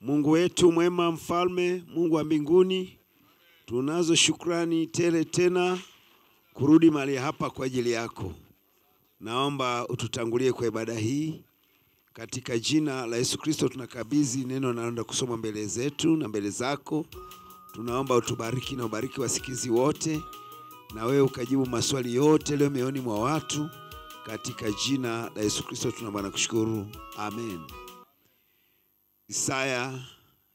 Mungu wetu mwema, mfalme, Mungu wa mbinguni, tunazo shukrani tele tena kurudi mahali hapa kwa ajili yako. Naomba ututangulie kwa ibada hii katika jina la Yesu Kristo. Tunakabidhi neno naenda kusoma mbele zetu na mbele zako. Tunaomba utubariki na ubariki wasikizi wote, na wewe ukajibu maswali yote leo mioyoni mwa watu katika jina la Yesu Kristo tunaomba na kushukuru, amen. Isaya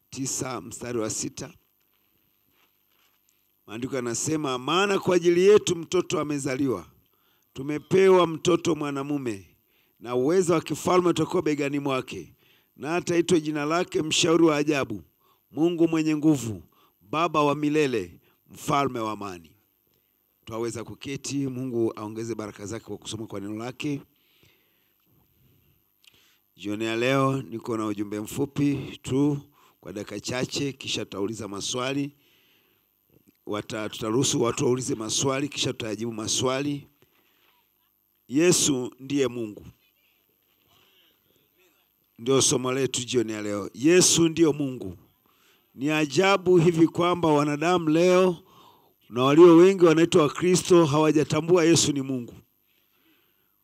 tisa mstari wa sita maandiko yanasema, maana kwa ajili yetu mtoto amezaliwa, tumepewa mtoto mwanamume, na uwezo wa kifalme utakuwa begani mwake, na ataitwa jina lake Mshauri wa Ajabu, Mungu mwenye Nguvu, Baba wa Milele, Mfalme wa Amani. Twaweza kuketi. Mungu aongeze baraka zake kwa kusoma kwa neno lake. Jioni ya leo niko na ujumbe mfupi tu kwa dakika chache, kisha tutauliza maswali Wata, tutaruhusu watu waulize maswali kisha tutajibu maswali. Yesu ndiye Mungu, ndio somo letu jioni ya leo. Yesu ndiyo Mungu. Ni ajabu hivi kwamba wanadamu leo na walio wengi wanaitwa Wakristo hawajatambua Yesu ni Mungu,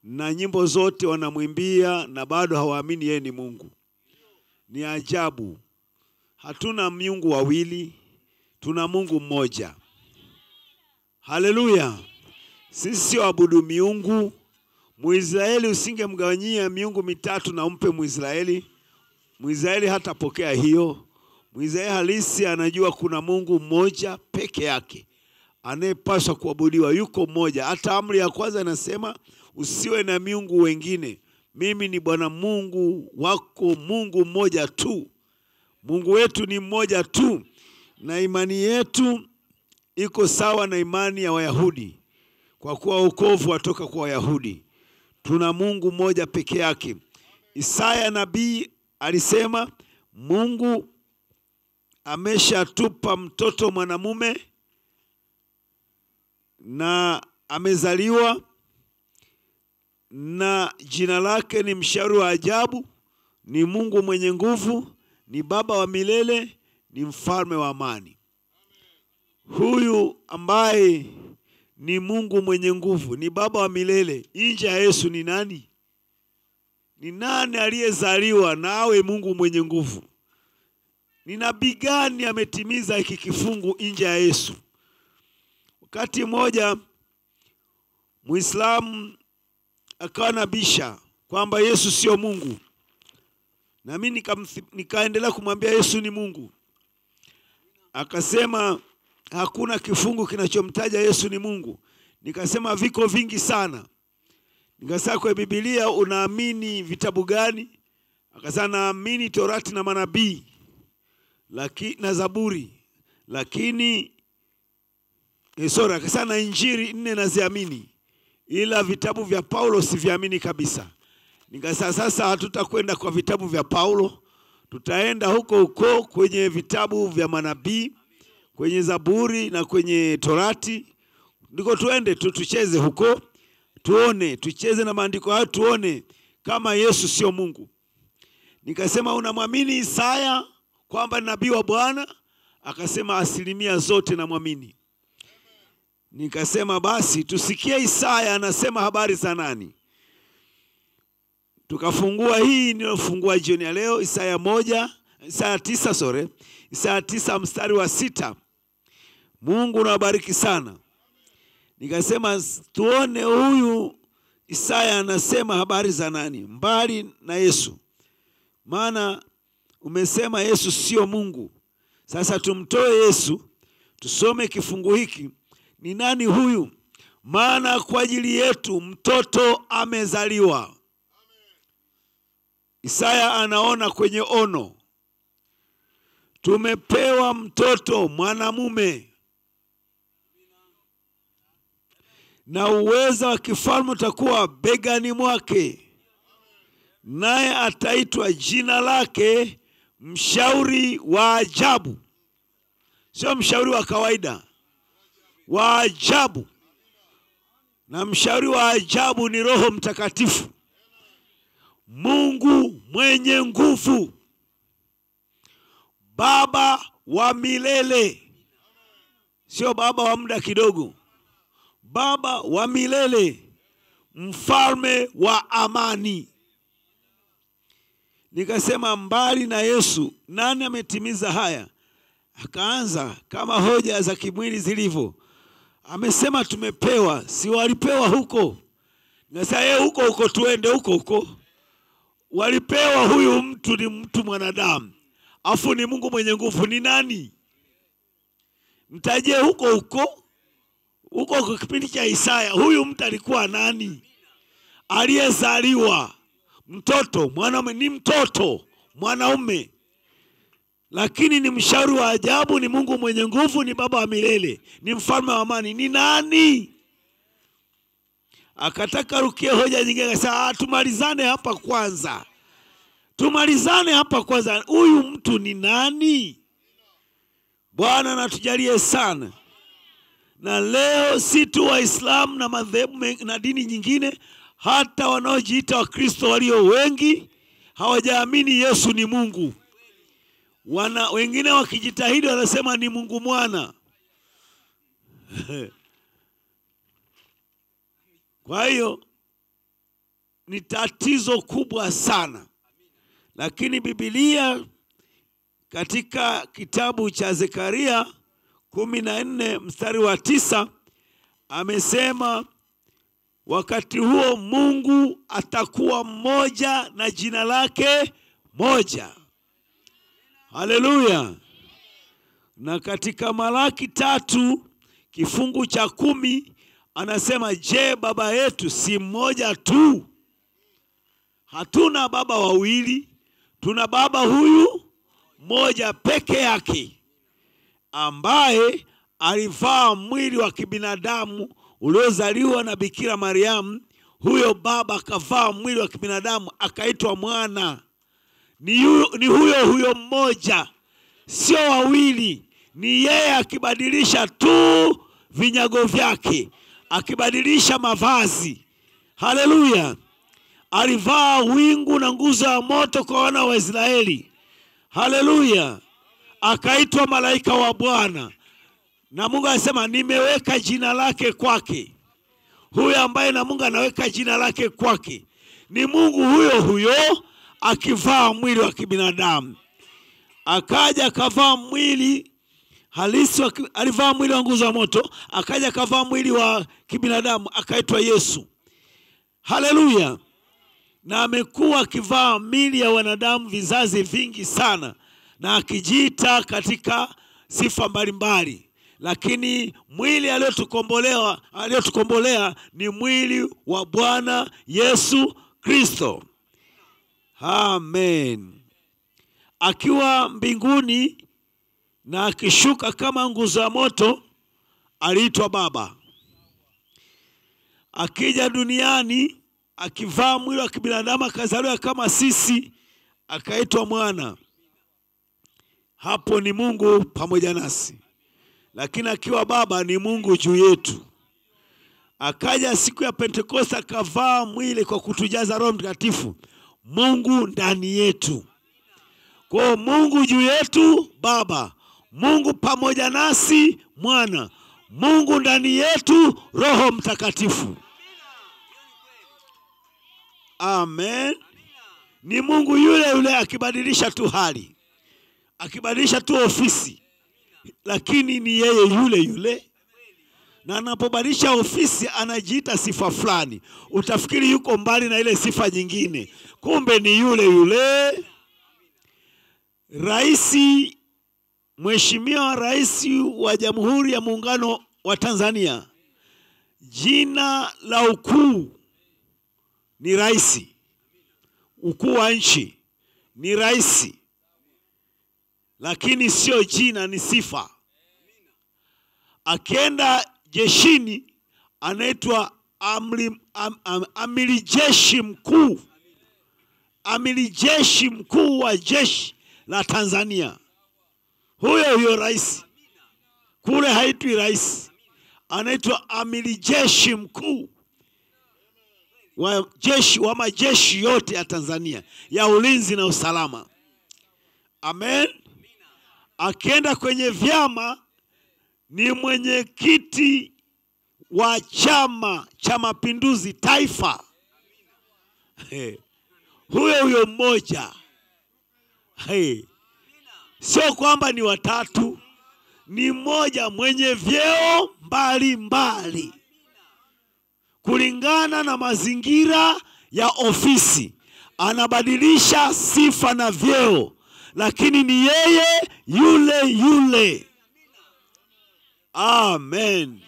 na nyimbo zote wanamwimbia na bado hawaamini yeye ni Mungu. Ni ajabu. Hatuna miungu wawili, tuna Mungu mmoja. Haleluya! Sisi sio abudu miungu. Mwisraeli usingemgawanyia miungu mitatu na umpe Mwisraeli, Mwisraeli hatapokea hiyo. Mwisraeli halisi anajua kuna Mungu mmoja peke yake anayepaswa kuabudiwa, yuko mmoja. Hata amri ya kwanza inasema usiwe na miungu wengine, mimi ni Bwana Mungu wako, Mungu mmoja tu. Mungu wetu ni mmoja tu, na imani yetu iko sawa na imani ya Wayahudi, kwa kuwa wokovu watoka kwa Wayahudi. Tuna Mungu mmoja peke yake. Isaya nabii alisema Mungu ameshatupa mtoto mwanamume na amezaliwa na jina lake ni Mshauri wa Ajabu, ni Mungu mwenye nguvu, ni Baba wa milele, ni Mfalme wa amani. Huyu ambaye ni Mungu mwenye nguvu, ni Baba wa milele, nje ya Yesu ni nani? Ni nani aliyezaliwa na awe Mungu mwenye nguvu? Ni nabii gani ametimiza hiki kifungu nje ya Yesu? Wakati mmoja Muislamu akawa nabisha kwamba Yesu sio Mungu, na mimi nikaendelea kumwambia Yesu ni Mungu. Akasema hakuna kifungu kinachomtaja Yesu ni Mungu. Nikasema viko vingi sana. Nikasema kwa Biblia unaamini vitabu gani? Akasema naamini Torati na manabii laki, na Zaburi, lakini sorry, akasema na Injili nne naziamini, ila vitabu vya Paulo siviamini kabisa. Nikasema sasa hatutakwenda kwa vitabu vya Paulo, tutaenda huko huko kwenye vitabu vya manabii kwenye Zaburi na kwenye Torati, ndiko tuende tu tucheze huko, tuone, tucheze na maandiko hayo, tuone kama Yesu sio Mungu. Nikasema unamwamini Isaya kwamba nabii wa Bwana? Akasema asilimia zote namwamini. Nikasema basi tusikie Isaya anasema habari za nani. Tukafungua hii nilofungua jioni ya leo, Isaya moja, Isaya tisa, sore, Isaya tisa mstari wa sita. Mungu nawabariki sana. Nikasema tuone huyu Isaya anasema habari za nani mbali na Yesu, maana umesema Yesu sio Mungu. Sasa tumtoe Yesu, tusome kifungu hiki. Ni nani huyu? Maana kwa ajili yetu mtoto amezaliwa. Isaya anaona kwenye ono, tumepewa mtoto mwanamume na uweza wa kifalme utakuwa begani mwake, naye ataitwa jina lake Mshauri wa Ajabu. Sio mshauri wa kawaida, wa ajabu. Na mshauri wa ajabu ni Roho Mtakatifu, Mungu mwenye nguvu, baba wa milele, sio baba wa muda kidogo, baba wa milele, mfalme wa amani. Nikasema mbali na Yesu, nani ametimiza haya? Akaanza kama hoja za kimwili zilivyo, amesema tumepewa, si walipewa huko? Nasema yeye huko huko, tuende huko huko. Walipewa, huyu mtu ni mtu mwanadamu, afu ni Mungu mwenye nguvu. Ni nani? Mtajie huko huko huko, kwa kipindi cha Isaya, huyu mtu alikuwa nani? Aliyezaliwa mtoto mwanaume, ni mtoto mwanaume lakini ni mshauri wa ajabu, ni Mungu mwenye nguvu, ni Baba wa milele, ni mfalme wa amani. Ni nani? Akataka rukie hoja nyingine, akasema "Ah, tumalizane hapa kwanza, tumalizane hapa kwanza, huyu mtu ni nani? Bwana natujalie sana. Na leo si tu Waislamu na madhehebu na dini nyingine, hata wanaojiita Wakristo walio wengi hawajaamini Yesu ni Mungu wana wengine wakijitahidi wanasema ni Mungu mwana. Kwa hiyo ni tatizo kubwa sana, lakini Biblia katika kitabu cha Zekaria kumi na nne mstari wa tisa amesema wakati huo Mungu atakuwa mmoja na jina lake moja. Haleluya! Na katika Malaki tatu kifungu cha kumi anasema, je, baba yetu si mmoja tu? Hatuna baba wawili, tuna baba huyu mmoja peke yake, ambaye alivaa mwili wa kibinadamu uliozaliwa na Bikira Mariamu. Huyo baba akavaa mwili wa kibinadamu akaitwa mwana ni, yu, ni huyo huyo mmoja, sio wawili. Ni yeye akibadilisha tu vinyago vyake, akibadilisha mavazi. Haleluya! Alivaa wingu na nguzo ya moto kwa wana wa Israeli. Haleluya! Akaitwa malaika wa Bwana, na Mungu anasema nimeweka jina lake kwake. Huyo ambaye na Mungu anaweka jina lake kwake ni Mungu huyo huyo akivaa mwili wa kibinadamu. Akaja akavaa mwili halisi alivaa mwili wa nguzo ya moto, akaja akavaa mwili wa kibinadamu akaitwa Yesu. Haleluya! Na amekuwa akivaa mili ya wanadamu vizazi vingi sana, na akijiita katika sifa mbalimbali, lakini mwili aliyotukombolewa aliyotukombolea ni mwili wa Bwana Yesu Kristo. Amen. Akiwa mbinguni na akishuka kama nguzo ya moto, aliitwa Baba. Akija duniani akivaa mwili wa kibinadamu, akazaliwa kama sisi, akaitwa Mwana. Hapo ni Mungu pamoja nasi, lakini akiwa Baba ni Mungu juu yetu. Akaja siku ya Pentekoste akavaa mwili kwa kutujaza Roho Mtakatifu, Mungu ndani yetu. Kwa Mungu juu yetu Baba, Mungu pamoja nasi Mwana, Mungu ndani yetu Roho Mtakatifu. Amen. Ni Mungu yule yule akibadilisha tu hali, akibadilisha tu ofisi, lakini ni yeye yule yule na anapobadilisha ofisi anajiita sifa fulani, utafikiri yuko mbali na ile sifa nyingine, kumbe ni yule yule. Rais, Mheshimiwa Rais wa Jamhuri ya Muungano wa Tanzania, jina la ukuu ni rais, ukuu wa nchi ni rais, lakini sio jina, ni sifa. Akienda jeshini anaitwa amri, am, am, amiri jeshi mkuu, amiri jeshi mkuu wa jeshi la Tanzania. Huyo huyo rais kule haitwi rais, anaitwa amiri jeshi mkuu wa jeshi wa majeshi yote ya Tanzania ya ulinzi na usalama. Amen. akienda kwenye vyama ni mwenyekiti wa Chama cha Mapinduzi taifa. Hey. Huyo huyo mmoja hey. Sio kwamba ni watatu, ni mmoja mwenye vyeo mbalimbali mbali. Kulingana na mazingira ya ofisi anabadilisha sifa na vyeo, lakini ni yeye yule yule. Amen.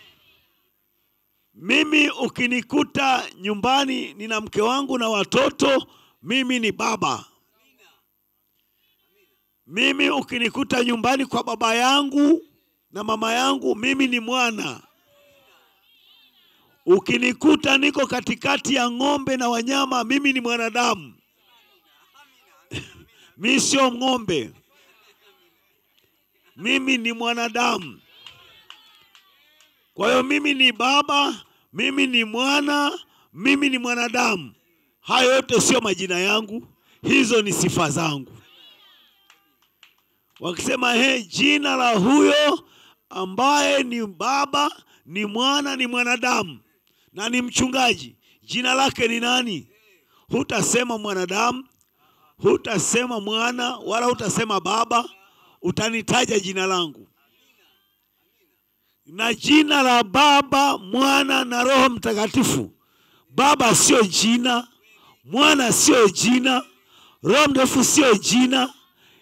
Mimi ukinikuta nyumbani nina mke wangu na watoto, mimi ni baba. Mimi ukinikuta nyumbani kwa baba yangu na mama yangu, mimi ni mwana. Ukinikuta niko katikati ya ng'ombe na wanyama, mimi ni mwanadamu. mimi sio ng'ombe, mimi ni mwanadamu. Kwa hiyo mimi ni baba, mimi ni mwana, mimi ni mwanadamu. Hayo yote sio majina yangu, hizo ni sifa zangu. Wakisema he, jina la huyo ambaye ni baba, ni mwana, ni mwanadamu na ni mchungaji, jina lake ni nani? Hutasema mwanadamu, hutasema mwana, wala hutasema baba, utanitaja jina langu na jina la Baba, Mwana na Roho Mtakatifu. Baba sio jina, Mwana sio jina, Roho Mtakatifu sio jina.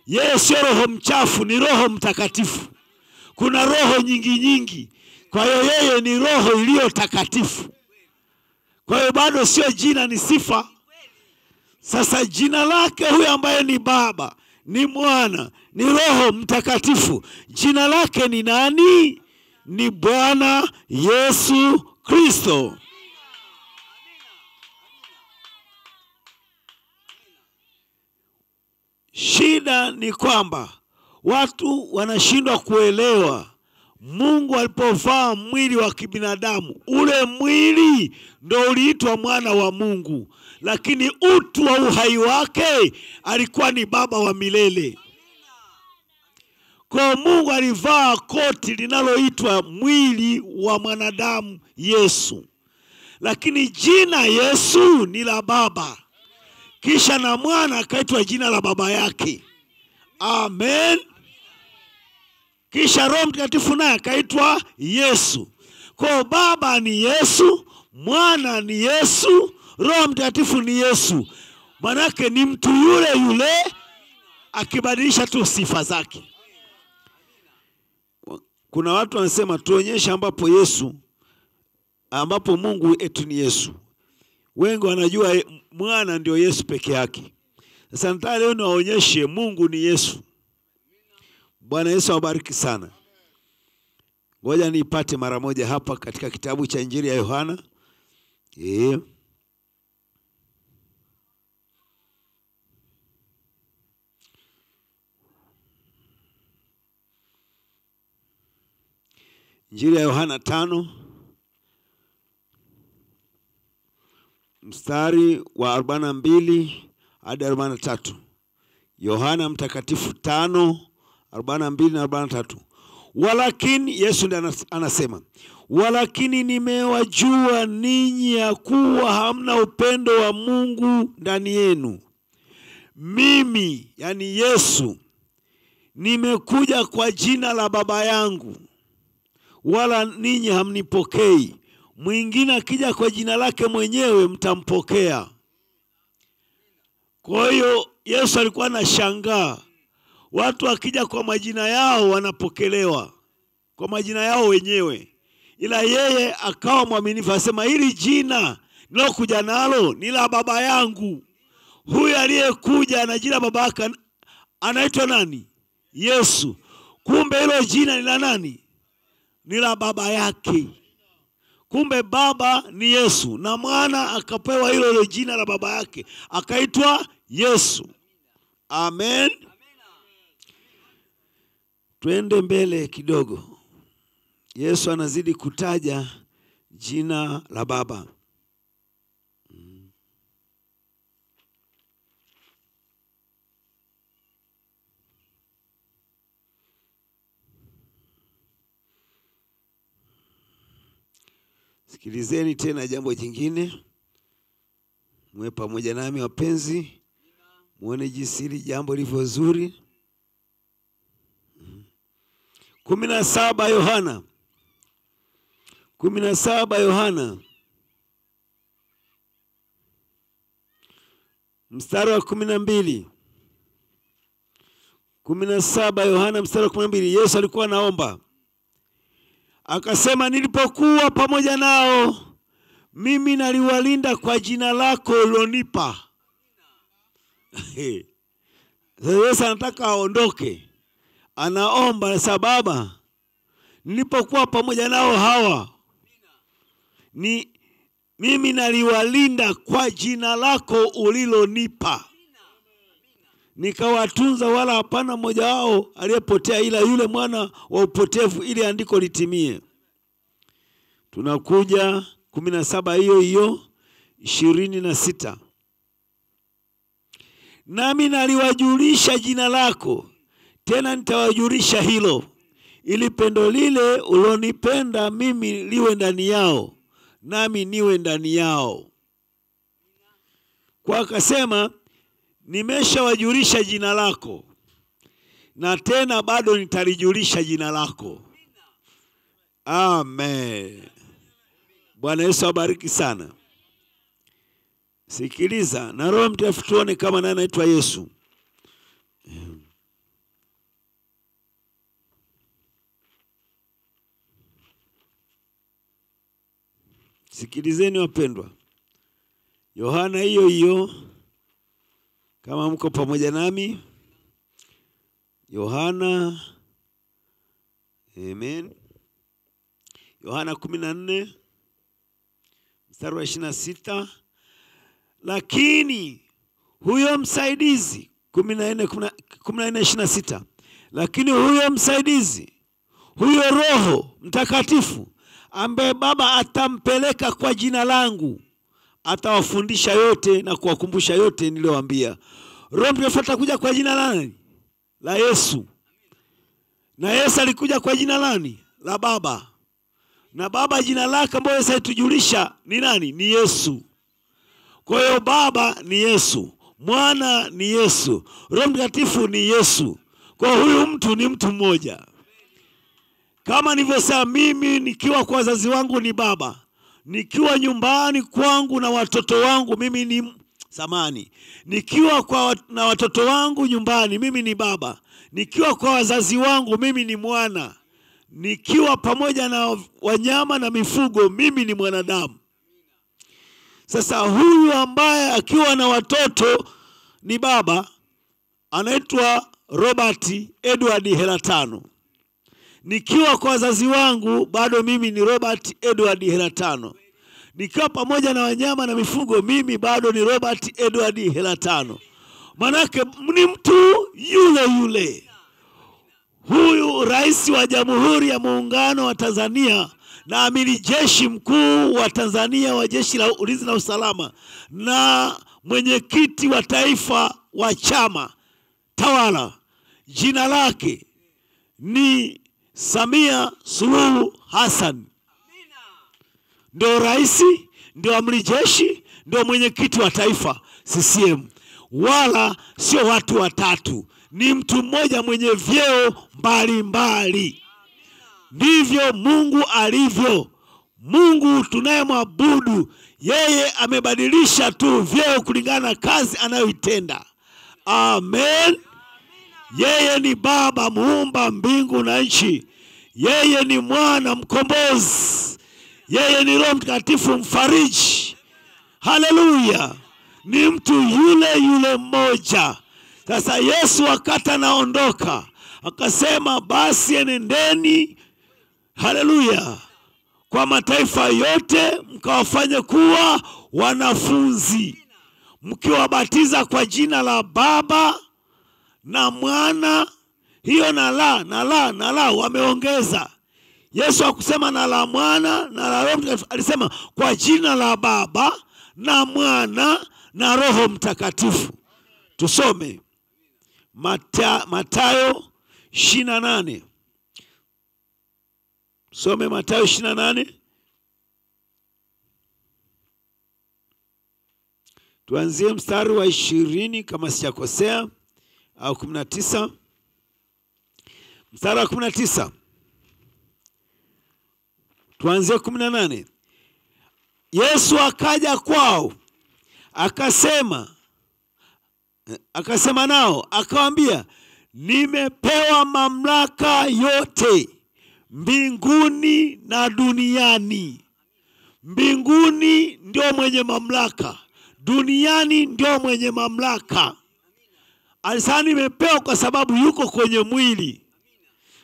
Yeye sio roho mchafu, ni Roho Mtakatifu. Kuna roho nyingi nyingi, kwa hiyo yeye ni roho iliyo takatifu. Kwa hiyo bado sio jina, ni sifa. Sasa jina lake huyo ambaye ni Baba, ni Mwana, ni Roho Mtakatifu, jina lake ni nani? Ni Bwana Yesu Kristo. Shida ni kwamba watu wanashindwa kuelewa Mungu alipovaa mwili wa kibinadamu, ule mwili ndo uliitwa mwana wa Mungu, lakini utu wa uhai wake alikuwa ni baba wa milele. Kwa Mungu alivaa koti linaloitwa mwili wa mwanadamu Yesu, lakini jina Yesu ni la Baba, kisha na mwana akaitwa jina la baba yake. Amen. Kisha Roho Mtakatifu naye akaitwa Yesu. Kwa Baba ni Yesu, mwana ni Yesu, Roho Mtakatifu ni Yesu. Manake ni mtu yule yule akibadilisha tu sifa zake. Kuna watu wanasema tuonyeshe ambapo Yesu ambapo Mungu etu ni Yesu. Wengi wanajua mwana ndio Yesu peke yake. Sasa nataka leo niwaonyeshe Mungu ni Yesu. Bwana Yesu awabariki sana. Ngoja niipate mara moja hapa katika kitabu cha Injili ya Yohana. E. Injili ya Yohana tano mstari wa arobaini na mbili hadi arobaini na tatu. Yohana Mtakatifu tano arobaini na mbili na arobaini na tatu. Walakini, Yesu ndiye anasema, walakini nimewajua ninyi ya kuwa hamna upendo wa Mungu ndani yenu. Mimi, yani Yesu, nimekuja kwa jina la Baba yangu, wala ninyi hamnipokei. Mwingine akija kwa jina lake mwenyewe mtampokea. Kwa hiyo Yesu alikuwa anashangaa watu akija kwa majina yao wanapokelewa kwa majina yao wenyewe, ila yeye akawa mwaminifu, asema hili jina nilokuja nalo ni la baba yangu. Huyu aliyekuja na jina baba yake anaitwa nani? Yesu. Kumbe hilo jina ni la nani? Ni la baba yake. Kumbe baba ni Yesu na mwana akapewa hilo hilo jina la baba yake akaitwa Yesu. Amen. Twende mbele kidogo. Yesu anazidi kutaja jina la Baba. Sikilizeni tena jambo jingine, mwe pamoja nami wapenzi, muone jinsi hili jambo lilivyo zuri. kumi na saba Yohana. Kumi na saba Yohana. Mstari wa kumi na mbili kumi na saba Yohana mstari wa kumi na mbili Yesu alikuwa anaomba akasema, nilipokuwa pamoja nao mimi naliwalinda kwa jina lako ulilonipa. Yesu anataka aondoke, anaomba sababu, nilipokuwa pamoja nao hawa ni mimi naliwalinda kwa jina lako ulilonipa, nikawatunza, wala hapana mmoja wao aliyepotea, ila yule mwana wa upotevu, ili andiko litimie. Tunakuja kumi na saba hiyo hiyo ishirini na sita nami naliwajulisha jina lako, tena nitawajulisha hilo, ili pendo lile ulonipenda mimi liwe ndani yao nami niwe ndani yao. Kwa akasema nimeshawajulisha jina lako, na tena bado nitalijulisha jina lako. Amen. Bwana Yesu abariki sana. Sikiliza, na Roho Mtakatifu tuone kama naye anaitwa Yesu. Sikilizeni wapendwa, Yohana hiyo hiyo, kama mko pamoja nami, Yohana amen, Yohana kumi na nne mstari wa ishirini na sita. Lakini huyo msaidizi, kumi na nne kumi na nne ishirini na sita. Lakini huyo msaidizi, huyo Roho Mtakatifu ambaye Baba atampeleka kwa jina langu, atawafundisha yote na kuwakumbusha yote niliyowaambia. Roho Mtakatifu atakuja kwa jina lani? La Yesu. Na Yesu alikuja kwa jina lani? La Baba. Na Baba jina lake ambayo Yesu alitujulisha ni nani? Ni Yesu. Kwa hiyo Baba ni Yesu, Mwana ni Yesu, Roho Mtakatifu ni Yesu. Kwa huyu mtu ni mtu mmoja. Kama nilivyosema, mimi nikiwa kwa wazazi wangu ni baba, nikiwa nyumbani kwangu na watoto wangu mimi ni samani, nikiwa kwa na watoto wangu nyumbani mimi ni baba, nikiwa kwa wazazi wangu mimi ni mwana, nikiwa pamoja na wanyama na mifugo mimi ni mwanadamu. Sasa huyu ambaye akiwa na watoto ni baba anaitwa Robert Edward Helatano nikiwa kwa wazazi wangu bado mimi ni Robert Edward Helatano. Nikiwa pamoja na wanyama na mifugo mimi bado ni Robert Edward Helatano. Manake ni mtu yule yule. Huyu rais wa Jamhuri ya Muungano wa Tanzania na amiri jeshi mkuu wa Tanzania wa Jeshi la Ulinzi na Usalama na mwenyekiti wa taifa wa chama tawala, jina lake ni Samia Suluhu Hassan, ndio rais, ndio amri jeshi, ndio mwenyekiti wa taifa CCM. Wala sio watu watatu, ni mtu mmoja mwenye vyeo mbalimbali. Ndivyo Mungu alivyo. Mungu tunayemwabudu yeye amebadilisha tu vyeo kulingana na kazi anayoitenda. Amen. Yeye ni Baba muumba mbingu na nchi. Yeye ni Mwana mkombozi. Yeye ni Roho Mtakatifu mfariji. Haleluya! Ni mtu yule yule mmoja. Sasa Yesu wakati anaondoka akasema, basi enendeni, haleluya, kwa mataifa yote mkawafanye kuwa wanafunzi, mkiwabatiza kwa jina la Baba na Mwana hiyo na la na la na la wameongeza. Yesu hakusema na la mwana na la Roho Mtakatifu, alisema kwa jina la Baba na Mwana na Roho Mtakatifu. Tusome Mata, Matayo ishirini na nane some Matayo ishirini na nane tuanzie mstari wa ishirini kama sijakosea au kumi na tisa mstari wa kumi na tisa. Tuanzie kumi na nane. Yesu akaja kwao akasema akasema nao akawaambia, nimepewa mamlaka yote mbinguni na duniani. Mbinguni ndio mwenye mamlaka duniani ndio mwenye mamlaka. Alisema nimepewa kwa sababu yuko kwenye mwili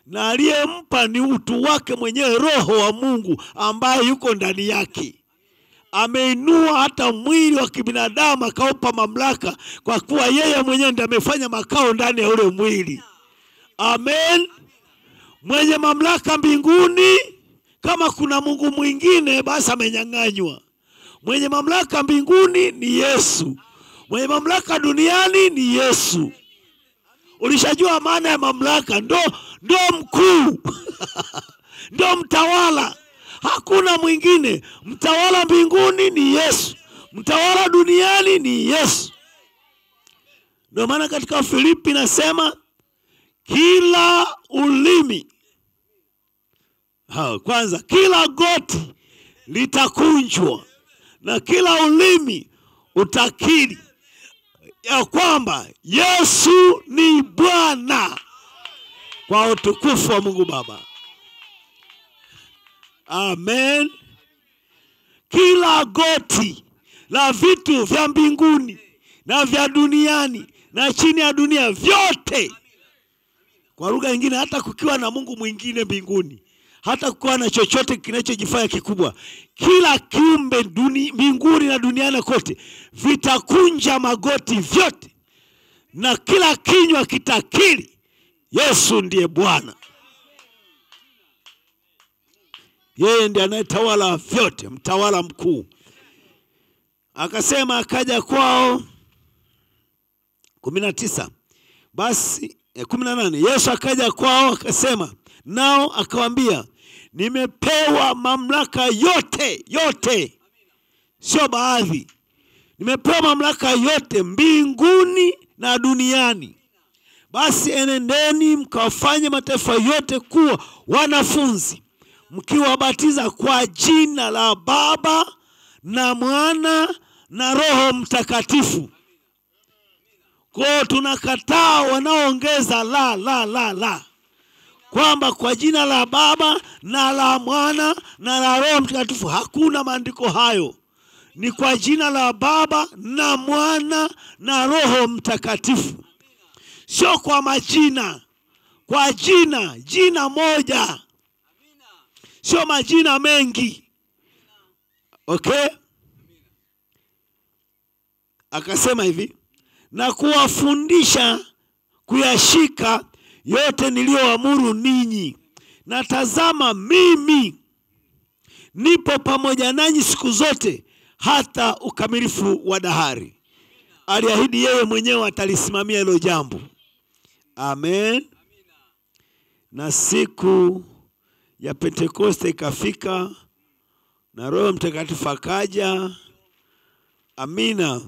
na aliyempa ni utu wake mwenyewe roho wa mungu ambaye yuko ndani yake. Ameinua hata mwili wa kibinadamu akaupa mamlaka kwa kuwa yeye mwenyewe ndiye amefanya makao ndani ya ule mwili. Amen. Mwenye mamlaka mbinguni kama kuna mungu mwingine basi amenyang'anywa. Mwenye mamlaka mbinguni ni yesu. Mwenye mamlaka duniani ni yesu ulishajua maana ya mamlaka? Ndo ndo mkuu. Ndo mtawala. Hakuna mwingine. Mtawala mbinguni ni yesu. Mtawala duniani ni yesu. Ndio maana katika filipi nasema kila ulimi ha, kwanza kila goti litakunjwa na kila ulimi utakiri ya kwamba yesu ni bwana. Kwa utukufu wa mungu baba. Amen. Kila goti la vitu vya mbinguni na vya duniani na chini ya dunia vyote kwa lugha nyingine hata kukiwa na mungu mwingine mbinguni hata kuwa na chochote kinachojifanya kikubwa kila kiumbe duni, mbinguni na duniani kote vitakunja magoti vyote na kila kinywa kitakiri yesu ndiye bwana. Yeye ndiye anayetawala vyote mtawala mkuu. Akasema akaja kwao. Kumi na tisa. Basi kumi na nane. Yesu akaja kwao akasema nao akawambia nimepewa mamlaka yote yote. Sio baadhi. Nimepewa mamlaka yote mbinguni na duniani. Basi enendeni mkawafanye mataifa yote kuwa wanafunzi mkiwabatiza kwa jina la baba na mwana na roho mtakatifu. Kwao tunakataa wanaoongeza la la la la kwamba kwa jina la baba na la mwana na la roho mtakatifu hakuna maandiko hayo. Ni kwa jina la baba na mwana na roho mtakatifu. Sio kwa majina kwa jina jina moja. Sio majina mengi. Okay? Akasema hivi na kuwafundisha kuyashika yote niliyoamuru ninyi. Na tazama mimi nipo pamoja nanyi siku zote hata ukamilifu wa dahari. Aliahidi yeye mwenyewe atalisimamia hilo jambo. Amen. Na siku ya pentekoste ikafika na roho mtakatifu akaja. Amina.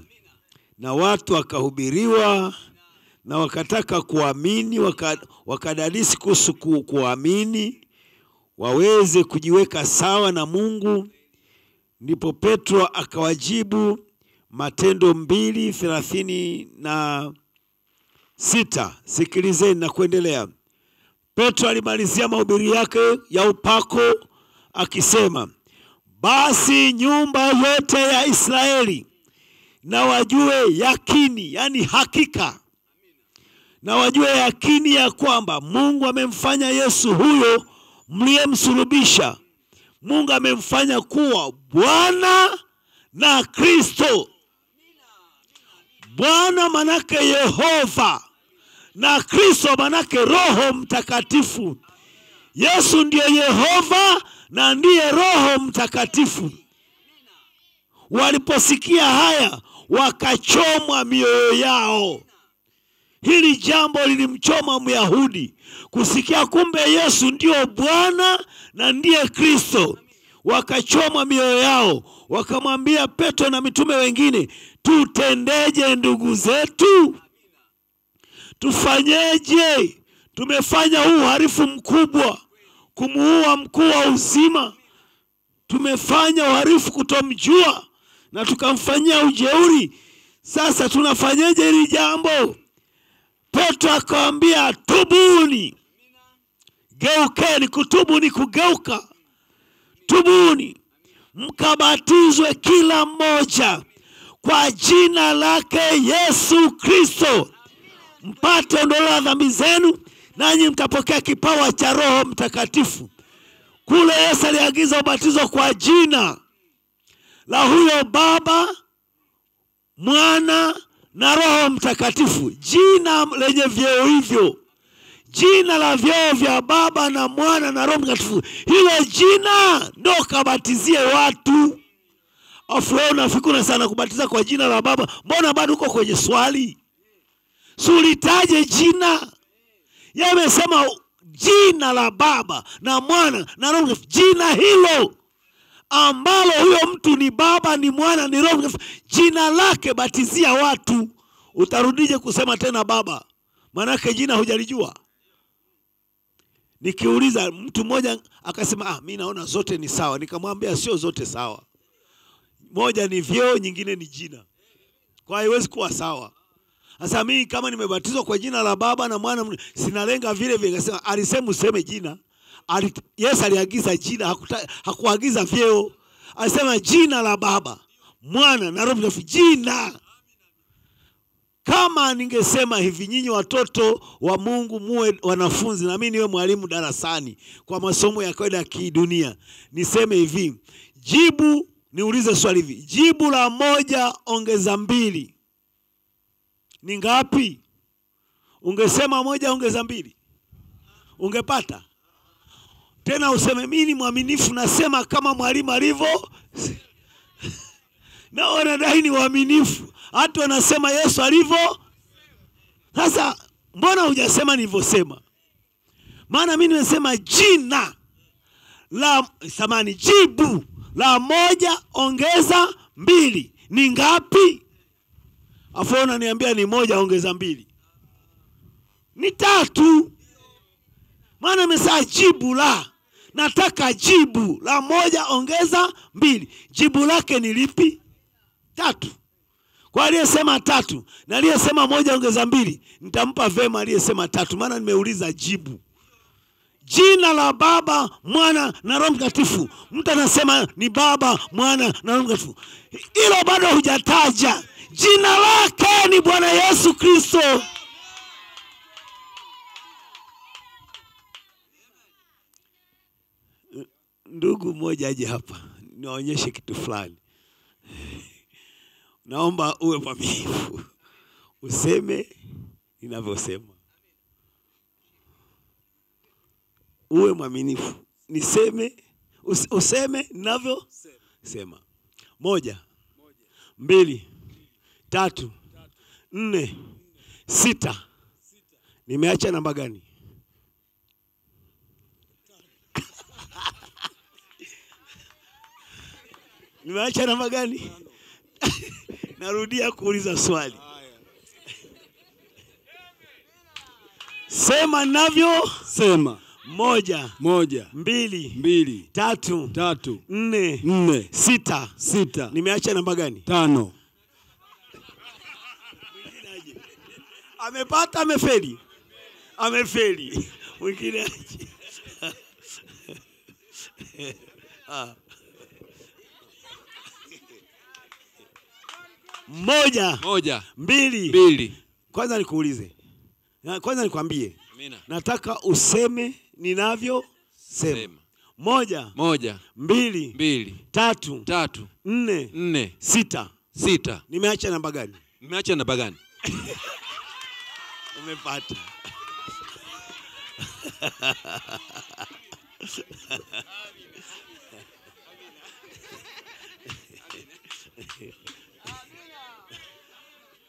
Na watu wakahubiriwa na wakataka kuamini waka, wakadadisi kuhusu ku, kuamini waweze kujiweka sawa na mungu. Ndipo petro akawajibu matendo mbili thelathini na sita. Sikilizeni na kuendelea. Petro alimalizia mahubiri yake ya upako akisema basi nyumba yote ya israeli na wajue yakini yani hakika na wajue yakini ya kwamba mungu amemfanya yesu huyo mliyemsulubisha. Mungu amemfanya kuwa bwana na kristo. Bwana manake yehova na kristo manake roho mtakatifu. Yesu ndiye yehova na ndiye roho mtakatifu. Waliposikia haya wakachomwa mioyo yao hili jambo lilimchoma myahudi kusikia kumbe yesu ndio bwana na ndiye kristo Wakachoma mioyo yao wakamwambia petro na mitume wengine tutendeje ndugu zetu? Tufanyeje? Tumefanya huu uharifu mkubwa, kumuua mkuu wa uzima. Tumefanya uharifu kutomjua na tukamfanyia ujeuri. Sasa tunafanyeje hili jambo? Petro akawambia, tubuni, geukeni. Kutubu ni kugeuka. Tubuni mkabatizwe kila mmoja kwa jina lake Yesu Kristo mpate ondoleo la dhambi zenu, nanyi mtapokea kipawa cha Roho Mtakatifu. Kule Yesu aliagiza ubatizo kwa jina la huyo Baba, Mwana na Roho Mtakatifu, jina lenye vyeo hivyo, jina la vyeo vya Baba na Mwana na Roho Mtakatifu. Hilo jina ndo kabatizie watu. Afu wewe unafikuna sana kubatiza kwa jina la Baba, mbona bado uko kwenye swali? Sulitaje jina. Yamesema jina la Baba na Mwana na Roho jina hilo ambalo huyo mtu ni Baba ni Mwana ni Roho jina lake batizia watu. Utarudije kusema tena Baba? Maanake jina hujalijua. Nikiuliza mtu mmoja akasema, ah, mi naona zote ni sawa. Nikamwambia sio zote sawa, moja ni vyeo, nyingine ni jina, kwa haiwezi kuwa sawa. Sasa mimi kama nimebatizwa kwa jina la Baba na Mwana, sinalenga vile vile. akasema alisema useme jina. Yesu aliagiza jina, hakuagiza vyeo. Alisema jina la Baba, Mwana na Roho Mtakatifu, jina. Kama ningesema hivi, nyinyi watoto wa Mungu muwe wanafunzi na mimi niwe mwalimu darasani kwa masomo ya kawaida ya kidunia, niseme hivi, jibu, niulize swali hivi, jibu la moja ongeza mbili ni ngapi? Ungesema moja ongeza mbili, ungepata tena. Useme mimi ni mwaminifu, nasema kama mwalimu alivyo na wanadai ni waaminifu, hata wanasema Yesu alivyo. Sasa mbona hujasema nilivyosema? Maana mimi nimesema jina la samani, jibu la moja ongeza mbili ni ngapi? Afu unaniambia ni moja ongeza mbili ni tatu. Maana nimesema jibu la, nataka jibu la moja ongeza mbili, jibu lake ni lipi? Tatu. Kwa aliyesema tatu na aliyesema moja ongeza mbili, nitampa vema aliyesema tatu, maana nimeuliza jibu. Jina la Baba, Mwana na Roho Mtakatifu. Mtu anasema ni Baba, Mwana na Roho Mtakatifu, hilo bado hujataja jina lake ni Bwana Yesu Kristo. Ndugu mmoja aje hapa niwaonyeshe kitu fulani. Naomba uwe mwaminifu, useme ninavyosema, uwe mwaminifu, niseme us, useme ninavyosema. Moja, mbili, tatu, nne, sita. Nimeacha namba gani? Nimeacha namba gani? Narudia kuuliza swali. Sema navyo. Sema Moja, moja, mbili, mbili, tatu, tatu, nne, nne, sita. sita, Nimeacha namba gani? tano. Amepata, amefeli, amefeli. Mwingine aje. Ah. Moja, Moja, mbili. mbili. Kwanza nikuulize, kwanza nikwambie, Amina. nataka useme ninavyo Sema. Moja, Moja, mbili, mbili, tatu, tatu, nne, nne, sita. sita. Nimeacha namba gani? Nimeacha namba gani? Umepata.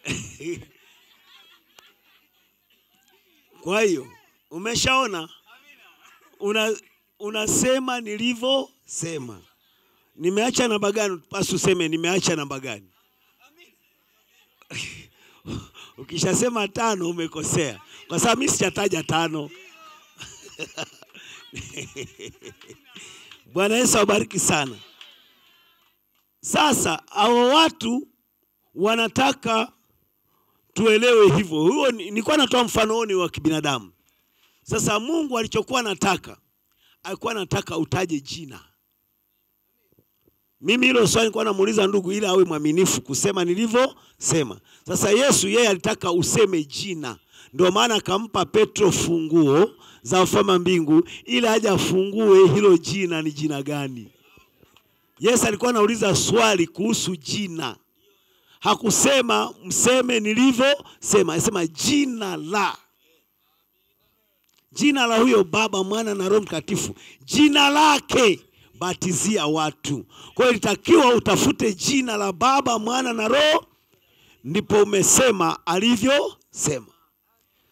Kwa hiyo umeshaona, una unasema nilivyosema. Nimeacha namba gani? Basi useme nimeacha namba gani. ukishasema tano umekosea, kwa sababu mimi sijataja tano. Bwana Yesu awabariki sana. Sasa hao watu wanataka tuelewe hivyo. Huo nilikuwa natoa mfano huo ni wa kibinadamu. Sasa Mungu alichokuwa anataka, alikuwa anataka utaje jina. Mimi hilo swali nilikuwa namuuliza ndugu ili awe mwaminifu kusema nilivyosema. Sasa Yesu yeye alitaka useme jina, ndio maana akampa Petro funguo za ufalme mbingu ili aje afungue hilo jina ni jina gani. Yesu alikuwa anauliza swali kuhusu jina, hakusema mseme nilivyosema, alisema jina la jina la huyo Baba, Mwana na Roho Mtakatifu, jina lake batizia watu. Kwa hiyo ilitakiwa utafute jina la Baba, Mwana na Roho, ndipo umesema alivyosema.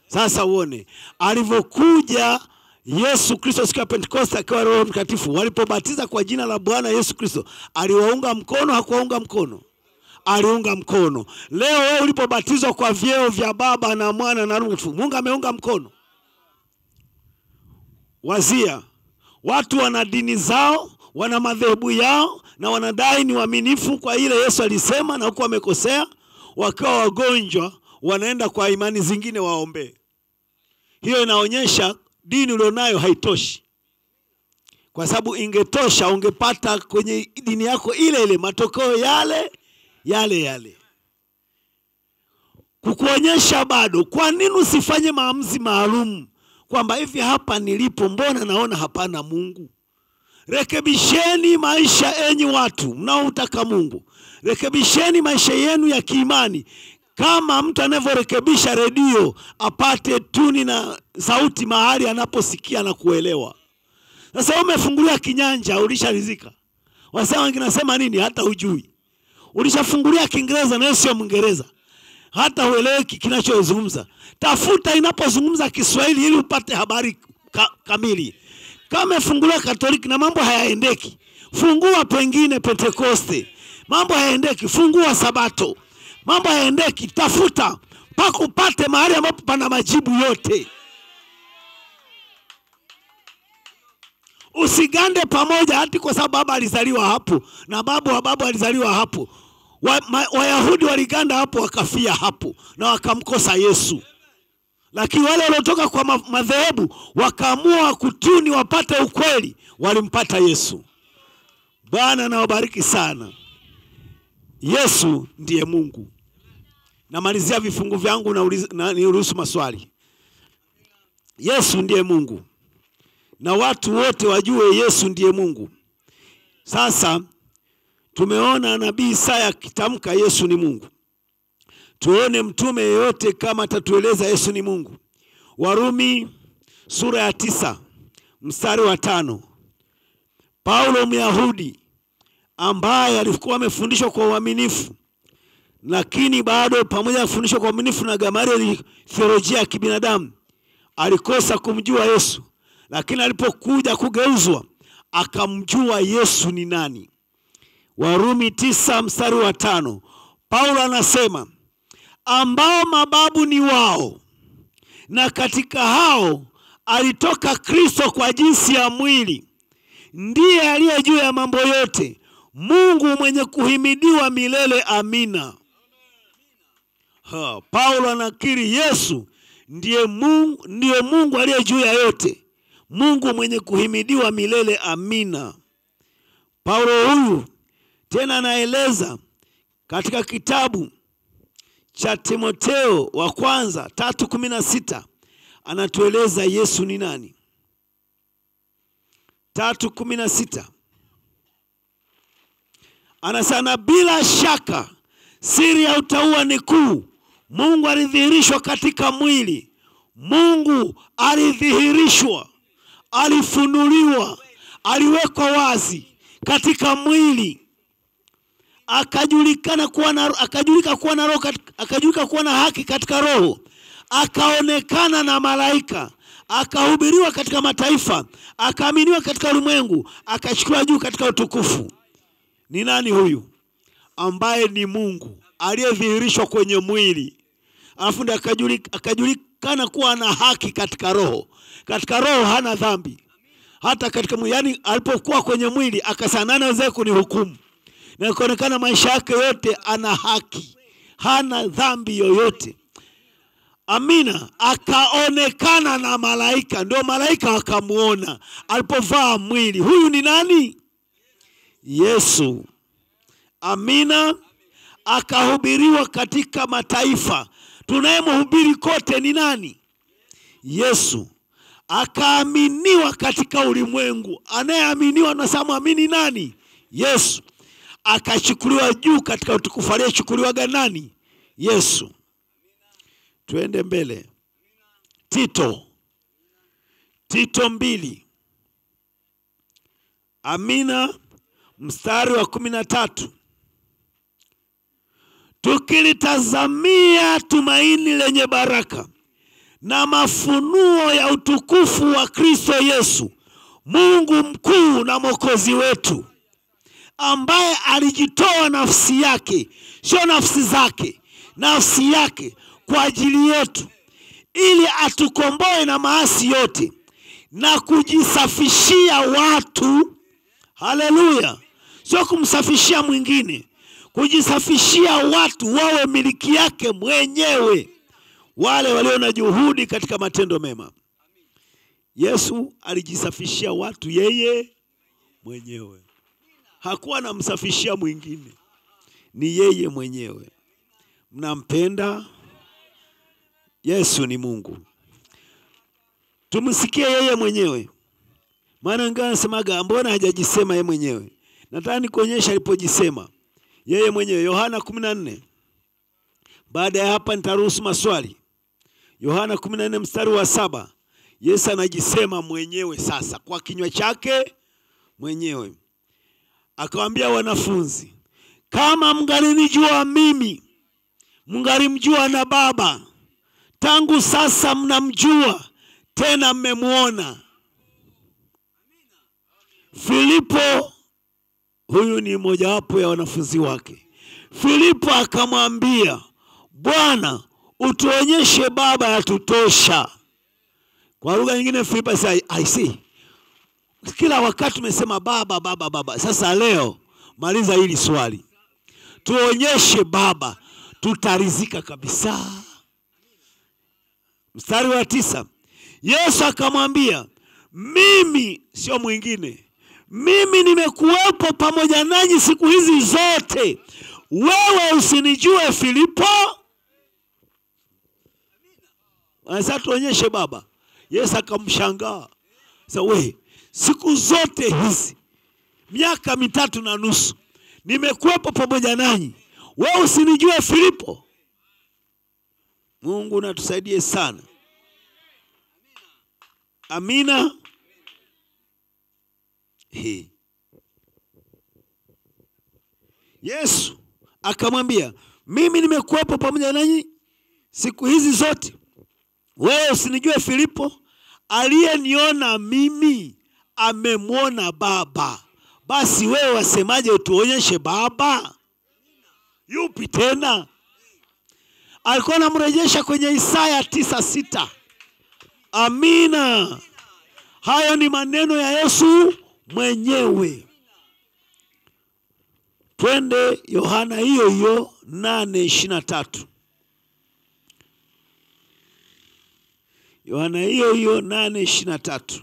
Sasa uone alivyokuja Yesu Kristo siku ya Pentekoste akiwa Roho Mtakatifu, walipobatiza kwa jina la Bwana Yesu Kristo, aliwaunga mkono? Hakuwaunga mkono? Aliunga mkono. Leo wewe ulipobatizwa kwa vyeo vya Baba na Mwana na Roho Mungu ameunga mkono? Wazia, watu wana dini zao, wana madhehebu yao, na wanadai ni waaminifu kwa ile Yesu alisema, na huku wamekosea. Wakiwa wagonjwa, wanaenda kwa imani zingine waombee. Hiyo inaonyesha dini ulionayo haitoshi, kwa sababu ingetosha ungepata kwenye dini yako ile ile matokeo yale yale yale. Kukuonyesha bado, kwa nini usifanye maamuzi maalum kwamba hivi hapa nilipo, mbona naona hapana Mungu? Rekebisheni maisha enyi watu mnaomtaka Mungu, rekebisheni maisha yenu ya kiimani, kama mtu anavyorekebisha redio apate tuni na sauti mahali anaposikia na kuelewa. Sasa umefungulia kinyanja, ulisharizika. Wasema wengine nasema nini, hata hujui. Ulishafungulia Kiingereza na sio Mwingereza, hata ueleweki kinachozungumza. Tafuta inapozungumza Kiswahili ili upate habari ka, kamili. Kama umefungulia Katoliki na mambo hayaendeki, fungua pengine Pentekoste, mambo hayaendeki, fungua Sabato, mambo hayaendeki, tafuta mpaka upate mahali ambapo pana majibu yote. Usigande pamoja hati kwa sababu baba alizaliwa hapo na babu wa babu alizaliwa hapo. Wayahudi Wa- waliganda hapo wakafia hapo na wakamkosa Yesu, lakini wale waliotoka kwa madhehebu wakaamua kutuni wapate ukweli, walimpata Yesu. Bwana nawabariki sana. Yesu ndiye Mungu. Namalizia vifungu vyangu na niruhusu maswali. Yesu ndiye Mungu na watu wote wajue Yesu ndiye Mungu. Sasa tumeona nabii Isaya akitamka Yesu ni Mungu. Tuone mtume yeyote kama atatueleza Yesu ni Mungu. Warumi sura ya tisa mstari wa tano. Paulo Myahudi ambaye alikuwa amefundishwa kwa uaminifu, lakini bado pamoja na kufundishwa kwa uaminifu na Gamalieli theolojia ya kibinadamu, alikosa kumjua Yesu, lakini alipokuja kugeuzwa akamjua Yesu ni nani. Warumi tisa mstari wa tano, Paulo anasema ambao mababu ni wao, na katika hao alitoka Kristo kwa jinsi ya mwili, ndiye aliye juu ya mambo yote, Mungu mwenye kuhimidiwa milele. Amina. Ha, Paulo anakiri Yesu ndiye Mungu, ndiye Mungu aliye juu ya yote, Mungu mwenye kuhimidiwa milele. Amina. Paulo huyu tena anaeleza katika kitabu cha Timoteo wa kwanza tatu kumi na sita anatueleza Yesu ni nani. tatu kumi na sita anasema bila shaka siri ya utauwa ni kuu. Mungu alidhihirishwa katika mwili. Mungu alidhihirishwa, alifunuliwa, aliwekwa wazi katika mwili. Akajulikana kuwa na akajulika kuwa na roho akajulika kuwa na haki katika roho, akaonekana na malaika, akahubiriwa katika mataifa, akaaminiwa katika ulimwengu, akachukuliwa juu katika utukufu. Ni nani huyu? Ambaye ni Mungu aliyedhihirishwa kwenye mwili, alafu ndiye akajulikana kuwa na haki katika roho. Katika roho hana dhambi, hata katika yani alipokuwa kwenye mwili akasanana aweze kunihukumu, na ikaonekana maisha yake yote ana haki, hana dhambi yoyote. Amina. Akaonekana na malaika, ndio malaika wakamwona alipovaa mwili. Huyu ni nani? Yesu. Amina. Akahubiriwa katika mataifa. Tunayemhubiri kote ni nani? Yesu. Akaaminiwa katika ulimwengu. Anayeaminiwa na mwamini nani? Yesu. Akachukuliwa juu katika utukufu. Aliyechukuliwaga nani? Yesu. Tuende mbele. Tito, Tito mbili. Amina, mstari wa kumi na tatu. Tukilitazamia tumaini lenye baraka na mafunuo ya utukufu wa Kristo Yesu, Mungu mkuu na Mwokozi wetu, ambaye alijitoa nafsi yake, sio nafsi zake, nafsi yake kwa ajili yetu ili atukomboe na maasi yote na kujisafishia watu. Haleluya! Sio kumsafishia mwingine, kujisafishia watu wawe miliki yake mwenyewe, wale walio na juhudi katika matendo mema. Yesu alijisafishia watu yeye mwenyewe, hakuwa anamsafishia mwingine, ni yeye mwenyewe. Mnampenda? Yesu ni Mungu. Tumsikie yeye mwenyewe, maana ngaa nasemaga mbona hajajisema yeye mwenyewe. Nataka nikuonyesha alipojisema yeye mwenyewe. Yohana kumi na nne. Baada ya hapa nitaruhusu maswali. Yohana kumi na nne mstari wa saba. Yesu anajisema mwenyewe sasa kwa kinywa chake mwenyewe, akawaambia wanafunzi, kama mngalinijua mimi, mngalimjua na Baba tangu sasa mnamjua tena mmemwona. Filipo, huyu ni mojawapo ya wanafunzi wake. Filipo akamwambia, Bwana, utuonyeshe Baba yatutosha. Kwa lugha nyingine, Filipa asa I see, kila wakati tumesema baba baba baba. Sasa leo maliza hili swali, tuonyeshe Baba, tutarizika kabisa. Mstari wa tisa, Yesu akamwambia, mimi sio mwingine, mimi nimekuwepo pamoja nanyi siku hizi zote, wewe usinijue Filipo? Sasa tuonyeshe Baba. Yesu akamshangaa, sasa we, siku zote hizi miaka mitatu na nusu nimekuwepo pamoja nanyi, we usinijue Filipo? Mungu natusaidie sana. Amina. He. Yesu akamwambia, mimi nimekuwepo pamoja nanyi siku hizi zote, wewe usinijue Filipo? Aliyeniona mimi amemwona Baba. Basi wewe wasemaje utuonyeshe Baba? Yupi tena? alikuwa anamrejesha kwenye Isaya tisa sita. Amina, hayo ni maneno ya Yesu mwenyewe. Twende Yohana hiyo hiyo nane ishirini na tatu. Yohana hiyo hiyo nane ishirini na tatu.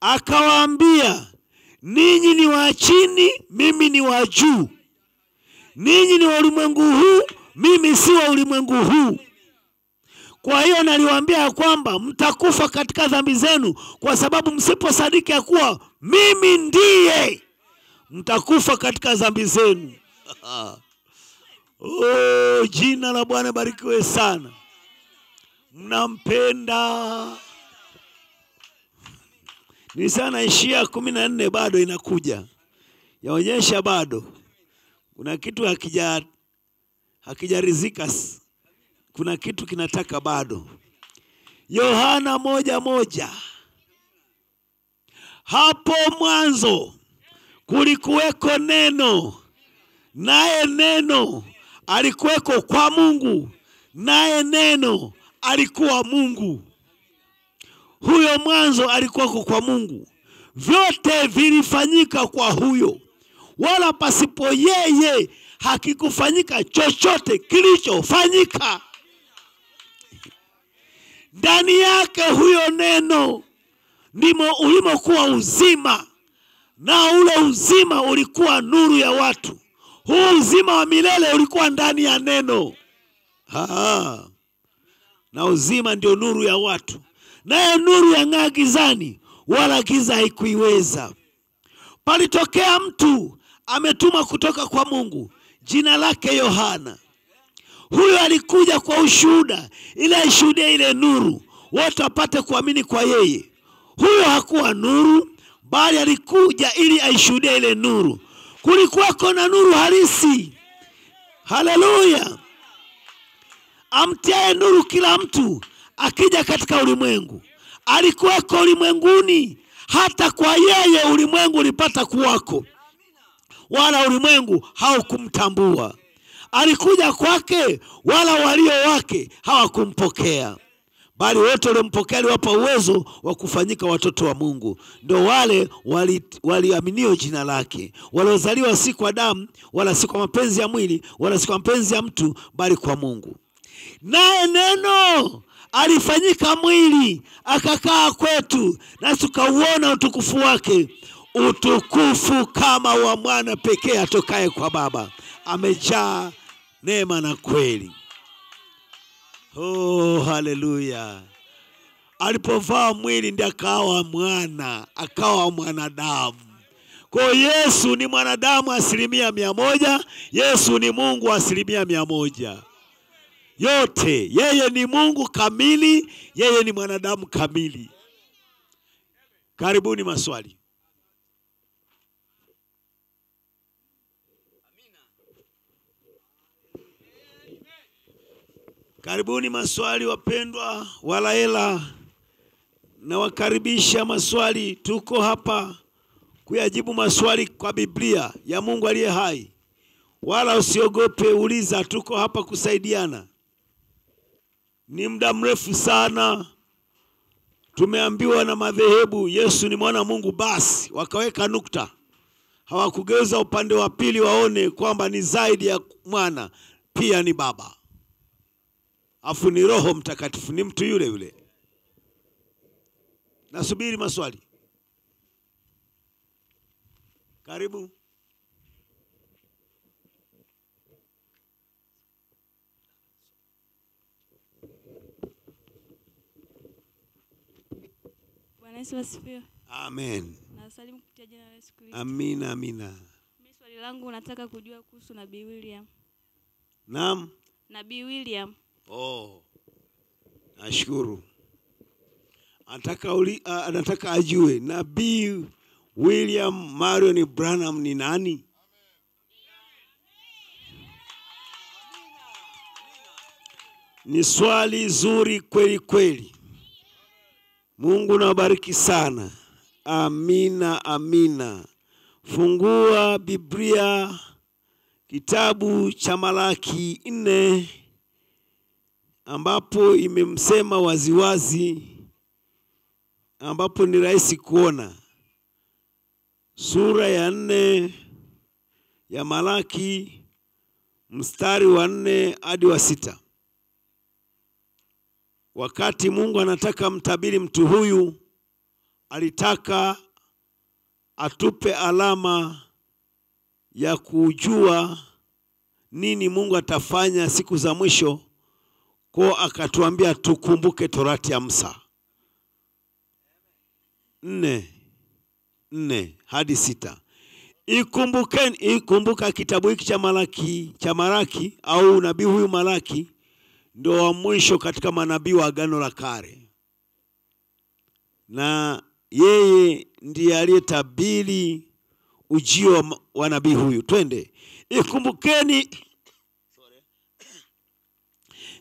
Akawaambia, ninyi ni wa chini, mimi ni wa juu ninyi ni wa ulimwengu huu, mimi si wa ulimwengu huu. Kwa hiyo naliwaambia ya kwamba mtakufa katika dhambi zenu, kwa sababu msiposadiki ya kuwa mimi ndiye, mtakufa katika dhambi zenu. Oh, jina la Bwana barikiwe sana. Mnampenda ni sana. Ishia kumi na nne bado inakuja, yaonyesha bado kuna kitu hakija hakijarizika, kuna kitu kinataka bado. Yohana moja moja, hapo mwanzo kulikuweko neno, naye neno alikuweko kwa Mungu, naye neno alikuwa Mungu. Huyo mwanzo alikuwako kwa Mungu. Vyote vilifanyika kwa huyo, wala pasipo yeye hakikufanyika chochote kilichofanyika. Ndani yake huyo neno ndimo ulimokuwa uzima, na ule uzima ulikuwa nuru ya watu. Huu uzima wa milele ulikuwa ndani ya neno. ha. na uzima ndio nuru ya watu, naye nuru yang'aa gizani, wala giza haikuiweza. Palitokea mtu ametumwa kutoka kwa Mungu, jina lake Yohana. Huyo alikuja kwa ushuhuda, ili aishuhudie ile nuru, wote wapate kuamini kwa yeye. Huyo hakuwa nuru, bali alikuja ili aishuhudie ile nuru. Kulikuwako na nuru halisi. Haleluya! amtiaye nuru kila mtu akija katika ulimwengu. Alikuwako ulimwenguni, hata kwa yeye ulimwengu ulipata kuwako, wala ulimwengu haukumtambua. Alikuja kwake, wala walio wake hawakumpokea, bali wote waliompokea aliwapa uwezo wa kufanyika watoto wa Mungu, ndio wale waliaminio wali jina lake, waliozaliwa si kwa damu, wala si kwa mapenzi ya mwili, wala si kwa mapenzi ya mtu, bali kwa Mungu. Naye neno alifanyika mwili akakaa kwetu, nasi tukauona utukufu wake, utukufu kama wa mwana pekee atokaye kwa Baba, amejaa neema na kweli. Oh, haleluya! Alipovaa mwili ndiye akawa mwana, akawa mwanadamu. Kwa Yesu ni mwanadamu asilimia mia moja. Yesu ni Mungu asilimia mia moja yote. Yeye ni Mungu kamili, yeye ni mwanadamu kamili. Karibuni maswali. Karibuni maswali, wapendwa wala hela. Nawakaribisha maswali, tuko hapa kuyajibu maswali kwa Biblia ya Mungu aliye hai, wala usiogope, uliza. Tuko hapa kusaidiana. Ni muda mrefu sana tumeambiwa na madhehebu Yesu ni mwana Mungu, basi wakaweka nukta, hawakugeuza upande wa pili waone kwamba ni zaidi ya mwana, pia ni Baba, afu ni Roho Mtakatifu, ni mtu yule yule. Nasubiri maswali. Karibu. Bwana Yesu asifiwe. Amen. Nasalimu kupitia jina la Yesu Kristo. Amina, amina. Mimi swali langu nataka kujua kuhusu Nabii William. Naam. Nabii William. Oh, nashukuru. Anataka anataka ajue Nabii William Marion Branham ni nani? Ni swali zuri kweli kweli. Mungu nawabariki sana. Amina, amina. Fungua Biblia kitabu cha Malaki nne ambapo imemsema waziwazi, ambapo ni rahisi kuona. Sura ya nne ya Malaki mstari wa nne hadi wa sita. Wakati Mungu anataka mtabiri mtu huyu, alitaka atupe alama ya kujua nini Mungu atafanya siku za mwisho. Kwa akatuambia tukumbuke torati ya Musa nne nne hadi sita. Ikumbukeni, ikumbuka kitabu hiki cha Malaki cha Malaki au nabii huyu Malaki ndio wa mwisho katika manabii wa Agano la Kale, na yeye ndiye aliyetabiri ujio wa nabii huyu. Twende, ikumbukeni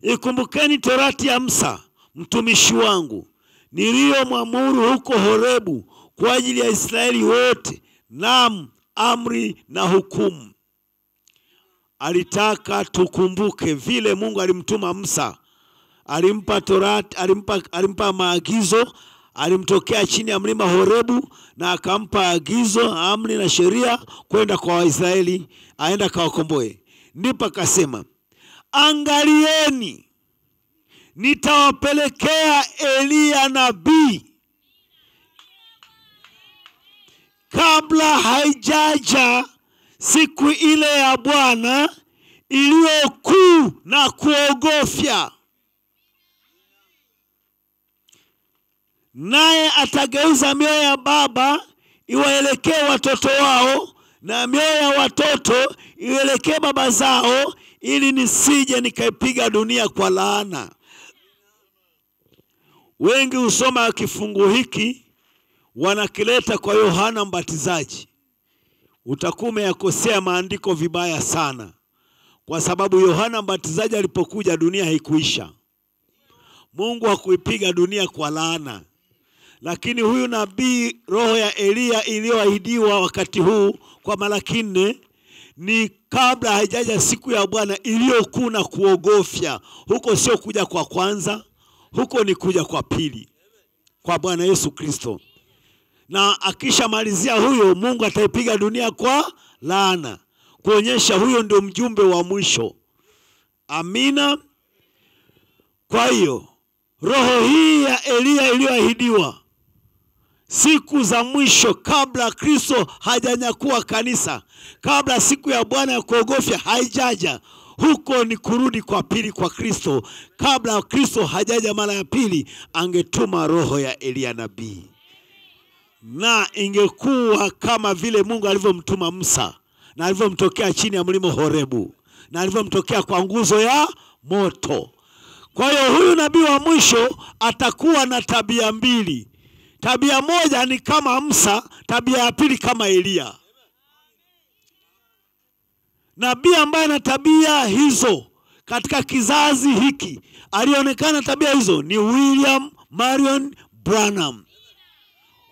ikumbukeni torati ya Musa mtumishi wangu niliyomwamuru huko Horebu kwa ajili ya Israeli wote, naam amri na hukumu. Alitaka tukumbuke vile Mungu alimtuma Musa, alimpa Torati, alimpa, alimpa maagizo, alimtokea chini ya mlima Horebu na akampa agizo, amri na sheria kwenda kwa Waisraeli, aenda kawakomboe. Ndipo akasema, angalieni, nitawapelekea Eliya nabii. Kabla haijaja siku ile ya Bwana iliyokuu na kuogofya, naye atageuza mioyo ya baba iwaelekee watoto wao na mioyo ya watoto iwelekee baba zao, ili nisije nikaipiga dunia kwa laana. Wengi husoma kifungu hiki wanakileta kwa Yohana Mbatizaji. Utakuwa umeyakosea maandiko vibaya sana, kwa sababu Yohana Mbatizaji alipokuja dunia haikuisha. Mungu hakuipiga dunia kwa laana, lakini huyu nabii, roho ya Eliya iliyoahidiwa wakati huu kwa Malaki nne ni kabla haijaja siku ya Bwana iliyokuu na kuogofya. Huko sio kuja kwa kwanza, huko ni kuja kwa pili kwa Bwana Yesu Kristo na akishamalizia huyo, Mungu ataipiga dunia kwa laana, kuonyesha huyo ndio mjumbe wa mwisho. Amina. Kwa hiyo roho hii ya Eliya iliyoahidiwa siku za mwisho, kabla Kristo hajanyakuwa kanisa, kabla siku ya Bwana ya kuogofya haijaja, huko ni kurudi kwa pili kwa Kristo. Kabla Kristo hajaja mara ya pili, angetuma roho ya Eliya nabii na ingekuwa kama vile Mungu alivyomtuma Musa na alivyomtokea chini ya mlima Horebu na alivyomtokea kwa nguzo ya moto. Kwa hiyo huyu nabii wa mwisho atakuwa na tabia mbili. Tabia moja ni kama Musa, tabia ya pili kama Eliya. Nabii ambaye ana tabia hizo katika kizazi hiki, alionekana tabia hizo ni William Marion Branham.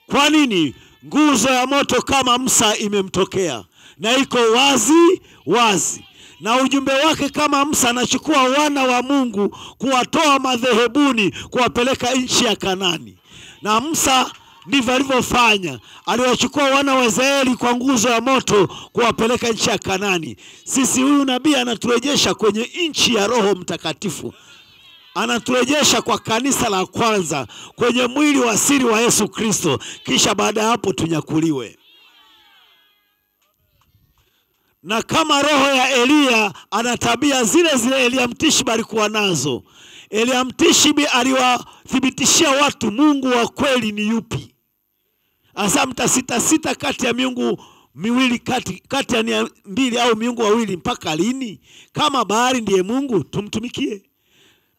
Kwa nini? Nguzo ya moto kama Musa imemtokea na iko wazi wazi, na ujumbe wake kama Musa anachukua wana wa Mungu kuwatoa madhehebuni kuwapeleka nchi ya Kanani, na Musa ndivyo alivyofanya, aliwachukua wana wa Israeli kwa nguzo ya moto kuwapeleka nchi ya Kanani. Sisi huyu nabii anaturejesha kwenye nchi ya Roho Mtakatifu anaturejesha kwa kanisa la kwanza kwenye mwili wa siri wa Yesu Kristo, kisha baada ya hapo tunyakuliwe. Na kama roho ya Eliya ana tabia zile zile Eliya Mtishibi alikuwa nazo. Eliya Mtishibi aliwathibitishia watu Mungu wa kweli ni yupi. Asa mtasitasita kati ya miungu miwili kati, kati ya mbili au miungu wawili mpaka lini? Kama bahari ndiye Mungu tumtumikie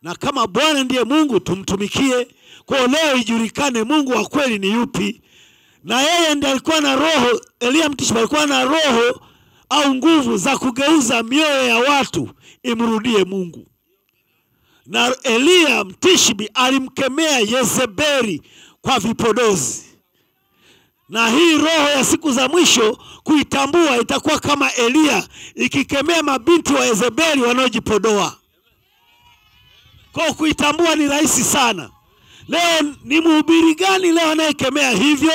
na kama Bwana ndiye Mungu tumtumikie. Kwa leo ijulikane Mungu wa kweli ni yupi, na yeye ndiye alikuwa na roho. Elia Mtishibi alikuwa na roho au nguvu za kugeuza mioyo ya watu imrudie Mungu. Na Eliya Mtishibi alimkemea Yezebeli kwa vipodozi, na hii roho ya siku za mwisho kuitambua itakuwa kama Eliya ikikemea mabinti wa Yezebeli wanaojipodoa kwa kuitambua ni rahisi sana. Leo ni mhubiri gani leo anayekemea hivyo?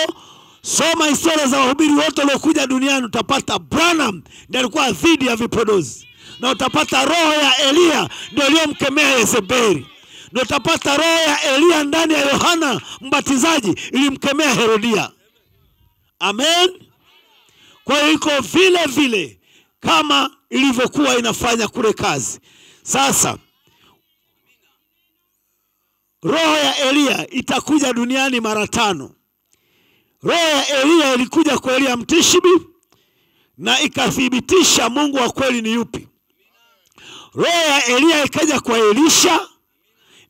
Soma historia za wahubiri wote waliokuja duniani, utapata Branham ndiye alikuwa dhidi ya vipodozi, na utapata roho ya Eliya ndio iliyomkemea Yezebeli, na utapata roho ya Eliya ndani ya Yohana Mbatizaji ilimkemea Herodia. Amen. Kwa hiyo iko vile vile kama ilivyokuwa inafanya kule kazi. Sasa roho ya Eliya itakuja duniani mara tano. Roho ya Eliya ilikuja kwa Eliya Mtishibi na ikathibitisha Mungu wa kweli ni yupi. Roho ya Eliya ikaja kwa Elisha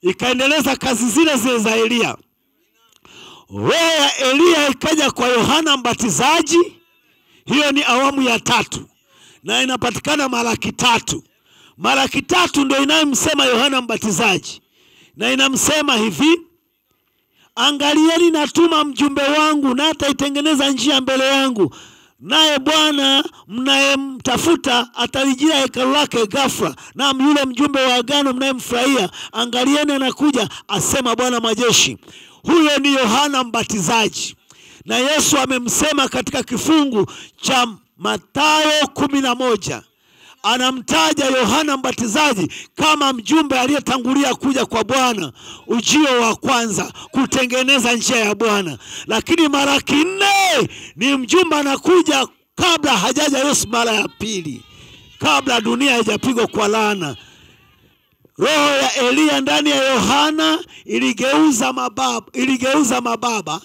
ikaendeleza kazi zile zile za Eliya. Roho ya Eliya ikaja kwa Yohana Mbatizaji, hiyo ni awamu ya tatu na inapatikana mara kitatu. Mara kitatu ndio inayomsema Yohana Mbatizaji na inamsema hivi, angalieni, natuma mjumbe wangu na ataitengeneza njia mbele yangu. Naye Bwana mnayemtafuta atalijia hekalu lake ghafla, naam, yule mjumbe wa agano mnayemfurahia, angalieni anakuja, asema Bwana majeshi. Huyo ni Yohana Mbatizaji, na Yesu amemsema katika kifungu cha Mathayo kumi na moja anamtaja Yohana Mbatizaji kama mjumbe aliyetangulia kuja kwa Bwana, ujio wa kwanza kutengeneza njia ya Bwana. Lakini mara kinne ni mjumbe anakuja kabla hajaja Yesu mara ya pili, kabla dunia haijapigwa kwa laana. Roho ya Eliya ndani ya Yohana iligeuza mababa, iligeuza mababa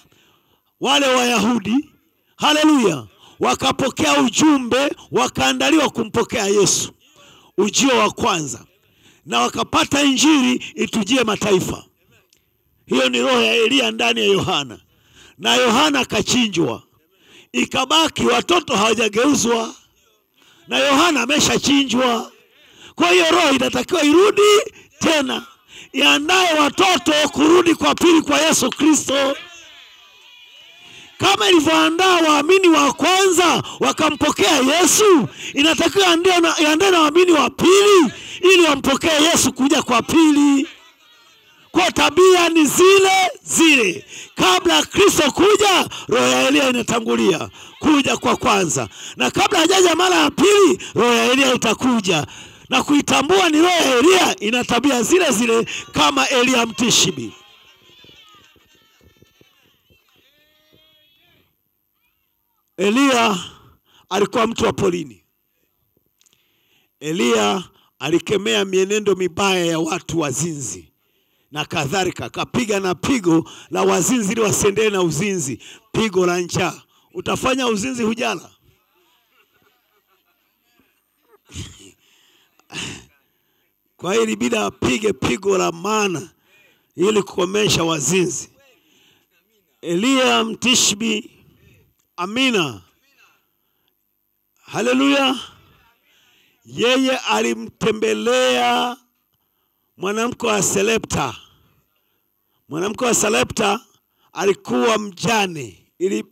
wale Wayahudi, haleluya, wakapokea ujumbe, wakaandaliwa kumpokea Yesu, ujio wa kwanza, na wakapata injili itujie mataifa. Hiyo ni roho ya Eliya ndani ya Yohana, na Yohana akachinjwa, ikabaki watoto hawajageuzwa, na Yohana ameshachinjwa. Kwa hiyo roho inatakiwa irudi tena, iandaye watoto kurudi kwa pili kwa Yesu Kristo kama ilivyoandaa waamini wa kwanza wakampokea Yesu, inatakiwa iandae na waamini wa pili ili wampokee Yesu kuja kwa pili. Kwa tabia ni zile zile, kabla ya Kristo kuja, roho ya Elia inatangulia kuja kwa kwanza, na kabla hajaja mara ya pili, roho ya Elia itakuja na kuitambua ni roho ya Elia, ina tabia zile zile kama Elia Mtishibi. Eliya alikuwa mtu wa polini. Eliya alikemea mienendo mibaya ya watu wazinzi na kadhalika, akapiga na pigo la wazinzi ili wasiendelee na uzinzi, pigo la njaa. Utafanya uzinzi hujala? Kwa hiyo ilibidi apige pigo la maana ili kukomesha wazinzi. Eliya Mtishbi Amina, haleluya. Yeye alimtembelea mwanamke wa Selepta. Mwanamke wa Selepta alikuwa mjane, ili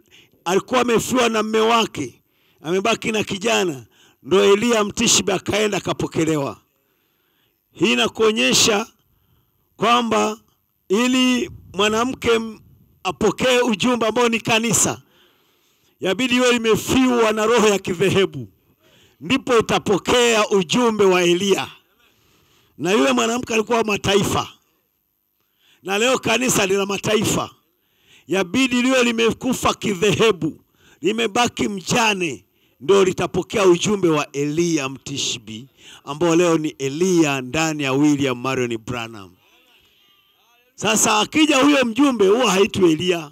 alikuwa amefiwa na mme wake, amebaki na kijana, ndo Eliya Mtishbi akaenda akapokelewa. Hii inakuonyesha kwamba ili mwanamke apokee ujumbe ambao ni kanisa yabidi iwe imefiwa na roho ya kidhehebu, ndipo itapokea ujumbe wa Eliya. Na yule mwanamke alikuwa mataifa, na leo kanisa lina mataifa. Yabidi liwe limekufa kidhehebu, limebaki mjane, ndio litapokea ujumbe wa Eliya Mtishbi, ambao leo ni Eliya ndani ya William Marion Branham. Sasa akija huyo mjumbe, huwa haitwi Eliya.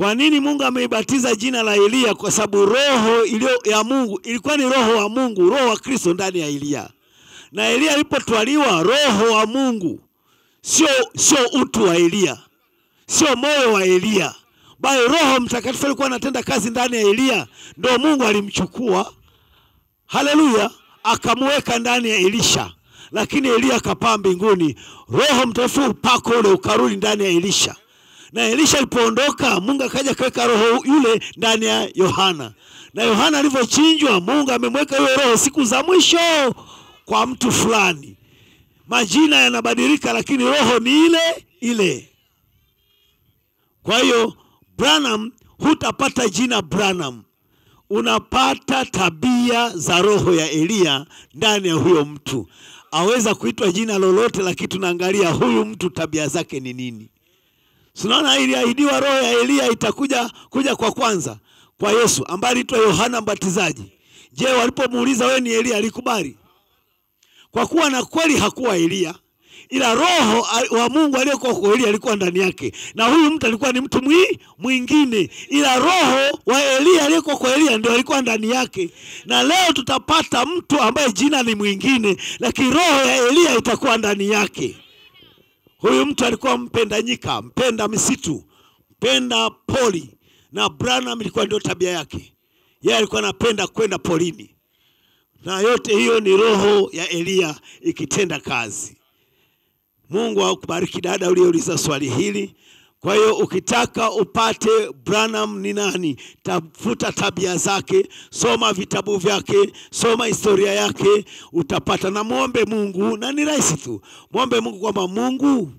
Kwa nini Mungu ameibatiza jina la Eliya? Kwa sababu roho iliyo ya Mungu ilikuwa ni roho wa Mungu, roho wa Kristo ndani ya Eliya. Na Eliya alipotwaliwa, roho wa Mungu, sio sio utu wa Eliya, sio moyo wa Eliya, bali Roho Mtakatifu alikuwa anatenda kazi ndani ya Eliya, ndio Mungu alimchukua, haleluya, akamweka ndani ya Elisha, lakini Eliya akapaa mbinguni, Roho Mtakatifu upako ule ukarudi ndani ya Elisha na Elisha alipoondoka, Mungu akaja kaweka roho yule ndani ya Yohana, na Yohana alivyochinjwa, Mungu amemweka yule roho siku za mwisho kwa mtu fulani. Majina yanabadilika, lakini roho ni ile ile. Kwa hiyo Branham, hutapata jina Branham, unapata tabia za roho ya Eliya ndani ya huyo mtu. Aweza kuitwa jina lolote, lakini tunaangalia huyu mtu tabia zake ni nini. Tunaona iliahidiwa roho ya Eliya itakuja kuja kwa kwanza kwa Yesu ambaye aliitwa Yohana Mbatizaji. Je, walipomuuliza wewe ni Eliya alikubali? Kwa kuwa na kweli hakuwa Eliya, ila roho wa Mungu aliyekuwa kwa Eliya alikuwa ndani yake, na huyu mtu alikuwa ni mtu mwingine, ila roho wa Eliya aliyekuwa kwa Eliya ndio alikuwa ndani yake. Na leo tutapata mtu ambaye jina ni mwingine, lakini roho ya Eliya itakuwa ndani yake. Huyu mtu alikuwa mpenda nyika, mpenda misitu, mpenda poli, na Branham ilikuwa ndio tabia yake. Yeye alikuwa anapenda kwenda polini, na yote hiyo ni roho ya Eliya ikitenda kazi. Mungu akubariki dada uliyeuliza swali hili. Kwa hiyo ukitaka upate Branham ni nani, tafuta tabia zake, soma vitabu vyake, soma historia yake, utapata. Na mwombe Mungu, na ni rahisi tu, mwombe Mungu kwamba Mungu,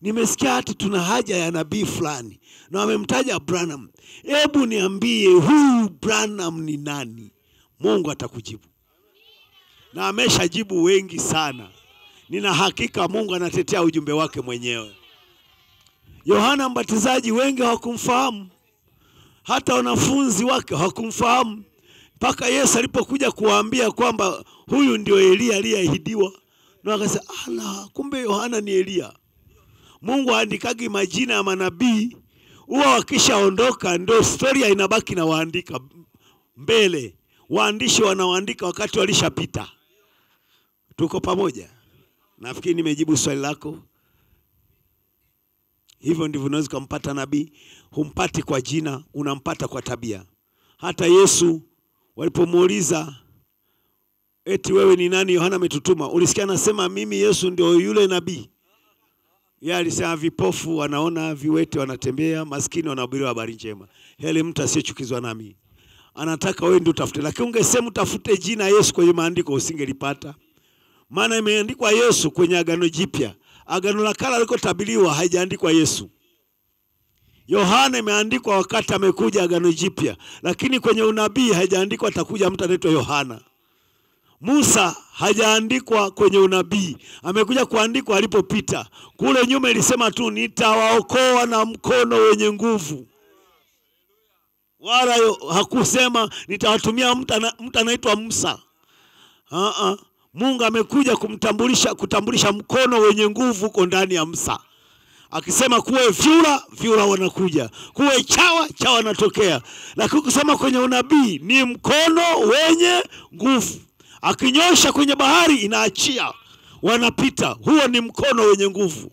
nimesikia hati tuna haja ya nabii fulani na wamemtaja Branham, hebu niambie huyu Branham ni nani? Mungu atakujibu, na ameshajibu wengi sana. Nina hakika Mungu anatetea ujumbe wake mwenyewe. Yohana Mbatizaji wengi hawakumfahamu, hata wanafunzi wake hawakumfahamu mpaka Yesu alipokuja kuwaambia kwamba huyu ndio Eliya aliyeahidiwa, na wakasema ala, kumbe Yohana ni Eliya. Mungu haandikagi majina ya manabii, huwa wakishaondoka ndio historia inabaki na waandika mbele. Waandishi wanawaandika wakati walishapita. Tuko pamoja? Nafikiri nimejibu swali lako. Hivyo ndivyo unaweza kumpata nabii. Humpati kwa jina, unampata kwa tabia. Hata Yesu walipomuuliza eti wewe ni nani, Yohana ametutuma, ulisikia anasema mimi Yesu ndio yule nabii? Yeye alisema vipofu wanaona, viwete wanatembea, maskini wanahubiriwa habari njema. Heli mtu asiyechukizwa nami. Anataka wewe ndio utafute, lakini ungesema utafute jina Yesu kwenye maandiko usingelipata, maana imeandikwa Yesu kwenye Agano Jipya. Agano la Kale alikotabiriwa haijaandikwa Yesu. Yohana imeandikwa wakati amekuja Agano Jipya, lakini kwenye unabii haijaandikwa atakuja mtu anaitwa Yohana. Musa hajaandikwa kwenye unabii, amekuja kuandikwa alipopita. Kule nyuma ilisema tu nitawaokoa na mkono wenye nguvu, wala hakusema nitawatumia mtu anaitwa Musa. Uh-uh. Mungu amekuja kumtambulisha kutambulisha mkono wenye nguvu uko ndani ya Musa, akisema kuwe vyura, vyura wanakuja, kuwe chawa, chawa wanatokea. Lakini ukisema kwenye unabii ni mkono wenye nguvu, akinyosha kwenye bahari inaachia, wanapita. Huo ni mkono wenye nguvu,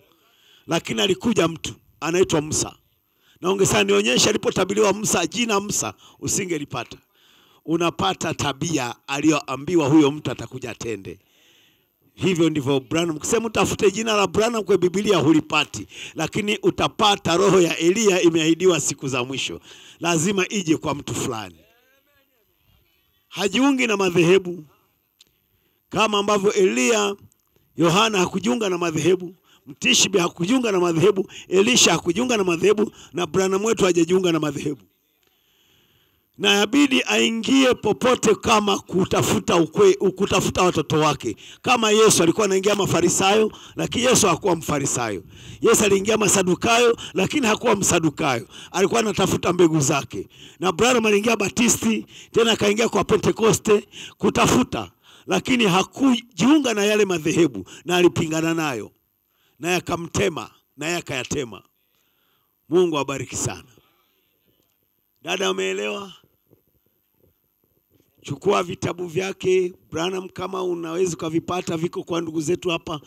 lakini alikuja mtu anaitwa Musa, na ungesema nionyeshe alipotabiriwa Musa, jina Musa, usingelipata unapata tabia aliyoambiwa huyo mtu atakuja atende. Hivyo ndivyo Branham, kusema utafute jina la Branham kwa Biblia hulipati, lakini utapata roho ya Eliya imeahidiwa siku za mwisho, lazima ije kwa mtu fulani. Hajiungi na madhehebu kama ambavyo Eliya, Yohana hakujiunga na madhehebu, Mtishbi hakujiunga na madhehebu, Elisha hakujiunga na madhehebu, na Branham wetu hajajiunga na madhehebu na yabidi aingie popote kama kutafuta ukwe, kutafuta watoto wake. Kama Yesu alikuwa anaingia Mafarisayo, lakini Yesu hakuwa Mfarisayo. Yesu aliingia Masadukayo, lakini hakuwa Msadukayo, alikuwa anatafuta mbegu zake. Na Branham aliingia Batisti, tena akaingia kwa Pentekoste kutafuta, lakini hakujiunga na yale madhehebu, na alipingana nayo, naye akamtema, naye akayatema. Mungu awabariki sana. Dada, umeelewa? Chukua vitabu vyake Branham, kama unaweza ukavipata, viko kwa ndugu zetu hapa.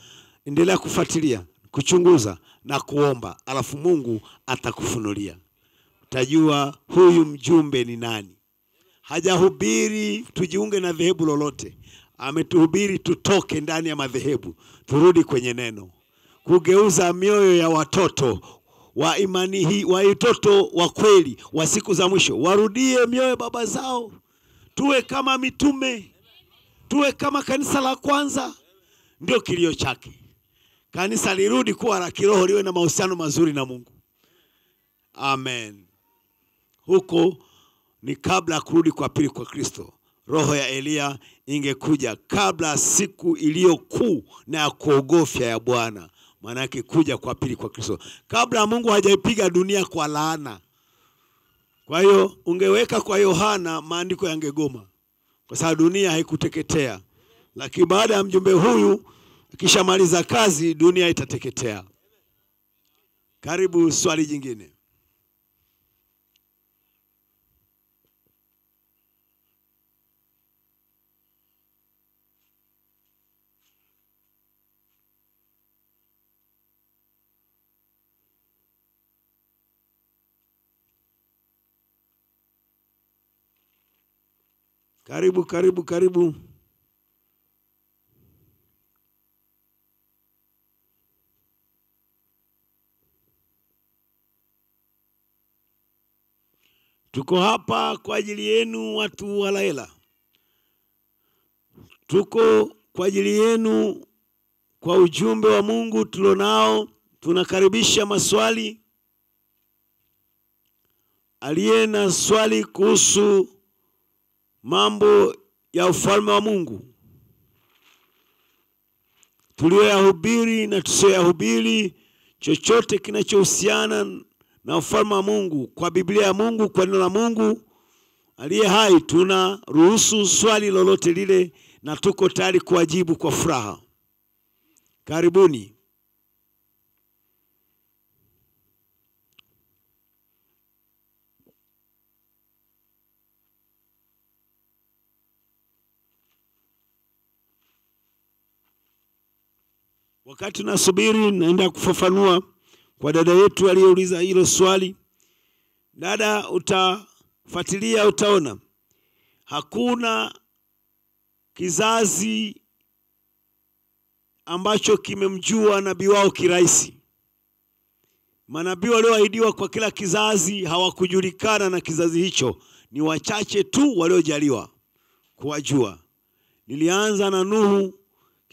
Endelea kufuatilia, kuchunguza na kuomba, alafu Mungu atakufunulia. Utajua huyu mjumbe ni nani. Hajahubiri tujiunge na dhehebu lolote, ametuhubiri tutoke ndani ya madhehebu, turudi kwenye neno, kugeuza mioyo ya watoto wa imani hii, wa watoto wa kweli wa siku za mwisho, warudie mioyo baba zao tuwe kama mitume, tuwe kama kanisa la kwanza. Ndio kilio chake, kanisa lirudi kuwa la kiroho, liwe na mahusiano mazuri na Mungu. Amen. Huko ni kabla ya kurudi kwa pili kwa Kristo. Roho ya Eliya ingekuja kabla siku iliyo kuu na ya kuogofya ya Bwana, maana yake kuja kwa pili kwa Kristo, kabla Mungu hajaipiga dunia kwa laana. Kwa hiyo ungeweka kwa Yohana, maandiko yangegoma kwa sababu dunia haikuteketea, lakini baada ya mjumbe huyu akishamaliza kazi, dunia itateketea. Karibu swali jingine. Karibu, karibu, karibu. Tuko hapa kwa ajili yenu watu wa Laela, tuko kwa ajili yenu kwa ujumbe wa Mungu tulionao. Tunakaribisha maswali. Aliye na swali kuhusu mambo ya ufalme wa Mungu tuliyoyahubiri na tusiyoyahubiri, chochote kinachohusiana na ufalme wa Mungu kwa Biblia ya Mungu, kwa neno la Mungu aliye hai, tuna ruhusu swali lolote lile, na tuko tayari kuwajibu kwa furaha. Karibuni. Wakati nasubiri, naenda kufafanua kwa dada yetu aliyeuliza hilo swali. Dada, utafuatilia utaona hakuna kizazi ambacho kimemjua nabii wao kirahisi. Manabii walioahidiwa kwa kila kizazi hawakujulikana na kizazi hicho, ni wachache tu waliojaliwa kuwajua. Nilianza na Nuhu,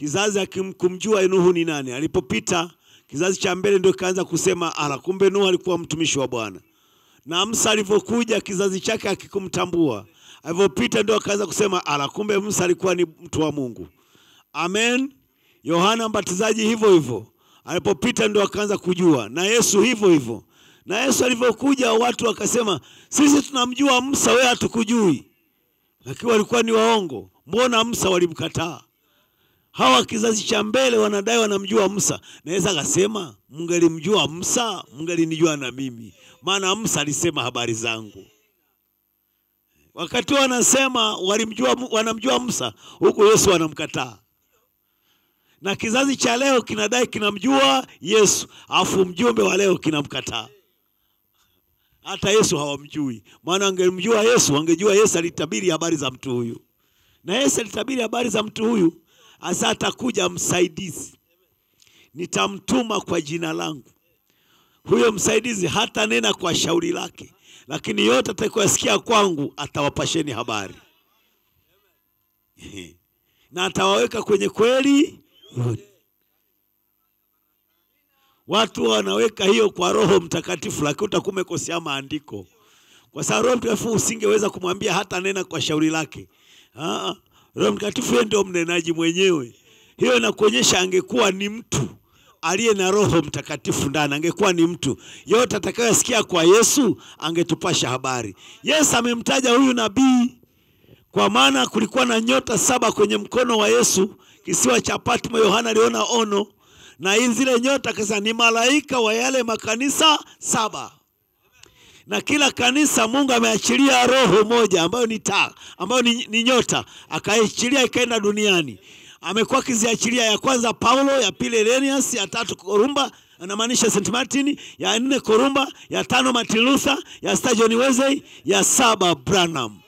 kizazi akimkumjua Nuhu ni nani. Alipopita kizazi cha mbele ndio kaanza kusema ala, kumbe Nuhu alikuwa mtumishi wa Bwana. Na Musa alivyokuja kizazi chake akikumtambua, Alivyopita ndio akaanza kusema ala, kumbe Musa alikuwa ni mtu wa Mungu. Amen. Yohana Mbatizaji hivyo hivyo, alipopita ndio akaanza kujua, na Yesu hivyo hivyo. Na Yesu alivyokuja watu wakasema, sisi tunamjua Musa, wewe hatukujui. Lakini walikuwa ni waongo. Mbona Musa walimkataa? Hawa kizazi cha mbele wanadai wanamjua Musa. Naweza akasema mngelimjua Musa, mngelinijua na mimi, maana Musa alisema habari zangu. Wakati wanasema walimjua, wanamjua Musa, huku Yesu wanamkataa. Na kizazi cha leo kinadai kinamjua Yesu, afu mjumbe wa leo kinamkataa. Hata Yesu hawamjui, maana angemjua Yesu, angejua Yesu alitabiri habari za mtu huyu, na Yesu alitabiri habari za mtu huyu Asa atakuja msaidizi, nitamtuma kwa jina langu. Huyo msaidizi hata nena kwa shauri lake, lakini yote atakayosikia kwangu atawapasheni habari na atawaweka kwenye kweli yote. Watu wanaweka hiyo kwa Roho Mtakatifu, lakini utakuwa maandiko, kwa sababu Roho Mtakatifu usingeweza kumwambia hata nena kwa shauri lake. Aa, Roho Mtakatifu ndio mnenaji mwenyewe. Hiyo inakuonyesha angekuwa ni mtu aliye na Roho Mtakatifu ndani, angekuwa ni mtu yote atakayosikia kwa Yesu angetupasha habari. Yesu amemtaja huyu nabii kwa maana kulikuwa na nyota saba kwenye mkono wa Yesu, kisiwa cha Patmo. Yohana aliona ono na zile nyota, kasa ni malaika wa yale makanisa saba na kila kanisa Mungu ameachilia roho moja ambayo ni taa, ambayo ni, ni nyota, akaachilia ikaenda duniani. Amekuwa akiziachilia, ya kwanza Paulo, ya pili Irenaeus, ya tatu Korumba, anamaanisha St Martin, ya nne Korumba, ya tano Martin Luther, ya sita John Wesley, ya saba Branham.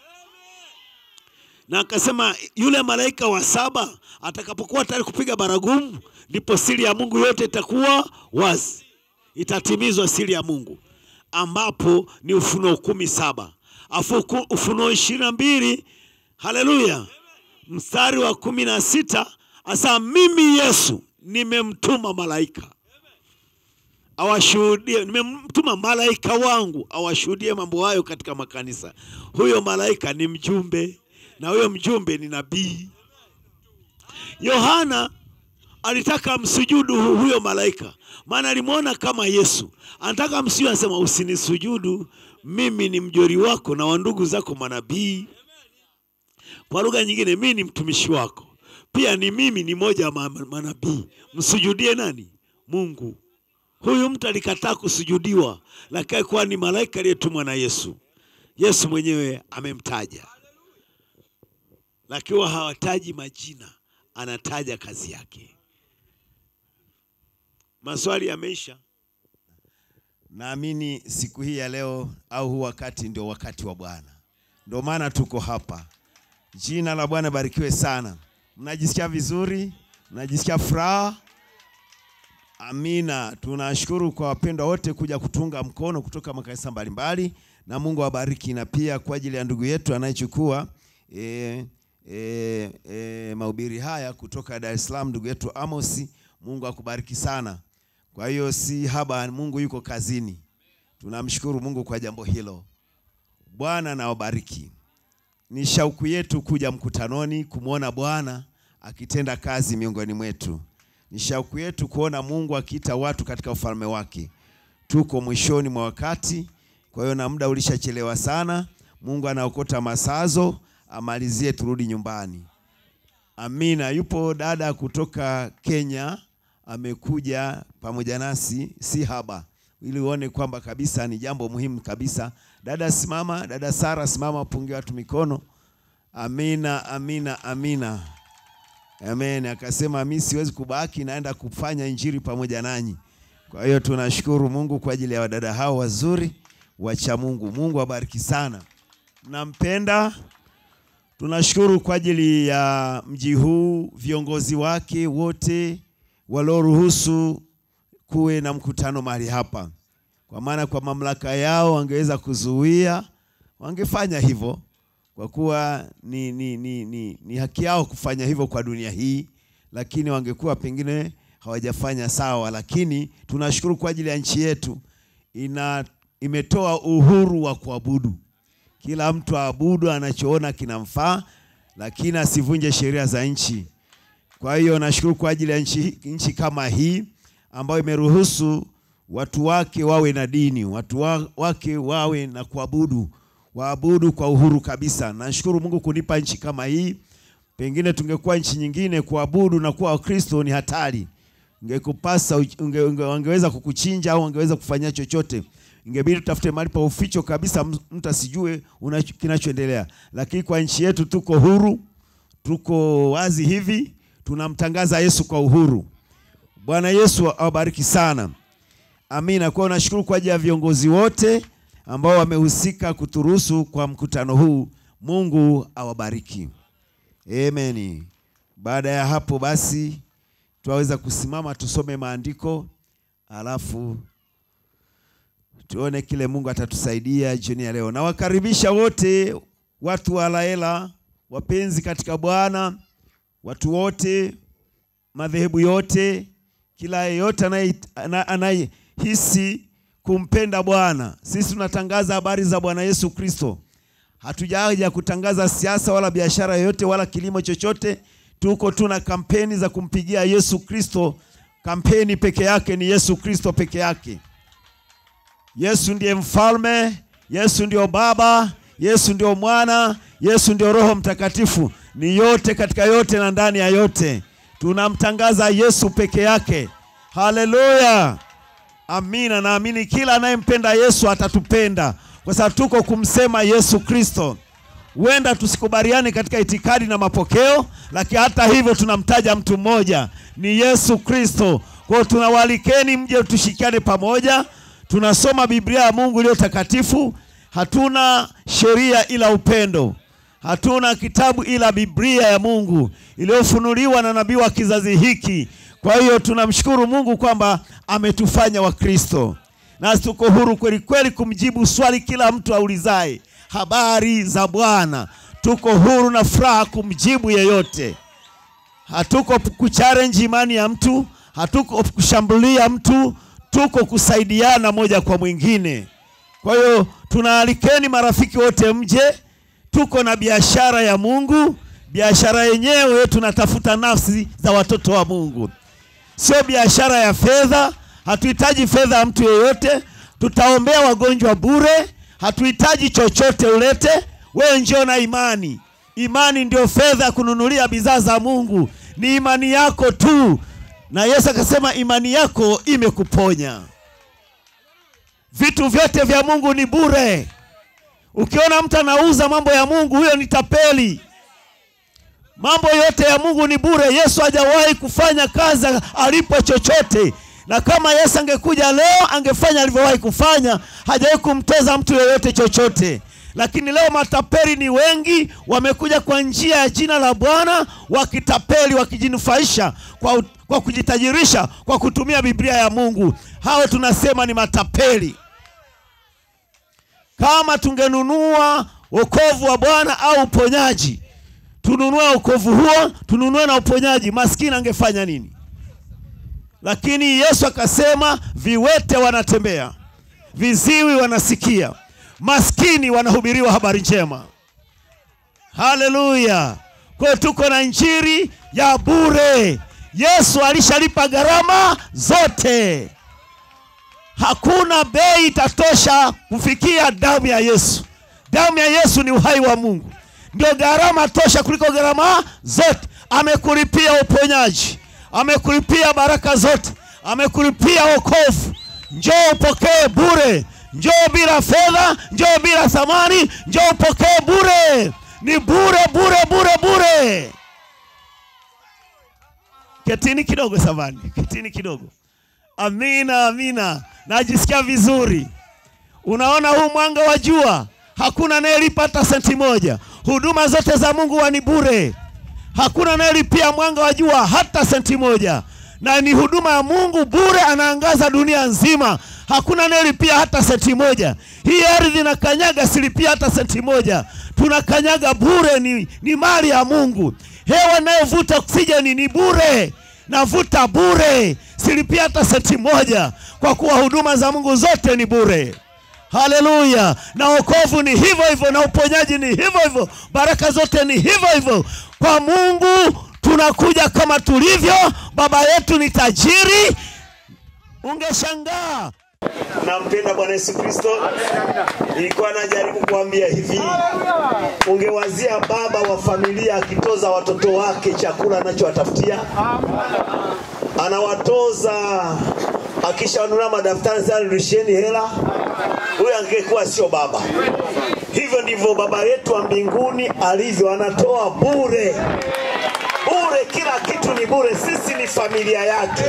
Na akasema yule malaika wa saba atakapokuwa tayari kupiga baragumu, ndipo siri ya Mungu yote itakuwa wazi, itatimizwa siri ya Mungu ambapo ni Ufunuo kumi saba. Afu Ufunuo ishirini na mbili. Haleluya, mstari wa kumi na sita. Asa mimi Yesu nimemtuma malaika. Awashuhudie, nimemtuma malaika wangu awashuhudie mambo hayo katika makanisa. Huyo malaika ni mjumbe, na huyo mjumbe ni nabii. Yohana alitaka msujudu huyo malaika, maana alimwona kama Yesu. Anataka msiwe, anasema usinisujudu, mimi ni mjori wako na wandugu zako manabii. Kwa lugha nyingine, mimi ni mtumishi wako, pia ni mimi ni moja wa manabii. Msujudie nani? Mungu. Huyu mtu alikataa kusujudiwa, lakini kwa ni malaika aliyetumwa na Yesu. Yesu mwenyewe amemtaja, lakini hawataji majina, anataja kazi yake. Maswali yameisha. Naamini siku hii ya leo au huu wakati ndio wakati wa Bwana, ndio maana tuko hapa. Jina la Bwana barikiwe sana. Mnajisikia vizuri? Mnajisikia furaha? Amina. Tunashukuru kwa wapendwa wote kuja kutunga mkono kutoka makanisa mbalimbali, na Mungu awabariki, na pia kwa ajili ya ndugu yetu anayechukua e, e, e, mahubiri haya kutoka Dar es Salaam, ndugu yetu Amos. Mungu akubariki sana. Kwa hiyo si haba, Mungu yuko kazini. Tunamshukuru Mungu kwa jambo hilo. Bwana na wabariki. Ni shauku yetu kuja mkutanoni kumwona Bwana akitenda kazi miongoni mwetu. Ni shauku yetu kuona Mungu akiita watu katika ufalme wake. Tuko mwishoni mwa wakati, kwa hiyo na muda ulishachelewa sana. Mungu anaokota masazo, amalizie turudi nyumbani. Amina. Yupo dada kutoka Kenya amekuja pamoja nasi, si haba, ili uone kwamba kabisa ni jambo muhimu kabisa. Dada simama, dada Sara simama, punge watu mikono. Amina, amina, amina. Amen. Akasema mimi siwezi kubaki, naenda kufanya injili pamoja nanyi. Kwa hiyo tunashukuru Mungu kwa ajili ya wadada hao wazuri wacha Mungu. Mungu awabariki sana. Nampenda. Tunashukuru kwa ajili ya mji huu, viongozi wake wote walioruhusu kuwe na mkutano mahali hapa, kwa maana kwa mamlaka yao wangeweza kuzuia, wangefanya hivyo kwa kuwa ni, ni, ni, ni, ni haki yao kufanya hivyo kwa dunia hii, lakini wangekuwa pengine hawajafanya sawa. Lakini tunashukuru kwa ajili ya nchi yetu, ina imetoa uhuru wa kuabudu, kila mtu aabudu anachoona kinamfaa, lakini asivunje sheria za nchi. Kwa hiyo nashukuru kwa ajili ya nchi, nchi kama hii ambayo imeruhusu watu wake wawe na dini, watu wa, wake wawe na kuabudu waabudu kwa uhuru kabisa. Nashukuru Mungu kunipa nchi kama hii. Pengine tungekuwa nchi nyingine, kuabudu na kuwa Wakristo ni hatari, ingekupasa unge, unge, wangeweza kukuchinja au wangeweza kufanya chochote, ingebidi tutafute mahali pa uficho kabisa, mtu asijue kinachoendelea. Lakini kwa nchi yetu tuko huru, tuko wazi hivi, tunamtangaza Yesu kwa uhuru. Bwana Yesu awabariki sana, amina. Kwa nashukuru kwa ajili ya viongozi wote ambao wamehusika kuturuhusu kwa mkutano huu. Mungu awabariki. Amen. Baada ya hapo basi twaweza kusimama tusome maandiko alafu tuone kile Mungu atatusaidia jioni ya leo. Nawakaribisha wote watu wa Laela, wapenzi katika Bwana, watu wote, madhehebu yote, kila yeyote anayehisi kumpenda Bwana. Sisi tunatangaza habari za Bwana Yesu Kristo. Hatujaja kutangaza siasa wala biashara yoyote wala kilimo chochote. Tuko tuna kampeni za kumpigia Yesu Kristo. Kampeni peke yake ni Yesu Kristo peke yake. Yesu ndiye mfalme, Yesu ndiyo Baba, Yesu ndio Mwana, Yesu ndio Roho Mtakatifu. Ni yote katika yote na ndani ya yote. Tunamtangaza Yesu peke yake. Haleluya. Amina. Naamini kila anayempenda Yesu atatupenda kwa sababu tuko kumsema Yesu Kristo. Huenda tusikubaliane katika itikadi na mapokeo, lakini hata hivyo tunamtaja mtu mmoja, ni Yesu Kristo. Kwa tunawalikeni mje tushikiane pamoja, tunasoma Biblia ya Mungu iliyo takatifu. Hatuna sheria ila upendo, hatuna kitabu ila Biblia ya Mungu iliyofunuliwa na nabii wa kizazi hiki. Kwa hiyo tunamshukuru Mungu kwamba ametufanya Wakristo, nasi tuko huru kweli kweli kumjibu swali kila mtu aulizaye habari za Bwana. Tuko huru na furaha kumjibu yeyote. Hatuko kuchallenge imani ya mtu, hatuko kushambulia mtu, tuko kusaidiana moja kwa mwingine. Kwa hiyo tunaalikeni marafiki wote mje. Tuko na biashara ya Mungu. Biashara yenyewe tunatafuta nafsi za watoto wa Mungu, sio biashara ya fedha. Hatuhitaji fedha ya mtu yeyote. Tutaombea wagonjwa bure, hatuhitaji chochote ulete. Wewe njoo na imani. Imani ndio fedha kununulia bidhaa za Mungu, ni imani yako tu, na Yesu akasema imani yako imekuponya. Vitu vyote vya Mungu ni bure. Ukiona mtu anauza mambo ya Mungu, huyo ni tapeli. Mambo yote ya Mungu ni bure. Yesu hajawahi kufanya kazi alipo chochote, na kama Yesu angekuja leo angefanya alivyowahi kufanya. Hajawahi kumtoza mtu yeyote chochote, lakini leo matapeli ni wengi, wamekuja kwa njia ya jina la Bwana wakitapeli, wakijinufaisha kwa, kwa kujitajirisha kwa kutumia Biblia ya Mungu. Hao tunasema ni matapeli. Kama tungenunua wokovu wa Bwana au uponyaji, tununue wokovu huo, tununue na uponyaji, maskini angefanya nini? Lakini Yesu akasema, viwete wanatembea, viziwi wanasikia, maskini wanahubiriwa habari njema. Haleluya! Kwa tuko na injili ya bure. Yesu alishalipa gharama zote, hakuna bei itatosha kufikia damu ya Yesu. Damu ya Yesu ni uhai wa Mungu, ndio gharama tosha kuliko gharama zote. Amekulipia uponyaji, amekulipia baraka zote, amekulipia wokovu. Njoo upokee bure, njoo bila fedha, njoo bila thamani, njoo upokee bure. Ni bure bure bure bure. Ketini kidogo samani, ketini kidogo. Amina, amina, najisikia vizuri. Unaona huu mwanga wa jua, hakuna anayelipa hata senti moja. Huduma zote za Mungu wa ni bure, hakuna anayelipia mwanga wa jua hata senti moja, na ni huduma ya Mungu bure, anaangaza dunia nzima. Hakuna anayelipia hata senti moja. Hii ardhi na kanyaga, silipia hata senti moja, tunakanyaga bure, ni, ni mali ya Mungu. Hewa inayovuta oksijeni ni bure, navuta bure, silipia hata senti moja, kwa kuwa huduma za Mungu zote ni bure. Haleluya! Na wokovu ni hivyo hivyo, na uponyaji ni hivyo hivyo, baraka zote ni hivyo hivyo. Kwa Mungu tunakuja kama tulivyo. Baba yetu ni tajiri, ungeshangaa. Nampenda Bwana Yesu Kristo. Nilikuwa najaribu kuambia hivi, ungewazia baba wa familia akitoza watoto wake chakula anachowatafutia, anawatoza akishanunua madaftari sasa, nirudisheni hela. Huyo angekuwa sio baba. Hivyo ndivyo baba yetu wa mbinguni alivyo, anatoa bure bure, kila kitu ni bure. Sisi ni familia yake.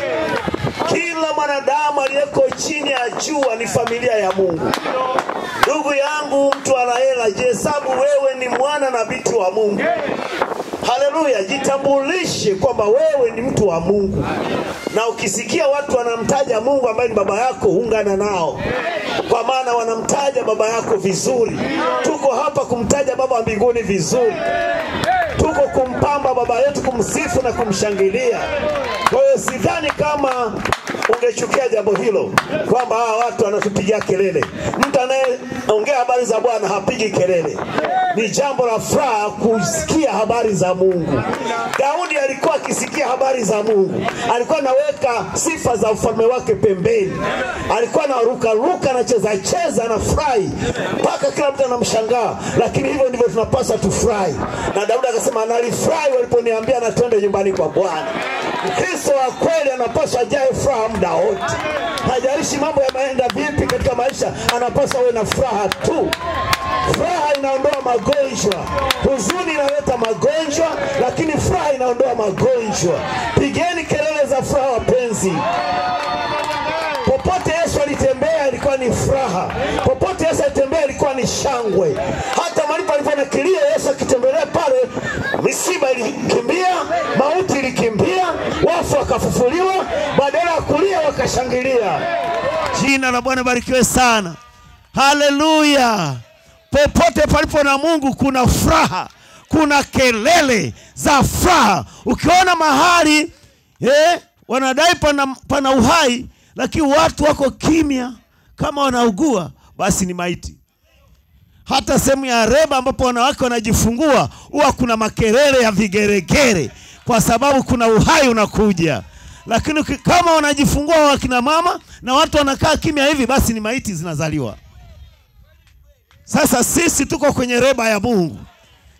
Kila mwanadamu aliyeko chini ya jua ni familia ya Mungu. Ndugu yangu, mtu ana hela, jihesabu wewe ni mwana na binti wa Mungu. Haleluya, jitambulishe kwamba wewe ni mtu wa Mungu, na ukisikia watu wanamtaja Mungu ambaye ni baba yako, ungana nao, kwa maana wanamtaja baba yako vizuri. Tuko hapa kumtaja baba wa mbinguni vizuri, tuko kumpamba baba yetu, kumsifu na kumshangilia. Kwa hiyo sidhani kama ungechukia jambo hilo kwamba hawa watu wanatupigia kelele. Mtu anayeongea habari za Bwana hapigi kelele. Ni jambo la furaha kusikia habari za Mungu. Daudi alikuwa akisikia habari za Mungu, alikuwa anaweka sifa za ufalme wake pembeni, alikuwa anarukaruka, anacheza cheza, anafurahi mpaka kila mtu anamshangaa. Lakini hivyo ndivyo tunapaswa tufurahi, na Daudi akasema, nalifurahi waliponiambia na twende nyumbani kwa Bwana. Kristo wa kweli anapaswa ajae furaha muda wote, hajalishi mambo yameenda vipi katika maisha, anapaswa awe na furaha tu. Furaha inaondoa magonjwa, huzuni inaleta magonjwa, lakini furaha inaondoa magonjwa. Pigeni kelele za furaha, wapenzi. Popote Yesu alitembea ilikuwa ni furaha, popote Yesu alitembea ilikuwa ni shangwe. Hata malipo alikuwa na kilio, Yesu akitembelea pale, misiba ilikimbia, mauti ilikimbia, wafu wakafufuliwa, badala ya kulia wakashangilia. Jina la Bwana barikiwe sana, haleluya. Popote palipo na Mungu kuna furaha, kuna kelele za furaha. Ukiona mahali eh, wanadai pana, pana uhai lakini watu wako kimya kama wanaugua, basi ni maiti. Hata sehemu ya reba ambapo wanawake wanajifungua huwa kuna makelele ya vigeregere, kwa sababu kuna uhai unakuja. Lakini kama wanajifungua wakina mama na watu wanakaa kimya hivi, basi ni maiti zinazaliwa. Sasa sisi tuko kwenye reba ya Mungu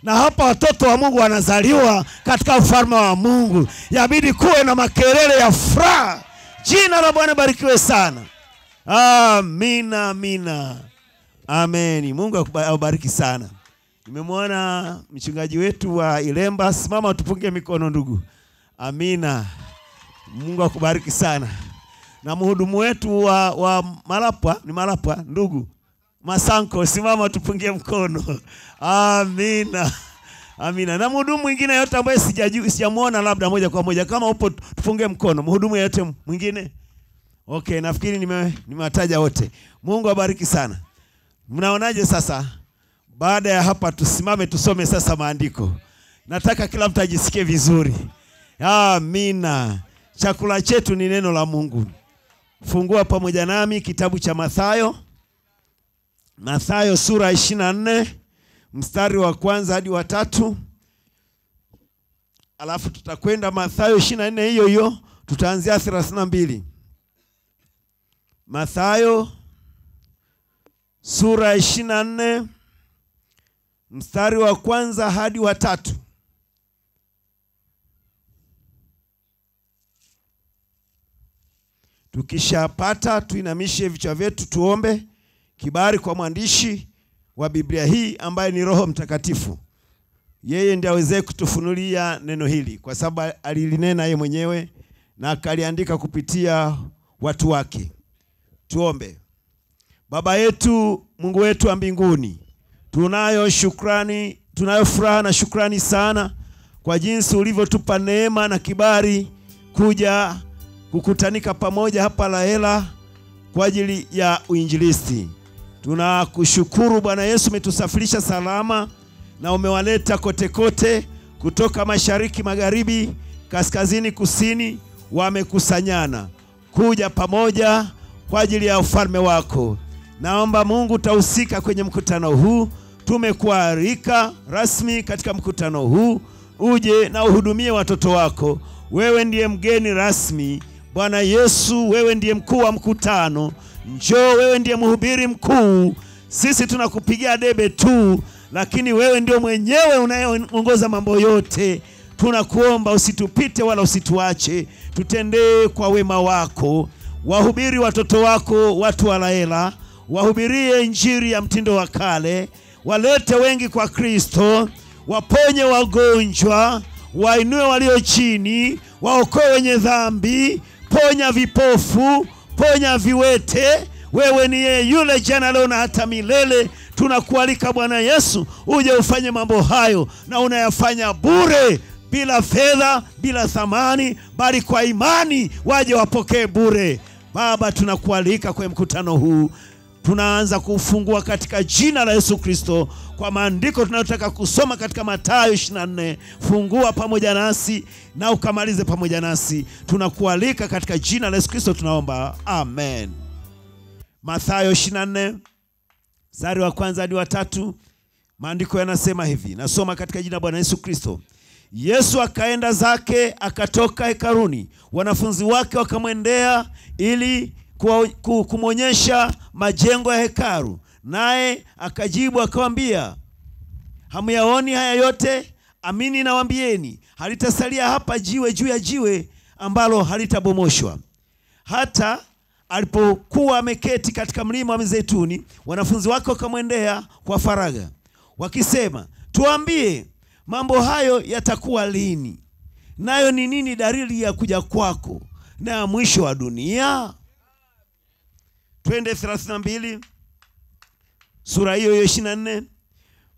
na hapa watoto wa Mungu wanazaliwa katika ufalme wa Mungu. Yabidi kuwe na makelele ya furaha. Jina la Bwana barikiwe sana. Amina, amina, amen Mungu akuba- akubariki sana. Nimemwona mchungaji wetu wa Ilemba, simama tupunge mikono ndugu. Amina. Mungu akubariki sana. Na mhudumu wetu wa, wa Malapwa, ni Malapwa ndugu Masanko, simama tupungie mkono. Amina. Amina. Na mhudumu mwingine yote ambaye sijajua sijamuona labda moja kwa moja kama upo tupungie mkono. Mhudumu yote mwingine? Okay, nafikiri nime nimewataja wote. Mungu abariki sana. Mnaonaje sasa? Baada ya hapa tusimame tusome sasa maandiko. Nataka kila mtu ajisikie vizuri. Amina. Chakula chetu ni neno la Mungu. Fungua pamoja nami kitabu cha Mathayo. Mathayo sura 24 mstari wa kwanza hadi wa tatu. Alafu tutakwenda Mathayo 24 hiyo hiyo tutaanzia 32. Mathayo sura 24 mstari wa kwanza hadi wa tatu. Tukishapata tuinamishe vichwa vyetu tuombe kibali kwa mwandishi wa Biblia hii ambaye ni Roho Mtakatifu. Yeye ndiye awezee kutufunulia neno hili kwa sababu alilinena yeye mwenyewe na akaliandika kupitia watu wake. Tuombe. Baba yetu, Mungu wetu wa mbinguni, tunayo shukrani, tunayo furaha na shukrani sana kwa jinsi ulivyotupa neema na kibali kuja kukutanika pamoja hapa Lahela kwa ajili ya uinjilisti. Tunakushukuru Bwana Yesu, umetusafirisha salama na umewaleta kote kote, kutoka mashariki, magharibi, kaskazini, kusini, wamekusanyana kuja pamoja kwa ajili ya ufalme wako. Naomba Mungu utahusika kwenye mkutano huu. Tumekualika rasmi katika mkutano huu, uje na uhudumie watoto wako. Wewe ndiye mgeni rasmi Bwana Yesu, wewe ndiye mkuu wa mkutano. Njoo, wewe ndiye mhubiri mkuu. Sisi tunakupigia debe tu, lakini wewe ndio mwenyewe unayeongoza mambo yote. Tunakuomba usitupite wala usituache, tutendee kwa wema wako. Wahubiri watoto wako, watu wa Lahela, wahubirie injili ya mtindo wa kale, walete wengi kwa Kristo, waponye wagonjwa, wainue walio chini, waokoe wenye dhambi, ponya vipofu, ponya viwete. Wewe ni yeye yule jana, leo na hata milele. Tunakualika Bwana Yesu, uje ufanye mambo hayo, na unayafanya bure, bila fedha, bila thamani, bali kwa imani waje wapokee bure. Baba, tunakualika kwenye mkutano huu tunaanza kufungua katika jina la Yesu Kristo kwa maandiko tunayotaka kusoma katika Mathayo 24. Fungua pamoja nasi na ukamalize pamoja nasi, tunakualika katika jina la Yesu Kristo tunaomba, amen. Mathayo 24 mstari wa kwanza hadi wa tatu, maandiko yanasema hivi, nasoma katika jina la Bwana Yesu Kristo. Yesu akaenda zake akatoka hekaruni, wanafunzi wake wakamwendea ili kumwonyesha majengo ya hekalu, naye akajibu akawambia, hamyaoni haya yote? Amini nawaambieni, halitasalia hapa jiwe juu ya jiwe ambalo halitabomoshwa. Hata alipokuwa ameketi katika mlima wa Mizeituni, wanafunzi wake wakamwendea kwa faraga wakisema, tuambie, mambo hayo yatakuwa lini? Nayo ni nini dalili ya kuja kwako na ya mwisho wa dunia? Twende 32 sura hiyo hiyo 24.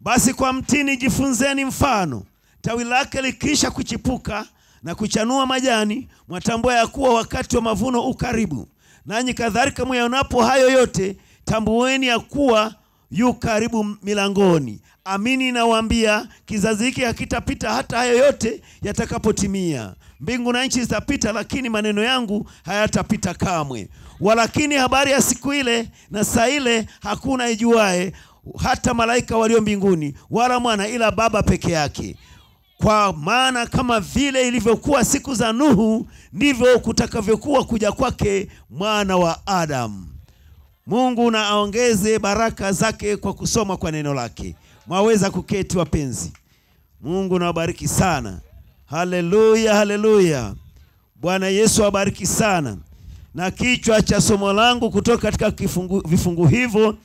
Basi kwa mtini jifunzeni mfano, tawi lake likisha kuchipuka na kuchanua majani, mwatambua ya kuwa wakati wa mavuno ukaribu. Nanyi kadhalika muyaonapo hayo yote, tambueni ya kuwa yu karibu milangoni. Amini nawaambia, kizazi hiki hakitapita hata hayo yote yatakapotimia. Mbingu na nchi zitapita, lakini maneno yangu hayatapita kamwe. Walakini habari ya siku ile na saa ile hakuna ijuae, hata malaika walio mbinguni, wala mwana, ila Baba peke yake. Kwa maana kama vile ilivyokuwa siku za Nuhu, ndivyo kutakavyokuwa kuja kwake mwana wa Adamu. Mungu na aongeze baraka zake kwa kusoma kwa neno lake. Mwaweza kuketi wapenzi. Mungu nawabariki sana. Haleluya, haleluya. Bwana Yesu awabariki sana. Na kichwa cha somo langu kutoka katika kifungu, vifungu hivyo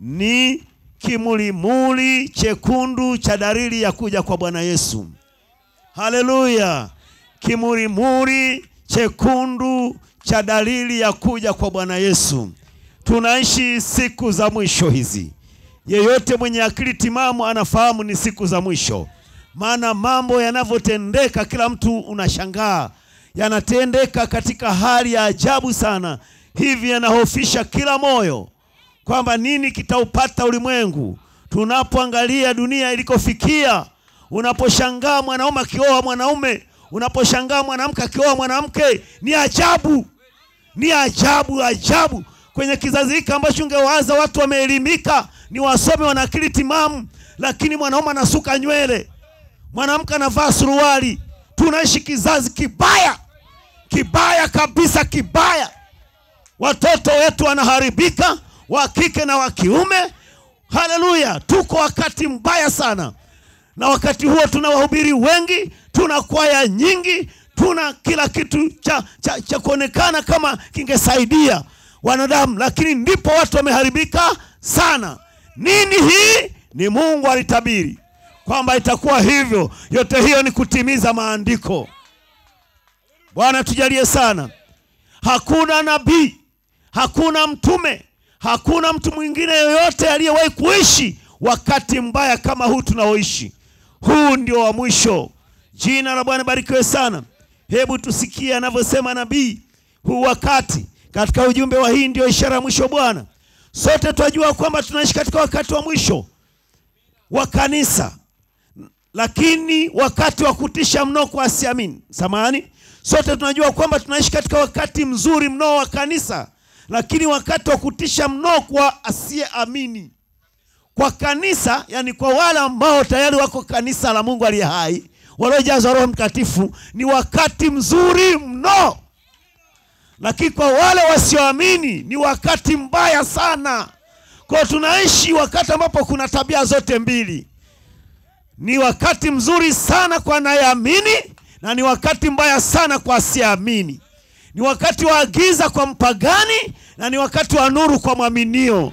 ni kimulimuli chekundu cha dalili ya kuja kwa Bwana Yesu. Haleluya! Kimulimuli chekundu cha dalili ya kuja kwa Bwana Yesu. tunaishi siku za mwisho hizi. Yeyote mwenye akili timamu anafahamu ni siku za mwisho, maana mambo yanavyotendeka, kila mtu unashangaa, yanatendeka katika hali ya ajabu sana, hivi yanahofisha kila moyo kwamba nini kitaupata ulimwengu. Tunapoangalia dunia ilikofikia, unaposhangaa mwanaume akioa mwanaume, unaposhangaa mwanamke akioa mwanamke, ni ajabu, ni ajabu, ajabu kwenye kizazi hiki ambacho ungewaza watu wameelimika, ni wasome, wana akili timamu, lakini mwanaume anasuka nywele, mwanamke anavaa suruali. Tunaishi kizazi kibaya, kibaya kabisa, kibaya. Watoto wetu wanaharibika, wa kike na wa kiume. Haleluya, tuko wakati mbaya sana, na wakati huo tuna wahubiri wengi, tuna kwaya nyingi, tuna kila kitu cha, cha, cha kuonekana kama kingesaidia wanadamu, lakini ndipo watu wameharibika sana. Nini hii? Ni Mungu alitabiri kwamba itakuwa hivyo. Yote hiyo ni kutimiza maandiko. Bwana tujalie sana. Hakuna nabii, hakuna mtume, hakuna mtu mwingine yoyote aliyewahi kuishi wakati mbaya kama huu tunaoishi. Huu ndio wa mwisho. Jina la Bwana barikiwe sana. Hebu tusikie anavyosema nabii huu wakati katika ujumbe wa hii ndio ishara ya mwisho. Bwana, sote twajua kwamba tunaishi katika wakati wa mwisho wa kanisa, lakini wakati wa kutisha mno kwa asiamini. Samahani, sote tunajua kwamba tunaishi katika wakati mzuri mno wa kanisa, lakini wakati wa kutisha mno kwa asiyeamini. Kwa kanisa, yani kwa wale ambao tayari wako kanisa la Mungu aliye hai, waliojazwa Roho Mtakatifu, ni wakati mzuri mno lakini kwa wale wasioamini ni wakati mbaya sana. Kwa tunaishi wakati ambapo kuna tabia zote mbili. Ni wakati mzuri sana kwa anayeamini na ni wakati mbaya sana kwa asiyeamini. Ni wakati wa giza kwa mpagani na ni wakati wa nuru kwa mwaminio.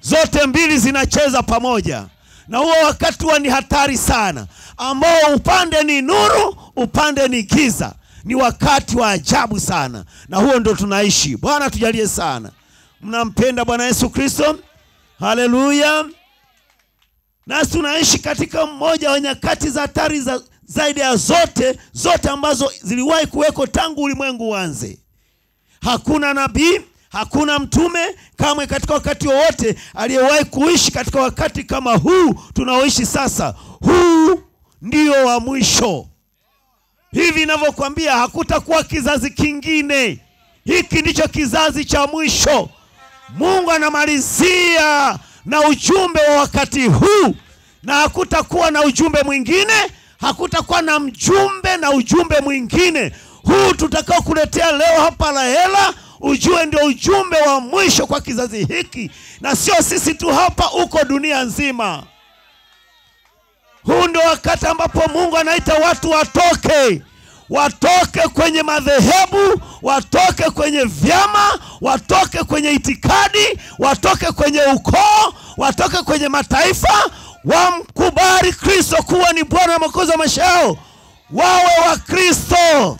Zote mbili zinacheza pamoja, na huo wakati huwa ni hatari sana, ambao upande ni nuru, upande ni giza ni wakati wa ajabu sana, na huo ndo tunaishi. Bwana tujalie sana. Mnampenda Bwana Yesu Kristo? Haleluya! Nasi tunaishi katika mmoja wa nyakati za hatari za zaidi ya zote zote ambazo ziliwahi kuweko tangu ulimwengu uanze. Hakuna nabii, hakuna mtume kamwe katika wakati wowote aliyewahi kuishi katika wakati kama huu tunaoishi sasa. Huu ndio wa mwisho. Hivi ninavyokuambia, hakutakuwa kizazi kingine. Hiki ndicho kizazi cha mwisho. Mungu anamalizia na ujumbe wa wakati huu, na hakutakuwa na ujumbe mwingine, hakutakuwa na mjumbe na ujumbe mwingine. Huu tutakao kuletea leo hapa Lahela, ujue ndio ujumbe wa mwisho kwa kizazi hiki, na sio sisi tu hapa, uko dunia nzima. Huu ndio wakati ambapo Mungu anaita watu watoke, watoke kwenye madhehebu, watoke kwenye vyama, watoke kwenye itikadi, watoke kwenye ukoo, watoke kwenye mataifa, wamkubali Kristo kuwa ni Bwana na Mwokozi wa maisha yao, wawe wa Kristo.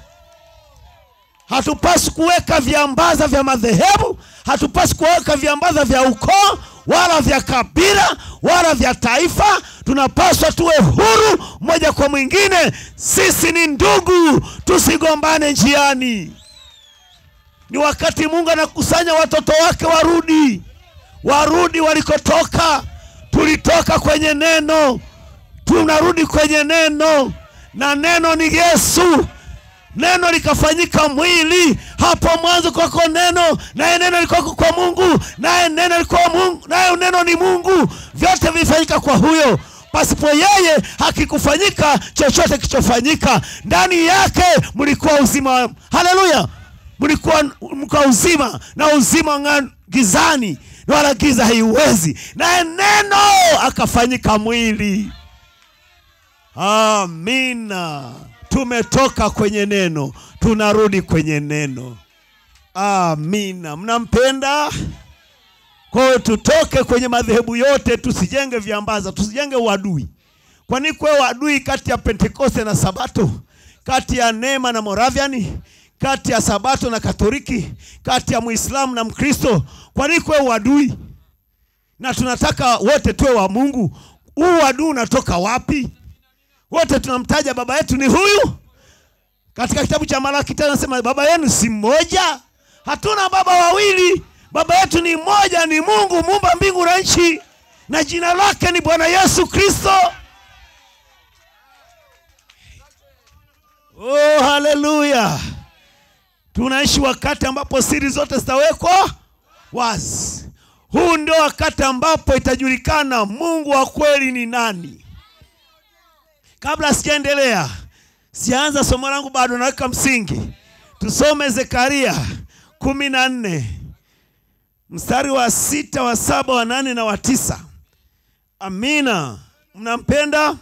Hatupasi kuweka viambaza vya madhehebu, hatupasi kuweka viambaza vya ukoo wala vya kabila wala vya taifa. Tunapaswa tuwe huru mmoja kwa mwingine. Sisi ni ndugu, tusigombane njiani. Ni wakati Mungu anakusanya watoto wake warudi, warudi walikotoka. Tulitoka kwenye neno, tunarudi kwenye neno, na neno ni Yesu. Neno likafanyika mwili. Hapo mwanzo kwako neno, naye neno alikuwa kwa Mungu, naye neno likuwa Mungu, naye neno ni Mungu. Vyote vilifanyika kwa huyo, pasipo yeye hakikufanyika chochote kilichofanyika. Ndani yake mlikuwa uzima. Haleluya! mlikuwa mka uzima, na uzima ng'a gizani, wala giza haiwezi. Naye neno akafanyika mwili. Amina. Tumetoka kwenye neno, tunarudi kwenye neno. Amina. Mnampenda? Kwa hiyo tutoke kwenye madhehebu yote, tusijenge viambaza, tusijenge uadui. Kwani kuwe uadui kati ya Pentekoste na Sabato, kati ya Neema na Moraviani, kati ya sabato na katoliki kati ya muislamu na mkristo kwa nini kuwe uadui na tunataka wote tuwe wa mungu huu uadui unatoka wapi wote tunamtaja baba yetu ni huyu. Katika kitabu cha malaki tena nasema baba yenu si mmoja? Hatuna baba wawili. Baba yetu ni mmoja ni mungu muumba mbingu na nchi na jina lake ni bwana yesu kristo. Oh haleluya! Tunaishi wakati ambapo siri zote zitawekwa wazi. Huu ndio wakati ambapo itajulikana mungu wa kweli ni nani kabla sijaendelea sianza somo langu bado naweka msingi. Tusome zekaria kumi na nne mstari wa sita wa saba wa nane na wa tisa. Amina. Mnampenda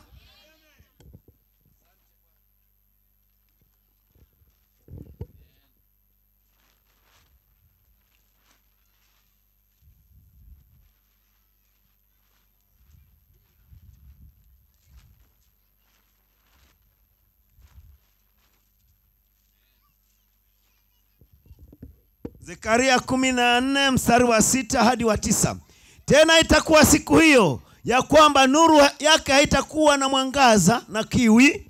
Zekaria kumi na nne mstari wa sita hadi wa tisa. Tena itakuwa siku hiyo ya kwamba nuru yake haitakuwa na mwangaza na kiwi,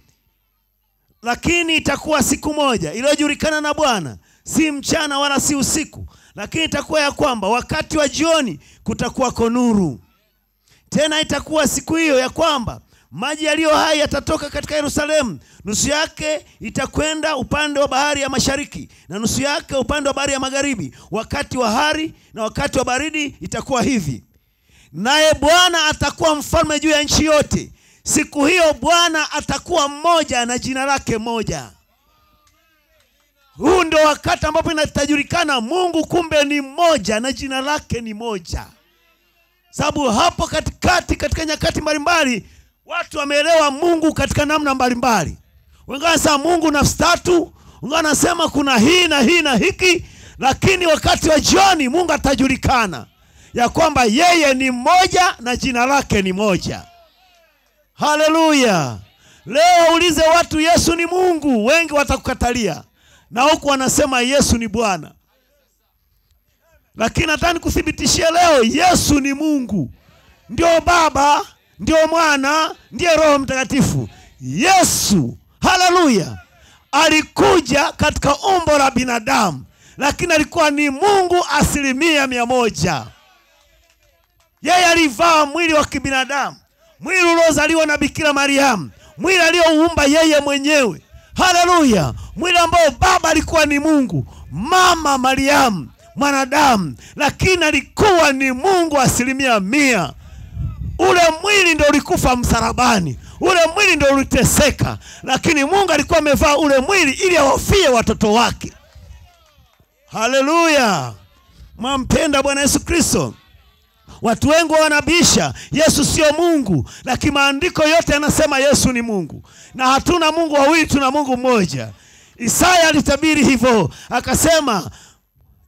lakini itakuwa siku moja iliyojulikana na Bwana, si mchana wala si usiku, lakini itakuwa ya kwamba wakati wa jioni kutakuwako nuru. Tena itakuwa siku hiyo ya kwamba maji yaliyo hai yatatoka katika Yerusalemu, nusu yake itakwenda upande wa bahari ya mashariki na nusu yake upande wa bahari ya magharibi. Wakati wa hari na wakati wa baridi itakuwa hivi. Naye Bwana atakuwa mfalme juu ya nchi yote. Siku hiyo Bwana atakuwa mmoja na jina lake moja. Huu ndio wakati ambapo inatajulikana Mungu kumbe ni mmoja na jina lake ni moja, sababu hapo katikati, katika nyakati mbalimbali watu wameelewa Mungu katika namna mbalimbali. Wengine wanasema Mungu nafsi tatu, wengine wanasema kuna hii na hii na hiki, lakini wakati wa jioni Mungu atajulikana ya kwamba yeye ni mmoja na jina lake ni moja. Haleluya! Leo waulize watu Yesu ni Mungu, wengi watakukatalia, na huku wanasema Yesu ni Bwana, lakini nataka nikuthibitishie leo Yesu ni Mungu, ndio Baba ndio Mwana, ndiye Roho Mtakatifu. Yesu, haleluya, alikuja katika umbo la binadamu, lakini alikuwa ni Mungu asilimia mia moja. Yeye alivaa mwili wa kibinadamu, mwili uliozaliwa na Bikira Mariamu, mwili aliyouumba yeye mwenyewe. Haleluya, mwili ambao baba alikuwa ni Mungu, mama Mariamu mwanadamu, lakini alikuwa ni Mungu asilimia mia ule mwili ndio ulikufa msalabani, ule mwili ndio uliteseka, lakini Mungu alikuwa amevaa ule mwili ili awafie watoto wake. Haleluya! Mwampenda Bwana Yesu Kristo? Watu wengi wanabisha Yesu sio Mungu, lakini maandiko yote yanasema Yesu ni Mungu, na hatuna Mungu wawili, tuna Mungu mmoja. Isaya alitabiri hivyo akasema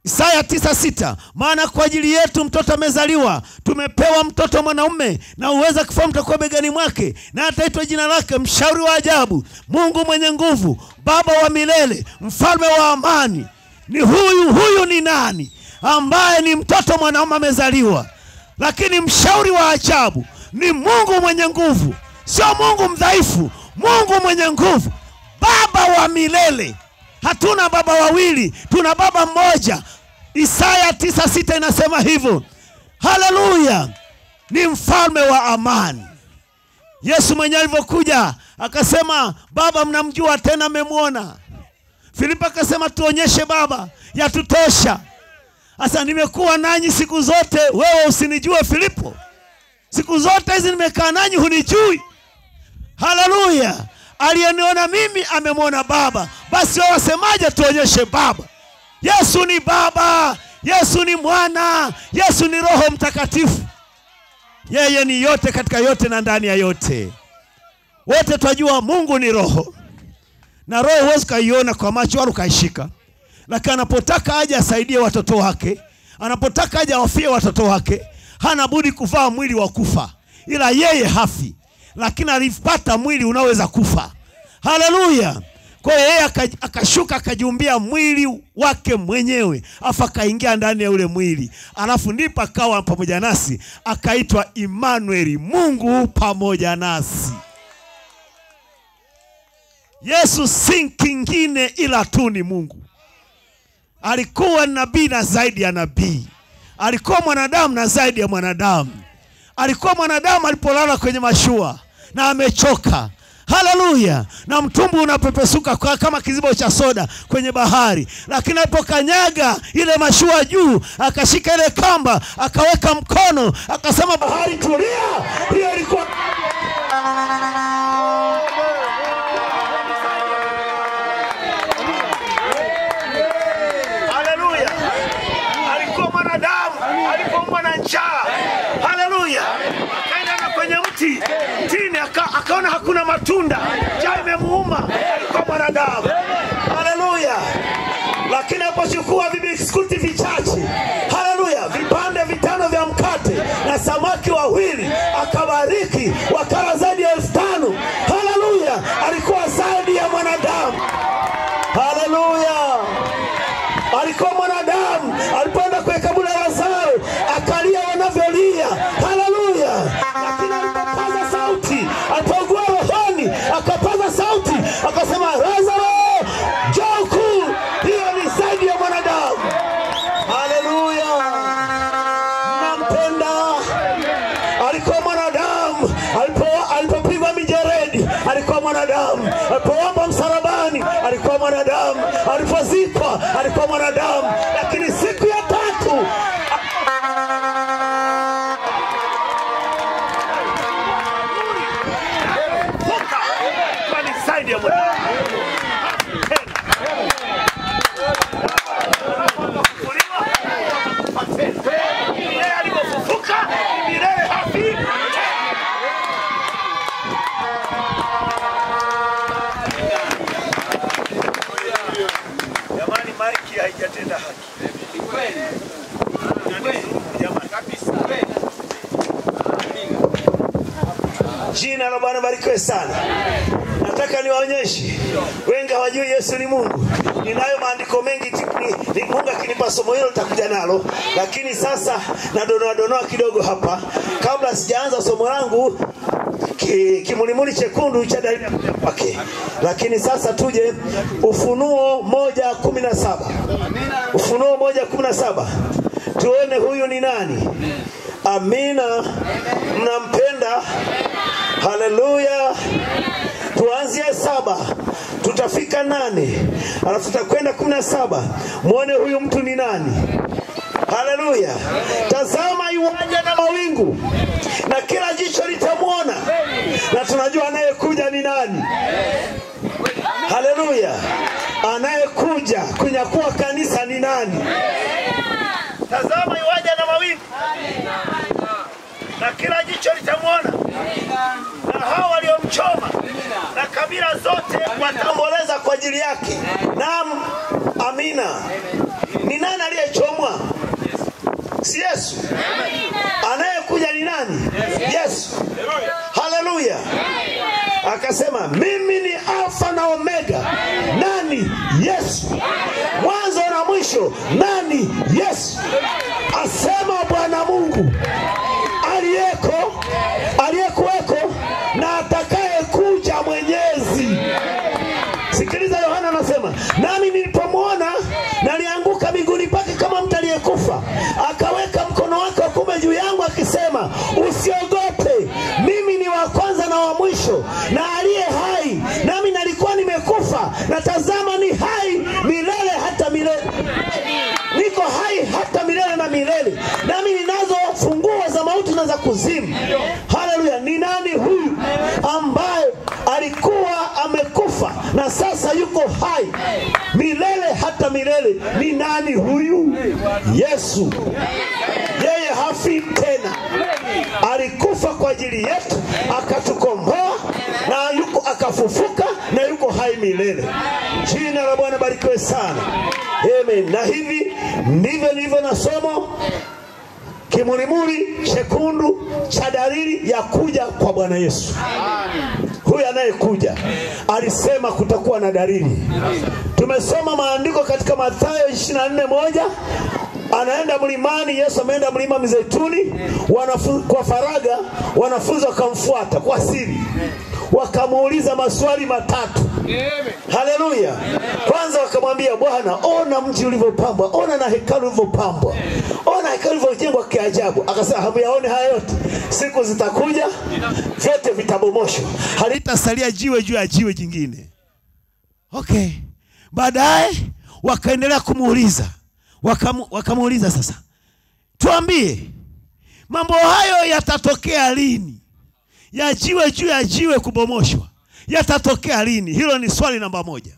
Isaya tisa sita maana kwa ajili yetu mtoto amezaliwa, tumepewa mtoto mwanaume, na uweza kifaa mtakuwa begani mwake, na ataitwa jina lake Mshauri wa Ajabu, Mungu mwenye nguvu, Baba wa milele, Mfalme wa amani. Ni huyu huyu ni nani ambaye ni mtoto mwanaume amezaliwa, lakini mshauri wa ajabu ni Mungu mwenye nguvu, sio Mungu mdhaifu, Mungu mwenye nguvu, Baba wa milele. Hatuna baba wawili, tuna baba mmoja. Isaya tisa sita inasema hivyo. Haleluya! Ni mfalme wa amani. Yesu mwenyewe alivyokuja akasema, Baba mnamjua, tena mmemwona. Filipo akasema, tuonyeshe Baba, yatutosha. Sasa nimekuwa nanyi siku zote, wewe usinijue Filipo? Siku zote hizi nimekaa nanyi, hunijui? Haleluya! Aliyeniona mimi amemwona Baba. Basi wao wasemaje? Tuonyeshe Baba. Yesu ni Baba, Yesu ni Mwana, Yesu ni Roho Mtakatifu. Yeye ni yote katika yote na ndani ya yote. Wote twajua Mungu ni roho, na roho huwezi ukaiona kwa macho wala ukaishika, lakini anapotaka aje asaidie watoto wake, anapotaka aje awafie watoto wake, hana budi kuvaa mwili wa kufa, ila yeye hafi lakini alipata mwili unaweza kufa. Haleluya! Kwa hiyo yeye akashuka akajiumbia mwili wake mwenyewe, afu akaingia ndani ya ule mwili, alafu ndipo akawa pamoja nasi, akaitwa Imanueli, Mungu pamoja nasi. Yesu si kingine ila tu ni Mungu. Alikuwa nabii na zaidi ya nabii, alikuwa mwanadamu na zaidi ya mwanadamu. Alikuwa mwanadamu alipolala kwenye mashua na amechoka. Haleluya! Na mtumbu unapepesuka kwa kama kizibo cha soda kwenye bahari, lakini alipokanyaga ile mashua juu, akashika ile kamba, akaweka mkono, akasema, bahari tulia. Hiyo ilikuwa Haleluya! Alikuwa mwanadamu, alipoumbwa na njaa. Haleluya! Akaenda na kwenye mti mtini, aka, hakuna matunda, njaa imemuuma. Alikuwa mwanadamu. Haleluya! Lakini apochukua vibiskuti vichache, haleluya, vipande vitano vya mkate na samaki wawili, akabariki, wakala zaidi ya elfu tano. Jina la Bwana barikiwe sana. Nataka niwaonyeshe, wengi hawajui Yesu ni Mungu. Ninayo maandiko mengi, Mungu akinipa somo hilo nitakuja nalo, lakini sasa nadonoa donoa kidogo hapa kabla sijaanza somo langu ki- kimulimuli chekundu cha ya. Lakini sasa tuje Ufunuo moja kumi na saba Ufunuo moja kumi na saba tuone huyu ni nani. Amina, mnampenda? Haleluya! Tuanzie saba tutafika nane alafu tutakwenda kumi na saba mwone huyu mtu ni nani. Haleluya! Tazama iwaja na mawingu na kila jicho litamwona, na tunajua anayekuja ni nani. Haleluya! Anayekuja kunyakua kanisa ni nani? Tazama iwaja na mawingu na kila jicho litamwona, na hao waliomchoma na kabila zote wataomboleza kwa ajili yake. Naam, amina. Ni nani aliyechomwa? Si Yesu. Anayekuja ni nani? Yesu. Haleluya. Akasema mimi ni Alfa na Omega. Nani? Yesu. Mwanzo na mwisho. Nani? Yesu. Asema Bwana Mungu aliyekuweko na atakayekuja Mwenyezi. Sikiliza, Yohana anasema, nami nilipomwona nalianguka miguuni pake kama mtu aliyekufa, akaweka mkono wake wa kuume juu yangu akisema, usiogope, mimi ni wa kwanza na wa mwisho na aliye hai, nami nalikuwa nimekufa, na tazama ni hai milele hata milele. Niko hai hata milele na milele, nami ninazo funguo za mauti na za kuzimu. Haleluya! Ni nani huyu ambaye alikuwa amekufa na sasa yuko hai milele hata milele? Ni nani huyu? Yesu. Yeye hafi tena, alikufa kwa ajili yetu, akatukomboa na yuko akafufuka na yuko hai milele. Jina la Bwana barikiwe sana. Amen. Na hivi ndivyo nilivyo na somo kimulimuli chekundu cha dalili ya kuja kwa Bwana Yesu. huyu anayekuja alisema kutakuwa na dalili. Tumesoma maandiko katika Mathayo 24 moja anaenda mlimani. Yesu ameenda mlima Mizeituni, kwa faraga wanafunzi wakamfuata kwa siri, wakamuuliza maswali matatu. Haleluya! Kwanza wakamwambia Bwana, ona mji ulivyopambwa, ona na hekalu ulivyopambwa, ona hekalu lilivyojengwa kiajabu. Akasema hamuyaone haya yote, siku zitakuja, vyote vitabomoshwa, halitasalia jiwe juu ya jiwe jingine. Okay, baadaye wakaendelea kumuuliza, wakamu, wakamuuliza sasa, tuambie mambo hayo yatatokea lini? Ya jiwe juu ya jiwe kubomoshwa yatatokea lini? Hilo ni swali namba moja.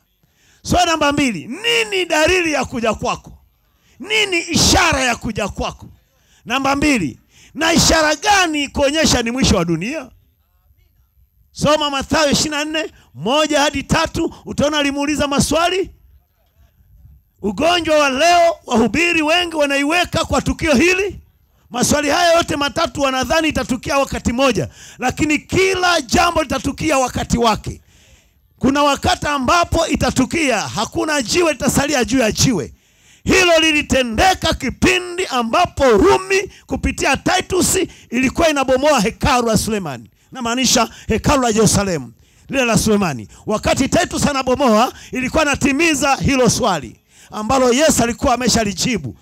Swali namba mbili, nini dalili ya kuja kwako? Nini ishara ya kuja kwako? Namba mbili, na ishara gani kuonyesha ni mwisho wa dunia? Soma Mathayo 24 moja hadi tatu, utaona alimuuliza maswali. Ugonjwa wa leo wahubiri wengi wanaiweka kwa tukio hili. Maswali haya yote matatu wanadhani itatukia wakati moja, lakini kila jambo litatukia wakati wake. Kuna wakati ambapo itatukia, hakuna jiwe litasalia juu ya jiwe. Hilo lilitendeka kipindi ambapo Rumi kupitia Titus ilikuwa inabomoa hekalu la Sulemani, namaanisha hekalu la Yerusalemu lile la Sulemani. Wakati Titus anabomoa, ilikuwa anatimiza hilo swali ambalo Yesu alikuwa ameshalijibu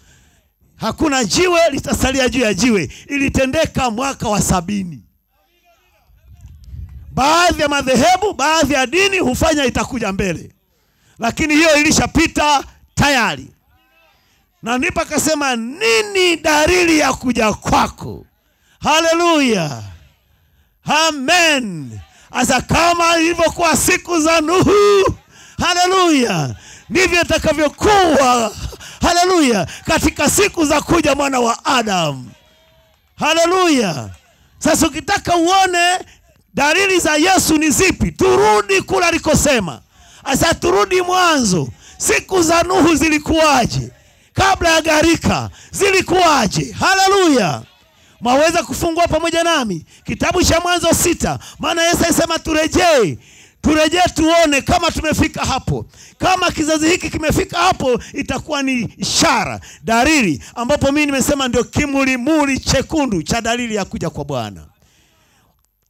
hakuna jiwe litasalia juu ya jiwe. Ilitendeka mwaka wa sabini. Baadhi ya madhehebu, baadhi ya dini hufanya itakuja mbele, lakini hiyo ilishapita tayari. Na ndipo akasema nini dalili ya kuja kwako? Haleluya, amen. Asa kama ilivyokuwa siku za Nuhu, haleluya, ndivyo itakavyokuwa haleluya katika siku za kuja mwana wa Adamu. Haleluya! Sasa ukitaka uone dalili za Yesu ni zipi, turudi kula alikosema. Asa turudi mwanzo, siku za Nuhu zilikuwaje? Kabla ya gharika zilikuwaje? Haleluya! Mwaweza kufungua pamoja nami kitabu cha Mwanzo sita, maana Yesu alisema turejee turejee tuone kama tumefika hapo. Kama kizazi hiki kimefika hapo, itakuwa ni ishara, dalili, ambapo mimi nimesema ndio kimulimuli chekundu cha dalili ya kuja kwa Bwana.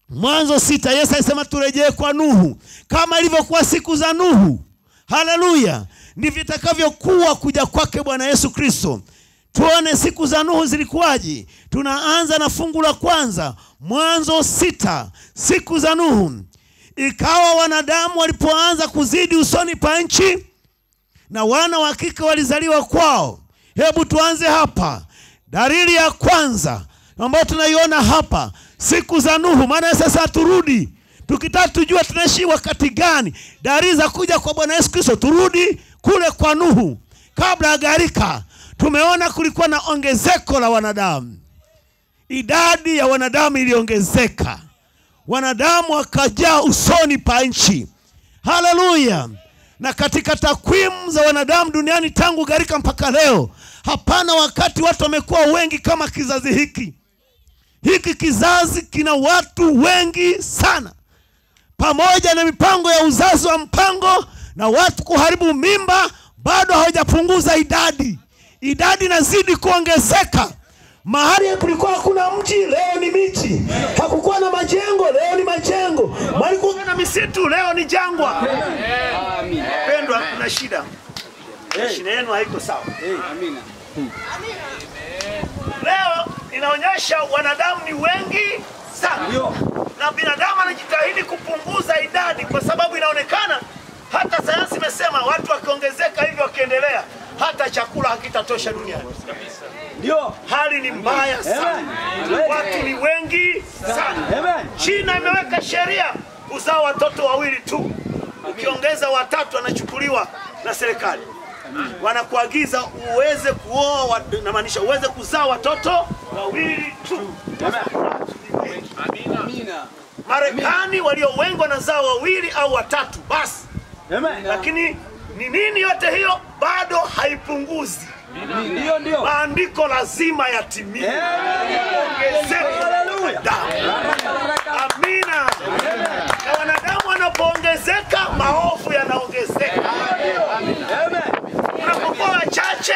Mwanzo sita, Yesu alisema turejee kwa Nuhu, kama ilivyokuwa siku za Nuhu. Haleluya! ndivyo itakavyokuwa kuja kwake Bwana Yesu Kristo. Tuone siku za Nuhu zilikuwaje. Tunaanza na fungu la kwanza, Mwanzo sita, siku za Nuhu. Ikawa wanadamu walipoanza kuzidi usoni pa nchi, na wana wa kike walizaliwa kwao. Hebu tuanze hapa, dalili ya kwanza ambayo tunaiona hapa, siku za Nuhu. Maana sasa turudi, tukitaka tujua tunaishi wakati gani, dalili za kuja kwa Bwana Yesu Kristo, turudi kule kwa Nuhu, kabla ya gharika. Tumeona kulikuwa na ongezeko la wanadamu, idadi ya wanadamu iliongezeka wanadamu wakajaa usoni pa nchi. Haleluya! Na katika takwimu za wanadamu duniani tangu gharika mpaka leo, hapana wakati watu wamekuwa wengi kama kizazi hiki. Hiki kizazi kina watu wengi sana, pamoja na mipango ya uzazi wa mpango na watu kuharibu mimba, bado hawajapunguza idadi. Idadi inazidi kuongezeka. Mahali kulikuwa hakuna mji, leo ni miji. Hakukuwa na majengo, leo ni majengo. Mahali kulikuwa na misitu, leo ni jangwa. Pendwa, kuna shida, shida yenu haiko sawa. Amina. Leo inaonyesha wanadamu ni wengi sana, na binadamu anajitahidi kupunguza idadi, kwa sababu inaonekana hata sayansi imesema watu wakiongezeka hivyo, wakiendelea, hata chakula hakitatosha duniani. Ndio. Hali ni mbaya sana, watu ni wengi sana. Amen. China imeweka sheria kuzaa watoto wawili tu, ukiongeza watatu anachukuliwa na serikali. Wanakuagiza uweze kuoa, namaanisha uweze kuzaa watoto wawili tu. Amina. Marekani walio wengi wanazaa wawili au watatu basi, Amen. lakini ni nini yote hiyo bado haipunguzi. Ndio ndio. Maandiko lazima yatimie. Ongezeko la damu. Amina. Na wanadamu kuongezeka. Unapokuwa wachache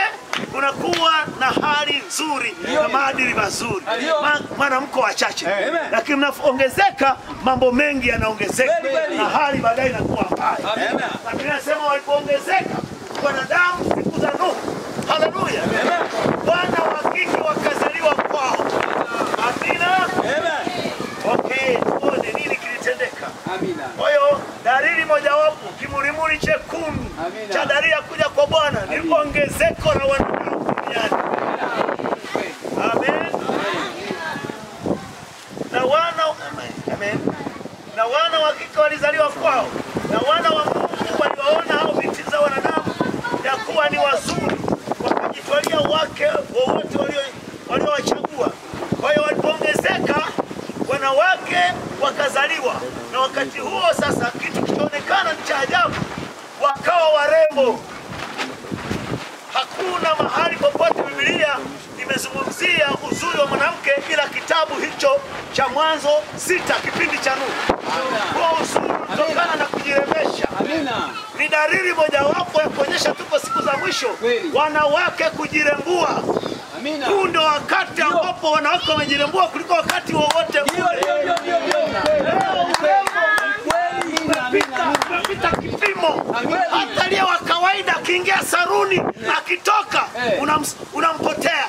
unakuwa na hali nzuri na maadili mazuri, mwanamko maana mko wachache, lakini mnapoongezeka mambo mengi yanaongezeka na hali baadaye inakuwa mbaya. Biblia inasema walipoongezeka wanadamu siku za Nuhu, haleluya, wana wa kike wakazaliwa kwao. Amina. Okay, tuone nini kilitendeka. Kwa hiyo dalili mojawapo, kimulimuli chekundu cha dalili ya kuja kwa Bwana ni ongezeko la wanadamu duniani. Amen. Na wana amen. Amen. Na wana wa kike walizaliwa kwao, na wana wa Mungu waliwaona hao binti za wanadamu ya kuwa ni wazuri, wakajitwalia wake wowote walio waliowachagua. Kwa hiyo walipoongezeka wanawake wakazaliwa, na wakati huo sasa kitu kitaonekana ni cha ajabu, wakawa warembo. Hakuna mahali popote Biblia imezungumzia uzuri wa mwanamke ila kitabu hicho cha Mwanzo sita kipindi cha Nuhu. Huo uzuri kutokana na kujirembesha. Ni dalili mojawapo ya kuonyesha tupo siku za mwisho, wanawake kujirembua. Huu ndio wakati ambapo wanawake wamejirembua kuliko wakati wowote. Ule. Umepita kipimo. Hata aliye wa kawaida akiingia saruni akitoka unampotea.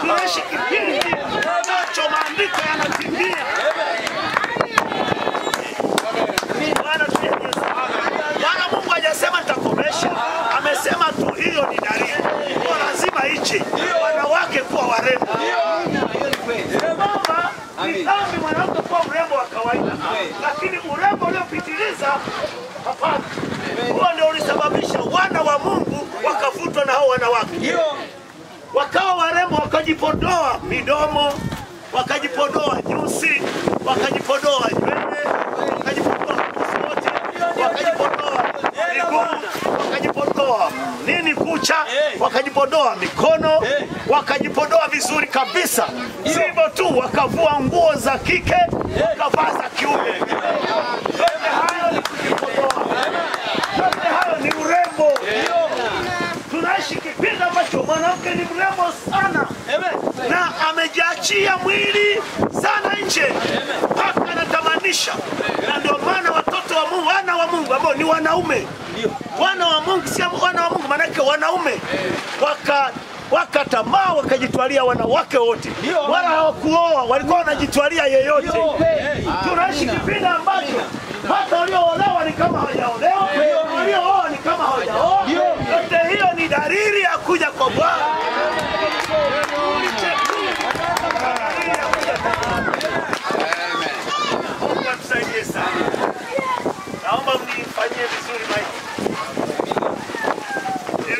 Tunaishi kipindi ambacho maandiko yanatimia. Bwana Mungu hajasema nitakomesha, amesema tu hiyo ni dalili, kwa lazima iche wanawake kuwa warembo. Kwamba ni dhambi mwanamke kuwa mrembo wa kawaida, lakini urembo uliopitiliza hapana. Huo ndio ulisababisha wana wa Mungu wakavutwa na hao wanawake. Wakawa warembo, wakajipodoa midomo, wakajipodoa nyusi, wakajipodoa nywele, wakajipodoa wakajipodoa miguu, wakajipodoa nini kucha, wakajipodoa mikono, wakajipodoa vizuri kabisa. Sivyo tu, wakavua nguo za kike, wakavaa za kiume. Yote hayo ni kujipodoa, yote hayo ni urembo. Tunaishi kipindi ambacho mwanamke ni mrembo sana. Na amejiachia mwili sana nje. Mpaka anatamanisha, na ndio maana watoto wa Mungu, wana wa Mungu ambao ni wanaume, wana wa Mungu si wana wa Mungu, maanake wanaume. Waka wakatamaa wakajitwalia wanawake wote, wala hawakuoa, walikuwa wanajitwalia yeyote. Tunaishi kipindi ambacho hata walioolewa ni kama hawajaolewa, waliooa ni kama hawajaoa. Yote hiyo ni dalili ya kuja kwa Bwana. Dalili ya kuja kwa Bwana. Mungu atusaidie sana. Naomba mnifanyie vizuri maiki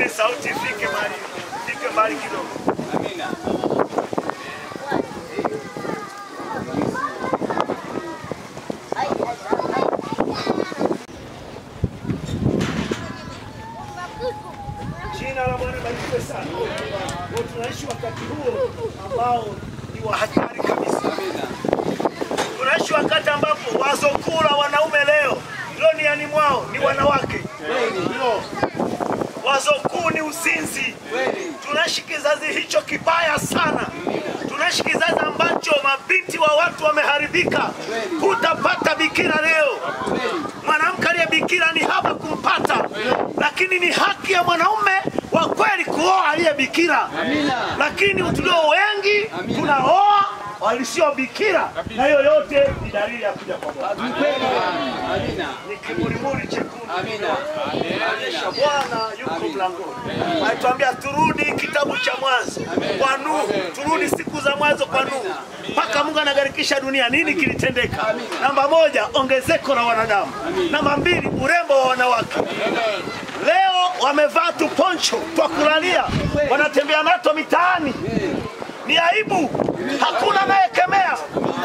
ili sauti ifike mbali, ifike mbali kidogo. Jina la Bwana barikiwe sana. Tunaishi wakati huo ambao ni wa hatari kabisa. Tunaishi wakati ambapo wazo wanaume leo duniani mwao ni wanawake. Wazo kuu ni uzinzi. Tunaishi kizazi hicho kibaya sana. Tunaishi kizazi ambacho mabinti wa watu wameharibika. Hutapata bikira leo. Mwanamke aliye bikira ni haba kumpata, lakini ni haki ya mwanaume wa kweli kuoa aliye bikira. Lakini tulio wengi tunaoa walisio bikira, na hiyo yote ni dalili ya kuja kwa Bwana. Ni kimulimuli chekundu. Onyesha Bwana yuko mlangoni. Alituambia turudi kitabu cha Mwanzo. Kwa Nuhu, turudi siku za mwanzo kwa Nuhu. Mpaka Mungu anagarikisha dunia. Nini kilitendeka? Namba moja, ongezeko la wanadamu. Namba mbili, urembo wa wanawake. Leo wamevaa tuponcho twa kulalia, wanatembea nato mitaani. Ni aibu, hakuna anayekemea.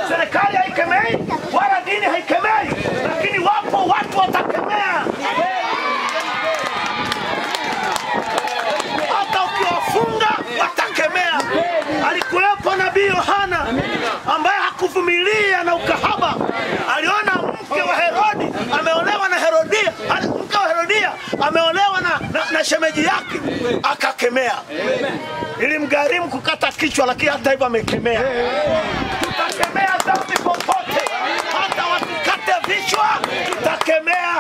Serikali haikemei wala dini haikemei, lakini wapo watu watakemea. hata ukiwafunga watakemea. Alikuwepo nabii Yohana ambaye hakuvumilia na ukahaba. Aliona mke wa Herodi ameolewa na Herodia, mke wa Herodia ameolewa na na, na shemeji yake akakemea. Ilimgharimu kukata kichwa, lakini hata hivyo amekemea. Tutakemea dhambi popote, hata watukate vichwa, tutakemea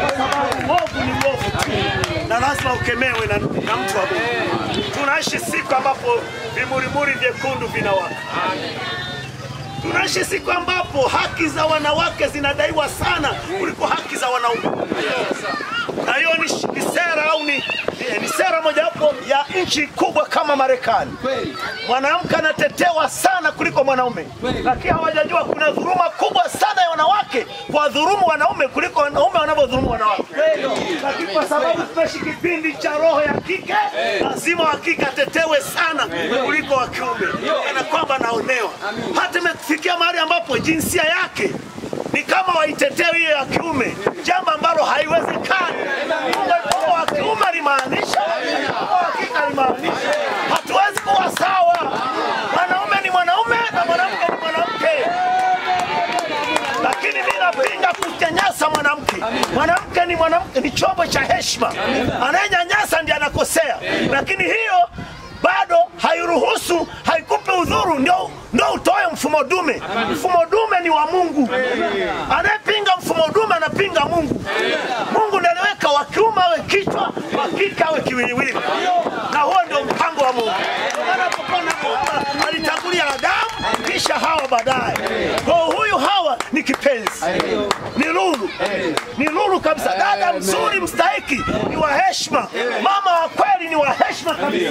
kwa sababu ni tu, na lazima ukemewe na mtu wa Mungu. Tunaishi siku ambapo vimurimuri vyekundu vinawaka. Tunaishi siku ambapo haki za wanawake zinadaiwa sana kuliko haki za wanaume, na hiyo ni, ni sera au ni, ni, ni sera mojawapo ya nchi kubwa kama Marekani. Mwanamke anatetewa sana kuliko mwanaume, lakini hawajajua kuna dhuluma kubwa sana ya wanawake kwa dhurumu wanaume kuliko wanaume wanavyodhulumu wanawake. Lakini kwa sababu tunaishi kipindi cha roho ya kike, lazima wa kike atetewe sana kuliko wa kiume, kana kwamba anaonewa. Hata imefikia mahali ambapo jinsia yake ni kama waitetee hiyo ya kiume, jambo ambalo haiwezekani. Alipokuwa wa kiume alimaanisha, mfumo wa kike alimaanisha. Hatuwezi kuwa sawa. Mwanaume ni mwanaume na mwanamke ni mwanamke lakini mimi napinga kunyanyasa mwanamke. Mwanamke ni mwanamke, ni chombo cha heshima. Anayenyanyasa ndiye anakosea, lakini hiyo bado hairuhusu, haikupe udhuru, ndio ndio utoe mfumo dume. Mfumo dume ni wa Mungu. Anayepinga mfumo dume anapinga Mungu. Mungu ndiye aliweka wa kiume awe kichwa, wa kike awe kiwiliwili, na huo ndio mpango wa Mungu. Alitangulia Adamu kisha Hawa baadaye. Kwa huyu Hawa ni kipenzi, ni lulu, ni lulu kabisa, dada mzuri mstahiki, ni wa heshima, mama wa kweli, ni wa heshima kabisa.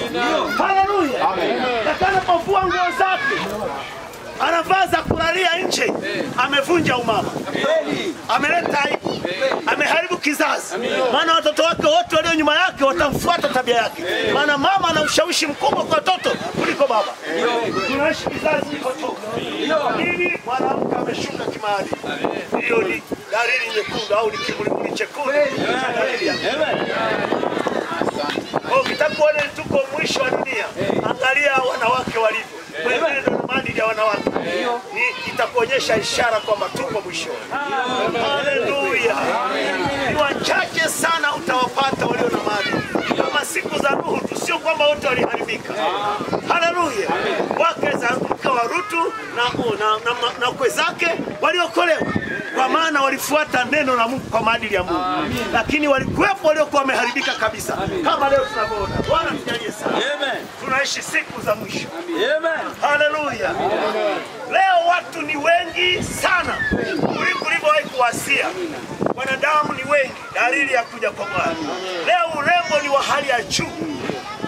Haleluya! Lakini anapovua nguo zake. Anavaa za kulalia nje, amevunja umama, ameleta aibu, ameharibu kizazi. Maana watoto wake wote walio nyuma yake watamfuata tabia yake, maana mama ana ushawishi mkubwa kwa watoto kuliko baba. Tunaishi kizazi kilipotoka. Nini? Mwanamke ameshuka kimaadili. Hiyo ni dalili nyekundu au ni kimulimuli chekundu ukitaka kuona tuko mwisho wa dunia, angalia wanawake walivyo. Ya wanawake. Itakuonyesha ishara kwamba tuko mwishoni. Haleluya! Ni wachache sana utawapata walio na maadili kama siku za Nuhu tu, sio kwamba wote waliharibika. Haleluya! Wake za mke wa Rutu na, na, na, na, na kwe zake waliokolewa kwa maana walifuata neno la Mungu kwa maadili ya Mungu, lakini walikuwepo waliokuwa wameharibika kabisa, kama leo tunavyoona. Bwana tujalie sana, tunaishi siku za mwisho. Haleluya! Leo watu ni wengi sana kuliko ulivyowahi kuwasia. Wanadamu ni wengi, dalili ya kuja kwa Bwana. Leo urembo ni wa hali ya juu.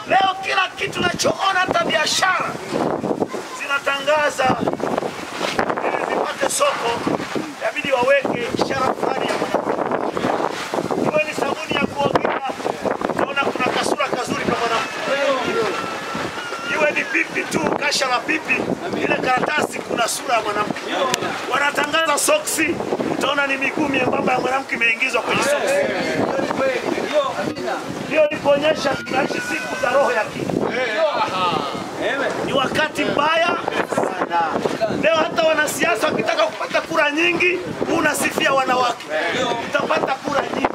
Leo kila kitu nachoona, hata biashara zinatangaza ili zipate soko, inabidi waweke ishara fulani ya mwanamke. Iwe ni sabuni ya kuogea, naona kuna kasura kazuri kwa mwanamke iwe ni pipi tu, kasha la pipi, ile karatasi kuna sura ya mwanamke. Wanatangaza soksi, utaona ni miguu miembamba ya mwanamke imeingizwa kwenye soksi. Hiyo ni kuonyesha tunaishi siku za roho ya kike. Ni wakati mbaya. Leo hata wanasiasa wakitaka kupata kura nyingi, unasifia wanawake, utapata kura nyingi.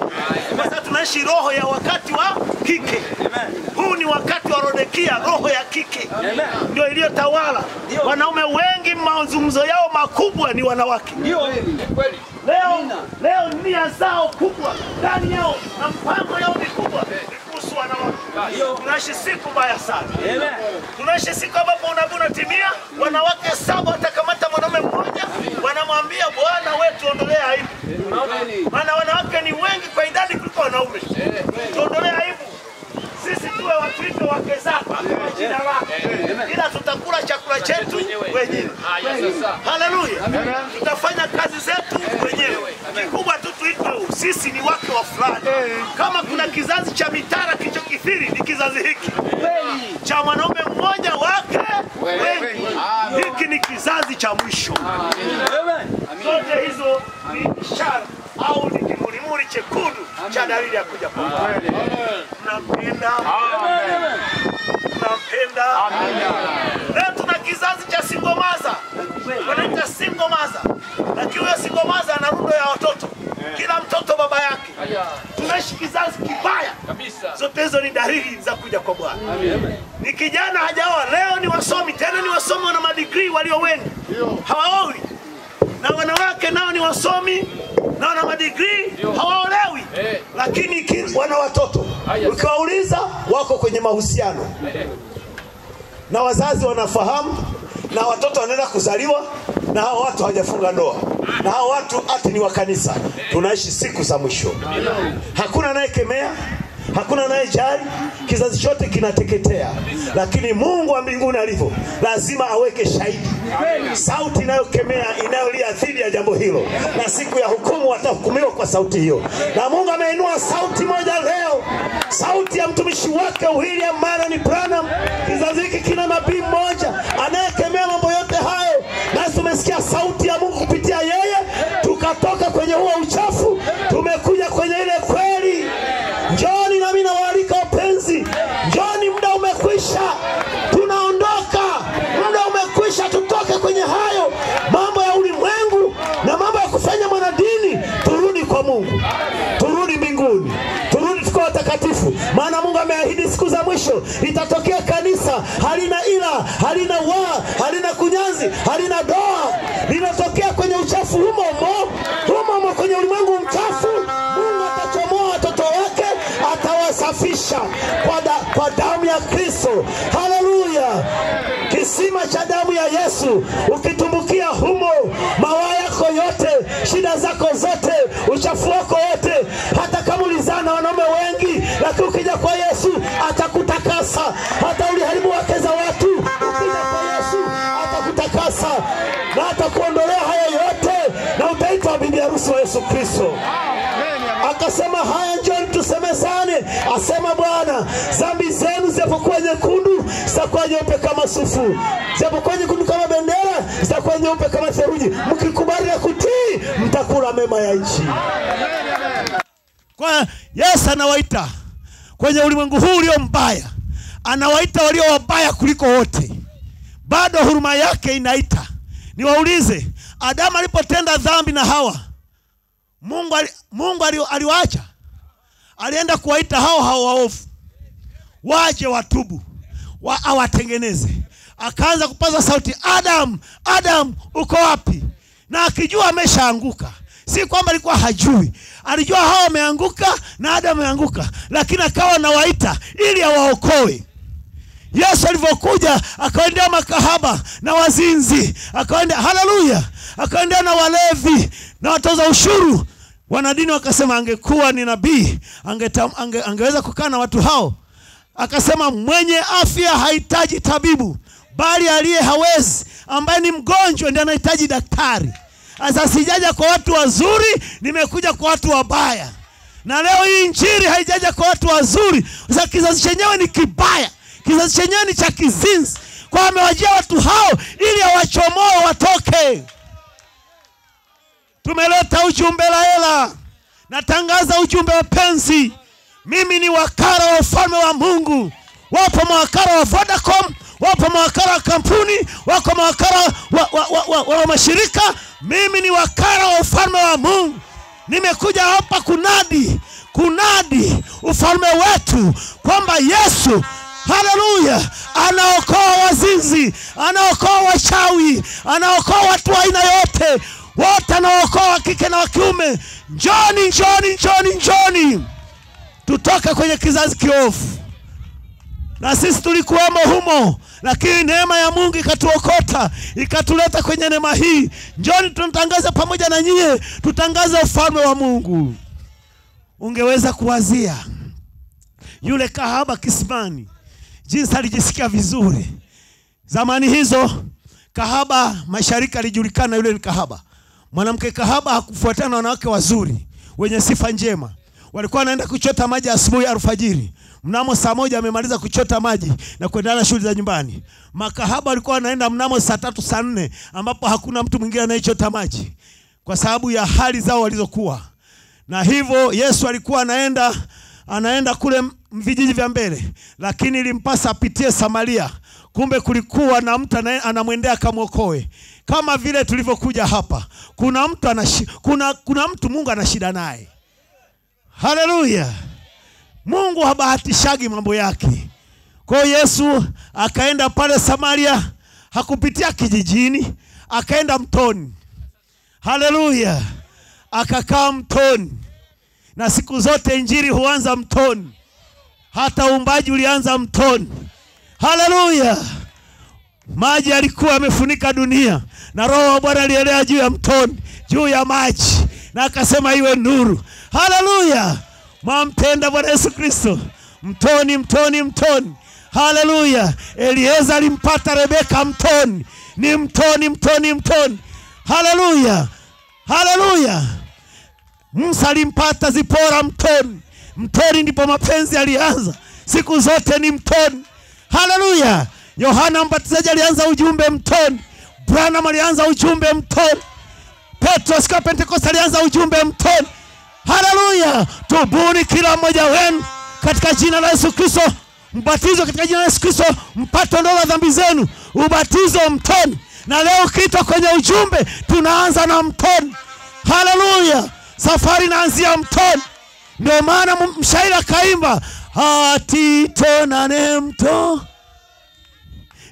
Kwa tunaishi roho ya wakati wa kike. Huu ni wakati wa Rodekia, roho ya kike ndio iliyotawala. Wanaume wengi mazungumzo yao makubwa ni wanawake. Leo leo nia zao kubwa ndani yao na mpango yao mikubwa wanawake. Tunaishi siku mbaya sana. Tunaishi siku ambapo unabii unatimia, wanawake saba watakamata mwanaume mmoja, wanamwambia Bwana wetu ondolea aibu. Maana wanawake ni wengi kwa idadi kuliko wanaume. Tuondolee. Sisi tuwe Wakristo wake zako kwa jina lako, ila tutakula chakula chetu wenyewe. Haleluya, tutafanya kazi zetu wenyewe. Kikubwa tu tuitwe sisi ni wake wa fulani. Kama kuna kizazi cha mitara kilichokithiri ni kizazi hiki. Cha mwanaume mmoja wake wengi. Hiki ni kizazi cha mwisho. Zote hizo ni ishara au ni kimulimuli chekundu cha dalili ya kuja kwa Bwana. Tunampenda, tunampenda. Leo tuna kizazi cha singomaza, wanaita singomaza, lakini huyo singomaza ana rundo ya watoto, kila mtoto baba yake. Tunaishi kizazi kibaya. Zote hizo ni dalili za kuja kwa Bwana. Ni kijana hajaoa, leo ni wasomi, tena ni wasomi wana madigrii walio wengi, hawaowi na wanawake nao ni wasomi na wana madigrii hawaolewi, lakini ki- wana watoto. Ukiwauliza wako kwenye mahusiano na wazazi wanafahamu, na watoto wanaenda kuzaliwa, na hao watu hawajafunga ndoa, na hao watu ati ni wa kanisa. Tunaishi siku za mwisho, hakuna anayekemea hakuna anayejali, kizazi chote kinateketea, lakini Mungu wa mbinguni alivyo, lazima aweke shahidi, sauti inayokemea inayolia dhidi ya jambo hilo, na siku ya hukumu watahukumiwa kwa sauti hiyo. Na Mungu ameinua sauti moja leo, sauti ya mtumishi wake William Marani Branham. Kizazi hiki kina nabii mmoja anayekemea mambo yote hayo, nasi tumesikia sauti ya Mungu kupitia yeye, tukatoka kwenye huo uchafu, tumekuja kwenye ile kweli. Njoni nami nawaalika wapenzi, njoni, muda umekwisha, tunaondoka, muda umekwisha, tutoke kwenye hayo mambo ya ulimwengu na mambo ya kufanya mwanadini, turudi kwa Mungu, turudi mbinguni, turudi tukiwa watakatifu, maana Mungu ameahidi siku za mwisho litatokea kanisa halina ila, halina waa, halina kunyanzi, halina doa, linatokea kwenye uchafu humo humo humo humo, kwenye ulimwengu mchafu. Mungu atachomoa watoto wake, atawasafisha kwa, da, kwa damu ya Kristo. Haleluya! Kisima cha damu ya Yesu, ukitumbukia humo, mawaa yako yote, shida zako zote, uchafu wako wote, hata kama ulizaa na wanaume wengi, lakini ukija kwa Yesu atakutakasa. Hata uliharibu wake za watu, ukija kwa Yesu atakutakasa na atakuondolea haya yote, na utaitwa bibi harusi wa Yesu Kristo. Akasema haya, njoni tusemezane, asema Bwana, zambi zenu zitapokuwa nyekundu zitakuwa nyeupe kama sufu, zitapokuwa nyekundu kama bendera zitakuwa nyeupe kama theluji. Mkikubali na kutii, mtakula mema ya nchi. Kwa Yesu anawaita kwenye ulimwengu huu ulio mbaya, anawaita walio wabaya kuliko wote. Bado huruma yake inaita. Niwaulize, Adamu alipotenda dhambi na Hawa, Mungu, ali, Mungu ali, aliwaacha? Alienda kuwaita hao hao waovu waje watubu, wa, awatengeneze. Akaanza kupaza sauti, Adam, Adam, uko wapi? Na akijua ameshaanguka si kwamba alikuwa hajui, alijua hao wameanguka na Adamu ameanguka, lakini akawa anawaita ili awaokoe. Yesu alivyokuja akaendea makahaba na wazinzi, akaendea haleluya, akaendea na walevi na watoza ushuru. Wanadini wakasema angekuwa ni nabii ange, ange, angeweza kukaa na watu hao. Akasema mwenye afya hahitaji tabibu, bali aliye hawezi, ambaye ni mgonjwa ndiye anahitaji daktari. Sasa sijaja kwa watu wazuri, nimekuja kwa watu wabaya. Na leo hii injili haijaja kwa watu wazuri, sasa kizazi chenyewe ni kibaya, kizazi chenyewe ni cha kizinzi, kwa amewajia watu hao ili awachomoe watoke. Tumeleta ujumbe la hela, natangaza ujumbe wa penzi. Mimi ni wakara wa ufalme wa Mungu. Wapo mawakala wa Vodacom, wapo mawakala wa kampuni, wako mawakala wa, wa, wa, wa, wa, wa mashirika. Mimi ni wakala wa ufalme wa Mungu. Nimekuja hapa kunadi, kunadi ufalme wetu kwamba Yesu haleluya, anaokoa wazinzi, anaokoa wachawi, anaokoa watu wa aina yote, wote anaokoa wa kike na wa kiume. Njoni, njoni, njoni, njoni, tutoke kwenye kizazi kiovu na sisi tulikuwemo humo, lakini neema ya Mungu ikatuokota ikatuleta kwenye neema hii. Njoni tunatangaza pamoja na nyie, tutangaze ufalme wa Mungu. Ungeweza kuwazia yule kahaba kisimani, jinsi alijisikia vizuri zamani hizo. Kahaba mashariki alijulikana, yule ni kahaba. Mwanamke kahaba hakufuatana na wanawake wazuri wenye sifa njema walikuwa wanaenda kuchota maji asubuhi alfajiri. Mnamo saa moja amemaliza kuchota maji na kuendelea na shughuli za nyumbani. Makahaba walikuwa wanaenda mnamo saa tatu saa nne ambapo hakuna mtu mwingine anayechota maji kwa sababu ya hali zao walizokuwa na hivyo. Yesu alikuwa anaenda anaenda kule vijiji vya mbele, lakini ilimpasa apitie Samaria. Kumbe kulikuwa na mtu anamwendea akamwokoe, kama vile tulivyokuja hapa. Kuna mtu anashi, kuna, kuna mtu Mungu ana shida naye Haleluya! Mungu habahatishagi mambo yake. Kwa hiyo Yesu akaenda pale Samaria, hakupitia kijijini, akaenda mtoni. Haleluya! Akakaa mtoni, na siku zote injili huanza mtoni, hata uumbaji ulianza mtoni. Haleluya! Maji alikuwa amefunika dunia, na Roho wa Bwana alielea juu ya mtoni, juu ya maji, na akasema iwe nuru. Haleluya! Mwampenda Bwana Yesu Kristo. Mtoni, mtoni, mtoni. Haleluya! Elieza alimpata Rebeka mtoni, ni mtoni, mtoni, mtoni. Haleluya, haleluya. Musa alimpata Zipora mtoni, mtoni ndipo mapenzi alianza, Siku zote ni mtoni. Haleluya. Yohana Mbatizaji alianza ujumbe mtoni, Branham alianza ujumbe mtoni, Petro siku ya Pentekoste alianza ujumbe mtoni. Haleluya! Tubuni kila mmoja wenu katika jina la Yesu Kristo, mbatizwe katika jina la Yesu Kristo, mpate ondoleo la dhambi zenu. Ubatizo mtoni, na leo kitwa kwenye ujumbe tunaanza na mtoni. Haleluya! Safari inaanzia mtoni. Ndio maana mshairi akaimba hatitonane mto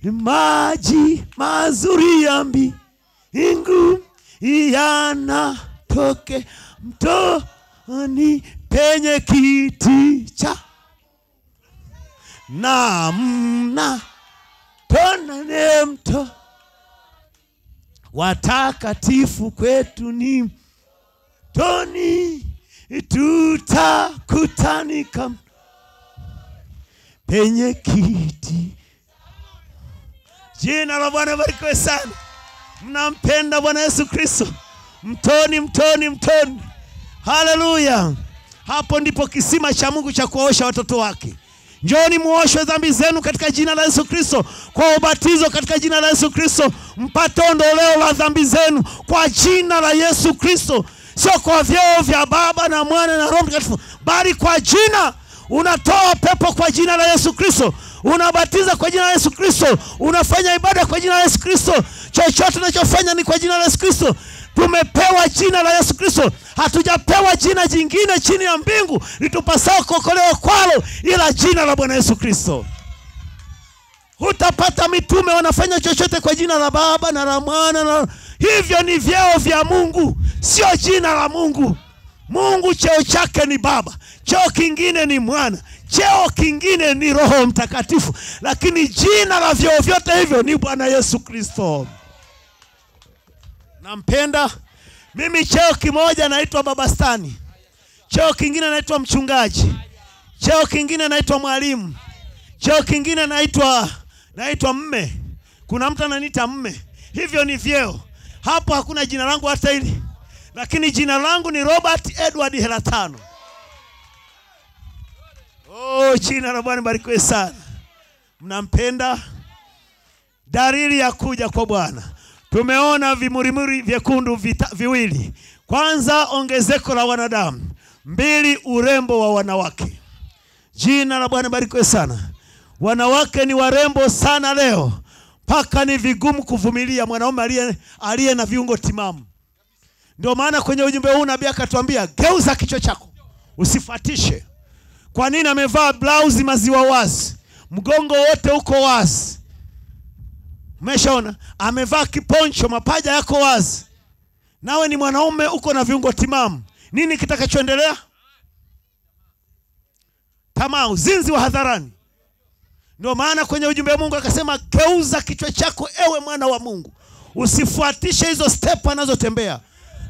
maji mazuri ya mbingu yanatoke mtoni penye kiti cha na namna tonane mto. Watakatifu kwetu ni toni tutakutanika penye kiti Jina la Bwana barikiwe sana. Mnampenda Bwana Yesu Kristo. Mtoni, mtoni, mtoni. Haleluya! Hapo ndipo kisima cha Mungu cha kuwaosha watoto wake. Njoni muoshwe dhambi zenu katika jina la Yesu Kristo, kwa ubatizo katika jina la Yesu Kristo, mpate ondoleo la dhambi zenu kwa jina la Yesu Kristo, sio kwa vyeo vya Baba na Mwana na Roho Mtakatifu, bali kwa jina unatoa pepo kwa jina la Yesu Kristo, unabatiza kwa jina la Yesu Kristo, unafanya ibada kwa jina la Yesu Kristo. Chochote unachofanya ni kwa jina la Yesu Kristo. Tumepewa jina la Yesu Kristo, hatujapewa jina jingine chini ya mbingu litupasao kuokolewa kwalo, ila jina la Bwana Yesu Kristo. Hutapata mitume wanafanya chochote kwa jina la Baba na la Mwana na hivyo ni vyeo vya Mungu, sio jina la Mungu. Mungu cheo chake ni Baba, cheo kingine ni Mwana, cheo kingine ni Roho Mtakatifu, lakini jina la vyeo vyote hivyo ni Bwana Yesu Kristo. Nampenda mimi. Cheo kimoja naitwa babastani, cheo kingine naitwa mchungaji, cheo kingine naitwa mwalimu, cheo kingine naitwa naitwa mme. Kuna mtu ananiita mme, hivyo ni vyeo. Hapo hakuna jina langu hata hili lakini jina langu ni Robert Edward Helatano. Oh, jina la Bwana barikiwe sana. Mnampenda? Dalili ya kuja kwa Bwana, tumeona vimurimuri vyekundu viwili. Kwanza, ongezeko la wanadamu; mbili, urembo wa wanawake. Jina la Bwana barikiwe sana. Wanawake ni warembo sana leo, mpaka ni vigumu kuvumilia mwanaume aliye aliye na viungo timamu. Ndio maana kwenye ujumbe huu nabii akatuambia geuza kichwa chako usifatishe. Kwa nini? Amevaa blauzi maziwa wazi, mgongo wote uko wazi. Umeshaona? Amevaa kiponcho, mapaja yako wazi. Nawe ni mwanaume, uko na viungo timamu. Nini kitakachoendelea? Tamaa, uzinzi wa hadharani. Ndio maana kwenye ujumbe wa Mungu akasema keuza kichwa chako, ewe mwana wa Mungu, usifuatishe hizo step anazotembea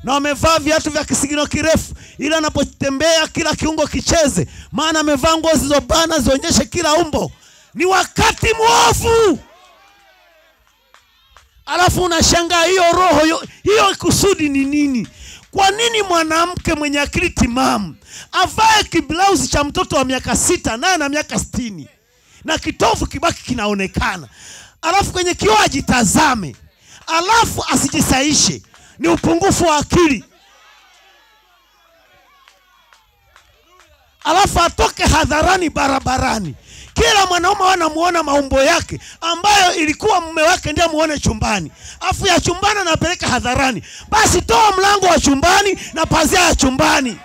na wamevaa viatu vya kisigino kirefu, ili anapotembea kila kiungo kicheze, maana amevaa nguo zilizobana zionyeshe kila umbo. Ni wakati mwovu, alafu unashangaa hiyo roho hiyo, kusudi ni nini? Kwa nini mwanamke mwenye akili timamu avae kiblausi cha mtoto wa miaka sita naye na miaka sitini na kitovu kibaki kinaonekana, alafu kwenye kioo ajitazame, alafu asijisaishe? Ni upungufu wa akili. Alafu atoke hadharani barabarani, kila mwanaume anamuona maumbo yake, ambayo ilikuwa mume wake ndiye amuone chumbani, afu ya chumbani anapeleka hadharani. Basi toa mlango wa chumbani na pazia ya chumbani.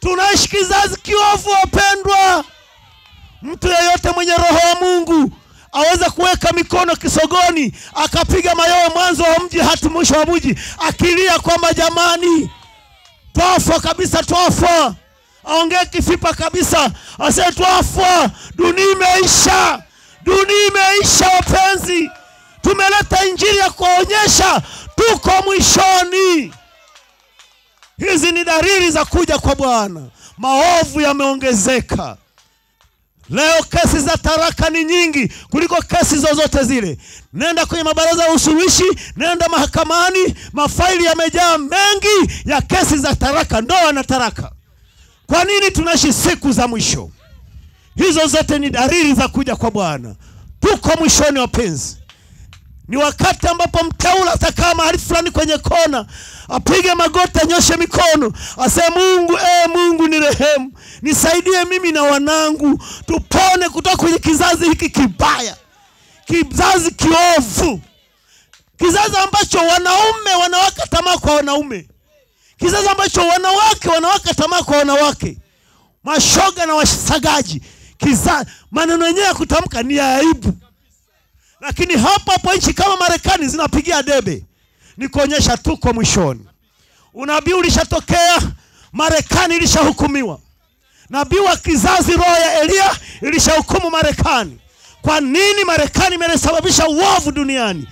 Tunaishi kizazi kiovu, wapendwa. mtu yeyote mwenye roho wa mungu aweze kuweka mikono kisogoni akapiga mayowe mwanzo wa mji hati mwisho wa mji akilia kwamba jamani twafa kabisa twafa aongee kifipa kabisa asee twafa dunia imeisha dunia imeisha wapenzi. Tumeleta injili ya kuonyesha tuko mwishoni. Hizi ni dalili za kuja kwa bwana. Maovu yameongezeka leo kesi za taraka ni nyingi kuliko kesi zozote zile. Nenda kwenye mabaraza ya usuluhishi nenda mahakamani mafaili yamejaa mengi ya kesi za taraka ndoa na taraka. Kwa nini tunaishi siku za mwisho? Hizo zote ni dalili za kuja kwa bwana. Tuko mwishoni wapenzi ni wakati ambapo mteule atakaa mahali fulani kwenye kona apige magoti anyoshe mikono asema mungu e mungu ni rehemu. Nisaidie mimi na wanangu tupone kutoka kwenye kizazi hiki kibaya. Kizazi kiovu. Kizazi ambacho wanaume wanawaka tamaa kwa wanaume. Kizazi ambacho wanawake wanawaka tamaa kwa wanawake. Mashoga na wasagaji. Kizazi maneno yenyewe ya kutamka ni ya aibu lakini hapo hapo nchi kama marekani zinapigia debe. Ni kuonyesha tuko mwishoni. Unabii ulishatokea marekani ilishahukumiwa. Nabii wa kizazi roho ya eliya ilishahukumu marekani. Kwa nini marekani imesababisha uovu duniani?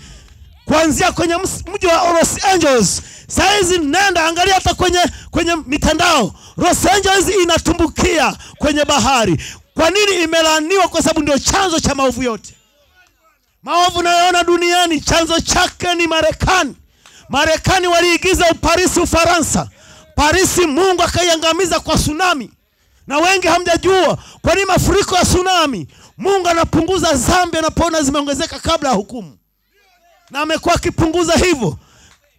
Kuanzia kwenye mji wa los angeles. Saizi nenda angalia hata kwenye kwenye mitandao. Los angeles inatumbukia kwenye bahari. Kwa nini imelaaniwa kwa sababu ndio chanzo cha maovu yote maovu unayoona duniani chanzo chake ni marekani. Marekani waliigiza uparisi ufaransa. Parisi mungu akaiangamiza kwa tsunami. Na wengi hamjajua kwa nini mafuriko ya tsunami mungu anapunguza dhambi anapoona zimeongezeka kabla ya hukumu. Na amekuwa akipunguza hivyo.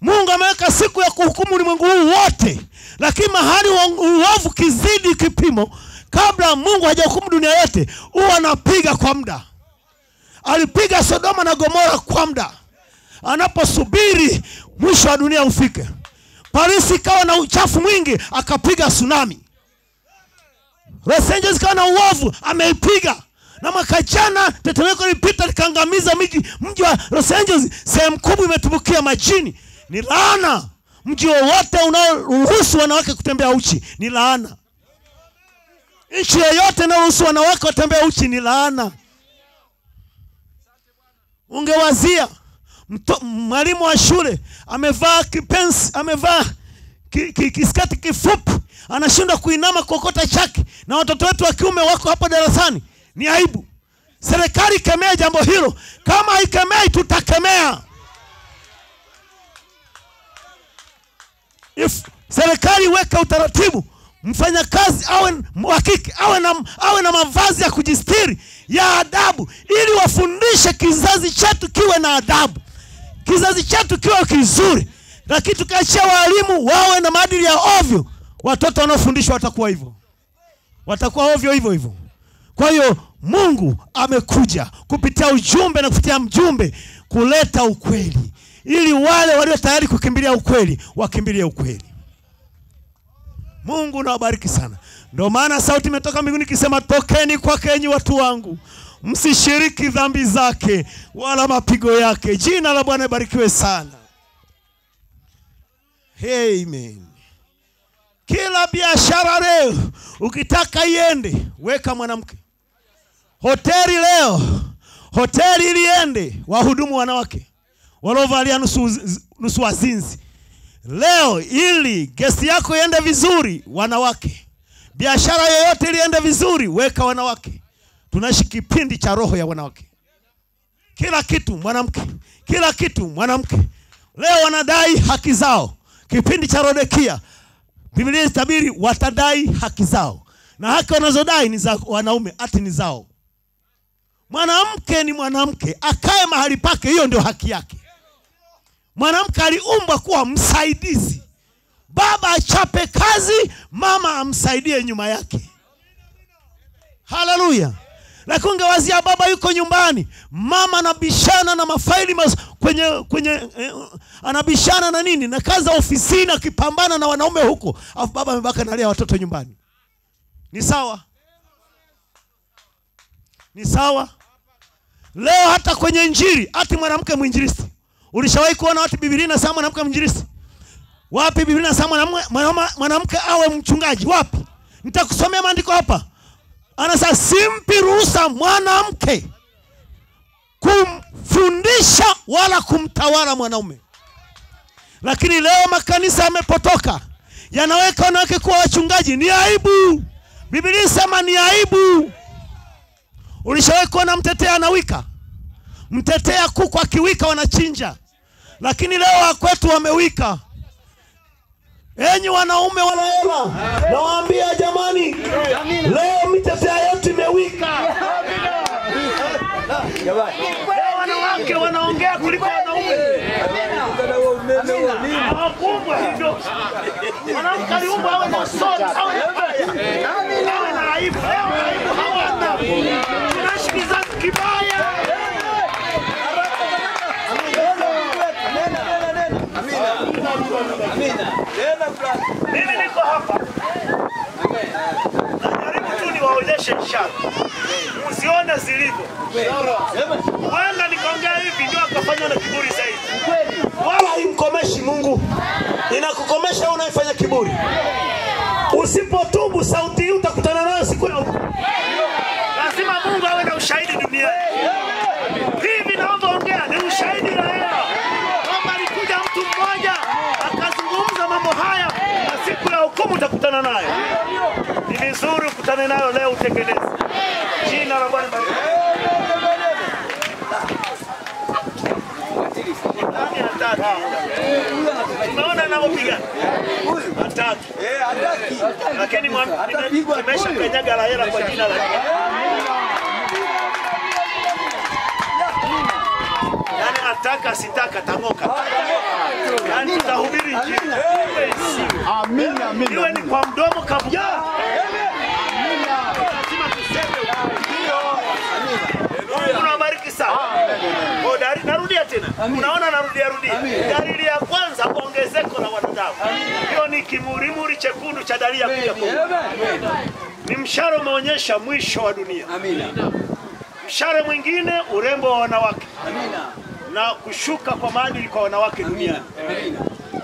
Mungu ameweka siku ya kuhukumu ulimwengu huu wote. Lakini mahali uovu kizidi kipimo kabla mungu hajahukumu dunia yote huwa anapiga kwa muda alipiga sodoma na gomora kwa muda. Anaposubiri mwisho wa dunia ufike parisi ikawa na uchafu mwingi akapiga tsunami. Los angeles ikawa na uovu ameipiga. Na mwaka jana tetemeko lilipita likaangamiza miji mji wa los angeles sehemu kubwa imetumbukia majini. Ni laana. Mji wowote unaoruhusu wanawake kutembea uchi ni laana. Nchi yoyote inayoruhusu wanawake watembea uchi ni laana ungewazia. Mwalimu wa shule amevaa kipensi amevaa ki- ki- kifupi anashindwa kuinama kuokota chake na watoto wetu wa kiume wako hapo darasani. Ni aibu. Serikali ikemea jambo hilo. Kama haikemei tutakemea. If serikali iweke utaratibu mfanyakazi awe wa kike awe na, awe na mavazi ya kujistiri ya adabu ili wafundishe kizazi chetu kiwe na adabu kizazi chetu kiwe kizuri lakini tukaachia walimu wawe na maadili ya ovyo watoto wanaofundishwa watakuwa hivyo watakuwa ovyo hivyo hivyo. Kwa hiyo mungu amekuja kupitia ujumbe na kupitia mjumbe kuleta ukweli ili wale walio tayari kukimbilia ukweli wakimbilie ukweli. Mungu nawabariki sana ndio maana sauti imetoka mbinguni ikisema tokeni kwake enyi watu wangu msishiriki dhambi zake wala mapigo yake. Jina la bwana ibarikiwe sana. Amen. Kila biashara leo ukitaka iende weka mwanamke. Hoteli leo hoteli iliende wahudumu wanawake waliovalia nusu, nusu wazinzi. Leo ili gesi yako iende vizuri wanawake biashara yoyote iliende vizuri weka wanawake. Tunaishi kipindi cha roho ya wanawake. Kila kitu mwanamke. Kila kitu mwanamke. Leo wanadai haki zao. Kipindi cha rodekia biblia itabiri watadai haki zao. Na haki wanazodai ni za wanaume ati ni zao. Mwanamke ni mwanamke. Akae mahali pake hiyo ndio haki yake. Mwanamke aliumbwa kuwa msaidizi baba achape kazi mama amsaidie nyuma yake. Haleluya lakini ungewazia baba yuko nyumbani mama anabishana na mafaili mas, kwenye kwenye eh, anabishana na nini? Na kazi za ofisini akipambana na wanaume huko. Alafu baba amebaka analea watoto nyumbani. Ni sawa? Ni sawa? Leo hata kwenye injili ati mwanamke mwinjilisti. Ulishawahi kuona watu Biblia inasema mwanamke mwinjilisti wapi Biblia inasema mwanamke- awe mchungaji? Wapi? Nitakusomea maandiko hapa. Anasema simpi ruhusa mwanamke kumfundisha wala kumtawala mwanaume. Lakini leo makanisa yamepotoka. Yanaweka wanawake kuwa wachungaji. Ni aibu. Biblia inasema ni aibu. Ulishawahi kuona mtetea anawika? Mtetea kuku akiwika wanachinja. Lakini leo wakwetu wamewika enyi wanaume wanahela nawaambia jamani leo mitetea yetu imewika wanawake wanaongea kuliko wanaume. Hawakuumbwa hivyo. Mwanamke aliumbwa awe na sote, awe na aibu. Leo aibu hawana. Tunaishi kizazi kibaya. Mimi niko hapa najaribu tu niwaonyeshe ishara, mzione zilivyo. Huenda nikaongea hivi ndio akafanywa na kiburi zaidi. wala haimkomeshi mungu inakukomesha unayefanya kiburi usipotubu sauti hii utakutana nayo siku ya. Lazima Mungu awe na ushahidi duniani. Hivi naombaongea ni ushahidi Raela kwamba alikuja mtu mmoja akazungumza mambo haya, na siku ya hukumu utakutana nayo. Ni vizuri ukutane nayo leo, utekeleze. Jina la Bwana? Unaona anavyopigana hataki, lakini nimesha kanyaga la hela kwa jina la yani ataka sitaka tang'oka yani nitahubiri injili Amina, amina. iwe ni kwa mdomo kabisa. Lazima tuseme. Mungu nawabariki sana. Oh, dari- narudia tena. Unaona narudia rudia. Dalili ya kwanza ongezeko la wanadamu. Hiyo ni kimurimuri chekundu cha dalili ya kuja kwa ni mshale umeonyesha mwisho wa dunia. Mshale mwingine urembo wa wanawake na kushuka kwa maadili kwa wanawake duniani.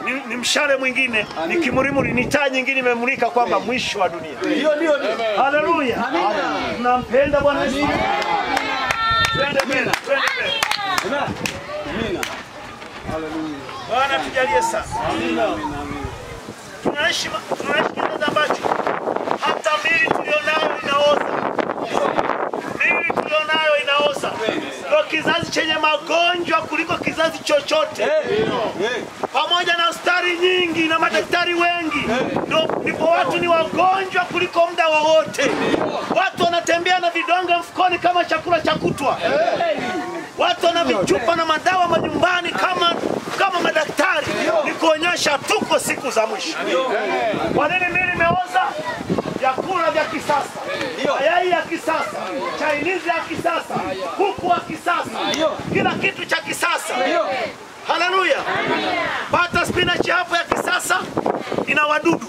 Ni, ni mshale mwingine. Ni kimurimuri. Ni taa nyingine imemulika kwamba mwisho wa dunia. Haleluya. Tunampenda bwana yesu. Twende mbele twende mbele. Bwana tujalie sana tunaishi ma- tunaishi kizazi ambacho hata mili tulionayo inaoza mili tulionayo inaoza. Ndio kizazi chenye magonjwa kuliko kizazi chochote. Pamoja na stari nyingi na madaktari wengi ndio ndipo watu ni wagonjwa kuliko muda wowote. Watu wanatembea na vidonge mfukoni kama chakula cha kutwa. Watu wana vichupa na madawa majumbani kama kama madaktari. Ni kuonyesha tuko siku za mwisho. Kwa nini mili imeoza vyakula vya kisasa. Mayai ya kisasa. Chainizi ya kisasa. Kuku wa kisasa. Kila kitu cha kisasa. Haleluya. Pata spinachi hapo ya kisasa ina wadudu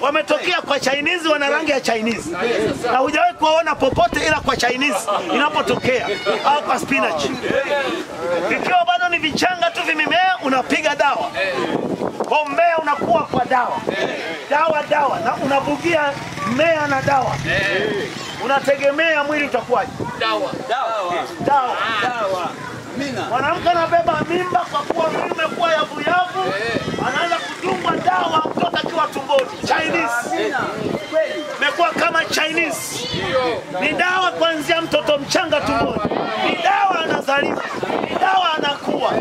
wametokea kwa Chinese, wana rangi ya Chinese. Na hujawahi kuwaona popote ila kwa Chinese inapotokea au kwa spinach. Vikiwa bado ni vichanga tu vimemea, unapiga dawa. Kwa mmea, unakuwa kwa dawa. Dawa dawa, na unabugia mmea na dawa, unategemea mwili utakuwaje? dawa. Dawa. Dawa. Mwanamke anabeba mimba kwa kuwa mume umekuwa yavuyavu, anaanza kudungwa dawa mtoto akiwa tumboni. Chinese imekuwa kama Chinese, ni dawa kuanzia mtoto mchanga tumboni, ni dawa anazaliwa, ni dawa anakuwa.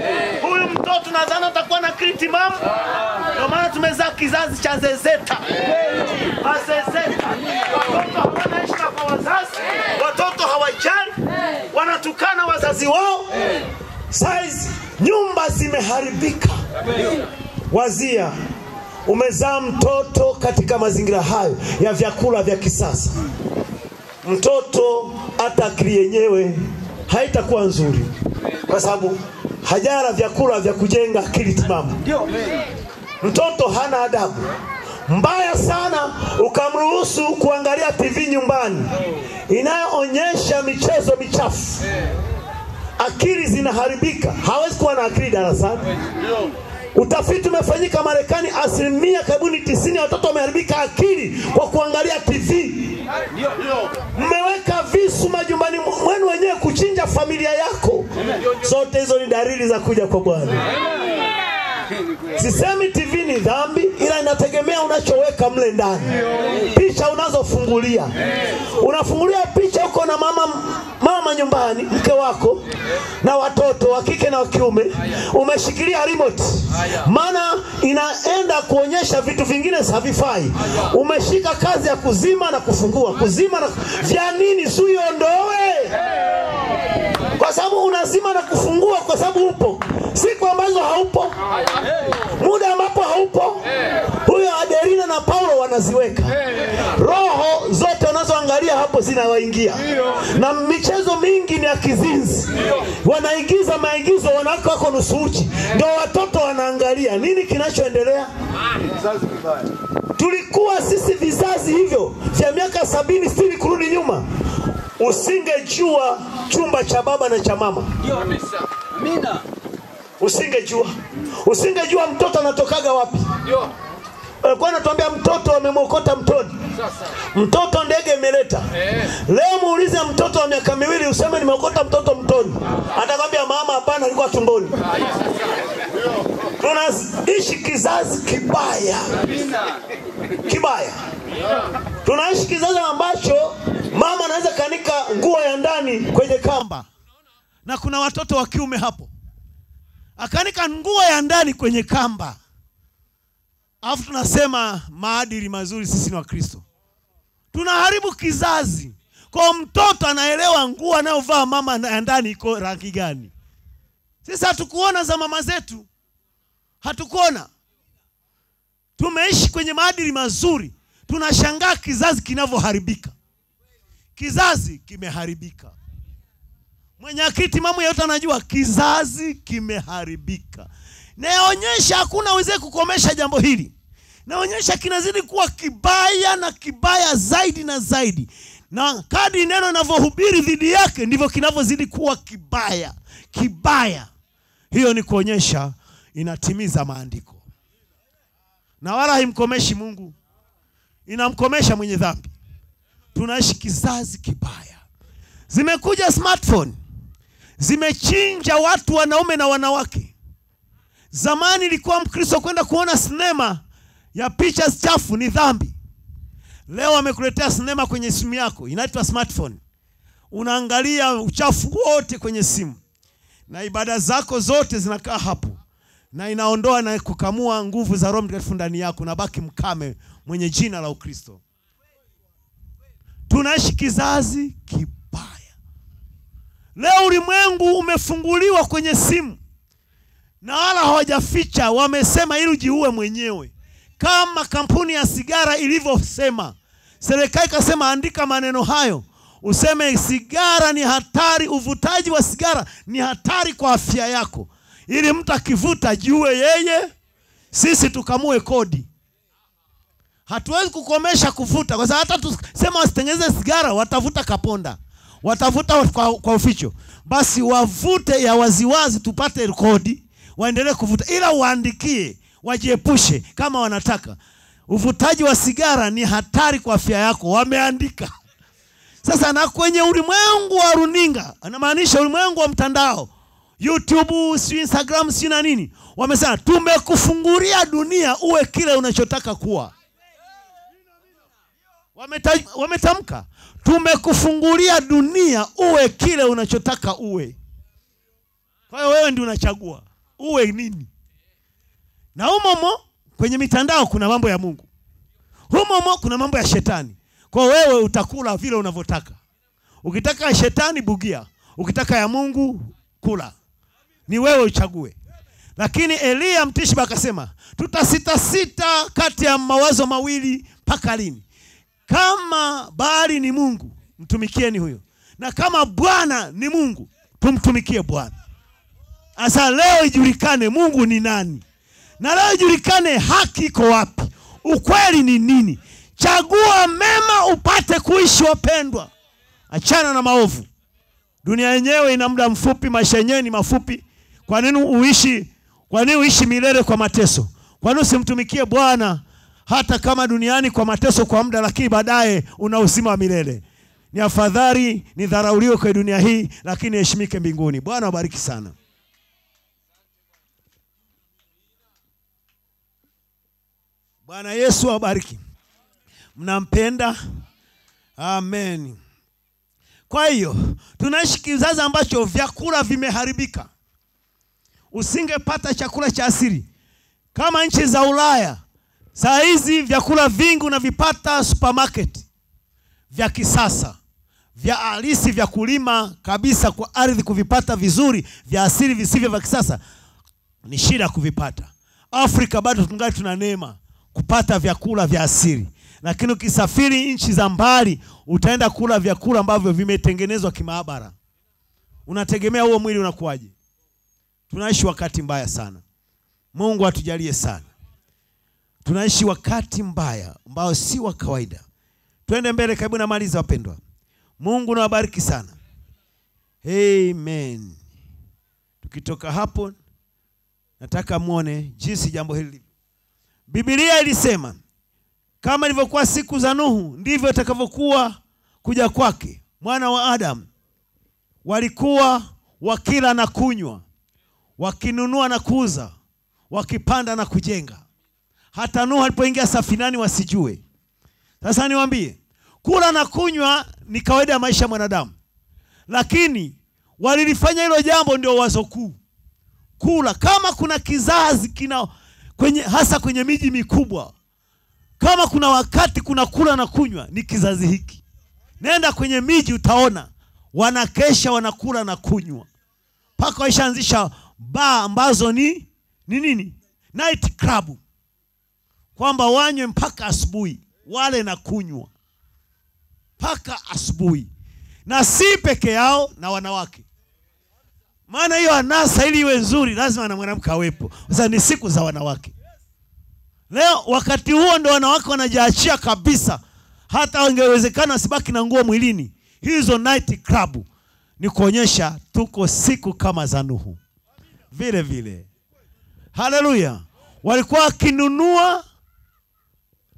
Huyu mtoto nadhani atakuwa na akili timamu. Ndio maana tumezaa kizazi cha zezeta, mazezeta. Watoto hawana heshima kwa wazazi, watoto hawajali, wanatukana wazazi wao. Saizi nyumba zimeharibika. Wazia, umezaa mtoto katika mazingira hayo ya vyakula vya kisasa, mtoto hata akili yenyewe haitakuwa nzuri, kwa sababu hajala vyakula vya kujenga akili timamu. Mtoto hana adabu. mbaya sana ukamruhusu kuangalia TV nyumbani. Inayoonyesha michezo michafu, akili zinaharibika, hawezi kuwa na akili darasani. Utafiti umefanyika Marekani, asilimia karibuni tisini ya watoto wameharibika akili kwa kuangalia TV. Mmeweka visu majumbani mwenu wenyewe kuchinja familia yako. Zote hizo ni dalili za kuja kwa Bwana. Sisemi TV ni dhambi, ila inategemea unachoweka mle ndani, picha unazofungulia. Unafungulia picha huko na mama, mama nyumbani, mke wako na watoto wa kike na wa kiume, umeshikilia remote, maana inaenda kuonyesha vitu vingine havifai. Umeshika kazi ya kuzima na kufungua, kuzima na vya nini? Suiondoe kwa sababu unazima na kufungua, kwa sababu upo. Siku ambazo haupo, muda ambapo haupo. Huyo Adelina na Paulo wanaziweka. Roho zote wanazoangalia hapo zinawaingia, na michezo mingi ni ya kizinzi, wanaigiza maigizo, wanawake wako nusu uchi, ndio watoto wanaangalia. Nini kinachoendelea? Tulikuwa sisi vizazi hivyo vya miaka sabini sitini kurudi nyuma, usingejua chumba cha baba na cha mama. Amina. usingejua. Usingejua mtoto anatokaga wapi. Ndio. alikuwa anatuambia mtoto amemwokota mtoni. Mtoto ndege imeleta. Leo muulize mtoto wa miaka miwili useme nimeokota mtoto mtoni. Atakwambia mama hapana alikuwa tumboni. Tunaishi kizazi kibaya. Kibaya tunaishi kizazi ambacho mama anaweza kanika nguo ya ndani kwenye kamba. Na kuna watoto wa kiume hapo. Akanika nguo ya ndani kwenye kamba. Alafu tunasema maadili mazuri sisi ni wakristo. Tunaharibu kizazi. Kwa mtoto anaelewa nguo anayovaa mama ya ndani iko rangi gani. Sisi hatukuona za mama zetu. Hatukuona. Tumeishi kwenye maadili mazuri tunashangaa kizazi kinavyoharibika. Kizazi kimeharibika. Mwenye mwenyekiti mamu yeyote anajua kizazi kimeharibika. Naonyesha hakuna wezee kukomesha jambo hili. Naonyesha kinazidi kuwa kibaya na kibaya zaidi na zaidi. Na kadi neno inavyohubiri dhidi yake ndivyo kinavyozidi kuwa kibaya. Kibaya. Hiyo ni kuonyesha inatimiza maandiko. Na wala haimkomeshi mungu inamkomesha mwenye dhambi. Tunaishi kizazi kibaya. Zimekuja smartphone. Zimechinja watu wanaume na wanawake. Zamani ilikuwa mkristo kwenda kuona sinema ya picha chafu ni dhambi. Leo wamekuletea sinema kwenye simu yako inaitwa smartphone. Unaangalia uchafu wote kwenye simu. Na ibada zako zote zinakaa hapo. Na inaondoa na kukamua nguvu za roho mtakatifu ndani yako nabaki mkame mwenye jina la ukristo. Tunaishi kizazi kibaya. Leo ulimwengu umefunguliwa kwenye simu na wala hawajaficha wamesema ili ujiue mwenyewe. Kama kampuni ya sigara ilivyosema. Serikali ikasema andika maneno hayo. Useme sigara ni hatari uvutaji wa sigara ni hatari kwa afya yako. Ili mtu akivuta jiue yeye. Sisi tukamue kodi hatuwezi kukomesha kuvuta kwa sababu hata tusema wasitengeneze sigara watavuta kaponda. Watavuta kwa, kwa uficho. Basi wavute ya waziwazi tupate rekodi waendelee kuvuta. Ila waandikie wajiepushe kama wanataka. Uvutaji wa sigara ni hatari kwa afya yako wameandika. Sasa na kwenye ulimwengu wa runinga anamaanisha ulimwengu wa mtandao youtube si instagram si na nini wamesema tumekufungulia dunia uwe kile unachotaka kuwa wametamka tumekufungulia dunia uwe kile unachotaka uwe. Kwa hiyo wewe ndi unachagua uwe nini. Na umomo kwenye mitandao kuna mambo ya mungu. Humomo kuna mambo ya shetani. Kwa wewe utakula vile unavyotaka. Ukitaka ya shetani bugia. Ukitaka ya mungu kula. Ni wewe uchague. Lakini eliya mtishba akasema tutasitasita kati ya mawazo mawili mpaka lini kama baali ni mungu mtumikieni huyo. Na kama bwana ni mungu tumtumikie bwana. Asa leo ijulikane mungu ni nani? Na leo ijulikane haki iko wapi? Ukweli ni nini? Chagua mema upate kuishi wapendwa. Achana na maovu. Dunia yenyewe ina muda mfupi maisha yenyewe ni mafupi. Kwa nini uishi kwa nini uishi milele kwa mateso? Kwa nini usimtumikie bwana hata kama duniani kwa mateso kwa muda lakini baadaye una uzima wa milele. Ni afadhali nidharauliwe kwa dunia hii lakini heshimike mbinguni. Bwana wabariki sana. Bwana yesu awabariki. Mnampenda? Amen. Kwa hiyo tunaishi kizazi ambacho vyakula vimeharibika. Usingepata chakula cha asili. Kama nchi za ulaya saa hizi vyakula vingi unavipata supermarket vya kisasa vya halisi vya kulima kabisa kwa ardhi kuvipata vizuri vya asili visivyo vya kisasa. Ni shida kuvipata. Afrika bado tungali tuna neema kupata vyakula vya asili. Lakini ukisafiri nchi za mbali utaenda kula vyakula ambavyo vimetengenezwa kimaabara. Unategemea huo mwili unakuwaje? Tunaishi wakati mbaya sana. Mungu atujalie sana tunaishi wakati mbaya ambao si wa kawaida. Twende mbele karibu na maliza wapendwa. Mungu nawabariki sana. Amen. Tukitoka hapo nataka mwone jinsi jambo hili lilivyo. bibilia ilisema kama ilivyokuwa siku za nuhu ndivyo itakavyokuwa kuja kwake. Mwana wa adamu walikuwa wakila na kunywa wakinunua na kuuza wakipanda na kujenga hata nuhu alipoingia safinani wasijue. Sasa niwaambie, kula na kunywa ni kawaida ya maisha ya mwanadamu. Lakini walilifanya hilo jambo ndio wazo kuu. Kula. Kama kuna kizazi kina kwenye hasa kwenye miji mikubwa kama kuna wakati kuna kula na kunywa ni kizazi hiki. Nenda kwenye miji utaona wanakesha wanakula na kunywa. Mpaka waishaanzisha baa ambazo ni ni nini? Night club kwamba wanywe mpaka asubuhi wale na kunywa mpaka asubuhi na si peke yao na wanawake. Maana hiyo anasa ili iwe nzuri lazima na mwanamke awepo. Sasa ni siku za wanawake. Leo wakati huo ndo wanawake wanajiachia kabisa. Hata wangewezekana wasibaki na nguo mwilini. Hizo night club ni kuonyesha tuko siku kama za nuhu. Vile vile. Haleluya walikuwa wakinunua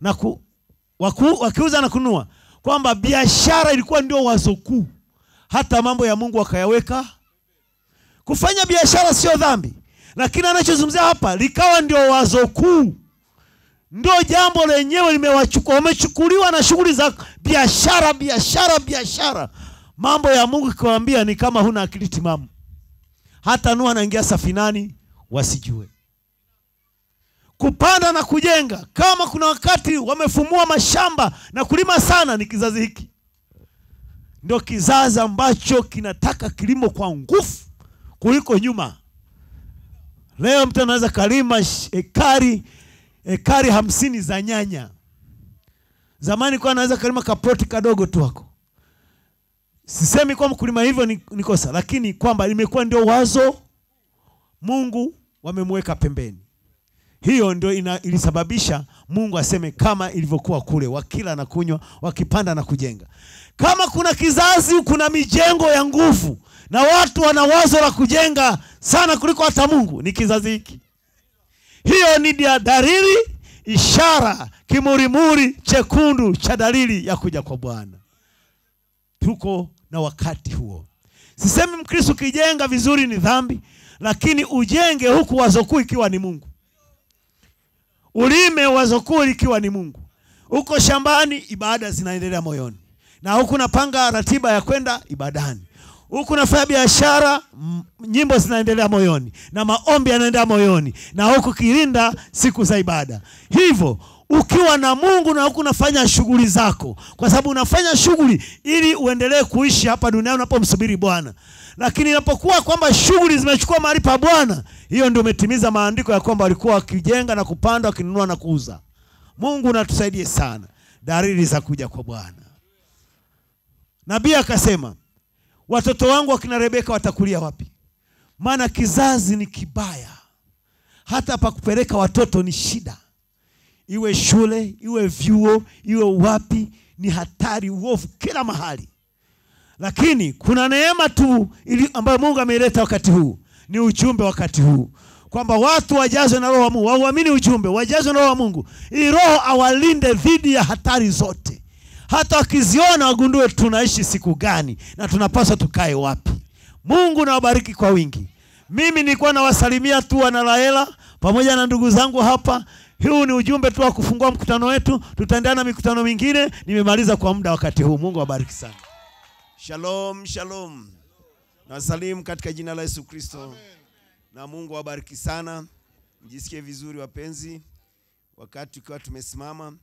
na ku, waku, wakiuza na kununua kwamba biashara ilikuwa ndio wazo kuu. Hata mambo ya mungu wakayaweka. Kufanya biashara sio dhambi lakini anachozungumzia hapa likawa ndio wazo kuu. Ndio jambo lenyewe limewachukua wamechukuliwa na shughuli za biashara biashara biashara. Mambo ya mungu ikiwaambia ni kama huna akili timamu. Hata nuhu anaingia safinani wasijue kupanda na kujenga. Kama kuna wakati wamefumua mashamba na kulima sana ni kizazi hiki. Ndio kizazi ambacho kinataka kilimo kwa nguvu kuliko nyuma. Leo mtu anaweza kalima ekari ekari hamsini za nyanya. Zamani kwa anaweza kalima kaploti kadogo tu hako sisemi kwamba kulima hivyo ni, ni kosa lakini kwamba limekuwa ndio wazo mungu wamemweka pembeni hiyo ndio ilisababisha mungu aseme kama ilivyokuwa kule wakila na kunywa wakipanda na kujenga. Kama kuna kizazi kuna mijengo ya nguvu na watu wana wazo la kujenga sana kuliko hata mungu ni kizazi hiki. Hiyo ni dalili ishara kimurimuri chekundu cha dalili ya kuja kwa bwana. Tuko na wakati huo. Sisemi mkristo ukijenga vizuri ni dhambi lakini ujenge huku wazo kuu ikiwa ni mungu ulime wazo kuu likiwa ni mungu. Uko shambani ibada zinaendelea moyoni. Na huku napanga ratiba ya kwenda ibadani. Huku nafanya biashara nyimbo zinaendelea moyoni. Na maombi yanaendelea moyoni. Na huku kilinda siku za ibada. Hivyo ukiwa na mungu na huku unafanya shughuli zako. Kwa sababu unafanya shughuli ili uendelee kuishi hapa duniani unapomsubiri bwana lakini inapokuwa kwamba shughuli zimechukua mahali pa bwana hiyo ndio umetimiza maandiko ya kwamba walikuwa wakijenga na kupanda wakinunua na kuuza. Mungu natusaidie sana. Dalili za kuja kwa bwana. Nabii akasema watoto wangu wakina rebeka watakulia wapi? Maana kizazi ni kibaya. Hata pa kupeleka watoto ni shida. Iwe shule, iwe vyuo, iwe wapi, ni hatari, uovu kila mahali. Lakini kuna neema tu ili ambayo Mungu ameileta wakati huu, ni ujumbe wakati huu kwamba watu wajazwe na roho wa Mungu, wauamini ujumbe, wajazwe na roho wa Mungu, ili roho awalinde dhidi ya hatari zote, hata wakiziona wagundue tunaishi siku gani na tunapaswa tukae wapi. Mungu nawabariki kwa wingi. Mimi nilikuwa nawasalimia tu wana Laela pamoja na ndugu zangu hapa. Huu ni ujumbe tu wa kufungua mkutano wetu, tutaendelea na mikutano mingine. Nimemaliza kwa muda wakati huu. Mungu awabariki sana. Shalom, shalom. Nawasalimu katika jina la Yesu Kristo. Na Mungu awabariki sana. Mjisikie vizuri wapenzi, wakati tukiwa tumesimama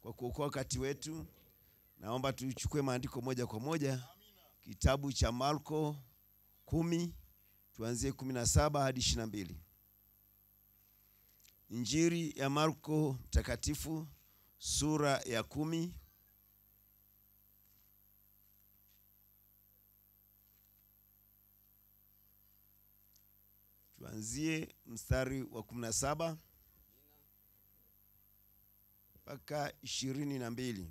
kwa kuokoa wakati wetu. Naomba tuchukue maandiko moja kwa moja, kitabu cha Marko kumi tuanzie kumi na saba hadi ishirini na mbili. Injili ya Marko mtakatifu sura ya kumi tuanzie mstari wa kumi na saba mpaka ishirini na mbili.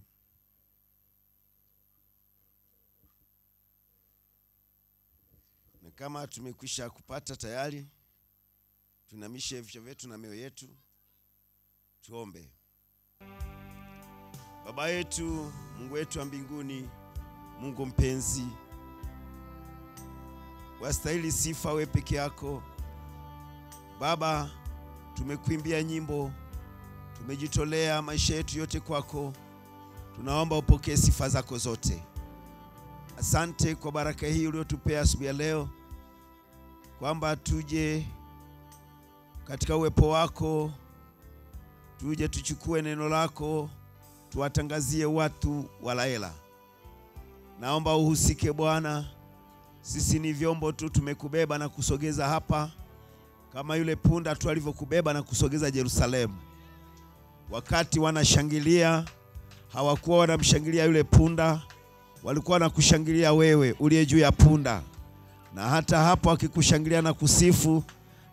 Na kama tumekwisha kupata tayari, tunamishe vichwa vyetu na mioyo yetu, tuombe. Baba yetu, Mungu wetu wa mbinguni, Mungu mpenzi, wastahili sifa we peke yako Baba. Tumekuimbia nyimbo, tumejitolea maisha yetu yote kwako, tunaomba upokee sifa zako zote. Asante kwa baraka hii uliotupea asubuhi ya leo, kwamba tuje katika uwepo wako, tuje tuchukue neno lako, tuwatangazie watu wa Laela. Naomba uhusike Bwana, sisi ni vyombo tu, tumekubeba na kusogeza hapa kama yule punda tu alivyokubeba na kusogeza Yerusalemu. Wakati wanashangilia, hawakuwa wanamshangilia yule punda, walikuwa wanakushangilia wewe uliye juu ya punda. Na hata hapo akikushangilia na kusifu,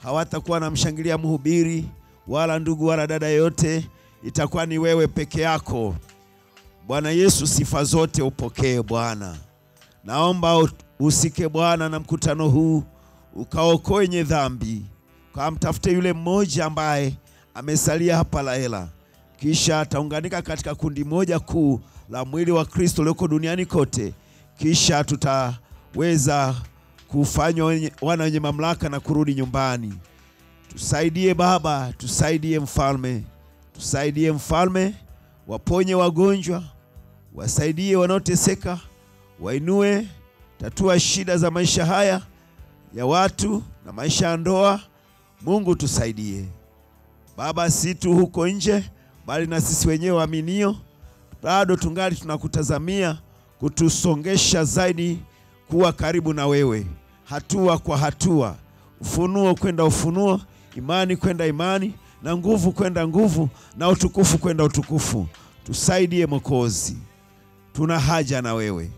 hawatakuwa wanamshangilia mhubiri wala ndugu wala dada yote, itakuwa ni wewe peke yako. Bwana Yesu, sifa zote upokee Bwana. Naomba usike Bwana na mkutano huu, ukaokoe wenye dhambi, ukamtafute yule mmoja ambaye amesalia hapa Laela, kisha ataunganika katika kundi moja kuu la mwili wa Kristo ulioko duniani kote, kisha tutaweza kufanywa wana wenye mamlaka na kurudi nyumbani. Tusaidie Baba, tusaidie Mfalme, tusaidie Mfalme, waponye wagonjwa, wasaidie wanaoteseka, wainue, tatua shida za maisha haya ya watu na maisha ya ndoa. Mungu tusaidie Baba, si tu huko nje, bali na sisi wenyewe waaminio, bado tungali tunakutazamia kutusongesha zaidi kuwa karibu na wewe, hatua kwa hatua, ufunuo kwenda ufunuo, imani kwenda imani, na nguvu kwenda nguvu, na utukufu kwenda utukufu. Tusaidie Mwokozi, tuna haja na wewe.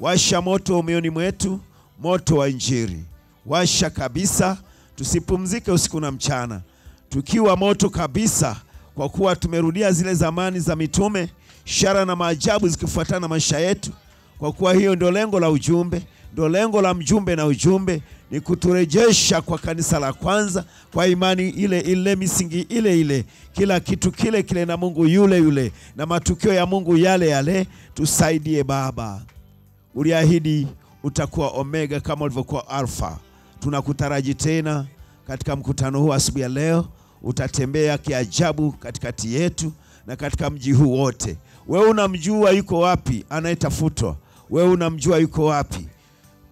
Washa moto mioyoni mwetu, moto wa Injili. Washa kabisa, tusipumzike usiku na mchana, tukiwa moto kabisa, kwa kuwa tumerudia zile zamani za mitume, ishara na maajabu zikifuatana na maisha yetu. Kwa kuwa hiyo ndio lengo la ujumbe, ndio lengo la mjumbe na ujumbe ni kuturejesha kwa kanisa la kwanza, kwa imani ile ile, misingi ile ile, kila kitu kile kile, na Mungu yule yule, na matukio ya Mungu yale yale. Tusaidie Baba, uliahidi utakuwa Omega kama ulivyokuwa Alfa. Tunakutaraji tena katika mkutano huu asubuhi ya leo, utatembea kiajabu katikati yetu na katika mji huu wote. Wewe unamjua yuko wapi anayetafutwa, wewe unamjua yuko wapi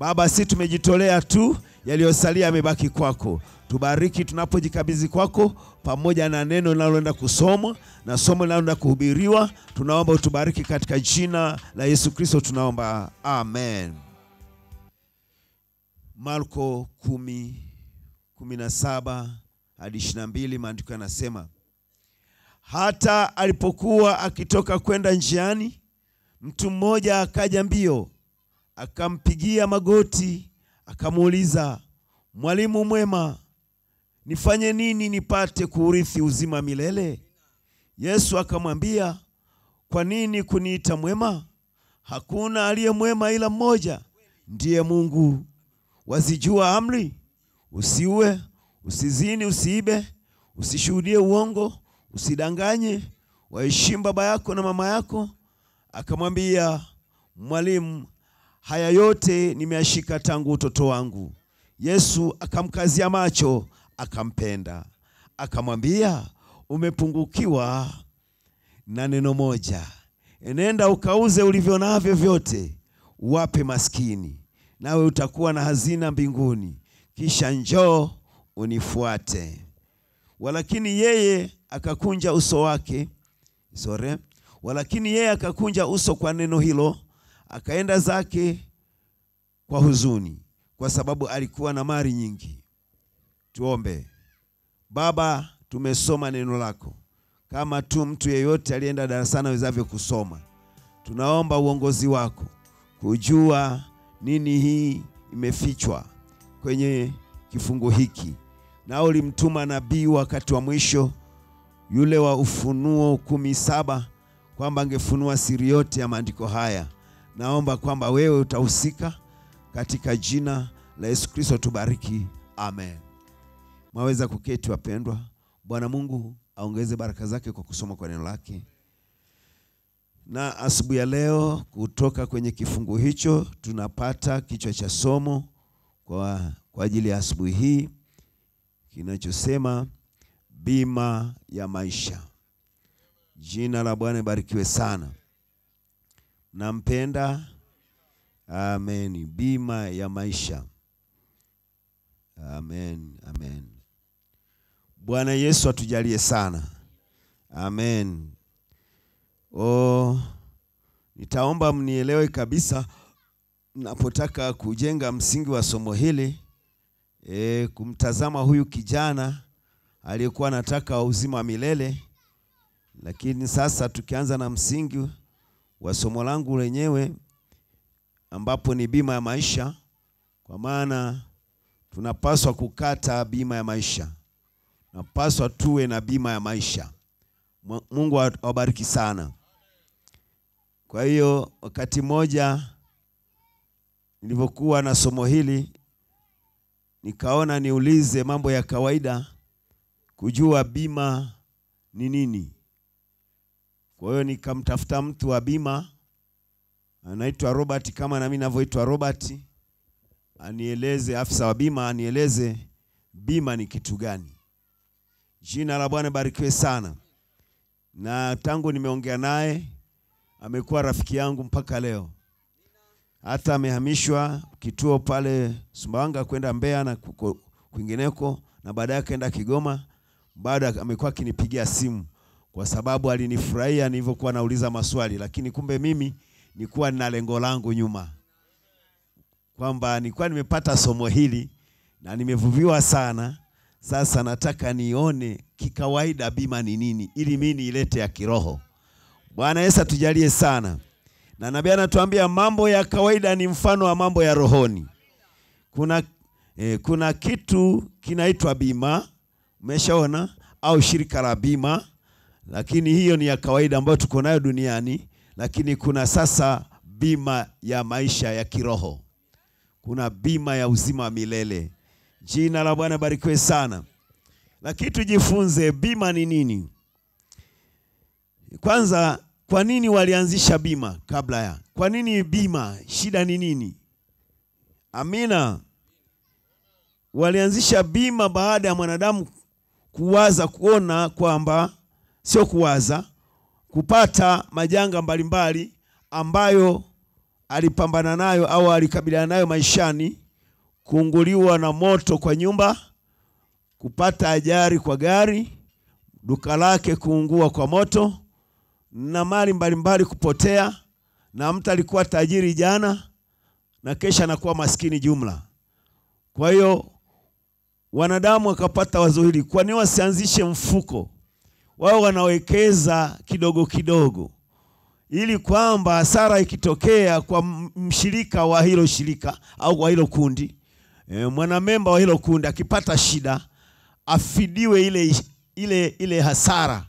Baba. Si tumejitolea tu, yaliyosalia yamebaki kwako. Tubariki tunapojikabidhi kwako, pamoja na neno linaloenda kusomwa na somo linaloenda kuhubiriwa. Tunaomba utubariki katika jina la Yesu Kristo, tunaomba amen. Marko kumi kumi na saba hadi ishirini na mbili maandiko yanasema hata alipokuwa akitoka kwenda njiani, mtu mmoja akaja mbio, akampigia magoti, akamuuliza, Mwalimu mwema, nifanye nini nipate kuurithi uzima milele? Yesu akamwambia, kwa nini kuniita mwema? Hakuna aliye mwema ila mmoja, ndiye Mungu. Wazijua amri: usiue, usizini, usiibe, usishuhudie uongo, usidanganye, waheshimu baba yako na mama yako. Akamwambia, Mwalimu, haya yote nimeyashika tangu utoto wangu. Yesu akamkazia macho, akampenda, akamwambia, umepungukiwa na neno moja. Enenda ukauze ulivyo navyo vyote, wape maskini, nawe utakuwa na hazina mbinguni. Kisha njoo unifuate. Walakini yeye akakunja uso wake sore, walakini yeye akakunja uso kwa neno hilo, akaenda zake kwa huzuni, kwa sababu alikuwa na mali nyingi. Tuombe. Baba, tumesoma neno lako kama tu mtu yeyote alienda darasani awezavyo kusoma. Tunaomba uongozi wako kujua nini hii imefichwa kwenye kifungu hiki, nao ulimtuma nabii wakati wa mwisho yule wa Ufunuo kumi saba kwamba angefunua siri yote ya maandiko haya. Naomba kwamba wewe utahusika katika jina la Yesu Kristo, tubariki, amen. Mwaweza kuketi wapendwa. Bwana Mungu aongeze baraka zake kwa kusoma kwa neno lake. Na asubuhi ya leo kutoka kwenye kifungu hicho tunapata kichwa cha somo kwa, kwa ajili ya asubuhi hii kinachosema bima ya maisha. Jina la Bwana ibarikiwe sana. Nampenda. Amen. Bima ya maisha. Amen. Amen. Bwana Yesu atujalie sana. Amen. Oh, nitaomba mnielewe kabisa napotaka kujenga msingi wa somo hili e, kumtazama huyu kijana aliyekuwa anataka uzima wa milele, lakini sasa tukianza na msingi wa somo langu lenyewe ambapo ni bima ya maisha, kwa maana tunapaswa kukata bima ya maisha napaswa tuwe na bima ya maisha. Mungu awabariki sana. Kwa hiyo wakati mmoja nilivyokuwa na somo hili nikaona niulize mambo ya kawaida kujua bima ni nini. Kwa hiyo nikamtafuta mtu wa bima anaitwa Robert, kama nami ninavyoitwa Robert, anieleze, afisa wa bima anieleze bima ni kitu gani. Jina la Bwana barikiwe sana. Na tangu nimeongea naye amekuwa rafiki yangu mpaka leo, hata amehamishwa kituo pale Sumbawanga kwenda Mbeya na kwingineko, na baadaye akaenda Kigoma. Bado amekuwa akinipigia simu kwa sababu alinifurahia nilivyokuwa nauliza maswali, lakini kumbe mimi nilikuwa nina lengo langu nyuma, kwamba nilikuwa nimepata somo hili na nimevuviwa sana sasa nataka nione kikawaida bima ni nini, ili mimi niilete ya kiroho. Bwana Yesu atujalie sana. Na nabii anatuambia mambo ya kawaida ni mfano wa mambo ya rohoni. Kuna, eh, kuna kitu kinaitwa bima, umeshaona, au shirika la bima, lakini hiyo ni ya kawaida ambayo tuko nayo duniani, lakini kuna sasa bima ya maisha ya kiroho, kuna bima ya uzima wa milele. Jina la Bwana barikiwe sana. Lakini tujifunze bima ni nini. Kwanza, kwa nini walianzisha bima kabla ya? Kwa nini bima? Shida ni nini? Amina. Walianzisha bima baada ya mwanadamu kuwaza, kuona kwamba sio kuwaza, kupata majanga mbalimbali ambayo alipambana nayo au alikabiliana nayo maishani kuunguliwa na moto kwa nyumba, kupata ajali kwa gari, duka lake kuungua kwa moto, na mali mbalimbali kupotea, na mtu alikuwa tajiri jana na kesha anakuwa maskini jumla. Kwa hiyo wanadamu wakapata wazo hili, kwa nini wasianzishe mfuko wao wanawekeza kidogo kidogo, ili kwamba hasara ikitokea kwa mshirika wa hilo shirika au wa hilo kundi E, mwanamemba wa hilo kundi akipata shida afidiwe ile, ile, ile hasara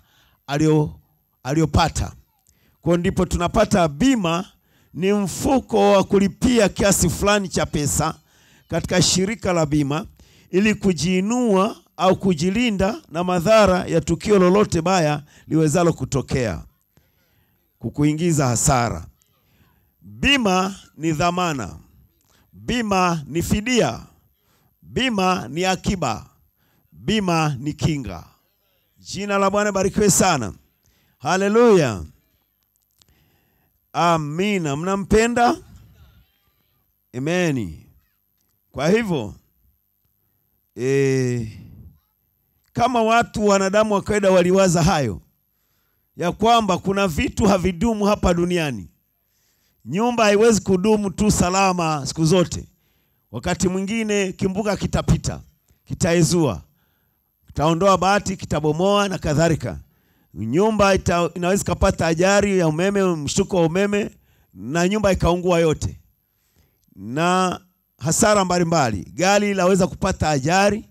alio aliyopata. Kwa ndipo tunapata bima ni mfuko wa kulipia kiasi fulani cha pesa katika shirika la bima ili kujiinua au kujilinda na madhara ya tukio lolote baya liwezalo kutokea, kukuingiza hasara. Bima ni dhamana, bima ni fidia, bima ni akiba, bima ni kinga. Jina la Bwana barikiwe sana. Haleluya, amina. Mnampenda? Ameni. Kwa hivyo e, kama watu wanadamu wa kawaida waliwaza hayo ya kwamba kuna vitu havidumu hapa duniani, nyumba haiwezi kudumu tu salama siku zote. Wakati mwingine kimbuka kitapita, kitaezua, kitaondoa bahati, kitabomoa na kadhalika. Nyumba ita, inaweza ikapata ajari ya umeme, mshtuko wa umeme na nyumba ikaungua yote, na hasara mbalimbali. Gari laweza kupata ajari,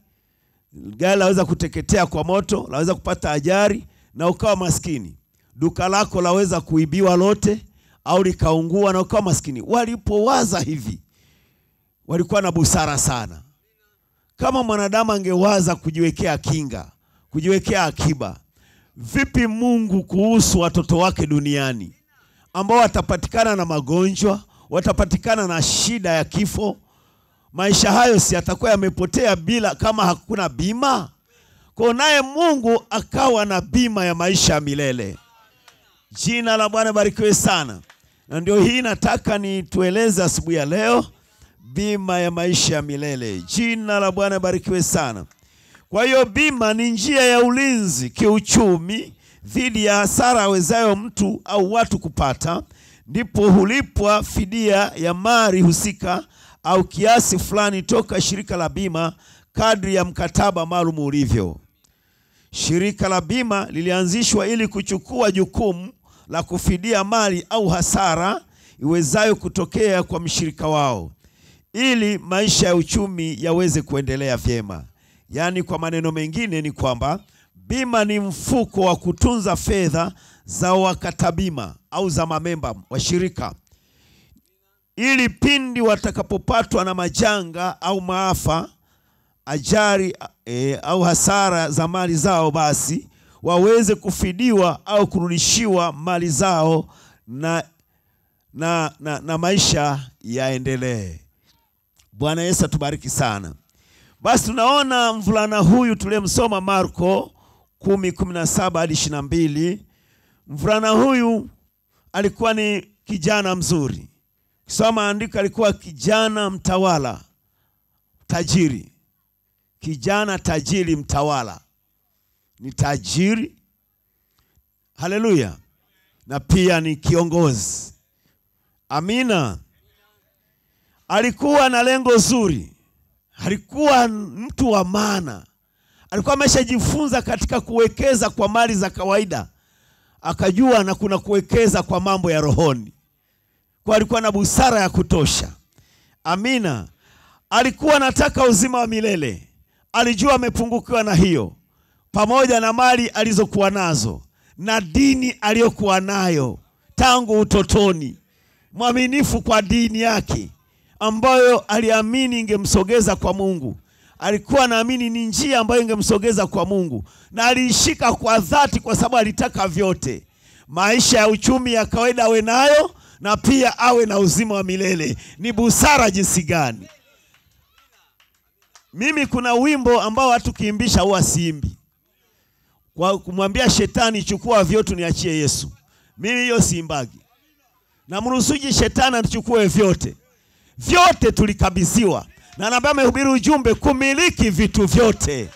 gari laweza kuteketea kwa moto, laweza kupata ajari na ukawa maskini. Duka lako laweza kuibiwa lote au likaungua na ukawa maskini. Walipowaza hivi, walikuwa na busara sana. Kama mwanadamu angewaza kujiwekea kinga, kujiwekea akiba, vipi Mungu kuhusu watoto wake duniani ambao watapatikana na magonjwa, watapatikana na shida ya kifo? Maisha hayo si yatakuwa yamepotea bila kama hakuna bima? Kwa naye Mungu akawa na bima ya maisha ya milele. Jina la Bwana barikiwe sana. Na ndio hii nataka nitueleze asubuhi ya leo, bima ya maisha ya milele. Jina la Bwana barikiwe sana. Kwa hiyo bima ni njia ya ulinzi kiuchumi dhidi ya hasara awezayo mtu au watu kupata, ndipo hulipwa fidia ya mali husika au kiasi fulani toka shirika la bima kadri ya mkataba maalum ulivyo. Shirika la bima lilianzishwa ili kuchukua jukumu la kufidia mali au hasara iwezayo kutokea kwa mshirika wao ili maisha ya uchumi yaweze kuendelea vyema. Yaani, kwa maneno mengine ni kwamba bima ni mfuko wa kutunza fedha za wakata bima au za mamemba wa shirika ili pindi watakapopatwa na majanga au maafa, ajali e, au hasara za mali zao, basi waweze kufidiwa au kurudishiwa mali zao na, na, na, na maisha yaendelee. Bwana Yesu atubariki sana. Basi tunaona mvulana huyu tuliyemsoma Marko 10:17 hadi 22. Mvulana huyu alikuwa ni kijana mzuri. Kisoma andiko, alikuwa kijana mtawala, tajiri, kijana tajiri, mtawala, ni tajiri. Haleluya! na pia ni kiongozi. Amina. Alikuwa na lengo zuri, alikuwa mtu wa maana, alikuwa ameshajifunza katika kuwekeza kwa mali za kawaida, akajua na kuna kuwekeza kwa mambo ya rohoni. Kwa alikuwa na busara ya kutosha. Amina. Alikuwa anataka uzima wa milele, alijua amepungukiwa na hiyo, pamoja na mali alizokuwa nazo na dini aliyokuwa nayo tangu utotoni, mwaminifu kwa dini yake ambayo aliamini ingemsogeza kwa Mungu. Alikuwa anaamini ni njia ambayo ingemsogeza kwa Mungu, na aliishika kwa dhati, kwa sababu alitaka vyote, maisha ya uchumi ya kawaida awe nayo na pia awe na uzima wa milele. Ni busara jinsi gani! Mimi kuna wimbo ambao watu kiimbisha huwa siimbi, kwa kumwambia shetani, chukua vyote niachie Yesu. Mimi hiyo siimbagi. namruhusuji shetani atuchukue vyote? Vyote tulikabidhiwa, na nabii amehubiri ujumbe kumiliki vitu vyote,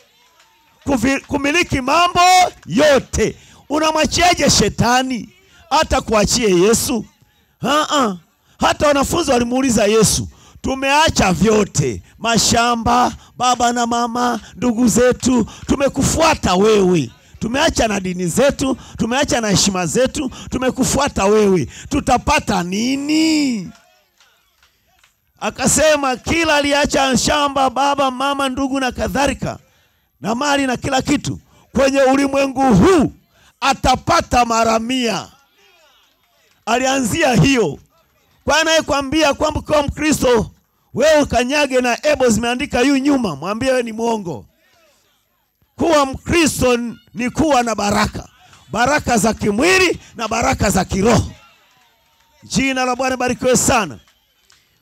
Kuvi, kumiliki mambo yote. Unamwachiaje shetani hata kuachie Yesu? Ha-ha. Hata wanafunzi walimuuliza Yesu, tumeacha vyote, mashamba, baba na mama, ndugu zetu, tumekufuata wewe. Tumeacha na dini zetu, tumeacha na heshima zetu, tumekufuata wewe, tutapata nini? Akasema kila aliacha shamba, baba, mama, ndugu na kadhalika na mali na kila kitu kwenye ulimwengu huu atapata mara mia. Alianzia hiyo kwa anayekwambia kwamba kwa Mkristo wewe ukanyage na ebo zimeandika yu nyuma, mwambie wewe ni mwongo. Kuwa Mkristo ni kuwa na baraka, baraka za kimwili na baraka za kiroho. Jina la Bwana barikiwe sana.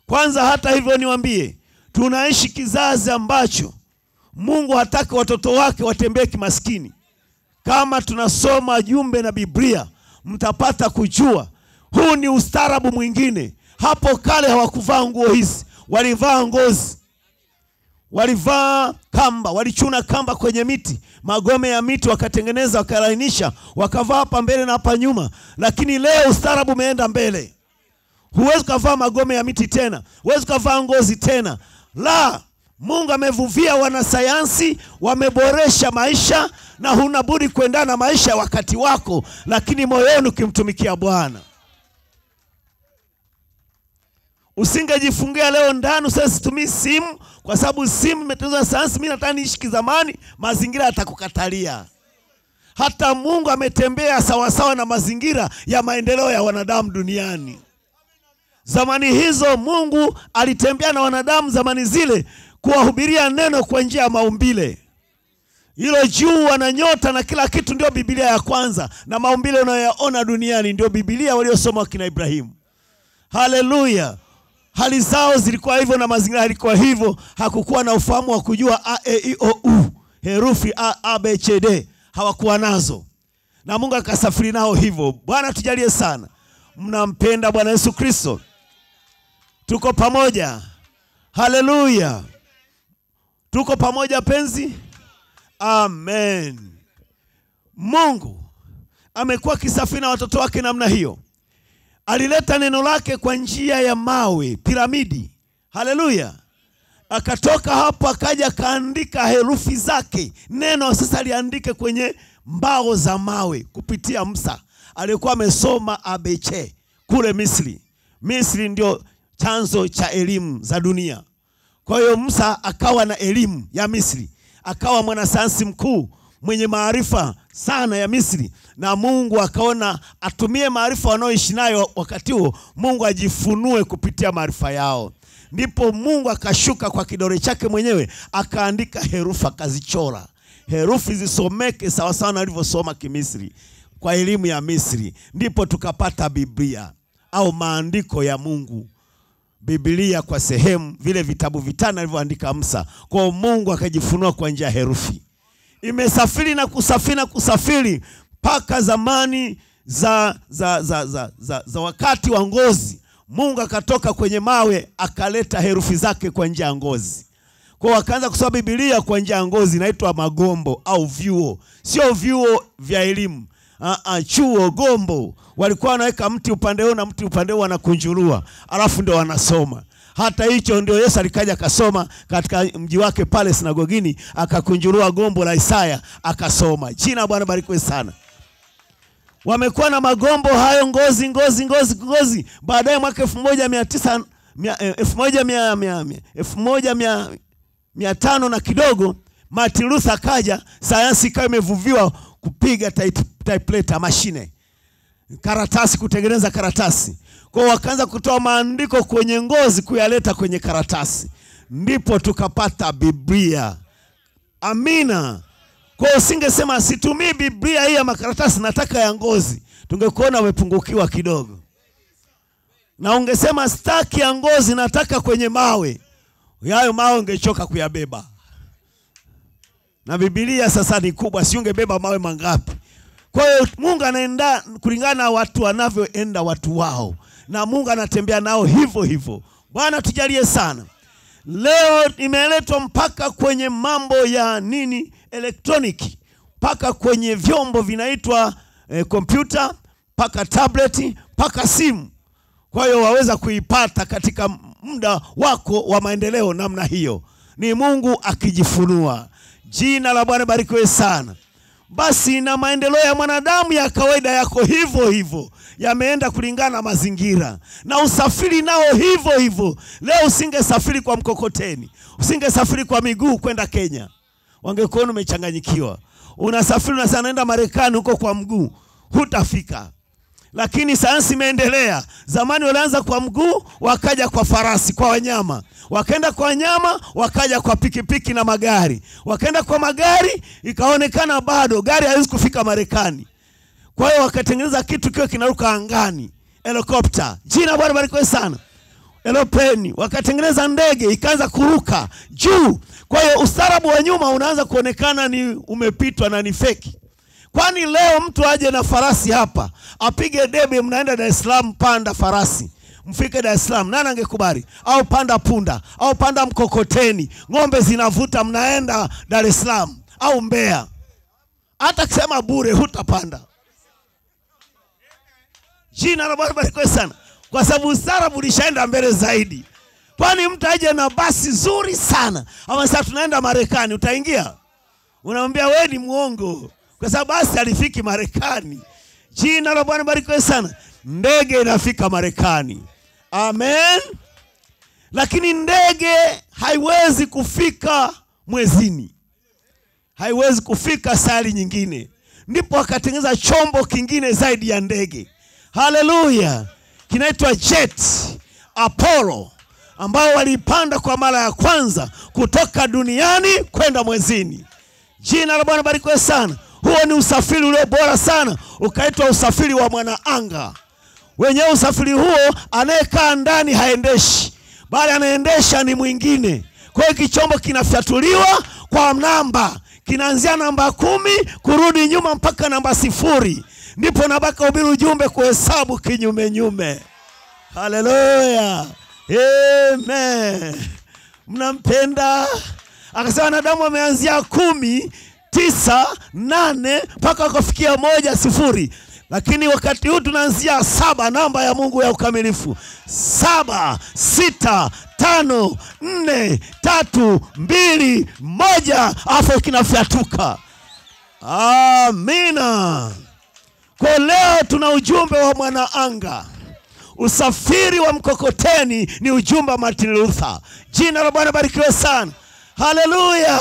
Kwanza hata hivyo niwaambie, tunaishi kizazi ambacho Mungu hataki watoto wake watembee kimaskini. Kama tunasoma jumbe na Biblia, mtapata kujua huu ni ustaarabu mwingine. Hapo kale hawakuvaa nguo hizi, walivaa ngozi, walivaa kamba, walichuna kamba kwenye miti, magome ya miti wakatengeneza, wakalainisha, wakavaa hapa mbele na hapa nyuma. Lakini leo ustaarabu umeenda mbele, huwezi ukavaa magome ya miti tena, huwezi ukavaa ngozi tena, la Mungu amevuvia wanasayansi, wameboresha maisha na huna budi kuendana na maisha ya wakati wako, lakini moyoni ukimtumikia Bwana. Usingejifungia leo ndani usema situmii simu kwa sababu simu imetengenezwa na sayansi, mimi nataka niishi kizamani, mazingira yatakukatalia. Hata Mungu ametembea sawasawa na mazingira ya maendeleo ya wanadamu duniani. Zamani hizo Mungu alitembea na wanadamu zamani zile kuwahubiria neno kwa njia ya maumbile. Hilo jua na nyota na kila kitu ndio Biblia ya kwanza, na maumbile unayoyaona duniani ndio Biblia waliosoma wakina Ibrahimu. Haleluya! Hali zao zilikuwa hivyo na mazingira yalikuwa hivyo. Hakukuwa na ufahamu wa kujua a, e, i, o, u, herufi a, a, b, c, d, hawakuwa nazo, na Mungu akasafiri nao hivyo. Bwana tujalie sana. Mnampenda Bwana Yesu Kristo? Tuko pamoja. Haleluya, tuko pamoja penzi. Amen. Mungu amekuwa kisafiri na watoto wake namna hiyo. Alileta neno lake kwa njia ya mawe, piramidi. Haleluya! Akatoka hapo akaja akaandika herufi zake. Neno sasa aliandike kwenye mbao za mawe kupitia Musa aliyekuwa amesoma abeche kule Misri. Misri ndio chanzo cha elimu za dunia. Kwa hiyo Musa akawa na elimu ya Misri, akawa mwanasayansi mkuu mwenye maarifa sana ya Misri, na Mungu akaona atumie maarifa wanaoishi nayo wakati huo, Mungu ajifunue kupitia maarifa yao. Ndipo Mungu akashuka kwa kidole chake mwenyewe akaandika herufi, akazichora herufi zisomeke sawasawa na alivyosoma Kimisri kwa elimu ya Misri, ndipo tukapata Biblia au maandiko ya Mungu. Biblia kwa sehemu, vile vitabu vitano alivyoandika Musa. Kwa Mungu akajifunua kwa njia ya herufi. Imesafiri na kusafiri na kusafiri mpaka zamani za, za, za, za, za, za wakati wa ngozi. Mungu akatoka kwenye mawe akaleta herufi zake kwa njia ya ngozi. Kwa wakaanza kusoma Biblia kwa njia ya ngozi, inaitwa magombo au vyuo, sio vyuo vya elimu. Ah, ah, chuo gombo, walikuwa wanaweka mti upande huu na mti upande huu, wanakunjurua alafu ndio wanasoma. Hata hicho ndio Yesu alikaja akasoma katika mji wake pale sinagogini, akakunjurua gombo la Isaya akasoma. Jina Bwana barikiwe sana. Wamekuwa na magombo hayo ngozi ngozi ngozi ngozi. Baadaye mwaka elfu moja mia tisa eh, elfu moja mia- mia- mia- elfu moja mia- mia tano na kidogo Martin Luther akaja, sayansi ikawa imevuviwa kupiga type, typewriter mashine karatasi, kutengeneza karatasi. Kwa hiyo wakaanza kutoa maandiko kwenye ngozi kuyaleta kwenye karatasi, ndipo tukapata Biblia. Amina. Kwa hiyo usingesema situmii Biblia hii ya makaratasi, nataka ya ngozi, tungekuona umepungukiwa kidogo, na ungesema staki ya ngozi, nataka kwenye mawe, yayo mawe ungechoka kuyabeba na Biblia sasa ni kubwa, si ungebeba mawe mangapi? Kwa hiyo Mungu anaenda kulingana na watu wanavyoenda watu wao, na Mungu anatembea nao hivyo hivyo. Bwana tujalie sana. Leo imeletwa mpaka kwenye mambo ya nini, elektroniki, mpaka kwenye vyombo vinaitwa eh, kompyuta, mpaka tableti, mpaka simu. Kwa hiyo waweza kuipata katika muda wako wa maendeleo namna hiyo, ni Mungu akijifunua. Jina la Bwana barikiwe sana. Basi na maendeleo ya mwanadamu ya kawaida yako hivyo hivyo, yameenda kulingana na mazingira, na usafiri nao hivyo hivyo. Leo usingesafiri kwa mkokoteni, usingesafiri kwa miguu kwenda Kenya, wangekuona umechanganyikiwa. unasafiri unasema naenda Marekani huko kwa mguu, hutafika. Lakini sayansi imeendelea. Zamani walianza kwa mguu, wakaja kwa farasi, kwa wanyama, wakaenda kwa wanyama, wakaja kwa pikipiki na magari, wakaenda kwa magari, ikaonekana bado gari haiwezi kufika Marekani. Kwa hiyo wakatengeneza kitu kiwe kinaruka angani, helikopta. Jina Bwana barikiwe sana eropeni wakatengeneza ndege ikaanza kuruka juu. Kwa hiyo ustaarabu wa nyuma unaanza kuonekana ni umepitwa na ni feki. Kwani leo mtu aje na farasi hapa apige debe, mnaenda Dar es Salaam, panda farasi mfike Dar es Salaam, nani angekubali? Au panda punda au panda mkokoteni, ng'ombe zinavuta, mnaenda Dar es Salaam au Mbeya. Hata kusema bure hutapanda. Jina la Bwana barikiwe sana, kwa sababu ustaarabu ulishaenda mbele zaidi. Kwani mtu aje na basi zuri sana, ama sasa tunaenda Marekani, utaingia? Unamwambia wewe ni mwongo, kwa sababu basi alifiki Marekani. Jina la Bwana barikiwe sana. Ndege inafika Marekani, amen. Lakini ndege haiwezi kufika mwezini, haiwezi kufika sayari nyingine. Ndipo akatengeneza chombo kingine zaidi ya ndege. Haleluya, kinaitwa jet Apollo, ambao walipanda kwa mara ya kwanza kutoka duniani kwenda mwezini. Jina la Bwana barikiwe sana. Huo ni usafiri ulio bora sana, ukaitwa usafiri wa mwanaanga. Wenyewe usafiri huo, anayekaa ndani haendeshi, bali anaendesha ni mwingine. Kwa hiyo kichombo kinafyatuliwa kwa namba, kinaanzia namba kumi kurudi nyuma mpaka namba sifuri, ndipo nabaka ubiri ujumbe kuhesabu kinyume nyume. Haleluya, amen. Mnampenda? Akasema wanadamu wameanzia kumi, tisa, nane mpaka wakafikia moja sifuri, lakini wakati huu tunaanzia saba, namba ya Mungu ya ukamilifu. Saba, sita, tano, nne, tatu, mbili, moja, afu kinafyatuka. Amina. Kwa leo tuna ujumbe wa mwanaanga. Usafiri wa mkokoteni ni ujumbe wa Martin Luther. Jina la Bwana barikiwe sana. Haleluya.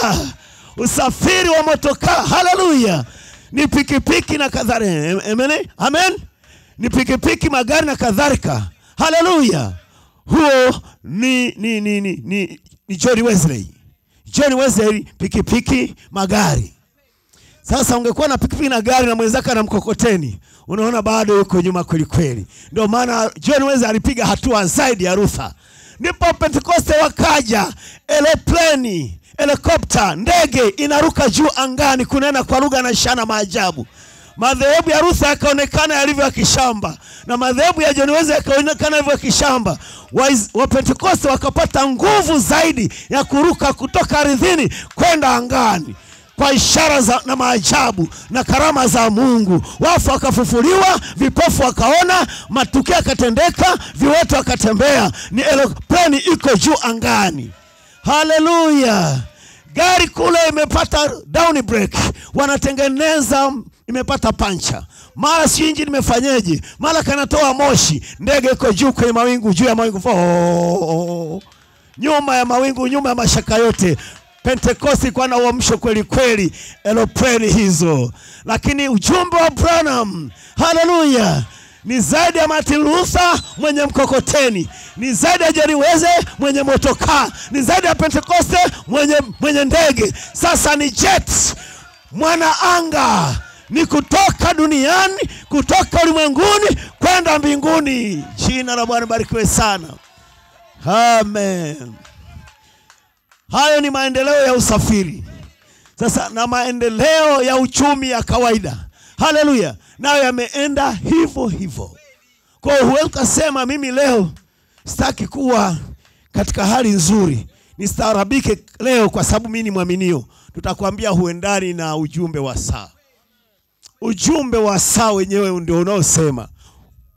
Usafiri wa motokaa, haleluya, ni pikipiki na kadhalika. Amen. Amen. Ni pikipiki, magari na kadhalika. Haleluya. Huo ni ni ni ni, ni, ni John Wesley. John Wesley, pikipiki, magari. Sasa ungekuwa na pikipiki na gari na mwenzako na mkokoteni, unaona bado yuko nyuma kweli kweli. Ndio maana John Wesley alipiga hatua zaidi ya Luther. Ndipo Pentekoste wakaja, eropleni, helikopta, ndege inaruka juu angani kunena kwa lugha na ishara maajabu. Madhehebu ya Luther yakaonekana yalivyo ya kishamba na madhehebu ya John Wesley yakaonekana yalivyo ya kishamba. Wapentekoste wakapata nguvu zaidi ya kuruka kutoka ardhini kwenda angani kwa ishara za, na maajabu na karama za Mungu. Wafu wakafufuliwa, vipofu wakaona, matukio yakatendeka, viwete wakatembea. Ni elopleni iko juu angani. Haleluya! Gari kule imepata down wanatengeneza imepata pancha, mara si injini imefanyeje, mara kanatoa moshi, ndege iko juu kwenye mawingu, juu ya mawingu. Oh, nyuma ya mawingu, nyuma ya mashaka yote. Pentekosti ilikuwa na uamsho kweli kweli, elopreni hizo. Lakini ujumbe wa Branham, haleluya, ni zaidi ya Martin Luther mwenye mkokoteni, ni zaidi ya Jeriweze mwenye motokaa, ni zaidi ya Pentekoste mwenye, mwenye ndege. Sasa ni jet, mwana anga, ni kutoka duniani, kutoka ulimwenguni kwenda mbinguni. Jina la Bwana barikiwe sana, amen. Hayo ni maendeleo ya usafiri. Sasa na maendeleo ya uchumi ya kawaida, haleluya, nayo yameenda hivyo hivyo. Kwa hiyo huwezi ukasema mimi leo sitaki kuwa katika hali nzuri, nistaarabike leo kwa sababu mimi ni mwaminio. Tutakwambia huendani na ujumbe wa saa. Ujumbe wa saa wenyewe ndio unaosema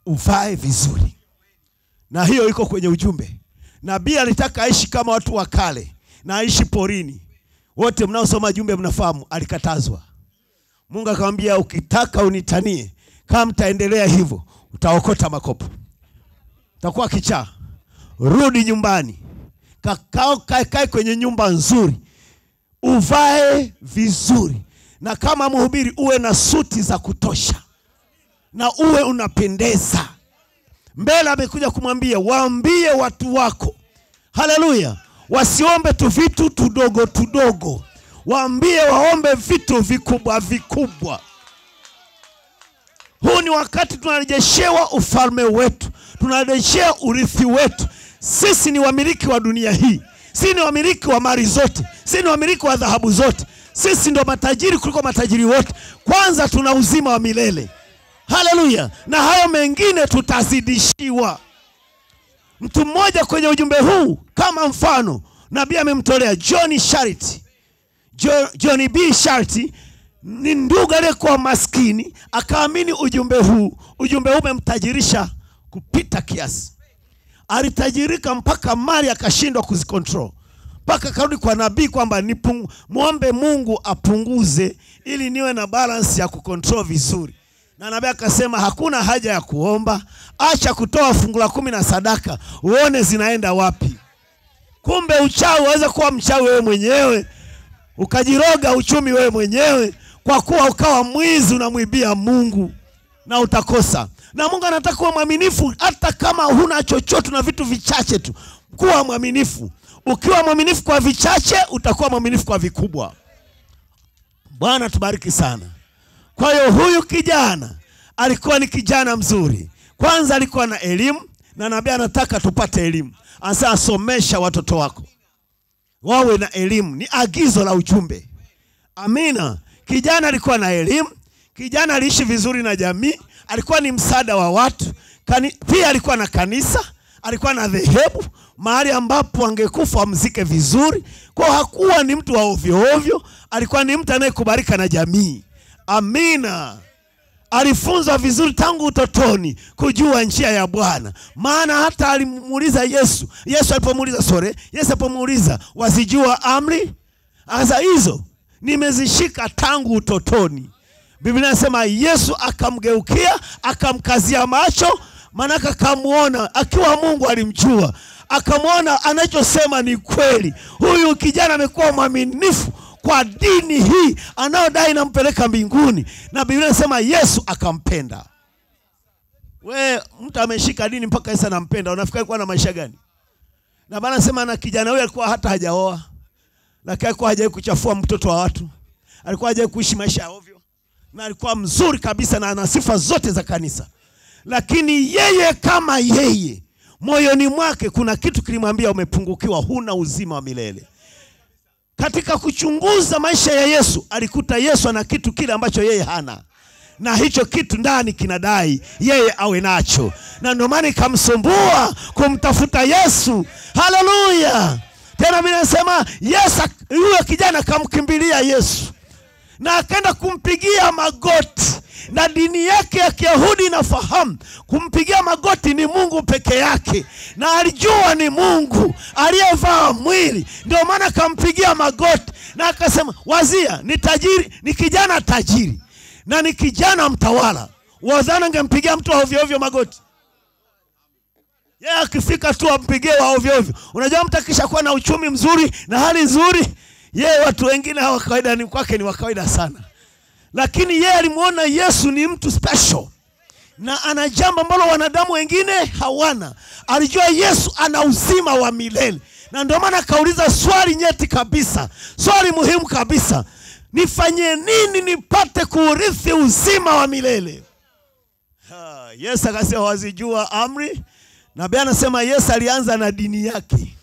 uvae vizuri, na hiyo iko kwenye ujumbe. Nabii alitaka aishi kama watu wa kale na aishi porini. Wote mnaosoma jumbe mnafahamu, alikatazwa. Mungu akamwambia, ukitaka unitanie, kama mtaendelea hivyo utaokota makopo, utakuwa kichaa. Rudi nyumbani, kakao kae kae kwenye nyumba nzuri, uvae vizuri. na kama mhubiri uwe na suti za kutosha. Na uwe unapendeza. Mbele amekuja kumwambia waambie watu wako. Haleluya. Wasiombe tu vitu tudogo tudogo waambie waombe vitu vikubwa vikubwa. Huu ni wakati tunarejeshewa ufalme wetu. Tunarejeshea urithi wetu. Sisi ni wamiliki wa dunia hii. Sisi ni wamiliki wa mali zote. Sisi ni wamiliki wa dhahabu zote. Sisi ndo matajiri kuliko matajiri wote. Kwanza tuna uzima wa milele. Haleluya. Na hayo mengine tutazidishiwa. Mtu mmoja kwenye ujumbe huu kama mfano nabii amemtolea john sharity Jo- john b Sharti ni ndugu aliyekuwa maskini akaamini ujumbe huu. Ujumbe huu umemtajirisha kupita kiasi. Alitajirika mpaka mali akashindwa kuzikontrol. Mpaka akarudi kwa nabii kwamba muombe mungu apunguze ili niwe na balance ya kukontrol vizuri. Na nabii akasema hakuna haja ya kuomba. Acha kutoa fungu la kumi na sadaka uone zinaenda wapi. Kumbe uchawi waweza kuwa mchawi wewe mwenyewe ukajiroga uchumi wewe mwenyewe kwa kuwa ukawa mwizi unamwibia mungu na utakosa. Na mungu anataka kuwa mwaminifu hata kama huna chochote na vitu vichache tu. Kuwa mwaminifu. Ukiwa mwaminifu kwa vichache utakuwa mwaminifu kwa vikubwa. Bwana tubariki sana. Kwa hiyo huyu kijana alikuwa ni kijana mzuri. Kwanza alikuwa na elimu na nabii anataka tupate elimu. Anasema somesha watoto wako wawe na elimu. Ni agizo la ujumbe. Amina. Kijana alikuwa na elimu. Kijana aliishi vizuri na jamii. Alikuwa ni msaada wa watu. Kani, pia alikuwa na kanisa. Alikuwa na dhehebu. Mahali ambapo angekufa amzike vizuri. Kwa hakuwa ni mtu wa ovyo ovyo. Alikuwa ni mtu anayekubalika na jamii. Amina alifunzwa vizuri tangu utotoni kujua njia ya bwana. Maana hata alimuuliza yesu yesu alipomuuliza sore yesu alipomuuliza wazijua amri hasa hizo? Nimezishika tangu utotoni. Biblia inasema yesu akamgeukia akamkazia macho maanake akamwona akiwa mungu alimjua. Akamwona anachosema ni kweli. Huyu kijana amekuwa mwaminifu kwa dini hii anayodai nampeleka mbinguni. Na biblia inasema yesu akampenda. We mtu ameshika dini mpaka yesu anampenda unafikiri alikuwa na maisha gani? Na bana sema na kijana huyo alikuwa hata hajaoa. Lakini alikuwa hajawahi kuchafua mtoto wa watu. Alikuwa hajawahi kuishi maisha ya ovyo. Na alikuwa mzuri kabisa na ana sifa zote za kanisa. Lakini yeye kama yeye moyoni mwake kuna kitu kilimwambia umepungukiwa huna uzima wa milele katika kuchunguza maisha ya yesu alikuta yesu ana kitu kile ambacho yeye hana. Na hicho kitu ndani kinadai yeye awe nacho. Na ndio maana ikamsumbua kumtafuta yesu. Haleluya! Tena mimi nasema yesu huyo kijana akamkimbilia yesu na akaenda kumpigia magoti. Na dini yake ya kiyahudi inafahamu kumpigia magoti ni mungu peke yake. Na alijua ni mungu aliyevaa mwili. Ndio maana akampigia magoti. Na akasema wazia ni tajiri ni kijana tajiri. Na ni kijana mtawala. Wazana angempigia mtu ovyo ovyoovyo magoti. Yeye akifika tu ampigie wa ovyoovyo unajua mtu akishakuwa na uchumi mzuri na hali nzuri yeye watu wengine hawa kawaida ni kwake ni wa kawaida sana. Lakini yeye alimwona yesu ni mtu special. Na ana jambo ambalo wanadamu wengine hawana. Alijua yesu ana uzima wa milele. Na ndio maana akauliza swali nyeti kabisa. Swali muhimu kabisa. Nifanye nini nipate kuurithi uzima wa milele? Yesu akasema wazijua amri. Na nabii anasema yesu alianza na dini yake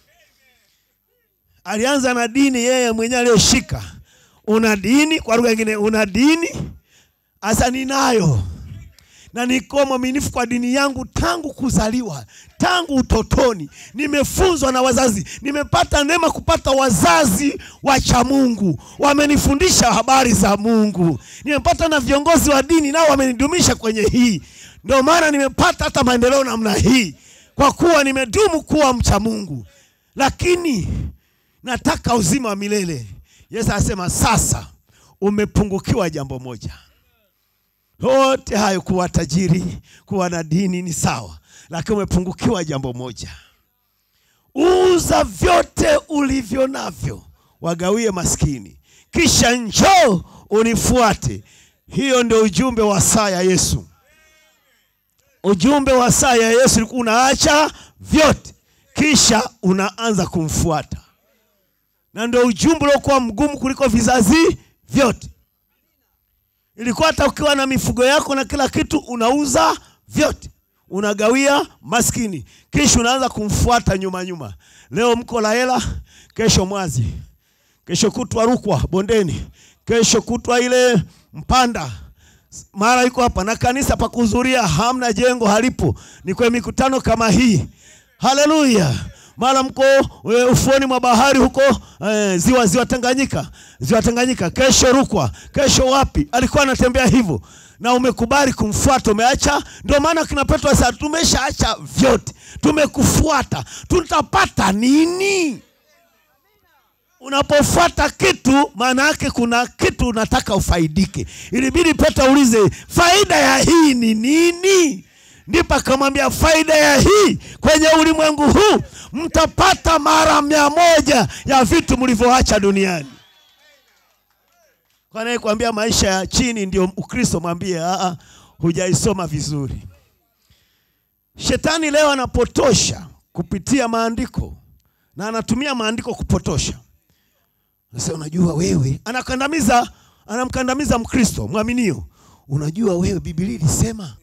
alianza na dini yeye mwenyewe aliyoshika. Una dini kwa lugha nyingine una dini hasa ninayo. Na niko mwaminifu kwa dini yangu tangu kuzaliwa tangu utotoni. Nimefunzwa na wazazi nimepata neema kupata wazazi wacha mungu. Wamenifundisha habari za mungu. Nimepata na viongozi wa dini nao wamenidumisha kwenye hii. Ndio maana nimepata hata maendeleo namna hii. Kwa kuwa nimedumu kuwa mcha mungu. Lakini nataka uzima wa milele yesu anasema sasa umepungukiwa jambo moja yote hayo kuwa tajiri kuwa na dini ni sawa lakini umepungukiwa jambo moja uza vyote ulivyo navyo wagawie maskini kisha njoo unifuate. Hiyo ndio ujumbe wa saa ya Yesu. Ujumbe wa saa ya Yesu ulikuwa unaacha vyote, kisha unaanza kumfuata, na ndio ujumbe uliokuwa mgumu kuliko vizazi vyote. Ilikuwa hata ukiwa na mifugo yako na kila kitu, unauza vyote, unagawia maskini, kisha unaanza kumfuata nyuma nyuma. Leo mko la hela, kesho Mwazi, kesho kutwa Rukwa bondeni, kesho kutwa ile Mpanda, mara yuko hapa na kanisa pa kuhudhuria hamna, jengo halipo, ni kwa mikutano kama hii. Haleluya! Mara mko e, ufuoni mwa bahari huko e, ziwa ziwa Tanganyika, ziwa Tanganyika, kesho Rukwa, kesho wapi? Alikuwa anatembea hivyo na umekubali kumfuata, umeacha. Ndio maana kina Petro sasa, tumeshaacha vyote, tumekufuata, tutapata nini? Unapofuata kitu, maana yake kuna kitu unataka ufaidike. Ilibidi Petro aulize faida ya hii ni nini? Ndipo akamwambia faida ya hii kwenye ulimwengu huu mtapata mara mia moja ya vitu mlivyoacha duniani. Kwa kuambia maisha ya chini ndio Ukristo, mwambie aa, hujaisoma vizuri. Shetani leo anapotosha kupitia maandiko na anatumia maandiko kupotosha. Sasa unajua wewe, anakandamiza anamkandamiza Mkristo mwaminio. Unajua wewe, Biblia ilisema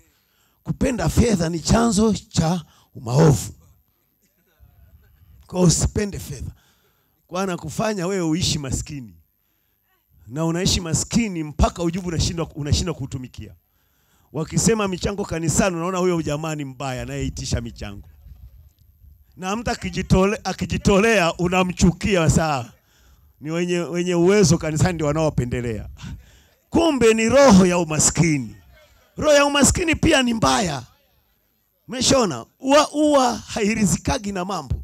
kupenda fedha ni chanzo cha maovu. Kwa usipende fedha, kwa anakufanya wewe uishi maskini, na unaishi maskini mpaka ujubu unashindwa unashindwa kuutumikia. Wakisema michango kanisani, unaona huyo jamaa ni mbaya anayeitisha michango, na mtu akijitole, akijitolea unamchukia. Saa ni wenye, wenye uwezo kanisani ndio wanaopendelea. Kumbe ni roho ya umaskini. Roho ya umaskini pia ni mbaya. Umeshaona, uwa, uwa hairizikagi na mambo,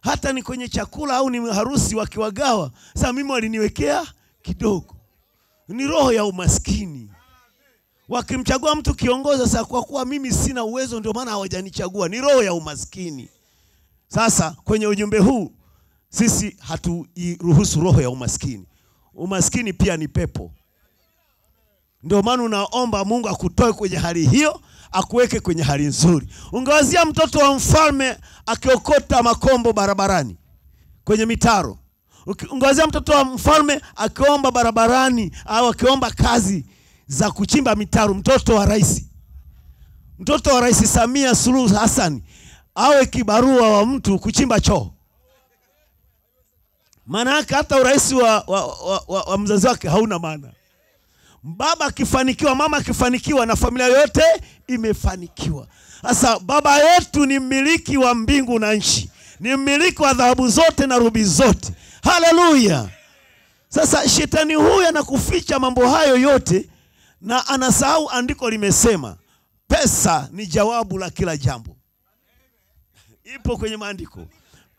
hata ni kwenye chakula au ni harusi wakiwagawa. Sasa mimi waliniwekea kidogo, ni roho ya umaskini. Wakimchagua mtu kiongozi, sasa kwa kuwa mimi sina uwezo, ndio maana hawajanichagua, ni roho ya umaskini. Sasa kwenye ujumbe huu sisi hatuiruhusu roho ya umaskini. Umaskini pia ni pepo. Ndio maana unaomba Mungu akutoe kwenye hali hiyo, akuweke kwenye hali nzuri. Ungewazia mtoto wa mfalme akiokota makombo barabarani kwenye mitaro. Ungewazia mtoto wa mfalme akiomba barabarani au akiomba kazi za kuchimba mitaro. Mtoto wa rais, mtoto wa Rais Samia Suluhu Hassan awe kibarua wa mtu kuchimba choo. Maana yake hata urais wa, wa, wa, wa, wa mzazi wake hauna maana. Baba akifanikiwa, mama akifanikiwa, na familia yote imefanikiwa. Sasa baba yetu ni mmiliki wa mbingu na nchi, ni mmiliki wa dhahabu zote na rubi zote. Haleluya! Sasa shetani huyu anakuficha mambo hayo yote, na anasahau andiko limesema pesa ni jawabu la kila jambo. Ipo kwenye maandiko,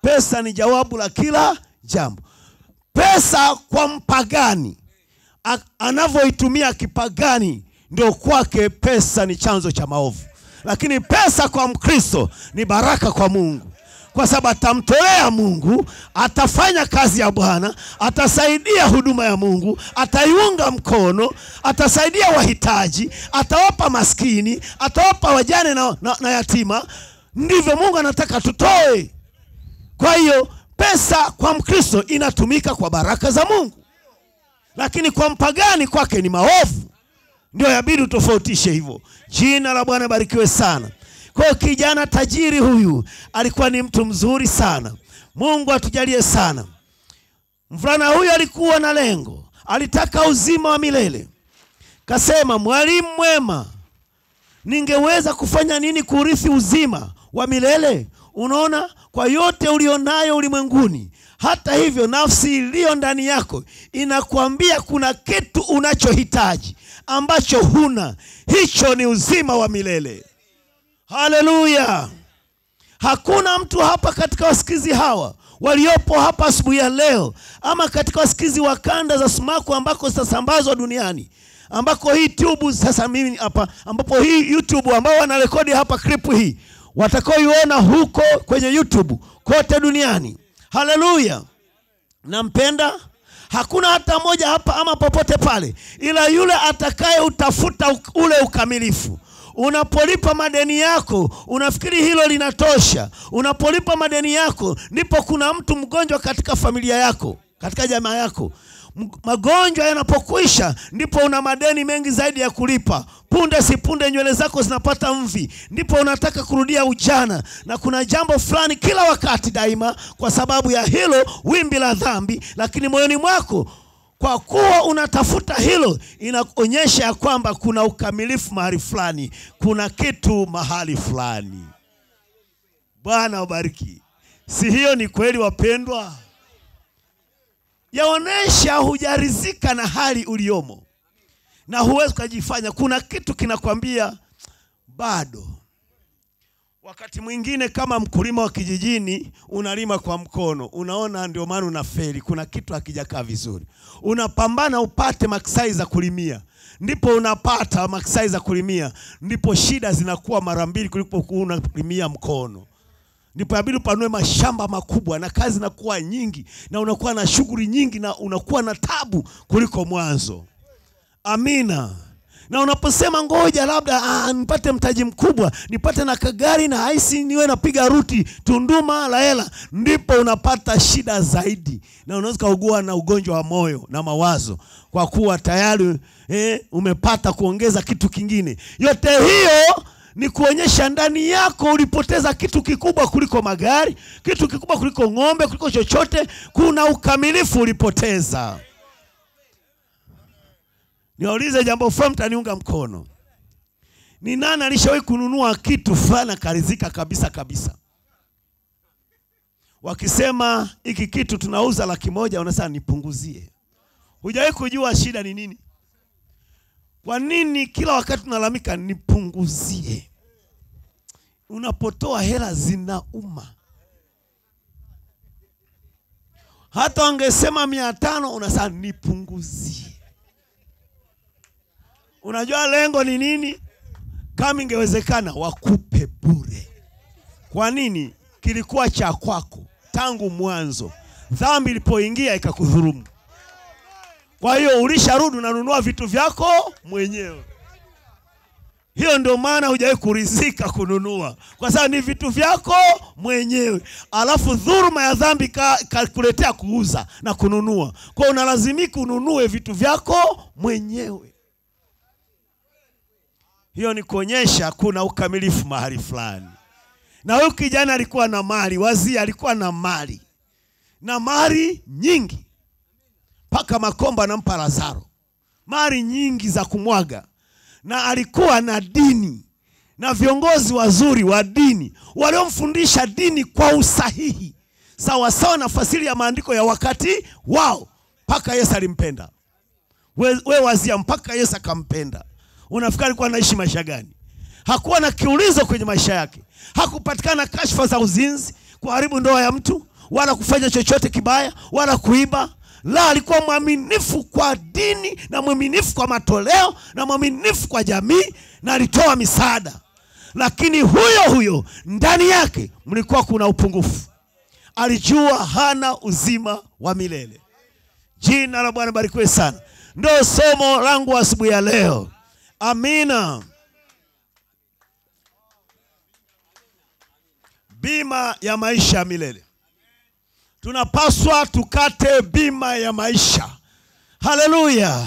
pesa ni jawabu la kila jambo. Pesa kwa mpagani anavyoitumia kipagani ndio kwake pesa ni chanzo cha maovu, lakini pesa kwa Mkristo ni baraka kwa Mungu, kwa sababu atamtolea Mungu, atafanya kazi ya Bwana, atasaidia huduma ya Mungu, ataiunga mkono, atasaidia wahitaji, atawapa maskini, atawapa wajane na, na, na yatima. Ndivyo Mungu anataka tutoe. Kwa hiyo pesa kwa Mkristo inatumika kwa baraka za Mungu lakini kwa mpagani kwake ni maovu. Ndio yabidi utofautishe hivyo. Jina la Bwana barikiwe sana. Kwa hiyo kijana tajiri huyu alikuwa ni mtu mzuri sana. Mungu atujalie sana. Mvulana huyu alikuwa na lengo, alitaka uzima wa milele. Kasema, mwalimu mwema, ningeweza kufanya nini kurithi uzima wa milele? Unaona, kwa yote ulionayo ulimwenguni hata hivyo nafsi iliyo ndani yako inakwambia kuna kitu unachohitaji ambacho huna. Hicho ni uzima wa milele. Haleluya! Hakuna mtu hapa katika wasikizi hawa waliopo hapa asubuhi ya leo, ama katika wasikizi wa kanda za sumaku ambako zitasambazwa duniani, ambako hii tubu sasa mimi hapa, ambapo hii YouTube ambao wanarekodi hapa clip hii watakaoiona huko kwenye YouTube kote duniani. Haleluya! Nampenda. hakuna hata moja hapa ama popote pale, ila yule atakaye utafuta ule ukamilifu. Unapolipa madeni yako unafikiri hilo linatosha. Unapolipa madeni yako, ndipo kuna mtu mgonjwa katika familia yako, katika jamaa yako. Magonjwa yanapokwisha, ndipo una madeni mengi zaidi ya kulipa. Punde si punde nywele zako zinapata mvi, ndipo unataka kurudia ujana, na kuna jambo fulani kila wakati daima, kwa sababu ya hilo wimbi la dhambi, lakini moyoni mwako kwa kuwa unatafuta hilo, inaonyesha ya kwamba kuna ukamilifu mahali fulani, kuna kitu mahali fulani. Bwana ubariki Si hiyo ni kweli, wapendwa? Yaonesha hujarizika na hali uliomo, na huwezi ukajifanya. Kuna kitu kinakwambia bado. Wakati mwingine kama mkulima wa kijijini unalima kwa mkono, unaona ndio maana unafeli. Kuna kitu hakijakaa vizuri, unapambana upate maksai za kulimia, ndipo unapata maksai za kulimia, ndipo shida zinakuwa mara mbili kuliko unalimia mkono ndipo inabidi upanue mashamba makubwa na kazi inakuwa nyingi na unakuwa na shughuli nyingi na unakuwa na tabu kuliko mwanzo. Amina. Na unaposema ngoja labda ah, nipate mtaji mkubwa nipate na kagari na haisi niwe napiga ruti Tunduma Laela, ndipo unapata shida zaidi, na unaweza kaugua na ugonjwa wa moyo na mawazo, kwa kuwa tayari eh, umepata kuongeza kitu kingine. Yote hiyo ni kuonyesha ndani yako ulipoteza kitu kikubwa kuliko magari, kitu kikubwa kuliko ng'ombe, kuliko chochote. Kuna ukamilifu ulipoteza. Niwaulize jambo fulani, mtaniunga mkono. Ni nani alishawahi kununua kitu fulani akaridhika kabisa kabisa? Wakisema hiki kitu tunauza laki moja, unasema nipunguzie. Hujawahi kujua shida ni nini? Kwa nini kila wakati unalalamika nipunguzie? Unapotoa hela zinauma. Hata wangesema mia tano unasema nipunguzie. Unajua lengo ni nini? Kama ingewezekana wakupe bure. Kwa nini? Kilikuwa cha kwako tangu mwanzo, dhambi ilipoingia ikakudhulumu. Kwa hiyo ulisharudi unanunua vitu vyako mwenyewe. Hiyo ndio maana hujawahi kurizika kununua, kwa sababu ni vitu vyako mwenyewe, alafu dhuruma ya dhambi kakuletea ka kuuza na kununua. Kwa unalazimika ununue vitu vyako mwenyewe. Hiyo ni kuonyesha kuna ukamilifu mahali fulani. Na huyu kijana alikuwa na mali, wazi alikuwa na mali na mali nyingi mpaka Makomba anampa Lazaro mali nyingi za kumwaga, na alikuwa na dini na viongozi wazuri wa dini waliomfundisha dini kwa usahihi, sawasawa na fasiri ya maandiko ya wakati wao, mpaka Yesu alimpenda. We, we wazia, mpaka Yesu akampenda. Unafikiri alikuwa anaishi maisha gani? Hakuwa na kiulizo kwenye maisha yake, hakupatikana kashfa za uzinzi, kuharibu ndoa ya mtu, wala kufanya chochote kibaya, wala kuiba la alikuwa mwaminifu kwa dini na mwaminifu kwa matoleo na mwaminifu kwa jamii na alitoa misaada, lakini huyo huyo ndani yake mlikuwa kuna upungufu. Alijua hana uzima wa milele. Jina la Bwana barikiwe sana. Ndo somo langu asubuhi ya leo. Amina. Bima ya maisha ya milele tunapaswa tukate bima ya maisha. Haleluya!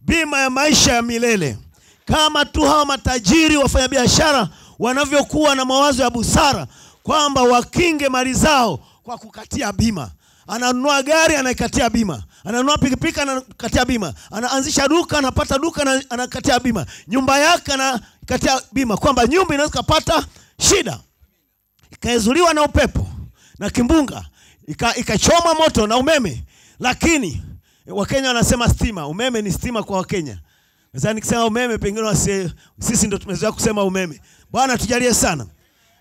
Bima ya maisha ya milele, kama tu hawa matajiri wafanyabiashara wanavyokuwa na mawazo ya busara kwamba wakinge mali zao kwa kukatia bima. Ananunua gari anaikatia bima, ananunua pikipiki anakatia bima, anaanzisha duka anapata duka anakatia bima, nyumba yake anakatia bima, kwamba nyumba inaweza kupata shida. Ikaezuliwa na upepo na kimbunga ikachoma ika moto na umeme, lakini Wakenya wanasema stima. Umeme ni stima kwa Wakenya. Sasa nikisema umeme, pengine wase, sisi ndo tumezoea kusema umeme. Bwana tujalie sana,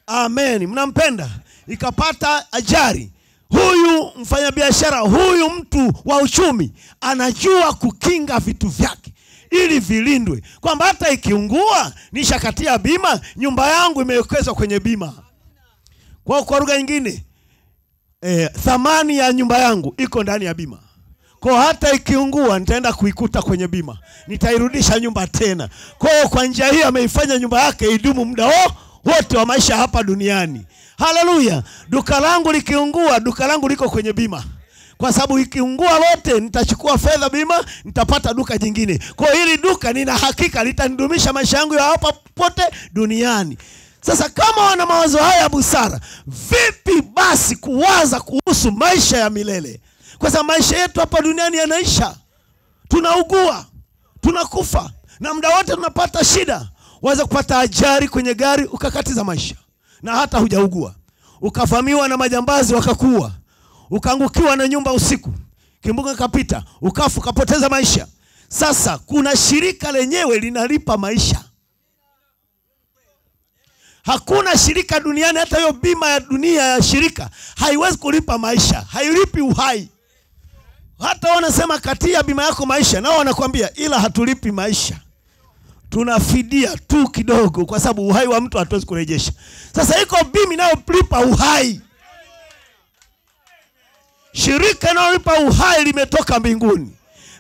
amen. Mnampenda. Ikapata ajali, huyu mfanyabiashara, huyu mtu wa uchumi anajua kukinga vitu vyake ili vilindwe, kwamba hata ikiungua nishakatia bima, nyumba yangu imewekezwa kwenye bima. Kwa kwa lugha nyingine E, thamani ya nyumba yangu iko ndani ya bima. kwa hata ikiungua nitaenda kuikuta kwenye bima, nitairudisha nyumba tena. Kwa hiyo kwa njia hiyo ameifanya nyumba yake idumu muda oh, wote wa maisha hapa duniani. Haleluya! Duka langu likiungua, duka langu liko kwenye bima kwa sababu ikiungua lote nitachukua fedha bima, nitapata duka jingine. Kwa hiyo hili duka nina hakika litanidumisha maisha yangu ya hapa pote duniani. Sasa kama wana mawazo haya ya busara, vipi basi kuwaza kuhusu maisha ya milele? Kwa sababu maisha yetu hapa duniani yanaisha, tunaugua, tunakufa, na muda wote tunapata shida. Waweza kupata ajali kwenye gari ukakatiza maisha, na hata hujaugua, ukavamiwa na majambazi wakakuua ukaangukiwa na nyumba usiku, kimbunga kapita, ukafu, ukapoteza maisha. Sasa kuna shirika lenyewe linalipa maisha. Hakuna shirika duniani, hata hiyo bima ya dunia ya shirika haiwezi kulipa maisha, hailipi uhai. Hata wanasema katia bima yako maisha, nao wanakwambia ila hatulipi maisha, tunafidia tu kidogo, kwa sababu uhai wa mtu hatuwezi kurejesha. Sasa iko bima inayolipa uhai shirika inayolipa uhai limetoka mbinguni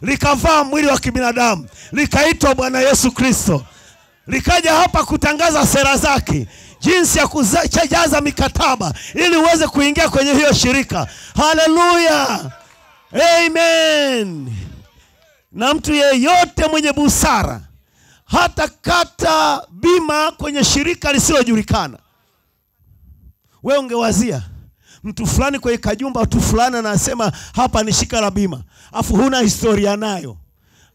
likavaa mwili wa kibinadamu likaitwa Bwana Yesu Kristo, likaja hapa kutangaza sera zake, jinsi ya kujaza mikataba ili uweze kuingia kwenye hiyo shirika. Haleluya, amen. Na mtu yeyote mwenye busara hata kata bima kwenye shirika lisilojulikana. Wewe ungewazia mtu fulani kwenye kajumba tu fulani anasema hapa ni shirika la bima, afu huna historia nayo,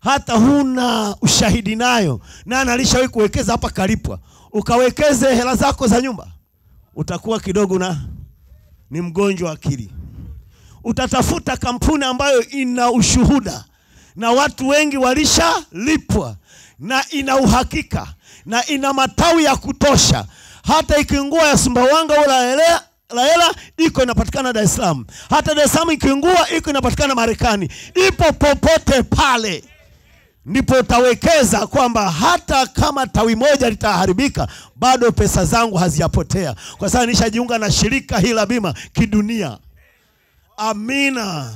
hata huna ushahidi nayo, na alishawahi kuwekeza hapa kalipwa, ukawekeze hela zako za nyumba, utakuwa kidogo na ni mgonjwa akili. Utatafuta kampuni ambayo ina ushuhuda na watu wengi walishalipwa na ina uhakika na ina matawi ya kutosha, hata ikiungua ya Sumbawanga Elea la hela iko inapatikana Dar es Salaam, hata Dar es Salaam ikiungua iko inapatikana Marekani, ipo popote pale. Ndipo utawekeza kwamba hata kama tawi moja litaharibika, bado pesa zangu hazijapotea, kwa sababu nishajiunga na shirika hili la bima kidunia. Amina.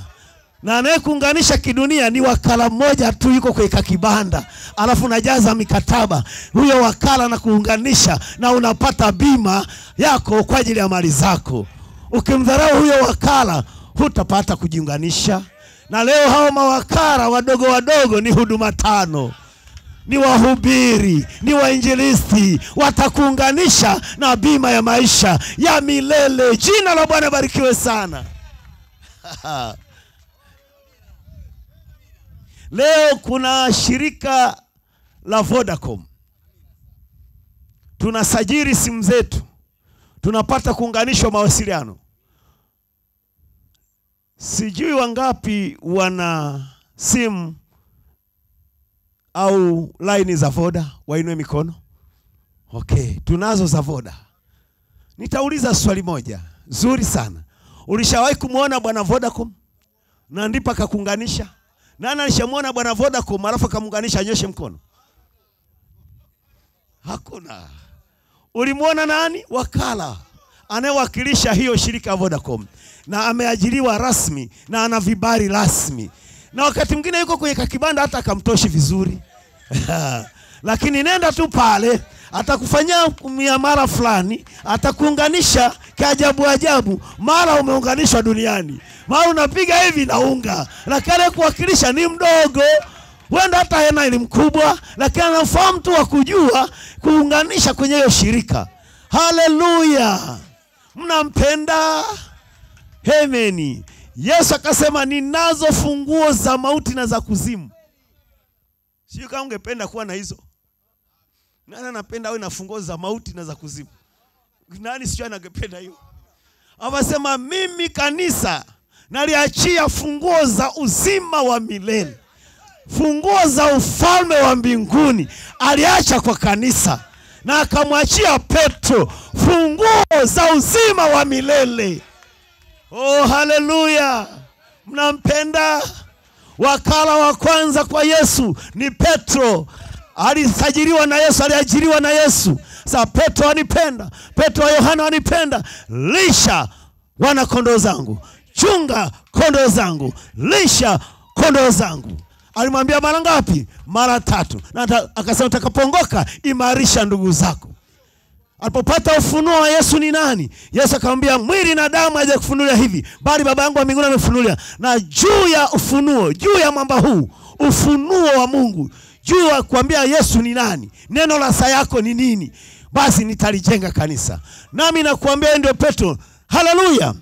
Na anayekuunganisha kidunia ni wakala mmoja tu, yuko kwenye kibanda, alafu unajaza mikataba, huyo wakala na kuunganisha na unapata bima yako kwa ajili ya mali zako. Ukimdharau huyo wakala, hutapata kujiunganisha. Na leo hao mawakara wadogo wadogo ni huduma tano, ni wahubiri, ni wainjilisti, watakuunganisha na bima ya maisha ya milele. Jina la Bwana barikiwe sana. Leo kuna shirika la Vodacom, tunasajili simu zetu, tunapata kuunganishwa mawasiliano. Sijui wangapi wana simu au laini za Voda, wainue mikono. Okay, tunazo za Voda. Nitauliza swali moja zuri sana. Ulishawahi kumwona bwana Vodacom na ndipo akakuunganisha? Nani alishamwona bwana Vodacom alafu akamuunganisha? Anyoshe mkono. Hakuna. Ulimwona nani? Wakala anayewakilisha hiyo shirika ya Vodacom na ameajiriwa rasmi na ana vibali rasmi, na wakati mwingine yuko kwenye kakibanda hata akamtoshi vizuri. Lakini nenda tu pale, atakufanyia miamara fulani, atakuunganisha kiajabu ajabu, mara umeunganishwa duniani, mara unapiga hivi na unga, lakini anayekuwakilisha ni mdogo. Huenda hata hena ni mkubwa, lakini anafahamu tu wa kujua kuunganisha kwenye hiyo shirika. Haleluya, mnampenda? Hemeni. Yesu akasema ninazo funguo za mauti na za kuzimu. Sio kama ungependa kuwa na hizo. Nani anapenda awe na funguo za mauti na za kuzimu? Nani sio anapenda hiyo? Akasema mimi kanisa naliachia funguo za uzima wa milele, funguo za ufalme wa mbinguni aliacha kwa kanisa, na akamwachia Petro funguo za uzima wa milele. Oh, haleluya! Mnampenda? Wakala wa kwanza kwa Yesu ni Petro. Alisajiliwa na Yesu, aliajiriwa na Yesu. Sasa Petro anipenda, Petro wa Yohana wanipenda. Lisha wana kondoo zangu, chunga kondoo zangu, lisha kondoo zangu. Alimwambia mara ngapi? Mara tatu, na akasema utakapoongoka imarisha ndugu zako. Alipopata ufunuo wa Yesu ni nani, Yesu akamwambia mwili na damu hajakufunulia hivi, bali Baba yangu wa mbinguni amefunulia. Na juu ya ufunuo, juu ya mwamba huu, ufunuo wa Mungu, juu ya kuambia Yesu ni nani, neno la saa yako ni nini, basi nitalijenga kanisa. Nami nakuambia ndio Petro. Haleluya!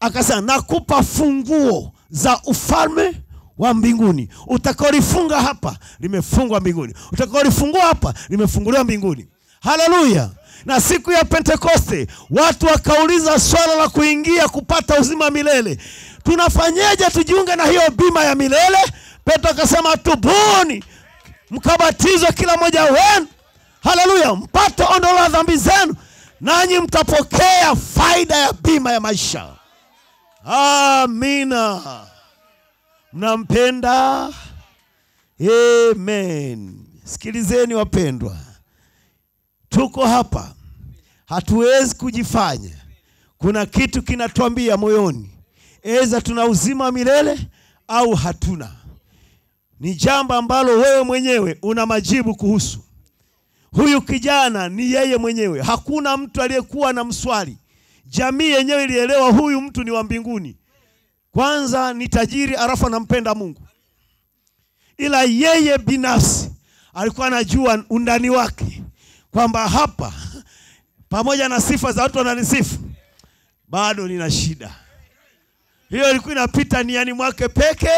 Akasema nakupa funguo za ufalme wa mbinguni. Utakaolifunga hapa limefungwa mbinguni, utakaolifungua hapa limefunguliwa mbinguni. Haleluya! Na siku ya Pentekoste watu wakauliza swala la kuingia kupata uzima milele, tunafanyeje tujiunge na hiyo bima ya milele? Petro akasema tubuni, mkabatizwe kila mmoja wenu, haleluya, mpate ondoleo la dhambi zenu, nanyi mtapokea faida ya bima ya maisha. Amina. Mnampenda? Amen. Sikilizeni wapendwa, tuko hapa, hatuwezi kujifanya. Kuna kitu kinatuambia moyoni, eza tuna uzima milele au hatuna. Ni jambo ambalo wewe mwenyewe una majibu kuhusu. Huyu kijana ni yeye mwenyewe, hakuna mtu aliyekuwa na mswali. Jamii yenyewe ilielewa huyu mtu ni wa mbinguni. Kwanza ni tajiri, alafu anampenda Mungu, ila yeye binafsi alikuwa anajua undani wake kwamba hapa, pamoja na sifa za watu wananisifu, bado nina shida. Hiyo ilikuwa inapita niani mwake peke,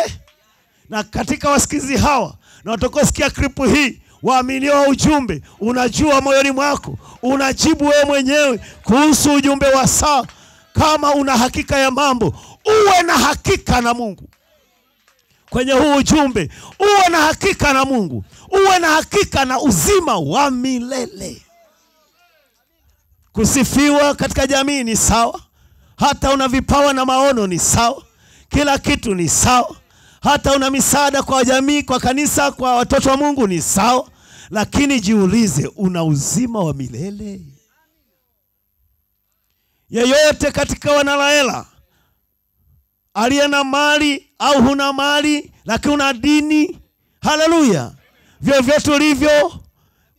na katika wasikizi hawa na watakaosikia klipu hii waaminio wa ujumbe, unajua moyoni mwako, unajibu wewe mwenyewe kuhusu ujumbe wa saa. Kama una hakika ya mambo, uwe na hakika na Mungu kwenye huu ujumbe, uwe na hakika na Mungu, uwe na hakika na uzima wa milele. Kusifiwa katika jamii ni sawa, hata una vipawa na maono ni sawa, kila kitu ni sawa, hata una misaada kwa jamii, kwa kanisa, kwa watoto wa Mungu ni sawa, lakini jiulize, una uzima wa milele? Yeyote katika wanalaela aliye na mali au huna mali lakini una dini, haleluya, vyovyote ulivyo,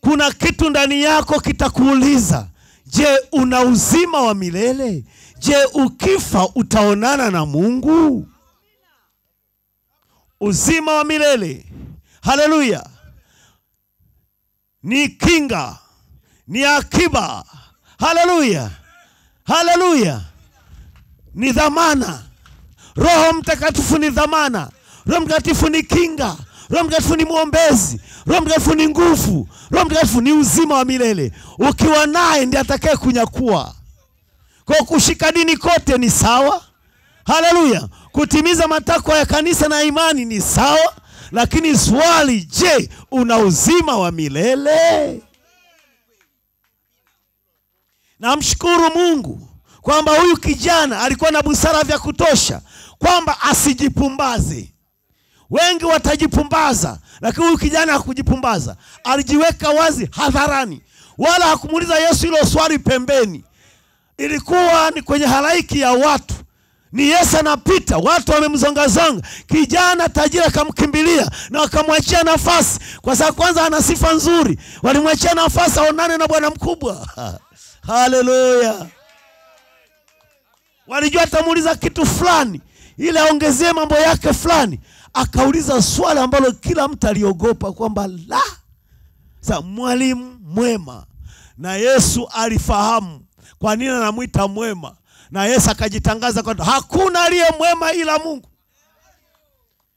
kuna kitu ndani yako kitakuuliza, je, una uzima wa milele? Je, ukifa utaonana na Mungu? Uzima wa milele, haleluya, ni kinga, ni akiba, haleluya, haleluya, ni dhamana. Roho Mtakatifu ni dhamana. Roho Mtakatifu ni kinga. Roho Mtakatifu ni mwombezi. Roho Mtakatifu ni nguvu. Roho Mtakatifu ni uzima wa milele. Ukiwa naye ndiye atakaye kunyakua. Kwa kushika dini kote ni sawa, haleluya. Kutimiza matakwa ya kanisa na imani ni sawa, lakini swali, je, una uzima wa milele? Namshukuru Mungu kwamba huyu kijana alikuwa na busara vya kutosha kwamba asijipumbaze. Wengi watajipumbaza, lakini huyu kijana hakujipumbaza. Alijiweka wazi hadharani, wala hakumuuliza Yesu hilo swali pembeni. Ilikuwa ni kwenye halaiki ya watu, ni Yesu anapita, watu wamemzongazonga. Kijana tajiri akamkimbilia na wakamwachia nafasi, kwa sababu kwanza ana sifa nzuri. Walimwachia nafasi aonane na bwana mkubwa. Haleluya! Walijua atamuuliza kitu fulani ili aongezee mambo yake fulani. Akauliza swali ambalo kila mtu aliogopa kwamba la, sa mwalimu mwema, na Yesu alifahamu kwa nini anamwita mwema, na Yesu akajitangaza kwa hakuna aliye mwema ila Mungu.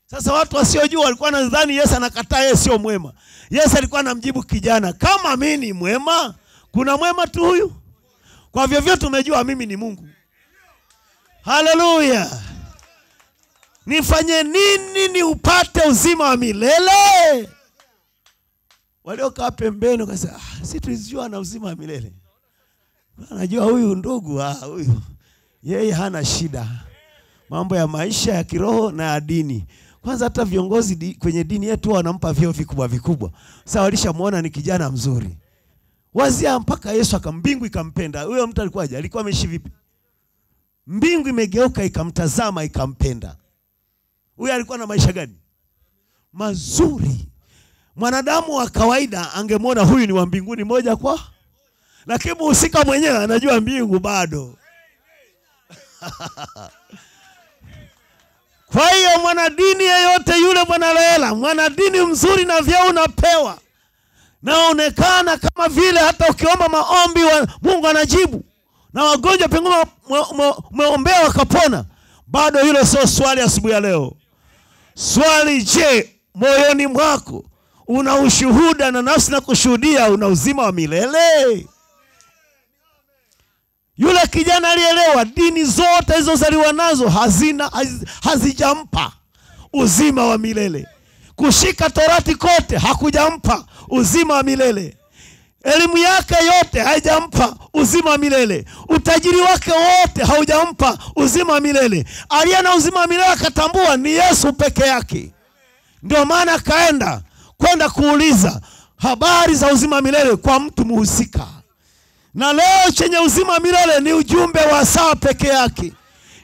Sasa watu wasiojua walikuwa nadhani Yesu anakataa yeye sio mwema. Yesu alikuwa anamjibu kijana, kama mimi ni mwema, kuna mwema tu huyu? Kwa vyovyote umejua mimi ni Mungu. Haleluya! Nifanye nini niupate uzima wa milele? Waliokaa pembeni wakasema, ah, si tulijua na uzima wa milele. Anajua huyu ndugu, ah, huyu yeye hana shida mambo ya maisha ya kiroho na ya dini. Kwanza hata viongozi di, kwenye dini yetu wanampa vyeo vikubwa vikubwa. Sasa walishamwona ni kijana mzuri, wazia mpaka Yesu akambingu ikampenda. Huyo mtu alikuwaje? Alikuwa ameishi vipi? Mbingu imegeuka ikamtazama ikampenda. Huyu alikuwa na maisha gani? Mazuri. Mwanadamu wa kawaida angemwona huyu ni wa mbinguni moja kwa lakini mhusika mwenyewe anajua mbingu bado. Kwa hiyo mwanadini yeyote yule mwanarehela mwanadini mzuri na vyeo unapewa. Naonekana kama vile hata ukiomba maombi wa, mungu anajibu. Na wagonjwa pengine umeombea wakapona. Bado hilo sio swali asubuhi ya leo swali je moyoni mwako una ushuhuda na nafsi na kushuhudia una uzima wa milele? Yule kijana alielewa dini zote alizozaliwa nazo hazina haz- hazijampa uzima wa milele. Kushika torati kote hakujampa uzima wa milele elimu yake yote haijampa uzima milele. Utajiri wake wote haujampa uzima milele. Aliye na uzima milele akatambua ni yesu peke yake. Ndio maana akaenda kwenda kuuliza habari za uzima milele kwa mtu muhusika. Na leo chenye uzima milele ni ujumbe wa saa peke yake.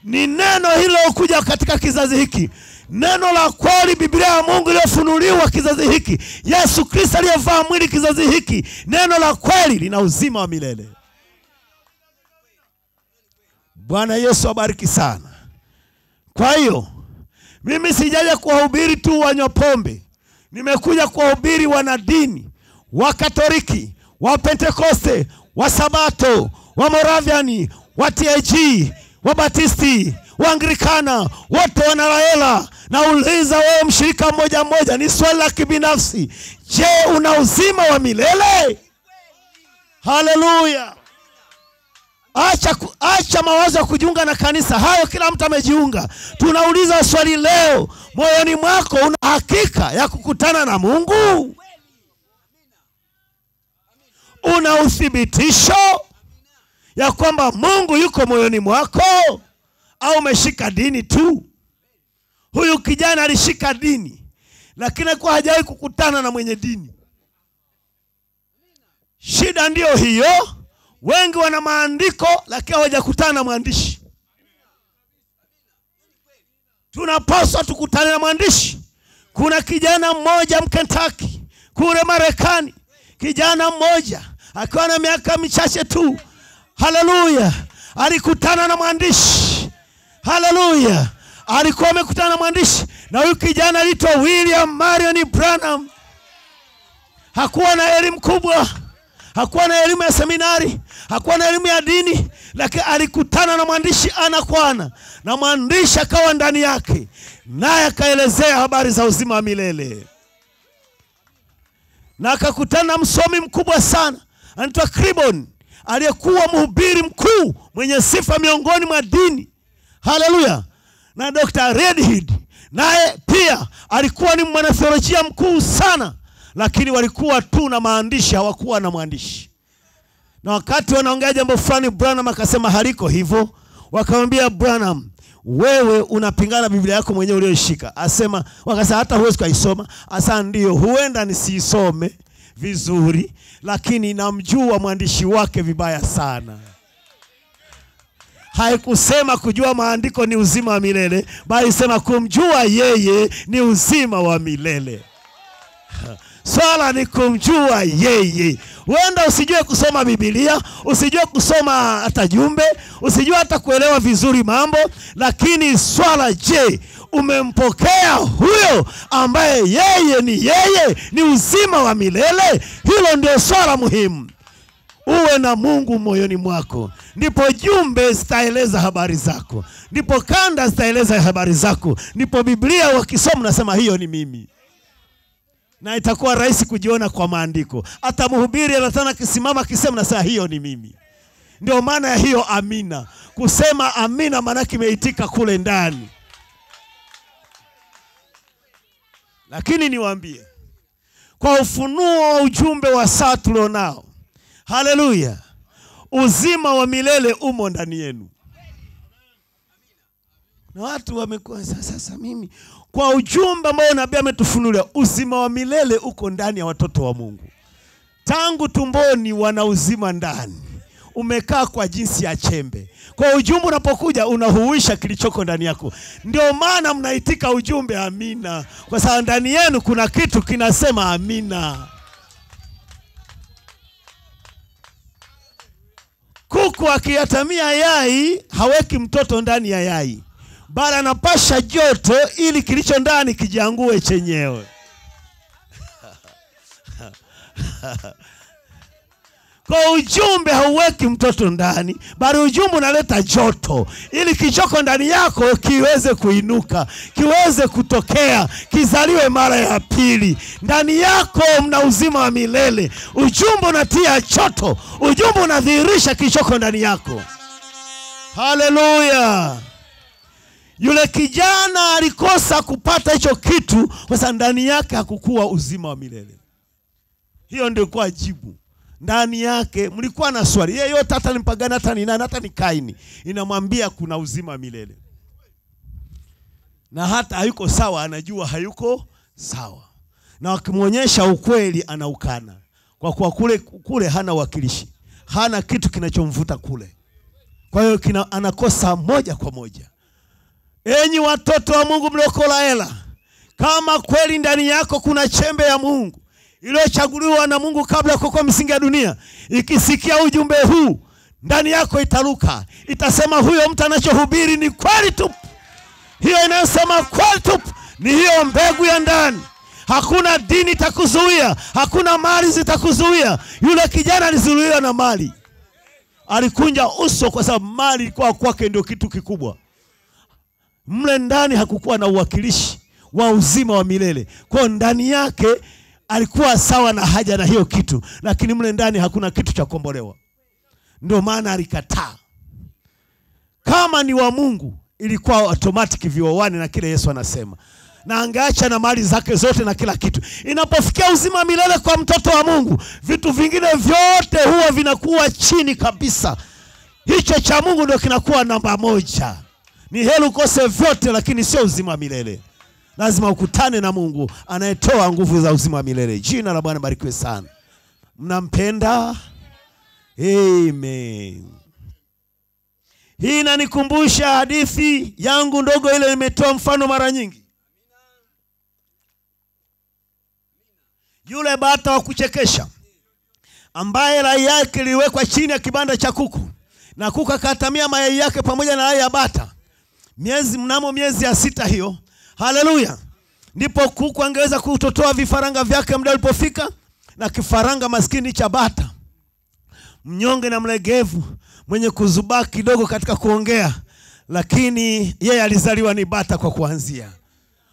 Ni neno hilo kuja katika kizazi hiki neno la kweli biblia ya mungu iliyofunuliwa kizazi hiki yesu kristo aliyevaa mwili kizazi hiki neno la kweli lina uzima wa milele. Bwana yesu abariki sana. Kwa hiyo mimi sijaja kuwahubiri tu wanywa pombe nimekuja kuwahubiri wanadini wa katoliki wa pentekoste wa sabato wa moraviani wa tag wa batisti wa wote wote wanalaela nauliza wewe mshirika mmoja mmoja ni swali la kibinafsi. Je una uzima wa milele? Haleluya. Acha, acha mawazo ya kujiunga na kanisa. Hayo kila mtu amejiunga. Tunauliza swali leo. Moyoni mwako una hakika ya kukutana na mungu? Una uthibitisho ya kwamba mungu yuko moyoni mwako au umeshika dini tu? Huyu kijana alishika dini lakini alikuwa hajawahi kukutana na mwenye dini. Shida ndiyo hiyo. Wengi wana maandiko lakini hawajakutana na mwandishi. Tunapaswa tukutane na mwandishi. Kuna kijana mmoja mkentaki kule marekani. Kijana mmoja akiwa na miaka michache tu. Haleluya! Alikutana na mwandishi haleluya alikuwa amekutana na mwandishi na huyu kijana aliitwa william marion branham. Hakuwa na elimu kubwa hakuwa na elimu ya seminari hakuwa na elimu ya dini lakini alikutana na mwandishi ana kwa ana. Na mwandishi akawa ndani yake naye akaelezea habari za uzima wa milele. Na akakutana na msomi mkubwa sana anaitwa Kribon aliyekuwa mhubiri mkuu mwenye sifa miongoni mwa dini haleluya na Dr. Redhead naye pia alikuwa ni mwanatheolojia mkuu sana lakini walikuwa tu na maandishi hawakuwa na mwandishi. Na wakati wanaongea jambo fulani branham akasema haliko hivyo. Wakamwambia branham wewe unapingana na biblia yako mwenyewe ulioishika asema wakasema hata huwezi kuisoma asa ndio huenda nisiisome vizuri lakini namjua mwandishi wake vibaya sana haikusema kujua maandiko ni uzima wa milele bali sema kumjua yeye ni uzima wa milele. Swala ni kumjua yeye. Huenda usijue kusoma Biblia, usijue kusoma hata jumbe usijue hata kuelewa vizuri mambo lakini swala je umempokea huyo ambaye yeye ni yeye ni uzima wa milele? Hilo ndio swala muhimu uwe na mungu moyoni mwako. Ndipo jumbe zitaeleza habari zako. Ndipo kanda zitaeleza habari zako. Ndipo biblia wakisoma nasema hiyo ni mimi. Na itakuwa rahisi kujiona kwa maandiko. Hata mhubiri anatana akisimama akisema nasema hiyo ni mimi. Ndio maana ya hiyo amina. Kusema amina maanake imeitika kule ndani. Lakini niwaambie kwa ufunuo wa ujumbe wa saa tulionao haleluya uzima wa milele umo ndani yenu na watu wamekuwa sasa, mimi kwa ujumbe ambao nabii ametufunulia uzima wa milele uko ndani ya watoto wa mungu tangu tumboni wana uzima ndani umekaa kwa jinsi ya chembe. Kwa ujumbe unapokuja unahuisha kilichoko ndani yako. Ndio maana mnaitika ujumbe amina, kwa sababu ndani yenu kuna kitu kinasema amina. Kuku akiyatamia yai haweki mtoto ndani ya yai, bali anapasha joto ili kilicho ndani kijangue chenyewe. Kwa ujumbe hauweki mtoto ndani, bali ujumbe unaleta joto ili kichoko ndani yako kiweze kuinuka, kiweze kutokea, kizaliwe mara ya pili. Ndani yako mna uzima wa milele. Ujumbe unatia joto, ujumbe unadhihirisha kichoko ndani yako. Haleluya! Yule kijana alikosa kupata hicho kitu kwa sababu ndani yake hakukuwa uzima wa milele. Hiyo ndio kwa jibu ndani yake. Mlikuwa na swali yeyote, hata ni mpagani, hata ni nani, hata ni Kaini, inamwambia kuna uzima milele, na hata hayuko sawa, anajua hayuko sawa, na wakimwonyesha ukweli anaukana, kwa kuwa kule kule hana wakilishi, hana kitu kinachomvuta kule. Kwa hiyo anakosa moja kwa moja. Enyi watoto wa Mungu mliokola hela, kama kweli ndani yako kuna chembe ya Mungu iliyochaguliwa na Mungu kabla ya kuwekwa misingi ya dunia, ikisikia ujumbe huu ndani yako itaruka, itasema huyo mtu anachohubiri ni kweli tupu. Hiyo inayosema kweli tupu ni hiyo mbegu ya ndani. Hakuna dini itakuzuia, hakuna mali zitakuzuia. Yule kijana alizuiliwa na mali, alikunja uso kwa sababu mali ilikuwa kwake ndio kitu kikubwa. Mle ndani hakukuwa na uwakilishi wa uzima wa milele, kwa ndani yake alikuwa sawa na haja na hiyo kitu, lakini mle ndani hakuna kitu cha kukombolewa. Ndio maana alikataa. Kama ni wa Mungu, ilikuwa automatic viowane na kile Yesu anasema, na angeacha na mali zake zote na kila kitu. Inapofikia uzima milele kwa mtoto wa Mungu, vitu vingine vyote huwa vinakuwa chini kabisa. Hicho cha Mungu ndio kinakuwa namba moja. Ni heri ukose vyote, lakini sio uzima milele. Lazima ukutane na Mungu anayetoa nguvu za uzima wa milele. Jina la Bwana barikiwe sana. Mnampenda? Amen. Hii inanikumbusha hadithi yangu ndogo ile nimetoa mfano mara nyingi. Yule bata wa kuchekesha ambaye rai yake iliwekwa chini ya kibanda cha kuku na kuku akatamia mayai yake pamoja na rai ya bata. Miezi mnamo miezi ya sita hiyo Haleluya! Ndipo kuku angeweza kutotoa vifaranga vyake mda ulipofika, na kifaranga maskini cha bata, mnyonge na mlegevu, mwenye kuzubaa kidogo katika kuongea, lakini yeye alizaliwa ni bata kwa kuanzia,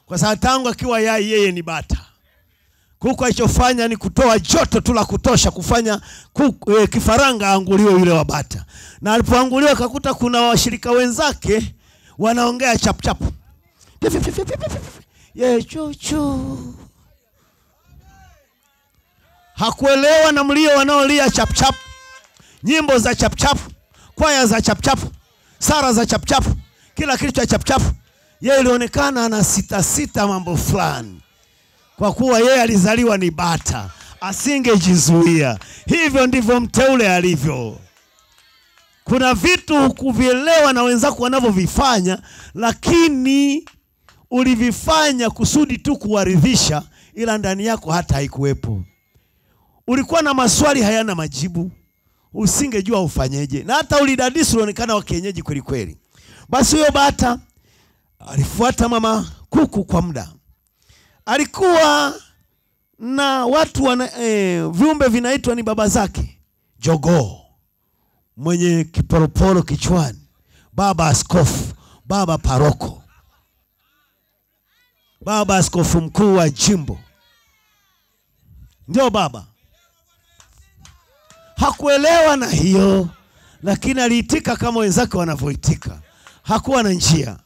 kwa sababu tangu akiwa yai yeye ni bata. Kuku alichofanya ni kutoa joto tu la kutosha kufanya kuku, e, kifaranga aanguliwe yule wa bata, na alipoanguliwa akakuta kuna washirika wenzake wanaongea chapuchapu ye chuchu. Hakuelewa na mlio wanaolia chapchap, nyimbo za chapchap, kwaya za chapchap, sara za chapchap, kila kitu cha chapchap. Yeye ilionekana ana sita sita mambo fulani, kwa kuwa yeye alizaliwa ni bata, asingejizuia. Hivyo ndivyo mteule alivyo. Kuna vitu kuvielewa na wenzako wanavyovifanya, lakini ulivifanya kusudi tu kuwaridhisha, ila ndani yako hata haikuwepo. Ulikuwa na maswali hayana majibu, usingejua ufanyeje, na hata ulidadisi, ulionekana wa kienyeji kweli kweli. Basi huyo bata alifuata mama kuku kwa muda. Alikuwa na watu wana, eh, viumbe vinaitwa ni baba zake, jogoo. Mwenye kiporoporo kichwani, baba askofu, baba paroko baba askofu mkuu wa jimbo, ndio baba. Hakuelewa na hiyo, lakini aliitika kama wenzake wanavyoitika. Hakuwa na njia.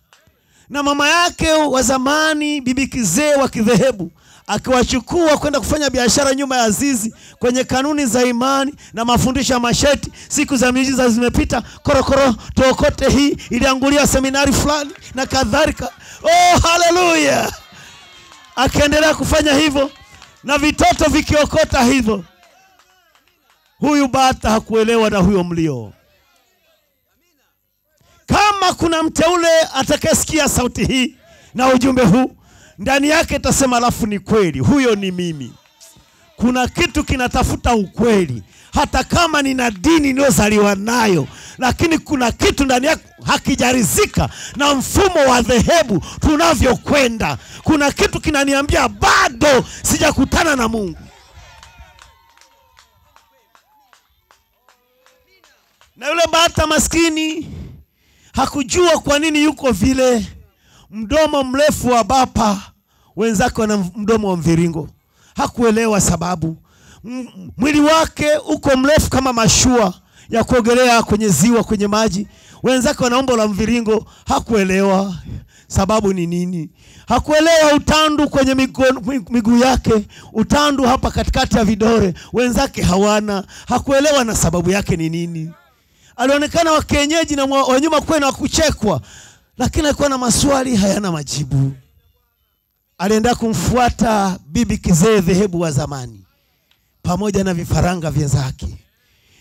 Na mama yake wa zamani, bibi kizee wa kidhehebu, akiwachukua kwenda kufanya biashara nyuma ya Azizi kwenye kanuni za imani na mafundisho ya masheti. Siku za miujiza zimepita, korokoro tuokote hii iliangulia seminari fulani na kadhalika. Oh, haleluya! Akaendelea kufanya hivyo na vitoto vikiokota hivyo. huyu bata hakuelewa na huyo mlio. Kama kuna mteule atakayesikia sauti hii na ujumbe huu ndani yake itasema, alafu ni kweli, huyo ni mimi. Kuna kitu kinatafuta ukweli, hata kama nina dini niliyozaliwa nayo, lakini kuna kitu ndani yako hakijarizika na mfumo wa dhehebu tunavyokwenda. Kuna kitu kinaniambia bado sijakutana na Mungu. Na yule bata maskini hakujua kwa nini yuko vile, mdomo mrefu wa bapa, wenzake wana mdomo wa mviringo. Hakuelewa sababu. Mwili wake uko mrefu kama mashua ya kuogelea kwenye ziwa, kwenye maji. Wenzake wana umbo la mviringo. Hakuelewa sababu ni nini. Hakuelewa utandu kwenye miguu yake, utandu hapa katikati ya vidole, wenzake hawana. Hakuelewa na sababu yake ni nini alionekana wa kienyeji na wanyuma kwenu wa kuchekwa, lakini alikuwa na maswali hayana majibu. Alienda kumfuata bibi kizee dhehebu wa zamani pamoja na vifaranga vyenzake.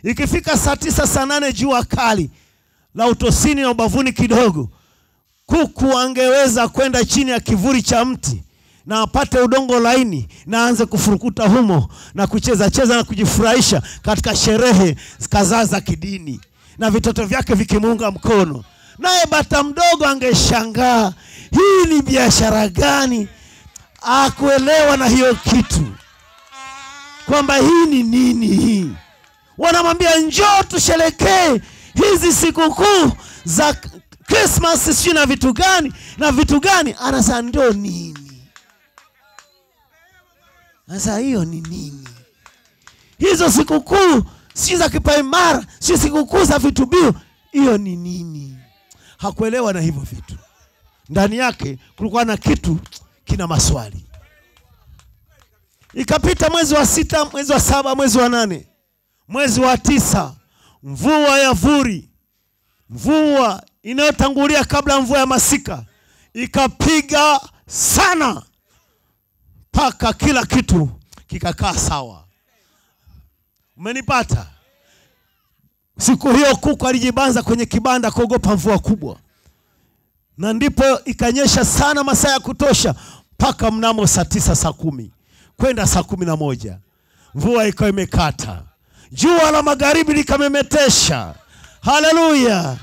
Ikifika saa tisa saa nane jua kali la utosini na ubavuni kidogo, kuku angeweza kwenda chini ya kivuli cha mti na apate udongo laini na aanze kufurukuta humo na kucheza cheza na kujifurahisha katika sherehe kadhaa za kidini na vitoto vyake vikimuunga mkono. Naye bata mdogo angeshangaa, hii ni biashara gani? Akuelewa na hiyo kitu kwamba hii ni nini hii. Wanamwambia njoo tusherekee hizi sikukuu za Christmas, sijui na vitu gani na vitu gani. Anasema ndio nini? Sasa hiyo ni nini? Hizo sikukuu si za kipaimara, si sikukuu za vitubio, hiyo ni nini? Hakuelewa na hivyo vitu. Ndani yake kulikuwa na kitu kina maswali. Ikapita mwezi wa sita, mwezi wa saba, mwezi wa nane, mwezi wa tisa, mvua ya vuri, mvua inayotangulia kabla mvua ya masika ikapiga sana mpaka kila kitu kikakaa sawa. Umenipata? Siku hiyo kuku alijibanza kwenye kibanda kuogopa mvua kubwa, na ndipo ikanyesha sana masaa ya kutosha mpaka mnamo saa tisa saa kumi kwenda saa kumi na moja mvua ikawa imekata, jua la magharibi likamemetesha. Haleluya!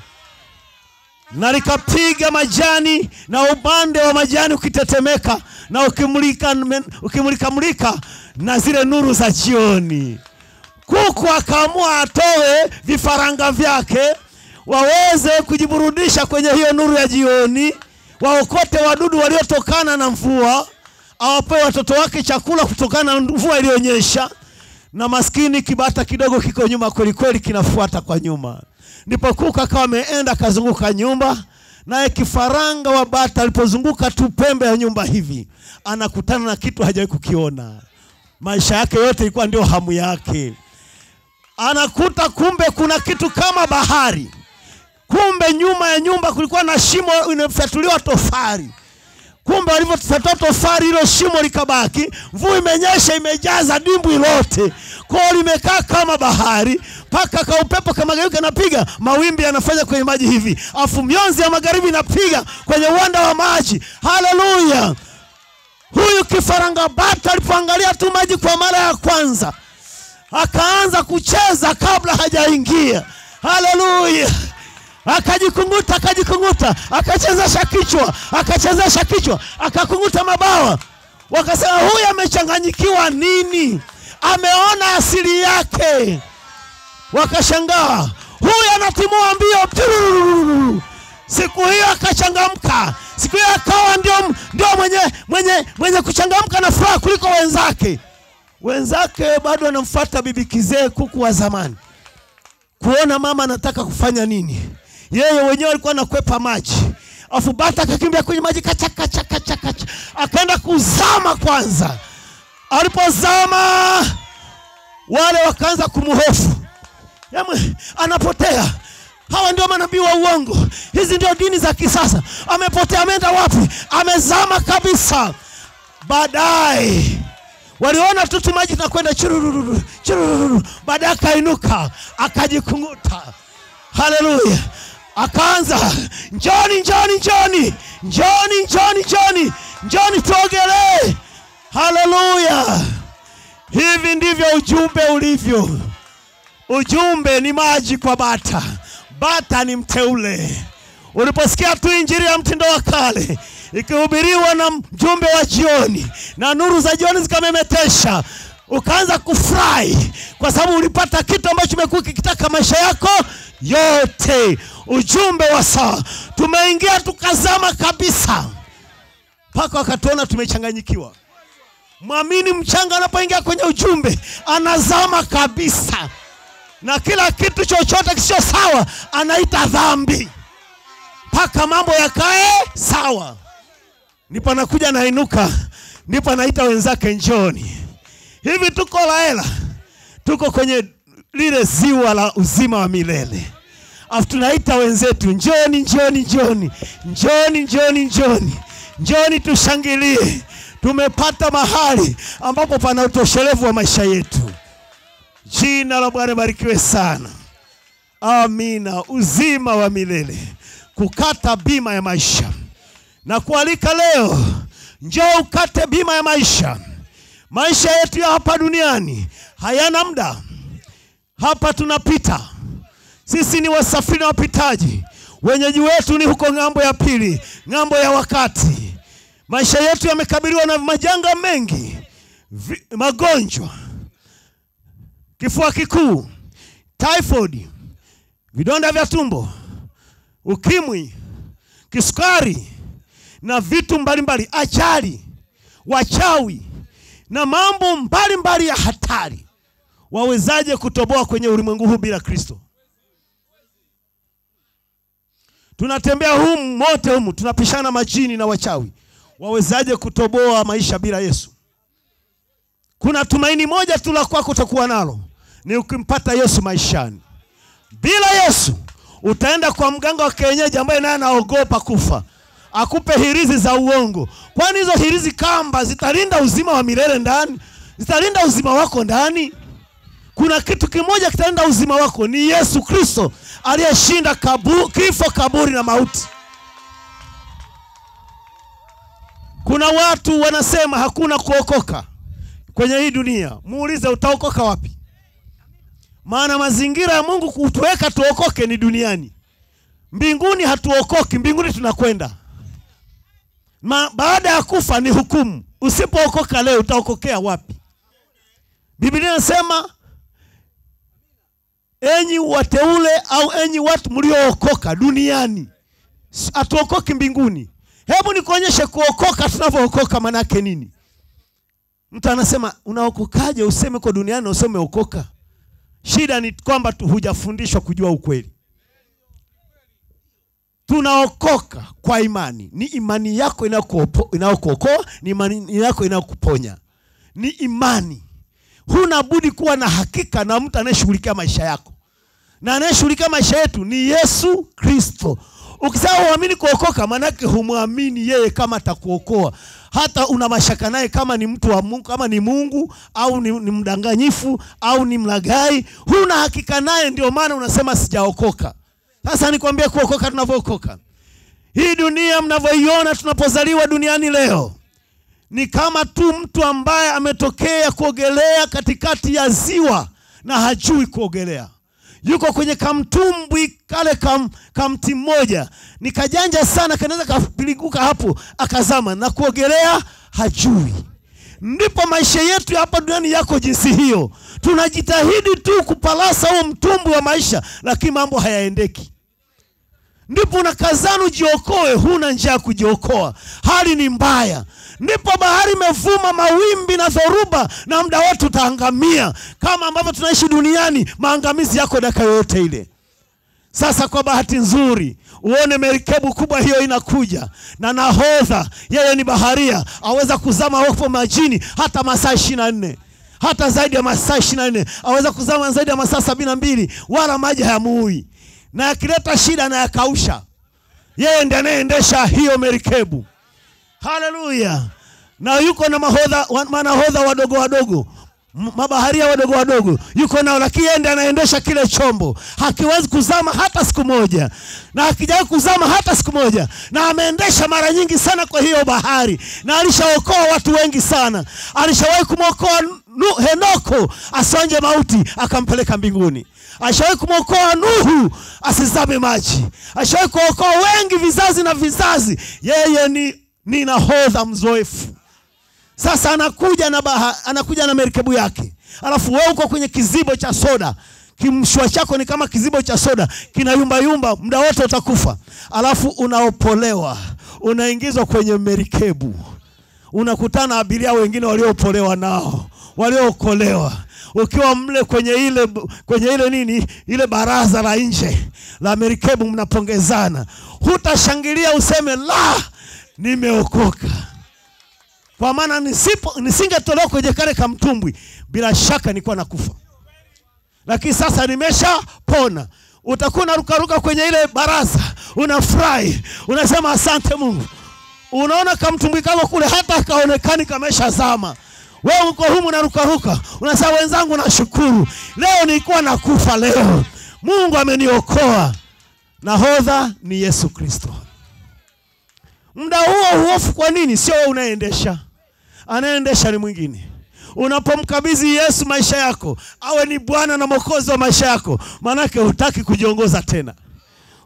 na likapiga majani na upande wa majani ukitetemeka na ukimulika ukimulika mulika na zile nuru za jioni. Kuku akaamua atoe vifaranga vyake waweze kujiburudisha kwenye hiyo nuru ya jioni, waokote wadudu waliotokana na mvua, awape watoto wake chakula kutokana na mvua iliyonyesha, na maskini kibata kidogo kiko nyuma kweli kweli, kinafuata kwa nyuma. Ndipo kuku akawa ameenda akazunguka nyumba, naye kifaranga wa bata alipozunguka tu pembe ya nyumba hivi, anakutana na kitu hajawahi kukiona. Maisha yake yote ilikuwa ndio hamu yake anakuta kumbe kuna kitu kama bahari. Kumbe nyuma ya nyumba kulikuwa na shimo imefyatuliwa tofari. Kumbe walivyofyatua sari hilo shimo likabaki, mvua imenyesha, imejaza dimbwi lote, kwao limekaa kama bahari, mpaka ka upepo kama magharibi kanapiga, mawimbi yanafanya kwenye maji hivi, afu mionzi ya magharibi inapiga kwenye uwanda wa maji. Haleluya! Huyu kifaranga bata alipoangalia tu maji kwa mara ya kwanza akaanza kucheza kabla hajaingia. Haleluya! Akajikunguta, akajikunguta, akachezesha kichwa, akachezesha kichwa, akakunguta mabawa. Wakasema huyu amechanganyikiwa nini? Ameona asili yake. Wakashangaa, huyu anatimua mbio. Siku hiyo akachangamka, siku hiyo akawa ndio, ndio mwenye, mwenye, mwenye kuchangamka na furaha kuliko wenzake wenzake bado wanamfuata bibi kizee kuku wa zamani kuona mama anataka kufanya nini. Yeye wenyewe alikuwa anakwepa maji, afu bata akakimbia kwenye maji kacha kacha kacha kacha, akaenda kuzama kwanza. Alipozama wale wakaanza kumhofu, yamwe anapotea. Hawa ndio manabii wa uongo, hizi ndio dini za kisasa. Amepotea, ameenda wapi? Amezama kabisa. Baadaye waliona tutu tu maji tunakwenda churururu churururu, baadaye akainuka akajikung'uta. Haleluya! Akaanza, njoni njoni njoni njoni njoni njoni njoni tuogelee. Haleluya! Hivi ndivyo ujumbe ulivyo. Ujumbe ni maji kwa bata, bata ni mteule. Uliposikia tu injili ya mtindo wa kale ikihubiriwa na mjumbe wa jioni na nuru za jioni zikamemetesha, ukaanza kufurahi kwa sababu ulipata kitu ambacho umekuwa kikitaka maisha yako yote. Ujumbe wa saa, tumeingia tukazama kabisa, mpaka wakatuona tumechanganyikiwa. Mwamini mchanga anapoingia kwenye ujumbe anazama kabisa, na kila kitu chochote kisicho sawa anaita dhambi, mpaka mambo yakae sawa. Ndipo anakuja nainuka, ndipo anaita wenzake njoni. Hivi tuko Laela, tuko kwenye lile ziwa la uzima wa milele, afu tunaita wenzetu njoni, njoni, njoni, njoni, njoni, njoni, njoni tushangilie. Tumepata mahali ambapo pana utoshelevu wa maisha yetu. Jina la Bwana barikiwe sana. Amina. Uzima wa milele, kukata bima ya maisha na kualika leo, njoo ukate bima ya maisha. Maisha yetu ya hapa duniani hayana muda, hapa tunapita. Sisi ni wasafiri na wapitaji, wenyeji wetu ni huko ng'ambo ya pili, ng'ambo ya wakati. Maisha yetu yamekabiliwa na majanga mengi, magonjwa, kifua kikuu, typhoid, vidonda vya tumbo, ukimwi, kisukari na vitu mbalimbali, ajali, wachawi na mambo mbalimbali mbali ya hatari. Wawezaje kutoboa kwenye ulimwengu huu bila Kristo? Tunatembea humu mote humu, tunapishana majini na wachawi. Wawezaje kutoboa maisha bila Yesu? Kuna tumaini moja tu la kwako utakuwa nalo, ni ukimpata Yesu maishani. Bila Yesu utaenda kwa mganga wa kienyeji ambaye naye anaogopa kufa akupe hirizi za uongo. Kwani hizo hirizi kamba zitalinda uzima wa milele ndani? Zitalinda uzima wako ndani? Kuna kitu kimoja kitaenda uzima wako, ni Yesu Kristo aliyeshinda kabu, kifo, kaburi na mauti. Kuna watu wanasema hakuna kuokoka kwenye hii dunia. Muulize, utaokoka wapi? Maana mazingira ya Mungu kutuweka tuokoke ni duniani. Mbinguni hatuokoki, mbinguni tunakwenda Ma, baada ya kufa ni hukumu. Usipookoka leo utaokokea wapi? Biblia inasema enyi wateule au enyi watu mliookoka duniani, hatuokoki mbinguni. Hebu nikuonyeshe kuokoka tunavyookoka manake nini? Mtu anasema unaokokaje? Useme uko duniani na useme okoka. Shida ni kwamba tu hujafundishwa kujua ukweli. Tunaokoka kwa imani. Ni imani yako inayokuokoa, ni imani yako inayokuponya, ni imani. Huna budi kuwa na hakika na mtu anayeshughulikia maisha yako, na anayeshughulikia maisha yetu ni Yesu Kristo. Ukisema uamini kuokoka, maanake humwamini yeye kama atakuokoa. Hata una mashaka naye kama ni mtu wa Mungu, kama ni Mungu au ni, ni mdanganyifu au ni mlagai, huna hakika naye, ndio maana unasema sijaokoka. Sasa nikwambie kuokoka tunavyookoka. Hii dunia mnavyoiona tunapozaliwa duniani leo ni kama tu mtu ambaye ametokea kuogelea katikati ya ziwa na hajui kuogelea. Yuko kwenye kamtumbwi kale kam, kamti mmoja nikajanja sana, kanaweza kapiliguka hapo akazama na kuogelea hajui. Ndipo maisha yetu hapa duniani yako jinsi hiyo. Tunajitahidi tu kupalasa huo mtumbwi wa maisha, lakini mambo hayaendeki. Ndipo unakazana ujiokoe, huna njia ya kujiokoa, hali ni mbaya. Ndipo bahari imevuma mawimbi na dhoruba, na muda wote utaangamia. Kama ambavyo tunaishi duniani, maangamizi yako dakika yoyote ile. Sasa kwa bahati nzuri, uone merikebu kubwa hiyo inakuja na nahodha, yeye ni baharia, aweza kuzama hapo majini hata masaa ishirini na nne hata zaidi ya masaa ishirini na nne aweza kuzama zaidi ya masaa sabini na mbili wala maji hayamuui, na yakileta shida na yakausha. Yeye ndiye anayeendesha hiyo merikebu. Haleluya! na yuko na mahodha manahodha wadogo wadogo mabaharia wadogo wadogo yuko nao, lakini yeye ndiye anaendesha kile chombo, hakiwezi kuzama hata siku moja, na hakijawahi kuzama hata siku moja, na ameendesha mara nyingi sana kwa hiyo bahari, na alishaokoa watu wengi sana. Alishawahi kumwokoa Henoko asonje mauti, akampeleka mbinguni. Alishawahi kumwokoa Nuhu asizame maji. Alishawahi kuokoa wengi vizazi na vizazi. Yeye ni, ni nahodha mzoefu. Sasa anakuja na baha, anakuja na merikebu yake, alafu wewe uko kwenye kizibo cha soda. Kimshwa chako ni kama kizibo cha soda, kina yumba yumba, muda wote utakufa. Alafu unaopolewa, unaingizwa kwenye merikebu, unakutana na abiria wengine walioopolewa nao, waliookolewa ukiwa mle kwenye ile kwenye ile nini ile baraza la nje la merikebu, mnapongezana. Hutashangilia useme la, nimeokoka kwa maana nisipo nisingetolewa kwenye kale kamtumbwi, bila shaka nilikuwa nakufa, lakini sasa nimeshapona. Utakuwa unarukaruka kwenye ile baraza, unafurahi, unasema asante Mungu. Unaona kamtumbwi kako kule, hata kaonekani kameshazama, wewe uko humu unarukaruka, unasema wenzangu, nashukuru leo nilikuwa nakufa, leo Mungu ameniokoa. Nahodha ni Yesu Kristo. Muda huo huofu kwa nini? Sio wewe unayeendesha, anayeendesha ni mwingine. Unapomkabidhi Yesu maisha yako, awe ni Bwana na Mwokozi wa maisha yako, maanake hutaki kujiongoza tena,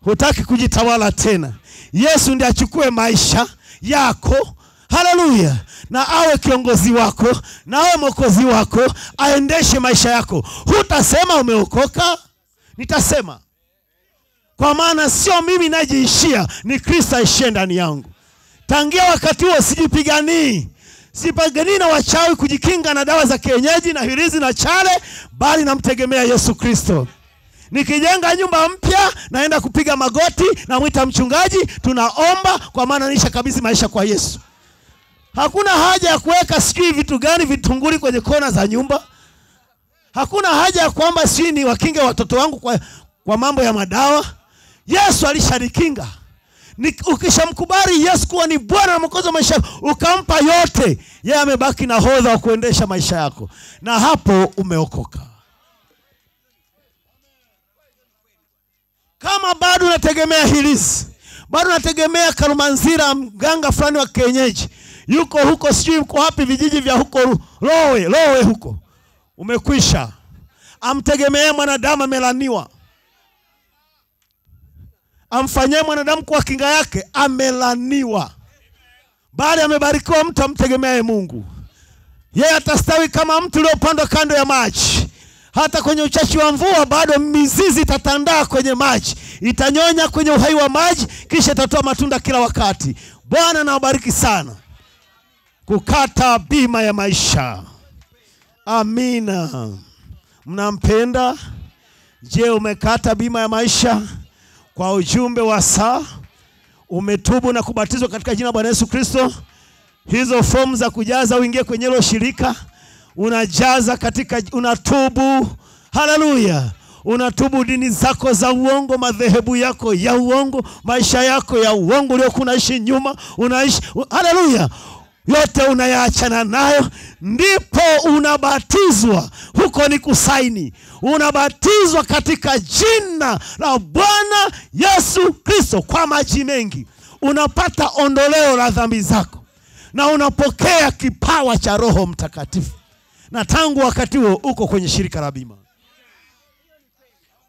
hutaki kujitawala tena. Yesu ndiye achukue maisha yako, haleluya, na awe kiongozi wako na awe mwokozi wako, aendeshe maisha yako. Hutasema umeokoka, nitasema kwa maana sio mimi najiishia, ni Kristo aishie ndani yangu. Tangia wakati huo sijipiganii, sipiganii na wachawi kujikinga na dawa za kienyeji na hirizi na chale, bali namtegemea Yesu Kristo. Nikijenga nyumba mpya, naenda kupiga magoti, namwita mchungaji, tunaomba, kwa maana nisha kabisa maisha kwa Yesu. Hakuna haja ya kuweka sijui vitu gani vitunguli kwenye kona za nyumba. Hakuna haja ya kwamba sijui ni wakinge watoto wangu kwa, kwa mambo ya madawa. Yesu alishanikinga. Ukishamkubali Yesu kuwa ni Bwana na Mwokozi wa maisha yako, ukampa yote, yeye amebaki na hodha wa kuendesha maisha yako, na hapo umeokoka. Kama bado unategemea hilisi bado unategemea Karumanzira, mganga fulani wa kienyeji yuko huko, sijui uko wapi, vijiji vya huko Lowe, Lowe huko, umekwisha. Amtegemee mwanadamu amelaniwa amfanyie mwanadamu kwa kinga yake amelaniwa, bali amebarikiwa mtu amtegemeaye Mungu. Yeye atastawi kama mtu uliopandwa kando ya maji, hata kwenye uchachi wa mvua bado mizizi itatandaa kwenye maji, itanyonya kwenye uhai wa maji, kisha itatoa matunda kila wakati. Bwana nawabariki sana. Kukata bima ya maisha. Amina. Mnampenda? Je, umekata bima ya maisha? Kwa ujumbe wa saa umetubu na kubatizwa katika jina la Bwana Yesu Kristo. Hizo fomu za kujaza uingie kwenye hilo shirika, unajaza katika, unatubu. Haleluya! Unatubu dini zako za uongo, madhehebu yako ya uongo, maisha yako ya uongo uliokuwa unaishi nyuma, unaishi haleluya, yote unayaachana nayo, ndipo unabatizwa. Huko ni kusaini, unabatizwa katika jina la Bwana Yesu Kristo kwa maji mengi, unapata ondoleo la dhambi zako na unapokea kipawa cha Roho Mtakatifu, na tangu wakati huo uko kwenye shirika la bima.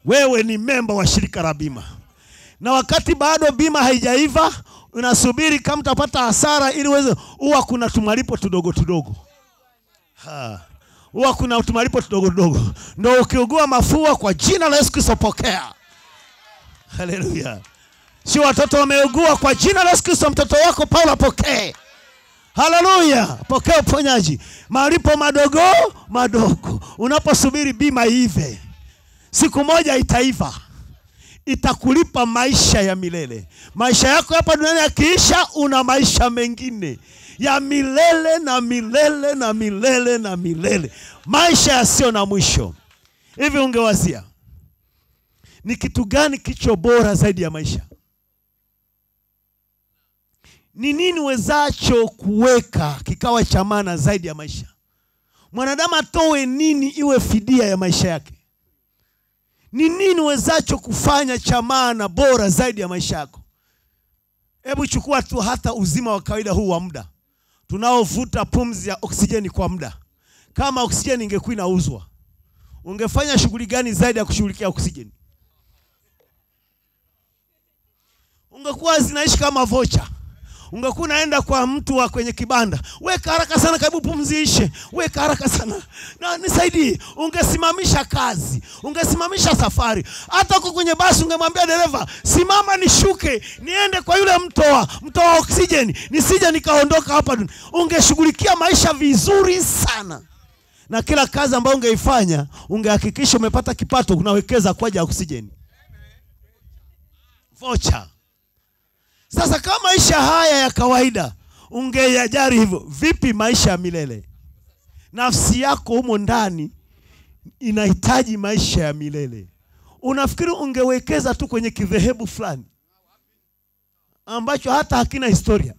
Wewe ni memba wa shirika la bima, na wakati bado bima haijaiva unasubiri kama utapata hasara ili uweze, huwa kuna tumalipo tudogo tudogo, Ha. huwa kuna tumalipo tudogo tudogo, ndo ukiugua mafua kwa jina la Yesu Kristo pokea. Haleluya! Si watoto wameugua kwa jina la Yesu Kristo, mtoto wako Paulo apokee. Haleluya, pokea uponyaji, malipo madogo madogo, unaposubiri bima iive. Siku moja itaiva itakulipa maisha ya milele. Maisha yako hapa duniani yakiisha, una maisha mengine ya milele na milele na milele na milele, maisha yasiyo na mwisho. Hivi ungewazia ni kitu gani kicho bora zaidi ya maisha? ni nini wezacho kuweka kikawa cha maana zaidi ya maisha mwanadamu atoe nini iwe fidia ya maisha yake ni nini wezacho kufanya cha maana bora zaidi ya maisha yako? Hebu chukua tu hata uzima wa kawaida huu wa muda. Tunaovuta pumzi ya oksijeni kwa muda. Kama oksijeni ingekuwa inauzwa ungefanya shughuli gani zaidi ya kushughulikia oksijeni? Ungekuwa zinaishi kama vocha ungekuwa unaenda kwa mtu wa kwenye kibanda weka haraka sana karibu pumzishe, weka haraka sana. Na nisaidie ungesimamisha kazi ungesimamisha safari. Hata uko kwenye basi ungemwambia dereva simama nishuke niende kwa yule mtoa mtoa oksijeni nisije nikaondoka hapa. Ungeshughulikia maisha vizuri sana. Na kila kazi ambayo ungeifanya ungehakikisha umepata kipato unawekeza kwa ajili ya oksijeni. Vocha sasa kama maisha haya ya kawaida ungeyajari hivyo, vipi maisha ya milele? Nafsi yako humo ndani inahitaji maisha ya milele. Unafikiri ungewekeza tu kwenye kidhehebu fulani ambacho hata hakina historia?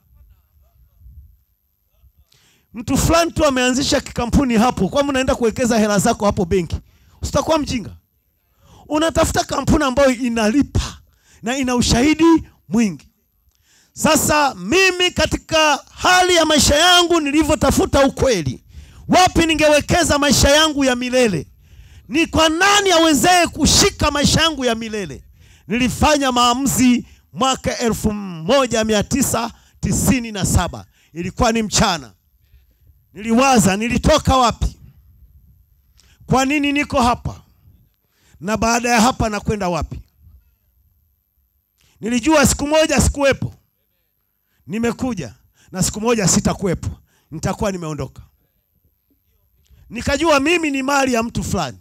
Mtu fulani tu ameanzisha kikampuni hapo, kwamba unaenda kuwekeza hela zako hapo benki, usitakuwa mjinga. Unatafuta kampuni ambayo inalipa na ina ushahidi mwingi. Sasa mimi katika hali ya maisha yangu nilivyotafuta ukweli, wapi ningewekeza maisha yangu ya milele? Ni kwa nani awezee kushika maisha yangu ya milele? Nilifanya maamuzi mwaka elfu moja mia tisa tisini na saba. Ilikuwa ni mchana. Niliwaza nilitoka wapi, kwa nini niko hapa, na baada ya hapa nakwenda wapi? Nilijua siku moja sikuwepo nimekuja na siku moja sitakuwepo, nitakuwa nimeondoka. Nikajua mimi ni mali ya mtu fulani,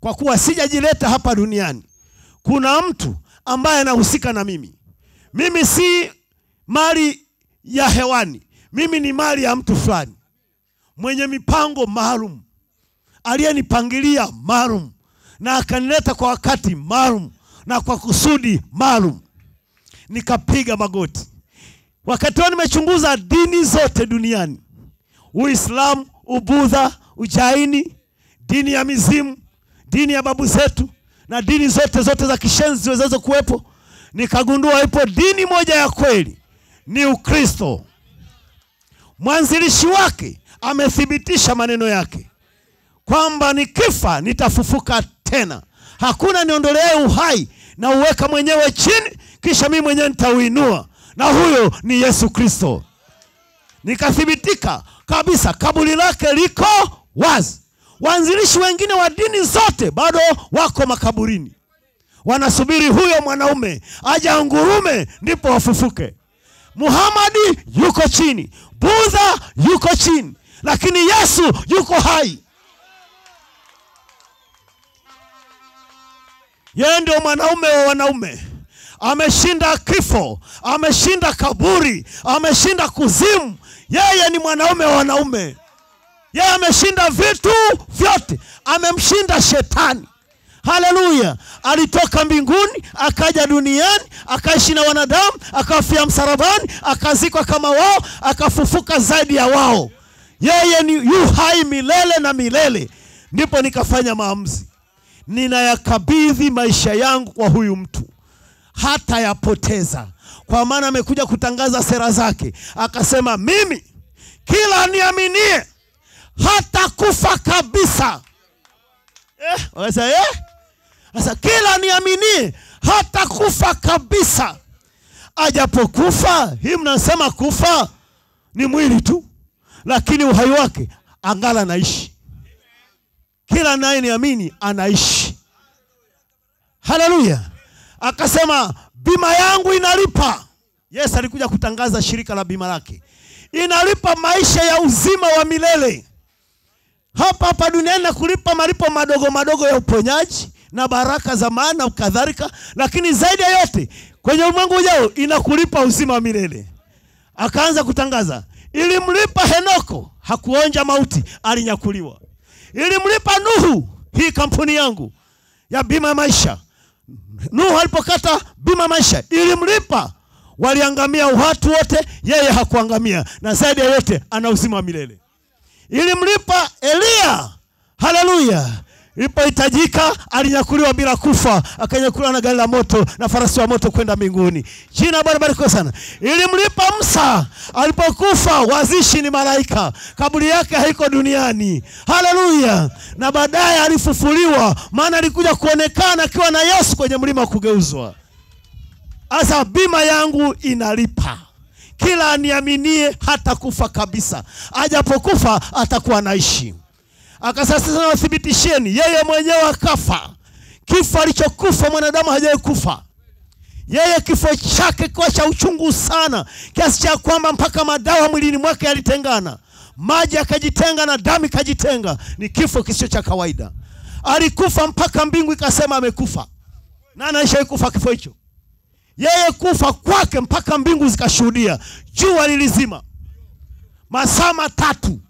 kwa kuwa sijajileta hapa duniani. Kuna mtu ambaye anahusika na mimi. Mimi si mali ya hewani, mimi ni mali ya mtu fulani mwenye mipango maalum, aliyenipangilia maalum na akanileta kwa wakati maalum na kwa kusudi maalum. Nikapiga magoti wakati huo nimechunguza dini zote duniani, Uislamu, Ubudha, Ujaini, dini ya mizimu, dini ya babu zetu na dini zote zote za kishenzi ziwezazo kuwepo. Nikagundua ipo dini moja ya kweli, ni Ukristo. Mwanzilishi wake amethibitisha maneno yake kwamba nikifa nitafufuka tena, hakuna niondolee uhai na uweka mwenyewe chini, kisha mimi mwenyewe nitauinua na huyo ni Yesu Kristo. Nikathibitika kabisa, kaburi lake liko wazi. Waanzilishi wengine wa dini zote bado wako makaburini, wanasubiri huyo mwanaume aje angurume ndipo wafufuke. Muhamadi yuko chini, Budha yuko chini, lakini Yesu yuko hai. Yeye ndio mwanaume wa wanaume ameshinda kifo, ameshinda kaburi, ameshinda kuzimu. Yeye ni mwanaume wa wanaume, yeye ameshinda vitu vyote, amemshinda shetani. Haleluya! Alitoka mbinguni akaja duniani akaishi na wanadamu, akafia msalabani, akazikwa kama wao, akafufuka zaidi ya wao. Yeye ni yu hai milele na milele. Ndipo nikafanya maamuzi, ninayakabidhi maisha yangu kwa huyu mtu hata yapoteza, kwa maana amekuja kutangaza sera zake. Akasema, mimi kila niaminie hata kufa kabisa. Eh, eh? Sasa kila niaminie hata kufa kabisa, ajapokufa. Hii mnasema kufa ni mwili tu, lakini uhai wake angala naishi. Kila naye niamini anaishi. Haleluya! Akasema bima yangu inalipa. Yesu alikuja kutangaza shirika la bima lake, inalipa maisha ya uzima wa milele hapa hapa duniani na kulipa malipo madogo madogo ya uponyaji na baraka za maana kadhalika, lakini zaidi ya yote kwenye ulimwengu ujao inakulipa uzima wa milele. Akaanza kutangaza, ilimlipa Henoko, hakuonja mauti, alinyakuliwa. Ilimlipa Nuhu, hii kampuni yangu ya bima ya maisha Nuhu alipokata bima maisha ilimlipa. waliangamia watu wote yeye hakuangamia na zaidi ya yote ana uzima wa milele. Ilimlipa eliya haleluya ilipohitajika alinyakuliwa bila kufa akanyakuliwa na gari la moto na farasi wa moto kwenda mbinguni. Jina bwana barikiwe sana. Ilimlipa msa alipokufa wazishi ni malaika. Kaburi yake haiko duniani. Haleluya! Na baadaye alifufuliwa maana alikuja kuonekana akiwa na yesu kwenye mlima wa kugeuzwa. Sasa bima yangu inalipa. Kila aniaminie hata kufa kabisa. Ajapokufa atakuwa naishi akasema sasa nawathibitisheni yeye mwenyewe akafa. Kifo alichokufa mwanadamu hajawahi kufa. Yeye kifo chake kwa cha uchungu sana kiasi cha kwamba mpaka madawa mwilini mwake yalitengana. Maji akajitenga na damu ikajitenga. Ni kifo kisicho cha kawaida. Alikufa mpaka mbingu ikasema amekufa. Nani aishawai kufa kifo hicho? Yeye kufa kwake mpaka mbingu zikashuhudia. Jua lilizima. Masaa matatu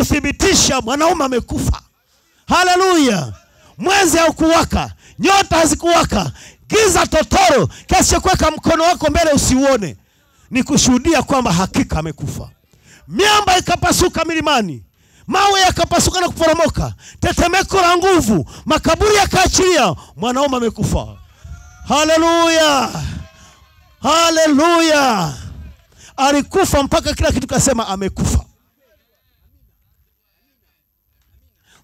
kuthibitisha mwanaume amekufa. Haleluya! Mwezi haukuwaka nyota hazikuwaka giza totoro kiasi cha kuweka mkono wako mbele usiuone. Ni kushuhudia kwamba hakika amekufa. Miamba ikapasuka milimani mawe yakapasuka na kuporomoka tetemeko la nguvu makaburi yakaachilia mwanaume amekufa. Haleluya! Haleluya! Alikufa mpaka kila kitu kasema amekufa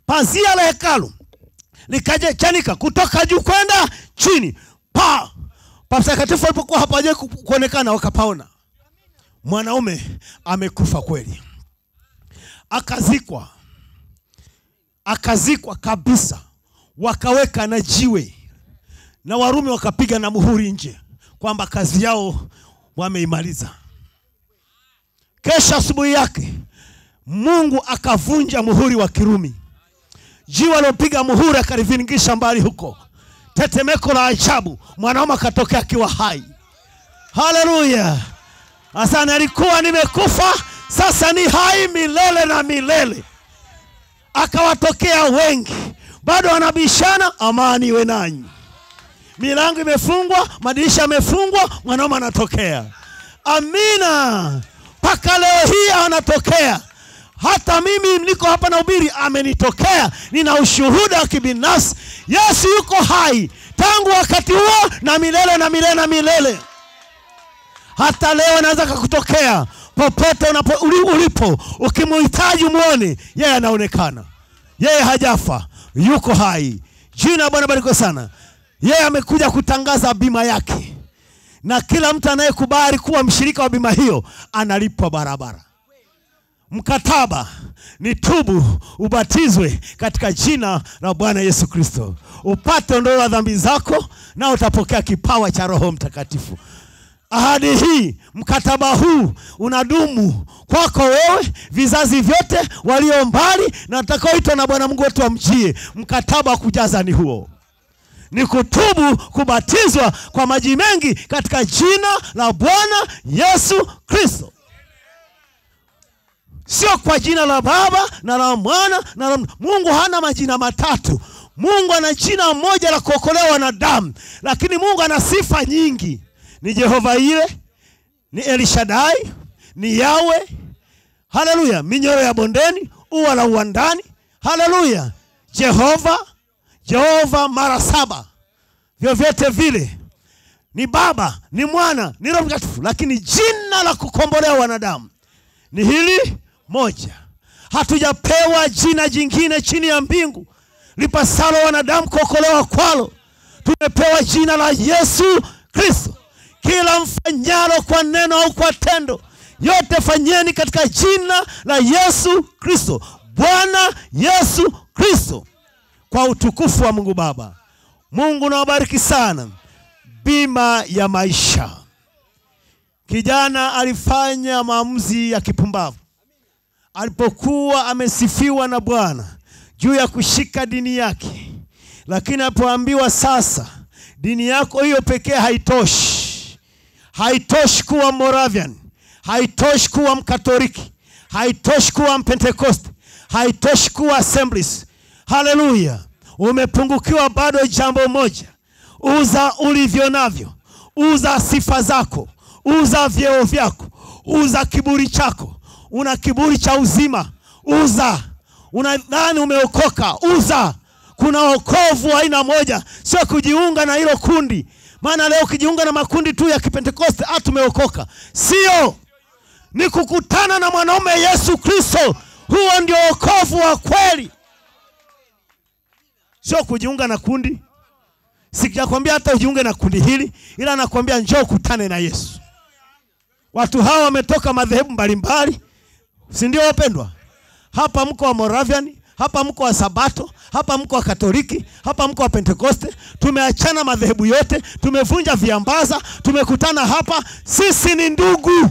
pazia la hekalu. Likaja chanika kutoka juu kwenda chini. Pa patakatifu alipokuwa hapaja kuonekana wakapaona. Mwanaume amekufa kweli. Akazikwa. Akazikwa kabisa. Wakaweka na jiwe. Na warumi wakapiga na muhuri nje kwamba kazi yao wameimaliza. Kesha asubuhi yake mungu akavunja muhuri wa kirumi jiwe lopiga muhuri akalivingisha mbali huko. Tetemeko la ajabu mwanaume akatokea akiwa hai. Haleluya! Asana alikuwa nimekufa sasa ni hai milele na milele. Akawatokea wengi bado wanabishana amani iwe nanyi. Milango imefungwa madirisha yamefungwa mwanaume anatokea. Amina! Mpaka leo hii anatokea hata mimi niko hapa na ubiri amenitokea. Nina ushuhuda wa kibinafsi. Yesu yuko hai. Tangu wakati huo na milele na milele na milele. Hata leo anaweza kakutokea popote unapo, ulipo ukimuhitaji mwone yeye anaonekana. Yeye hajafa. Yuko hai. Jina bwana barikiwe sana. Yeye amekuja kutangaza bima yake. Na kila mtu anayekubali kuwa mshirika wa bima hiyo analipwa barabara mkataba ni tubu ubatizwe katika jina la bwana yesu kristo. Upate ondoleo la dhambi zako na utapokea kipawa cha roho mtakatifu. Ahadi hii mkataba huu unadumu kwako wewe vizazi vyote walio mbali na watakaoitwa na bwana mungu wetu wamjie mkataba wa kujaza ni huo. Ni kutubu kubatizwa kwa maji mengi katika jina la bwana yesu kristo sio kwa jina la baba na la mwana na la mungu. Hana majina matatu. Mungu ana jina moja la kuokolewa wanadamu lakini mungu ana sifa nyingi. Ni jehova ile ni elishadai ni yawe. Haleluya. Minyoro ya bondeni ua la uwandani. Haleluya. Jehova jehova mara saba. Vyovyote vile. Ni baba ni mwana ni roho mtakatifu. Lakini jina la kukombolea wanadamu ni hili moja hatujapewa jina jingine chini ya mbingu lipasalo wanadamu kuokolewa kwalo. Tumepewa jina la yesu kristo. Kila mfanyalo kwa neno au kwa tendo yote fanyeni katika jina la yesu kristo. Bwana yesu kristo. Kwa utukufu wa mungu baba. Mungu nawabariki sana. Bima ya maisha. Kijana alifanya maamuzi ya kipumbavu alipokuwa amesifiwa na bwana juu ya kushika dini yake lakini alipoambiwa sasa dini yako hiyo pekee haitoshi. Haitoshi kuwa moravian haitoshi kuwa mkatoliki haitoshi kuwa mpentekoste haitoshi kuwa assemblies. Haleluya! Umepungukiwa bado jambo moja. Uza ulivyo navyo. Uza sifa zako. Uza vyeo vyako, uza kiburi chako. Una kiburi cha uzima, uza. Unadhani umeokoka, uza. Kuna wokovu aina moja, sio kujiunga na hilo kundi. Maana leo ukijiunga na makundi tu ya Kipentekoste, ah, tumeokoka. Sio, ni kukutana na mwanaume Yesu Kristo. Huo ndio wokovu wa kweli, sio kujiunga na kundi. Sijakwambia hata ujiunge na kundi hili, ila nakwambia njoo ukutane na Yesu. Watu hawa wametoka madhehebu mbalimbali, si ndio wapendwa? Hapa mko wa Moravian, hapa mko wa Sabato, hapa mko wa Katoliki, hapa mko wa Pentekoste. Tumeachana madhehebu yote, tumevunja viambaza, tumekutana hapa. Sisi ni ndugu.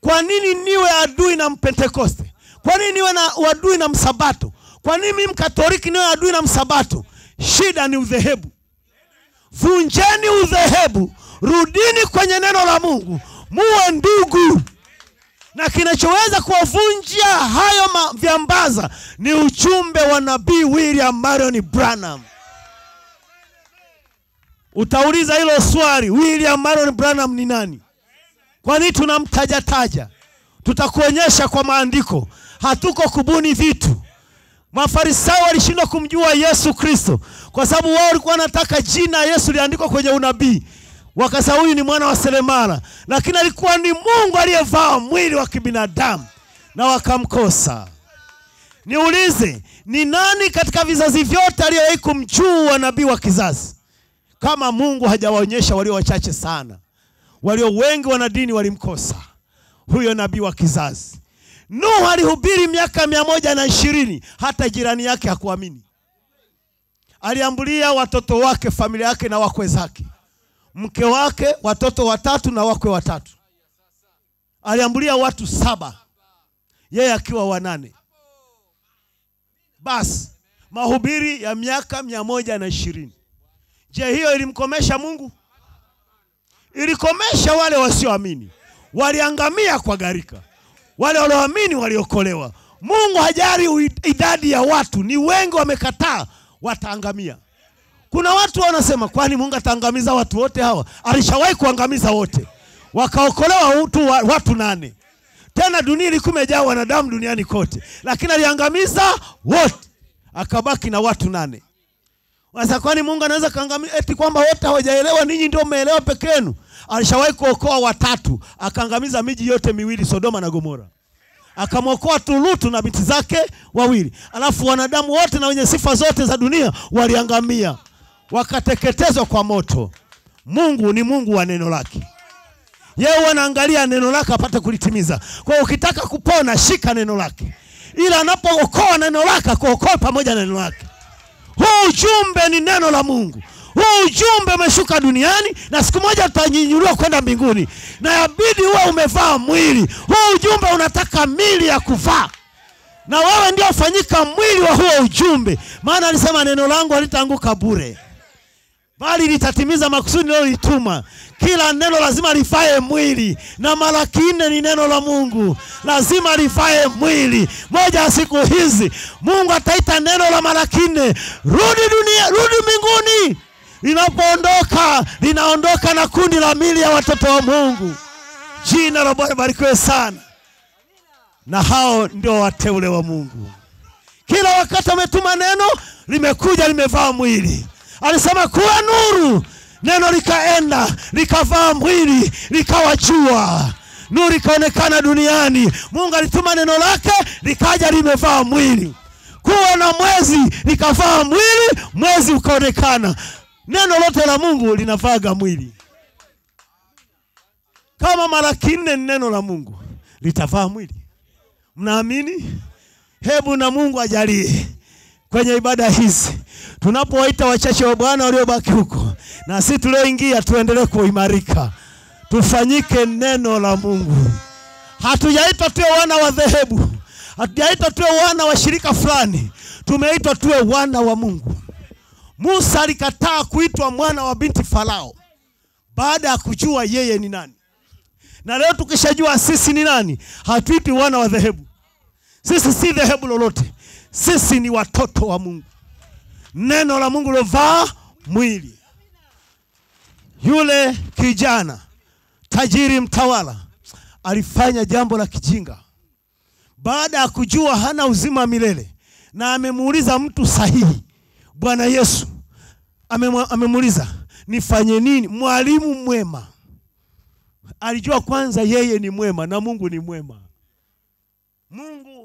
Kwa nini niwe adui na Mpentekoste? Kwa nini niwe na adui na Msabato? Kwa nini mimi Mkatoliki niwe adui na Msabato? Shida ni udhehebu. Vunjeni udhehebu, rudini kwenye neno la Mungu, muwe ndugu. Na kinachoweza kuwavunja hayo vyambaza ni uchumbe wa nabii William Marion Branham. Utauliza hilo swali, William Marion Branham ni nani? Kwa nini tunamtajataja? Tutakuonyesha kwa maandiko. Hatuko kubuni vitu. Mafarisayo walishindwa kumjua Yesu Kristo kwa sababu wao walikuwa wanataka jina Yesu liandikwa kwenye unabii. Wakasema huyu ni mwana wa seremala, lakini alikuwa ni Mungu aliyevaa mwili wa kibinadamu na wakamkosa. Niulize, ni nani katika vizazi vyote aliyewahi kumjua nabii wa kizazi kama Mungu hajawaonyesha walio wachache sana? Walio wengi wana dini walimkosa huyo nabii wa kizazi. Nuhu alihubiri miaka mia moja na ishirini hata jirani yake hakuamini. Aliambulia watoto wake, familia yake na wakwe zake, mke wake, watoto watatu na wakwe watatu. Aliambulia watu saba, yeye akiwa wanane. Basi mahubiri ya miaka mia moja na ishirini. Je, hiyo ilimkomesha Mungu? Ilikomesha wale wasioamini, waliangamia kwa gharika. Wale walioamini waliokolewa. Mungu hajari idadi ya watu, ni wengi wamekataa, wataangamia. Kuna watu wanasema, kwani Mungu ataangamiza watu wote hawa? Alishawahi kuangamiza wote, wakaokolewa watu, wa- watu nane. Tena dunia ilikuwa imejaa wanadamu duniani kote, lakini aliangamiza wote, akabaki na watu nane. Sasa kwani Mungu anaweza kaangamiza eti kwamba wote hawajaelewa, ninyi ndio mmeelewa peke yenu? Alishawahi kuokoa watatu, akaangamiza miji yote miwili, Sodoma na Gomora. Akamwokoa tu Lutu na binti zake wawili, alafu wanadamu wote na wenye sifa zote za dunia waliangamia, wakateketezwa kwa moto. Mungu ni Mungu wa neno lake. Yeye wanaangalia neno lake apate kulitimiza. Kwa hiyo ukitaka kupona, shika neno lake, ila anapookoa neno lake akuokoe pamoja na neno lake. Huu ujumbe ni neno la Mungu. Huu ujumbe umeshuka duniani na siku moja utanyanyuliwa kwenda mbinguni, na yabidi uwe umevaa mwili. Huu ujumbe unataka mili ya kuvaa, na wewe ndio fanyika mwili wa huo ujumbe, maana alisema neno langu halitaanguka bure, bali litatimiza makusudi nilolituma. Kila neno lazima lifae mwili, na mara kinne ni neno la Mungu, lazima lifae mwili. Moja ya siku hizi Mungu ataita neno la mara kinne, rudi dunia, rudi mbinguni. Linapoondoka linaondoka na kundi la mili ya watoto wa Mungu. Jina la Bwana barikiwe sana, na hao ndio wateule wa Mungu. Kila wakati ametuma neno, limekuja limevaa mwili. Alisema kuwa nuru, neno likaenda likavaa mwili, likawa jua, nuru ikaonekana duniani. Mungu alituma neno lake, likaja limevaa mwili. Kuwa na mwezi, likavaa mwili, mwezi ukaonekana. Neno lote la Mungu linavaga mwili. Kama mara kinne ni neno la Mungu, litavaa mwili. Mnaamini? Hebu na Mungu ajalie kwenye ibada hizi tunapowaita wachache wa Bwana waliobaki huko, na sisi tulioingia tuendelee kuimarika, tufanyike neno la Mungu. Hatujaitwa tuwe wana wa dhehebu, hatujaitwa tuwe wana wa shirika fulani, tumeitwa tuwe wana wa Mungu. Musa alikataa kuitwa mwana wa binti Farao baada ya kujua yeye ni nani, na leo tukishajua sisi ni nani, hatuitwi wana wa dhehebu. Sisi si dhehebu lolote, sisi ni watoto wa Mungu. Neno la Mungu lovaa mwili. yule kijana tajiri mtawala alifanya jambo la kijinga baada ya kujua hana uzima milele na amemuuliza mtu sahihi bwana yesu amemuuliza nifanye nini mwalimu mwema alijua kwanza yeye ni mwema na mungu ni mwema mungu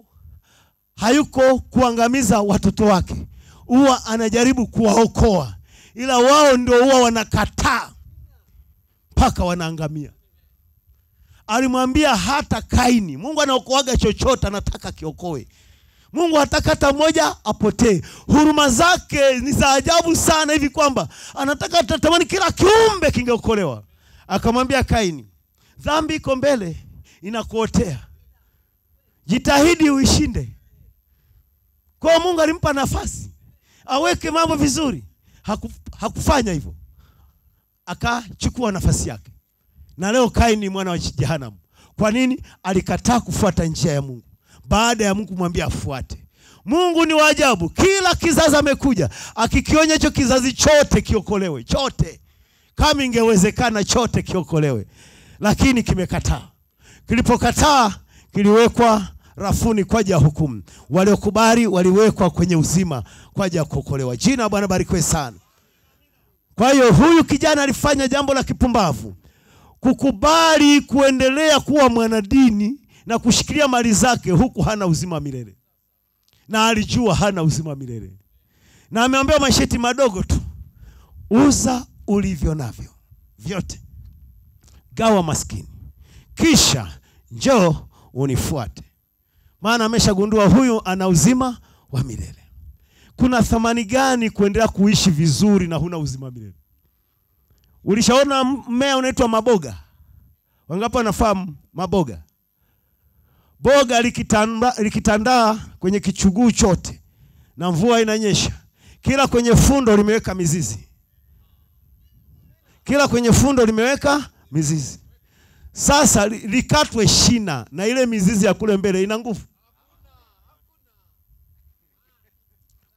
hayuko kuangamiza watoto wake. Huwa anajaribu kuwaokoa ila wao ndio huwa wanakataa mpaka wanaangamia. Alimwambia hata kaini mungu anaokoaga chochote anataka kiokoe mungu hataka hata mmoja apotee. Huruma zake ni za ajabu sana hivi kwamba anataka tatamani kila kiumbe kingeokolewa. Akamwambia kaini dhambi iko mbele inakuotea. Jitahidi uishinde kwa mungu alimpa nafasi. Aweke mambo vizuri. Haku, hakufanya hivyo. Akachukua nafasi yake. Na leo kaini ni mwana wa jehanamu. Kwa nini? Alikataa kufuata njia ya mungu. Baada ya mungu kumwambia afuate. Mungu ni wa ajabu. Kila kizazi amekuja akikionya hicho kizazi chote kiokolewe chote. Kama ingewezekana chote kiokolewe. Lakini kimekataa. Kilipokataa kiliwekwa rafuni kwa ajili ya hukumu. Waliokubali waliwekwa kwenye uzima kwa ajili ya kuokolewa. Jina bwana barikiwe sana. Kwa hiyo huyu kijana alifanya jambo la kipumbavu. Kukubali kuendelea kuwa mwanadini na kushikilia mali zake huku hana uzima milele. Na alijua hana uzima milele. Na ameambiwa masheti madogo tu. Uza ulivyo navyo. Vyote. Gawa maskini. Kisha njoo unifuate maana ameshagundua huyu ana uzima wa milele. Kuna thamani gani kuendelea kuishi vizuri na huna uzima wa milele? Ulishaona mmea unaitwa maboga? Wangapi wanafahamu maboga? Boga likitanda, likitandaa kwenye kichuguu chote na mvua inanyesha kila kwenye fundo limeweka mizizi. Kila kwenye fundo limeweka mizizi. Sasa likatwe shina na ile mizizi ya kule mbele ina nguvu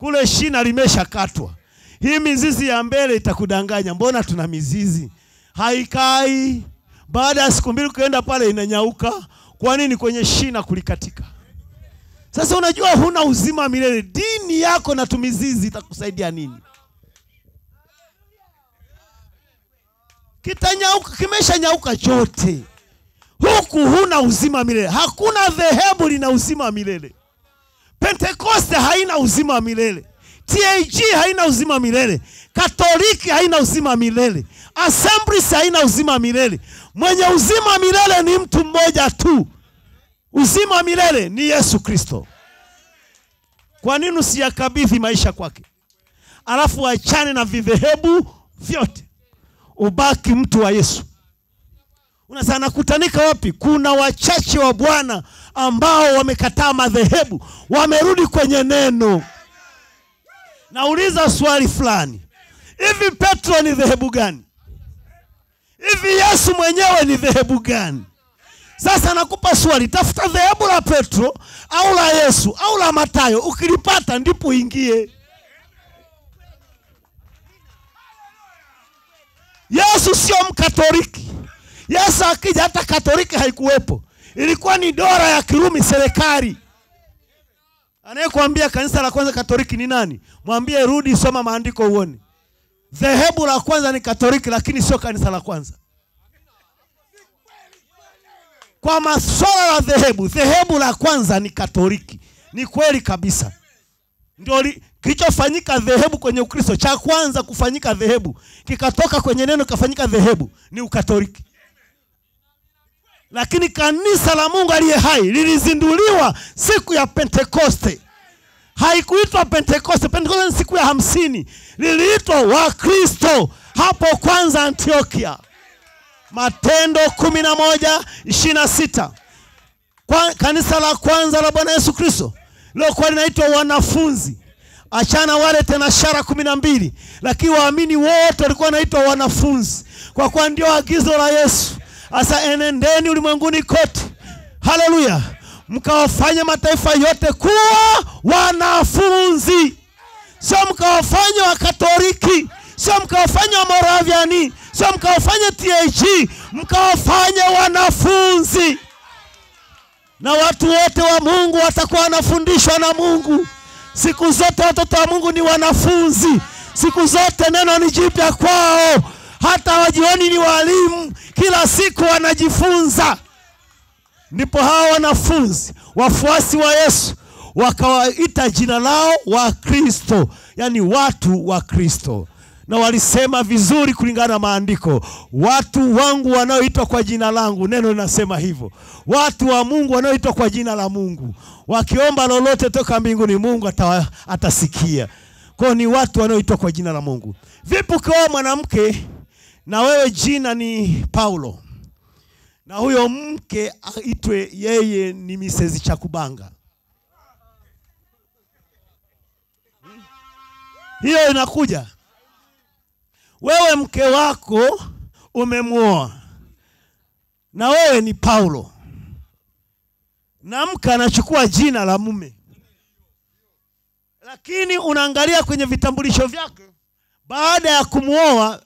kule shina limeshakatwa. Hii mizizi ya mbele itakudanganya. Mbona tuna mizizi? Haikai. Baada ya siku mbili ukaenda pale inanyauka. Kwa nini kwenye shina kulikatika? Sasa unajua huna uzima milele. Dini yako na tumizizi itakusaidia nini? Kitanyauka kimeshanyauka chote. Huku huna uzima milele. Hakuna dhehebu lina uzima milele pentekoste haina uzima wa milele. Tag haina uzima wa milele. Katoliki haina uzima wa milele. Assemblies haina uzima wa milele. Mwenye uzima wa milele ni mtu mmoja tu. Uzima wa milele ni yesu kristo. Kwa nini usiyakabidhi maisha kwake? Alafu achane na vidhehebu vyote. Ubaki mtu wa yesu. Unasema nakutanika wapi? Kuna wachache wa bwana ambao wamekataa madhehebu wamerudi kwenye neno. Nauliza swali fulani. Hivi petro ni dhehebu gani? Hivi yesu mwenyewe ni dhehebu gani? Sasa nakupa swali. Tafuta dhehebu la petro au la yesu au la matayo ukilipata ndipo ingie yesu sio mkatoliki. Yesu akija hata katoliki haikuwepo ilikuwa ni dola ya kirumi serikali. Anayekwambia kanisa la kwanza katoliki ni nani? Mwambie rudi soma maandiko uone. Dhehebu la kwanza ni katoliki lakini sio kanisa la kwanza. Kwa masuala la dhehebu dhehebu la kwanza ni katoliki. Ni kweli kabisa. Ndio kilichofanyika dhehebu kwenye ukristo cha kwanza kufanyika dhehebu kikatoka kwenye neno kafanyika dhehebu ni ukatoliki lakini kanisa la mungu aliye hai lilizinduliwa siku ya pentekoste. Haikuitwa pentekoste pentekoste ni siku ya hamsini. Liliitwa wakristo hapo kwanza antiokia. Matendo kumi na moja ishiri na sita. Kwa kanisa la kwanza la bwana yesu kristo lilokuwa linaitwa wanafunzi. Achana wale tena shara kumi na mbili. Lakini waamini wote walikuwa wanaitwa wanafunzi. Kwa kuwa ndio agizo la yesu hasa enendeni ulimwenguni kote. Haleluya. Mkawafanya mataifa yote kuwa wanafunzi. Sio mkawafanya wakatoliki sio mkawafanya wamoraviani sio mkawafanya TAG, mkawafanya wanafunzi, na watu wote wa Mungu watakuwa wanafundishwa na Mungu. Siku zote watoto wa Mungu ni wanafunzi, siku zote neno ni jipya kwao, hata wajioni ni walimu, kila siku wanajifunza. Ndipo hawa wanafunzi wafuasi wa Yesu wakawaita jina lao wa Kristo, yaani watu wa Kristo, na walisema vizuri kulingana na maandiko, watu wangu wanaoitwa kwa jina langu. Neno linasema hivyo, watu wa Mungu wanaoitwa kwa jina la Mungu, wakiomba lolote toka mbinguni, Mungu atawa, atasikia. Kwao ni watu wanaoitwa kwa jina la Mungu. Vipi ukiwa mwanamke na wewe jina ni Paulo. Na huyo mke aitwe yeye ni misezi cha kubanga hiyo inakuja. Wewe mke wako umemwoa. Na wewe ni Paulo, na mke anachukua jina la mume, lakini unaangalia kwenye vitambulisho vyake, baada ya kumwoa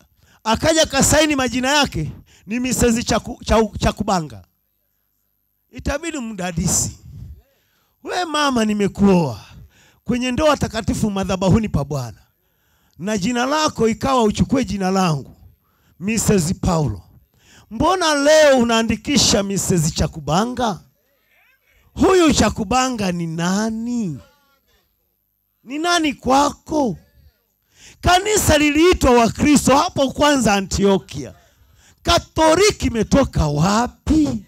akaja kasaini majina yake ni misezi cha Chaku, Chakubanga. Itabidi mdadisi, we mama, nimekuoa kwenye ndoa takatifu madhabahuni pa Bwana na jina lako ikawa uchukue jina langu misezi Paulo, mbona leo unaandikisha misezi cha kubanga Huyu cha kubanga ni nani? Ni nani kwako? Kanisa liliitwa Wakristo hapo kwanza Antiokia. Katoliki imetoka wapi?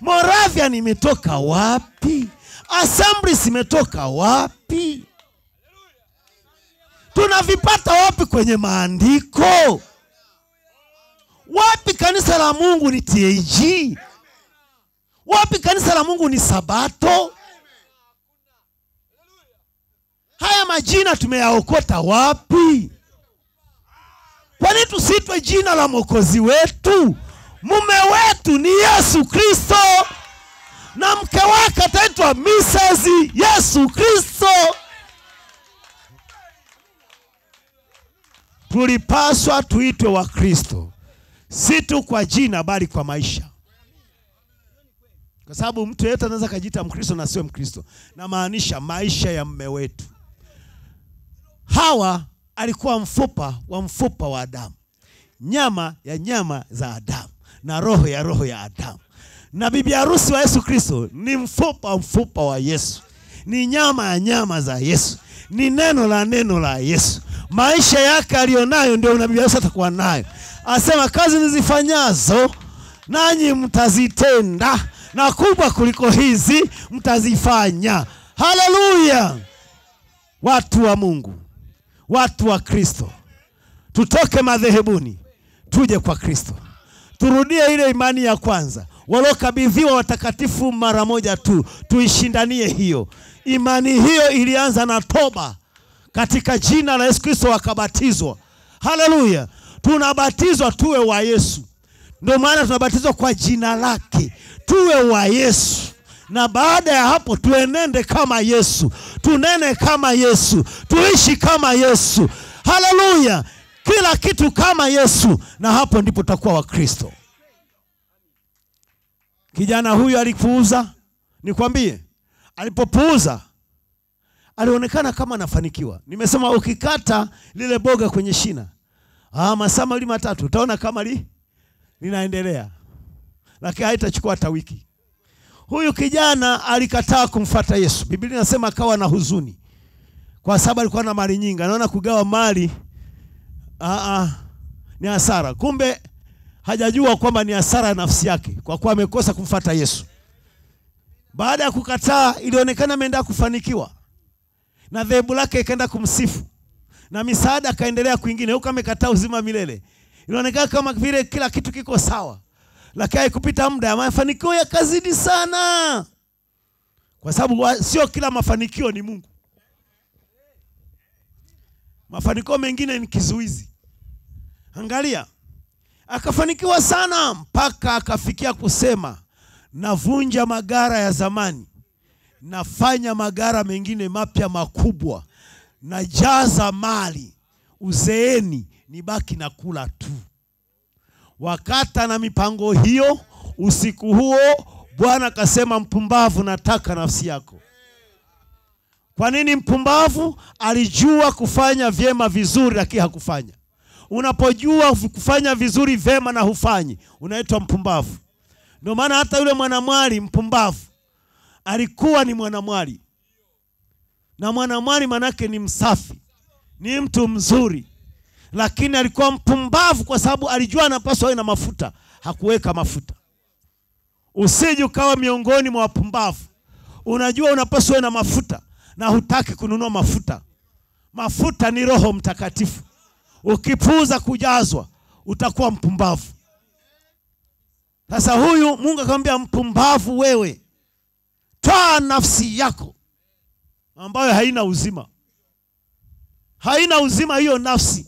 Moravian imetoka wapi? Assemblies imetoka wapi? tunavipata wapi kwenye maandiko? Wapi kanisa la Mungu ni TAG? Wapi kanisa la Mungu ni Sabato? Haya majina tumeyaokota wapi? Kwa tusitwe jina la mwokozi wetu? Mume wetu ni Yesu Kristo na mke wake ataitwa Mrs. Yesu Kristo. tulipaswa tuitwe Wakristo, si tu kwa jina, bali kwa maisha, kwa sababu mtu yeyote anaweza akajiita Mkristo na sio Mkristo. Namaanisha maisha ya mume wetu. Hawa alikuwa mfupa wa mfupa wa Adamu, nyama ya nyama za Adamu na roho ya roho ya Adamu, na bibi harusi wa Yesu Kristo ni mfupa mfupa wa Yesu, ni nyama ya nyama za Yesu, ni neno la neno la Yesu maisha yake aliyonayo ndio na bibi harusi atakuwa nayo. Asema kazi nizifanyazo nanyi mtazitenda, na kubwa kuliko hizi mtazifanya. Haleluya! Watu wa Mungu, watu wa Kristo, tutoke madhehebuni tuje kwa Kristo, turudie ile imani ya kwanza. Waliokabidhiwa watakatifu mara moja tu, tuishindanie hiyo. Imani. Hiyo ilianza na toba. Katika jina la Yesu Kristo wakabatizwa. Haleluya! Tunabatizwa tuwe wa Yesu, ndio maana tunabatizwa kwa jina lake, tuwe wa Yesu, na baada ya hapo tuenende kama Yesu, tunene kama Yesu, tuishi kama Yesu. Haleluya! Kila kitu kama Yesu, na hapo ndipo tutakuwa Wakristo. Kijana huyu alipuuza, nikwambie, alipopuuza alionekana kama anafanikiwa. Nimesema ukikata lile boga kwenye shina, ah, masaa mawili matatu utaona kama li, linaendelea, lakini haitachukua hata wiki. Huyu kijana alikataa kumfata Yesu. Biblia inasema akawa na huzuni kwa sababu alikuwa na mali nyingi, anaona kugawa mali aa, ah, ni hasara. Kumbe hajajua kwamba ni hasara ya nafsi yake, kwa kuwa amekosa kumfata Yesu. Baada ya kukataa, ilionekana ameenda kufanikiwa na dhehebu lake ikaenda kumsifu na misaada akaendelea kwingine, huko amekataa uzima milele. Inaonekana kama vile kila kitu kiko sawa, lakini haikupita muda, mafanikio yakazidi sana, kwa sababu sio kila mafanikio ni Mungu. Mafanikio mengine ni kizuizi. Angalia, akafanikiwa sana mpaka akafikia kusema, navunja magara ya zamani nafanya magara mengine mapya makubwa, najaza mali, uzeeni nibaki na kula tu. Wakata na mipango hiyo usiku huo bwana akasema mpumbavu nataka nafsi yako. Kwa nini mpumbavu? Alijua kufanya vyema vizuri lakini hakufanya. Unapojua kufanya vizuri vyema na hufanyi unaitwa mpumbavu. Ndio maana hata yule mwanamwali mpumbavu alikuwa ni mwanamwali. Na mwanamwali manake ni msafi ni mtu mzuri lakini alikuwa mpumbavu kwa sababu alijua anapaswa awe na mafuta. Hakuweka mafuta. Usije ukawa miongoni mwa wapumbavu. Unajua unapaswa uwe na mafuta na hutaki kununua mafuta. Mafuta ni roho mtakatifu. Ukipuuza kujazwa utakuwa mpumbavu. Sasa huyu mungu akamwambia mpumbavu wewe twaa nafsi yako ambayo haina uzima. Haina uzima hiyo nafsi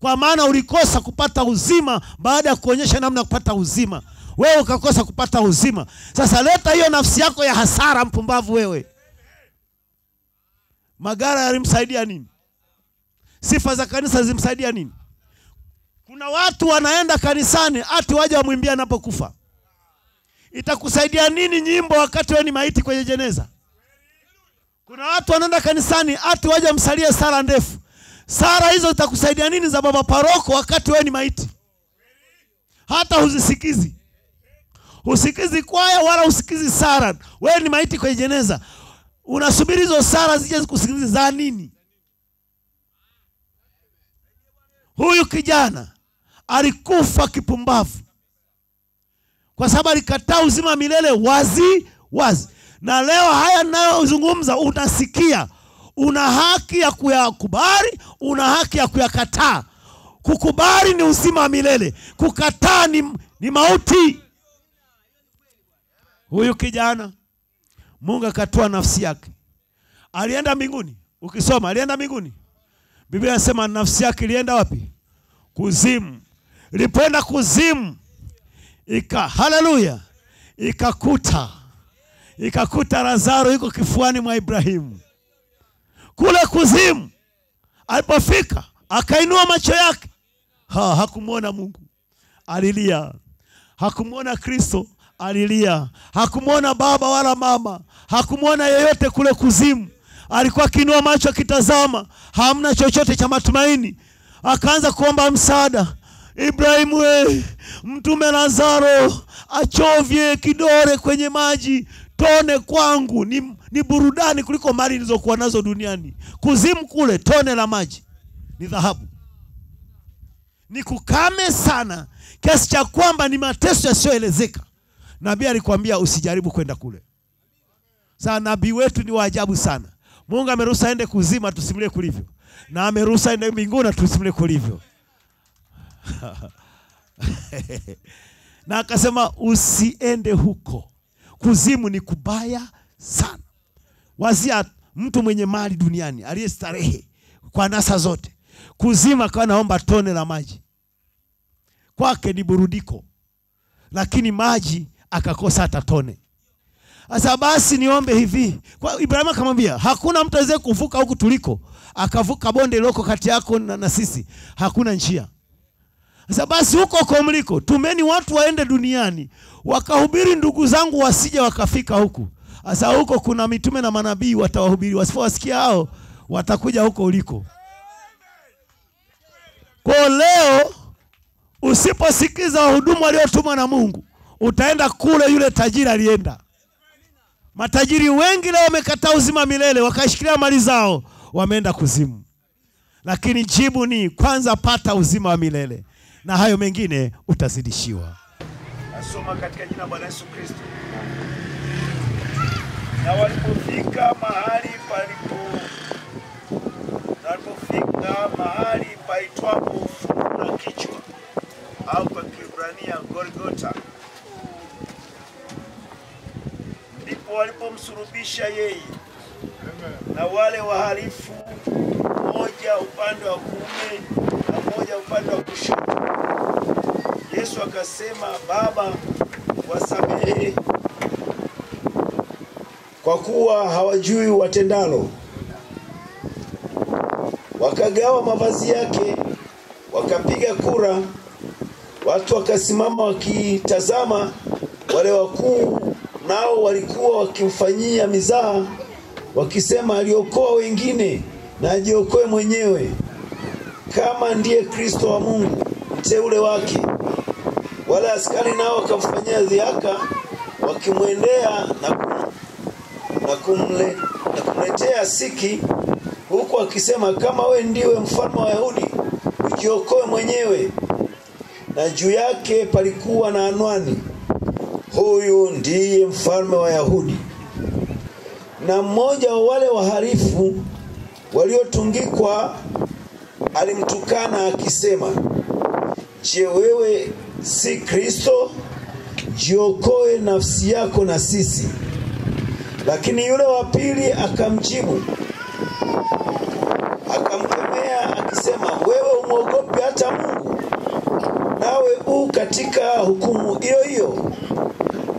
kwa maana ulikosa kupata uzima baada ya kuonyesha namna ya kupata uzima. Wewe ukakosa kupata uzima. Sasa leta hiyo nafsi yako ya hasara mpumbavu wewe. Magara yalimsaidia nini? Sifa za kanisa zimsaidia nini? Kuna watu wanaenda kanisani ati waje wamwimbia anapokufa. Itakusaidia nini nyimbo wakati wewe ni maiti kwenye jeneza? Kuna watu wanaenda kanisani ati waje wamsalie sala ndefu sala hizo zitakusaidia nini za baba paroko wakati wewe ni maiti? Hata huzisikizi. Husikizi kwaya wala husikizi sara. wewe ni maiti kwenye jeneza. Unasubiri hizo sara zije zikusikilize za nini? Huyu kijana alikufa kipumbavu. Kwa sababu alikataa uzima milele wazi wazi. Na leo haya ninayozungumza unasikia una haki ya kuyakubali una haki ya kuyakataa. Kukubali ni uzima wa milele. Kukataa ni, ni mauti. Huyu kijana mungu akatoa nafsi yake. Alienda mbinguni ukisoma alienda mbinguni. Biblia inasema nafsi yake ilienda wapi? Kuzimu. Ilipoenda kuzimu ika haleluya ikakuta. Ikakuta lazaro yuko kifuani mwa ibrahimu kule kuzimu. Alipofika akainua macho yake. Ha, hakumwona mungu. Alilia. Hakumwona kristo alilia. Hakumwona baba wala mama. Hakumwona yeyote kule kuzimu. Alikuwa akiinua macho akitazama. Hamna chochote cha matumaini. Akaanza kuomba msaada. Ibrahimu we mtume lazaro achovye kidore kwenye maji. Tone kwangu. Ni, ni burudani kuliko mali nilizokuwa nazo duniani. Kuzimu kule tone la maji. Ni dhahabu. Ni kukame sana kiasi cha kwamba ni mateso yasiyoelezeka. Nabii alikwambia usijaribu kwenda kule. Sasa nabii wetu ni waajabu sana. Mungu ameruhusa aende kuzima tusimulie kulivyo. Na ameruhusa aende mbinguni tusimulie kulivyo. Na akasema usiende huko. Kuzimu ni kubaya sana wazia mtu mwenye mali duniani aliyestarehe kwa nasa zote. Kuzima akawa naomba tone la maji. Kwake ni burudiko lakini maji akakosa hata tone. Sasa basi niombe hivi. Kwa ibrahimu akamwambia hakuna mtu aweze kuvuka huku tuliko akavuka bonde liloko kati yako na, na sisi. Hakuna njia. Sasa basi huko huko mliko tumeni watu waende duniani wakahubiri ndugu zangu wasije wakafika huku sasa huko kuna mitume na manabii watawahubiri. Wasipowasikia hao watakuja huko uliko. Kwa leo usiposikiza wahudumu waliotumwa na mungu utaenda kule yule tajiri alienda. Matajiri wengi leo wamekataa uzima milele wakashikilia mali zao wameenda kuzimu. Lakini jibu ni kwanza pata uzima wa milele na hayo mengine utazidishiwa. Nasoma katika jina la Bwana Yesu Kristo. Na walipofika mahali palipo walipofika mahali paitwapo fungu la kichwa au kwa Kiebrania Golgota, ndipo walipomsulubisha yeye na wale wahalifu, mmoja upande wa kuume na mmoja upande wa kushoto. Yesu akasema, Baba, wasamehe kwa kuwa hawajui watendalo. Wakagawa mavazi yake, wakapiga kura, Watu wakasimama wakitazama, wale wakuu nao walikuwa wakimfanyia mizaa wakisema, aliokoa wengine na ajiokoe mwenyewe, kama ndiye Kristo wa Mungu mteule wake. Wale askari nao wakamfanyia dhihaka, wakimwendea na, na, kumle, na kumletea siki, huku akisema, kama we ndiwe mfalme wa Wayahudi, ujiokoe mwenyewe. Na juu yake palikuwa na anwani, huyu ndiye mfalme wa Wayahudi. Na mmoja wa wale waharifu waliotungikwa alimtukana akisema, Je, wewe si Kristo? Jiokoe nafsi yako na sisi. Lakini yule wa pili akamjibu akamkemea akisema, wewe umwogopi hata Mungu, nawe u katika hukumu hiyo hiyo.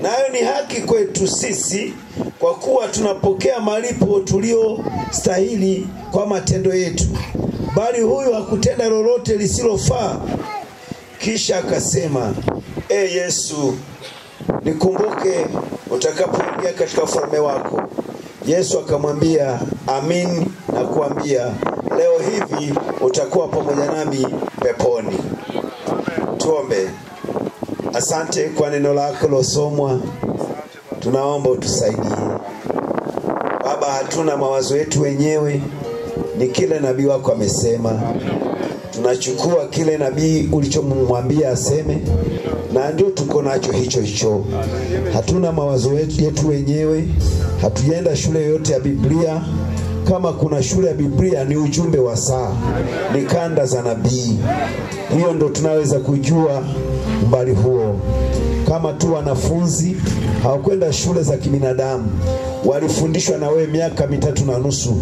Nayo ni haki kwetu sisi, kwa kuwa tunapokea malipo tuliostahili kwa matendo yetu, bali huyu hakutenda lolote lisilofaa. Kisha akasema, e Yesu, nikumbuke utakapoingia katika ufalme wako. Yesu akamwambia, amin na kuambia leo hivi utakuwa pamoja nami peponi. Tuombe. Asante kwa neno lako losomwa, tunaomba utusaidie Baba. Hatuna mawazo yetu wenyewe, ni kile nabii wako amesema. Tunachukua kile nabii ulichomwambia aseme, na ndio tuko nacho hicho hicho. Hatuna mawazo yetu wenyewe, hatujaenda shule yoyote ya Biblia. Kama kuna shule ya Biblia ni ujumbe wa saa, ni kanda za nabii. Hiyo ndo tunaweza kujua umbali huo. Kama tu wanafunzi hawakwenda shule za kibinadamu, walifundishwa na wewe miaka mitatu na nusu.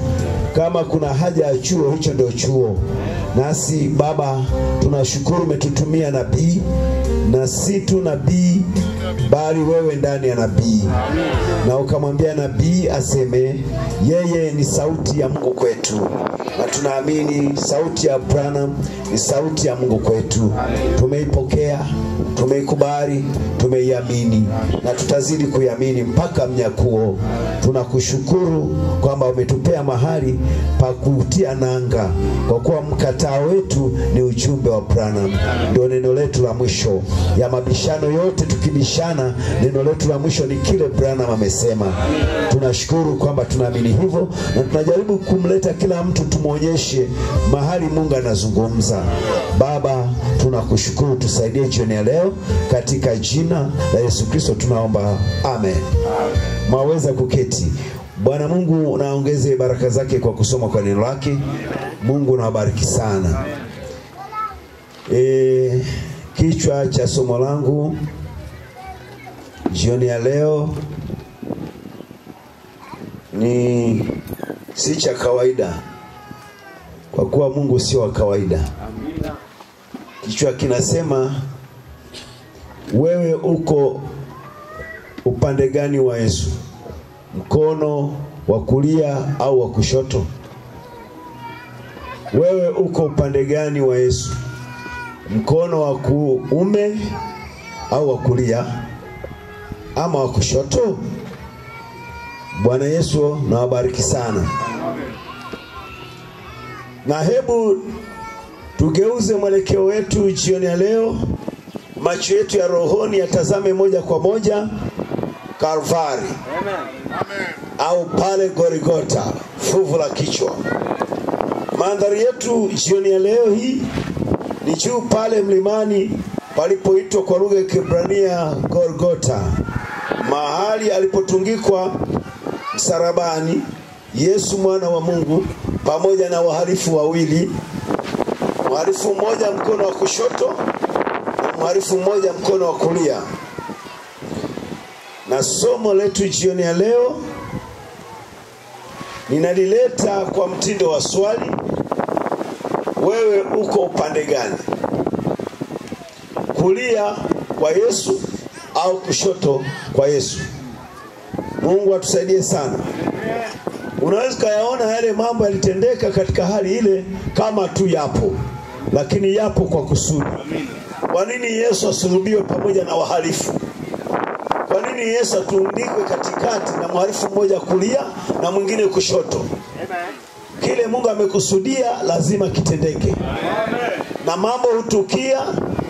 Kama kuna haja ya chuo, hicho ndio chuo. Nasi Baba, tunashukuru umetutumia nabii, na si tu nabii, bali wewe ndani ya nabii, na ukamwambia nabii aseme yeye ni sauti ya Mungu kwetu, na tunaamini sauti ya Branham ni sauti ya Mungu kwetu. Tumeipokea, tumeikubali, tumeiamini na tutazidi kuiamini mpaka mnyakuo. Tunakushukuru kwamba umetupea mahali pa kutia nanga, kwa kuwa mkataa wetu ni ujumbe wa Branham. Ndio neno letu la mwisho ya mabishano yote. Tukibishana, neno letu la mwisho ni kile Branham amesema. Tunashukuru kwamba tunaamini hivyo, na tunajaribu kumleta kila mtu, tumwonyeshe mahali Mungu anazungumza. Baba, tunakushukuru, tusaidie jioni ya leo, katika jina la Yesu Kristo tunaomba, amen. maweza kuketi. Bwana Mungu naongeze baraka zake kwa kusoma kwa neno lake. Mungu nawabariki sana. E, kichwa cha somo langu jioni ya leo ni si cha kawaida, kwa kuwa Mungu sio wa kawaida. Kichwa kinasema wewe uko upande gani wa Yesu, mkono wa kulia au wa kushoto? Wewe uko upande gani wa Yesu, mkono wa kuume au wa kulia ama wa kushoto? Bwana Yesu nawabariki sana, na hebu tugeuze mwelekeo wetu jioni ya leo, macho yetu ya rohoni yatazame moja kwa moja Kalvari. Au pale Gorigota, fuvu la kichwa. Mandhari yetu jioni ya leo hii ni juu pale mlimani palipoitwa kwa lugha ya Kiebrania Golgota, mahali alipotungikwa msalabani Yesu mwana wa Mungu pamoja na wahalifu wawili, mhalifu mmoja mkono wa kushoto na mwarifu mmoja mkono wa kulia. Na somo letu jioni ya leo ninalileta kwa mtindo wa swali, wewe uko upande gani? Kulia kwa Yesu au kushoto kwa Yesu? Mungu atusaidie sana. Unaweza ukayaona yale mambo yalitendeka katika hali ile kama tu yapo, lakini yapo kwa kusudi. Kwa nini Yesu asulubiwe pamoja na wahalifu? Kwa nini Yesu atundikwe katikati na mhalifu mmoja kulia na mwingine kushoto? Kile Mungu amekusudia lazima kitendeke, na mambo hutukia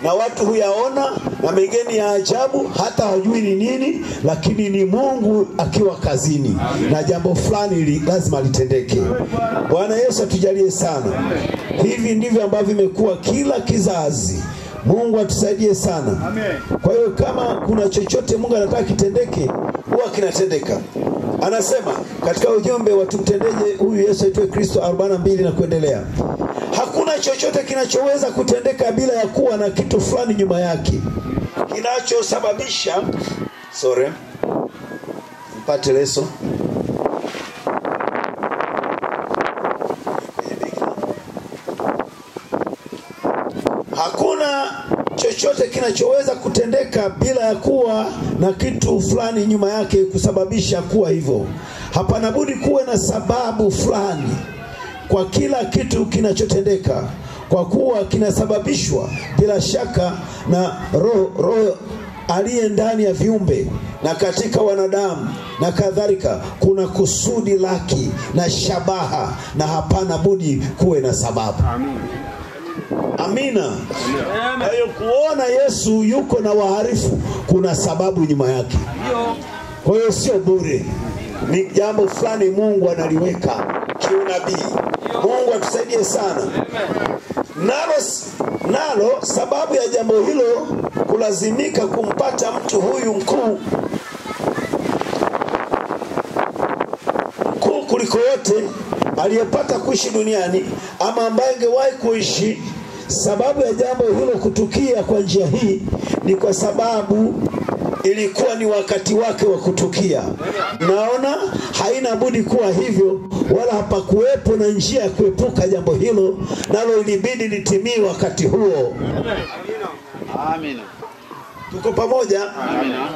na watu huyaona na mengine ya ajabu, hata hajui ni nini, lakini ni Mungu akiwa kazini Amen. na jambo fulani lazima litendeke. Bwana Yesu atujalie sana. Hivi ndivyo ambavyo imekuwa kila kizazi. Mungu atusaidie sana. Kwa hiyo kama kuna chochote Mungu anataka kitendeke, huwa kinatendeka. Anasema katika ujumbe wa tumtendeje huyu Yesu aitwe Kristo 42 na kuendelea, hakuna chochote kinachoweza kutendeka bila ya kuwa na kitu fulani nyuma yake kinachosababisha. Sorry, mpate leso Hakuna chochote kinachoweza kutendeka bila ya kuwa na kitu fulani nyuma yake kusababisha kuwa hivyo. Hapana budi kuwe na sababu fulani kwa kila kitu kinachotendeka, kwa kuwa kinasababishwa bila shaka na roho roho aliye ndani ya viumbe na katika wanadamu na kadhalika. Kuna kusudi laki na shabaha, na hapana budi kuwe na sababu. Amina. Kwa hiyo kuona Yesu yuko na waharifu kuna sababu nyuma yake. Kwa hiyo sio bure, ni jambo fulani Mungu analiweka kiunabii. Mungu atusaidie sana. Nalo, nalo sababu ya jambo hilo kulazimika kumpata mtu huyu mkuu mkuu kuliko yote aliyepata kuishi duniani ama ambaye angewahi kuishi. Sababu ya jambo hilo kutukia kwa njia hii ni kwa sababu ilikuwa ni wakati wake wa kutukia. Naona haina budi kuwa hivyo, wala hapakuwepo na njia ya kuepuka jambo hilo, nalo ilibidi litimie wakati huo. Amina. Tuko pamoja? Amina.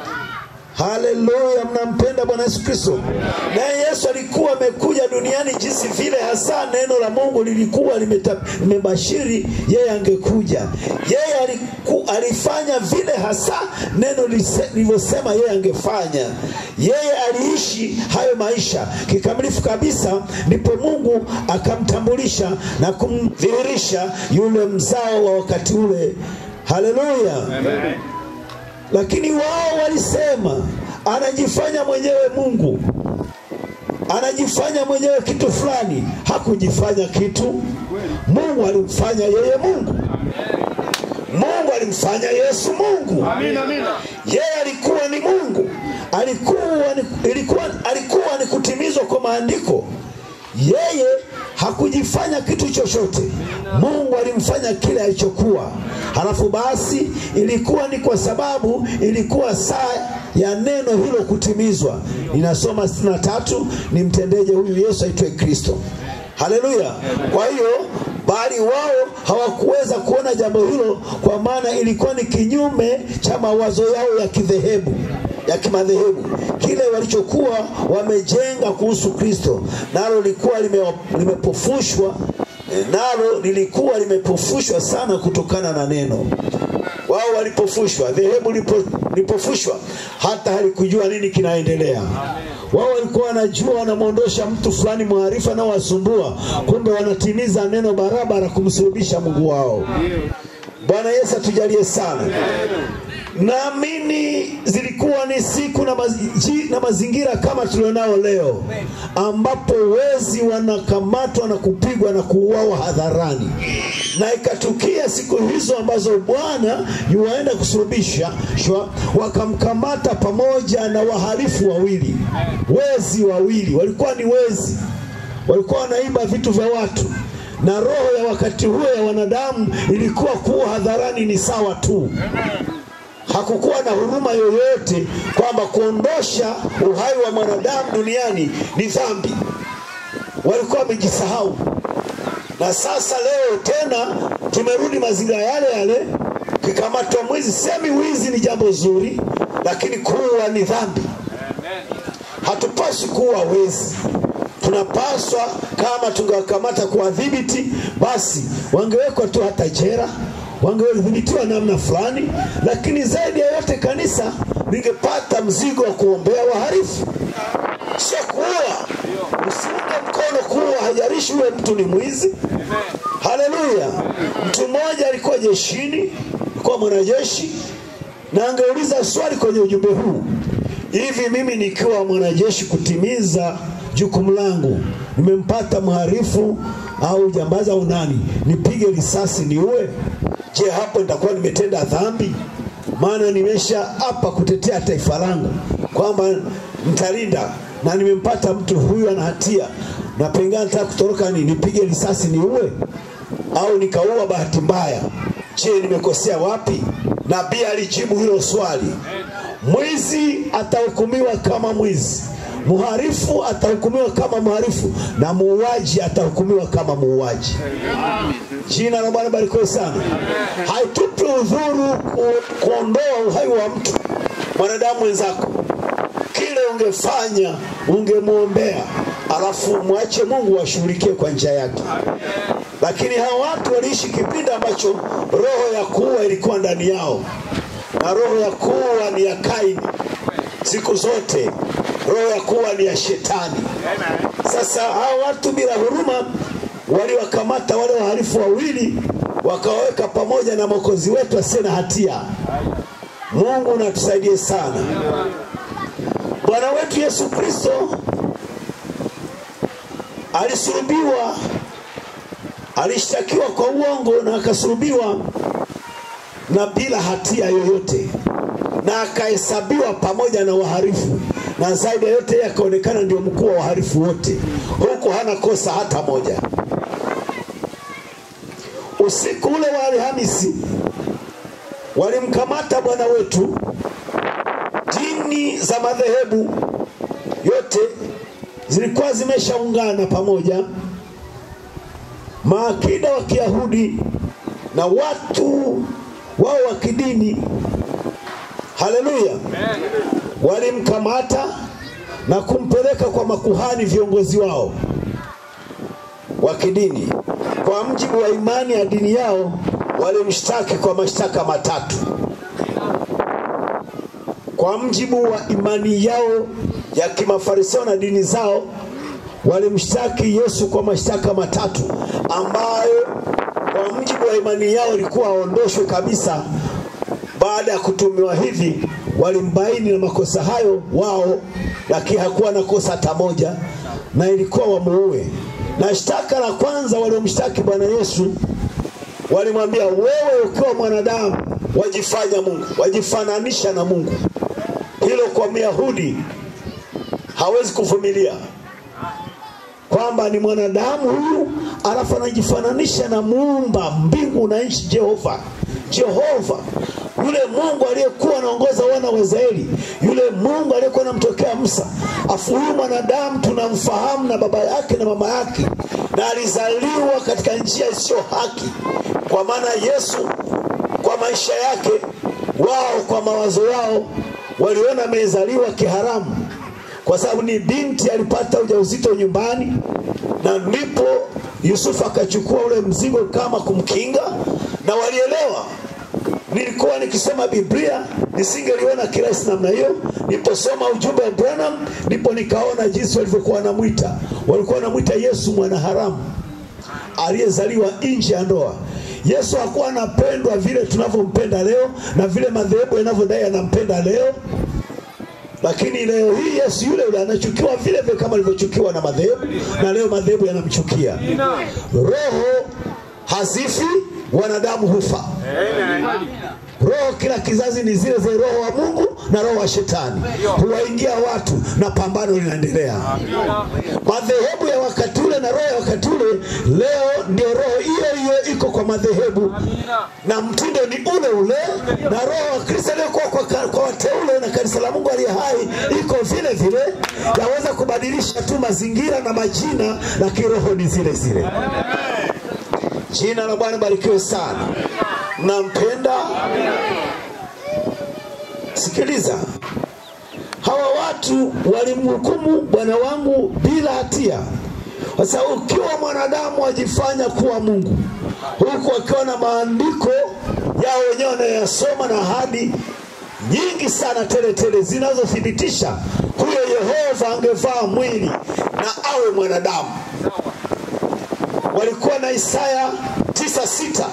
Haleluya, mnampenda Bwana Yesu Kristo. Naye Yesu alikuwa amekuja duniani jinsi vile hasa neno la Mungu lilikuwa limebashiri yeye angekuja. Yeye alifanya vile hasa neno lilivyosema yeye angefanya. Yeye aliishi hayo maisha kikamilifu kabisa, ndipo Mungu akamtambulisha na kumdhihirisha yule mzao wa wakati ule. Haleluya lakini wao walisema anajifanya mwenyewe Mungu, anajifanya mwenyewe kitu fulani. Hakujifanya kitu, Mungu alimfanya yeye Mungu. Mungu alimfanya Yesu Mungu. Amina. Amina. Yeye alikuwa ni Mungu, alikuwa ni, ilikuwa, alikuwa ni kutimizwa kwa maandiko. Yeye hakujifanya kitu chochote, Mungu alimfanya kile alichokuwa. Halafu basi ilikuwa ni kwa sababu ilikuwa saa ya neno hilo kutimizwa. Ninasoma 63 nimtendeje huyu Yesu aitwe Kristo. Haleluya! Kwa hiyo bali wao hawakuweza kuona jambo hilo, kwa maana ilikuwa ni kinyume cha mawazo yao ya kidhehebu ya kimadhehebu, kile walichokuwa wamejenga kuhusu Kristo, nalo lilikuwa limepofushwa eh, nalo lilikuwa limepofushwa sana kutokana na neno. Wao walipofushwa, dhehebu lipo- lipofushwa, hata halikujua nini kinaendelea. Wao walikuwa wanajua wanamwondosha mtu fulani mwaarifa nao wasumbua, kumbe wanatimiza neno barabara kumsulubisha Mungu wao. Bwana Yesu atujalie sana. Naamini zilikuwa ni siku na, mazi, na mazingira kama tulionao leo, ambapo wezi wanakamatwa na kupigwa na kuuawa hadharani, na ikatukia siku hizo ambazo Bwana yuwaenda kusulubishwa, shwa, wakamkamata pamoja na wahalifu wawili, wezi wawili, walikuwa ni wezi, walikuwa wanaiba vitu vya watu. Na roho ya wakati huo ya wanadamu ilikuwa kuwa hadharani ni sawa tu hakukuwa na huruma yoyote kwamba kuondosha uhai wa mwanadamu duniani ni dhambi. Walikuwa wamejisahau, na sasa leo tena tumerudi mazingira yale yale. Kikamatwa mwizi, semi wizi ni jambo zuri, lakini kuwa ni dhambi. Hatupaswi kuwa wezi. Tunapaswa kama tungewakamata kuwadhibiti, basi wangewekwa tu hata jera wangedhibitiwa namna fulani, lakini zaidi ya yote kanisa lingepata mzigo wa kuombea waharifu, sio kuua. Usiunge mkono kuwa, hajalishi huyo mtu ni mwizi. Haleluya! Mtu mmoja alikuwa jeshini, alikuwa mwanajeshi, na angeuliza swali kwenye ujumbe huu, hivi mimi nikiwa mwanajeshi kutimiza jukumu langu, nimempata mharifu au jambazi au nani, nipige risasi niue? Je, hapo nitakuwa nimetenda dhambi? Maana nimesha hapa kutetea taifa langu kwamba nitalinda, na nimempata mtu huyu ana hatia, na pengine nataka kutoroka, ni nipige risasi niue au nikaua bahati mbaya? Je, nimekosea wapi? Nabii alijibu hilo swali. Mwizi atahukumiwa kama mwizi, mharifu atahukumiwa kama mharifu, na muuaji atahukumiwa kama muuaji. Jina la Bwana barikiwe sana. Haitupi udhuru kuondoa uhai wa mtu mwanadamu wenzako Kile ungefanya ungemwombea, alafu mwache Mungu washughulikie kwa njia yake. Lakini hawa watu waliishi kipindi ambacho roho ya kuua ilikuwa ndani yao, na roho ya kuua ni ya Kaini siku zote, roho ya kuwa ni ya Shetani. Sasa hao watu bila huruma waliwakamata wale wahalifu wawili wakawaweka pamoja na mwokozi wetu asiye na hatia. Mungu natusaidie sana. Bwana wetu Yesu Kristo alisulubiwa, alishtakiwa kwa uongo na akasulubiwa na bila hatia yoyote, na akahesabiwa pamoja na wahalifu, na zaidi yote yeye akaonekana ndio mkuu wa wahalifu wote, huku hana kosa hata moja. Usiku ule wa Alhamisi walimkamata Bwana wetu. Dini za madhehebu yote zilikuwa zimeshaungana pamoja, maakida wa Kiyahudi na watu wao wa kidini. Haleluya! Walimkamata na kumpeleka kwa makuhani, viongozi wao wa kidini. Kwa mjibu wa imani ya dini yao, walimshtaki kwa mashtaka matatu. Kwa mjibu wa imani yao ya kimafarisayo na dini zao, walimshtaki Yesu kwa mashtaka matatu ambayo kwa mjibu wa imani yao ilikuwa aondoshwe kabisa. Baada ya kutumiwa hivi, walimbaini na makosa hayo wao, lakini hakuwa na kosa hata moja, na ilikuwa wamuue. Na shtaka la kwanza waliomshtaki Bwana Yesu, walimwambia wewe, ukiwa mwanadamu wajifanya Mungu, wajifananisha na Mungu. Hilo kwa Myahudi hawezi kuvumilia kwamba ni mwanadamu huyu alafu anajifananisha na muumba mbingu na nchi Jehova. Jehova yule Mungu aliyekuwa anaongoza wana wa Israeli, yule Mungu aliyekuwa anamtokea Musa, afu huyu mwanadamu tunamfahamu na baba yake na mama yake, na alizaliwa katika njia isiyo haki, kwa maana Yesu kwa maisha yake wao, kwa mawazo yao waliona amezaliwa kiharamu kwa sababu ni binti alipata ujauzito nyumbani, na ndipo Yusufu akachukua ule mzigo kama kumkinga, na walielewa. Nilikuwa nikisoma Biblia nisingeliona kirahisi namna hiyo. Niliposoma ujumbe wa Branham, ndipo nikaona jinsi walivyokuwa wanamwita. Walikuwa wanamwita Yesu mwanaharamu aliyezaliwa nje ya ndoa. Yesu hakuwa anapendwa vile tunavyompenda leo na vile madhehebu yanavyodai anampenda leo lakini leo hii Yesu yule yule anachukiwa vile vile kama alivyochukiwa na madhehebu, na leo madhehebu yanamchukia. Roho hazifi, wanadamu hufa. Roho kila kizazi ni zile zile, roho wa Mungu na roho wa shetani huwaingia watu na pambano linaendelea. Madhehebu ya wakati ule na roho ya wakati ule, leo ndio roho hiyo hiyo iko kwa madhehebu na mtindo ni ule ule, na roho wa Kristo aliyokuwa kwa, kwa wateule na kanisa la Mungu aliye hai iko vile vile. Yaweza kubadilisha tu mazingira na majina, lakini roho ni zile zile. Jina la Bwana barikiwe sana. nampenda Sikiliza, hawa watu walimhukumu bwana wangu bila hatia. kwa sababu ukiwa mwanadamu wajifanya kuwa Mungu, huku akiwa na maandiko yao wenyewe wanayasoma na hadi nyingi sana teletele tele zinazothibitisha huyo Yehova angevaa mwili na awe mwanadamu. Walikuwa na Isaya tisa sita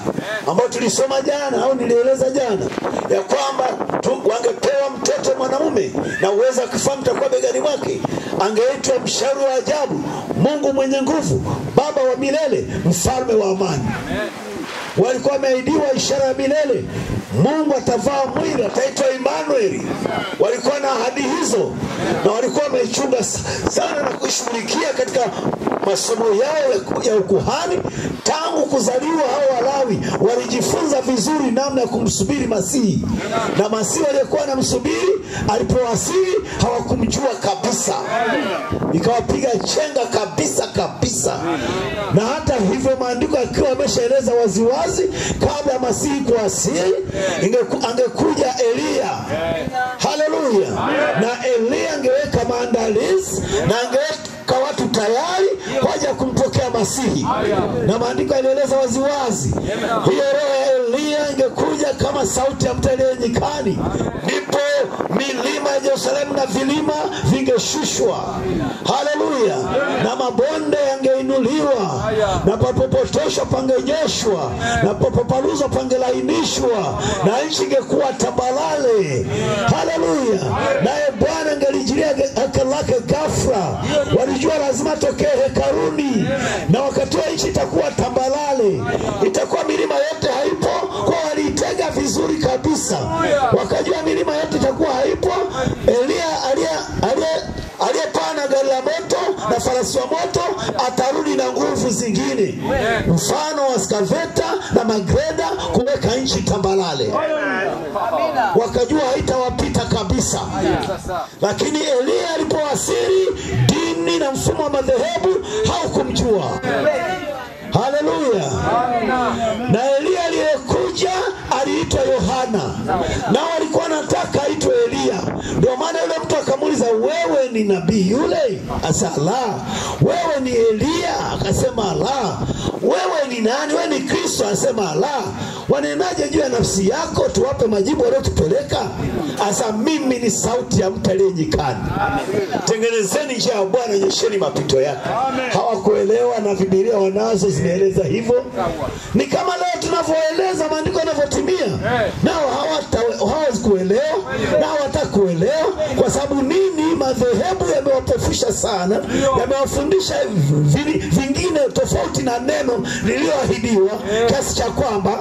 ambayo tulisoma jana au nilieleza jana ya kwamba tu, wangepewa mtoto mwanamume na uweza wa kifaa mtakuwa begani mwake, angeitwa mshauri wa ajabu, Mungu mwenye nguvu, Baba wa milele, mfalme wa amani. Walikuwa wameahidiwa ishara ya milele mungu atavaa mwili ataitwa Emmanuel. walikuwa na ahadi hizo na walikuwa wamechunga sana na kuishughulikia katika masomo yao ya- ukuhani. Tangu kuzaliwa hao walawi walijifunza vizuri namna ya kumsubiri masihi. Na masihi waliokuwa wanamsubiri alipowasili hawakumjua kabisa. Ikawapiga chenga kabisa kabisa. Na hata hivyo maandiko akiwa ameshaeleza waziwazi kabla ya masihi kuwasili angekuja eliya haleluya na eliya angeweka maandalizi na angeweka watu tayari kwa ajili ya kumpokea masihi. Na maandiko yanaeleza waziwazi. Hiyo roho ya eliya ingekuja kama sauti ya mtu aliye nyikani. Ndipo milima ya Yerusalemu na vilima vingeshushwa. Haleluya. Na mabonde yangeinuliwa. Na papopotoshwa pangenyeshwa, na papopaluzwa pangelainishwa. Na nchi ingekuwa tabalale. haleluya. Naye bwana angelijilia lake gafra walijua lazima tokee hekaruni na wakati wa nchi itakuwa tambalale. Itakuwa milima yote haipo. Kwa waliitega vizuri kabisa. Wakajua milima yote itakuwa haipo. Elia aliye- aliye- aliyepaa na gari la moto na farasi wa moto atarudi na nguvu zingine. Mfano wa skaveta na magreda kuweka nchi tambalale. Wakajua haitawapita kabisa. Lakini eliya alipowasili dini na mfumo wa madhehebu haukumjua. Haleluya. Na eliya aliyekuja aliitwa yohana. Nao walikuwa anataka aitwe eliya ndio maana yule mtu akamuuliza wewe ni nabii yule? Asa la. Wewe ni eliya akasema la. Wewe ni nani? Wewe ni kristo? Asema la. Wanenaje juu ya nafsi yako tuwape majibu waliotupeleka? Asa mimi ni sauti ya mtu aliye nyikani tengenezeni njia ya bwana nyesheni mapito yake. Hawakuelewa na Biblia wanazo zinaeleza hivyo. Ni kama leo tunavyoeleza maandiko yanavyotimia nao hawawezi kuelewa na hawatakuelewa. Kwa sababu nini madhehebu yamewapofisha sana yamewafundisha vingine tofauti na neno lililoahidiwa kiasi cha kwamba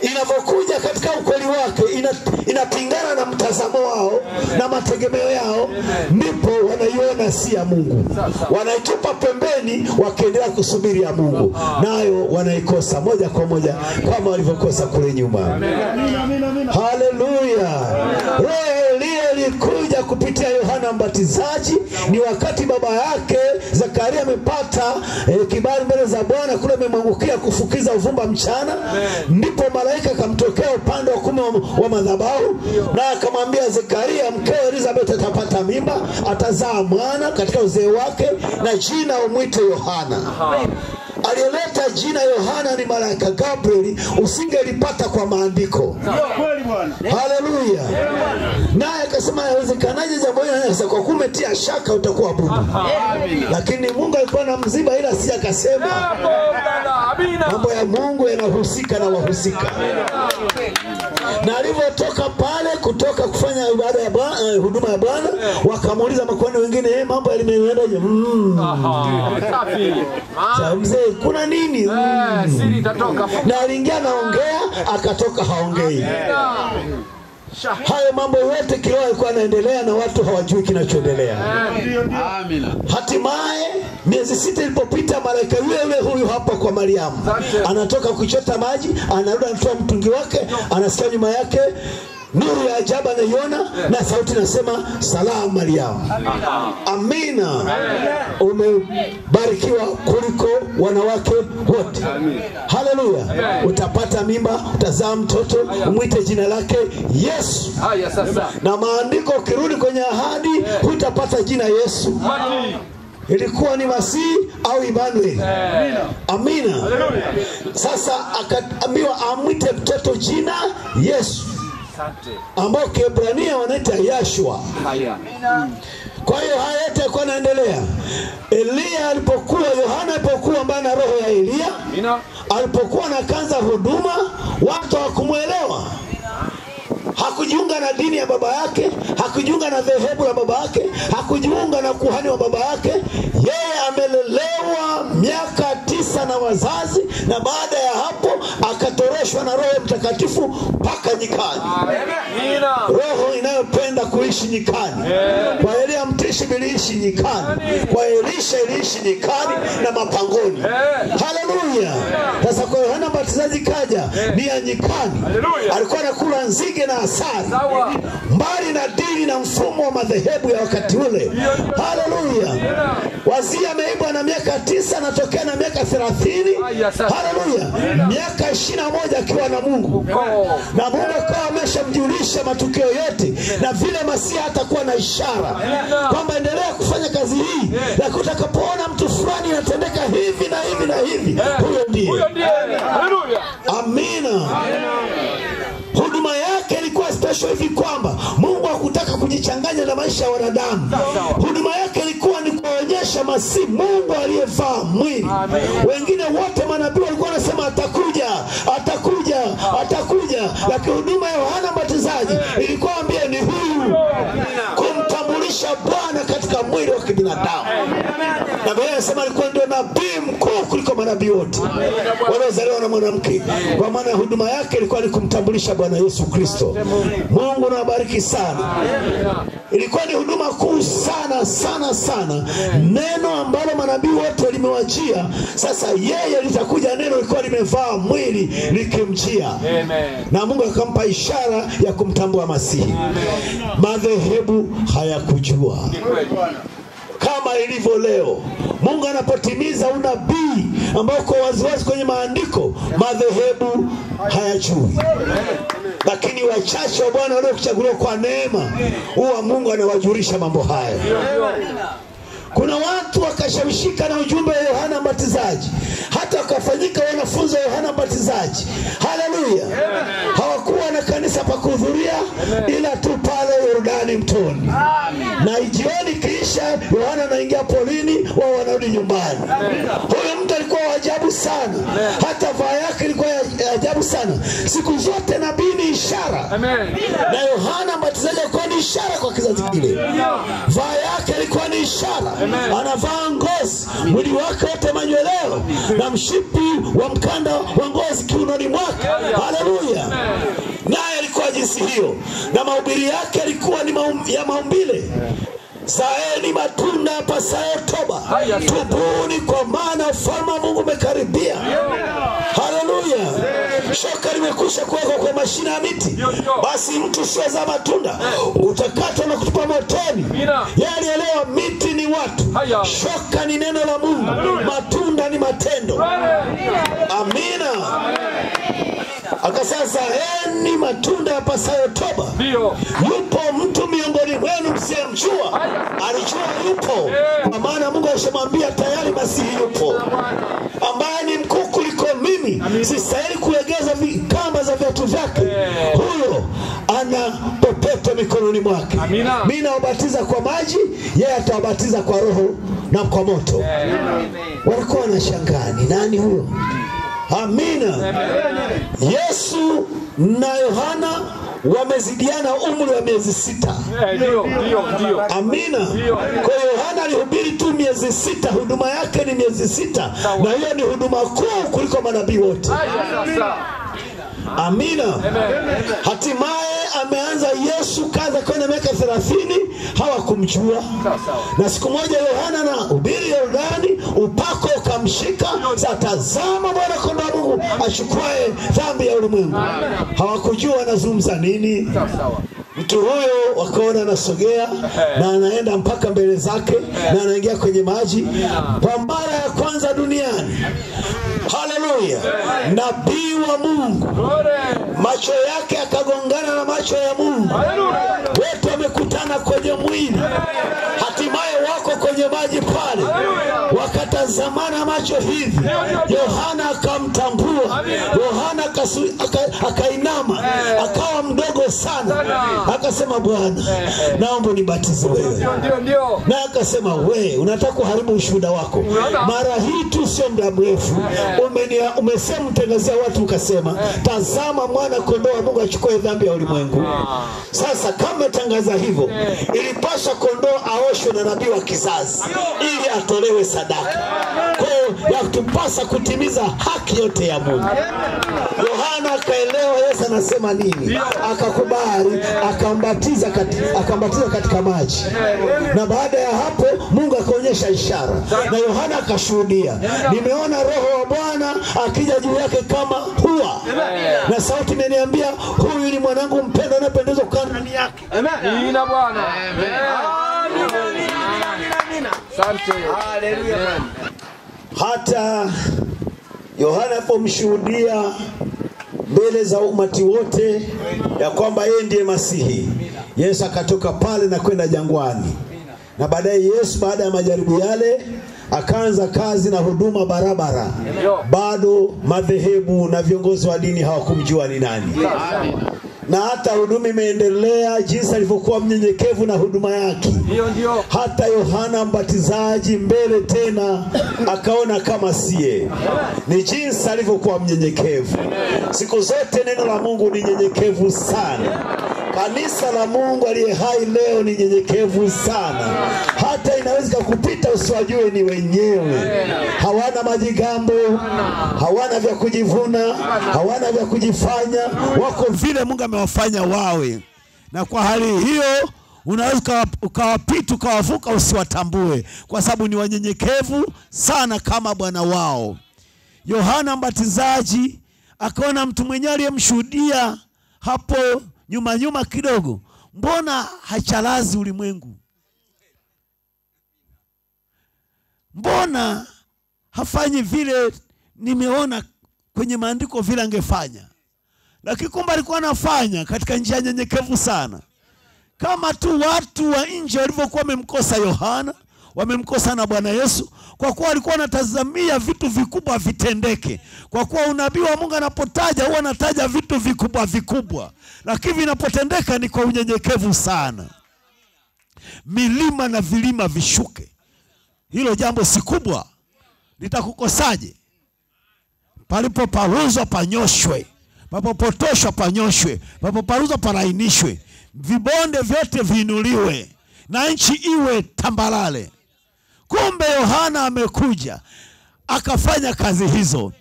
inavyokuja katika ukweli wake ina, inapingana na mtazamo wao na mategemeo yao ndipo wanaiona si ya mungu. Wanaitupa pembeni wakiendelea kusubiri ya mungu. Nayo wanaikosa moja kwa moja kama walivyokosa kule nyuma. Haleluya. Roho ilikuja kupitia yohana mbatizaji ni wakati baba yake zakaria amepata eh, kibali mbele za bwana kule amemwangukia kufukiza uvumba mchana. Ndipo malaika akamtokea upande wa kumi wa- wa madhabahu na akamwambia zakaria mkeo elizabeth atapata mimba atazaa mwana katika uzee wake na jina umwite yohana. Aliyeleta jina yohana ni malaika gabrieli usingelipata kwa maandiko. Haleluya. Naye akasema yawezekanaje jambo hili? Sasa kwa kumetia umetia shaka utakuwa bubu. Lakini mungu alikuwa na mzima ila si akasema. Mambo ya mungu yanahusika na wahusika. Na alivyotoka pale kutoka kufanya ibada ya Bwana, eh, huduma ya bwana wakamuuliza makuhani wengine eh, mambo yalimeendaje? Mm. Sasa mzee kuna nini? Mm. siri itatoka. Na aliingia anaongea akatoka haongei hayo mambo yote kiroho yalikuwa yanaendelea na watu hawajui kinachoendelea. Hatimaye miezi sita ilipopita malaika yule yule huyu hapa kwa mariamu. Anatoka kuchota maji anarudi anatoa mtungi wake anasikia nyuma yake nuru ya ajabu anaiona na sauti nasema salamu mariamu amina. Umebarikiwa kuliko wanawake wote. Haleluya. Utapata mimba utazaa mtoto umwite jina lake yesu. Na maandiko ukirudi kwenye ahadi hutapata jina yesu. Ilikuwa ni masihi au Emmanuel. Amina. Sasa akaambiwa amwite mtoto jina Yesu, ambao Kiebrania wanaita Yashua. Kwa hiyo haya yote yalikuwa naendelea Eliya alipokuwa, Yohana alipokuwa ambaye na roho ya Eliya, alipokuwa na kanza huduma, watu hawakumwelewa. Hakujiunga na dini ya baba yake, hakujiunga na dhehebu la baba yake, hakujiunga na kuhani wa baba yake. Yeye amelelewa miaka tisa na wazazi, na baada ya hapo akatoroshwa na Roho Mtakatifu mpaka nyikani. Roho inayopenda kuishi nyikani. Kwa Elia mtishi iliishi nyikani, kwa Elisha iliishi nyikani na mapangoni. Haleluya! Sasa kwa Yohana Mbatizaji kaja ni ya nyikani, alikuwa anakula nzige na asali, mbali na dini na mfumo wa madhehebu ya wakati ule. Haleluya! wazii ameibwa na miaka tisa, anatokea na miaka thelathini. Haleluya! miaka ishirini na moja akiwa na Mungu. Na Mungu akawa ameshamjulisha matukio yote, na vile Masia atakuwa na ishara kwamba endelea kufanya kazi hii, na utakapoona mtu fulani inatendeka hivi na hivi na hivi, huyo ndiye. Amina. Special hivi kwamba Mungu hakutaka kujichanganya na maisha ya wanadamu. Huduma yake ilikuwa ni kuonyesha masi Mungu aliyevaa mwili. Wengine wote manabii walikuwa wanasema atakuja, atakuja, atakuja, lakini huduma ya Yohana Mbatizaji ilikuwa ambia ni huyu, kumtambulisha Bwana katika mwili wa kibinadamu. Na Biblia inasema alikuwa ndio nabii mkuu kuliko manabii wote. Waliozaliwa na mwanamke, kwa maana huduma yake ilikuwa ni kumtambulisha Bwana Yesu Kristo. Mungu nawabariki sana. Ilikuwa ni huduma kuu sana sana sana, neno ambalo manabii wote limewajia. Sasa yeye litakuja, neno lilikuwa limevaa mwili likimjia, na Mungu akampa ishara ya kumtambua Masihi. Madhehebu hayakujua kama ilivyo leo. Mungu anapotimiza unabii ambao uko waziwazi kwenye maandiko, madhehebu hayajui, lakini wachache wa Bwana waliokuchaguliwa kwa neema, huwa Mungu anawajulisha mambo haya. Kuna watu wakashawishika na ujumbe wa Yohana Mbatizaji, hata wakafanyika wanafunzi wa Yohana Mbatizaji. Haleluya! hawakuwa na kanisa pa kuhudhuria, ila tu pale Yordani mtoni, na jioni kiisha, Yohana anaingia polini, wao wanarudi nyumbani. Huyo mtu alikuwa wa ajabu sana, hata vaa yake ilikuwa ya ajabu sana. Siku zote nabii ni ishara, na Yohana Mbatizaji alikuwa ni ishara kwa kizazi kile. Vaa yake ilikuwa ni ishara, anavaa ngozi, mwili wake wote manyweleo na mshipi wa mkanda wa ngozi kiunoni mwake. Haleluya! Naye alikuwa jinsi hiyo, na mahubiri yake yalikuwa ni maum, ya maumbile Zaeni matunda yapasayo toba, tubuni, kwa maana ufalme wa Mungu umekaribia. Haleluya! Shoka limekwisha kuwekwa kwa mashina ya miti, basi mtu usiozaa matunda. Utakatwa na kutupa motoni. Yeye alielewa miti ni watu, shoka ni neno la Mungu, matunda ni matendo. Amina. Akasema eni matunda ya pasayo toba. Yupo mtu miongoni mwenu msiyemjua, alijua yupo, kwa maana Mungu alishamwambia tayari Masihi yupo, ambaye ni mkuu kuliko mimi, sistahili kuegeza vi- kamba za viatu vyake. Huyo ana popeto mikononi mwake. Mimi nawabatiza kwa maji, yeye atawabatiza kwa Roho na kwa moto. Walikuwa wanashangaa ni nani huyo? Amina. Yesu na Yohana wamezidiana umri wa miezi sita. Amina. Kwa Yohana alihubiri tu miezi sita, huduma yake ni miezi sita, na hiyo ni huduma kuu kuliko manabii wote. Amina. Hatimaye ameanza Yesu kaza kwenda miaka thelathini, hawakumjua. Na siku moja Yohana na ubiri Yordani, upako ukamshika. Sasa tazama Bwana kondoo wa Mungu achukwaye dhambi ya ulimwengu. Hawakujua anazungumza nini. Mtu huyo wakaona anasogea na anaenda mpaka mbele zake na anaingia kwenye maji kwa mara ya kwanza duniani. Haleluya! Nabii wa Mungu, macho yake akagongana na macho ya Mungu, wote wamekutana kwenye mwili, hatimaye wako kwenye maji pale, wakatazamana macho hivi, Yohana akamtambua. Yohana akainama, akawa mdogo sana, akasema Bwana, naomba unibatize wewe. Ndio, ndio. Na akasema we, unataka kuharibu ushuhuda wako. Mara hii tu sio muda mrefu. Umesema mtangazia watu ukasema, tazama mwana kondoo wa Mungu achukue dhambi ya ulimwengu. Sasa kama tangaza hivyo, ilipasha kondoo aoshwe na nabii wa kizazi ili atolewe sadaka. Kwa yatupasa kutimiza haki yote ya Mungu. Yohana akaelewa Yesu anasema nini, akakubali, akambatiza kati- akambatiza katika maji, na baada ya hapo Mungu akaonyesha ishara, na Yohana akashuhudia, nimeona Roho wa Bwana akija juu yake kama hua, na sauti imeniambia huyu ni mwanangu mpendwa anayependezwa kukaa ndani yake. Amina Bwana. Asante. Haleluya. hata Yohana alipomshuhudia mbele za umati wote ya kwamba yeye ndiye Masihi, Yesu akatoka pale na kwenda jangwani, na baadaye Yesu baada ya majaribu yale akaanza kazi na huduma barabara. Bado madhehebu na viongozi wa dini hawakumjua ni nani. Na hata huduma imeendelea jinsi alivyokuwa mnyenyekevu na huduma yake. Hata Yohana Mbatizaji mbele tena akaona kama sie, ni jinsi alivyokuwa mnyenyekevu. Siku zote neno la Mungu ni nyenyekevu sana. Kanisa la Mungu aliye hai leo ni nyenyekevu sana, hata inaweza kupita usiwajue ni wenyewe. Hawana majigambo, hawana vya kujivuna, hawana vya kujifanya, wako vile Mungu amewafanya wawe, na kwa hali hiyo unaweza ukawapita ukawavuka usiwatambue, kwa sababu ni wanyenyekevu sana kama Bwana wao. Yohana Mbatizaji akaona mtu mwenyewe aliyemshuhudia hapo nyuma nyuma kidogo, mbona hachalazi ulimwengu? Mbona hafanyi vile nimeona kwenye maandiko vile angefanya? Lakini kumbe alikuwa anafanya katika njia nyenyekevu sana, kama tu watu wa nje walivyokuwa wamemkosa Yohana, wamemkosa na Bwana Yesu, kwa kuwa walikuwa wanatazamia vitu vikubwa vitendeke. Kwa kuwa unabii wa Mungu anapotaja huwa anataja vitu vikubwa vikubwa, lakini vinapotendeka ni kwa unyenyekevu sana. Milima na vilima vishuke, hilo jambo si kubwa, litakukosaje? Palipoparuzwa panyoshwe, papopotoshwa panyoshwe, papoparuzwa parainishwe, vibonde vyote viinuliwe na nchi iwe tambalale. Kumbe Yohana amekuja akafanya kazi hizo.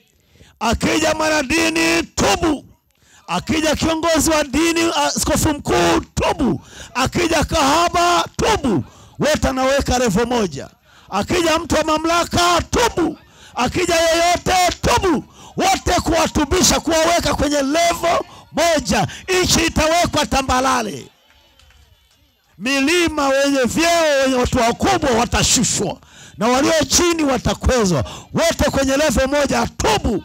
Akija mwanadini, tubu. Akija kiongozi wa dini, askofu mkuu, tubu. Akija kahaba, tubu. Wote anaweka revo moja. Akija mtu wa mamlaka, tubu. Akija yeyote, tubu. Wote kuwatubisha, kuwaweka kwenye levo moja. Nchi itawekwa tambalale milima wenye vyeo wenye watu wakubwa watashushwa na walio chini watakwezwa, wote kwenye levo moja. Tubu,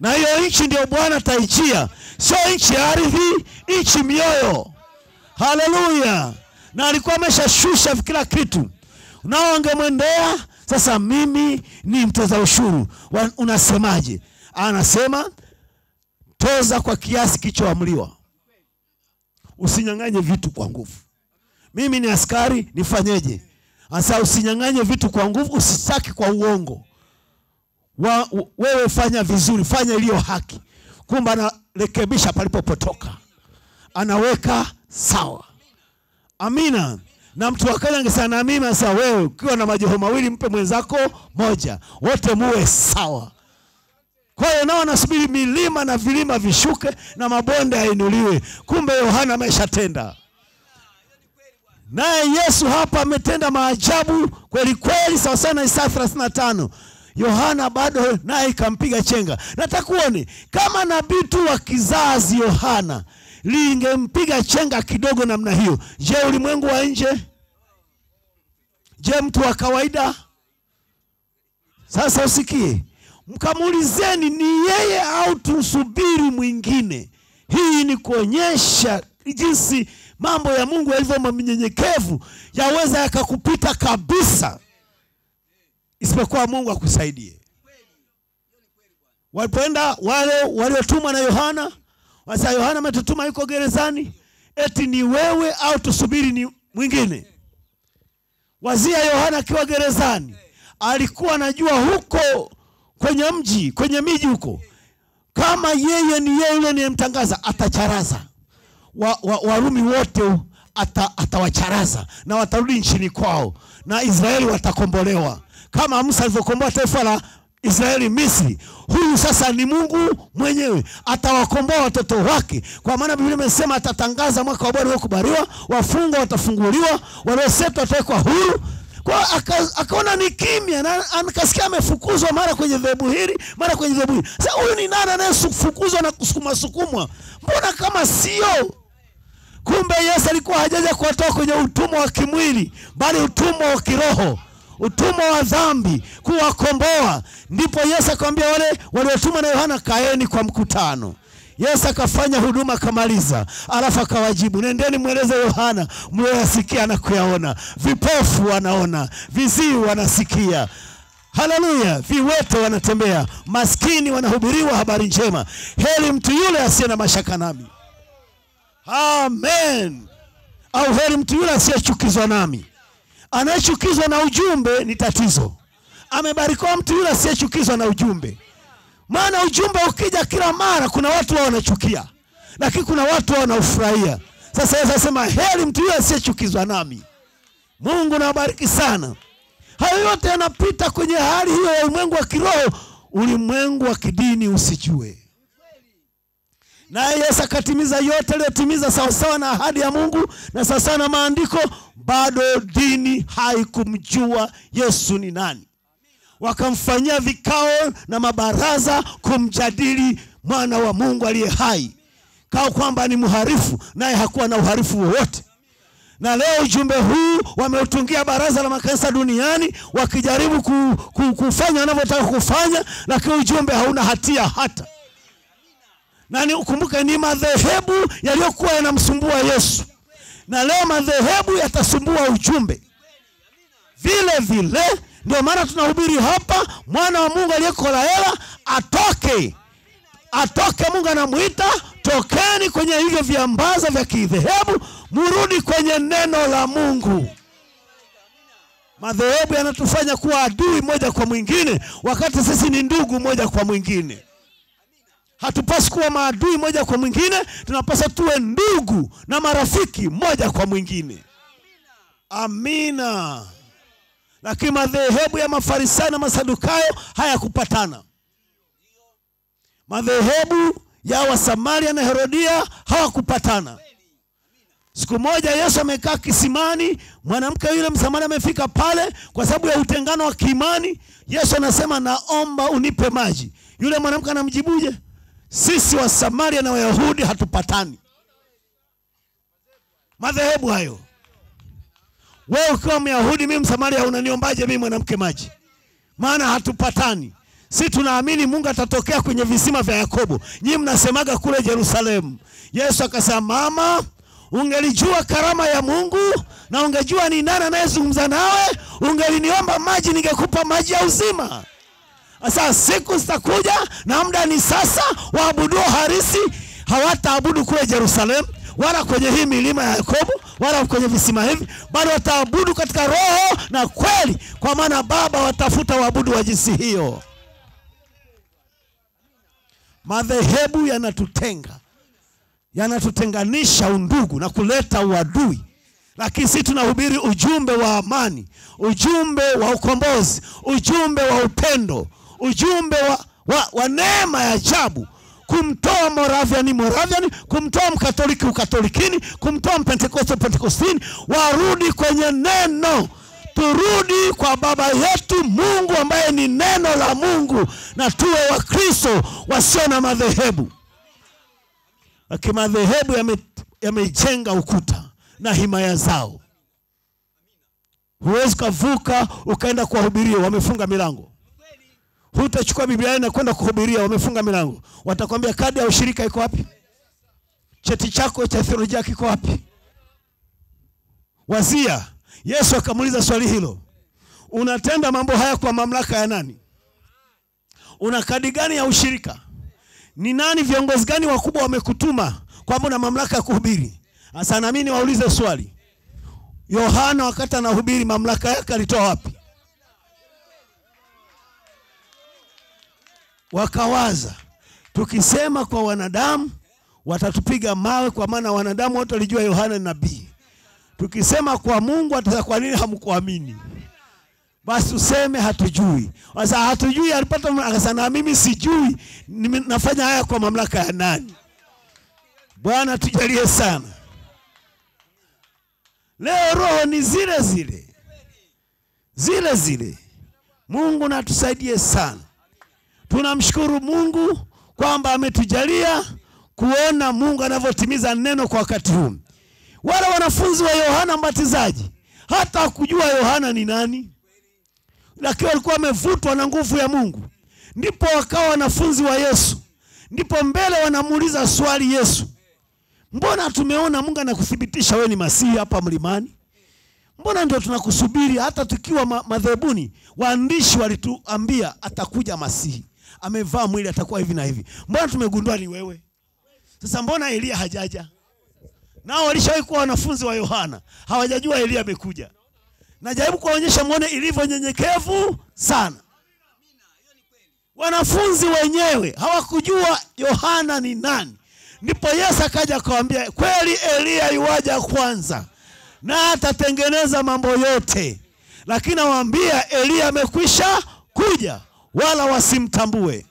na hiyo nchi ndio Bwana ataichia, sio nchi ya ardhi, nchi mioyo. Haleluya! Na alikuwa ameshashusha kila kitu, nao wangemwendea. Sasa mimi ni mtoza ushuru, unasemaje? Anasema toza kwa kiasi kilichoamriwa usinyang'anye vitu kwa nguvu. Mimi ni askari, nifanyeje? Asa usinyang'anye vitu kwa nguvu, usitaki kwa uongo. Wa, wewe fanya vizuri, fanya iliyo haki. Kumbe anarekebisha palipopotoka, anaweka sawa. Amina. Na mtu akaja angesema na mimi sasa, wewe ukiwa na majoho mawili mpe mwenzako moja, wote muwe sawa. Kwa hiyo nao wanasubiri milima na vilima vishuke na mabonde yainuliwe. Kumbe Yohana ameshatenda, naye Yesu hapa ametenda maajabu kweli kweli, sawa sana na Isaya 35. Yohana bado naye ikampiga chenga. Nataka kama nabii tu wa kizazi Yohana lingempiga chenga kidogo namna hiyo, je, ulimwengu wa nje? Je, mtu wa kawaida? Sasa usikie, mkamulizeni ni yeye au tusubiri mwingine. Hii ni kuonyesha jinsi mambo ya Mungu yalivyo mnyenyekevu, yaweza yakakupita kabisa, isipokuwa Mungu akusaidie. Walipoenda wale waliotumwa na Yohana, wasa Yohana ametutuma yuko gerezani, eti ni wewe au tusubiri ni mwingine? Wazia Yohana akiwa gerezani alikuwa anajua huko kwenye mji kwenye miji huko, kama yeye ni yeye yule niyemtangaza atacharaza wa, wa, Warumi wote ata, atawacharaza na watarudi nchini kwao na Israeli watakombolewa kama Musa alivyokomboa taifa la Israeli Misri. Huyu sasa ni Mungu mwenyewe atawakomboa watoto wake, kwa maana Biblia imesema atatangaza mwaka wa Bwana uliokubaliwa, wafungwa watafunguliwa, waliosetwa watawekwa huru. Kwa aka- akaona ni kimya na akasikia amefukuzwa mara kwenye dhehebu hili mara kwenye dhehebu hili. Sasa huyu ni nani anayefukuzwa na kusukuma sukumwa? Mbona kama sio Kumbe Yesu alikuwa hajaja kuwatoa kwenye utumwa wa kimwili, bali utumwa wa kiroho, utumwa wa dhambi, kuwakomboa. Ndipo Yesu akamwambia wale waliotumwa na Yohana, kaeni kwa mkutano. Yesu akafanya huduma akamaliza, alafu akawajibu, nendeni mweleze Yohana mlioyasikia na kuyaona, vipofu wanaona, viziwi wanasikia, haleluya, viwete wanatembea, maskini wanahubiriwa habari njema. Heri mtu yule asiye na mashaka nami. Amen. Au heri mtu yule asiyechukizwa nami. Anayechukizwa na ujumbe ni tatizo. Amebarikiwa mtu yule asiyechukizwa na ujumbe, maana ujumbe ukija kila mara, kuna watu wao wanachukia, lakini kuna watu wao wanaufurahia. Sasa Yesu asema heri mtu yule asiyechukizwa nami. Mungu nawabariki sana. Hayo yote yanapita kwenye hali hiyo ya ulimwengu wa kiroho, ulimwengu wa kidini usijue naye Yesu akatimiza yote aliyotimiza sawasawa na ahadi ya Mungu na sawasawa na maandiko. Bado dini haikumjua Yesu ni nani, wakamfanyia vikao na mabaraza kumjadili mwana wa Mungu aliye hai, kao kwamba ni mharifu, naye hakuwa na uharifu wowote. Na leo ujumbe huu wameutungia baraza la makanisa duniani wakijaribu ku, ku, kufanya wanavyotaka kufanya, lakini ujumbe hauna hatia hata. Na ni ukumbuke, ni madhehebu yaliyokuwa yanamsumbua Yesu, na leo madhehebu yatasumbua ujumbe vile vile. Ndio maana tunahubiri hapa, mwana wa Mungu aliyeko Laela atoke, atoke. Mungu anamwita, tokeni kwenye hivyo viambaza vya kidhehebu, murudi kwenye neno la Mungu. Madhehebu yanatufanya kuwa adui moja kwa mwingine, wakati sisi ni ndugu moja kwa mwingine. Hatupasi kuwa maadui moja kwa mwingine, tunapaswa tuwe ndugu na marafiki moja kwa mwingine. Amina. Lakini madhehebu ya Mafarisayo na Masadukayo hayakupatana. Madhehebu ya Wasamaria na Herodia hawakupatana. Siku moja Yesu amekaa kisimani, mwanamke yule Msamaria amefika pale kwa sababu ya utengano wa kiimani. Yesu anasema naomba unipe maji. Yule mwanamke anamjibuje? Sisi wa Samaria na Wayahudi hatupatani. Madhehebu hayo. Wewe ukiwa Myahudi, mimi Msamaria, unaniombaje mimi mwanamke maji? Maana hatupatani. Si tunaamini Mungu atatokea kwenye visima vya Yakobo, nyinyi mnasemaga kule Yerusalemu. Yesu akasema, mama, ungelijua karama ya Mungu na ungejua ni nani anayezungumza nawe, ungeliniomba maji, ningekupa maji ya uzima. Sasa siku zitakuja na muda ni sasa, waabuduo harisi hawataabudu kule Yerusalemu wala kwenye hii milima ya Yakobo wala kwenye visima hivi, bali wataabudu katika roho na kweli, kwa maana Baba watafuta waabudu wa jinsi hiyo. Madhehebu yanatutenga, yanatutenganisha undugu na kuleta uadui, lakini sisi tunahubiri ujumbe wa amani, ujumbe wa ukombozi, ujumbe wa upendo, ujumbe wa, wa, wa neema ya ajabu kumtoa Moraviani Moraviani, kumtoa Mkatoliki Ukatolikini, kumtoa Mpentekoste Pentekostini, warudi kwenye neno. Turudi kwa Baba yetu Mungu ambaye ni neno la Mungu, na tuwe Wakristo wasio na madhehebu. Kimadhehebu yamejenga yame- ukuta na himaya zao, huwezi ukavuka ukaenda kuwahubiria, wamefunga milango hutachukua Biblia na kwenda kuhubiria, wamefunga milango. Watakwambia kadi ya ushirika iko wapi? Cheti chako cha theolojia kiko wapi? Wazia, Yesu akamuuliza swali hilo, unatenda mambo haya kwa mamlaka ya nani? Una kadi gani ya ushirika? Ni nani, viongozi gani wakubwa wamekutuma kwamba una mamlaka ya kuhubiri? Sasa na mimi niwaulize swali, Yohana wakati anahubiri mamlaka yake alitoa wapi? Wakawaza, tukisema kwa wanadamu watatupiga mawe, kwa maana wanadamu wote walijua Yohana nabii. Tukisema kwa Mungu atasema kwa nini hamkuamini? Basi tuseme hatujui. Sasa hatujui, alipata akasema, mimi sijui, nafanya haya kwa mamlaka ya nani? Bwana tujalie sana. Leo roho ni zile zile zile zile. Mungu natusaidie sana. Tunamshukuru Mungu kwamba ametujalia kuona Mungu anavyotimiza neno kwa wakati huu. Wale wanafunzi wa Yohana Mbatizaji hata hakujua Yohana ni nani, lakini walikuwa wamevutwa na nguvu ya Mungu, ndipo wakawa wanafunzi wa Yesu. Ndipo mbele wanamuuliza swali Yesu, mbona tumeona Mungu anakuthibitisha wewe ni Masihi hapa mlimani? Mbona ndio tunakusubiri hata tukiwa ma madhebuni? Waandishi walituambia atakuja Masihi, amevaa mwili, atakuwa hivi na hivi. Mbona tumegundua ni wewe? Sasa mbona Elia hajaja? Nao walishawahi kuwa wanafunzi wa Yohana, hawajajua Elia amekuja. Najaribu kuwaonyesha mwone ilivyo nyenyekevu sana. Wanafunzi wenyewe hawakujua Yohana ni nani, ndipo Yesu akaja akawaambia, kweli Elia yuwaja kwanza na atatengeneza mambo yote, lakini awaambia Elia amekwisha kuja, wala wasimtambue.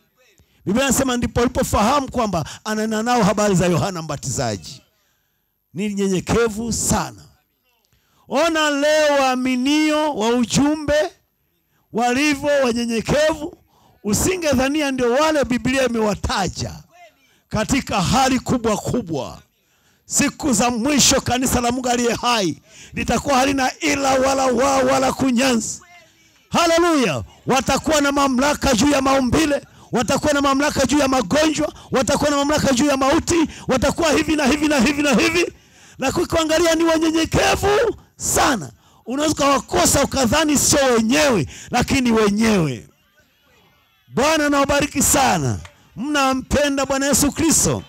Biblia inasema ndipo walipofahamu kwamba ananena nao habari za Yohana Mbatizaji. Ni nyenyekevu sana. Ona leo waaminio wa ujumbe walivyo wanyenyekevu, usingedhania ndio wale Biblia imewataja katika hali kubwa kubwa. Siku za mwisho kanisa la Mungu aliye hai litakuwa halina ila wala wao wala kunyanzi. Haleluya! Watakuwa na mamlaka juu ya maumbile, watakuwa na mamlaka juu ya magonjwa, watakuwa na mamlaka juu ya mauti, watakuwa hivi na hivi na hivi na hivi, na kuangalia ni wanyenyekevu sana. Unaweza ukawakosa ukadhani sio wenyewe, lakini wenyewe. Bwana nawabariki sana, mnampenda Bwana Yesu Kristo.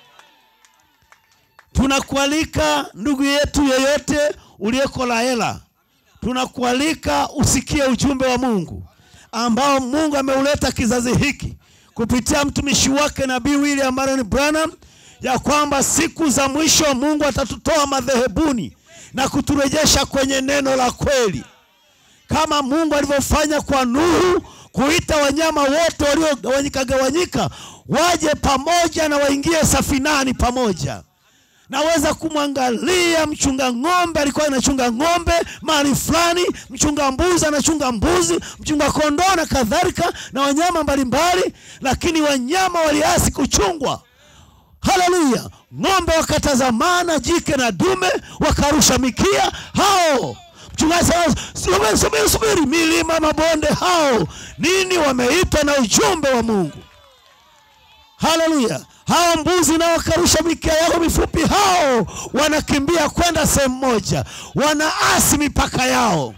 Tunakualika ndugu yetu yeyote uliyeko Laela, tunakualika usikie ujumbe wa Mungu ambao Mungu ameuleta kizazi hiki kupitia mtumishi wake Nabii William Marion Branham, ya kwamba siku za mwisho Mungu atatutoa madhehebuni na kuturejesha kwenye neno la kweli, kama Mungu alivyofanya kwa Nuhu, kuita wanyama wote waliogawanyika gawanyika waje pamoja na waingie safinani pamoja. Naweza kumwangalia mchunga ng'ombe alikuwa anachunga ng'ombe mahali fulani, mchunga mbuzi anachunga mbuzi, mchunga kondoo na kadhalika, na wanyama mbalimbali, lakini wanyama waliasi kuchungwa. Haleluya! Ng'ombe wakatazamana, jike na dume wakarusha mikia. Hao mchungaji subiri, subiri, subiri, milima mabonde, hao nini? Wameitwa na ujumbe wa Mungu. Haleluya! Hao mbuzi nao wakarusha mikia yao mifupi, hao wanakimbia kwenda sehemu moja, wanaasi mipaka yao.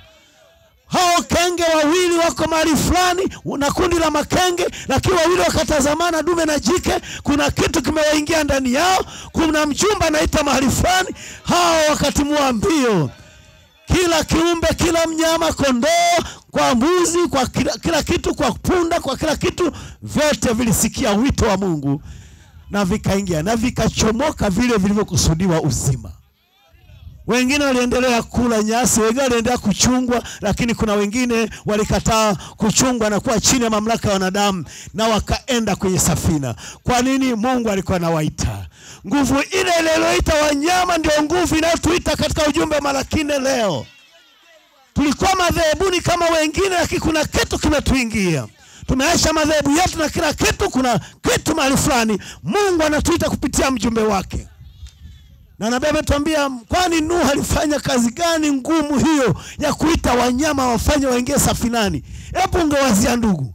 Hao kenge wawili wako mahali fulani na kundi la makenge, lakini wawili wakatazamana, dume na jike, kuna kitu kimewaingia ndani yao. Kuna mjumba anaita mahali fulani, hao wakatimua mbio. Kila kiumbe, kila mnyama, kondoo kwa mbuzi, kwa kila, kila kitu, kwa punda, kwa kila kitu, vyote vilisikia wito wa Mungu na vikaingia na vikachomoka vile vilivyokusudiwa uzima. Wengine waliendelea kula nyasi, wengine waliendelea kuchungwa, lakini kuna wengine walikataa kuchungwa na kuwa chini ya mamlaka ya wanadamu na wakaenda kwenye safina. Kwa nini? Mungu alikuwa anawaita. Nguvu ile ile iliyoita wanyama ndio nguvu inayotuita katika ujumbe wa leo. Tulikuwa madhehebuni kama wengine, lakini kuna kitu kimetuingia tumeacha madhehebu yetu na kila kitu. Kuna kitu mahali fulani Mungu anatuita kupitia mjumbe wake, na nabii ametuambia, kwani Nuhu alifanya kazi gani ngumu hiyo ya kuita wanyama wafanye waingie safinani? Hebu ungewazia ndugu,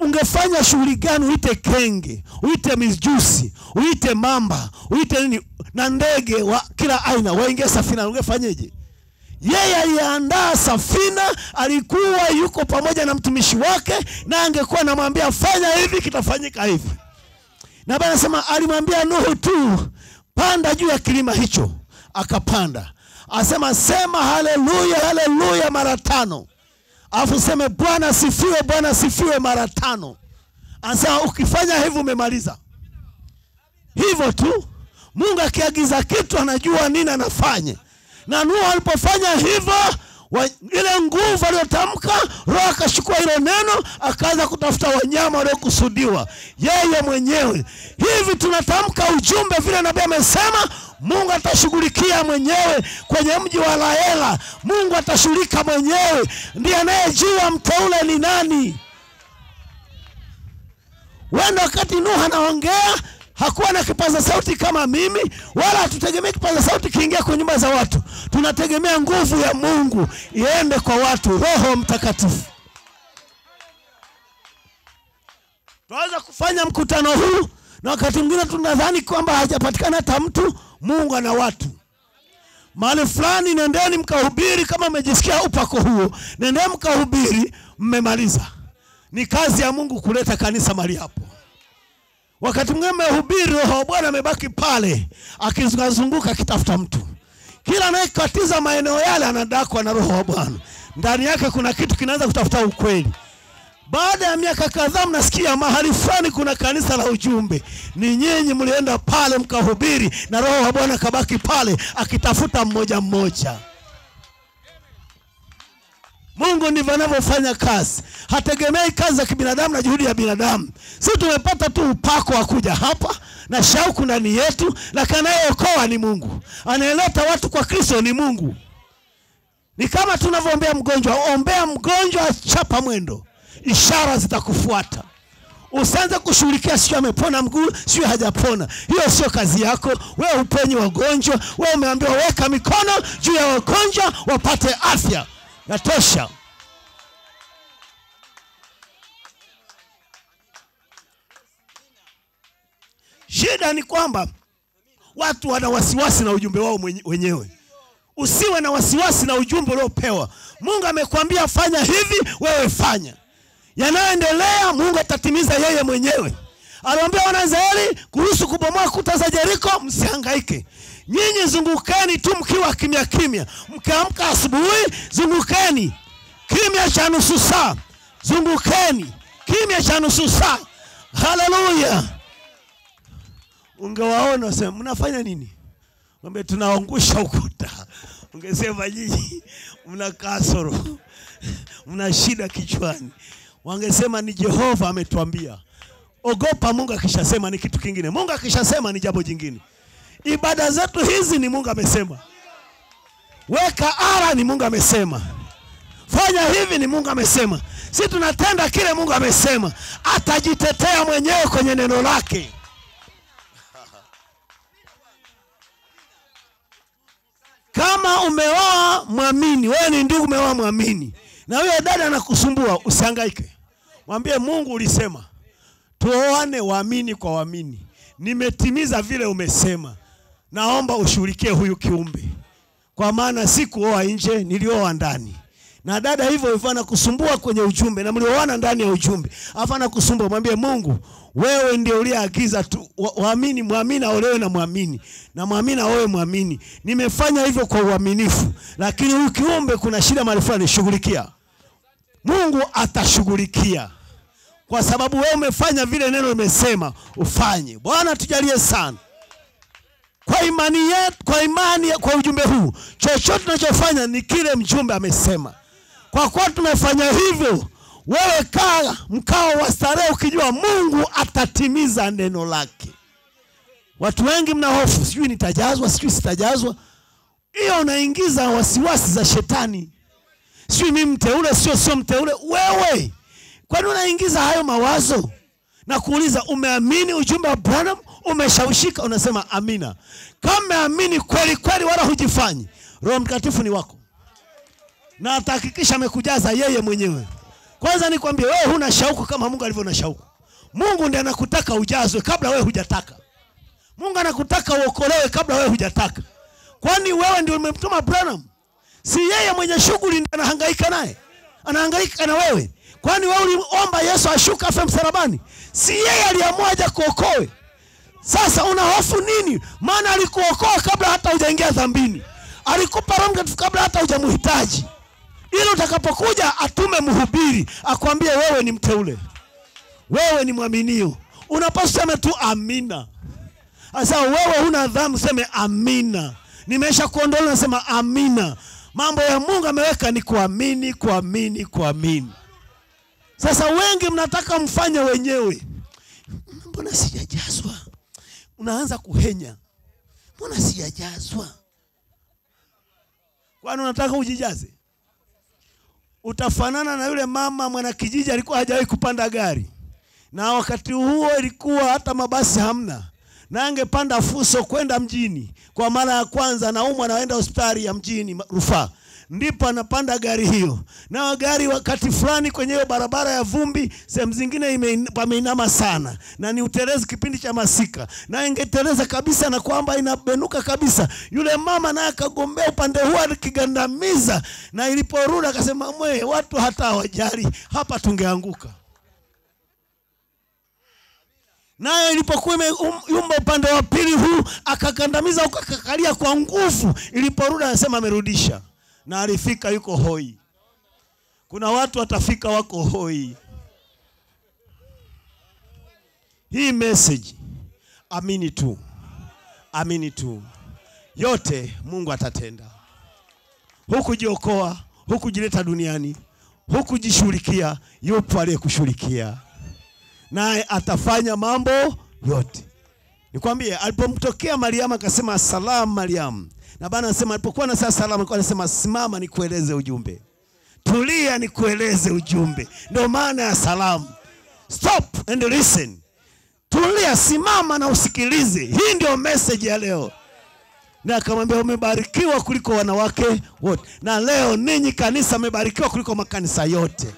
ungefanya shughuli gani? Uite kenge, uite mijusi, uite mamba, uite nini na ndege wa kila aina waingie safinani, ungefanyeje? Yeye aliandaa safina alikuwa yuko pamoja na mtumishi wake na angekuwa anamwambia fanya hivi kitafanyika hivi. Na bwana anasema alimwambia nuhu tu panda juu ya kilima hicho. Akapanda. Asema sema haleluya haleluya mara tano. Alafu seme bwana sifiwe bwana sifiwe mara tano. Anasema ukifanya hivyo umemaliza. Hivyo tu. Mungu akiagiza kitu anajua nini anafanya na nuhu alipofanya hivyo wa, ile nguvu aliyotamka roho akachukua hilo neno akaanza kutafuta wanyama waliokusudiwa yeye mwenyewe. Hivi tunatamka ujumbe vile nabii amesema mungu atashughulikia mwenyewe kwenye mji wa laela. Mungu atashughulika mwenyewe. Ndiye anayejua mteule ni nani. Wenda wakati nuhu anaongea hakuwa na kipaza sauti kama mimi wala hatutegemei kipaza sauti kiingia kwenye nyumba za watu. Tunategemea nguvu ya mungu iende kwa watu. Roho mtakatifu. Tunaweza kufanya mkutano huu na wakati mwingine tunadhani kwamba hajapatikana hata mtu mungu ana watu. Mahali fulani nendeni mkahubiri kama mmejisikia upako huo nendeni mkahubiri mmemaliza. Ni kazi ya mungu kuleta kanisa mahali hapo wakati mwingine mmehubiri roho wa bwana amebaki pale akizungazunguka akitafuta mtu. Kila anayekatiza maeneo yale anadakwa na roho wa bwana. Ndani yake kuna kitu kinaanza kutafuta ukweli. Baada ya miaka kadhaa mnasikia mahali fulani kuna kanisa la ujumbe. Ni nyinyi mlienda pale mkahubiri na roho wa bwana akabaki pale akitafuta mmoja mmoja mungu ndivyo anavyofanya kazi. Hategemei kazi za kibinadamu na juhudi ya binadamu. Si tumepata tu upako wa kuja hapa na shauku ndani yetu lakini anayeokoa ni mungu. Anayeleta watu kwa kristo ni mungu. Ni kama tunavyoombea mgonjwa. Ombea mgonjwa chapa mwendo. Ishara zitakufuata. Usianze kushughulikia sio amepona mguu sio hajapona. Hiyo sio kazi yako. Wewe uponye wagonjwa. Wewe umeambiwa weka mikono juu ya wagonjwa wapate afya yatosha shida ni kwamba watu wana wasiwasi na ujumbe wao wenyewe. Usiwe na wasiwasi na ujumbe uliopewa. Mungu amekwambia fanya hivi wewe fanya. Yanayoendelea mungu atatimiza yeye mwenyewe. Aliwambia wanaisraeli kuhusu kubomoa kuta za jeriko msihangaike nyinyi zungukeni tu mkiwa kimya kimya mkiamka asubuhi zungukeni kimya cha nusu saa zungukeni kimya cha nusu saa haleluya ungewaona sema mnafanya nini Mwambie tunaangusha ukuta. Ungesema nyinyi mna kasoro, mna shida kichwani. Wangesema ni Jehova ametuambia. Ogopa Mungu akishasema ni kitu kingine. Mungu akishasema ni jambo jingine. Ibada zetu hizi ni Mungu amesema. Weka ara ni Mungu amesema. Fanya hivi ni Mungu amesema. Si tunatenda kile Mungu amesema. Atajitetea mwenyewe kwenye neno lake. kama umeoa mwamini wewe ni ndugu umeoa mwamini na huyo dada anakusumbua usihangaike mwambie mungu ulisema tuoane waamini kwa waamini nimetimiza vile umesema naomba ushughulikie huyu kiumbe. Kwa maana sikuoa nje nilioa ndani. Na dada hivyo hivyo anakusumbua kwenye ujumbe na mlioana ndani ya ujumbe afa anakusumbua mwambie mungu wewe ndio uliyeagiza tu wa- waamini mwamini aolewe na mwamini na mwamini aoe mwamini. Nimefanya hivyo kwa uaminifu lakini huyu kiumbe kuna shida mahali fulani shughulikia. Mungu atashughulikia. Kwa sababu wewe umefanya vile neno limesema ufanye. Bwana tujalie sana kwa imani yetu, kwa imani kwa ujumbe huu chochote tunachofanya ni kile mjumbe amesema. Kwa kuwa tumefanya hivyo wewe kaa mkao wa starehe ukijua mungu atatimiza neno lake. Watu wengi mna hofu sijui nitajazwa sijui sitajazwa. Hiyo unaingiza wasiwasi za shetani. Sijui mimi mteule sio sio mteule wewe. Kwani unaingiza hayo mawazo na kuuliza umeamini ujumbe wa branham umeshawishika unasema amina. Kama umeamini kweli kweli wala hujifanyi. Roho mtakatifu ni wako. Na atahakikisha amekujaza yeye mwenyewe. Kwanza nikwambie wewe huna shauku kama mungu alivyo na shauku. Mungu ndiye anakutaka ujazwe kabla wewe hujataka. Mungu anakutaka uokolewe kabla wewe hujataka. Kwani wewe ndio umemtuma branham? Si yeye mwenye shughuli ndiye anahangaika naye? Anahangaika na wewe. Kwani wewe uliomba yesu ashuka afe msalabani si yeye aliamua aje kuokoe. Sasa una hofu nini? Maana alikuokoa kabla hata hujaingia dhambini. Alikupa roho mtakatifu kabla hata hujamhitaji ili utakapokuja atume mhubiri akwambie wewe ni mteule. Wewe ni mwaminio. Unapaswa useme tu amina. Sasa wewe huna dhambi useme amina. Nimesha kuondolewa nasema amina. Mambo ya mungu ameweka ni kuamini kuamini kuamini. Sasa wengi mnataka mfanye wenyewe mbona sijajazwa? Unaanza kuhenya. Mbona sijajazwa? Kwani unataka ujijaze? Utafanana na yule mama mwanakijiji alikuwa hajawahi kupanda gari. Na wakati huo ilikuwa hata mabasi hamna. Na angepanda fuso kwenda mjini. Kwa mara ya kwanza naumwa anaenda hospitali ya mjini rufaa ndipo anapanda gari hiyo. Nao gari wakati fulani kwenye hiyo barabara ya vumbi sehemu zingine pameinama sana. Na ni utelezi kipindi cha masika. Na ingeteleza kabisa na kwamba inabenuka kabisa. Yule mama naye akagombea upande huo akigandamiza. Na iliporudi akasema mwe watu hata hawajali. Hapa tungeanguka. Nayo ilipokuwa imeyumba upande wa pili huu akakandamiza huko akakalia kwa nguvu. Iliporudi anasema amerudisha na alifika yuko hoi. Kuna watu watafika wako hoi. Hii message amini tu. Amini tu. Yote mungu atatenda. Hukujiokoa hukujileta duniani hukujishughulikia yupo aliyekushughulikia. Naye atafanya mambo yote. Nikwambie alipomtokea mariamu akasema salamu mariamu na bana anasema alipokuwa na saa salama alikuwa anasema simama nikueleze ujumbe. Tulia nikueleze ujumbe. Ndio maana ya salamu. Stop and listen. Tulia simama na usikilize. Hii ndio message ya leo. Na akamwambia umebarikiwa kuliko wanawake wote. Na leo ninyi kanisa mmebarikiwa kuliko makanisa yote.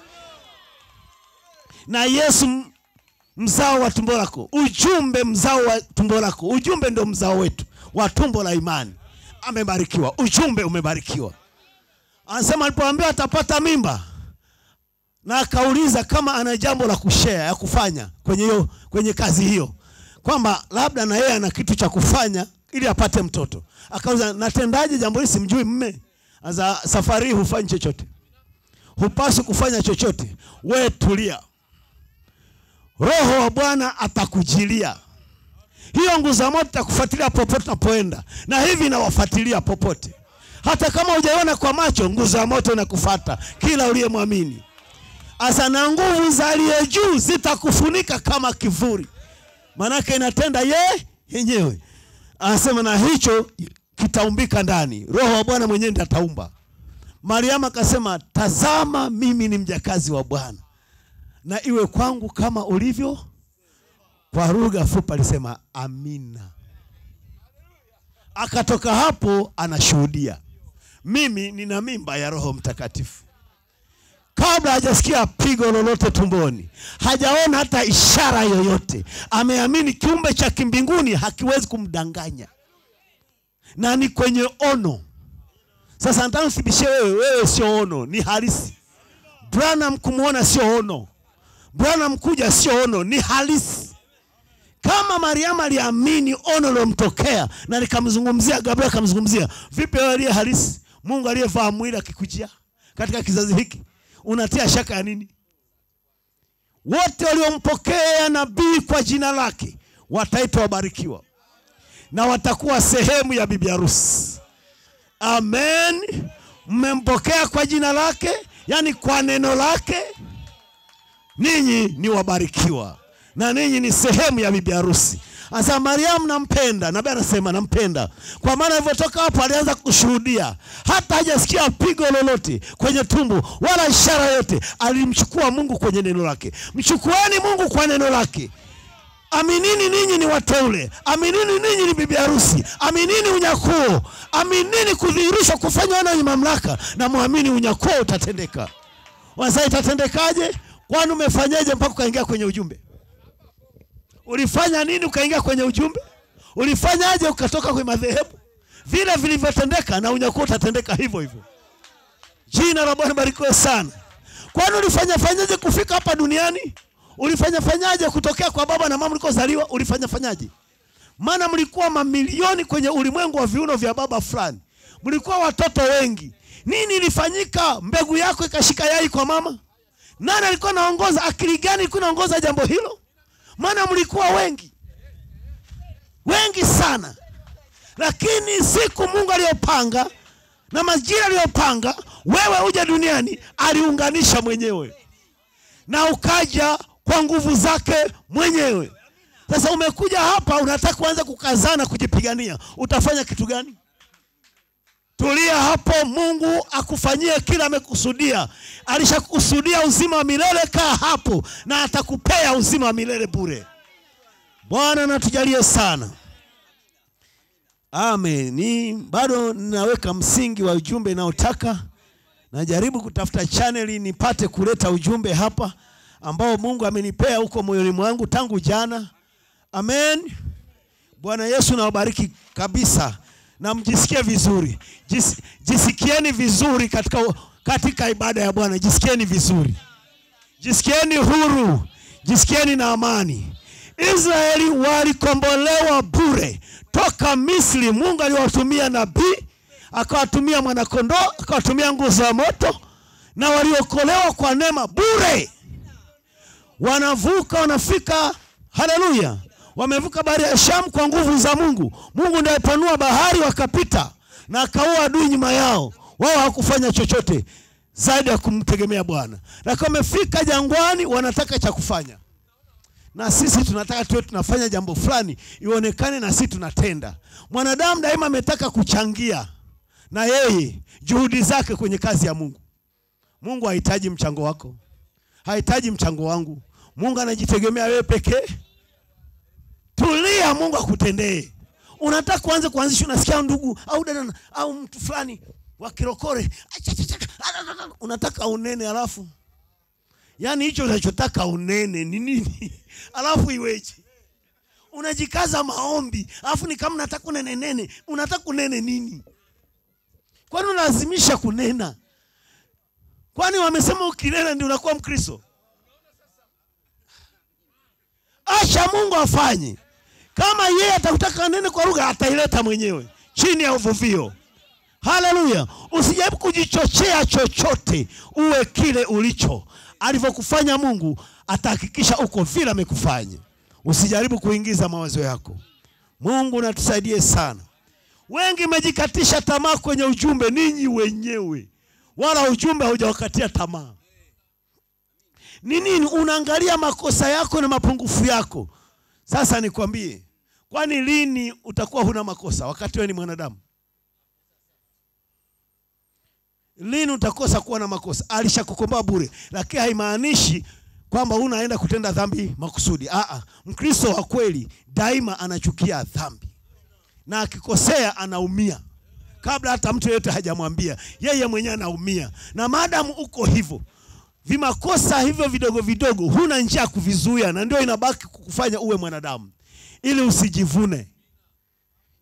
Na yesu mzao wa tumbo lako. Ujumbe mzao wa tumbo lako. Ujumbe ndio mzao wetu wa tumbo la imani amebarikiwa. Ujumbe umebarikiwa. Anasema alipoambiwa atapata mimba na akauliza kama ana jambo la kushare ya kufanya kwenye hiyo kwenye kazi hiyo kwamba labda na yeye ana kitu cha kufanya ili apate mtoto. Akauliza natendaje jambo hili? Simjui mme Anza safari hufanyi chochote. Hupaswi kufanya chochote. We tulia. Roho wa bwana atakujilia hiyo nguzo ya moto itakufuatilia popote unapoenda. Na hivi inawafuatilia popote. Hata kama hujaiona kwa macho nguzo ya moto inakufuata. Kila uliyemwamini. Asa na nguvu za aliye juu zitakufunika kama kivuli. Maanake inatenda ye yenyewe. Anasema na hicho kitaumbika ndani. Roho wa bwana mwenyewe ndiye ataumba. Mariamu akasema tazama mimi ni mjakazi wa bwana. Na iwe kwangu kama ulivyo kwa lugha fupi alisema amina. Akatoka hapo anashuhudia mimi nina mimba ya roho mtakatifu. Kabla hajasikia pigo lolote tumboni hajaona hata ishara yoyote ameamini kiumbe cha kimbinguni hakiwezi kumdanganya. Na ni kwenye ono. Sasa nataka wewe wewe sio ono ni halisi. Branham kumwona sio ono. Branham kuja sio ono ni halisi kama mariamu aliamini ono lilomtokea na likamzungumzia gabriel akamzungumzia vipi wewe aliye halisi? Mungu aliyevaa mwili akikujia katika kizazi hiki unatia shaka ya nini? Wote waliompokea nabii kwa jina lake wataitwa wabarikiwa na watakuwa sehemu ya bibi harusi. Amen. Mmempokea kwa jina lake yani kwa neno lake ninyi ni wabarikiwa na ninyi ni sehemu ya bibi harusi Asa Mariamu nampenda, nabii anasema nampenda, kwa maana alivyotoka hapo alianza kushuhudia, hata hajasikia pigo lolote kwenye tumbo wala ishara yote. Alimchukua Mungu kwenye neno lake. Mchukueni Mungu kwa neno lake. Aminini ninyi ni wateule, aminini ninyi ni bibi harusi, aminini unyakuo, aminini kudhihirishwa kufanywa wenye mamlaka, na muamini unyakuo utatendeka. Wasa itatendekaje? Kwani umefanyaje mpaka ukaingia kwenye ujumbe? Ulifanya nini ukaingia kwenye ujumbe? Ulifanyaje ukatoka kwenye madhehebu? Vile vilivyotendeka na unyakuo utatendeka hivyo hivyo. Jina la Bwana barikiwe sana. Kwani ulifanya fanyaje kufika hapa duniani? Ulifanya fanyaje kutokea kwa baba na mama ulikozaliwa? Ulifanya fanyaje? Maana mlikuwa mamilioni kwenye ulimwengu wa viuno vya baba fulani, mlikuwa watoto wengi. Nini ilifanyika mbegu yako ikashika yai kwa mama? Nani alikuwa naongoza? Akili gani ilikuwa naongoza jambo hilo? Maana mlikuwa wengi wengi sana, lakini siku Mungu aliyopanga na majira aliyopanga wewe uja duniani, aliunganisha mwenyewe na ukaja kwa nguvu zake mwenyewe. Sasa umekuja hapa, unataka kuanza kukazana kujipigania, utafanya kitu gani? Tulia hapo, Mungu akufanyie kila amekusudia. Alishakusudia uzima wa milele, kaa hapo na atakupea uzima wa milele bure. Bwana natujalie sana. Amen. Bado ninaweka msingi wa ujumbe naotaka, najaribu kutafuta chaneli nipate kuleta ujumbe hapa ambao Mungu amenipea huko moyoni mwangu tangu jana. Amen. Bwana Yesu nawabariki kabisa na mjisikie vizuri. Jis, jisikieni vizuri katika, katika ibada ya Bwana. Jisikieni vizuri, jisikieni huru, jisikieni na amani. Israeli walikombolewa bure toka Misri. Mungu aliwatumia nabii, akawatumia mwanakondoo, akawatumia nguzo ya moto, na waliokolewa kwa neema bure. Wanavuka, wanafika, haleluya, wamevuka bahari ya Shamu kwa nguvu za Mungu. Mungu ndiye alipanua bahari, wakapita na akaua adui nyuma yao. Wao hawakufanya chochote zaidi ya kumtegemea Bwana, lakini wamefika jangwani, wanataka cha kufanya na sisi tunataka tuwe tunafanya jambo fulani ionekane na sisi tunatenda. Mwanadamu daima ametaka kuchangia na yeye juhudi zake kwenye kazi ya Mungu. Mungu hahitaji mchango wako, hahitaji mchango wangu. Mungu anajitegemea wewe pekee. Tulia, Mungu akutendee. Unataka kuanza kuanzisha, unasikia ndugu au dada au mtu fulani wa kirokore, unataka unene alafu Yaani hicho unachotaka unene ni nini? Alafu iweje? Unajikaza maombi, alafu ni kama unataka unene nene. Unataka unene nini? Kwani unalazimisha kunena? Kwani wamesema ukinena ndio unakuwa Mkristo? Acha Mungu afanye. Kama yeye atakutaka nene kwa lugha ataileta mwenyewe chini ya uvuvio. Haleluya! Usijaribu kujichochea chochote, uwe kile ulicho alivyokufanya Mungu atahakikisha uko vile amekufanya. Usijaribu kuingiza mawazo yako. Mungu natusaidie sana. Wengi mmejikatisha tamaa kwenye ujumbe, ninyi wenyewe, wala ujumbe haujawakatia tamaa. Ni nini? Unaangalia makosa yako na mapungufu yako. Sasa nikwambie, kwani lini utakuwa huna makosa wakati wewe ni mwanadamu? Lini utakosa kuwa na makosa? Alishakukomboa bure, lakini haimaanishi kwamba unaenda kutenda dhambi makusudi. Aa, Mkristo wa kweli daima anachukia dhambi na akikosea anaumia kabla hata mtu yeyote hajamwambia, yeye mwenyewe anaumia. Na maadamu uko hivyo, vimakosa hivyo vidogo vidogo, huna njia ya kuvizuia, na ndio inabaki kukufanya uwe mwanadamu, ili usijivune.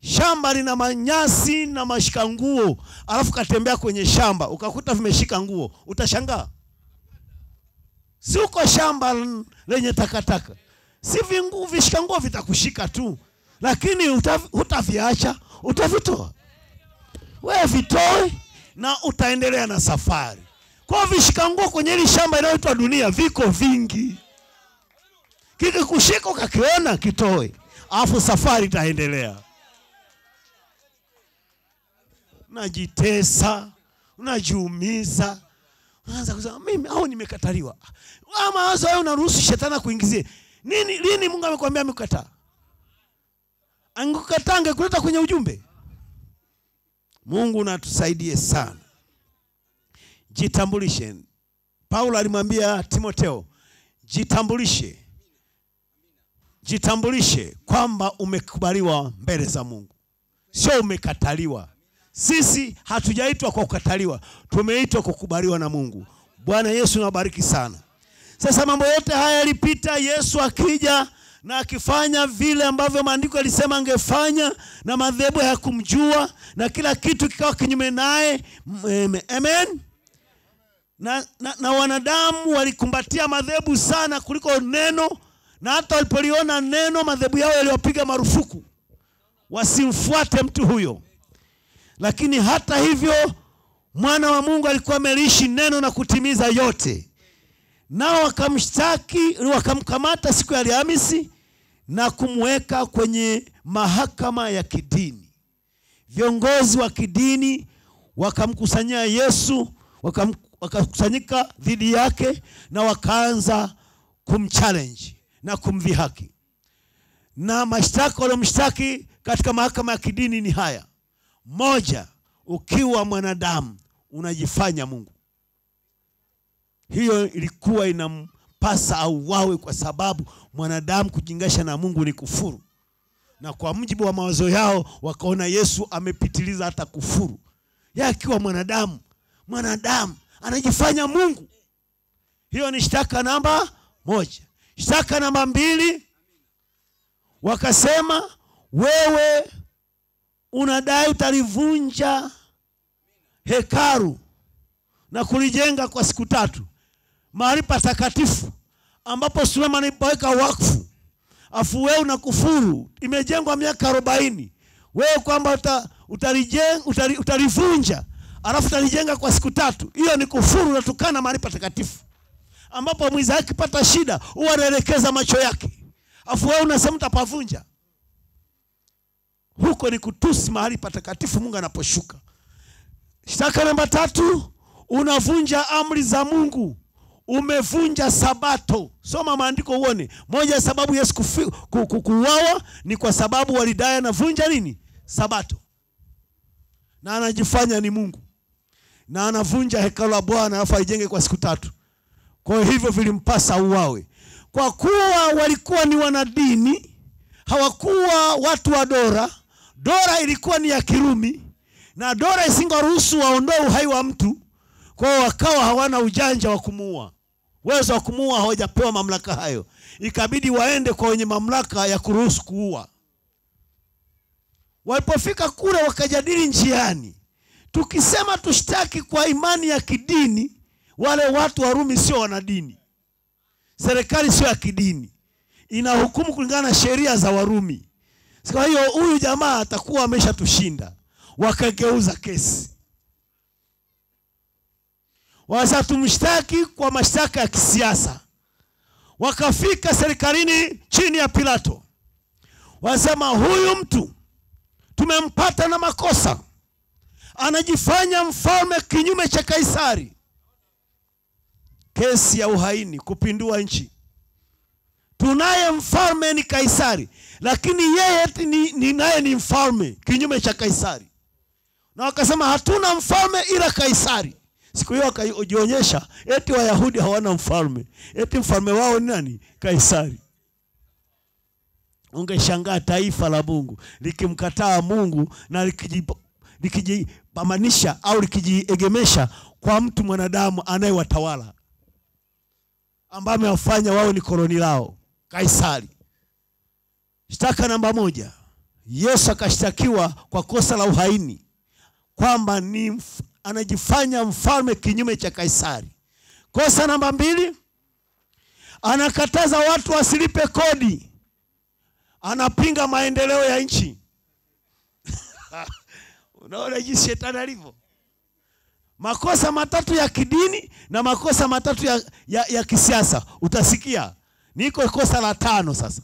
Shamba lina manyasi na mashika nguo, alafu katembea kwenye shamba ukakuta vimeshika nguo, utashangaa. Si uko shamba lenye takataka, si vingu vishika nguo vitakushika tu, lakini hutaviacha, utavitoa. Wewe, vitoe na utaendelea na safari. Kwa vishika nguo kwenye hili shamba inayoitwa dunia viko vingi, kikikushika ukakiona, kitoe, alafu safari itaendelea. Unajitesa, unajiumiza, unaanza kusema mimi au nimekataliwa. Ama wazo wewe unaruhusu shetani kuingizie nini? Lini Mungu amekwambia amekukataa? Angekukataa angekuleta kwenye ujumbe. Mungu natusaidie sana. Jitambulishe. Paulo alimwambia Timotheo, jitambulishe, jitambulishe kwamba umekubaliwa mbele za Mungu, sio umekataliwa. Sisi hatujaitwa kwa kukataliwa, tumeitwa kukubaliwa na Mungu. Bwana Yesu nabariki sana. Sasa mambo yote haya yalipita, Yesu akija na akifanya vile ambavyo maandiko yalisema angefanya, na madhehebu hayakumjua na kila kitu kikawa kinyume naye. Amen. na, na, na wanadamu walikumbatia madhehebu sana kuliko neno, na hata walipoliona neno madhehebu yao yaliyopiga marufuku wasimfuate mtu huyo. Lakini hata hivyo mwana wa Mungu alikuwa ameliishi neno na kutimiza yote. Nao wakamshtaki, wakamkamata siku ya Alhamisi na kumweka kwenye mahakama ya kidini. Viongozi wa kidini wakamkusanyia Yesu, wakakusanyika wakakusanyika dhidi yake na wakaanza kumchallenge na kumdhihaki. Na mashtaka waliomshtaki katika mahakama ya kidini ni haya: moja, ukiwa mwanadamu unajifanya Mungu. Hiyo ilikuwa inampasa auawe, kwa sababu mwanadamu kujingasha na Mungu ni kufuru, na kwa mujibu wa mawazo yao wakaona Yesu amepitiliza hata kufuru. Yeye akiwa mwanadamu, mwanadamu anajifanya Mungu. Hiyo ni shtaka namba moja. Shtaka namba mbili, wakasema wewe unadai utalivunja hekaru na kulijenga kwa siku tatu, mahali patakatifu ambapo Sulemani alipoweka wakfu, afu wewe unakufuru, imejengwa miaka arobaini, wewe kwamba uta, utalijenga, utali, utalivunja alafu utalijenga kwa siku tatu. Hiyo ni kufuru, unatukana mahali patakatifu ambapo mwizi akipata shida huwa anaelekeza macho yake, afu wewe unasema utapavunja. Huko ni kutusi mahali patakatifu Mungu anaposhuka. Shtaka namba tatu, unavunja amri za Mungu, umevunja Sabato. Soma maandiko uone. Moja ya sababu Yesu kuuawa ni kwa sababu walidai anavunja nini? Sabato, na anajifanya ni Mungu na anavunja hekalu la Bwana alafu aijenge kwa siku tatu. Kwa hivyo vilimpasa uwawe, kwa kuwa walikuwa ni wanadini, hawakuwa watu wa dora dora ilikuwa ni ya Kirumi na dora isingaruhusu waondoe uhai wa mtu, Kwao wakawa hawana ujanja wa kumuua, uwezo wa kumuua, hawajapewa mamlaka hayo, ikabidi waende kwa wenye mamlaka ya kuruhusu kuua. Walipofika kule, wakajadili njiani, tukisema tushtaki kwa imani ya kidini, wale watu wa Rumi sio wanadini, serikali sio ya kidini, inahukumu kulingana na sheria za Warumi. Kwa hiyo huyu jamaa atakuwa ameshatushinda. Wakageuza kesi, wasa tumshtaki kwa mashtaka ya kisiasa. Wakafika serikalini chini ya Pilato, wasema huyu mtu tumempata na makosa, anajifanya mfalme kinyume cha Kaisari. Kesi ya uhaini, kupindua nchi. Tunaye mfalme ni Kaisari, lakini yeye ni, ni naye ni mfalme kinyume cha Kaisari. Na wakasema hatuna mfalme ila Kaisari. Siku hiyo wakajionyesha eti Wayahudi hawana mfalme, eti mfalme wao ni nani? Kaisari. Ungeshangaa taifa la Mungu likimkataa Mungu na likijipamanisha au likijiegemesha kwa mtu mwanadamu anayewatawala ambaye amewafanya wao ni koloni lao, Kaisari. Shtaka namba moja, Yesu akashtakiwa kwa kosa la uhaini kwamba ni mf- anajifanya mfalme kinyume cha Kaisari. Kosa namba mbili, anakataza watu wasilipe kodi, anapinga maendeleo ya nchi. Unaona jinsi shetani alivyo. Makosa matatu ya kidini na makosa matatu ya, ya, ya kisiasa. Utasikia niko kosa la tano sasa.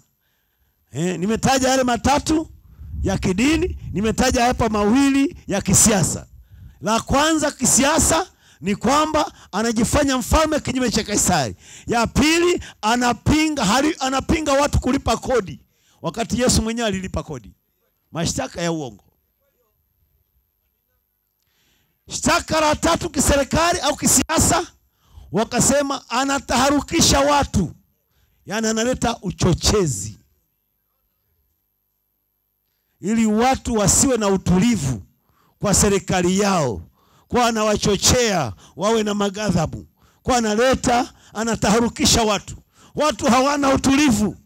Eh, nimetaja yale matatu ya kidini, nimetaja hapa mawili ya kisiasa. La kwanza kisiasa ni kwamba anajifanya mfalme kinyume cha Kaisari. Ya pili anapinga, hali, anapinga watu kulipa kodi wakati Yesu mwenyewe alilipa kodi. Mashtaka ya uongo. Shtaka la tatu kiserikali au kisiasa, wakasema anataharukisha watu, yaani analeta uchochezi. Ili watu wasiwe na utulivu kwa serikali yao, kwa anawachochea wawe na maghadhabu, kwa analeta anataharukisha watu, watu hawana utulivu.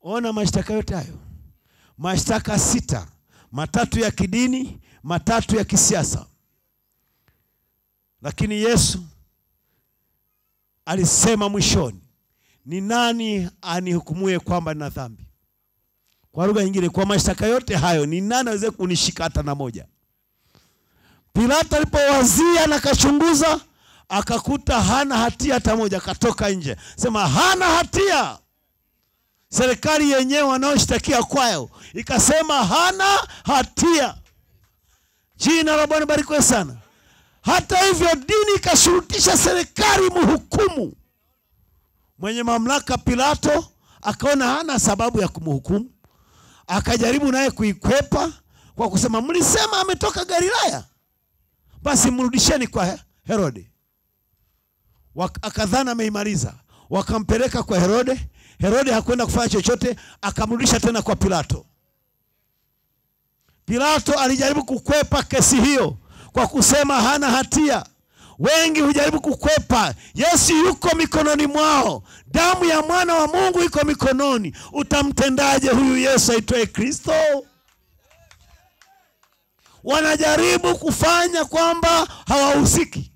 Ona mashtaka yote hayo, mashtaka sita, matatu ya kidini, matatu ya kisiasa. lakini Yesu alisema mwishoni, ni nani anihukumuye kwamba nina dhambi? Kwa lugha nyingine, kwa mashtaka yote hayo, ni nani aweze kunishika hata na moja? Pilato alipowazia na kachunguza, akakuta hana hatia hata moja, akatoka nje sema hana hatia. Serikali yenyewe wanaoshtakia kwayo ikasema hana hatia. Jina la Bwana barikiwe sana. Hata hivyo, dini ikashurutisha serikali mhukumu. Mwenye mamlaka Pilato akaona hana sababu ya kumhukumu, akajaribu naye kuikwepa kwa kusema, mlisema ametoka Galilaya, basi mrudisheni kwa Herode. Akadhana ameimaliza, wakampeleka kwa Herode. Herode hakwenda kufanya chochote, akamrudisha tena kwa Pilato. Pilato alijaribu kukwepa kesi hiyo kwa kusema hana hatia. Wengi hujaribu kukwepa. Yesu yuko mikononi mwao, damu ya mwana wa Mungu iko mikononi. Utamtendaje huyu Yesu aitwaye Kristo? Wanajaribu kufanya kwamba hawahusiki,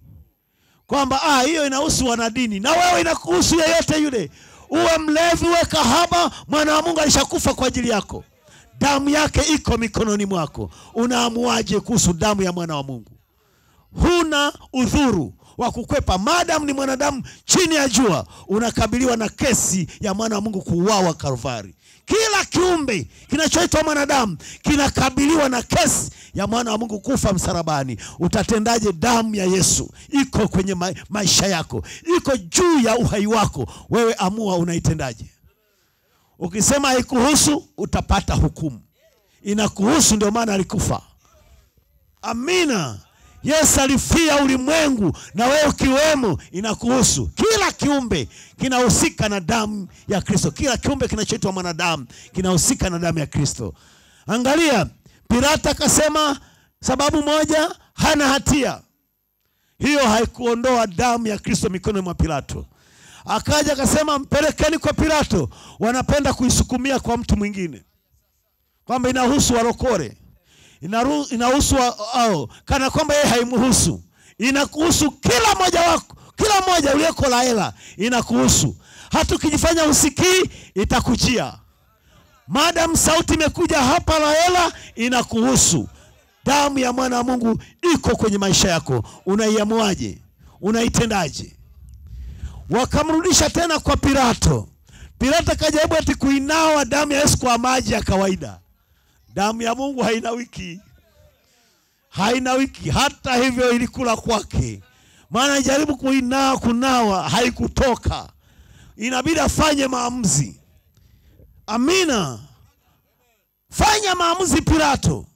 kwamba ah, hiyo inahusu wanadini, na wewe inakuhusu yeyote yule. Uwe mlevi, uwe kahaba, mwana wa Mungu alishakufa kwa ajili yako. Damu yake iko mikononi mwako. Unaamuaje kuhusu damu ya mwana wa Mungu? Huna udhuru wa kukwepa, maadamu ni mwanadamu chini ya jua, unakabiliwa na kesi ya mwana wa Mungu kuuawa Kalvari. Kila kiumbe kinachoitwa mwanadamu kinakabiliwa na kesi ya mwana wa Mungu kufa msalabani. Utatendaje? Damu ya Yesu iko kwenye ma maisha yako, iko juu ya uhai wako. Wewe amua, unaitendaje? Ukisema haikuhusu utapata hukumu. Inakuhusu, ndio maana alikufa. Amina. Yesu alifia ulimwengu na wewe ukiwemo, inakuhusu. Kila kiumbe kinahusika na damu ya Kristo. Kila kiumbe kinachoitwa mwanadamu kinahusika na damu ya Kristo. Angalia, Pilato akasema sababu moja, hana hatia. Hiyo haikuondoa damu ya Kristo mikononi mwa Pilato. Akaja akasema mpelekeni kwa Pilato, wanapenda kuisukumia kwa mtu mwingine, kwamba inahusu inaru- inahusu ao, kana kwamba yeye haimhusu. Inakuhusu kila mmoja wako, kila mmoja uliyeko Laela inakuhusu. Hata ukijifanya usikii, itakujia. Madam sauti imekuja hapa Laela, inakuhusu. Damu ya mwana wa Mungu iko kwenye maisha yako, unaiamuaje? Unaitendaje? wakamrudisha tena kwa Pilato. Pilato akajaribu ati kuinawa damu ya Yesu kwa maji ya kawaida. Damu ya Mungu haina wiki, haina wiki. Hata hivyo ilikula kwake, maana jaribu kuinaa kunawa haikutoka, inabidi afanye maamuzi. Amina, fanya maamuzi. Pilato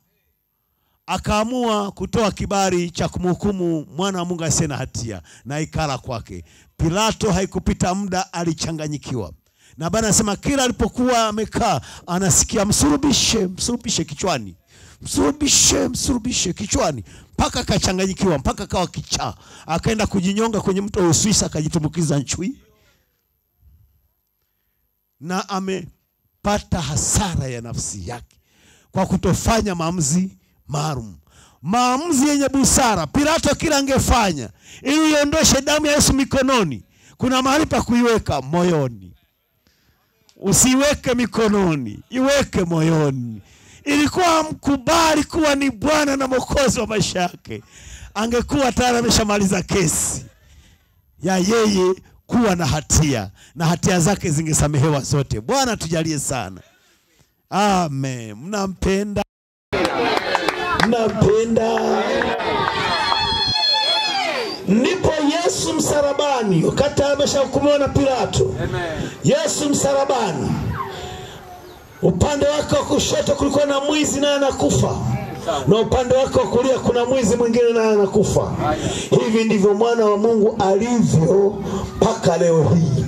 akaamua kutoa kibali cha kumhukumu mwana wa Mungu asiye na hatia na ikala kwake. Pilato haikupita muda alichanganyikiwa, na Bwana anasema kila alipokuwa amekaa anasikia msurubishe, msurubishe kichwani, msurubishe, msurubishe kichwani, mpaka akachanganyikiwa, mpaka akawa kichaa, akaenda kujinyonga kwenye mto wa Uswisi, akajitumbukiza nchui, na amepata hasara ya nafsi yake kwa kutofanya maamuzi maalum, maamuzi yenye busara. Pilato kila angefanya ili iondoshe damu ya Yesu mikononi, kuna mahali pa kuiweka moyoni. Usiiweke mikononi, iweke moyoni. Ilikuwa mkubali kuwa ni Bwana na Mwokozi wa maisha yake, angekuwa tayari ameshamaliza kesi ya yeye kuwa na hatia na hatia zake zingesamehewa zote. Bwana tujalie sana, amen. Mnampenda, mnampenda. Ndipo Yesu msalabani, wakati ameshahukumiwa na Pilato. Yesu msalabani, upande wake wa kushoto kulikuwa na mwizi naye anakufa, na upande wake wa kulia kuna mwizi mwingine naye anakufa. Hivi ndivyo mwana wa Mungu alivyo mpaka leo hii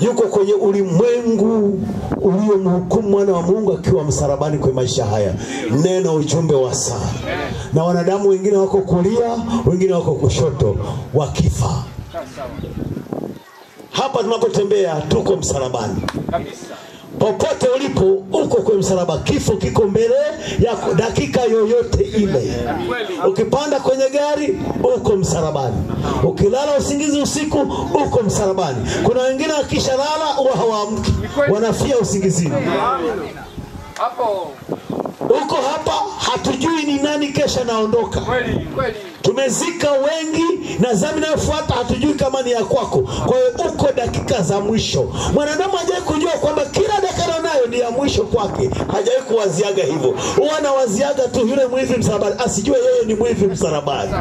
yuko kwenye ulimwengu uliomhukumu mwana wa Mungu akiwa msalabani kwenye maisha haya. Neno ujumbe wa saa, na wanadamu wengine wako kulia, wengine wako kushoto, wakifa. Hapa tunapotembea tuko msalabani. Popote ulipo uko kwenye msalaba. Kifo kiko mbele yako dakika yoyote ile. Ukipanda kwenye gari uko msalabani. Ukilala usingizi usiku uko msalabani. Kuna wengine wakishalala huwa hawaamki. Wanafia usingizini. Uko hapa hatujui ni nani kesha naondoka. Kweli, kweli. Tumezika wengi na zamu inayofuata hatujui kama ni ya kwako. Kwa hiyo uko dakika za mwisho. Mwanadamu hajawahi kujua kwamba kila dakika nayo ni ya mwisho kwake. Hajawahi kuwaziaga hivyo. Huwa anawaziaga tu yule mwivi msalabani. Asijue yeye ni mwivi msalabani.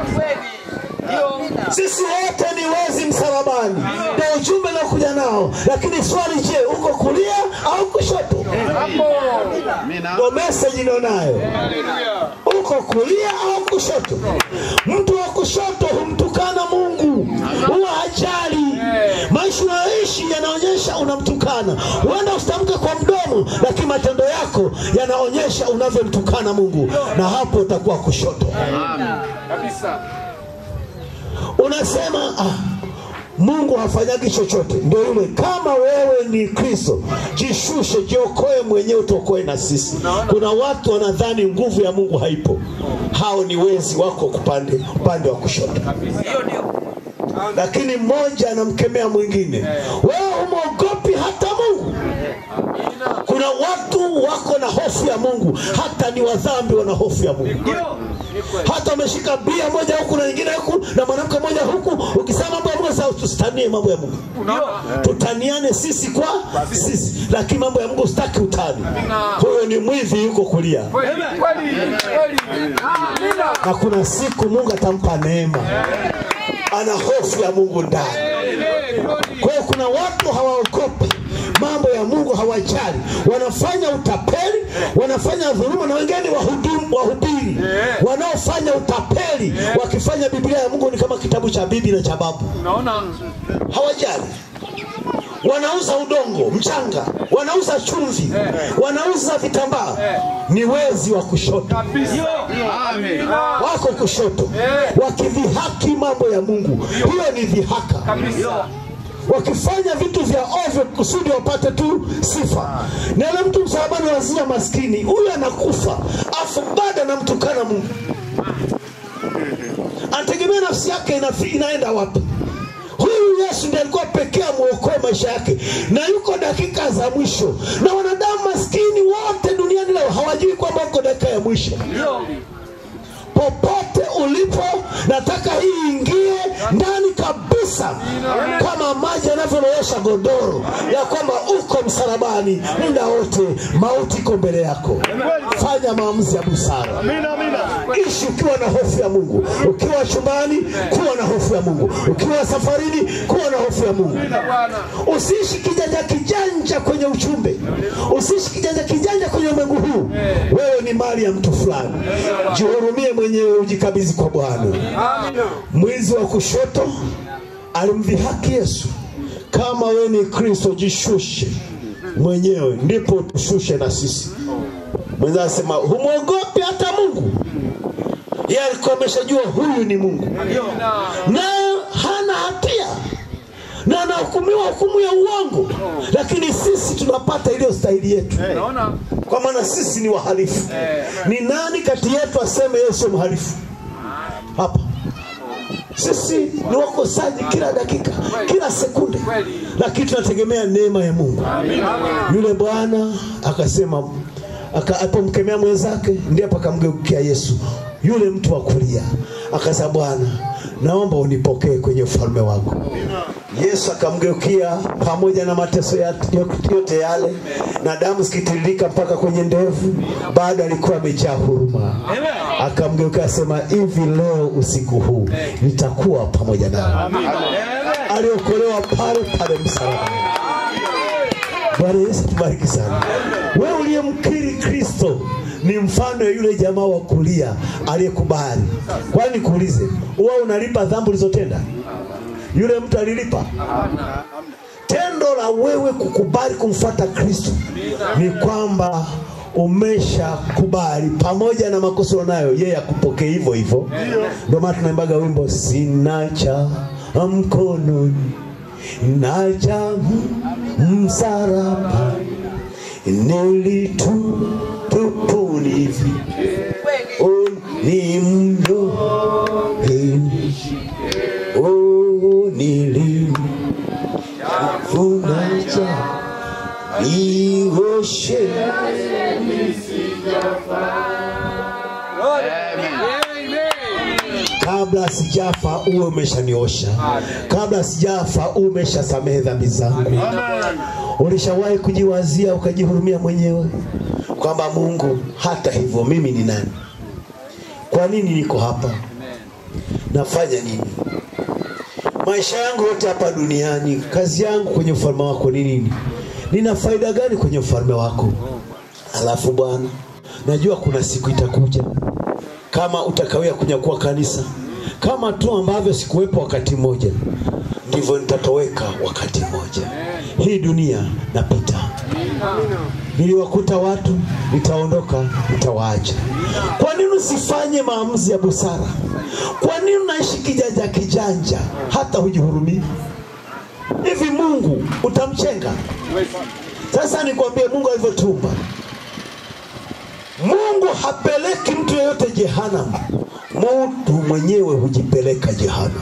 Sisi wote ni wezi msalabani. Ndio. Ujumbe nakuja nao. Lakini swali je uko kulia au kushoto? Ndo meseji nionayo uko kulia au kushoto? Mtu wa kushoto humtukana mungu. Huwa hajali. Maisha unayoishi yanaonyesha unamtukana. Huenda usitamke kwa mdomo lakini matendo yako yanaonyesha unavyomtukana mungu. Na hapo utakuwa kushoto. Amen. Kabisa. Unasema ah, mungu hafanyagi chochote. Ndio yule kama wewe ni kristo jishushe jiokoe mwenyewe utokoe na sisi. Kuna watu wanadhani nguvu ya mungu haipo. Hao ni wezi wako kupande upande wa kushoto. Lakini mmoja anamkemea mwingine. Wewe umwogopi hata mungu kuna watu wako na hofu ya mungu. Hata ni wadhambi wana hofu ya mungu. Hata umeshika bia moja huku na nyingine huku na mwanamke moja huku. Ukisema mambo ya mungu sasa tusitanie mambo ya mungu. Tutaniane sisi kwa sisi. Lakini mambo ya mungu usitaki utani. Huyo ni mwivi yuko kulia. Na kuna siku mungu atampa neema. Ana hofu ya mungu ndani. Kwa hiyo kuna watu hawaogopi mambo ya mungu hawajali wanafanya utapeli wanafanya dhuluma na wengine wahudumu wahubiri. Wanaofanya utapeli wakifanya biblia ya mungu ni kama kitabu cha bibi na cha babu. Unaona? hawajali wanauza udongo mchanga. Wanauza chumvi. Wanauza vitambaa. Ni wezi wa kushoto. Wako kushoto. Wakivihaki mambo ya mungu. Hiyo ni dhihaka Kabisa. Wakifanya vitu vya ovyo kusudi wapate tu sifa. Na yule mtu msalabani wazia maskini huyu anakufa afu bado anamtukana mungu. Anategemea nafsi yake inaenda wapi? Huyu yesu ndiye alikuwa pekee amwokoe maisha yake na yuko dakika za mwisho. Na wanadamu maskini wote duniani leo hawajui kwamba uko dakika ya mwisho popote ulipo nataka hii ingie ndani kabisa kama maji yanavyolowesha godoro ya kwamba uko msalabani muda wote mauti iko mbele yako. Fanya maamuzi ya busara. Ishi ukiwa na hofu ya mungu ukiwa chumbani kuwa na hofu ya mungu ukiwa safarini kuwa na hofu ya mungu. Usiishi kijanja kijanja kwenye uchumbe usiishi kijanja kijanja kwenye ulimwengu huu. Wewe ni mali ya mtu fulani. Jihurumie mwenyewe ujikabidhi kwa bwana. Amina. mwizi wa kushoto alimdhihaki yesu. Kama wewe ni kristo jishushe mwenyewe ndipo tushushe na sisi. Mwenza asema humwogopi hata mungu? Yeye alikuwa ameshajua huyu ni mungu. Na na anahukumiwa hukumu ya uongo. Lakini sisi tunapata iliyo stahili yetu. Hey. kwa maana sisi ni wahalifu. Ni nani kati yetu aseme yeye sio mhalifu? Hapa. Sisi ni wakosaji kila dakika kila sekunde. Lakini tunategemea neema ya mungu. Yule bwana akasema aka- alipomkemea mwenzake ndipo akamgeukia yesu. Yule mtu wa kulia. Akasema bwana naomba unipokee kwenye ufalme wako yesu akamgeukia pamoja na mateso yote yale na damu zikitiririka mpaka kwenye ndevu bado alikuwa amejaa huruma. Akamgeukia asema hivi leo usiku huu nitakuwa pamoja nawe. Aliokolewa pale pale msalabani. Bwana yesu tubariki sana. Wewe uliyemkiri kristo ni mfano ya yule jamaa wa kulia aliyekubali. Kwani kuulize wewe unalipa dhambi ulizotenda yule mtu alilipa. Tendo la wewe kukubali kumfuata kristo ni kwamba umeshakubali. Pamoja na makosa unayo yeye akupokee hivyo hivyo. Ndio maana tunaimbaga wimbo sinacha mkononi nacha msaraba hivi. Ni mdo oh, nilifunaja nioshe kabla sijafa uwe umeshaniosha. Kabla sijafa uwe umeshasamehe dhambi zangu. Ulishawahi kujiwazia ukajihurumia mwenyewe? Kwamba mungu hata hivyo mimi ni nani? Kwa nini niko hapa? Nafanya nini maisha yangu yote hapa duniani kazi yangu kwenye ufalme wako ni nini? Nina faida gani kwenye ufalme wako? Alafu bwana najua kuna siku itakuja. Kama utakawia kunyakua kanisa kama tu ambavyo sikuwepo wakati mmoja ndivyo nitatoweka wakati mmoja. Hii dunia napita niliwakuta watu nitaondoka nitawaacha. Kwa nini usifanye maamuzi ya busara? Kwa nini unaishi kijanja kijanja hata hujihurumii? Hivi mungu utamchenga? Sasa nikwambie mungu alivyotumba mungu hapeleki mtu yeyote jehanamu. Mutu mwenyewe hujipeleka jehanamu.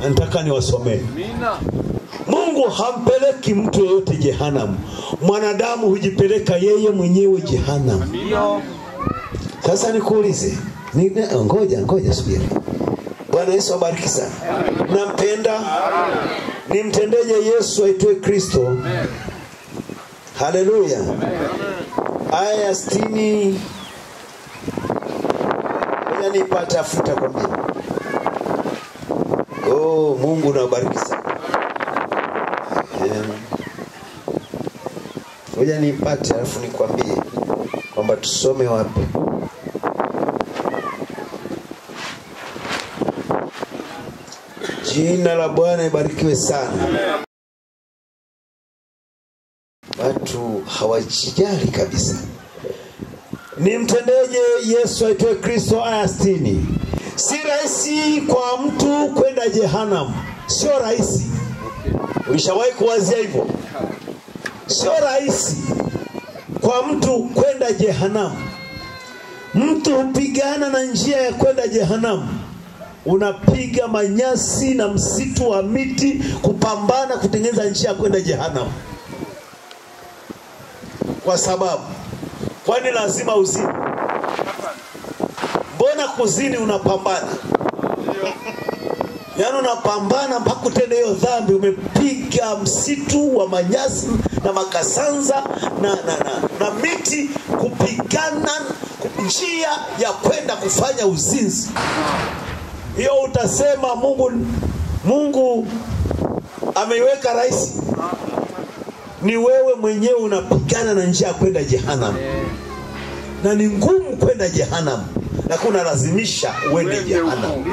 Na nataka niwasomee mungu hampeleki mtu yeyote jehanamu. Mwanadamu hujipeleka yeye mwenyewe jehanamu. Sasa nikuulize ni, ni, ngoja ngoja subiri. Bwana yesu abariki sana. Nampenda. Nimtendeje yesu aitwe kristo? Haleluya. Aya ya sitini. Moja futa afuta kwambia oh, mungu nabariki sana moja nipate alafu nikwambie kwamba tusome wapi. Jina la bwana ibarikiwe sana. Watu hawajijali kabisa. Nimtendeje yesu aitwe kristo? Aya stini si rahisi kwa mtu kwenda jehanamu. Sio rahisi. Ulishawahi kuwazia hivyo sio rahisi kwa mtu kwenda jehanamu. Mtu hupigana na njia ya kwenda jehanamu. Unapiga manyasi na msitu wa miti kupambana kutengeneza njia ya kwenda jehanamu. Kwa sababu kwani lazima uzini? Mbona kuzini unapambana yaani unapambana mpaka utende hiyo dhambi umepiga msitu wa manyasi na makasanza na, na, na, na miti kupigana njia ya kwenda kufanya uzinzi. Hiyo utasema mungu mungu ameiweka rahisi ni wewe mwenyewe unapigana na njia ya kwenda jehanamu. Na ni ngumu kwenda jehanamu lakini unalazimisha uende jehanamu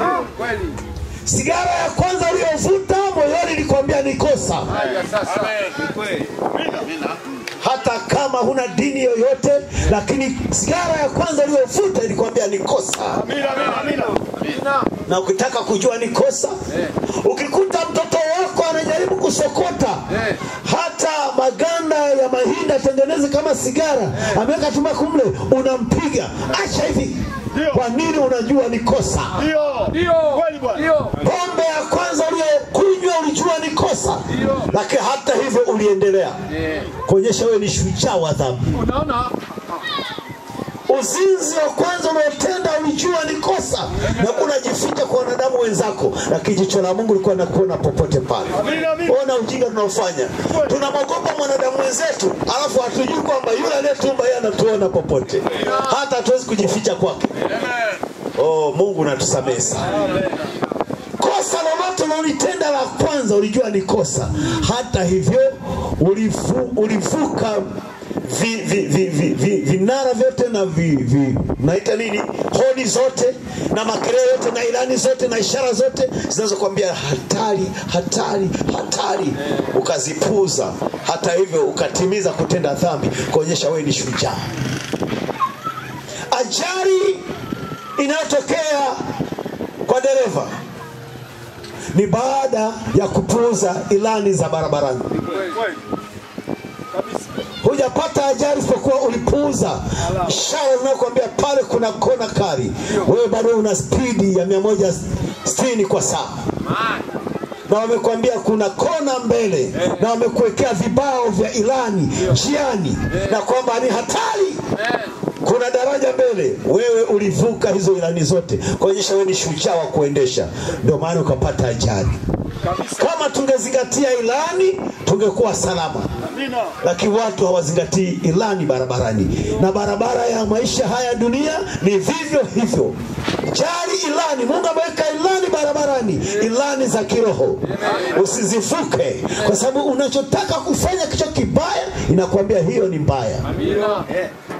sigara ya kwanza uliyovuta moyoni ilikwambia ni kosa. Hata kama huna dini yoyote lakini sigara ya kwanza uliyovuta ilikwambia ni kosa. Na ukitaka kujua ni kosa ukikuta mtoto anajaribu kusokota. Hata maganda ya mahindi atengeneze kama sigara ameweka tumbaku mle unampiga. Acha hivi. Kwa nini unajua ni kosa? Pombe ya kwanza uliyokunywa ulijua ni kosa. Lakini hata hivyo uliendelea. Kuonyesha wewe ni shujaa wa dhambi uzinzi wa kwanza unaotenda ulijua ni kosa. Na kunajificha kwa wanadamu wenzako. Lakini jicho la mungu likuwa nakuona popote pale. Ona ujinga tunaofanya. Tunamwogopa mwanadamu wenzetu alafu hatujui kwamba yule anayetumba yeye anatuona popote. Hata hatuwezi kujificha kwake. Oh, mungu natusamehe sana kosa lolote ulilotenda la kwanza ulijua ni kosa. Hata hivyo ulivu, ulivuka vi, vi, vi, vi, vi, vinara vyote na vi, vi, naita nini? Hodi zote na makelele yote na ilani zote na ishara zote zinazokwambia hatari hatari hatari. Ukazipuza hata hivyo ukatimiza kutenda dhambi kuonyesha wewe ni shujaa. Ajali inayotokea kwa dereva ni baada ya kupuuza ilani za barabarani. Hujapata ajali isipokuwa ulipuuza. Shao linayokuambia pale kuna kona kali. Wewe bado una spidi ya mia moja sitini kwa saa. Na wamekwambia kuna kona mbele na wamekuwekea vibao vya ilani njiani na kwamba ni hatari kuna daraja mbele. Wewe ulivuka hizo ilani zote. Kuonyesha wewe ni shujaa wa kuendesha. Ndio maana ukapata ajali. Kama tungezingatia ilani tungekuwa salama. Lakini watu hawazingatii ilani barabarani. Na barabara ya maisha haya dunia ni vivyo hivyo. Jali ilani. Mungu ameweka ilani barabarani. Ilani za kiroho. Usizivuke. Kwa sababu unachotaka kufanya kicho kibaya inakuambia hiyo ni mbaya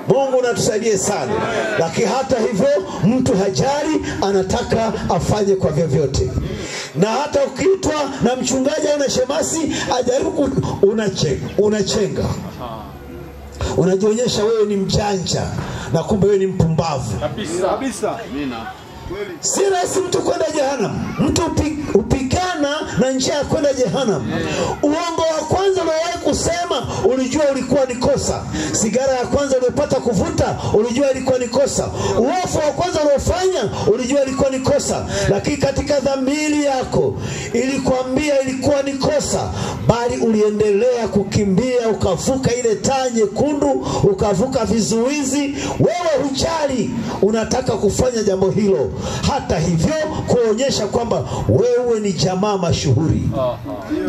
mungu natusaidie sana. Lakini hata hivyo mtu hajali anataka afanye kwa vyovyote. Na hata ukiitwa na mchungaji au na shemasi ajaribu unachenga, unachenga. Unajionyesha wewe ni mjanja na kumbe wewe ni mpumbavu. Kabisa si rahisi mtu kwenda jehanam mtu upi- hupigana na njia ya kwenda jehanam uongo wa kwanza uliowahi kusema ulijua ulikuwa ni kosa. Sigara ya kwanza uliopata kuvuta ulijua ilikuwa ni kosa. Uofu wa kwanza uliofanya ulijua ilikuwa ni kosa. Lakini katika dhamiri yako ilikwambia ilikuwa ni kosa bali uliendelea kukimbia ukavuka ile taa nyekundu ukavuka vizuizi. Wewe huchali unataka kufanya jambo hilo hata hivyo kuonyesha kwamba wewe ni jamaa mashuhuri.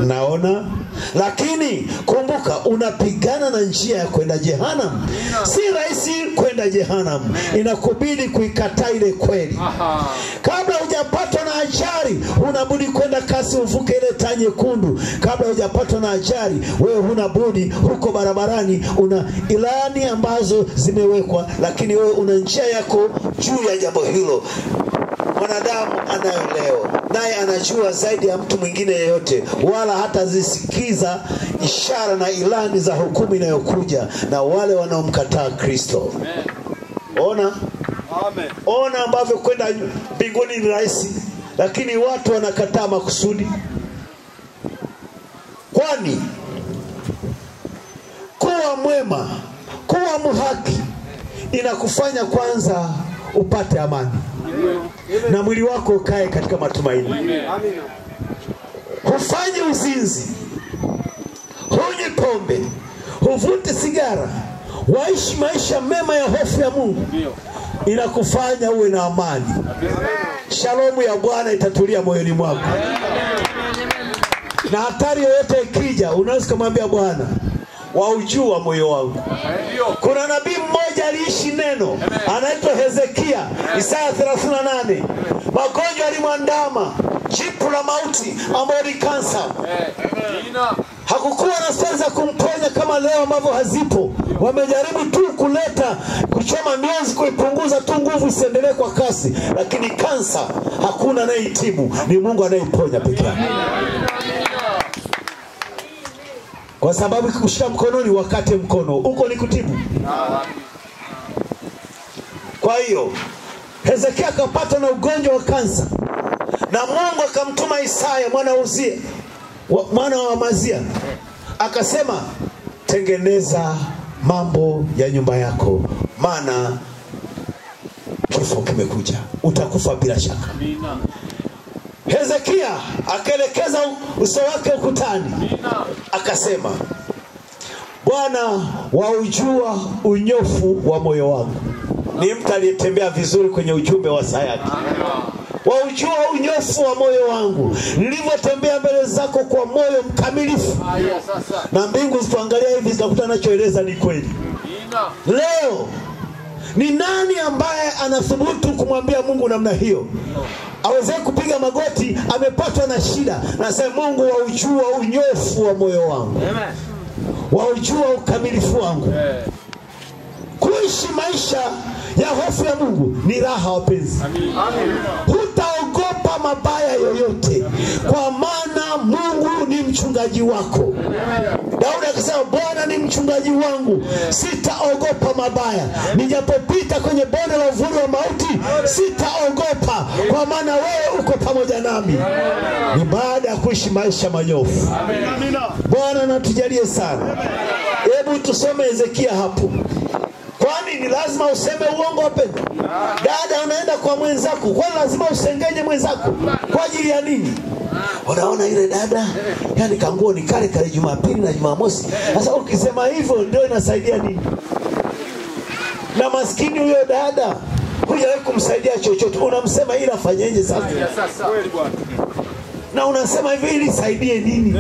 Naona lakini kumbuka unapigana na njia ya kwenda jehanam si rahisi kwenda jehanam inakubidi kuikataa ile kweli. Kabla hujapatwa na ajali unabudi kwenda kasi uvuke ile taa nyekundu. Kabla hujapatwa na ajali wewe huna budi huko barabarani una ilani ambazo zimewekwa lakini wewe una njia yako juu ya jambo hilo mwanadamu anayo leo. Naye anajua zaidi ya mtu mwingine yeyote wala hatazisikiza ishara na ilani za hukumu inayokuja na wale wanaomkataa kristo. Ona? Ona ambavyo kwenda mbinguni ni rahisi lakini watu wanakataa makusudi. Kwani kuwa mwema kuwa mhaki inakufanya kwanza upate amani na mwili wako ukae katika matumaini. Hufanye uzinzi hunywi pombe huvute sigara waishi maisha mema ya hofu ya mungu. Inakufanya uwe na amani. Shalomu ya bwana itatulia moyoni mwako. Na hatari yoyote ikija unaweza kumwambia bwana waujua moyo wangu. Kuna nabii mmoja aliishi neno anaitwa hezekia isaya 38 magonjwa alimwandama jipu la mauti ambayo ni kansa. Hakukuwa na stori za kumponya kama leo ambavyo hazipo. Wamejaribu tu kuleta kuchoma mionzi kuipunguza tu nguvu isiendelee kwa kasi. Lakini kansa hakuna anayeitibu ni mungu anayeiponya peke yake kwa sababu ikikushika mkononi wakate mkono. Huko ni kutibu kwa hiyo hezekia akapata na ugonjwa wa kansa. Na mungu akamtuma isaya mwana wa uzia mwana wa amazia akasema tengeneza mambo ya nyumba yako maana kifo kimekuja. Utakufa bila shaka hezekia akaelekeza uso wake ukutani akasema bwana waujua unyofu wa moyo wangu. Ni mtu aliyetembea vizuri kwenye ujumbe wa sayati waujua unyofu wa moyo wangu. Nilivyotembea mbele zako kwa moyo mkamilifu. Na mbingu zipoangalia hivi zitakuta nachoeleza ni kweli. Leo ni nani ambaye anathubutu kumwambia mungu namna hiyo? Aweze kupiga magoti amepatwa na shida. Nasema mungu waujua unyofu wa moyo wangu. Waujua ukamilifu wangu. Kuishi maisha ya hofu ya mungu ni raha wapenzi. Hutaogopa mabaya yoyote kwa maana mungu ni mchungaji wako. Daudi akasema bwana ni mchungaji wangu sitaogopa mabaya. Nijapopita kwenye bonde la uvuli wa mauti sitaogopa kwa maana wewe uko pamoja nami. Ni baada ya kuishi maisha manyofu. Bwana natujalie sana. Hebu hebu tusome Hezekia hapo. Kwani ni lazima useme uongo wapendwa? Dada, anaenda kwa mwenzako, kwani lazima usengenye mwenzako kwa ajili ya nini? Unaona ile dada, yani kanguo ni kale kale Jumapili na Jumamosi. Sasa ukisema hivyo ndio inasaidia nini? Na maskini huyo dada hujawahi kumsaidia chochote, unamsema ili afanyeje sasa? Na unasema hivi ili saidie nini?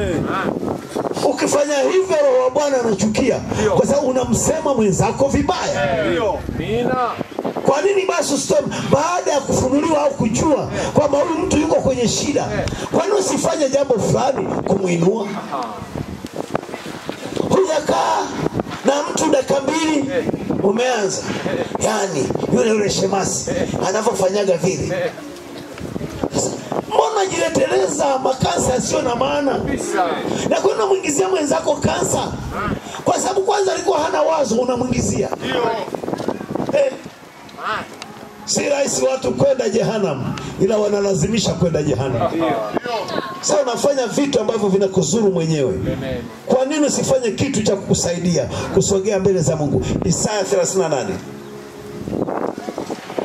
Ukifanya hivyo, roho wa Bwana anachukia, kwa sababu unamsema mwenzako vibaya. Kwa nini basi usitoe baada ya kufunuliwa au kujua kwamba huyu mtu yuko kwenye shida? Kwa nini usifanye jambo fulani kumwinua? Hujakaa na mtu dakika mbili umeanza, yani yule yule shemasi anavyofanyaga vile. Mbona jileteleza makansa yasiyo na maana na kwenda mwingizia mwenzako kansa, kwa sababu kwanza alikuwa hana wazo, unamwingizia Eh, si rahisi watu kwenda jehanamu, ila wanalazimisha kwenda jehanamu. Sasa unafanya vitu ambavyo vinakuzuru mwenyewe. Kwa nini usifanye kitu cha kukusaidia kusogea mbele za Mungu? Isaya 38.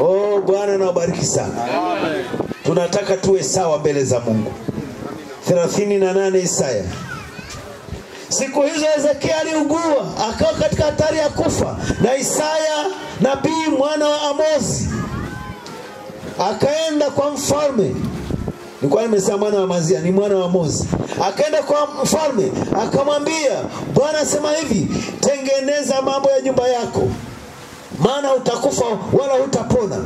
Oh, Bwana nawabariki sana. Tunataka tuwe sawa mbele za Mungu. 38 Isaya. Siku hizo Hezekia aliugua akawa katika hatari ya kufa, na Isaya nabii mwana wa Amozi akaenda kwa mfalme. Nilikuwa nimesema mwana wa Mazia, ni mwana wa Amozi. Akaenda kwa mfalme akamwambia, Bwana asema hivi, tengeneza mambo ya nyumba yako, maana utakufa wala hutapona.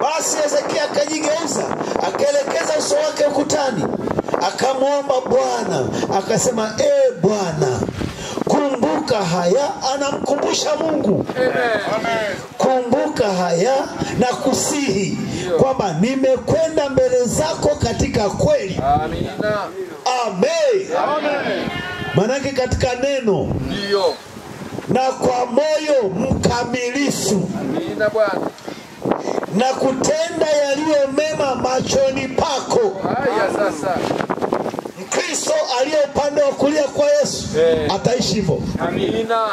Basi Hezekia akajigeuza akaelekeza uso wake ukutani, akamwomba Bwana akasema, e Bwana, kumbuka haya. Anamkumbusha Mungu, Amen. kumbuka haya na kusihi kwamba nimekwenda mbele zako katika kweli. Amina. Amen. Manake katika neno Ndio. na kwa moyo mkamilifu Amina Bwana. Na kutenda yaliyo mema machoni pako. Haya sasa. Mkristo aliye upande wa kulia kwa Yesu hey. ataishi hivyo. Amina.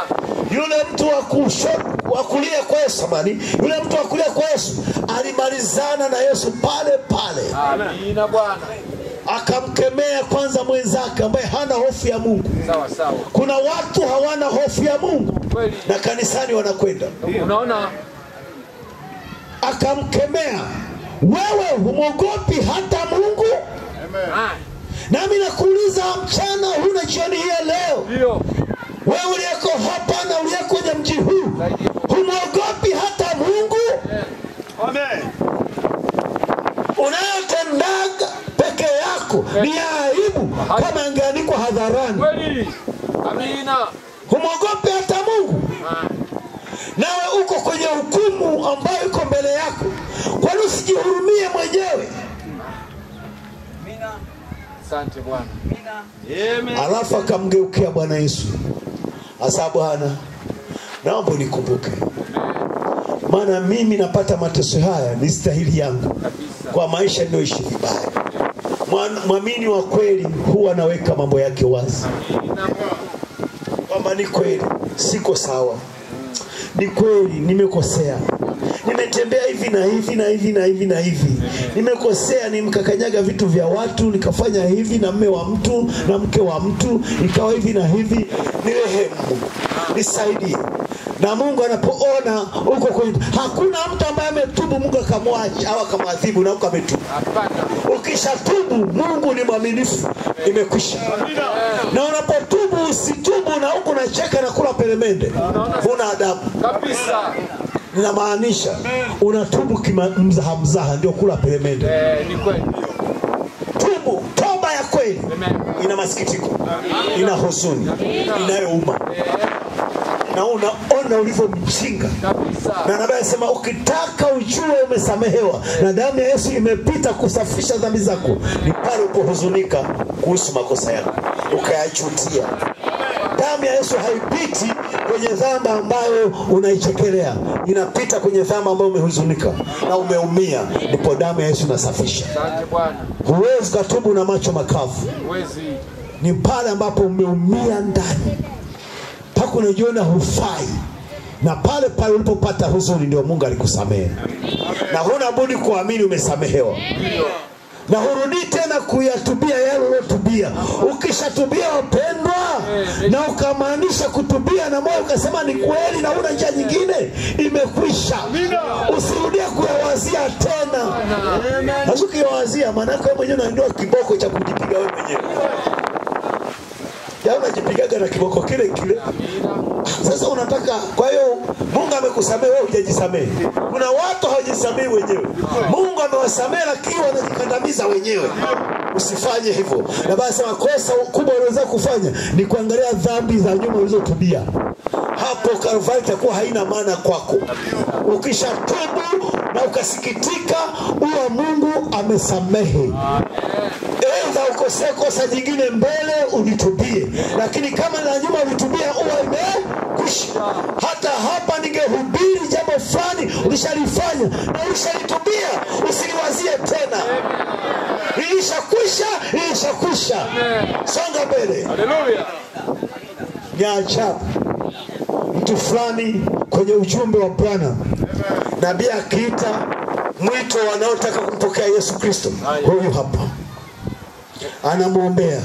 Yule mtu wa kushoto wa kulia kwa Yesu samani, yule mtu wa kulia kwa Yesu alimalizana na Yesu pale pale, Amina Bwana. akamkemea kwanza mwenzake ambaye hana hofu ya Mungu. Sawa sawa. Kuna watu hawana hofu ya Mungu Kweli. na kanisani wanakwenda, Unaona? Akamkemea, wewe humwogopi hata Mungu? Nami nakuuliza mchana huu na jioni hii leo, wewe uliyeko hapa na uliyeko kwenye mji huu, humwogopi hata Mungu? Amen. Unayotendaga peke yako ni ya aibu, kama angeandikwa hadharani. Amina. Humwogopi hata Mungu, Ah, nawe uko kwenye hukumu ambayo iko mbele yako. Kwani usijihurumie mwenyewe? Asante Bwana. Alafu akamgeukia Bwana Yesu, asa Bwana, naomba nikumbuke, maana mimi napata mateso haya, ni stahili yangu. Kwa maisha ninayoishi vibaya. Mwamini wa kweli huwa anaweka mambo yake wazi, kwamba ni kweli siko sawa, ni kweli nimekosea, nimetembea hivi na hivi na hivi na hivi na hivi, nimekosea, nimkakanyaga vitu vya watu, nikafanya hivi na mme wa mtu na mke wa mtu, ikawa hivi na hivi. Nirehemu, nisaidie. Na Mungu anapoona huko kwenye, hakuna mtu ambaye ametubu Mungu akamwacha au akamwadhibu na huko ametubu. Hapana. Ukishatubu Mungu ni mwaminifu, imekwisha. Na unapotubu usitubu na huko unacheka na kula peremende, una adabu. Kabisa. Ninamaanisha unatubu kima mzaha ndio kula peremende. Eh, ni kweli. Tubu, toba ya kweli ina masikitiko, ina huzuni, inayouma, na unaona ulivyo mjinga na nabii anasema ukitaka ujue umesamehewa na damu ya Yesu imepita kusafisha dhambi zako, ni pale upohuzunika kuhusu makosa yako ukayachutia. Damu ya Yesu haipiti kwenye dhambi ambayo unaichekelea, inapita kwenye dhambi ambayo umehuzunika na umeumia, ndipo damu ya Yesu inasafisha. Huwezi katubu na macho makavu, ni pale ambapo umeumia ndani wako unajiona hufai. Na pale pale ulipopata huzuni ndio mungu alikusamehe. Na huna budi kuamini umesamehewa. Na hurudii tena kuyatubia yale uliotubia ukishatubia wapendwa na ukamaanisha kutubia na moyo ukasema ni kweli na una njia nyingine imekwisha. Usirudie kuyawazia tena. Sasa ukiyawazia maanake wewe mwenyewe unaondoa kiboko cha kujipiga wewe mwenyewe ya unajipigaga na kiboko kile kile. Sasa unataka kwa hiyo mungu amekusamehe wewe hujajisamehe. Kuna watu hawajisamehi wenyewe. Mungu amewasamehe lakini wanajikandamiza wenyewe. Usifanye hivyo. Na basi sema kosa kubwa unaweza kufanya ni kuangalia dhambi za nyuma ulizotubia hapo kalvari itakuwa haina maana kwako. Ukishatubu na ukasikitika huwa mungu amesamehe. Aidha ukosee kosa jingine mbele unitubie, lakini kama la nyuma ulitubia huwa imekwisha. Hata hapa ningehubiri jambo fulani ulishalifanya na ulishalitubia, usiliwazie tena. Ilishakwisha, ilishakwisha. Songa mbele. Ni ajabu mtu fulani kwenye ujumbe wa Bwana, nabii akiita mwito wanaotaka kumpokea Yesu Kristo, huyu hapa anamwombea.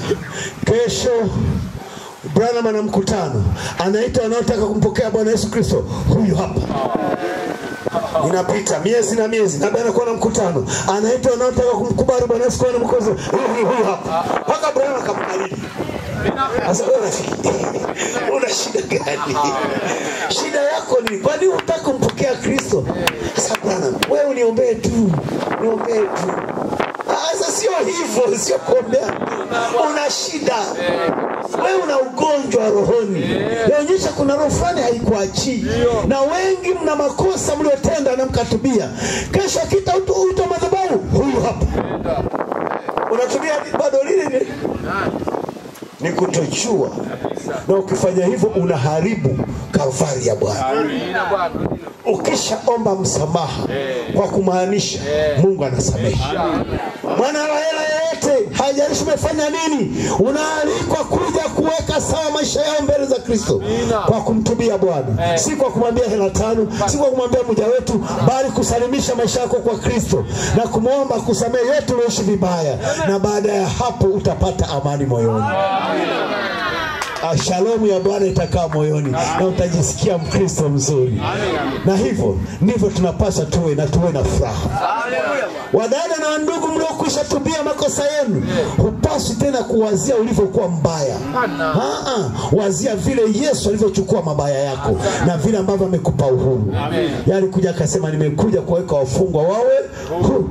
Kesho Branham ana mkutano, anaita wanaotaka kumpokea Bwana Yesu Kristo, huyu hapa inapita miezi na miezi, labda anakuwa na mkutano, anaita wanaotaka kumkubali Bwana Yesu kuwa na mkozi, huyu huyu hapa, mpaka Branham akamkariri. Sasa una shida gani? Shida yako ni kwani unataka kumpokea Kristo? Sasa Branham, wewe uniombee tu, niombee tu. Sasa sio hivyo, sio kuombea. Una shida. Wewe, una ugonjwa rohoni, naonyesha kuna roho fulani haikuachii, na wengi mna makosa mliotenda na mkatubia. Kesho akita uto madhabahu, huyu hapa. Unatumia bado lile lile ni kutochua, na ukifanya hivyo unaharibu kavari ya Bwana. Ukishaomba msamaha kwa kumaanisha, Mungu anasamehe. Mwana wa hela yeyote, haijalishi umefanya nini, unaalikwa kuja kuweka sawa maisha yao mbele za Kristo. Kwa kumtubia Bwana, si kwa kumwambia hela tano, si kwa kumwambia mja wetu, bali kusalimisha maisha yako kwa Kristo na kumwomba kusamehe yote ulioishi vibaya, na baada ya hapo utapata amani moyoni. Ah, Shalomu ya Bwana itakaa moyoni. Na utajisikia Mkristo mzuri, na hivyo ndivyo tunapaswa tuwe na tuwe na furaha. Wadada na wandugu mliokwisha tubia makosa yenu, hupaswi tena kuwazia ulivyokuwa mbaya. Aa, wazia vile Yesu alivyochukua mabaya yako na vile ambavyo amekupa uhuru. Yalikuja kuja akasema, nimekuja kuwaweka wafungwa wawe huru.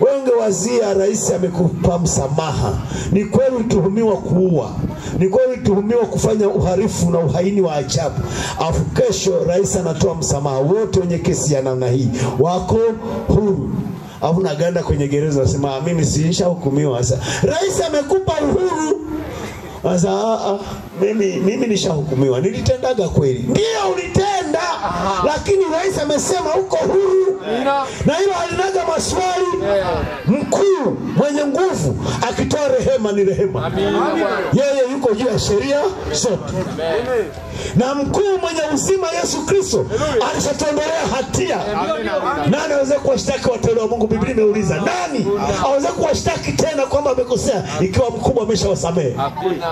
Wewe ungewazia rais amekupa msamaha. Ni kweli ulituhumiwa kuua, ni kweli ulituhumiwa kufanya uharifu na uhaini wa ajabu, afu kesho rais anatoa msamaha. Wote wenye kesi ya namna hii wako huru, afu naganda kwenye gereza, nasema "Ah, mimi siishahukumiwa. Sasa rais amekupa uhuru sasa ah, ah, mimi, mimi nishahukumiwa, nilitendaga kweli. Ndio ulitenda, lakini rais amesema uko huru, na hilo halinaga maswali. Mkuu mwenye nguvu akitoa rehema ni rehema, yeye yuko juu ya sheria zote, na mkuu mwenye uzima Yesu Kristo alishatondolea hatia. Nani aweze kuwashtaki wateule wa Mungu? Biblia imeuliza. Nani aweze kuwashtaki tena kwamba amekosea, ikiwa mkubwa ameshawasamehe.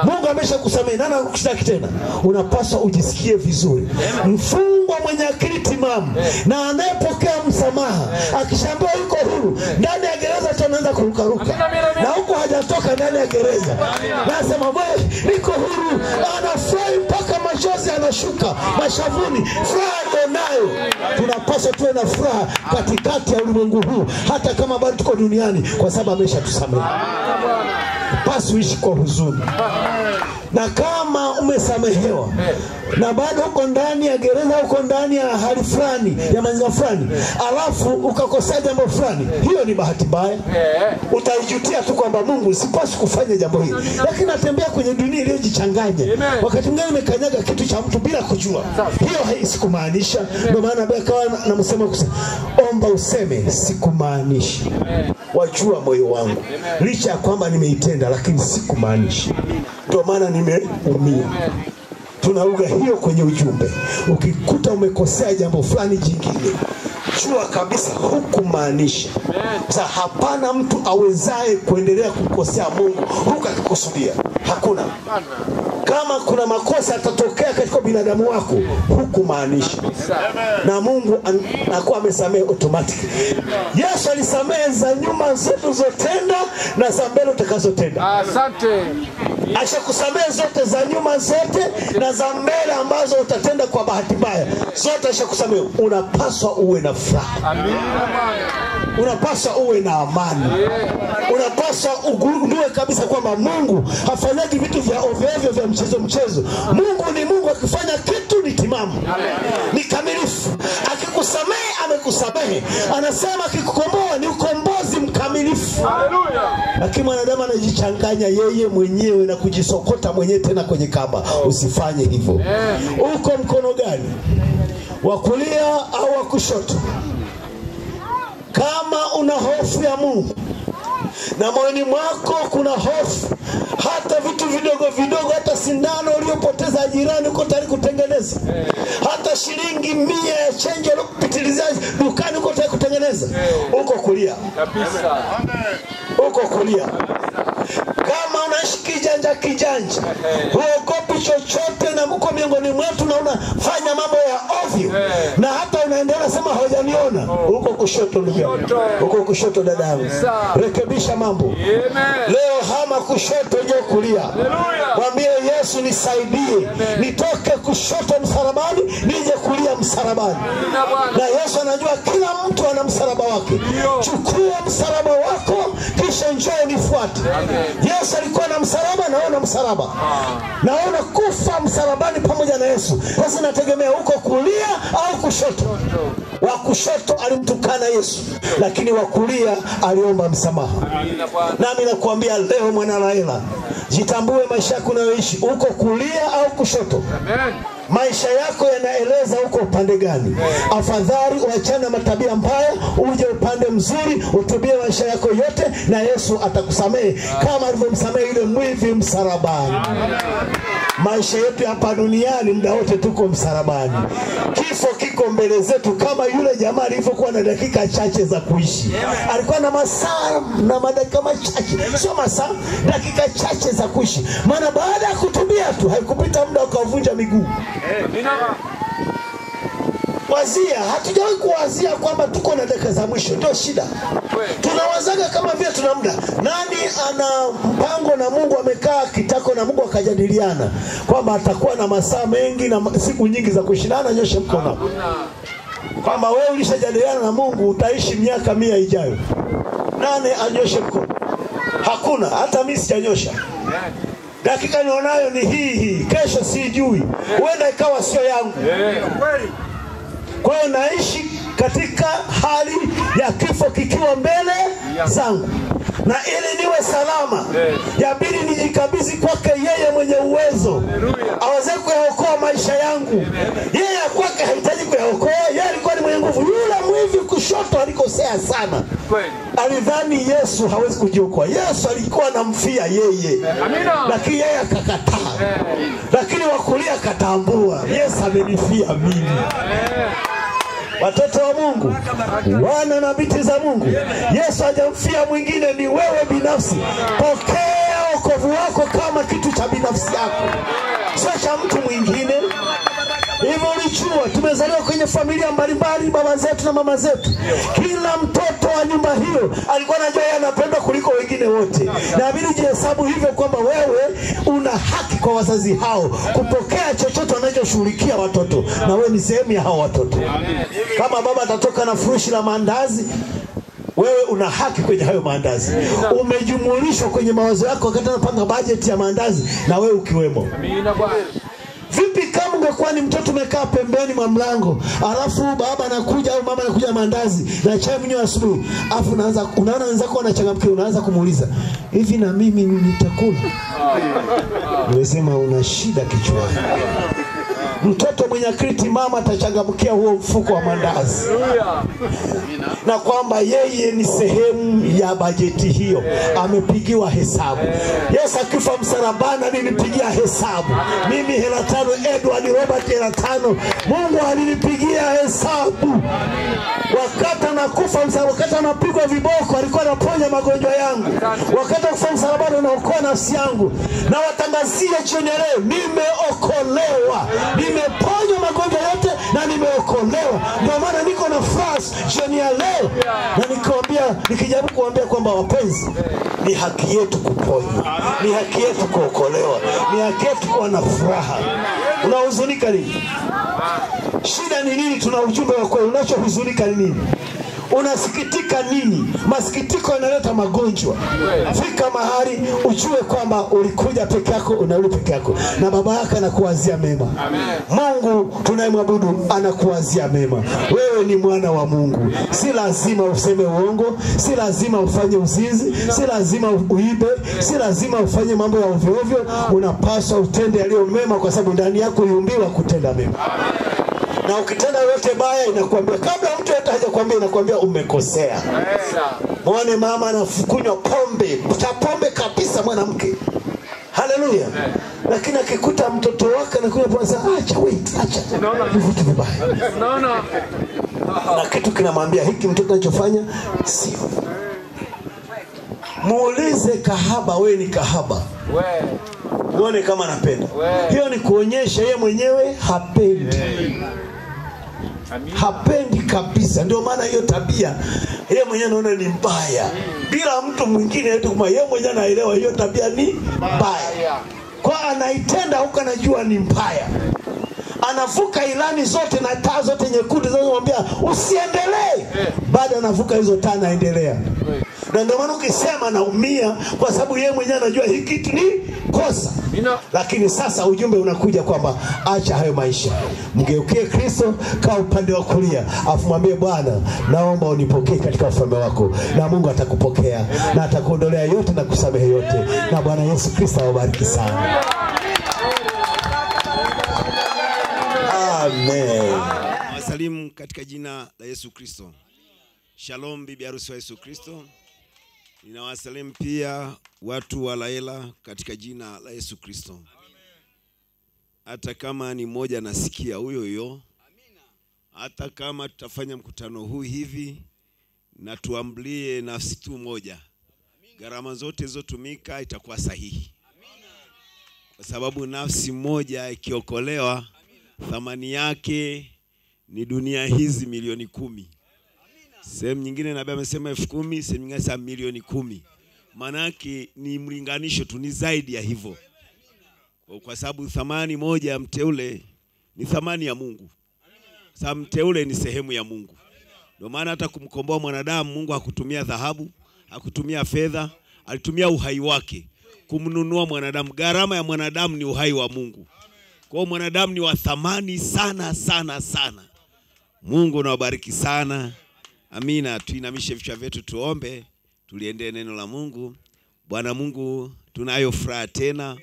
Mungu ameshakusamehe, nani anakushtaki tena? Unapaswa ujisikie vizuri. Mfungwa mwenye akili timamu na anayepokea msamaha. Akishaambiwa yuko huru ndani ya gereza tu anaanza kurukaruka, na huko hajatoka ndani ya gereza, nasema wewe, niko huru, anafurahi mpaka machozi anashuka mashavuni, furaha alionayo. Tunapaswa tuwe na furaha katikati ya ulimwengu huu, hata kama bado tuko duniani, kwa sababu ameshatusamehe. Pasi uishi kwa huzuni. Na kama umesamehewa na bado uko ndani ya gereza, uko ndani ya hali fulani ya mazingira fulani, alafu ukakosea jambo fulani, hiyo ni bahati mbaya. Utaijutia tu kwamba Mungu, sipaswi kufanya jambo hili, lakini natembea kwenye dunia iliyojichanganya. Wakati mwingine nimekanyaga kitu cha mtu bila kujua, hiyo sikumaanisha. Ndio maana akawa na- namsema kusema, omba useme sikumaanisha, wajua moyo wangu, licha ya kwamba nimeitenda, lakini sikumaanisha, ndio maana nimeumia. Tuna lugha hiyo kwenye ujumbe. Ukikuta umekosea jambo fulani jingine, jua kabisa hukumaanisha. Sa hapana mtu awezaye kuendelea kumkosea Mungu huku akikusudia, hakuna. Kama kuna makosa yatatokea katika binadamu wako, hukumaanisha, na Mungu an- anakuwa amesamehe automatic. Yesu alisamehe za nyuma zetu zotenda na za mbele utakazotenda. Asante. ashakusamehe zote za nyuma zote na za mbele ambazo utatenda kwa bahati mbaya. Zote ashakusamehe unapaswa uwe na furaha. Unapaswa uwe na amani. Unapaswa ugundue kabisa kwamba mungu hafanyaji vitu vya ovyo vya mchezo mchezo mungu ni mungu akifanya kitu ni timamu ni kamilifu akikusamehe amekusamehe anasema akikukomboa ni ukombozi mkamilifu Haleluya. lakini mwanadamu anajichanganya yeye mwenyewe na kujisokota mwenyewe tena kwenye kamba. Usifanye hivyo. Uko mkono gani, wa kulia au wa kushoto? Kama una hofu ya Mungu na moyoni mwako kuna hofu, hata vitu vidogo vidogo, hata sindano uliyopoteza jirani uko tayari kutengeneza, hata shilingi mia ya chenji uliopitilizia dukani uko tayari kutengeneza, uko kulia. Kabisa. uko kulia. Kama unaishi kijanja kijanja, huogopi chochote, na mko miongoni mwetu na unafanya mambo ya ovyo, na hata unaendelea sema hawajaniona, huko kushoto, ndugu uko kushoto, dadangu, yangu, rekebisha mambo Amen. leo. Hama kushoto, je kulia, mwambie Yesu, nisaidie nitoke kushoto msalabani nije kulia msalabani na Yesu anajua kila mtu ana msalaba wake. Chukua msalaba wako kisha njoo nifuate. Yesu alikuwa na msalaba, naona msalaba, naona kufa msalabani pamoja na Yesu. Sasa nategemea huko kulia au kushoto. Wa kushoto alimtukana Yesu, lakini wa kulia aliomba msamaha. Nami nakuambia leo, mwana Laela, jitambue maisha yako unayoishi, uko kulia au kushoto Amen. Maisha yako yanaeleza huko upande gani. Afadhali uachane matabia mbaya, uje upande mzuri, utubie maisha yako yote, na Yesu atakusamehe kama alivyomsamehe yule mwivi msarabani Maisha yetu hapa duniani muda wote tuko msarabani kifo kiko mbele zetu, kama yule jamaa alivyokuwa na dakika chache za kuishi. Alikuwa na masaa na madakika machache, sio masaa, dakika chache za kuishi, maana baada ya kutubia tu haikupita muda ukavunja miguu. Wazia, hatujawahi kuwazia kwamba tuko na dakika za mwisho, ndio shida. Tunawazaga kama vile tuna muda. Nani ana mpango na Mungu, amekaa kitako na Mungu akajadiliana kwamba atakuwa na masaa mengi na siku nyingi za kushindana? Nyoshe mkono kwamba wewe ulishajadiliana na Mungu utaishi miaka mia ijayo. Nani anyoshe mkono? Hakuna, hata mimi sijanyosha. Dakika nionayo ni hii hii, kesho sijui, huenda ikawa sio yangu. Kwa hiyo naishi katika hali ya kifo kikiwa mbele zangu, na ili niwe salama, yabidi nijikabidhi kwake yeye mwenye uwezo. Aweze kuyaokoa maisha yangu. Yeye kwake hahitaji kuyaokoa, yeye alikuwa ni mwenye nguvu. Yule mwivi kushoto alikosea sana, alidhani Yesu hawezi kujiokoa. Yesu alikuwa anamfia yeye. Lakini yeye akakataa, lakini wakulia akatambua, Yesu amenifia mimi. Watoto wa Mungu, wana na binti za Mungu, Yesu hajamfia mwingine, ni wewe binafsi. Pokea wokovu wako kama kitu cha binafsi yako, sio cha mtu mwingine. Hivyo ulichua, tumezaliwa kwenye familia mbalimbali, baba zetu na mama zetu. Kila mtoto wa nyumba hiyo alikuwa anajua yeye anapendwa kuliko wengine wote, na abidi jihesabu hivyo kwamba wewe una haki kwa wazazi hao kupokea chochote wanachoshughulikia watoto, na wewe ni sehemu ya hao watoto. Kama baba atatoka na furushi la maandazi wewe una haki kwenye hayo maandazi. Umejumulishwa kwenye mawazo yako wakati anapanga bajeti ya maandazi, na wewe ukiwemo. Amina Bwana. Vipi kama ungekuwa ni mtoto umekaa pembeni mwa mlango, alafu baba anakuja au mama anakuja mandazi maandazi na chai mnywa asubuhi, alafu unaanza unaona wenzako wanachangamkia, unaanza kumuuliza hivi, na mimi nitakula? Nimesema una shida kichwani. Mtoto mwenye kriti mama atachangamkia huo mfuko wa mandazi. Na kwamba yeye ni sehemu ya bajeti hiyo, amepigiwa hesabu. Yesu akifa msalabani alinipigia hesabu. Mimi, hela tano. Edward Robert, hela tano, Mungu alinipigia hesabu. Wakati anakufa msalabani, wakati anapigwa viboko, alikuwa anaponya magonjwa yangu, wakati akufa msalabani anaokoa nafsi yangu. Na watangazia jioni leo, nimeokolewa, nimeponywa magonjwa yote na nimeokolewa. Ndio maana niko na furaha jioni ya leo, na nikiwaambia, nikijaribu kuambia kwamba wapenzi, ni haki yetu kuponywa, ni haki yetu kuokolewa, ni haki yetu kuwa na furaha. Unahuzunika nini? Shida ni nini? Tuna ujumbe wa kweli. Unachohuzunika ni nini? Unasikitika nini? Masikitiko yanaleta magonjwa. Fika mahali ujue kwamba ulikuja peke yako, unarudi peke yako, na baba yako anakuwazia mema. Mungu tunayemwabudu anakuwazia mema. Wewe ni mwana wa Mungu, si lazima useme uongo, si lazima ufanye uzinzi, si lazima uibe, si lazima ufanye mambo ya ovyo ovyo. Unapaswa utende yaliyo mema, kwa sababu ndani yako uliumbiwa kutenda mema na ukitenda yote baya inakuambia, kabla mtu yote hajakwambia, inakuambia umekosea. Mwone mama anafukunywa pombe cha pombe kabisa, mwanamke. Haleluya, lakini akikuta mtoto wake anakunywa pombe, sasa acha, wait, acha. Ni vitu vibaya, Unaona? na kitu kinamwambia hiki mtoto anachofanya sio. Muulize kahaba, we ni kahaba, We. uone kama anapenda. Hiyo ni kuonyesha yeye mwenyewe hapendi hapendi kabisa. Ndio maana hiyo tabia yeye mwenyewe anaona ni mbaya, bila mtu mwingine yetu ye yeye mwenyewe anaelewa hiyo tabia ni mbaya, kwa anaitenda huko, anajua ni mbaya, anavuka ilani zote na taa zote nyekundu zinazomwambia usiendelee, bado anavuka hizo taa, naendelea. na ndio maana ukisema naumia kwa sababu yeye mwenyewe anajua hii kitu ni kosa. Lakini sasa ujumbe unakuja kwamba acha hayo maisha, mgeukie Kristo, kaa upande wa kulia, afu mwambie Bwana, naomba unipokee katika ufalme wako, na Mungu atakupokea na atakuondolea yote na kusamehe yote, na Bwana Yesu Kristo awabariki sana. Amen. Wasalimu katika jina la Yesu Kristo. Shalom, bibi harusi wa Yesu Kristo. Ninawasalimu pia watu wa Laela katika jina la Yesu Kristo. Hata kama ni mmoja nasikia huyo huyo, hata kama tutafanya mkutano huu hivi na tuamblie nafsi tu moja, gharama zote zilizotumika itakuwa sahihi, kwa sababu nafsi moja ikiokolewa thamani yake ni dunia hizi milioni kumi. Sehemu nyingine nabii amesema elfu kumi, sehemu nyingine sema milioni kumi. Maanake ni mlinganisho tu, ni zaidi ya hivyo, Kwa- sababu thamani moja ya mteule ni thamani ya Mungu. Sa mteule ni sehemu ya Mungu. Ndio maana hata kumkomboa mwanadamu Mungu hakutumia dhahabu, hakutumia fedha, alitumia uhai wake kumnunua mwanadamu. Gharama ya mwanadamu ni uhai wa Mungu. Kwa hiyo mwanadamu ni wa thamani sana sana sana. Mungu nawabariki sana. Amina. Tuinamishe vichwa vyetu tuombe, tuliendee neno la Mungu. Bwana Mungu, tunayo furaha tena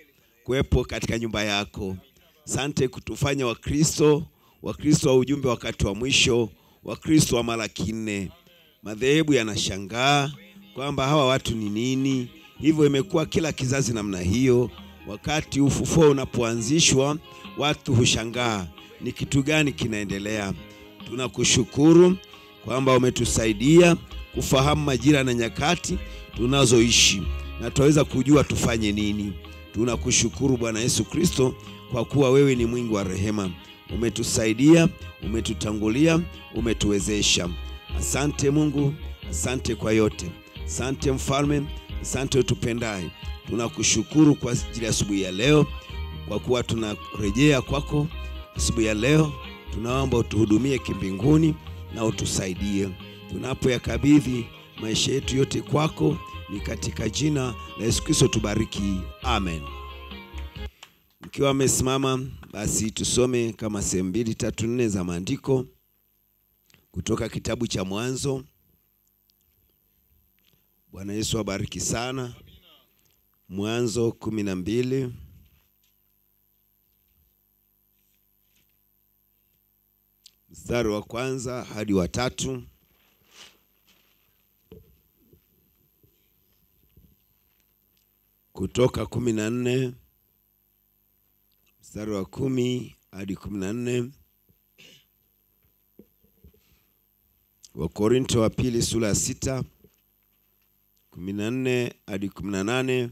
kuwepo katika nyumba yako. Sante kutufanya Wakristo, Wakristo wa ujumbe wakati wa mwisho, Wakristo wa mara kinne. Madhehebu yanashangaa kwamba hawa watu ni nini. Hivyo imekuwa kila kizazi namna hiyo. Wakati ufufuo unapoanzishwa, watu hushangaa ni kitu gani kinaendelea. Tunakushukuru kwamba umetusaidia kufahamu majira na nyakati tunazoishi na tunaweza kujua tufanye nini. Tunakushukuru Bwana Yesu Kristo kwa kuwa wewe ni mwingi wa rehema. Umetusaidia, umetutangulia, umetuwezesha. Asante Mungu, asante kwa yote. Asante Mfalme, asante utupendaye. Tunakushukuru kwa ajili ya asubuhi ya leo, kwa kuwa tunarejea kwako asubuhi ya leo. Tunaomba utuhudumie kimbinguni na utusaidie tunapoyakabidhi maisha yetu yote kwako, ni katika jina la Yesu Kristo tubariki, amen. Mkiwa amesimama basi tusome kama sehemu mbili tatu nne za maandiko kutoka kitabu cha Mwanzo. Bwana Yesu abariki sana. Mwanzo kumi na mbili mstari wa kwanza hadi wa tatu. Kutoka kumi na nne mstari wa kumi hadi kumi na nne. Wakorinto wa pili sura ya sita kumi na nne hadi kumi na nane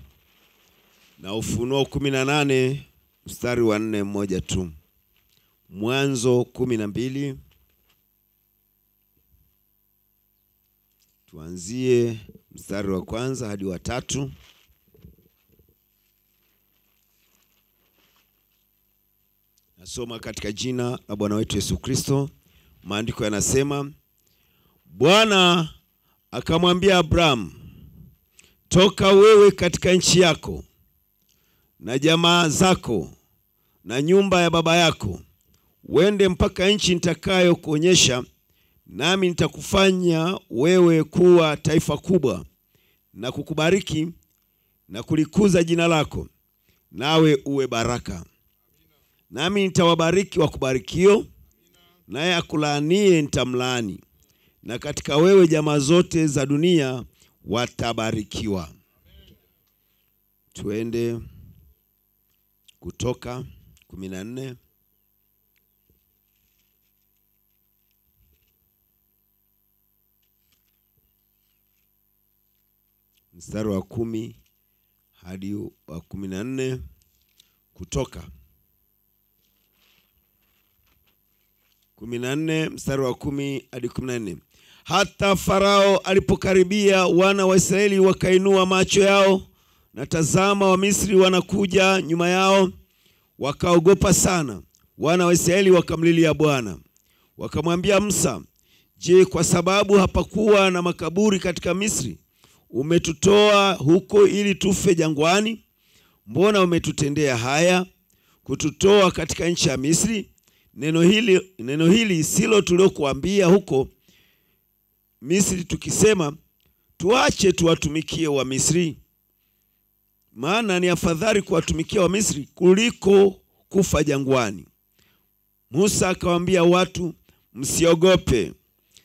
na Ufunuo kumi na nane mstari wa nne mmoja tu. Mwanzo kumi na mbili tuanzie mstari wa kwanza hadi wa tatu. Nasoma katika jina la Bwana wetu Yesu Kristo. Maandiko yanasema, Bwana akamwambia abraham toka wewe katika nchi yako na jamaa zako na nyumba ya baba yako, uende mpaka nchi nitakayokuonyesha, nami nitakufanya wewe kuwa taifa kubwa, na kukubariki na kulikuza jina lako, nawe uwe baraka. Nami nitawabariki wakubarikio, naye akulaanie nitamlaani, na katika wewe jamaa zote za dunia watabarikiwa. Tuende Kutoka kumi na nne. Mstari wa kumi hadi wa kumi na nne. Kutoka kumi na nne mstari wa kumi hadi kumi na nne. Hata Farao alipokaribia, wana wa Israeli wakainua macho yao, na tazama, Wamisri wanakuja nyuma yao, wakaogopa sana. Wana wa Israeli wakamlilia Bwana, wakamwambia Musa, Je, kwa sababu hapakuwa na makaburi katika Misri umetutoa huko ili tufe jangwani? Mbona umetutendea haya kututoa katika nchi ya Misri? Neno hili, neno hili silo tuliokuambia huko Misri tukisema, tuache tuwatumikie wa Misri? Maana ni afadhali kuwatumikia Wamisri kuliko kufa jangwani. Musa akawaambia watu, msiogope,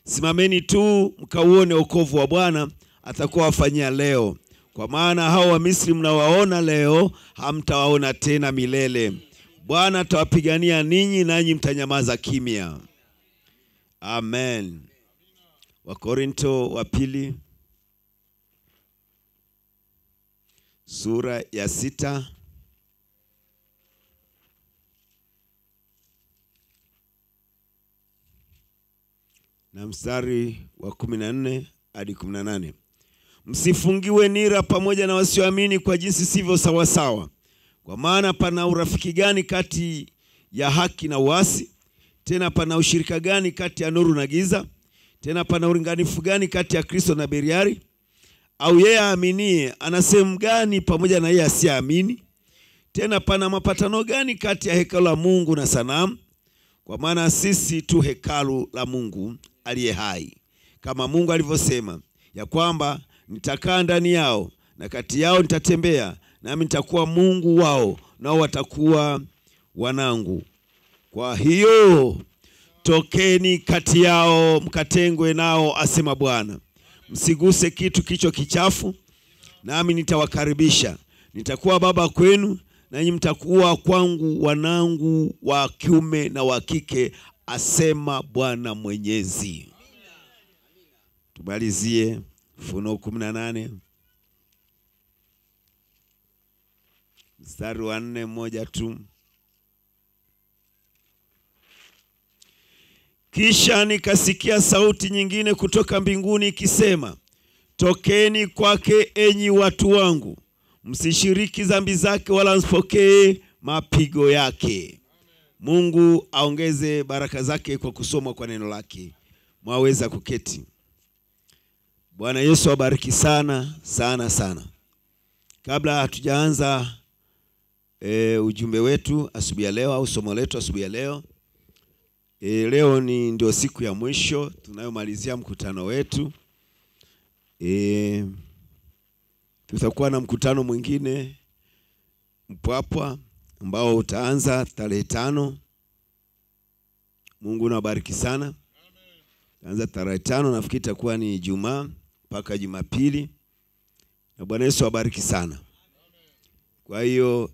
simameni tu mkauone wokovu wa Bwana atakuwa wafanyia leo, kwa maana hao Wamisri mnawaona leo, hamtawaona tena milele. Bwana atawapigania ninyi, nanyi mtanyamaza kimya. Amen. Wakorinto wa pili sura ya sita na mstari wa kumi na nne hadi kumi na nane msifungiwe nira pamoja na wasioamini kwa jinsi sivyo sawasawa. Kwa maana pana urafiki gani kati ya haki na uasi? Tena pana ushirika gani kati ya nuru na giza? Tena pana ulinganifu gani kati ya Kristo na Beliari? Au yeye aaminie ana sehemu gani pamoja na yeye asiyeamini? Tena pana mapatano gani kati ya hekalu la Mungu na sanamu? Kwa maana sisi tu hekalu la Mungu aliye hai, kama Mungu alivyosema ya kwamba nitakaa ndani yao na kati yao nitatembea, nami nitakuwa Mungu wao, nao watakuwa wanangu. Kwa hiyo tokeni kati yao, mkatengwe nao, asema Bwana. Msiguse kitu kicho kichafu, nami nitawakaribisha. Nitakuwa baba kwenu, nanyi mtakuwa kwangu wanangu wa kiume na wa kike, asema Bwana Mwenyezi. Tumalizie na nane mstari wa nne mmoja tu. Kisha nikasikia sauti nyingine kutoka mbinguni ikisema, tokeni kwake, enyi watu wangu, msishiriki dhambi zake, wala msipokee mapigo yake. Mungu aongeze baraka zake kwa kusomwa kwa neno lake. Mwaweza kuketi. Bwana Yesu abariki sana sana sana. Kabla hatujaanza e, ujumbe wetu asubuhi ya leo au somo letu asubuhi ya leo e, leo ni ndio siku ya mwisho tunayomalizia mkutano wetu e, tutakuwa na mkutano mwingine Mpwapwa ambao utaanza tarehe tano Mungu nabariki sana. Utaanza tarehe tano, nafikiri itakuwa ni Ijumaa mpaka Jumapili, na Bwana Yesu abariki sana. Kwa hiyo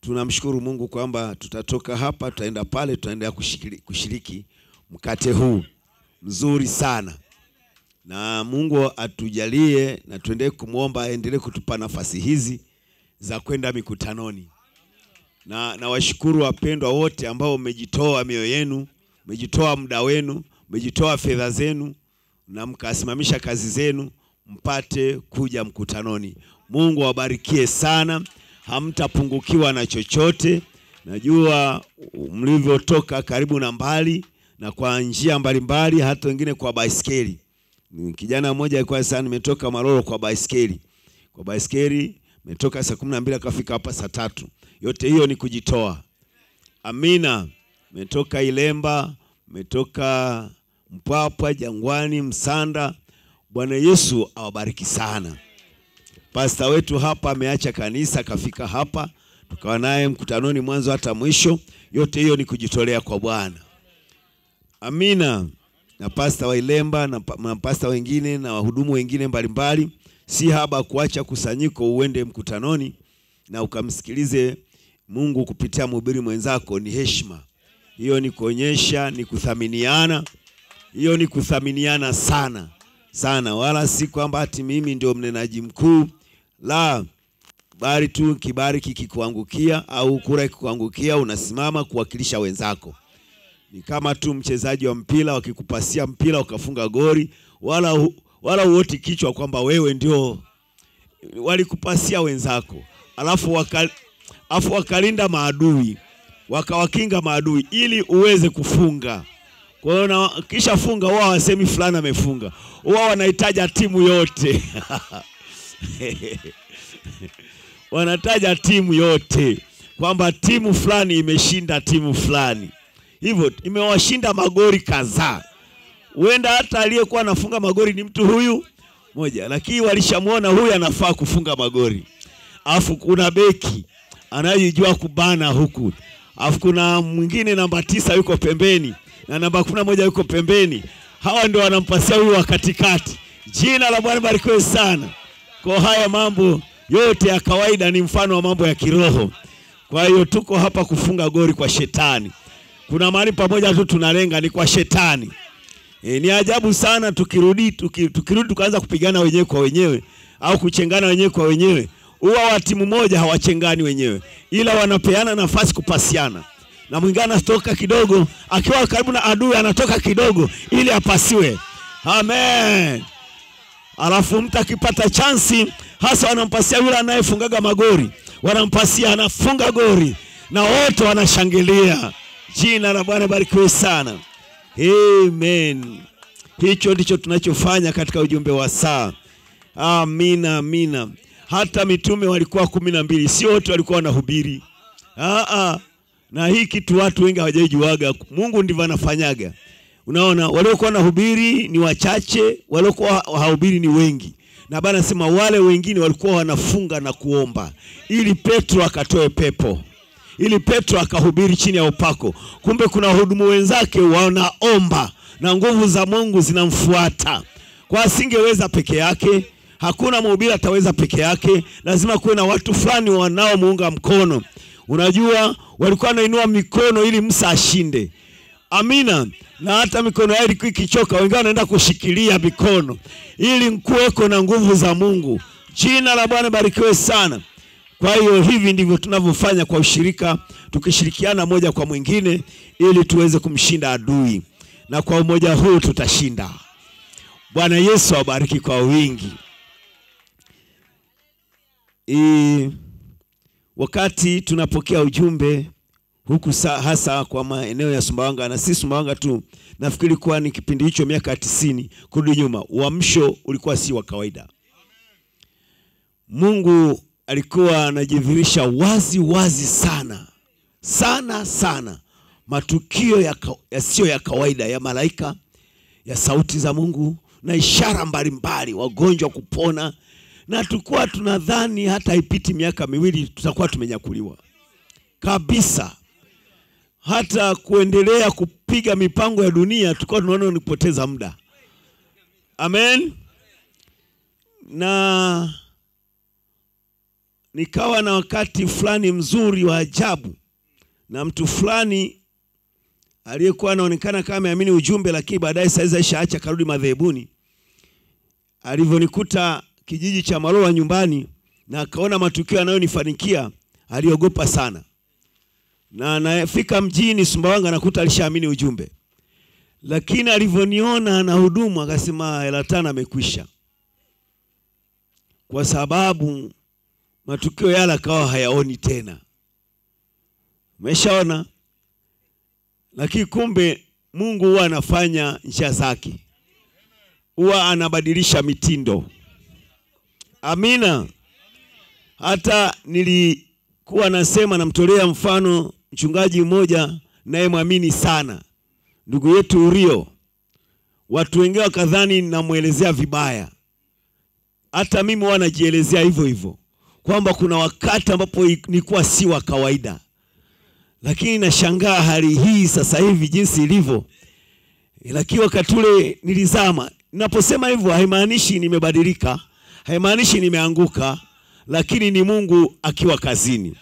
tunamshukuru Mungu kwamba tutatoka hapa, tutaenda pale, tutaendelea kushiriki, kushiriki mkate huu. Mzuri sana, na Mungu atujalie na tuendelee kumwomba aendelee kutupa nafasi hizi za kwenda mikutanoni. Na nawashukuru wapendwa wote ambao mmejitoa mioyo yenu, mmejitoa muda wenu, mmejitoa fedha zenu na mkasimamisha kazi zenu mpate kuja mkutanoni. Mungu awabarikie sana, hamtapungukiwa na chochote. Najua mlivyotoka karibu na mbali na kwa njia mbalimbali, hata wengine kwa baiskeli. Kijana mmoja alikuwa sana, nimetoka Maroro kwa baiskeli, kwa baiskeli nimetoka saa kumi na mbili akafika hapa saa tatu. Yote hiyo ni kujitoa. Amina. Metoka Ilemba, metoka Mpwapwa, Jangwani, Msanda. Bwana Yesu awabariki sana. Pasta wetu hapa ameacha kanisa akafika hapa, tukawa naye mkutanoni mwanzo hata mwisho. Yote hiyo ni kujitolea kwa Bwana. Amina. Na pasta wa Ilemba na, mapasta pasta wengine na wahudumu wengine mbalimbali, si haba kuacha kusanyiko uende mkutanoni na ukamsikilize Mungu kupitia mhubiri mwenzako, ni heshima hiyo, ni kuonyesha, ni kuthaminiana. Hiyo ni kuthaminiana sana sana, wala si kwamba ati mimi ndio mnenaji mkuu, la, bari tu kibari kikikuangukia au kura ikikuangukia, unasimama kuwakilisha wenzako. Ni kama tu mchezaji wa mpira wakikupasia mpira ukafunga goli, wala wala uoti kichwa kwamba wewe ndio walikupasia wenzako, alafu wakal, alafu wakalinda maadui, wakawakinga maadui ili uweze kufunga. Kwa hiyo kisha funga, wao wasemi fulani amefunga, wao wanahitaja timu yote wanataja timu yote kwamba timu fulani imeshinda timu fulani, hivyo imewashinda magori kadhaa. Huenda hata aliyekuwa anafunga magori ni mtu huyu moja, lakini walishamwona huyu anafaa kufunga magori, Afu kuna beki anayejua kubana huku, afu kuna mwingine namba tisa yuko pembeni na namba kumi na moja yuko pembeni. Hawa ndio wanampasia huyu wa katikati. Jina la Bwana barikiwe sana. Kwa haya mambo yote ya kawaida ni mfano wa mambo ya kiroho. Kwa hiyo tuko hapa kufunga gori kwa shetani. Kuna mahali pamoja tu tunalenga ni kwa shetani. E, ni ajabu sana tukirudi tuki, tukirudi tukaanza kupigana wenyewe kwa wenyewe au kuchengana wenyewe kwa wenyewe. Huwa wa timu moja hawachengani wenyewe, ila wanapeana nafasi kupasiana, na mwingine anatoka kidogo, akiwa karibu na adui anatoka kidogo ili apasiwe. Amen. Alafu mtu akipata chansi hasa wanampasia yule anayefungaga magori, wanampasia anafunga gori na wote wanashangilia. Jina la Bwana barikiwe sana. Amen. Hicho ndicho tunachofanya katika ujumbe wa saa. Amina, amina. Hata mitume walikuwa kumi na mbili, sio wote walikuwa wanahubiri. Ah, ah. Na hii kitu watu wengi hawajaijuaga. Mungu ndivyo anafanyaga. Unaona, waliokuwa wanahubiri ni wachache, waliokuwa hawahubiri ni wengi. Na Bwana anasema wale wengine walikuwa wanafunga na kuomba ili Petro akatoe pepo ili Petro akahubiri chini ya upako. Kumbe kuna wahudumu wenzake wanaomba na nguvu za Mungu zinamfuata. Kwa asingeweza peke yake, hakuna mhubiri ataweza peke yake, lazima kuwe na watu fulani wanaomuunga mkono. Unajua, walikuwa wanainua mikono ili Musa ashinde. Amina. Na hata mikono yao ilikuwa ikichoka, wengine wanaenda kushikilia mikono ili kuweko na nguvu za Mungu. Jina la Bwana barikiwe sana. Kwa hiyo hivi ndivyo tunavyofanya kwa ushirika, tukishirikiana moja kwa mwingine ili tuweze kumshinda adui, na kwa umoja huu tutashinda. Bwana Yesu awabariki kwa wingi. E, wakati tunapokea ujumbe huku sa, hasa kwa maeneo ya Sumbawanga na si Sumbawanga tu, nafikiri kuwa ni kipindi hicho miaka tisini kurudi nyuma, uamsho ulikuwa si wa kawaida. Mungu alikuwa anajidhihirisha wazi wazi sana sana sana, matukio ya yasiyo ya, kawaida ya malaika, ya sauti za Mungu na ishara mbalimbali, wagonjwa kupona, na tulikuwa tunadhani hata haipiti miaka miwili tutakuwa tumenyakuliwa kabisa. Hata kuendelea kupiga mipango ya dunia, tulikuwa tunaona ni kupoteza muda. Amen. Na nikawa na wakati fulani mzuri wa ajabu na mtu fulani aliyekuwa anaonekana kama ameamini ujumbe, lakini baadaye saizi aishaacha karudi madhehebuni. Alivyonikuta kijiji cha Maroa nyumbani na akaona matukio yanayonifanikia, aliogopa sana, na anafika mjini Sumbawanga nakuta alishaamini ujumbe, lakini alivyoniona na hudumu akasema hela tano amekwisha, kwa sababu matukio yale akawa hayaoni tena. Umeshaona? Lakini kumbe Mungu huwa anafanya njia zake, huwa anabadilisha mitindo. Amina. Hata nilikuwa nasema, namtolea mfano mchungaji mmoja naye mwamini sana, ndugu yetu Urio. Watu wengine wakadhani namwelezea vibaya, hata mimi wanajielezea najielezea hivyo hivyo kwamba kuna wakati ambapo nilikuwa si wa kawaida lakini nashangaa hali hii sasa hivi jinsi ilivyo, lakini wakati ule nilizama. Ninaposema hivyo haimaanishi nimebadilika, haimaanishi nimeanguka, lakini ni Mungu akiwa kazini.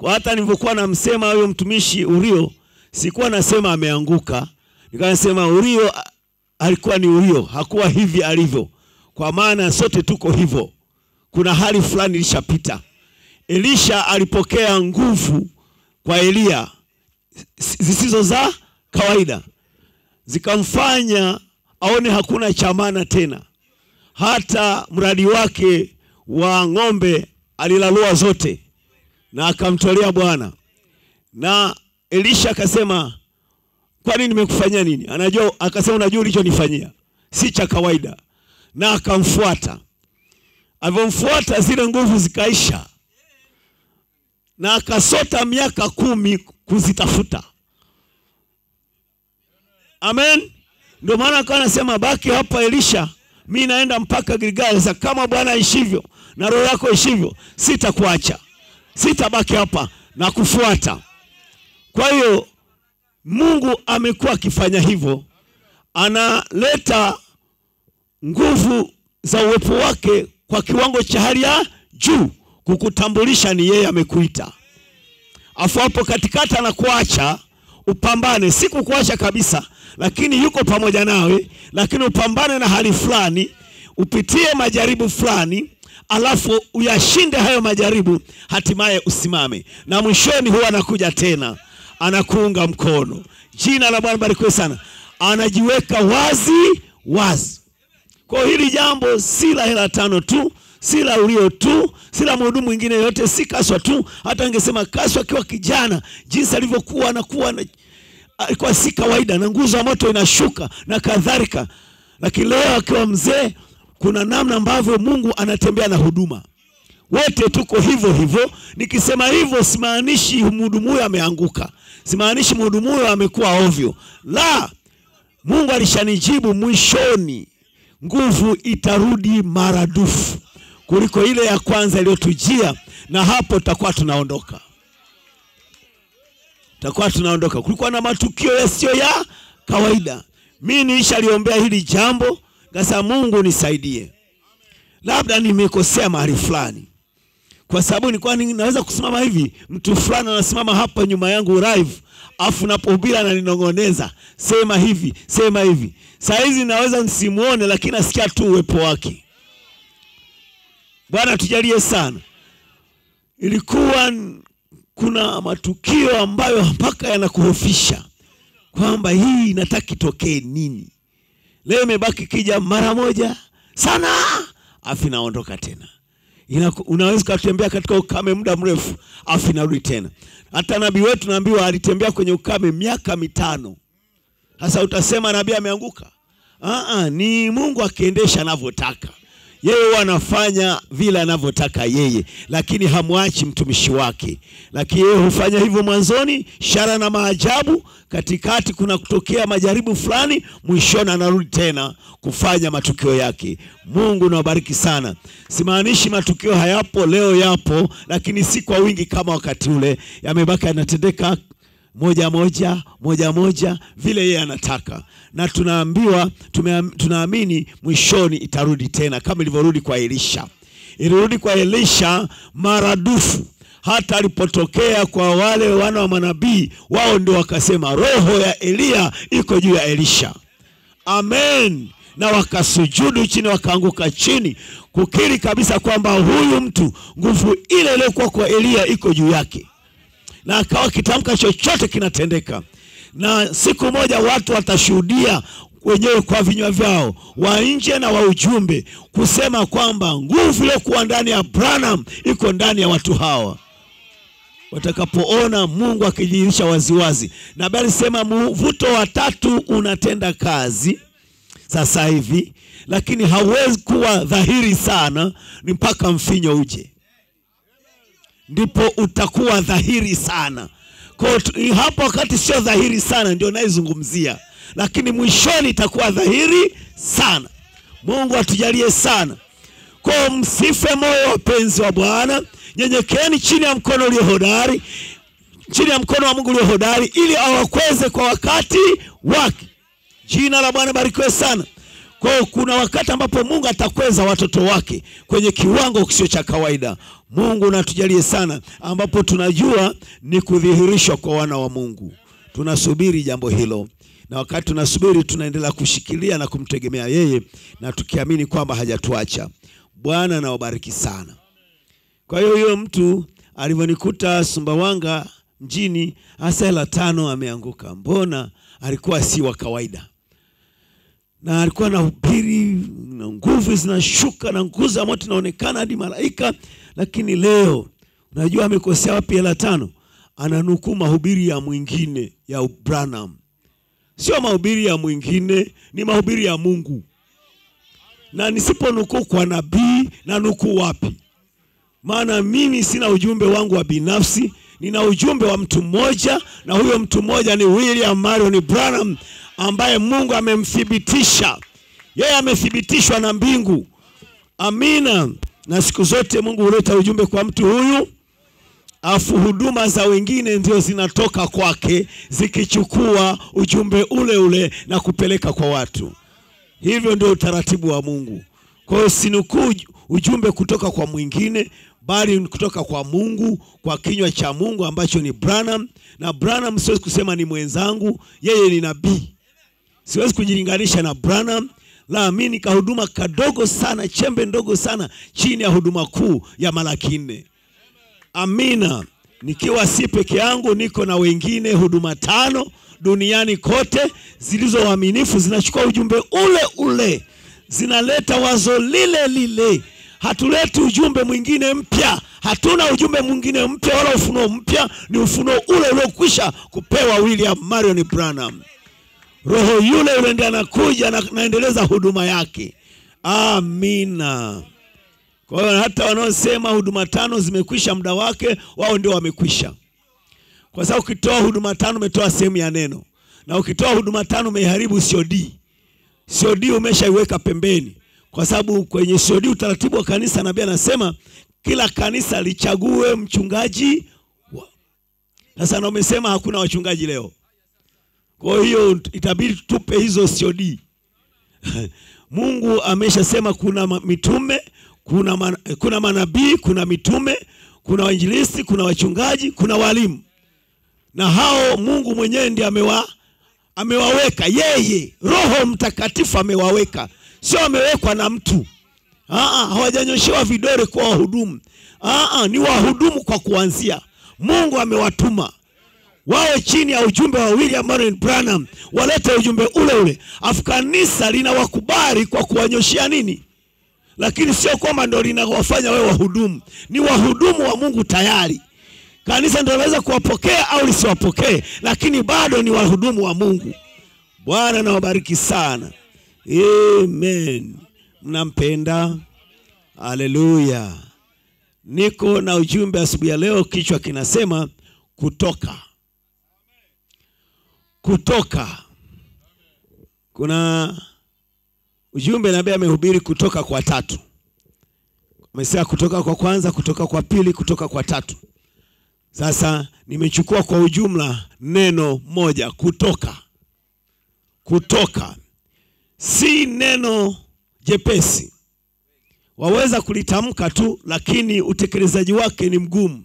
Kwa hata nilivyokuwa namsema huyo mtumishi Urio, sikuwa nasema ameanguka, nikawa nasema Urio alikuwa ni Urio, hakuwa hivi alivyo, kwa maana sote tuko hivyo. Kuna hali fulani ilishapita. Elisha alipokea nguvu kwa Eliya zisizo za kawaida, zikamfanya aone hakuna cha maana tena. Hata mradi wake wa ng'ombe alilalua zote na akamtolea Bwana. Na Elisha akasema, kwani nimekufanyia nini? Anajua, akasema unajua ulichonifanyia si cha kawaida, na akamfuata. Alivyomfuata zile nguvu zikaisha na akasota miaka kumi kuzitafuta. Amen. Ndio maana akawa anasema baki hapa Elisha, mi naenda mpaka Gilgali. Kama Bwana aishivyo na roho yako ishivyo, sitakuacha, sitabaki hapa na kufuata. Kwa hiyo Mungu amekuwa akifanya hivyo, analeta nguvu za uwepo wake kwa kiwango cha hali ya juu kukutambulisha ni yeye amekuita, afu hapo katikati anakuacha upambane, si kukuacha kabisa, lakini yuko pamoja nawe, lakini upambane na hali fulani, upitie majaribu fulani, alafu uyashinde hayo majaribu, hatimaye usimame, na mwishoni huwa anakuja tena anakuunga mkono. Jina la Bwana barikiwe sana. Anajiweka wazi wazi. Kwa hili jambo si la hela tano tu si la ulio tu, si la mhudumu mwingine yote, si Kaswa tu. Hata angesema Kaswa akiwa kijana, jinsi alivyokuwa anakuwa na, alikuwa si kawaida, na nguzo ya moto inashuka na kadhalika, lakini leo akiwa mzee, kuna namna ambavyo Mungu anatembea na huduma. Wote tuko hivyo hivyo. Nikisema hivyo, simaanishi mhudumu huyo ameanguka, simaanishi mhudumu huyo amekuwa ovyo, la. Mungu alishanijibu mwishoni, nguvu itarudi maradufu kuliko ile ya kwanza iliyotujia, na hapo tutakuwa tunaondoka, tutakuwa tunaondoka. Kulikuwa na matukio yasiyo ya kawaida. Mimi nilishaliombea hili jambo, ngasa Mungu nisaidie, labda nimekosea mahali fulani, kwa sababu nilikuwa naweza kusimama hivi, mtu fulani anasimama hapa nyuma yangu live, afu napohubiri ananinong'oneza, sema hivi, sema hivi. Saa hizi naweza nisimuone, lakini nasikia tu uwepo wake. Bwana tujalie sana. Ilikuwa kuna matukio ambayo mpaka yanakuhofisha kwamba hii inataka itokee nini. Leo imebaki kija mara moja sana, afu inaondoka tena. Ina, unaweza ukatembea katika ukame muda mrefu, afu inarudi tena. Hata nabii wetu naambiwa alitembea kwenye ukame miaka mitano. Sasa utasema nabii ameanguka? Aa, ni Mungu akiendesha anavyotaka yeye anafanya vile anavyotaka yeye, lakini hamwachi mtumishi wake. Lakini yeye hufanya hivyo mwanzoni, ishara na maajabu, katikati kuna kutokea majaribu fulani, mwishoni anarudi tena kufanya matukio yake. Mungu nawabariki sana. Simaanishi matukio hayapo, leo yapo, lakini si kwa wingi kama wakati ule. Yamebaki yanatendeka moja moja moja moja vile yeye anataka, na tunaambiwa tunaamini mwishoni itarudi tena kama ilivyorudi kwa Elisha. Ilirudi kwa Elisha maradufu, hata alipotokea kwa wale wana wa manabii, wao ndio wakasema roho ya Eliya iko juu ya Elisha. Amen. Na wakasujudu chini, wakaanguka chini kukiri kabisa kwamba huyu mtu nguvu ile iliyokuwa kwa Eliya iko juu yake, na akawa kitamka chochote kinatendeka. Na siku moja watu watashuhudia wenyewe kwa vinywa vyao, wa nje na wa ujumbe, kusema kwamba nguvu iliyokuwa ndani ya Branham iko ndani ya watu hawa watakapoona Mungu akijidhihirisha waziwazi. Na bali sema mvuto wa tatu unatenda kazi sasa hivi, lakini hauwezi kuwa dhahiri sana, ni mpaka mfinyo uje, ndipo utakuwa dhahiri sana. Kwa hapo wakati sio dhahiri sana, ndio naizungumzia, lakini mwishoni itakuwa dhahiri sana. Mungu atujalie sana. Kwa msife moyo, wapenzi wa Bwana, nyenyekeni chini ya mkono ulio hodari, chini ya mkono wa Mungu ulio hodari, ili awakweze kwa wakati wake. Jina la Bwana barikiwe sana. Kwa hiyo kuna wakati ambapo Mungu atakweza watoto wake kwenye kiwango kisio cha kawaida. Mungu natujalie sana, ambapo tunajua ni kudhihirishwa kwa wana wa Mungu. Tunasubiri jambo hilo, na wakati tunasubiri, tunaendelea kushikilia na kumtegemea yeye, na tukiamini kwamba hajatuacha. Bwana nawabariki sana. Kwa hiyo huyo mtu alivyonikuta Sumbawanga mjini, hasa hela tano ameanguka. Mbona alikuwa si wa kawaida, na alikuwa na hubiri na nguvu zinashuka na nguvu za moto inaonekana hadi malaika. Lakini leo unajua amekosea wapi? Hela tano ananukuu mahubiri ya mwingine ya Branham. Sio mahubiri ya mwingine, ni mahubiri ya Mungu. Na nisiponukuu kwa nabii na nukuu wapi? maana mimi sina ujumbe wangu wa binafsi, nina ujumbe wa mtu mmoja, na huyo mtu mmoja ni William Marion Branham ambaye Mungu amemthibitisha. Yeye amethibitishwa na mbingu. Amina. Na siku zote Mungu huleta ujumbe kwa mtu huyu, afu huduma za wengine ndio zinatoka kwake zikichukua ujumbe ule ule na kupeleka kwa watu. Hivyo ndio utaratibu wa Mungu. Kwa hiyo sinukuu ujumbe kutoka kwa mwingine, bali kutoka kwa Mungu, kwa kinywa cha Mungu ambacho ni Branham. Na Branham siwezi kusema ni mwenzangu, yeye ni nabii. Siwezi kujilinganisha na Branham, la mi nikahuduma kadogo sana, chembe ndogo sana chini ya huduma kuu ya Malaki nne. Amina. Nikiwa si peke yangu, niko na wengine huduma tano duniani kote zilizo waaminifu, zinachukua ujumbe ule ule, zinaleta wazo lile lile. Hatuleti ujumbe mwingine mpya, hatuna ujumbe mwingine mpya wala ufunuo mpya, ni ufunuo ule uliokwisha kupewa William Marion Branham. Roho yule yule ndiye anakuja na naendeleza huduma yake. Amina. Kwa hiyo hata wanaosema huduma tano zimekwisha muda wake, wao ndio wamekwisha, kwa sababu ukitoa huduma tano umetoa sehemu ya neno, na ukitoa huduma tano umeiharibu COD. COD umeshaiweka pembeni, kwa sababu kwenye COD utaratibu wa kanisa, nabii anasema kila kanisa lichague mchungaji. Sasa na umesema hakuna wachungaji leo, kwa hiyo itabidi tupe hizo COD. Mungu ameshasema kuna mitume, kuna, man, kuna manabii, kuna mitume, kuna wainjilisti, kuna wachungaji, kuna walimu, na hao Mungu mwenyewe ndiye amewa amewaweka yeye, Roho Mtakatifu amewaweka, sio amewekwa na mtu. Ah, hawajanyoshewa vidole kwa wahudumu. Aa, ni wahudumu kwa kuanzia. Mungu amewatuma wawe chini ya ujumbe wa William Marion Branham, walete ujumbe ule ule, afu kanisa linawakubali kwa kuwanyoshia nini, lakini sio kwamba ndo linawafanya wewe wahudumu. Ni wahudumu wa Mungu tayari. Kanisa ndo linaweza kuwapokea au lisiwapokee, lakini bado ni wahudumu wa Mungu. Bwana nawabariki sana, amen. Mnampenda, haleluya. Niko na ujumbe asubuhi ya leo, kichwa kinasema kutoka kutoka. Kuna ujumbe nabii amehubiri kutoka kwa tatu, amesema kutoka kwa kwanza, kutoka kwa pili, kutoka kwa tatu. Sasa nimechukua kwa ujumla neno moja, kutoka. Kutoka si neno jepesi, waweza kulitamka tu, lakini utekelezaji wake ni mgumu.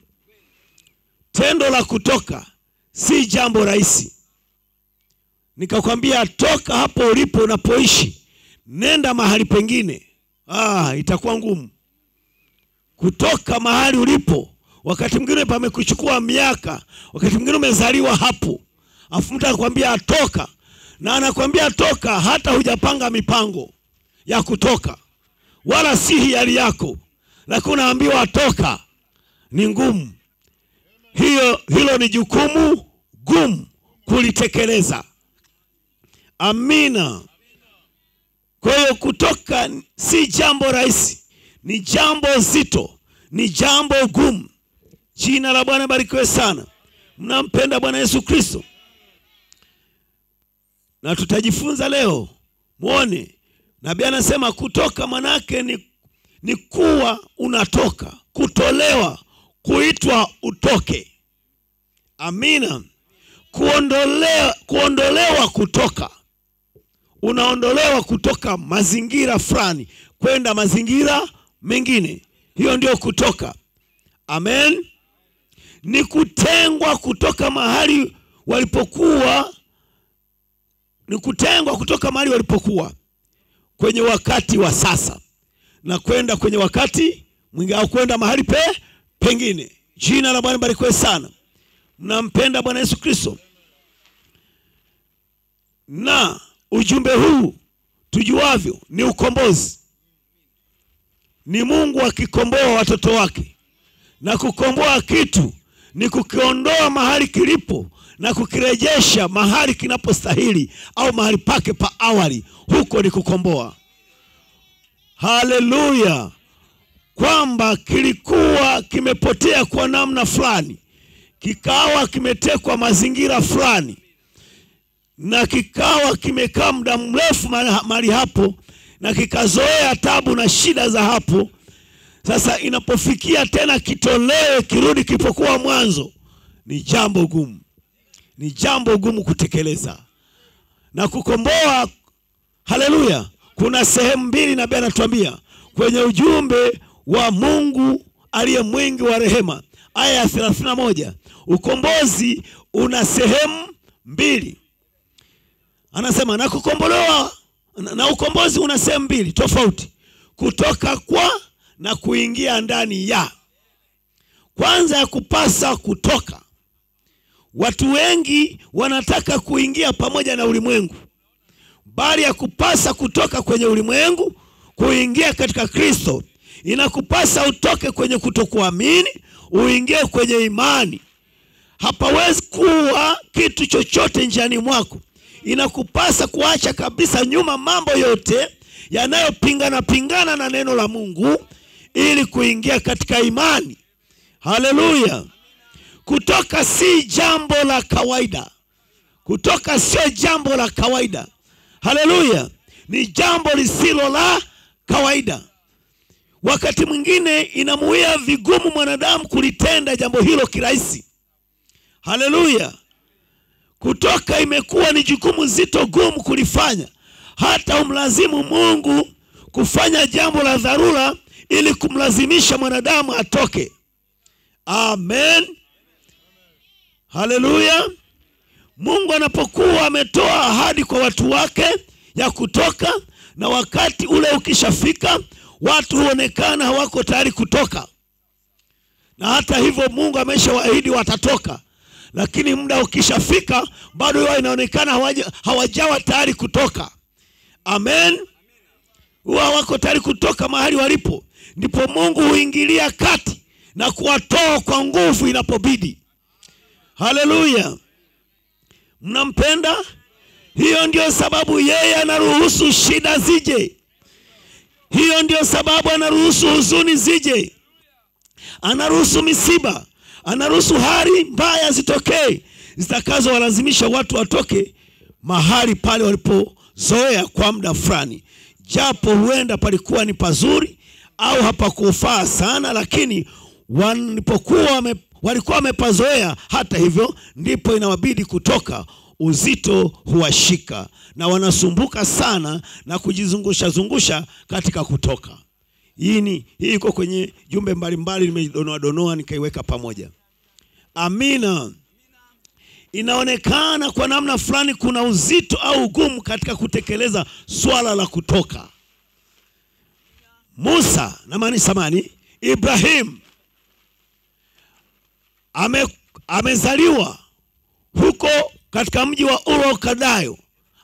Tendo la kutoka si jambo rahisi. Nikakwambia toka hapo ulipo unapoishi, nenda mahali pengine, ah, itakuwa ngumu kutoka mahali ulipo. Wakati mwingine pamekuchukua miaka, wakati mwingine umezaliwa hapo, afu mtu anakwambia toka, na anakwambia toka, hata hujapanga mipango ya kutoka, wala si hiari yako, lakini unaambiwa toka. Ni ngumu hiyo, hilo ni jukumu gumu kulitekeleza. Amina. Kwa hiyo kutoka si jambo rahisi, ni jambo zito, ni jambo gumu. Jina la Bwana barikiwe sana. Mnampenda Bwana Yesu Kristo, na tutajifunza leo. mwone nabii anasema kutoka manake ni, ni kuwa unatoka, kutolewa, kuitwa utoke. Amina. Kuondolewa, kuondolewa kutoka unaondolewa kutoka mazingira fulani kwenda mazingira mengine. Hiyo ndio kutoka. Amen. Ni kutengwa kutoka mahali walipokuwa, ni kutengwa kutoka mahali walipokuwa kwenye wakati wa sasa na kwenda kwenye wakati mwingine, au kwenda mahali pe pengine. Jina la Bwana barikiwe sana. Mnampenda Bwana Yesu Kristo na ujumbe huu tujuavyo ni ukombozi, ni Mungu akikomboa watoto wake, na kukomboa kitu ni kukiondoa mahali kilipo na kukirejesha mahali kinapostahili au mahali pake pa awali. Huko ni kukomboa. Haleluya! Kwamba kilikuwa kimepotea kwa namna fulani, kikawa kimetekwa mazingira fulani na kikawa kimekaa muda mrefu mahali hapo na kikazoea tabu na shida za hapo. Sasa inapofikia tena kitolewe kirudi kilipokuwa mwanzo, ni jambo gumu, ni jambo gumu kutekeleza na kukomboa. Haleluya! Kuna sehemu mbili nabii anatuambia kwenye ujumbe wa Mungu aliye mwingi wa rehema, aya ya 31. Ukombozi una sehemu mbili anasema na kukombolewa na, ukombozi una sehemu mbili tofauti, kutoka kwa na kuingia ndani ya. Kwanza ya kupasa kutoka, watu wengi wanataka kuingia pamoja na ulimwengu, bali ya kupasa kutoka kwenye ulimwengu kuingia katika Kristo. Inakupasa utoke kwenye kutokuamini uingie kwenye imani. Hapawezi kuwa kitu chochote njiani mwako inakupasa kuacha kabisa nyuma mambo yote yanayopingana pingana na neno la Mungu ili kuingia katika imani. Haleluya! Kutoka si jambo la kawaida, kutoka sio jambo la kawaida. Haleluya! Ni jambo lisilo la kawaida. Wakati mwingine inamuia vigumu mwanadamu kulitenda jambo hilo kirahisi. Haleluya! Kutoka imekuwa ni jukumu zito gumu kulifanya, hata umlazimu Mungu kufanya jambo la dharura ili kumlazimisha mwanadamu atoke. Amen, haleluya. Mungu anapokuwa ametoa ahadi kwa watu wake ya kutoka, na wakati ule ukishafika, watu huonekana hawako tayari kutoka, na hata hivyo Mungu ameshawaahidi watatoka lakini muda ukishafika bado wao inaonekana hawaja, hawajawa tayari kutoka. Amen, huwa wako tayari kutoka mahali walipo, ndipo Mungu huingilia kati na kuwatoa kwa nguvu inapobidi. Haleluya, mnampenda? Hiyo ndio sababu yeye anaruhusu shida zije. Hiyo ndio sababu anaruhusu huzuni zije, anaruhusu misiba anaruhusu hali mbaya zitokee zitakazowalazimisha watu watoke mahali pale walipozoea kwa muda fulani, japo huenda palikuwa ni pazuri au hapakufaa sana, lakini walipokuwa walikuwa wamepazoea. Hata hivyo, ndipo inawabidi kutoka, uzito huwashika na wanasumbuka sana na kujizungusha zungusha katika kutoka. Hii ni hii iko kwenye jumbe mbalimbali, nimedonoa donoa nikaiweka pamoja. Amina. Inaonekana kwa namna fulani kuna uzito au ugumu katika kutekeleza swala la kutoka. Musa na mani samani, Ibrahim ame, amezaliwa huko katika mji wa Ur Kadayo.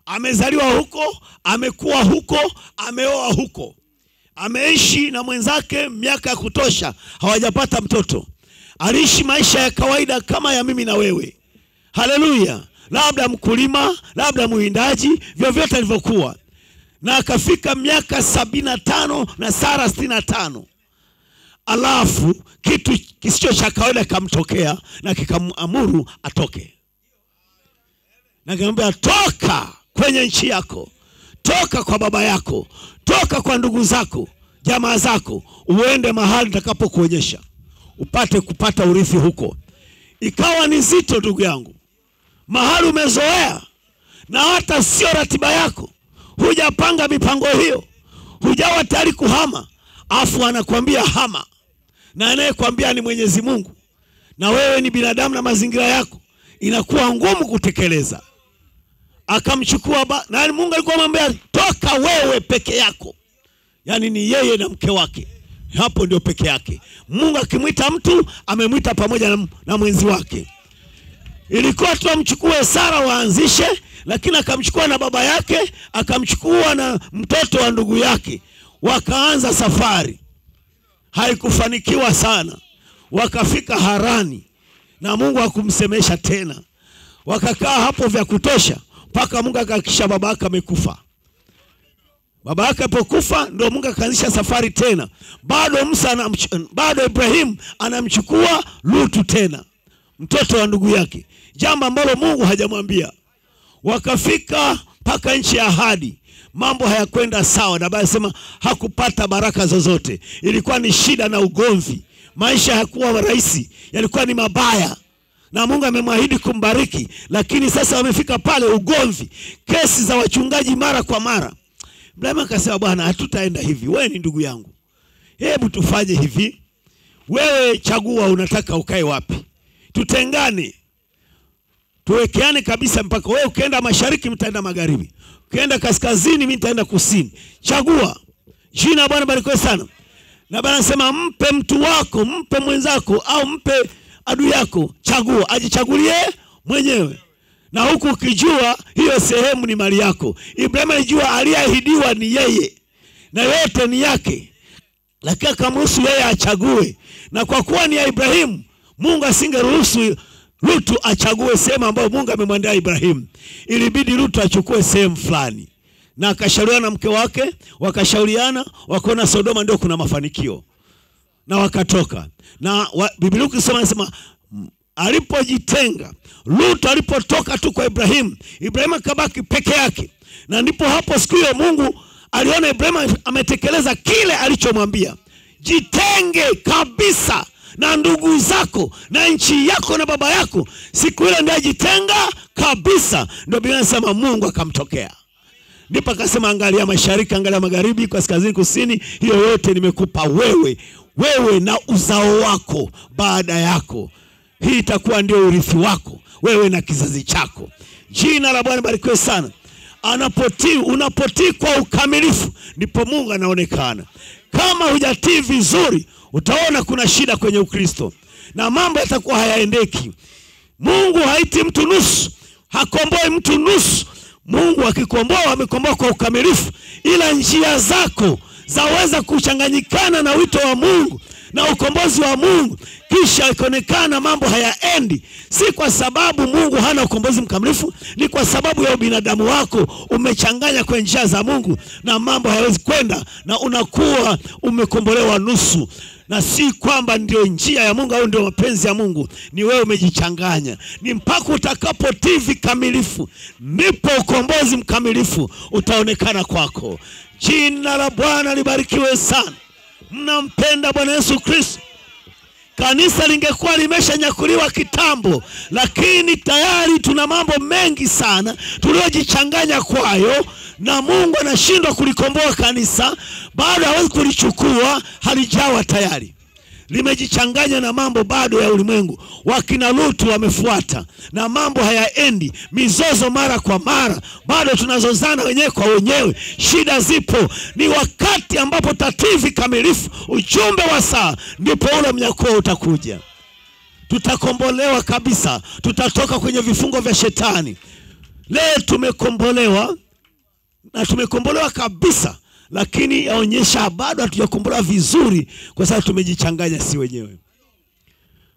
Amezaliwa huko, amekuwa huko, ameoa huko, ameishi na mwenzake miaka ya kutosha, hawajapata mtoto. Aliishi maisha ya kawaida kama ya mimi na wewe. Haleluya! Labda mkulima, labda mwindaji, vyovyote alivyokuwa, na akafika miaka sabini na tano na Sara sitini na tano alafu kitu kisicho cha kawaida kamtokea na kikamamuru atoke, na kikamwambia toka kwenye nchi yako, toka kwa baba yako, toka kwa ndugu zako, jamaa zako, uende mahali nitakapokuonyesha upate kupata urithi huko. Ikawa ni zito, ndugu yangu, mahali umezoea na hata sio ratiba yako, hujapanga mipango hiyo, hujawa tayari kuhama, afu anakwambia hama, na anayekwambia ni Mwenyezi Mungu, na wewe ni binadamu na mazingira yako, inakuwa ngumu kutekeleza. Akamchukua na Mungu alikuwa amwambia toka wewe peke yako, yaani ni yeye na mke wake hapo ndio peke yake. Mungu akimwita mtu amemwita pamoja na, na mwenzi wake. Ilikuwa tu amchukue Sara waanzishe, lakini akamchukua na baba yake, akamchukua na mtoto wa ndugu yake, wakaanza safari. Haikufanikiwa sana, wakafika Harani na Mungu hakumsemesha tena. Wakakaa hapo vya kutosha mpaka Mungu akahakikisha baba yake amekufa. Baba yake alipokufa ndio Mungu akaanzisha safari tena. Bado Musa anamch- bado Ibrahim anamchukua Lutu tena, mtoto wa ndugu yake, jambo ambalo Mungu hajamwambia. Wakafika mpaka nchi ya ahadi, mambo hayakwenda sawa, na baba sema hakupata baraka zozote. Ilikuwa ni shida na ugomvi, maisha hayakuwa rahisi, yalikuwa ni mabaya na Mungu amemwahidi kumbariki, lakini sasa wamefika pale, ugomvi, kesi za wachungaji mara kwa mara. Ibrahim akasema, Bwana, hatutaenda hivi, wewe ni ndugu yangu, hebu tufanye hivi, wewe chagua, unataka ukae wapi? Tutengane, tuwekeane kabisa mpaka. Wewe ukienda mashariki, mtaenda magharibi, ukienda kaskazini, mimi nitaenda kusini. Chagua. Jina Bwana barikiwe sana. Na Bwana anasema mpe mtu wako, mpe mwenzako, au mpe adui yako, chagua, ajichagulie mwenyewe. Na huku ukijua hiyo sehemu ni mali yako. Ibrahimu alijua aliyeahidiwa ni yeye na yote ni yake, lakini akamruhusu yeye achague, na kwa kuwa ni ya Ibrahimu, Mungu asingeruhusu Lutu achague sehemu ambayo Mungu amemwandaa Ibrahimu. Ilibidi Lutu achukue sehemu fulani, na akashauriana na mke wake, wakashauriana, wakaona Sodoma ndio kuna mafanikio na wakatoka. Na wa, Biblia ukisema nasema alipojitenga Lutu alipotoka tu kwa Ibrahimu, Ibrahimu akabaki peke yake, na ndipo hapo siku hiyo Mungu aliona Ibrahimu ametekeleza kile alichomwambia, jitenge kabisa na ndugu zako na nchi yako na baba yako. Siku ile ndiye ajitenga kabisa, ndio Biblia inasema Mungu akamtokea. Ndipo akasema, angalia mashariki, angalia magharibi, kaskazini, kusini, hiyo yote nimekupa wewe, wewe na uzao wako baada yako. Hii itakuwa ndio urithi wako, wewe na kizazi chako. Jina la Bwana barikiwe sana. Anapotii, unapotii kwa ukamilifu, ndipo Mungu anaonekana. Kama hujatii vizuri, utaona kuna shida kwenye Ukristo na mambo yatakuwa hayaendeki. Mungu haiti mtu nusu, hakomboi mtu nusu. Mungu akikomboa amekomboa kwa ukamilifu, ila njia zako zaweza kuchanganyikana na wito wa Mungu na ukombozi wa Mungu, kisha ikaonekana mambo hayaendi. Si kwa sababu Mungu hana ukombozi mkamilifu, ni kwa sababu ya ubinadamu wako umechanganya kwenye njia za Mungu na mambo hayawezi kwenda, na unakuwa umekombolewa nusu na si kwamba ndio njia ya Mungu au ndio mapenzi ya Mungu, ni wewe umejichanganya. Ni mpaka utakapotii vikamilifu, ndipo ukombozi mkamilifu utaonekana kwako. Jina la Bwana libarikiwe sana. Mnampenda Bwana Yesu Kristo. Kanisa lingekuwa limeshanyakuliwa kitambo, lakini tayari tuna mambo mengi sana tuliyojichanganya kwayo, na Mungu anashindwa kulikomboa kanisa, bado hawezi kulichukua, halijawa tayari limejichanganya na mambo bado ya ulimwengu. Wakina Lutu wamefuata na mambo hayaendi, mizozo mara kwa mara, bado tunazozana wenyewe kwa wenyewe, shida zipo. Ni wakati ambapo tatii kamilifu, ujumbe wa saa, ndipo ule mnyakuo utakuja. Tutakombolewa kabisa, tutatoka kwenye vifungo vya shetani. Leo tumekombolewa na tumekombolewa kabisa, lakini yaonyesha bado hatujakombolewa vizuri, kwa sababu tumejichanganya si wenyewe.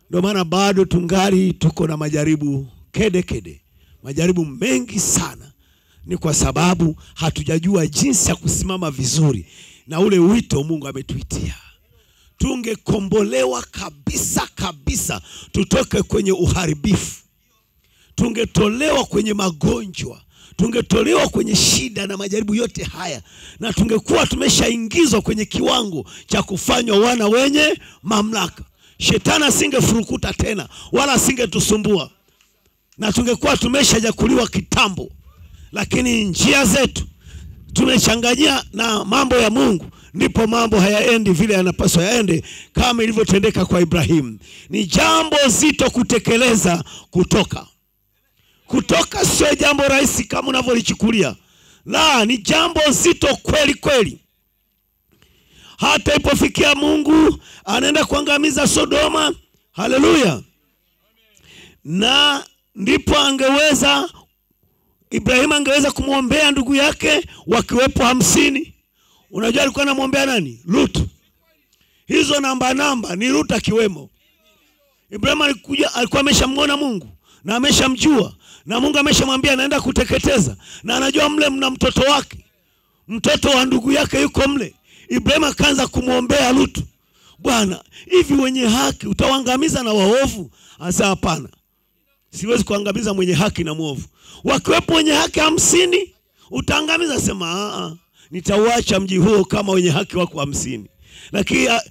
Ndio maana bado tungali tuko na majaribu kede kede, majaribu mengi sana. Ni kwa sababu hatujajua jinsi ya kusimama vizuri na ule wito Mungu ametuitia. Tungekombolewa kabisa kabisa, tutoke kwenye uharibifu tungetolewa kwenye magonjwa, tungetolewa kwenye shida na majaribu yote haya, na tungekuwa tumeshaingizwa kwenye kiwango cha kufanywa wana wenye mamlaka. Shetani asingefurukuta tena, wala asingetusumbua, na tungekuwa tumeshajakuliwa kitambo. Lakini njia zetu tumechanganyia na mambo ya Mungu, ndipo mambo hayaendi vile yanapaswa yaende, kama ilivyotendeka kwa Ibrahimu. Ni jambo zito kutekeleza kutoka kutoka sio jambo rahisi kama unavyolichukulia, la, ni jambo zito kweli kweli. Hata ipofikia Mungu anaenda kuangamiza Sodoma, haleluya, na ndipo angeweza Ibrahimu angeweza kumwombea ndugu yake wakiwepo hamsini. Unajua alikuwa anamwombea nani? Lutu. Hizo namba namba ni Lutu akiwemo. Ibrahimu alikuja, alikuwa ameshamwona Mungu na ameshamjua na Mungu ameshamwambia anaenda kuteketeza, na anajua mle mna mtoto wake, mtoto wa ndugu yake yuko mle. Ibrahimu akaanza kumwombea Lutu, Bwana, hivi wenye haki utawaangamiza na waovu? Asa, hapana, siwezi kuangamiza mwenye haki na mwovu. Wakiwepo wenye haki hamsini utaangamiza? Sema aa, nitauacha mji huo kama wenye haki wako hamsini. Lakini ah,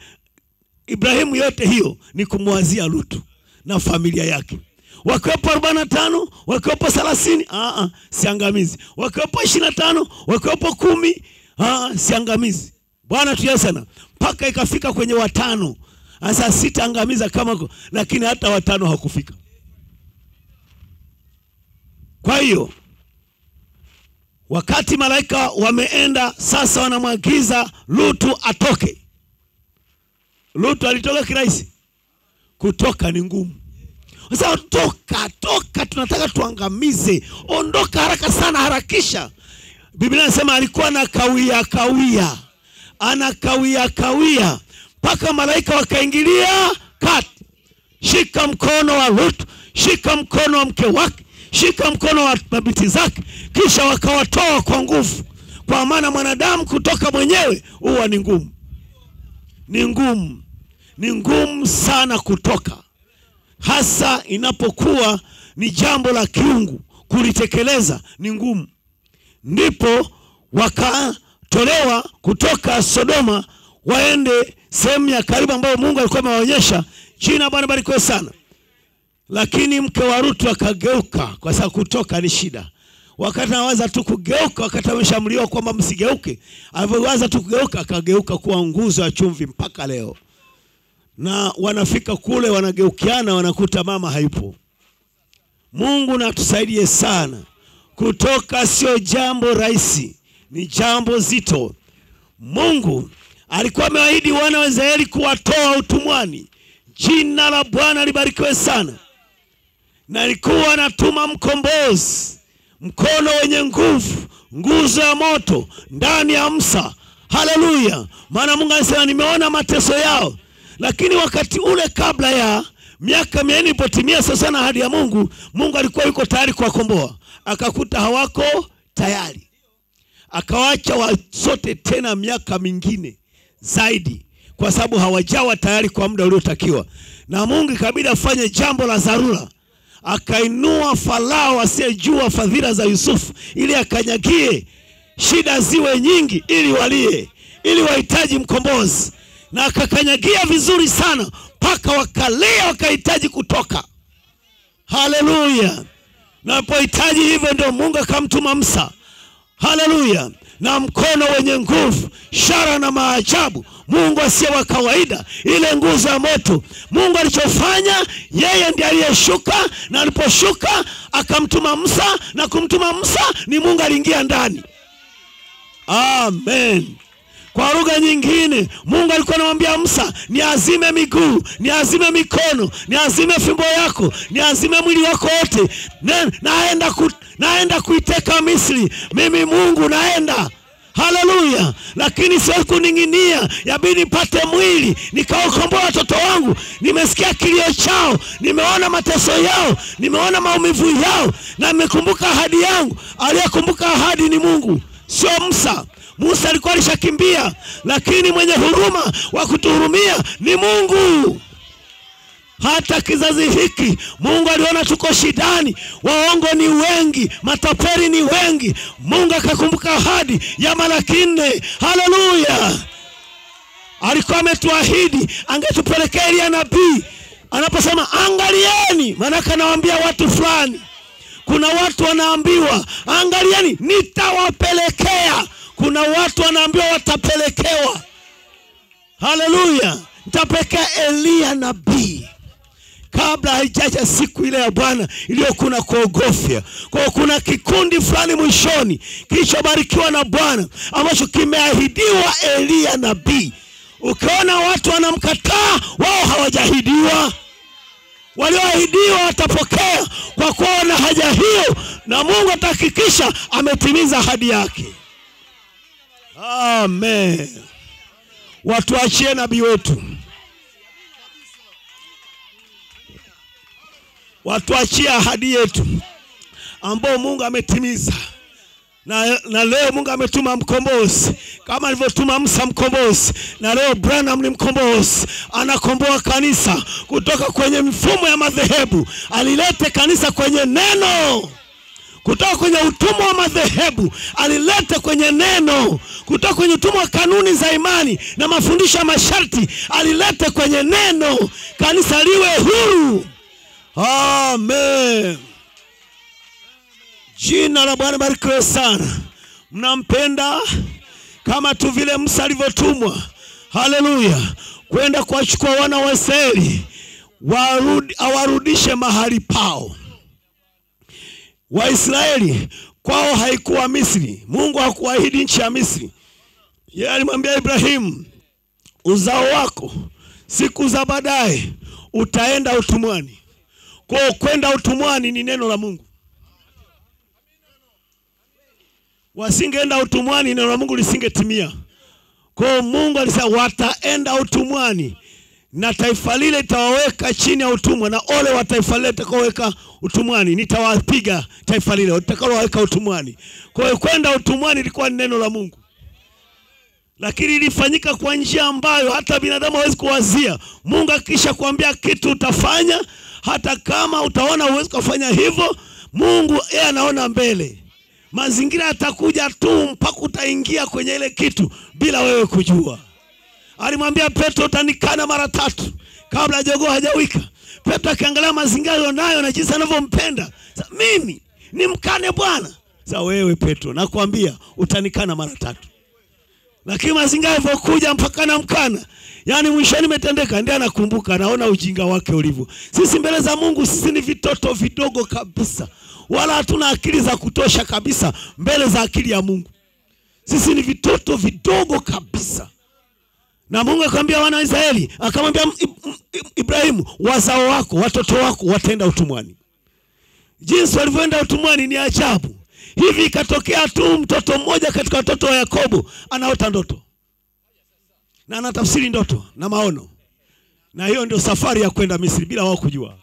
Ibrahimu yote hiyo ni kumwazia Lutu na familia yake wakiwepo arobaini na tano wakiwepo thelathini ah, siangamizi. Wakiwepo ishirini na tano wakiwepo kumi ah, siangamizi. Bwana tuya sana, mpaka ikafika kwenye watano. Sasa sitaangamiza kama, lakini hata watano hakufika. Kwa hiyo wakati malaika wameenda sasa, wanamwagiza Lutu atoke. Lutu alitoka kirahisi? Kutoka ni ngumu. Sasa toka toka, tunataka tuangamize, ondoka haraka sana, harakisha. Biblia inasema alikuwa na kawia kawia, ana kawia kawia, mpaka malaika wakaingilia kati. Shika mkono wa Ruth, shika mkono wa mke wake, shika mkono wa mabinti zake, kisha wakawatoa kwa nguvu, kwa maana mwanadamu kutoka mwenyewe huwa ni ngumu, ni ngumu, ni ngumu sana kutoka hasa inapokuwa ni jambo la kiungu, kulitekeleza ni ngumu. Ndipo wakatolewa kutoka Sodoma waende sehemu ya karibu ambayo Mungu alikuwa amewaonyesha. Jina Bwana barikiwe sana. Lakini mke wa Rutu akageuka, kwa sababu kutoka ni shida. Wakati anawaza tu kugeuka, wakati ameshamliwa kwamba msigeuke, alivyowaza tu kugeuka, akageuka kuwa nguzo ya chumvi mpaka leo na wanafika kule wanageukiana, wanakuta mama hayupo. Mungu na tusaidie sana. Kutoka sio jambo rahisi, ni jambo zito. Mungu alikuwa amewaahidi wana wa Israeli kuwatoa utumwani. Jina la Bwana libarikiwe sana, na alikuwa anatuma mkombozi, mkono wenye nguvu, nguzo ya moto ndani ya Musa. Haleluya! Maana Mungu anasema nimeona mateso yao lakini wakati ule kabla ya miaka mia nne ilipotimia sasa na ahadi ya Mungu, Mungu alikuwa yuko tayari kuwakomboa, akakuta hawako tayari, akawacha wasote tena miaka mingine zaidi, kwa sababu hawajawa tayari kwa muda uliotakiwa. Na Mungu ikabidi afanye jambo la dharura, akainua Farao asiyejua fadhila za Yusufu ili akanyagie shida ziwe nyingi, ili walie, ili wahitaji mkombozi na akakanyagia vizuri sana mpaka wakalia wakahitaji kutoka. Haleluya! Napohitaji hivyo ndio mungu akamtuma msa haleluya! Na mkono wenye nguvu shara na maajabu mungu asiye wa kawaida ile nguzo ya moto. Mungu alichofanya yeye ndiye aliyeshuka na aliposhuka akamtuma msa na kumtuma msa ni mungu aliingia ndani. Amen kwa lugha nyingine mungu alikuwa anamwambia musa niazime miguu niazime mikono niazime fimbo yako niazime mwili wako wote. Naenda, ku, naenda kuiteka misri. Mimi mungu naenda. Haleluya! Lakini siwezi kuning'inia yabidi nipate mwili nikawakomboa watoto wangu. Nimesikia kilio chao nimeona mateso yao nimeona maumivu yao na nimekumbuka ahadi yangu. Aliyekumbuka ahadi ni mungu sio musa musa alikuwa alishakimbia lakini mwenye huruma wa kutuhurumia ni mungu. Hata kizazi hiki mungu aliona tuko shidani waongo ni wengi matoperi ni wengi. Mungu akakumbuka ahadi ya malaki nne. Haleluya! Alikuwa ametuahidi angetupelekea elia nabii anaposema angalieni maanake anawaambia watu fulani. Kuna watu wanaambiwa angalieni nitawapelekea kuna watu wanaambiwa watapelekewa. Haleluya. Nitapelekea eliya nabii. Kabla haijaja siku ile ya bwana iliyokuna kuogofya. Kwao kuna kikundi fulani mwishoni kilichobarikiwa na bwana ambacho kimeahidiwa eliya nabii. Ukiona watu wanamkataa wao hawajaahidiwa. walioahidiwa watapokea kwa kuwa wana haja hiyo na mungu atahakikisha ametimiza ahadi yake amen. Watuachie nabii wetu. Watuachie ahadi yetu ambao mungu ametimiza. Na, na leo mungu ametuma mkombozi. Kama alivyotuma Musa mkombozi na leo branham ni mkombozi. Anakomboa kanisa kutoka kwenye mifumo ya madhehebu. Alilete kanisa kwenye neno kutoka kwenye utumwa wa madhehebu alilete kwenye neno kutoka kwenye utumwa wa kanuni za imani na mafundisho ya masharti alilete kwenye neno kanisa liwe huru. Amen. Jina la bwana barikiwe sana. Mnampenda kama tu vile musa alivyotumwa? Haleluya. Kwenda kuwachukua wana wa israeli warudi, awarudishe mahali pao waisraeli kwao haikuwa misri. Mungu hakuahidi nchi ya misri. Yeye alimwambia ibrahimu uzao wako siku za baadaye utaenda utumwani. Kwao kwenda utumwani ni neno la mungu. Wasingeenda utumwani neno la mungu lisingetimia. Kwao mungu alisema wataenda utumwani na taifa lile litawaweka chini ya utumwa na ole wa taifa lile litakaoweka utumwani nitawapiga taifa lile litakalowaweka utumwani. Kwa hiyo kwenda utumwani ilikuwa ni neno la mungu. Lakini ilifanyika kwa njia ambayo hata binadamu hawezi kuwazia. Mungu akisha kuambia kitu utafanya hata kama utaona huwezi kufanya hivyo mungu yeye anaona mbele. Mazingira yatakuja tu mpaka utaingia kwenye ile kitu bila wewe kujua alimwambia petro utanikana mara tatu kabla jogoo hajawika. Petro akiangalia mazingira alionayo na jinsi anavyompenda mimi mimi nimkane bwana. Sa wewe petro nakwambia utanikana mara tatu. Lakini mazingira yalivyokuja mpaka namkana yaani mwishoni imetendeka ndiye anakumbuka anaona ujinga wake ulivyo. Sisi mbele za mungu sisi ni vitoto vidogo kabisa wala hatuna akili za kutosha kabisa mbele za akili ya mungu. Sisi ni vitoto vidogo kabisa na mungu akamwambia wana wa israeli akamwambia Ib- Ib- ibrahimu wazao wako watoto wako wataenda utumwani. Jinsi walivyoenda utumwani ni ajabu. Hivi ikatokea tu mtoto mmoja katika watoto wa yakobo anaota ndoto. Na anatafsiri ndoto na maono. Na hiyo ndio safari ya kwenda misri bila wao kujua.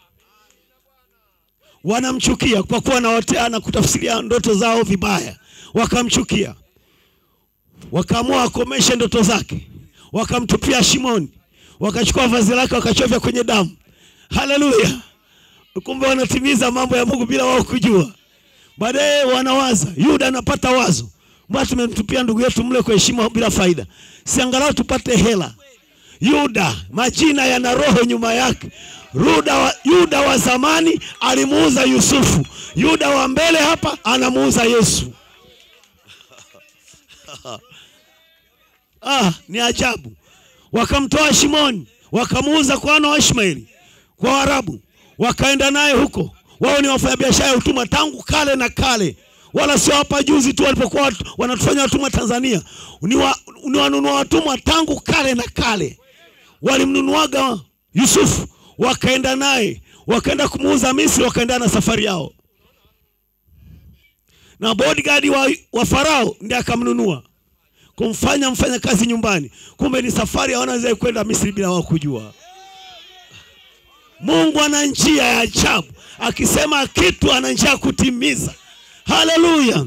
Wanamchukia kwa kuwa anaotea na kutafsiria ndoto zao vibaya. Wakamchukia. Wakaamua wakomeshe ndoto zake wakamtupia shimoni. Wakachukua vazi lake wakachovya kwenye damu. Haleluya! Kumbe wanatimiza mambo ya mungu bila wao kujua. Baadaye wanawaza yuda anapata wazo. Mbona tumemtupia ndugu yetu mle kwa heshima bila faida? Si angalau tupate hela. Yuda, majina yana roho nyuma yake. Ruda wa, Yuda wa zamani alimuuza Yusufu. Yuda wa mbele hapa anamuuza Yesu. Ah, ni ajabu. Wakamtoa Shimoni, wakamuuza kwa wana wa Ishmaeli, kwa Waarabu, wakaenda naye huko. Wao ni wafanyabiashara ya utumwa tangu kale na kale, wala sio hapa juzi tu walipokuwa wanatufanya watumwa Tanzania. Ni, wa, wanunua watumwa tangu kale na kale. Walimnunuaga Yusufu, wakaenda naye, wakaenda kumuuza Misri, wakaenda na safari yao, na bodyguard wa, wa Farao ndiye akamnunua kumfanya mfanya kazi nyumbani, kumbe ni safari awanaweza kwenda Misri bila wao kujua. Mungu ana njia ya ajabu, akisema kitu ana njia kutimiza. Haleluya!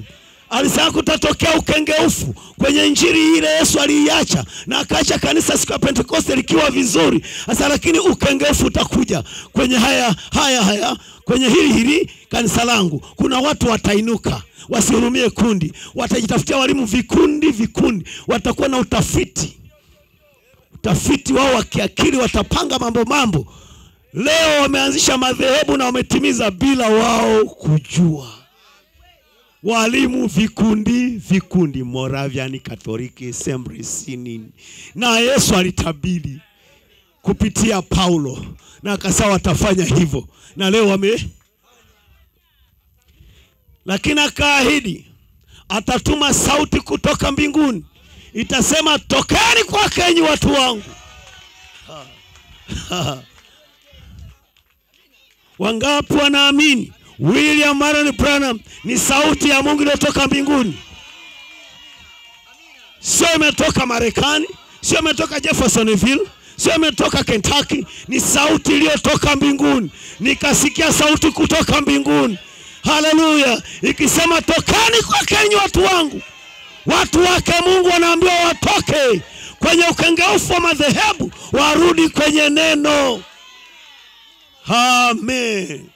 Alisema kutatokea ukengeufu kwenye injili ile Yesu aliiacha, na akaacha kanisa siku ya Pentekoste likiwa vizuri. Sasa lakini ukengeufu utakuja kwenye haya haya haya, kwenye hili hili kanisa langu. Kuna watu watainuka, wasihurumie kundi, watajitafutia walimu vikundi vikundi, watakuwa na utafiti utafiti wao wa kiakili, watapanga mambo mambo. Leo wameanzisha madhehebu na wametimiza bila wao kujua. Walimu vikundi vikundi, Moravian, Katoliki, Assemblies, Sini. Na Yesu alitabiri kupitia Paulo na akasema watafanya hivyo, na leo wame, lakini akaahidi atatuma sauti kutoka mbinguni itasema, tokeni kwake enyi watu wangu. Wangapi wanaamini William Marion Branham ni sauti ya Mungu iliyotoka mbinguni? Sio imetoka Marekani, sio imetoka Jeffersonville, sio imetoka Kentucky, ni sauti iliyotoka mbinguni. Nikasikia sauti kutoka mbinguni, haleluya, ikisema tokani kwake enyi watu wangu. Watu wake Mungu wanaambiwa watoke kwenye ukengeufu wa madhehebu, warudi kwenye neno. Amen.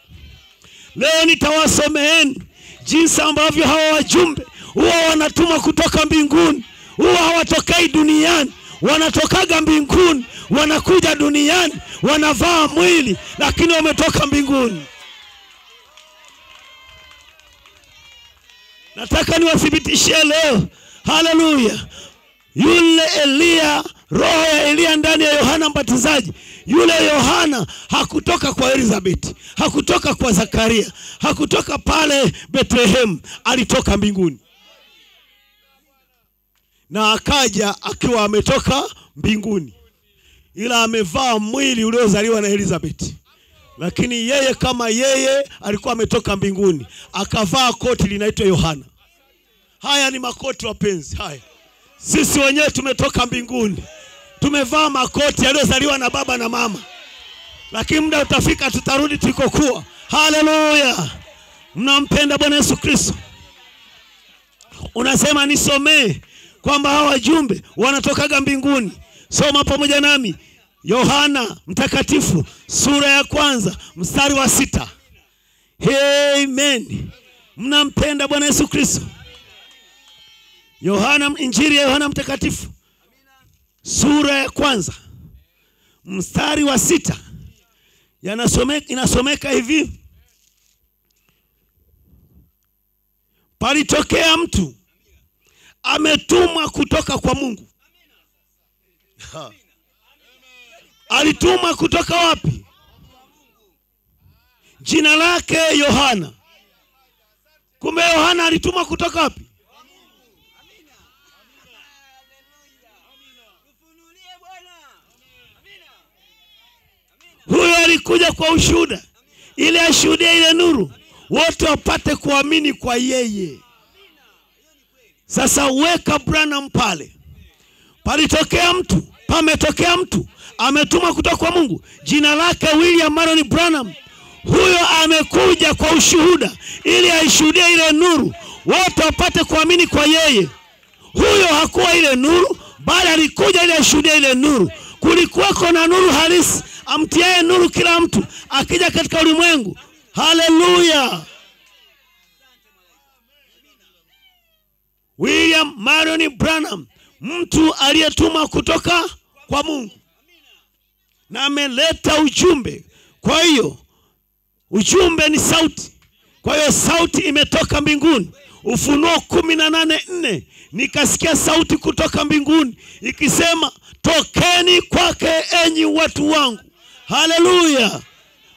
Leo nitawasomeeni jinsi ambavyo hawa wajumbe huwa wanatuma kutoka mbinguni, huwa hawatokei duniani, wanatokaga mbinguni, wanakuja duniani, wanavaa mwili, lakini wametoka mbinguni. Nataka niwathibitishie leo, haleluya, yule Eliya, roho ya Eliya ndani ya Yohana Mbatizaji. Yule Yohana hakutoka kwa Elizabeti, hakutoka kwa Zakaria, hakutoka pale Bethlehemu, alitoka mbinguni. Na akaja akiwa ametoka mbinguni, ila amevaa mwili uliozaliwa na Elizabeti lakini yeye kama yeye alikuwa ametoka mbinguni, akavaa koti linaitwa Yohana. Haya ni makoti wapenzi, haya. Sisi wenyewe tumetoka mbinguni, tumevaa makoti yaliyozaliwa na baba na mama, lakini muda utafika, tutarudi tulikokuwa. Haleluya! Mnampenda Bwana Yesu Kristo. Unasema nisomee kwamba hawa wajumbe wanatokaga mbinguni. Soma pamoja nami Yohana Mtakatifu sura ya kwanza mstari wa sita. Amen. Mnampenda Bwana Yesu Kristo. Yohana, Injili ya Yohana Mtakatifu sura ya kwanza mstari wa sita yanasomeka, inasomeka hivi: palitokea mtu ametumwa kutoka kwa Mungu. Alitumwa kutoka wapi? Jina lake Yohana. Kumbe Yohana alitumwa kutoka wapi? Huyo alikuja kwa ushuhuda, ili ashuhudie ile nuru, wote wapate kuamini kwa yeye. Sasa weka Branham pale, palitokea mtu, pametokea mtu ametumwa kutoka kwa Mungu, jina lake William Marion Branham. Huyo amekuja kwa ushuhuda, ili aishuhudie ile nuru, wote wapate kuamini kwa yeye. Huyo hakuwa ile nuru, bali alikuja ili aishuhudie ile nuru. Kulikuwako na nuru halisi, amtiaye nuru kila mtu akija katika ulimwengu. Haleluya! William Marion Branham, mtu aliyetumwa kutoka kwa Mungu. na ameleta ujumbe. Kwa hiyo ujumbe ni sauti. Kwa hiyo sauti imetoka mbinguni. Ufunuo kumi na nane nne nikasikia sauti kutoka mbinguni ikisema, tokeni kwake enyi watu wangu. Haleluya!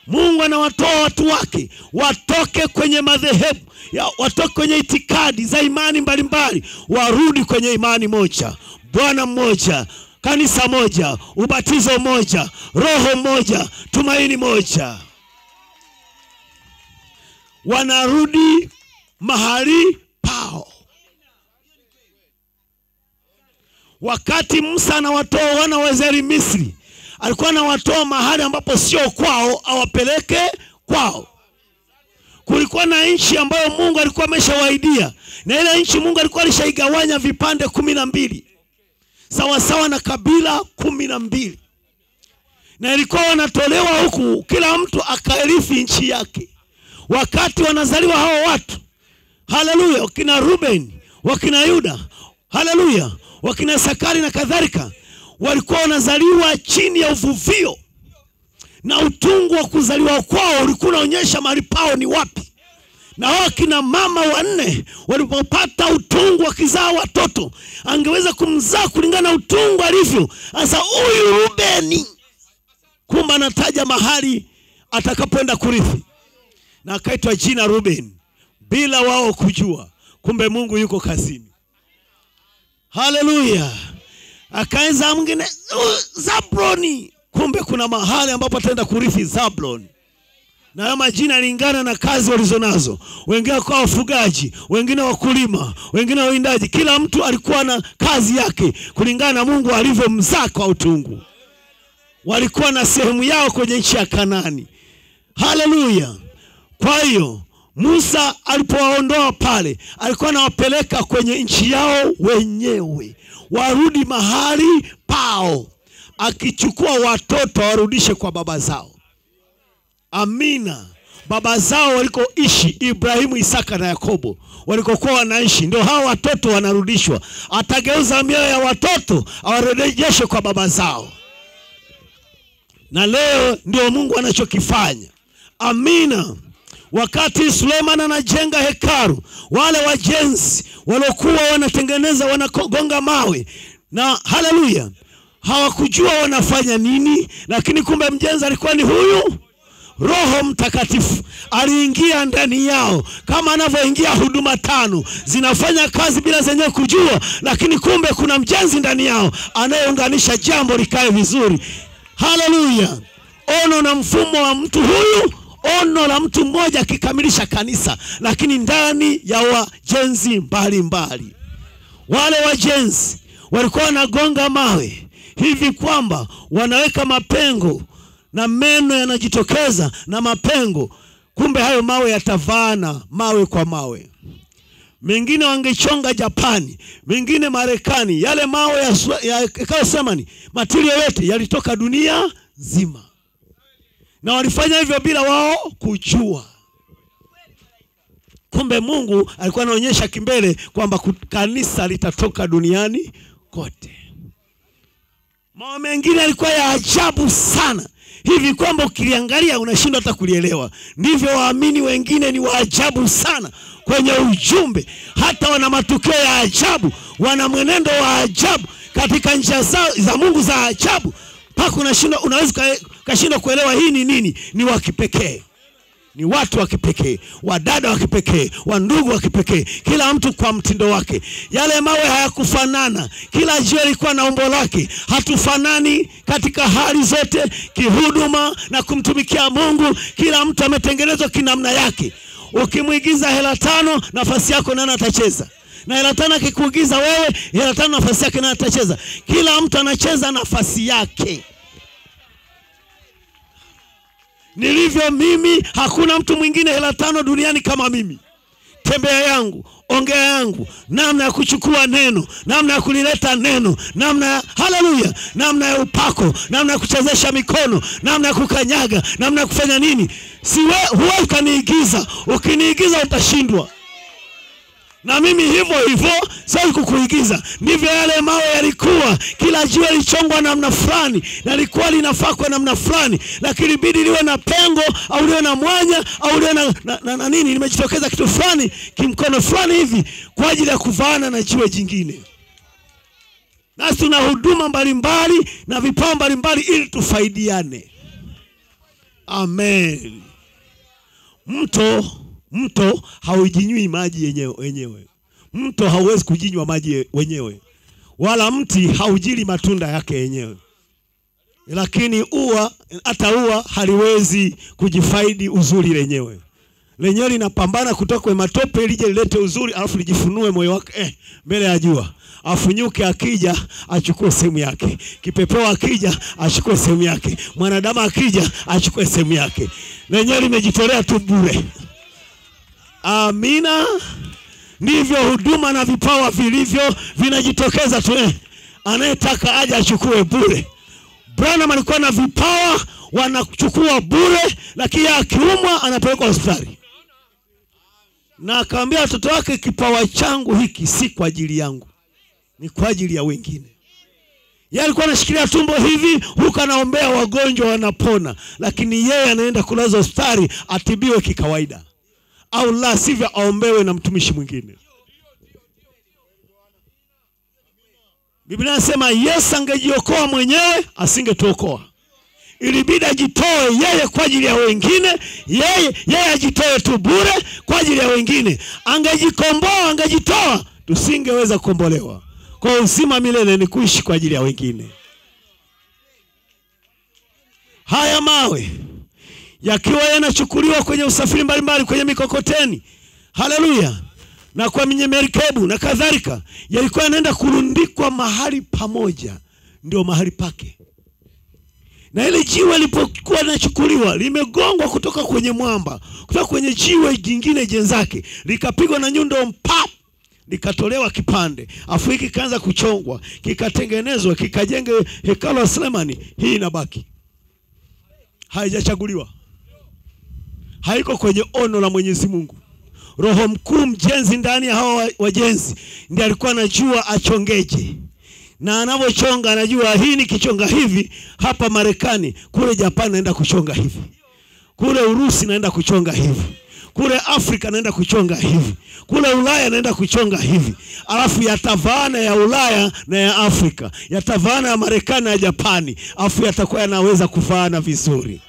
Mungu anawatoa watu wake watoke kwenye madhehebu watoke kwenye itikadi za imani mbalimbali, warudi kwenye imani moja, Bwana mmoja, kanisa moja, ubatizo mmoja, roho mmoja, tumaini moja. Wanarudi mahali pao. Wakati Musa anawatoa wana wa Israeli Misri, alikuwa anawatoa mahali ambapo sio kwao, awapeleke kwao. Kulikuwa na nchi ambayo Mungu alikuwa ameshawaidia, na ile nchi Mungu alikuwa alishaigawanya vipande kumi na mbili sawasawa na kabila kumi na mbili na ilikuwa wanatolewa huku, kila mtu akaerithi nchi yake. Wakati wanazaliwa hao watu, haleluya, wakina Ruben, wakina Yuda, haleluya, wakina Sakari na kadhalika, walikuwa wanazaliwa chini ya uvuvio, na utungu wa kuzaliwa kwao ulikuwa unaonyesha mahali pao ni wapi na wao kina mama wanne walipopata utungu wakizaa watoto, angeweza kumzaa kulingana na utungu alivyo. Sasa huyu Rubeni, kumba anataja mahali atakapoenda kurithi, na akaitwa jina Ruben bila wao kujua. Kumbe Mungu yuko kazini. Haleluya! Akaanza mwingine uh, Zabloni, kumbe kuna mahali ambapo ataenda kurithi Zabloni na hayo majina yalingana na kazi walizonazo. Wengine wakawa wafugaji, wengine wakulima, wengine wawindaji. Kila mtu alikuwa na kazi yake kulingana na Mungu alivyomzaa kwa utungu. Walikuwa na sehemu yao kwenye nchi ya Kanani. Haleluya! Kwa hiyo Musa alipowaondoa pale, alikuwa anawapeleka kwenye nchi yao wenyewe, warudi mahali pao, akichukua watoto warudishe kwa baba zao. Amina. Baba zao walikoishi Ibrahimu, Isaka na Yakobo walikokuwa wanaishi, ndio hao watoto wanarudishwa. Atageuza mioyo ya watoto awarejeshe kwa baba zao, na leo ndio Mungu anachokifanya. Amina. Wakati Suleiman anajenga hekaru, wale wajenzi waliokuwa wanatengeneza wanagonga mawe na haleluya, hawakujua wanafanya nini, lakini kumbe mjenzi alikuwa ni huyu Roho Mtakatifu aliingia ndani yao, kama anavyoingia huduma tano zinafanya kazi bila zenyewe kujua, lakini kumbe kuna mjenzi ndani yao anayeunganisha jambo likae vizuri. Haleluya! Ono na mfumo wa mtu huyu, ono la mtu mmoja akikamilisha kanisa, lakini ndani ya wajenzi mbalimbali. Wale wajenzi walikuwa wanagonga mawe hivi kwamba wanaweka mapengo na meno yanajitokeza na mapengo, kumbe hayo mawe yatavaana mawe kwa mawe. Mengine wangechonga Japani, mengine Marekani. Yale mawe ya, ya, ya semani matirio yote yalitoka dunia nzima, na walifanya hivyo bila wao kujua. Kumbe Mungu alikuwa anaonyesha kimbele kwamba kanisa litatoka duniani kote. Mambo mengine yalikuwa ya ajabu sana hivi kwamba ukiliangalia unashindwa hata kulielewa. Ndivyo waamini wengine ni waajabu sana kwenye ujumbe, hata wana matukio ya ajabu, wana mwenendo wa ajabu katika njia za Mungu za ajabu, mpaka unashindwa, unaweza uka- ukashindwa kuelewa hii ni nini. Ni wa kipekee ni watu wa kipekee, wadada wa kipekee, wandugu wa kipekee, kila mtu kwa mtindo wake. Yale mawe hayakufanana, kila jiwe lilikuwa na umbo lake. Hatufanani katika hali zote, kihuduma na kumtumikia Mungu. Kila mtu ametengenezwa kinamna yake. Ukimwigiza hela tano, nafasi yako nani atacheza? na hela tano akikuigiza wewe, hela tano nafasi yake nani atacheza? Kila mtu anacheza nafasi yake. Nilivyo mimi, hakuna mtu mwingine hela tano duniani kama mimi. Tembea yangu, ongea yangu, namna ya kuchukua neno, namna ya kulileta neno, namna ya haleluya, namna ya upako, namna ya kuchezesha mikono, namna ya kukanyaga, namna ya kufanya nini. Siwe huwa ukaniigiza, ukiniigiza utashindwa. Na mimi hivyo hivyo, sai kukuigiza. Ndivyo yale mawe yalikuwa, kila jiwe lichongwa namna fulani na likuwa linafaa kwa namna fulani, lakini bidi liwe na pengo au liwe na mwanya au liwe na, na, na, na nini, limejitokeza kitu fulani kimkono fulani hivi kwa ajili ya kuvaana na jiwe jingine. Nasi tuna huduma mbalimbali na vipawa mbalimbali ili tufaidiane. Amen. Mto mto haujinywi maji yenyewe wenyewe. Mto hauwezi kujinywa maji wenyewe, wala mti haujili matunda yake yenyewe. Lakini ua, hata ua haliwezi kujifaidi uzuri lenyewe. Lenyewe linapambana kutoka kwenye matope lije lilete uzuri, alafu lijifunue moyo wake eh, mbele ya jua. Afunyuke akija achukue sehemu yake, kipepeo akija achukue sehemu yake, mwanadamu akija achukue sehemu yake. Lenyewe limejitolea tu bure. Amina. Ndivyo huduma na vipawa vilivyo vinajitokeza tu. eh. Anayetaka aje achukue bure. Branham alikuwa na vipawa wanachukua bure, lakini akiumwa anapelekwa hospitali, na akaambia watoto wake, kipawa changu hiki si kwa ajili yangu, ni kwa ajili ya wengine. Yeye alikuwa anashikilia tumbo hivi huku anaombea wagonjwa wanapona, lakini yeye anaenda kulaza hospitali atibiwe kikawaida au la sivyo aombewe na mtumishi mwingine. Biblia inasema Yesu angejiokoa mwenyewe asingetuokoa. Ilibidi ajitoe yeye kwa ajili ya wengine, yeye yeye ajitoe tu bure kwa ajili ya wengine. Angejikomboa, angejitoa, tusingeweza kukombolewa. Kwa uzima milele ni kuishi kwa ajili ya wengine. Haya mawe yakiwa yanachukuliwa kwenye usafiri mbalimbali, kwenye mikokoteni, haleluya, na kwa merikebu na kadhalika, yalikuwa yanaenda kurundikwa mahali pamoja, ndio mahali pake. Na ile jiwe lilipokuwa linachukuliwa limegongwa kutoka kwenye mwamba, kutoka kwenye jiwe jingine jenzake, likapigwa na nyundo mpap likatolewa kipande, afu hiki kikaanza kuchongwa, kikatengenezwa, kikajenga hekalu la Sulemani. Hii inabaki. Haijachaguliwa, haiko kwenye ono la Mwenyezi Mungu. Roho mkuu mjenzi ndani ya hawa wajenzi ndiye alikuwa anajua achongeje, na anavyochonga anajua hii nikichonga hivi hapa Marekani, kule Japani naenda kuchonga hivi, kule Urusi naenda kuchonga hivi, kule Afrika naenda kuchonga hivi, kule Ulaya naenda kuchonga hivi, alafu yatavaana ya Ulaya na ya Afrika, yatavaana ya Marekani na ya Japani, alafu yatakuwa yanaweza kuvaana vizuri.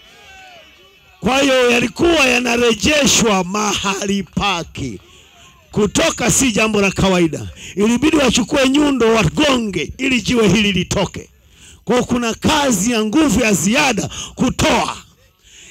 Kwa hiyo yalikuwa yanarejeshwa mahali pake. Kutoka si jambo la kawaida, ilibidi wachukue nyundo wagonge ili jiwe hili litoke. Kwa kuna kazi ya nguvu ya ziada kutoa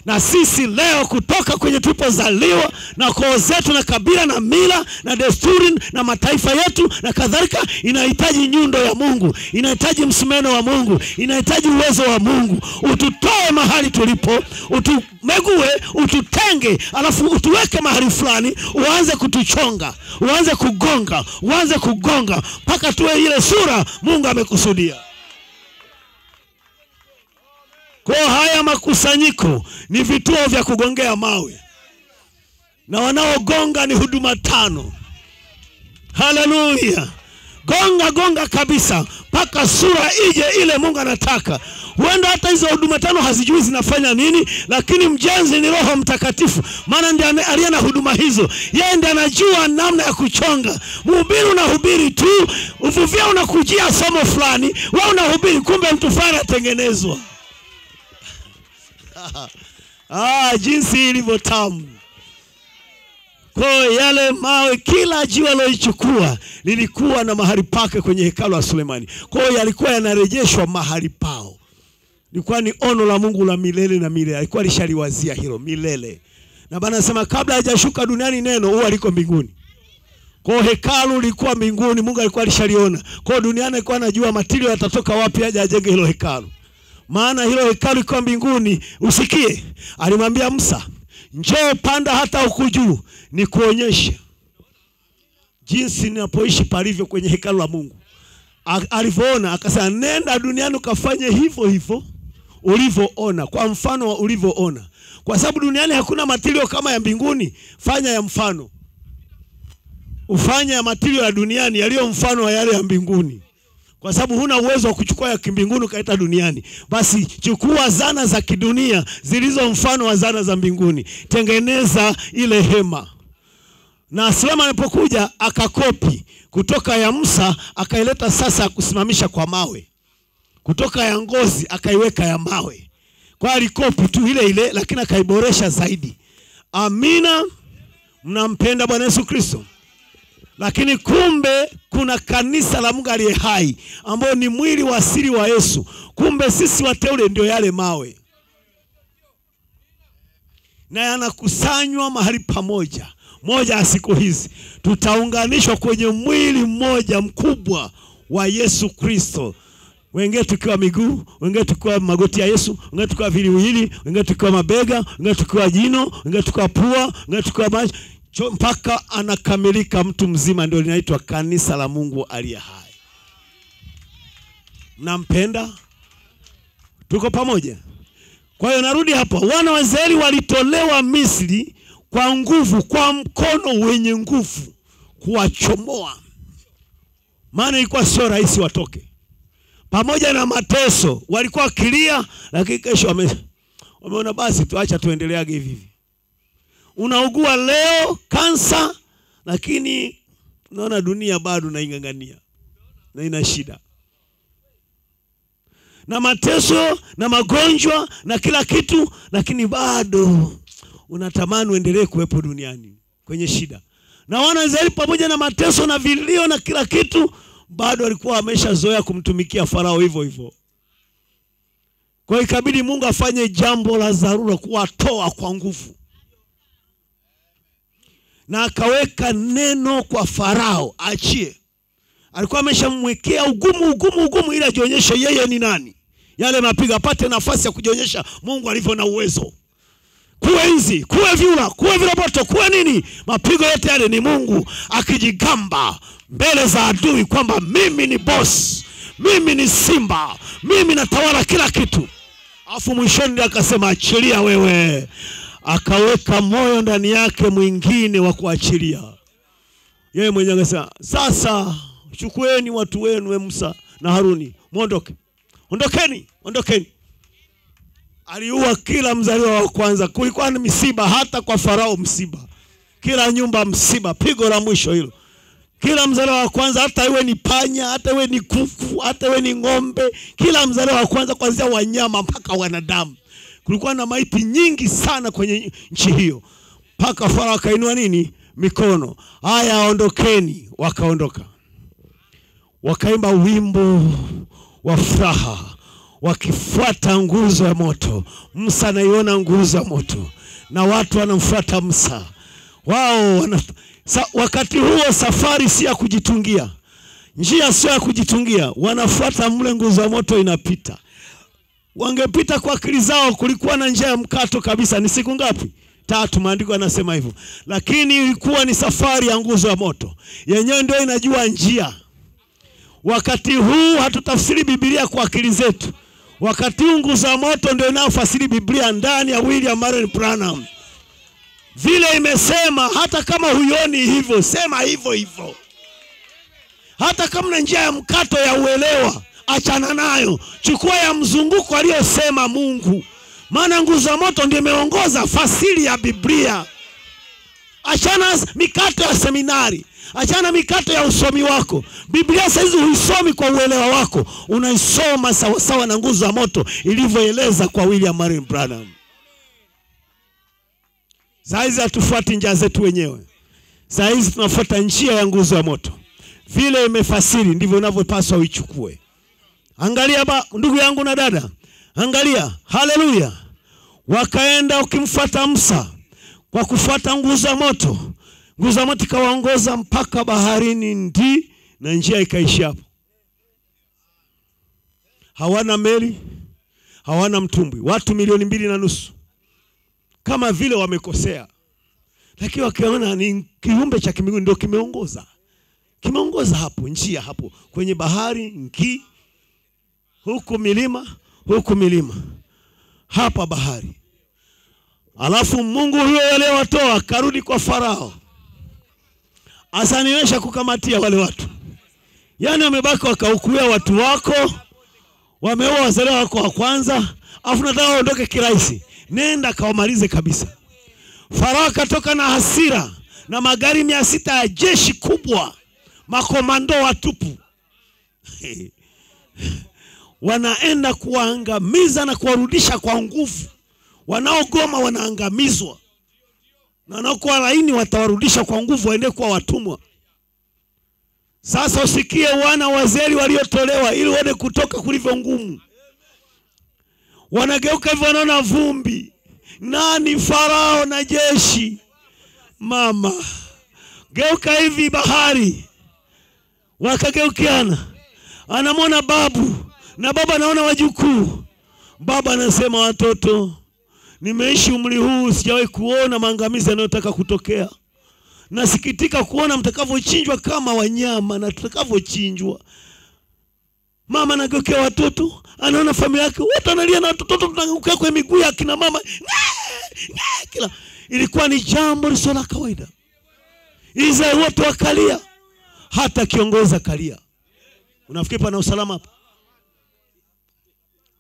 na sisi leo kutoka kwenye tulipozaliwa na koo zetu na kabila na mila na desturi na mataifa yetu na kadhalika, inahitaji nyundo ya Mungu, inahitaji msumeno wa Mungu, inahitaji uwezo wa Mungu. Ututoe mahali tulipo, utumegue, ututenge, alafu utuweke mahali fulani, uanze kutuchonga, uanze kugonga, uanze kugonga mpaka tuwe ile sura Mungu amekusudia. Kwa haya makusanyiko ni vituo vya kugongea mawe, na wanaogonga ni huduma tano. Haleluya! Gonga gonga kabisa mpaka sura ije ile Mungu anataka. Huenda hata hizo huduma tano hazijui zinafanya nini, lakini mjenzi ni Roho Mtakatifu, maana ndiye aliye na huduma hizo. Yeye ndiye anajua namna ya kuchonga. Mhubiri unahubiri tu, uvuvia unakujia somo fulani, wewe unahubiri, kumbe mtu fulani atengenezwa. Ah, jinsi ilivyo tamu. Kwa yale mawe, kila jiwe aliloichukua lilikuwa na mahali pake kwenye hekalu la Sulemani. Kwa hiyo yalikuwa yanarejeshwa mahali pao. Ilikuwa ni ono la Mungu la milele na milele, alikuwa alishaliwazia hilo milele. Na Bwana anasema kabla hajashuka duniani neno huwa liko mbinguni. Kwa hekalu lilikuwa mbinguni, Mungu alikuwa alishaliona. Kwa duniani alikuwa anajua matirio yatatoka wapi aje ajenge hilo hekalu maana hilo hekalu liko mbinguni. Usikie, alimwambia Musa, njoo panda hata huku juu, nikuonyeshe jinsi ninapoishi palivyo kwenye hekalu la Mungu. Alivyoona akasema, nenda duniani ukafanye hivyo hivyo ulivyoona, kwa mfano wa ulivyoona, kwa sababu duniani hakuna matilio kama ya mbinguni. Fanya ya mfano. ufanye ya matirio ya duniani yaliyo mfano wa yale ya mbinguni, kwa sababu huna uwezo wa kuchukua ya kimbinguni ukaita duniani. Basi chukua zana za kidunia zilizo mfano wa zana za mbinguni, tengeneza ile hema. Na Sulemani alipokuja akakopi kutoka ya Musa akaileta sasa kusimamisha kwa mawe, kutoka ya ngozi akaiweka ya mawe. Kwa alikopi tu ile ile, lakini akaiboresha zaidi. Amina, mnampenda Bwana Yesu Kristo. Lakini kumbe kuna kanisa la Mungu aliye hai ambao ni mwili wa asili wa Yesu. Kumbe sisi wateule ndio yale mawe, na yanakusanywa mahali pamoja. Moja ya siku hizi tutaunganishwa kwenye mwili mmoja mkubwa wa Yesu Kristo, wengine tukiwa miguu, wengine tukiwa magoti ya Yesu, wengine tukiwa viliwili, wengine tukiwa mabega, wengine tukiwa jino, wengine tukiwa pua, wengine tukiwa macho Mpaka anakamilika mtu mzima, ndio linaitwa kanisa la Mungu aliye hai. nampenda Tuko pamoja? Kwa hiyo narudi hapa, wana wa Israeli walitolewa Misri kwa nguvu, kwa mkono wenye nguvu, kuwachomoa, maana ilikuwa sio rahisi watoke, pamoja na mateso. Walikuwa kilia, lakini kesho wame, wameona basi tuacha tuendeleage hivi hivi unaugua leo kansa, lakini unaona dunia bado naing'ang'ania na ina shida na mateso na magonjwa na kila kitu, lakini bado unatamani uendelee kuwepo duniani kwenye shida. Na wana wa Israeli pamoja na mateso na vilio na kila kitu, bado walikuwa wameshazoea kumtumikia Farao hivyo hivyo. Kwa hiyo ikabidi Mungu afanye jambo la dharura, kuwatoa kwa nguvu na akaweka neno kwa Farao achie. Alikuwa ameshamwekea ugumu ugumu ugumu, ili ajionyeshe yeye ni nani. Yale mapigo apate nafasi ya kujionyesha Mungu alivyo na uwezo. Kuwe nzi, kuwe vyura, kuwe viroboto, kuwe nini, mapigo yote yale ni Mungu akijigamba mbele za adui kwamba mimi ni boss, mimi ni simba, mimi natawala kila kitu. Alafu mwishoni akasema achilia wewe, akaweka moyo ndani yake mwingine wa kuachilia. Yeye mwenyewe akasema sasa, chukueni watu wenu, we Musa na Haruni, mwondoke, ondokeni, ondokeni. Aliua kila mzaliwa wa kwanza. Kulikuwa ni misiba, hata kwa Farao msiba, kila nyumba msiba, pigo la mwisho hilo. Kila mzaliwa wa kwanza, hata iwe ni panya, hata iwe ni kuku, hata iwe ni ng'ombe, kila mzaliwa wa kwanza, kuanzia wanyama mpaka wanadamu. Kulikuwa na maiti nyingi sana kwenye nchi hiyo, mpaka Farao akainua nini, mikono, haya ondokeni. Wakaondoka, wakaimba wimbo wa furaha, wakifuata nguzo ya moto. Musa anaiona nguzo ya moto na watu wanamfuata Musa. Wao wana, sa, wakati huo safari si ya kujitungia, njia sio ya kujitungia, wanafuata mle nguzo ya moto inapita. Wangepita kwa akili zao, kulikuwa na njia ya mkato kabisa. Ni siku ngapi? Tatu, maandiko yanasema hivyo, lakini ilikuwa ni safari ya nguzo ya moto, yenyewe ndio inajua njia. Wakati huu hatutafsiri Biblia kwa akili zetu, wakati huu nguzo ya moto ndio inayofasiri Biblia ndani ya William Marion Branham vile imesema. Hata kama huioni hivyo, sema hivyo hivyo. Hata kama na njia ya mkato ya uelewa, achana nayo, chukua ya mzunguko aliyosema Mungu, maana nguzo ya moto ndio imeongoza fasili ya Biblia. Achana mikato ya seminari, achana mikato ya usomi wako. Biblia saizi huisomi kwa uelewa wako, unaisoma sawasawa na nguzo ya moto ilivyoeleza kwa William Marion Branham. Saa hizi hatufuati njia zetu wenyewe. Saa hizi tunafuata njia ya nguzo ya moto, vile imefasiri ndivyo unavyopaswa uichukue. Angalia ba, ndugu yangu na dada, angalia. Haleluya! Wakaenda ukimfuata Musa kwa kufuata nguzo moto. Nguzo moto ikawaongoza mpaka baharini ndi na njia ikaishia hapo. Hawana meli, hawana mtumbwi, watu milioni mbili na nusu kama vile wamekosea, lakini wakiona ni kiumbe cha kimbinguni ndio kimeongoza, kimeongoza hapo njia hapo kwenye bahari nki, huku milima, huku milima, hapa bahari. Alafu Mungu huyo aliyewatoa karudi kwa Farao, asaniwesha kukamatia wale watu, yaani wamebaki wakaukuia watu wako, wameua wazaliwa wako wa kwanza, afu nataka waondoke kirahisi. Nenda kawamalize kabisa. Farao akatoka na hasira na magari mia sita ya jeshi kubwa, makomando watupu wanaenda kuwaangamiza na kuwarudisha kwa nguvu. Wanaogoma wanaangamizwa, na wanaokuwa laini watawarudisha kwa nguvu, waende kuwa watumwa. Sasa usikie wana wazeri waliotolewa ili uone kutoka kulivyo ngumu. Wanageuka hivyo, wanaona vumbi. Nani? Farao na jeshi. Mama, geuka hivi, bahari. Wakageukiana, anamwona babu na baba naona wajukuu. Baba anasema, watoto, nimeishi umri huu, sijawahi kuona maangamizi yanayotaka kutokea. Nasikitika kuona mtakavyochinjwa kama wanyama na tutakavyochinjwa. Mama anageukia watoto, anaona familia yake wote analia na watoto tunaangukia kwa miguu ya kina mama. Kila ilikuwa ni jambo lisilo la kawaida. Israeli wote wakalia, hata kiongozi akalia. Unafikiri pana usalama hapa?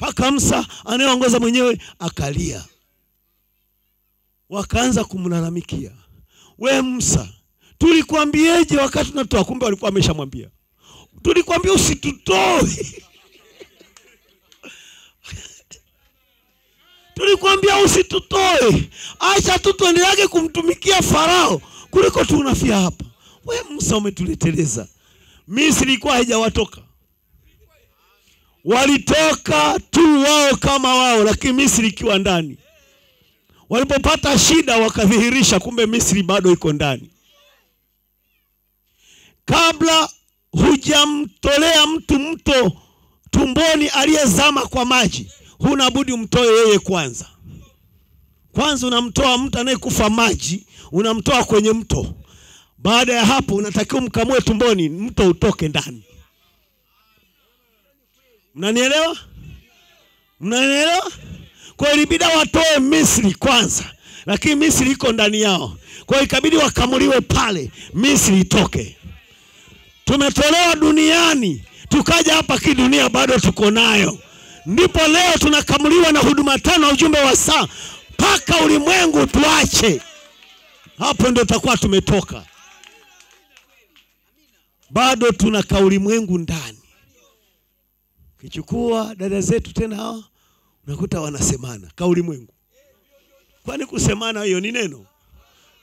Mpaka Musa anayeongoza mwenyewe akalia, wakaanza kumlalamikia, we Musa, tulikwambieje wakati tunatoa? Kumbe walikuwa ameshamwambia, tulikwambia usitutoe, tulikwambia usitutoe, acha tu tuendeleage kumtumikia Farao kuliko tunafia hapa. We Musa, umetuleteleza. Misri ilikuwa haijawatoka walitoka tu wao kama wao, lakini Misri ikiwa ndani. Walipopata shida wakadhihirisha, kumbe Misri bado iko ndani. Kabla hujamtolea mtu mto tumboni aliyezama kwa maji, huna budi umtoe yeye kwanza. Kwanza unamtoa mtu anayekufa maji, unamtoa kwenye mto. Baada ya hapo, unatakiwa mkamue tumboni, mto utoke ndani. Mnanielewa? Mnanielewa? Kwa hiyo ilibidi watoe Misri kwanza, lakini Misri iko ndani yao. Kwa ikabidi wakamuliwe pale, Misri itoke. Tumetolewa duniani, tukaja hapa kidunia, bado tuko nayo. Ndipo leo tunakamuliwa na huduma tano ujumbe wa saa, mpaka ulimwengu tuache. Hapo ndio tutakuwa tumetoka. Bado tuna kaulimwengu ndani. Kichukua dada zetu tena hawa unakuta wanasemana kaulimwengu. Kwani kusemana hiyo ni neno?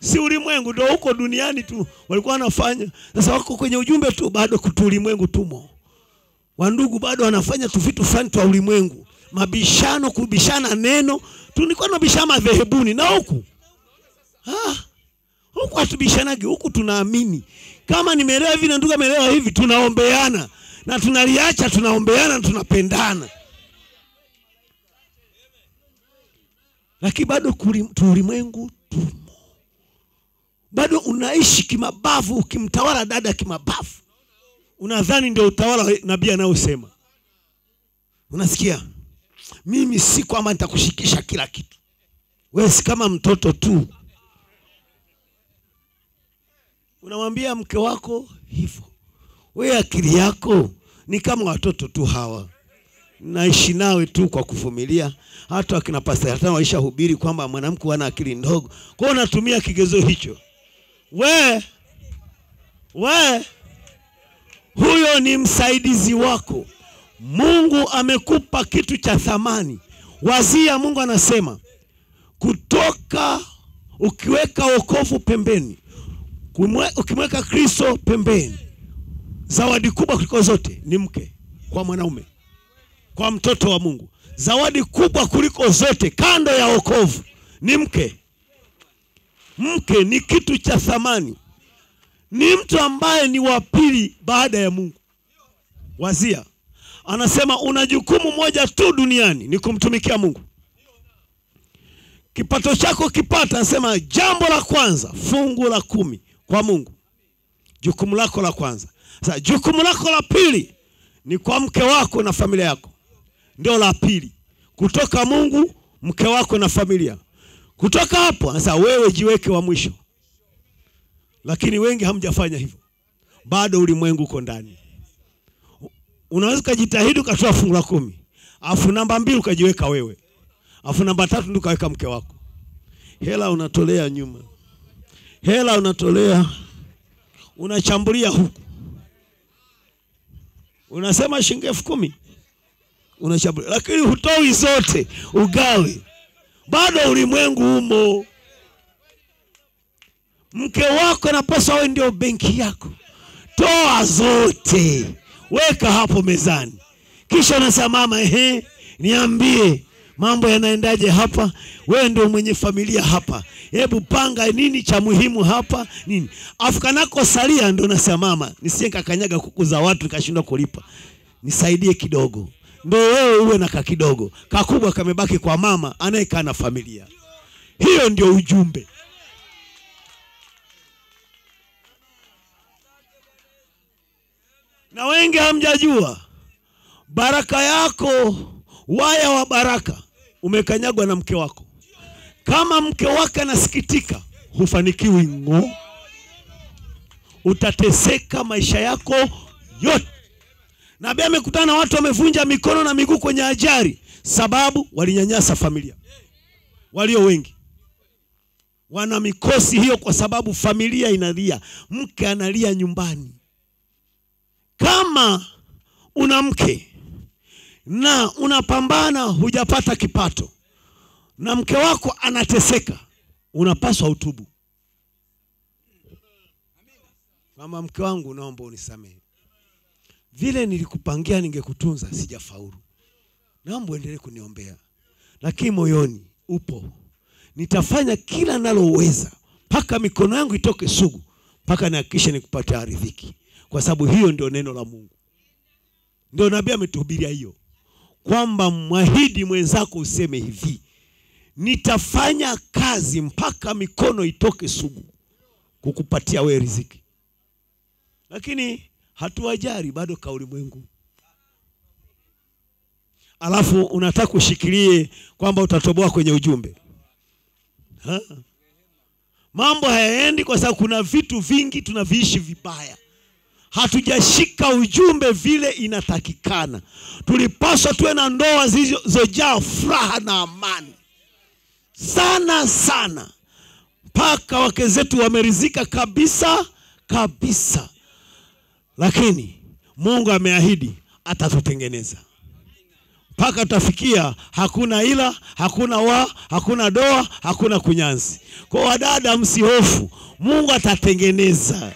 Si ulimwengu ndio huko duniani tu walikuwa wanafanya. Sasa wako kwenye ujumbe tu, bado kutu ulimwengu tumo. Wandugu bado wanafanya tu vitu fulani tu ulimwengu, mabishano, kubishana neno. Tulikuwa tunabishana madhehebuni na huku ah, huku atubishanage huku tunaamini. Kama nimeelewa hivi na ndugu ameelewa hivi, tunaombeana na tunaliacha, tunaombeana, tunapendana, lakini bado ulimwengu tumo, bado unaishi kimabavu, ukimtawala dada kimabavu, unadhani ndio utawala nabii anayosema. Unasikia, mimi si kwamba nitakushikisha kila kitu, wewe si kama mtoto tu. Unamwambia mke wako hivyo wewe akili yako ni kama watoto tu hawa, naishi nawe tu kwa kuvumilia. Hata wakina Pastor hata waishahubiri kwamba mwanamke hana akili ndogo, kwa hiyo unatumia kigezo hicho. We we, huyo ni msaidizi wako. Mungu amekupa kitu cha thamani. Wazia, Mungu anasema kutoka, ukiweka wokovu pembeni, ukimweka Kristo pembeni zawadi kubwa kuliko zote ni mke kwa mwanaume, kwa mtoto wa Mungu. Zawadi kubwa kuliko zote kando ya wokovu ni mke. Mke ni kitu cha thamani, ni mtu ambaye ni wa pili baada ya Mungu. Wazia anasema una jukumu moja tu duniani, ni kumtumikia Mungu. Kipato chako kipata, anasema jambo la kwanza, fungu la kumi kwa Mungu, jukumu lako la kwanza. Sasa jukumu lako la pili ni kwa mke wako na familia yako, ndio la pili kutoka Mungu, mke wako na familia. Kutoka hapo sasa wewe jiweke wa mwisho. lakini wengi hamjafanya hivyo, bado ulimwengu uko ndani. Unaweza ukajitahidi ukatoa fungu la kumi, afu namba mbili ukajiweka wewe, afu namba tatu ndio ukaweka mke wako. Hela unatolea nyuma, hela unatolea, unachambulia huku, unasema shilingi elfu kumi? Unachambulia, lakini hutoi zote ugawe, bado ulimwengu humo Mke wako anapaswa awe ndio benki yako. Toa zote, weka hapo mezani, kisha unasema mama, ehe, niambie mambo yanaendaje hapa? Wewe ndio mwenye familia hapa, hebu panga nini cha muhimu hapa nini, afu kanako salia ndio nasema mama, nisije nikakanyaga kuku za watu nikashindwa kulipa, nisaidie kidogo, Ndio wewe uwe na kakidogo, kakubwa kamebaki kwa mama anayekaa na familia. Hiyo ndio ujumbe. na wengi hamjajua baraka yako, waya wa baraka umekanyagwa na mke wako. Kama mke wako anasikitika, hufanikiwi ng'o, utateseka maisha yako yote. Nabii amekutana na watu wamevunja mikono na miguu kwenye ajari, sababu walinyanyasa familia. Walio wengi wana mikosi hiyo, kwa sababu familia inalia, mke analia nyumbani kama una mke na unapambana hujapata kipato. Na mke wako anateseka, unapaswa utubu. Mama, mke wangu, naomba unisamehe, vile nilikupangia ningekutunza sijafaulu, naomba uendelee kuniombea, lakini moyoni upo, nitafanya kila naloweza mpaka mikono yangu itoke sugu, mpaka nihakikishe nikupata riziki kwa sababu hiyo ndio neno la Mungu. Ndio nabii ametuhubiria hiyo kwamba mwahidi mwenzako useme hivi, nitafanya kazi mpaka mikono itoke sugu kukupatia wewe riziki, lakini hatuwajari bado kaulimwengu. Alafu unataka ushikilie kwamba utatoboa kwenye ujumbe ha? Mambo hayaendi kwa sababu kuna vitu vingi tunaviishi vibaya hatujashika ujumbe vile inatakikana. Tulipaswa tuwe na ndoa zilizojaa furaha na amani. Sana sana, mpaka wake zetu wamerizika kabisa kabisa, lakini Mungu ameahidi atatutengeneza. Mpaka tutafikia hakuna ila, hakuna wa, hakuna doa, hakuna kunyanzi. Kwa wadada, msihofu, Mungu atatengeneza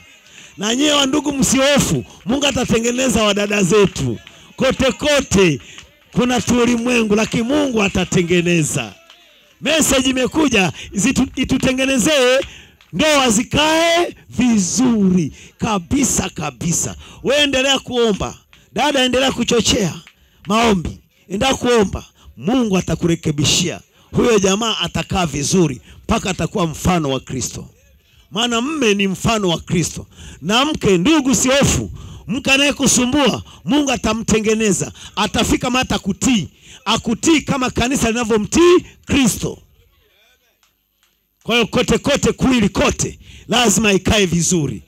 na nyewe wa ndugu msiofu, Mungu atatengeneza wadada zetu kote kote. Kuna tuulimwengu, lakini Mungu atatengeneza. Meseji imekuja itutengenezee ndoa zikae vizuri kabisa kabisa. We endelea kuomba, dada, endelea kuchochea maombi, endelea kuomba, Mungu atakurekebishia. Huyo jamaa atakaa vizuri mpaka atakuwa mfano wa Kristo maana mme ni mfano wa Kristo na mke. Ndugu, siofu mke anayekusumbua, Mungu atamtengeneza, atafika mahali atakutii, akutii kama kanisa linavyomtii Kristo. Kwa hiyo kote kote, kuili kote lazima ikae vizuri.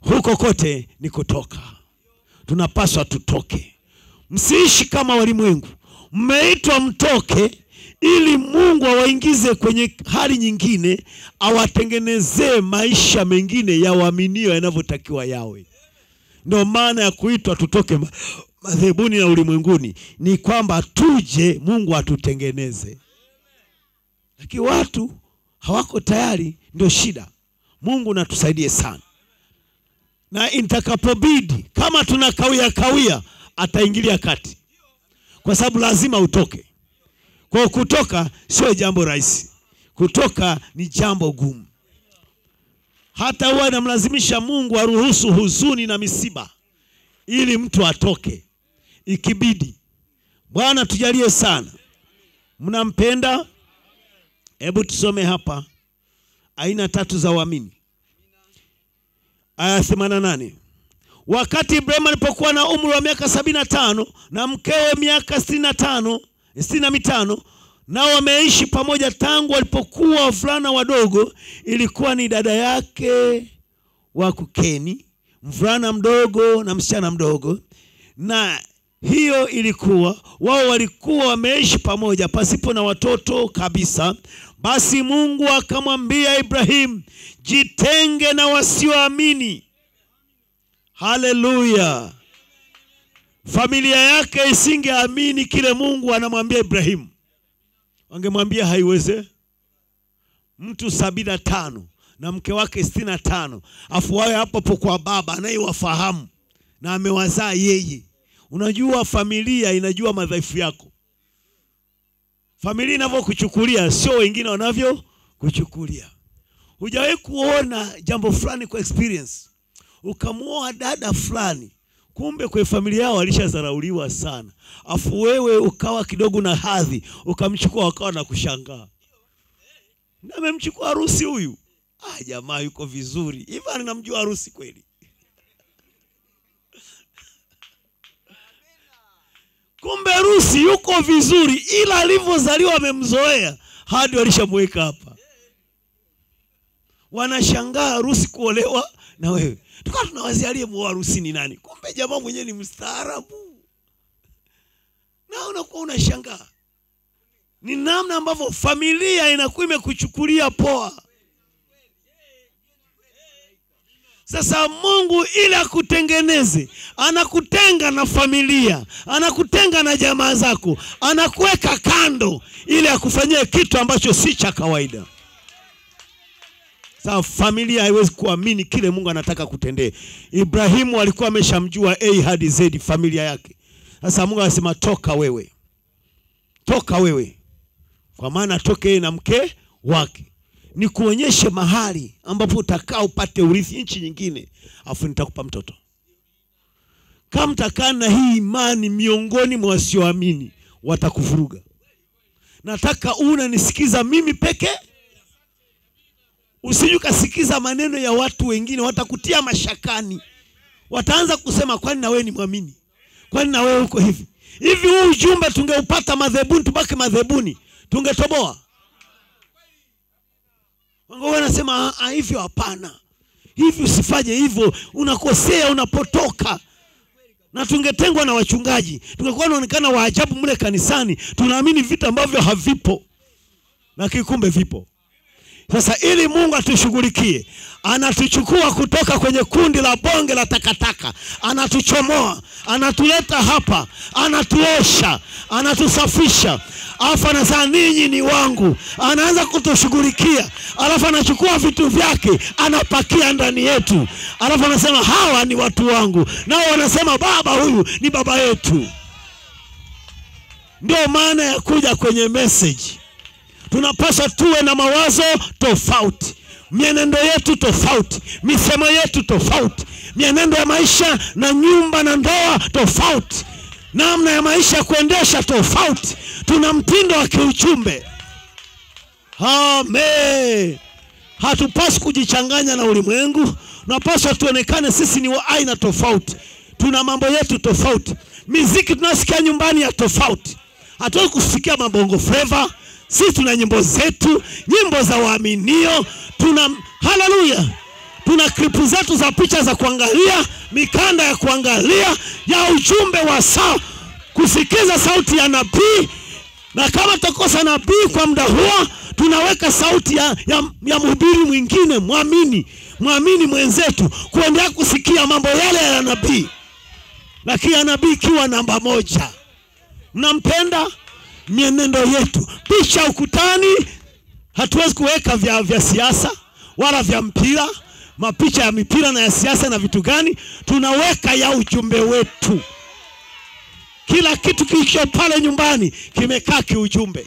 Huko kote ni kutoka, tunapaswa tutoke. Msiishi kama walimwengu, mmeitwa mtoke ili Mungu awaingize kwenye hali nyingine, awatengenezee maisha mengine ya waaminio yanavyotakiwa yawe. Ndio maana ya kuitwa tutoke madhebuni na ulimwenguni, ni kwamba tuje Mungu atutengeneze, lakini watu hawako tayari, ndio shida. Mungu natusaidie sana, na intakapobidi kama tuna kawia kawia, ataingilia kati, kwa sababu lazima utoke. Kwa kutoka sio jambo rahisi, kutoka ni jambo gumu. Hata huwa inamlazimisha Mungu aruhusu huzuni na misiba ili mtu atoke ikibidi. Bwana tujalie sana. Mnampenda? Hebu tusome hapa aina tatu za uamini, aya 88. Wakati Ibrahimu alipokuwa na umri wa miaka sabini na tano na mkewe miaka sitini na tano sitini na mitano nao wameishi pamoja tangu walipokuwa wavulana wadogo. Ilikuwa ni dada yake wa kukeni, mvulana mdogo na msichana mdogo, na hiyo ilikuwa wao walikuwa wameishi pamoja pasipo na watoto kabisa. Basi Mungu akamwambia Ibrahimu, jitenge na wasioamini. Haleluya! Familia yake isingeamini kile Mungu anamwambia Ibrahimu, wangemwambia haiweze. Mtu sabini na tano na mke wake sitini na tano afu wawe hapo po kwa baba anayewafahamu na amewazaa yeye. Unajua familia inajua madhaifu yako. Familia inavyokuchukulia sio wengine wanavyokuchukulia. Hujawahi kuona jambo fulani kwa experience, ukamwoa dada fulani, kumbe kwa familia yao alishadharauliwa sana, afu wewe ukawa kidogo na hadhi, ukamchukua wakawa na kushangaa, na amemchukua harusi huyu. Ah, jamaa yuko vizuri hivi, namjua harusi kweli? Kumbe harusi yuko vizuri, ila alivyozaliwa amemzoea hadi walishamweka hapa. Wanashangaa harusi kuolewa na wewe, tukawa tunawazia aliyemwoa harusi ni nani? Kumbe jamaa mwenyewe ni mstaarabu, na unakuwa unashangaa ni namna ambavyo familia inakuwa imekuchukulia poa. Sasa Mungu ili akutengeneze, anakutenga na familia, anakutenga na jamaa zako, anakuweka kando ili akufanyie kitu ambacho si cha kawaida. Sasa familia haiwezi kuamini kile Mungu anataka kutendea. Ibrahimu alikuwa ameshamjua A hadi Z familia yake. Sasa Mungu anasema toka wewe, toka wewe, kwa maana toke yeye na mke wake nikuonyeshe mahali ambapo utakaa upate urithi nchi nyingine, afu nitakupa mtoto. Kama mtakaa na hii imani miongoni mwa wasioamini, watakuvuruga. Nataka unanisikiza mimi peke, usije ukasikiza maneno ya watu wengine, watakutia mashakani. Wataanza kusema kwani na wewe ni mwamini, kwani na wewe uko hivi hivi. Huu ujumbe tungeupata madhebuni, tubaki madhebuni, tungetoboa Wengine wanasema "Ah, hivyo hapana, hivi usifanye hivyo, unakosea unapotoka. Na tungetengwa na wachungaji, tungekuwa tunaonekana waajabu mle kanisani, tunaamini vitu ambavyo havipo, lakini kumbe vipo. Sasa ili Mungu atushughulikie, anatuchukua kutoka kwenye kundi la bonge la takataka, anatuchomoa, anatuleta hapa, anatuosha, anatusafisha, alafu anasema ninyi ni wangu, anaanza kutushughulikia, alafu anachukua vitu vyake anapakia ndani yetu, alafu anasema hawa ni watu wangu, nao wanasema baba huyu ni baba yetu. Ndio maana ya kuja kwenye message tunapaswa tuwe na mawazo tofauti, mienendo yetu tofauti, misemo yetu tofauti, mienendo ya maisha na nyumba na ndoa tofauti, namna ya maisha kuendesha tofauti. Tuna mtindo wa kiuchumbe. Amen. Hatupaswi kujichanganya na ulimwengu, tunapaswa tuonekane sisi ni wa aina tofauti, tuna mambo yetu tofauti, miziki tunasikia nyumbani ya tofauti. Hatuwezi kusikia mabongo flava sisi tuna nyimbo zetu, nyimbo za waaminio, tuna haleluya, tuna kripu zetu za picha za kuangalia, mikanda ya kuangalia ya ujumbe wa saa, kusikiza sauti ya nabii, na kama tutakosa nabii kwa muda huo, tunaweka sauti ya, ya, ya mhubiri mwingine, mwamini mwamini mwenzetu, kuendelea kusikia mambo yale ya nabii, lakini ya nabii ikiwa namba moja. Mnampenda? Mienendo yetu, picha ukutani. Hatuwezi kuweka vya, vya siasa wala vya mpira, mapicha ya mipira na ya siasa na vitu gani. Tunaweka ya ujumbe wetu. Kila kitu kilicho pale nyumbani kimekaa kiujumbe,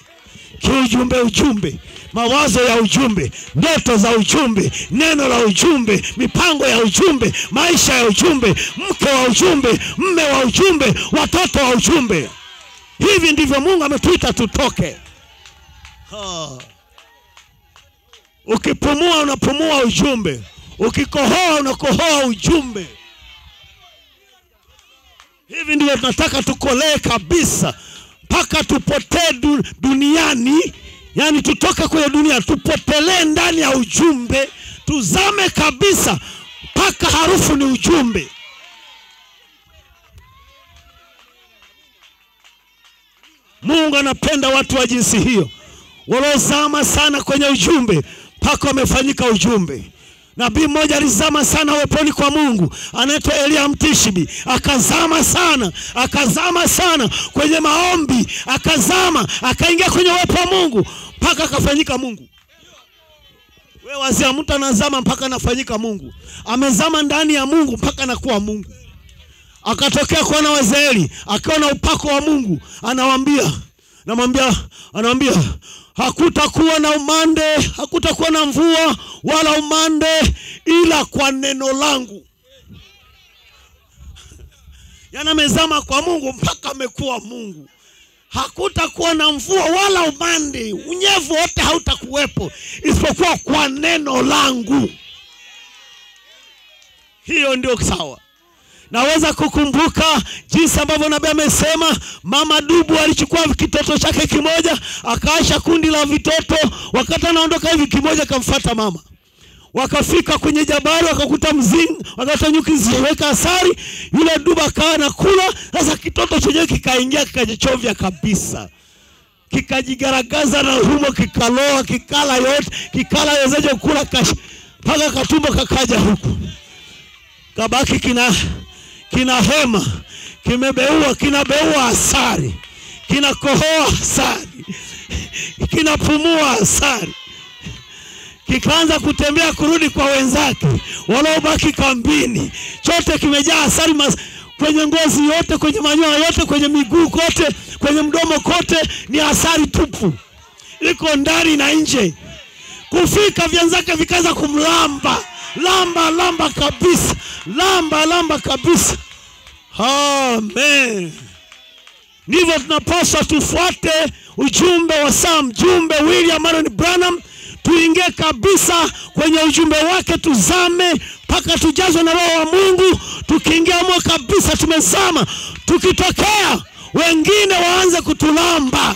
kiujumbe, ujumbe, mawazo ya ujumbe, ndoto za ujumbe, neno la ujumbe, mipango ya ujumbe, maisha ya ujumbe, mke wa ujumbe, mme wa ujumbe, watoto wa ujumbe. Hivi ndivyo Mungu ametuita tutoke. Ha. Ukipumua unapumua ujumbe, ukikohoa unakohoa ujumbe. Hivi ndivyo tunataka tukolee kabisa, mpaka tupotee du, duniani, yani tutoke kwenye dunia tupotelee ndani ya ujumbe, tuzame kabisa, mpaka harufu ni ujumbe. Mungu anapenda watu wa jinsi hiyo waliozama sana kwenye ujumbe mpaka wamefanyika ujumbe. Nabii mmoja alizama sana uweponi kwa Mungu, anaitwa Elia Mtishibi, akazama sana, akazama sana kwenye maombi, akazama, akaingia kwenye uwepo wa Mungu mpaka akafanyika Mungu. We wazia, mtu anazama mpaka anafanyika Mungu, amezama ndani ya Mungu mpaka anakuwa Mungu. Akatokea kuona Waisraeli akiwa na upako wa Mungu, anawambia namwambia, anawambia hakutakuwa na umande, hakutakuwa na mvua wala umande, ila kwa neno langu. Yani amezama kwa Mungu mpaka amekuwa Mungu. Hakutakuwa na mvua wala umande, unyevu wote hautakuwepo isipokuwa kwa neno langu. Hiyo ndio sawa. Naweza kukumbuka jinsi ambavyo nabii amesema, mama dubu alichukua kitoto chake kimoja, akaasha kundi la vitoto. Wakati anaondoka hivi, kimoja kamfuata mama, wakafika kwenye jabali, wakakuta mzinga, wakakuta nyuki zimeweka asari. Yule dubu akawa nakula. Sasa kitoto chenyewe kikaingia, kikajichovya kabisa, kikajigaragaza na humo, kikaloa, kikala yote, kikala wezeje kula kash mpaka katumbo kakaja huku, kabaki kina kina hema kimebeua, kinabeua asari, kinakohoa asari, kinapumua asari, kikaanza kutembea kurudi kwa wenzake wanaobaki kambini. Chote kimejaa asari mas kwenye ngozi yote, kwenye manyoya yote, kwenye miguu kote, kwenye mdomo kote, ni asari tupu, iko ndani na nje. Kufika vyanzake vikaanza kumlamba lamba lamba kabisa, lamba lamba kabisa. Amen. Ndivyo tunapaswa tufuate ujumbe wa Sam, mjumbe William Marion Branham, tuingie kabisa kwenye ujumbe wake, tuzame mpaka tujazwe na Roho wa Mungu. Tukiingia mo kabisa, tumezama. Tukitokea wengine waanze kutulamba,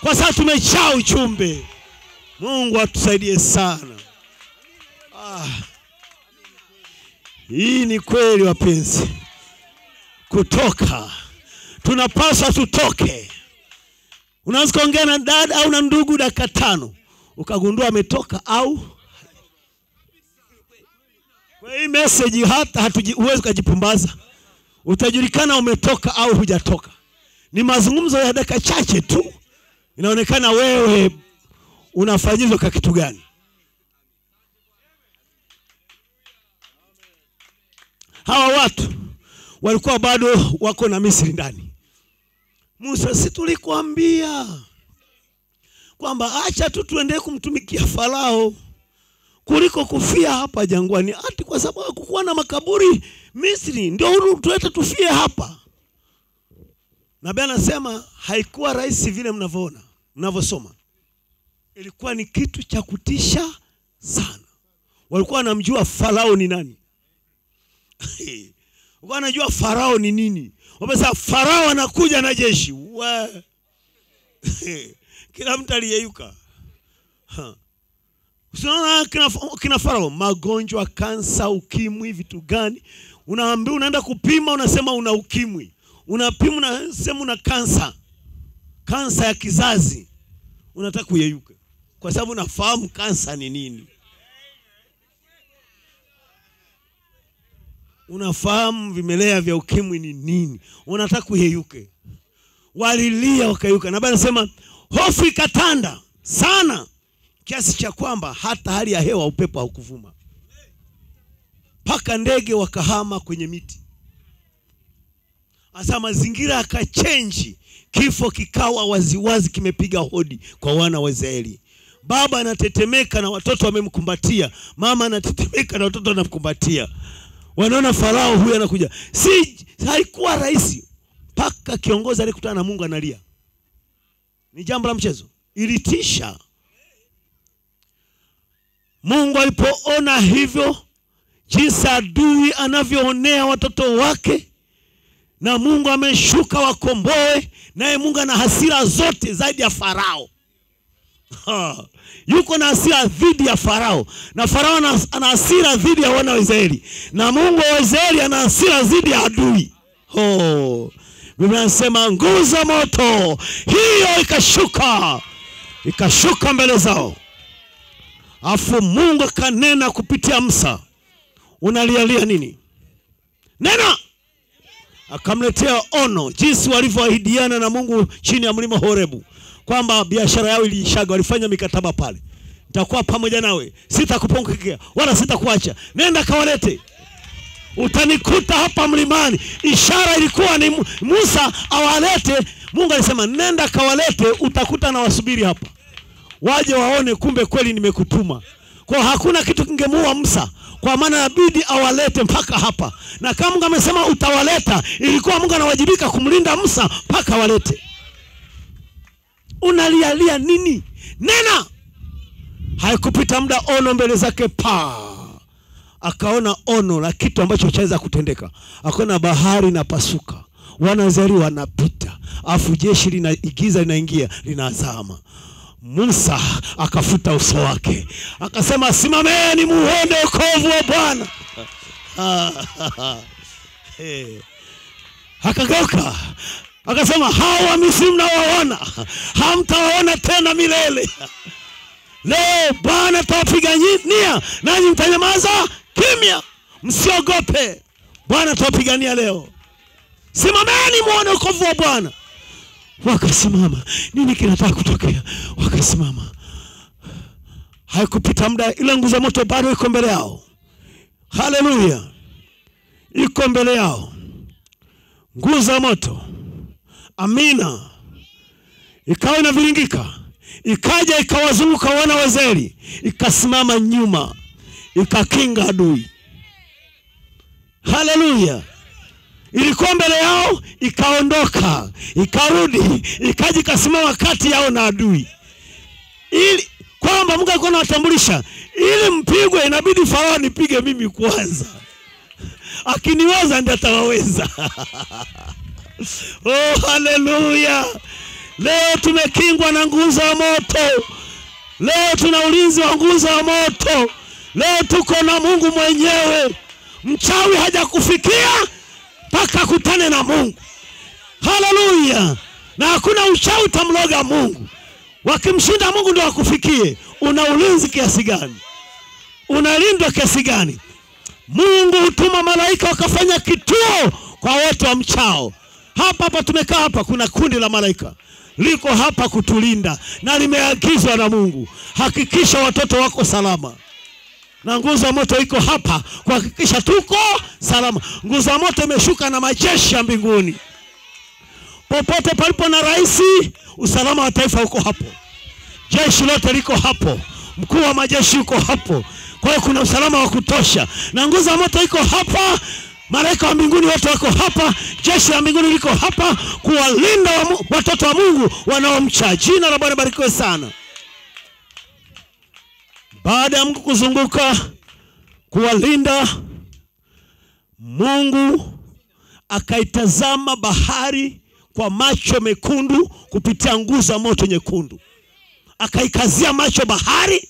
kwa sababu tumejaa ujumbe. Mungu atusaidie sana. Ah. Hii ni kweli wapenzi, kutoka tunapaswa tutoke. Unaweza kuongea na dada au na ndugu dakika tano ukagundua ametoka au kwa hii message, hata huwezi ukajipumbaza, utajulikana umetoka au hujatoka. Ni mazungumzo ya dakika chache tu, inaonekana wewe unafanyizwa kwa kitu gani. Hawa watu walikuwa bado wako na Misri ndani. Musa, si tulikwambia kwamba acha tu tuendelee kumtumikia Farao kuliko kufia hapa jangwani, ati kwa sababu hakukuwa na makaburi Misri, ndio huru tuete tufie hapa. Nabii anasema haikuwa rahisi vile mnavyoona, mnavyosoma. Ilikuwa ni kitu cha kutisha sana. Walikuwa wanamjua Farao ni nani wanajua Farao ni nini. Wamesema Farao anakuja na jeshi we. Kila mtu aliyeyuka. Usiona kina, kina Farao, magonjwa, kansa, ukimwi, vitu gani? Unaambiwa unaenda kupima, unasema una ukimwi, unapima, unasema una kansa, kansa ya kizazi, unataka kuyeyuka kwa sababu unafahamu kansa ni nini. Unafahamu vimelea vya ukimwi ni nini, unataka kuyeyuke. Walilia wakayuka, na Biblia inasema hofu ikatanda sana kiasi cha kwamba hata hali ya hewa, upepo haukuvuma, mpaka ndege wakahama kwenye miti. Asa mazingira akachenji, kifo kikawa waziwazi, kimepiga hodi kwa wana wa Israeli. Baba anatetemeka na watoto wamemkumbatia, mama anatetemeka na watoto wanamkumbatia wanaona Farao huyu anakuja. Si haikuwa rahisi, mpaka kiongozi alikutana na Mungu analia. Ni jambo la mchezo, ilitisha. Mungu alipoona hivyo, jinsi adui anavyoonea watoto wake, na Mungu ameshuka wakomboe, naye Mungu ana hasira zote zaidi ya Farao. Yuko na hasira dhidi ya Farao na Farao ana hasira dhidi ya wana wa Israeli na Mungu wa Israeli ana hasira dhidi ya adui. Oh. Biblia inasema nguvu za moto hiyo ikashuka ikashuka mbele zao, afu Mungu akanena kupitia Musa, unalialia nini? Nena. Akamletea ono jinsi walivyoahidiana na Mungu chini ya mlima Horebu kwamba biashara yao iliishaga, walifanya mikataba pale, nitakuwa pamoja nawe, sitakupungukia wala sitakuacha, nenda kawalete utanikuta hapa mlimani. Ishara ilikuwa ni Musa awalete. Mungu alisema nenda kawalete, utakuta na wasubiri hapa, waje waone, kumbe kweli nimekutuma. Kwa hakuna kitu kingemuua Musa, kwa maana inabidi awalete mpaka hapa, na kama Mungu amesema utawaleta, ilikuwa Mungu anawajibika kumlinda Musa mpaka walete. Unalialia nini? Nena. Haikupita muda, ono mbele zake pa akaona ono la kitu ambacho chaweza kutendeka. Akaona bahari inapasuka, wanazari wanapita, afu jeshi linaigiza linaingia linazama. Musa akafuta uso wake akasema, simameni muone wokovu wa Bwana. hey. Akasema, hawa misi mnawaona, hamtawaona tena milele. Leo Bwana atawapigania nanyi mtanyamaza kimya, msiogope. Bwana atawapigania leo. Simameni mwone ukovu wa Bwana. Wakasimama. Nini kinataka kutokea? Wakasimama. Haikupita muda, ile nguzo moto bado iko mbele yao. Haleluya, iko mbele yao nguzo moto. Amina, ikawa inaviringika. Ikaja ikawazunguka wana wa Israeli, ikasimama nyuma, ikakinga adui. Haleluya! Ilikuwa mbele yao, ikaondoka, ikarudi, ikaja ikasimama kati yao na adui, ili kwamba Mungu alikuwa anawatambulisha, ili mpigwe, inabidi Farao nipige mimi kwanza, akiniweza ndiye atawaweza. oh, haleluya! Leo tumekingwa na nguzo ya moto. Leo tuna ulinzi wa nguzo ya moto. Leo tuko na Mungu mwenyewe. Mchawi hajakufikia mpaka kutane na Mungu. Haleluya! Na hakuna uchawi utamloga Mungu. Wakimshinda Mungu ndio akufikie. Una ulinzi kiasi gani? Unalindwa kiasi gani? Mungu hutuma malaika wakafanya kituo kwa wote wa mchao. Hapa hapa tumekaa hapa, kuna kundi la malaika liko hapa kutulinda na limeagizwa na Mungu. Hakikisha watoto wako salama, na nguzo ya moto iko hapa kuhakikisha tuko salama. Nguzo ya moto imeshuka na majeshi ya mbinguni. Popote palipo na rais, usalama wa taifa uko hapo, jeshi lote liko hapo, mkuu wa majeshi yuko hapo. Kwa hiyo kuna usalama wa kutosha, na nguzo ya moto iko hapa malaika wa mbinguni wote wako hapa, jeshi la mbinguni liko hapa kuwalinda wa watoto wa Mungu wanaomcha. Jina la Bwana barikiwe sana. Baada ya Mungu kuzunguka kuwalinda, Mungu akaitazama bahari kwa macho mekundu kupitia nguzo ya moto nyekundu, akaikazia macho bahari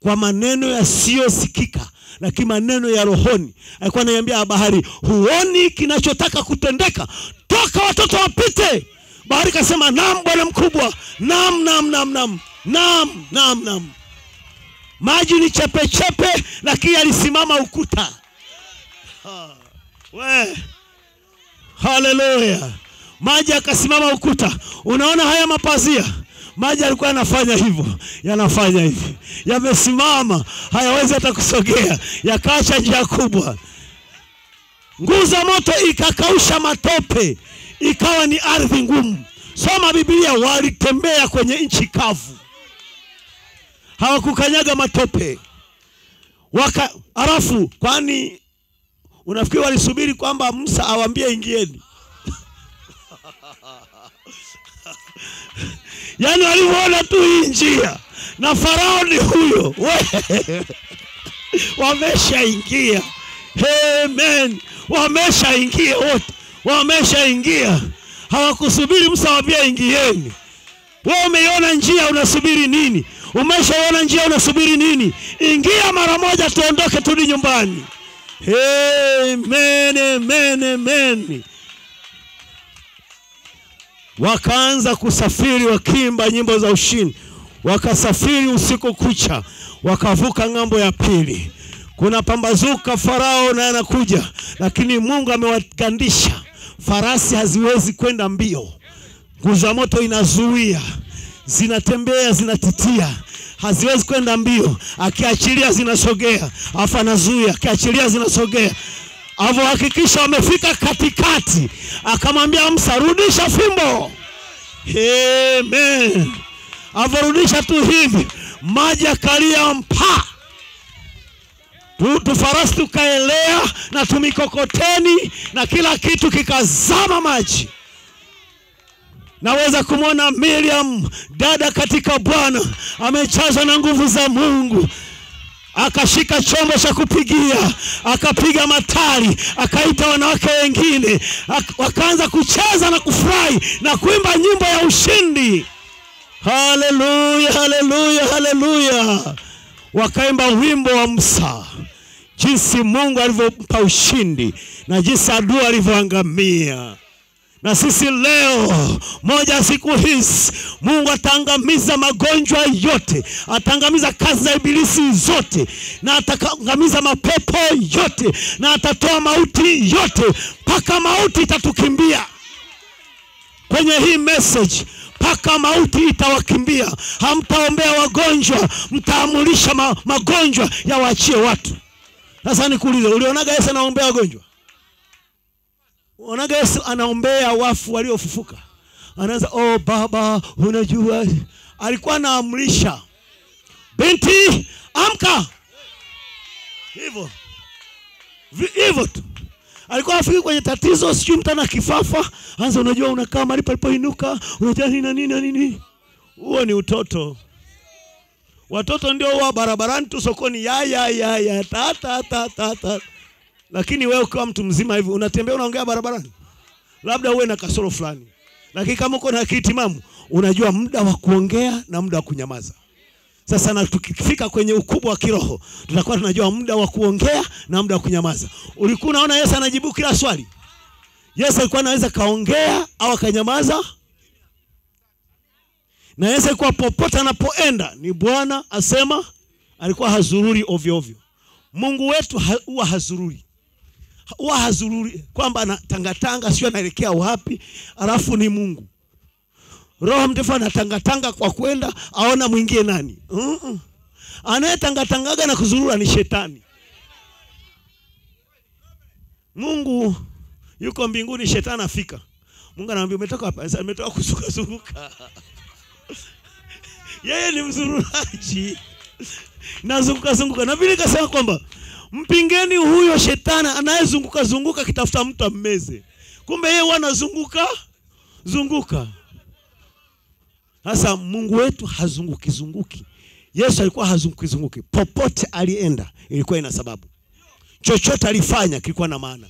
kwa maneno yasiyosikika lakini maneno ya rohoni. Alikuwa anaiambia bahari, huoni kinachotaka kutendeka? Toka watoto wapite. Bahari kasema, nam bwana mkubwa, naam, naam, naam, naam, naam, naam, naam. Maji ni chepechepe, chepe, lakini alisimama ukuta. Ha, we haleluya! Maji akasimama ukuta. Unaona haya mapazia maji alikuwa yanafanya hivyo, yanafanya hivi, yamesimama, hayawezi hata kusogea, yakaacha njia kubwa. Nguvu za moto ikakausha matope, ikawa ni ardhi ngumu. Soma Biblia, walitembea kwenye nchi kavu, hawakukanyaga matope waka. Halafu kwani unafikiri walisubiri kwamba Musa awaambie ingieni? Yaani walivyoona tu hii njia na Farao ni huyo, wameshaingia. Amen, wameshaingia wote, wameshaingia. Hawakusubiri Musa ingieni. wewe umeiona njia unasubiri nini Umeshaona njia unasubiri nini ingia mara moja tuondoke turudi nyumbani amen, amen, amen. Wakaanza kusafiri wakiimba nyimbo za ushindi. Wakasafiri usiku kucha wakavuka ng'ambo ya pili. Kuna pambazuka farao naye anakuja lakini mungu amewagandisha. Farasi haziwezi kwenda mbio. Nguzo ya moto inazuia zinatembea zinatitia. Haziwezi kwenda mbio. Akiachilia zinasogea afu anazuia. Akiachilia zinasogea avyohakikisha wamefika katikati. Akamwambia msa rudisha fimbo. Amen. Avorudisha tu hivi. Maji akalia mpa. Tu, tufarasi tukaelea na tumikokoteni na kila kitu kikazama maji. Naweza kumwona miriam dada katika bwana amechazwa na nguvu za mungu akashika chombo cha kupigia akapiga matari akaita wanawake wengine ak- wakaanza kucheza na kufurahi na kuimba nyimbo ya ushindi. Haleluya haleluya haleluya. Wakaimba wimbo wa msa jinsi mungu alivyompa ushindi na jinsi adui alivyoangamia na sisi leo moja ya siku hizi mungu ataangamiza magonjwa yote ataangamiza kazi za ibilisi zote na ataangamiza mapepo yote na atatoa mauti yote mpaka mauti itatukimbia. Kwenye hii message mpaka mauti itawakimbia. Hamtaombea wagonjwa mtaamulisha ma, magonjwa yawaachie watu. Sasa nikuulize ulionaga yesu anaombea wagonjwa unaga yesu anaombea wafu waliofufuka. Anaanza oh baba unajua alikuwa anaamrisha binti amka. Hivyo. Hivyo tu. Alikuwa afiki kwenye tatizo sijui mtu ana kifafa. Anza unajua unakaa mahali palipoinuka unajua nini na nini na nini. Huo ni utoto. Watoto ndio wa barabarani tu sokoni ya ya ya ya ta ta ta ta ta lakini wewe ukiwa mtu mzima hivi unatembea unaongea barabarani? Labda uwe na kasoro fulani. Lakini kama uko na akili timamu unajua muda wa kuongea na muda wa kunyamaza. Sasa na tukifika kwenye ukubwa wa kiroho tutakuwa tunajua muda wa kuongea na muda wa kunyamaza. Ulikuwa unaona yesu anajibu kila swali? Yesu alikuwa anaweza kaongea au akanyamaza? Na yesu alikuwa popote anapoenda ni bwana asema alikuwa hazururi ovyo ovyo. Mungu wetu ha- huwa hazururi huwa hazururi kwamba anatangatanga sio anaelekea wapi alafu ni mungu. Roho mtakatifu anatangatanga kwa kwenda aona mwingie nani. Uh-uh. anayetangatangaga na kuzurura ni shetani. Mungu yuko mbinguni shetani afika. Mungu anamwambia umetoka wapi? Umetoka nimetoka kuzungazunguka yeye ni mzururaji. Nazunguka zunguka. Na vile kasema kwamba mpingeni huyo shetani anayezunguka zunguka akitafuta mtu ammeze. Kumbe yeye huwa anazunguka zunguka. Sasa mungu wetu hazunguki zunguki. Yesu alikuwa hazunguki zunguki. Popote alienda ilikuwa ina sababu. Chochote alifanya kilikuwa na maana.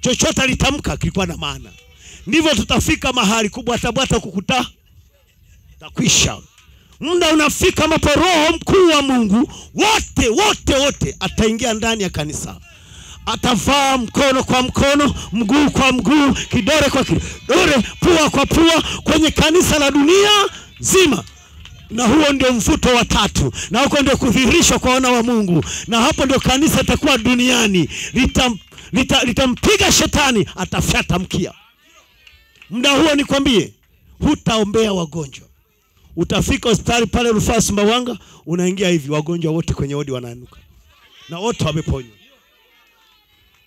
Chochote alitamka kilikuwa na maana. Ndivyo tutafika mahali kubwa kubwatabwata kukuta takwisha muda unafika ambapo roho mkuu wa mungu wote wote wote ataingia ndani ya kanisa. Atavaa mkono kwa mkono mguu kwa mguu kidore kwa kidore pua kwa pua kwenye kanisa la dunia nzima. Na huo ndio mvuto wa tatu. Na huko ndio kudhihirishwa kwa wana wa mungu. Na hapo ndio kanisa litakuwa duniani. Litampiga lita, lita shetani atafyata mkia muda huo nikwambie hutaombea wagonjwa utafika hospitali pale rufaa sumbawanga unaingia hivi wagonjwa wote kwenye wodi wanainuka. Na wote wameponywa.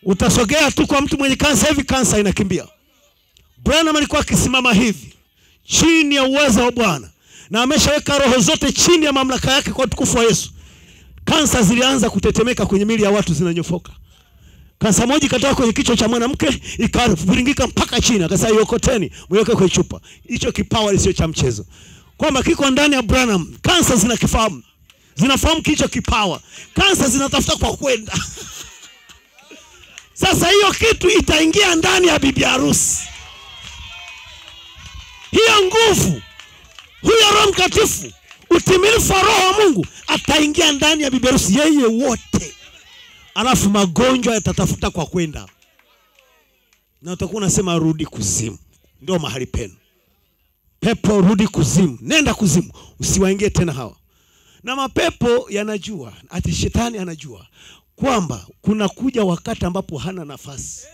Utasogea tu kwa mtu mwenye kansa hivi kansa inakimbia. Branham alikuwa akisimama hivi chini ya uwezo wa bwana. Na ameshaweka roho zote chini ya mamlaka yake kwa utukufu wa yesu. Kansa zilianza kutetemeka kwenye mili ya watu zinanyofoka. Kansa moja ikatoka kwenye kichwa cha mwanamke ikaviringika mpaka chini akasema iokoteni mweke kwenye chupa. Hicho kipawa sio cha mchezo kwamba kiko ndani ya branham. Kansa zinakifahamu. Zinafahamu kicho kipawa kansa zinatafuta kwa kwenda. Sasa hiyo kitu itaingia ndani ya bibi harusi. Hiyo nguvu huyo roho mtakatifu utimilifu wa roho wa mungu ataingia ndani ya bibi harusi yeye wote. Alafu magonjwa yatatafuta kwa kwenda. Na utakuwa unasema rudi kuzimu. Ndio mahali penu pepo rudi kuzimu. Nenda kuzimu. Usiwaingie tena hawa. Na mapepo yanajua ati shetani anajua kwamba kuna kuja wakati ambapo hana nafasi.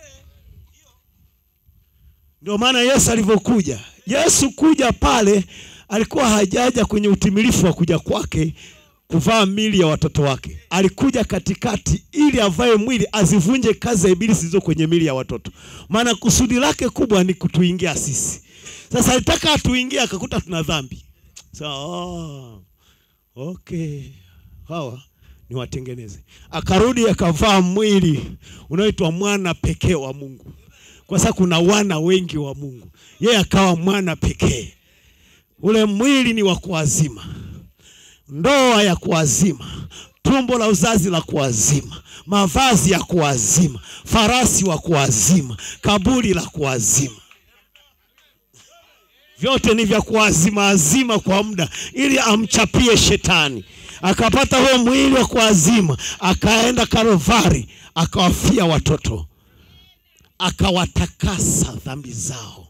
Ndio maana yesu alivyokuja. Yesu kuja pale alikuwa hajaja kwenye utimilifu wa kuja kwake kuvaa mili ya watoto wake. Alikuja katikati ili avae mwili azivunje kazi za ibilisi zilizo kwenye mili ya watoto. Maana kusudi lake kubwa ni kutuingia sisi sasa alitaka atuingie akakuta tuna dhambi. So, oh, okay. Hawa ni watengeneze akarudi akavaa mwili unaoitwa mwana pekee wa mungu. Kwa sababu kuna wana wengi wa mungu. Yeye akawa mwana pekee. Ule mwili ni wa kuazima. Ndoa ya kuazima. Tumbo la uzazi la kuazima. Mavazi ya kuazima. Farasi wa kuazima. Kaburi la kuazima vyote ni vya kuazimaazima kwa muda ili amchapie shetani. Akapata huo mwili wa kuazima akaenda karovari akawafia watoto. Akawatakasa dhambi zao.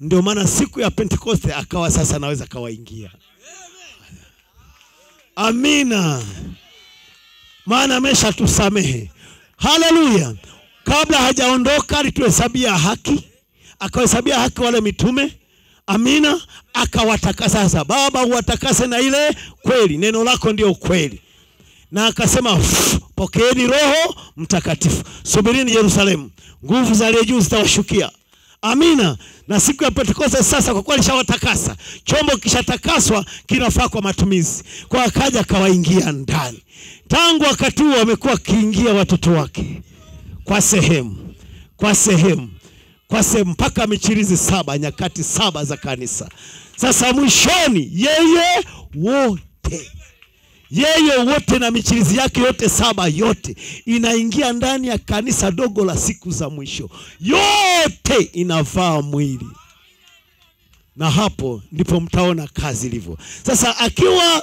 Ndio maana siku ya pentekoste akawa sasa anaweza akawaingia amina. Maana ameshatusamehe. Haleluya. Kabla hajaondoka alituhesabia haki akawahesabia haki wale mitume amina akawatakasa. Sasa baba uwatakase na ile kweli. Neno lako ndio kweli. Na akasema pokeeni roho mtakatifu. Subirini yerusalemu. Nguvu za aliye juu zitawashukia. Amina. Na siku ya pentekoste sasa kwa kuwa alishawatakasa chombo kishatakaswa kinafaa kwa matumizi. Kwa akaja akawaingia ndani. Tangu wakati huo wamekuwa akiingia watoto wake. Kwa sehemu. Kwa sehemu kwa sehemu mpaka michirizi saba nyakati saba za kanisa. Sasa mwishoni yeye wote yeye wote na michirizi yake yote saba yote inaingia ndani ya kanisa dogo la siku za mwisho. Yote inavaa mwili. Na hapo ndipo mtaona kazi ilivyo. Sasa akiwa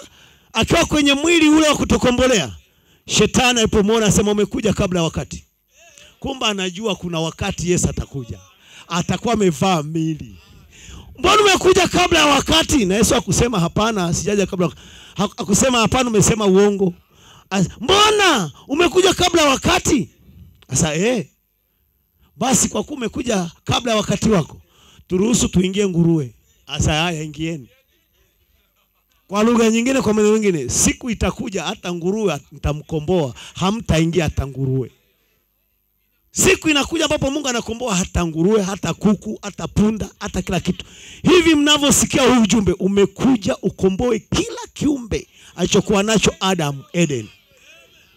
akiwa kwenye mwili ule wa kutokombolea shetani alipomwona asema umekuja kabla ya wakati. Kumbe anajua kuna wakati yesu atakuja atakuwa amevaa mili. Mbona umekuja kabla ya wakati? Na yesu akusema hapana sijaja kabla akusema hapana umesema uongo. Mbona umekuja kabla ya wakati? Sasa eh basi kwa kuwa umekuja kabla ya wakati wako turuhusu tuingie nguruwe. Sasa haya ingieni. Kwa lugha nyingine kwa maneno mengine siku itakuja hata nguruwe nitamkomboa hamtaingia hata nguruwe siku inakuja ambapo mungu anakomboa hata nguruwe hata kuku hata punda hata kila kitu. Hivi mnavyosikia huu ujumbe umekuja ukomboe kila kiumbe alichokuwa nacho adam eden.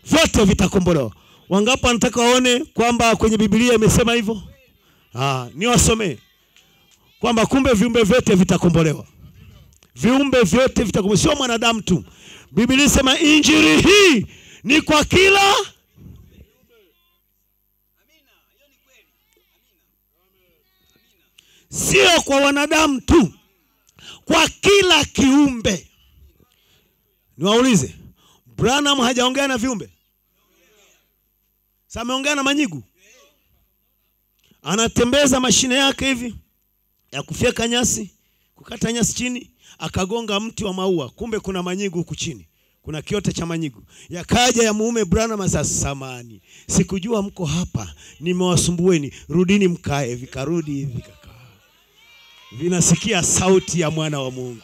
Vyote vitakombolewa. Wangapi wanataka waone kwamba kwenye Biblia imesema hivyo? Ah, niwasomee. Kwamba kumbe viumbe vyote vitakombolewa. Viumbe vyote vitakombolewa. Sio mwanadamu tu. Biblia inasema injili hii ni kwa kila sio kwa wanadamu tu kwa kila kiumbe. Niwaulize branham hajaongea na viumbe? Sasa ameongea na manyigu? Anatembeza mashine yake hivi ya kufyeka nyasi kukata nyasi chini akagonga mti wa maua. Kumbe kuna manyigu huku chini kuna kiote cha manyigu. Yakaja ya muume branham sasa samani. Sikujua mko hapa nimewasumbueni. Rudini mkae vikarudi vikakaa vinasikia sauti ya mwana wa mungu.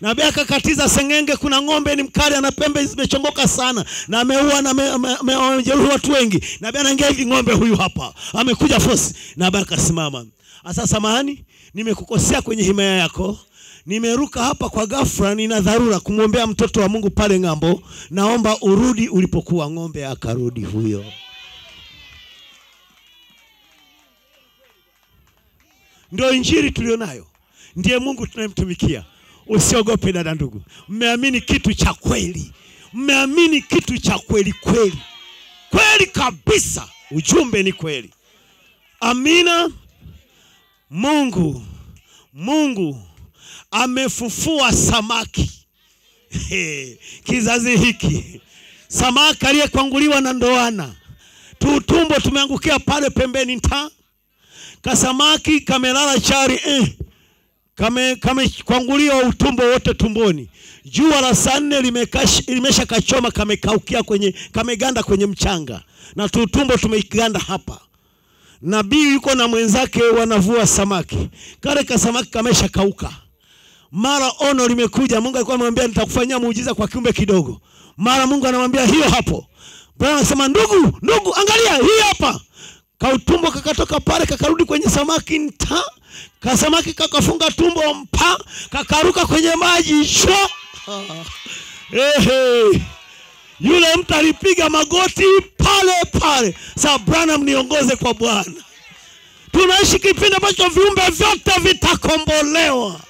Nabii akakatiza sengenge kuna ng'ombe ni mkali ana pembe zimechongoka sana na ameua na ame- ame- ame- amejeruhi watu wengi. Nabii anaingia hivi ng'ombe huyu hapa amekuja fosi nabii akasimama. Asa samahani nimekukosea kwenye himaya yako. Nimeruka hapa kwa ghafla nina dharura kumwombea mtoto wa mungu pale ng'ambo. Naomba urudi ulipokuwa ng'ombe akarudi huyo ndio injili tulionayo. Ndiye mungu tunayemtumikia. Usiogope dada ndugu. Mmeamini kitu cha kweli. Mmeamini kitu cha kweli kweli. Kweli kabisa. Ujumbe ni kweli. Amina. Mungu mungu amefufua samaki. Kizazi hiki, samaki aliyekwanguliwa na ndoana, tuutumbo tumeangukia pale pembeni, nta kasamaki kamelala chari eh. kame kamekwangulia utumbo wote tumboni. Jua la saa nne limesha kachoma, kamekaukia kwenye kameganda kwenye mchanga, na tutumbo tumeganda hapa. Nabii yuko na mwenzake wanavua samaki, kale kasamaki kamesha kauka. Mara ono limekuja, Mungu alikuwa amemwambia nitakufanyia muujiza kwa kiumbe kidogo. Mara Mungu anamwambia hiyo hapo. Bwana anasema ndugu, ndugu, angalia hii hapa. Kautumbo kakatoka pale kakarudi kwenye samaki nta, kasamaki kakafunga tumbo mpa, kakaruka kwenye maji. Ehe. Yule mtu alipiga magoti pale pale. Sasa Branham, kwa Bwana. Tunaishi kipindi ambacho viumbe vyote vitakombolewa.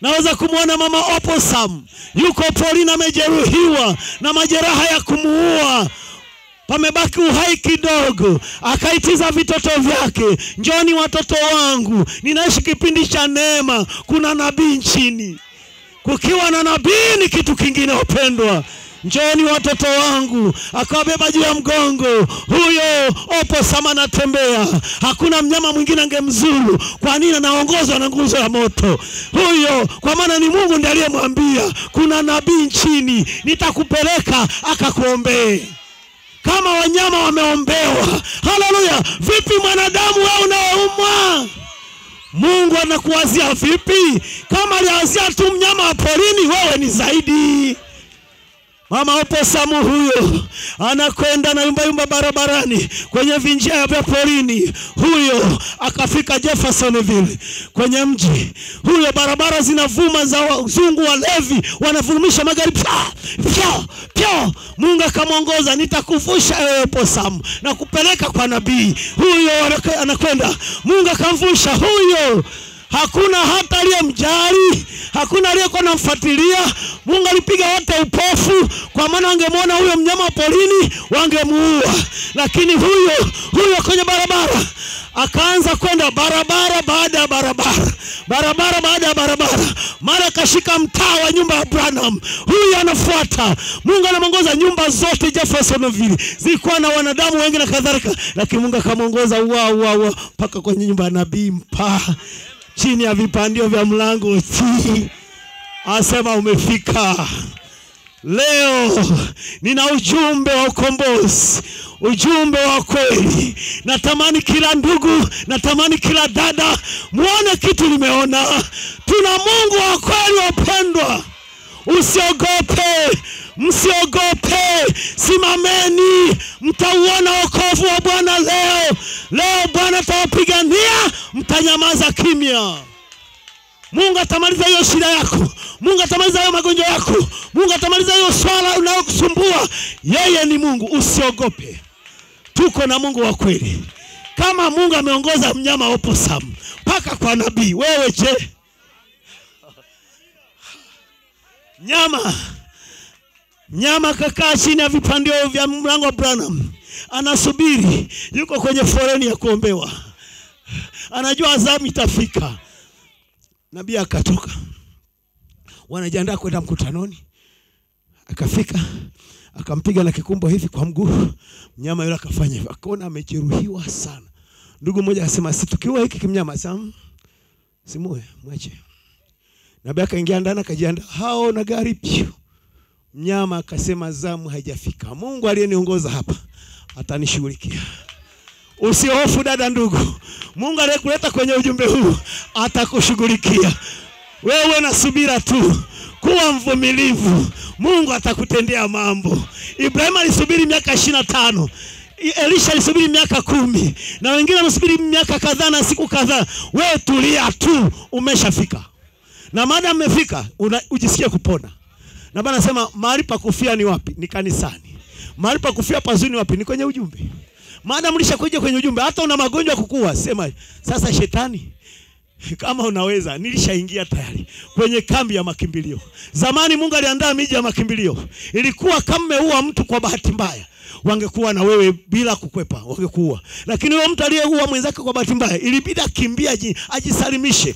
Naweza kumwona mama Oposam yuko porini, amejeruhiwa na majeraha ya kumuua, pamebaki uhai kidogo, akaitiza vitoto vyake, njoni watoto wangu, ninaishi kipindi cha neema, kuna nabii nchini. Kukiwa na nabii ni kitu kingine, wapendwa. Njoni watoto wangu, akawabeba juu ya mgongo. Huyo opo sama anatembea, hakuna mnyama mwingine angemzuru. Kwa nini? Anaongozwa na nguzo ya moto huyo, kwa maana ni Mungu ndiye aliyemwambia kuna nabii nchini, nitakupeleka akakuombee kama wanyama wameombewa. Haleluya! Vipi mwanadamu wewe unayeumwa? Mungu anakuwazia vipi? Kama aliwazia tu mnyama wa porini, wewe ni zaidi. Mama Oposamu huyo anakwenda na yumba yumba barabarani kwenye vinjia vya porini, huyo akafika Jeffersonville kwenye mji huyo, barabara zinavuma za wazungu walevi, wanavurumisha magari pya pya pya. Mungu akamwongoza, nitakuvusha wewe Oposamu na kupeleka kwa nabii huyo. Anakwenda, Mungu akamvusha huyo hakuna hata aliyemjali, hakuna aliyekuwa namfuatilia. Mungu alipiga wote upofu, kwa maana wangemwona huyo mnyama wa porini wangemuua, lakini huyo huyo kwenye barabara akaanza kwenda barabara baada ya barabara, barabara baada ya barabara, mara akashika mtaa wa nyumba ya Branham. Huyu anafuata, Mungu anamwongoza. Nyumba zote Jeffersonville zilikuwa na wanadamu wengi na kadhalika, lakini Mungu akamwongoza wa wa wa mpaka kwenye nyumba ya nabii mpaa chini ya vipandio vya mlango chini, asema umefika. Leo nina ujumbe wa ukombozi, ujumbe wa kweli. Natamani kila ndugu, natamani kila dada muone kitu nimeona. Tuna Mungu wa kweli, wapendwa. Usiogope, msiogope, simameni, mtauona wokovu wa Bwana leo. Leo Bwana atawapigania, mtanyamaza kimya. Mungu atamaliza hiyo shida yako. Mungu atamaliza hayo magonjwa yako. Mungu atamaliza hiyo swala unayokusumbua. Yeye ni Mungu, usiogope. Tuko na Mungu wa kweli. Kama Mungu ameongoza mnyama Opossum mpaka kwa nabii, wewe je? Nyama nyama kakaa chini ya vipandio vya mlango wa Branham, anasubiri, yuko kwenye foreni ya kuombewa, anajua zamu itafika. Nabii akatoka, wanajiandaa kwenda mkutanoni. Akafika akampiga na kikumbo hivi kwa mguu, mnyama yule akafanya hivyo, akaona amejeruhiwa sana. Ndugu mmoja akasema, si tukiwa hiki kimnyama sam simue, mwache. Nabii akaingia ndani akajiandaa, hao na gari pyu. Mnyama akasema, zamu haijafika. Mungu aliyeniongoza hapa atanishughulikia. Usihofu dada, ndugu. Mungu aliyekuleta kwenye ujumbe huu atakushughulikia. Wewe na subira tu, kuwa mvumilivu, Mungu atakutendea mambo. Ibrahimu alisubiri miaka ishirini na tano. Elisha alisubiri miaka kumi na wengine wamesubiri miaka kadhaa na siku kadhaa. Wewe tulia tu, umeshafika na maada mmefika, ujisikie kupona. Na Bwana anasema mahali pa kufia ni wapi? Ni kanisani. Mahali pa kufia pazuri ni wapi? Ni kwenye ujumbe. Maana mlishakuja kwenye ujumbe, hata una magonjwa kukua, sema sasa, shetani kama unaweza, nilishaingia tayari kwenye kambi ya makimbilio. Zamani Mungu aliandaa miji ya makimbilio, ilikuwa kama umeua mtu kwa bahati mbaya wangekuwa na wewe bila kukwepa, wangekuua. Lakini huyo mtu aliyeua mwenzake kwa bahati mbaya, ilibidi akimbia ajisalimishe,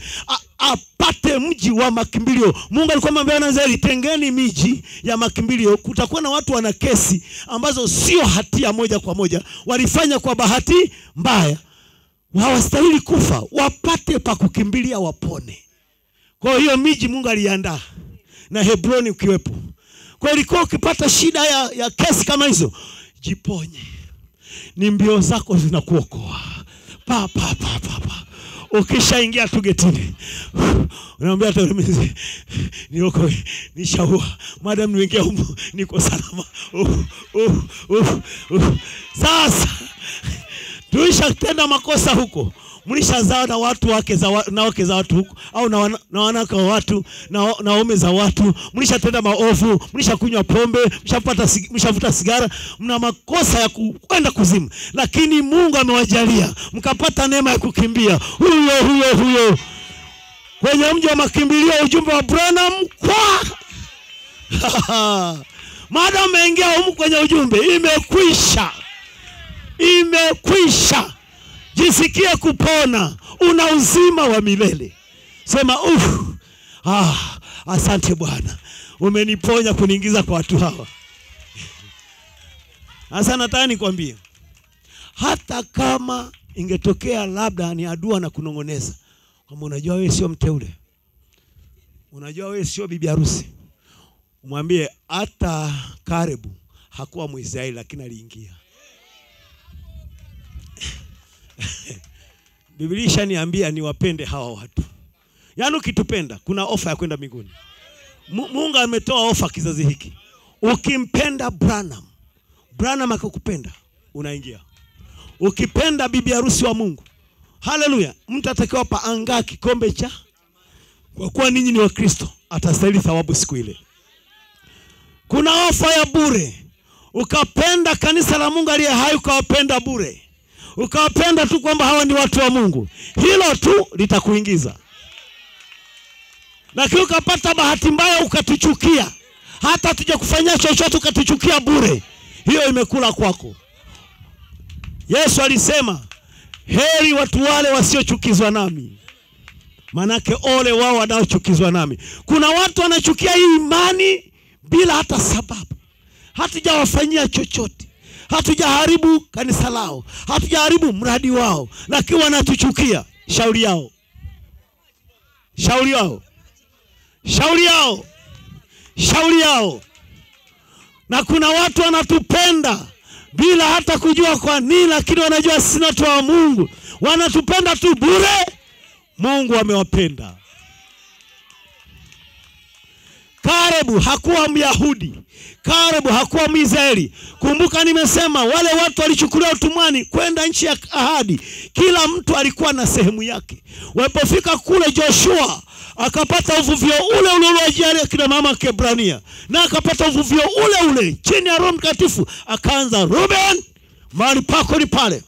apate mji wa makimbilio. Mungu alikuwa amwambia Israeli, tengeni miji ya makimbilio. Kutakuwa na watu wana kesi ambazo sio hatia moja kwa moja, walifanya kwa bahati mbaya, hawastahili kufa, wapate pa kukimbilia, wapone. Kwa hiyo miji Mungu aliandaa na Hebroni ukiwepo. Kwa ilikuwa ukipata shida ya, ya kesi kama hizo, jiponye, ni mbio zako zinakuokoa pa pa pa pa pa. Ukishaingia tu getini unaambia hata mimi niokoe, nishaua madam, niingia humu niko salama. Uh, uh, uh, uh. Sasa tulishatenda makosa huko mlishazaa na watu wake za na wake za watu huko au na, na wanawake wa watu na na waume za watu, mlishatenda maovu, mlishakunywa pombe, mshapata mlishavuta sigara, mna makosa ya kwenda kuzimu, lakini Mungu amewajalia mkapata neema ya kukimbia. Huyo huyo huyo. Kwenye mji wa makimbilio. Ujumbe wa Branham kwa madam umeingia humu kwenye ujumbe, imekwisha, imekwisha. Jisikie kupona, una uzima wa milele. Sema uf, ah, asante Bwana, umeniponya kuniingiza kwa watu hawa. Sasa nataka nikwambie, hata kama ingetokea labda ni adua na kunong'oneza, kama unajua wewe sio mteule, unajua wewe sio bibi harusi, umwambie hata karibu hakuwa Mwisraeli, lakini aliingia Biblia ishaniambia niwapende hawa watu. Yaani ukitupenda kuna ofa ya kwenda mbinguni. Mungu ametoa ofa kizazi hiki. Ukimpenda Branham, Branham akakupenda, unaingia. Ukipenda bibi harusi wa Mungu, haleluya, mtu atakiwa paangaa kikombe cha kwa kuwa ninyi ni Wakristo, atastahili thawabu siku ile. Kuna ofa ya bure. Ukapenda kanisa la Mungu aliye hai, ukawapenda bure ukawapenda tu kwamba hawa ni watu wa Mungu, hilo tu litakuingiza. Lakini ukapata bahati mbaya ukatuchukia, hata hatujakufanyia chochote, ukatuchukia bure, hiyo imekula kwako. Yesu alisema heri watu wale wasiochukizwa nami, manake ole wao wanaochukizwa nami. Kuna watu wanachukia hii imani bila hata sababu, hatujawafanyia chochote hatujaharibu kanisa lao, hatujaharibu mradi wao, lakini wanatuchukia. Shauri yao, shauri yao, shauri yao, shauri yao. Na kuna watu wanatupenda bila hata kujua kwa nini, lakini wanajua sisi ni watu wa Mungu, wanatupenda tu bure. Mungu amewapenda. Karebu hakuwa Myahudi, Karebu hakuwa Mwisraeli. Kumbuka nimesema wale watu walichukuliwa utumwani kwenda nchi ya ahadi, kila mtu alikuwa na sehemu yake. Walipofika kule, Joshua akapata uvuvio ule ule uliojalia kina mama Kebrania, na akapata uvuvio ule ule chini ya Roho Mtakatifu. Akaanza, Ruben, mahali pako ni pale,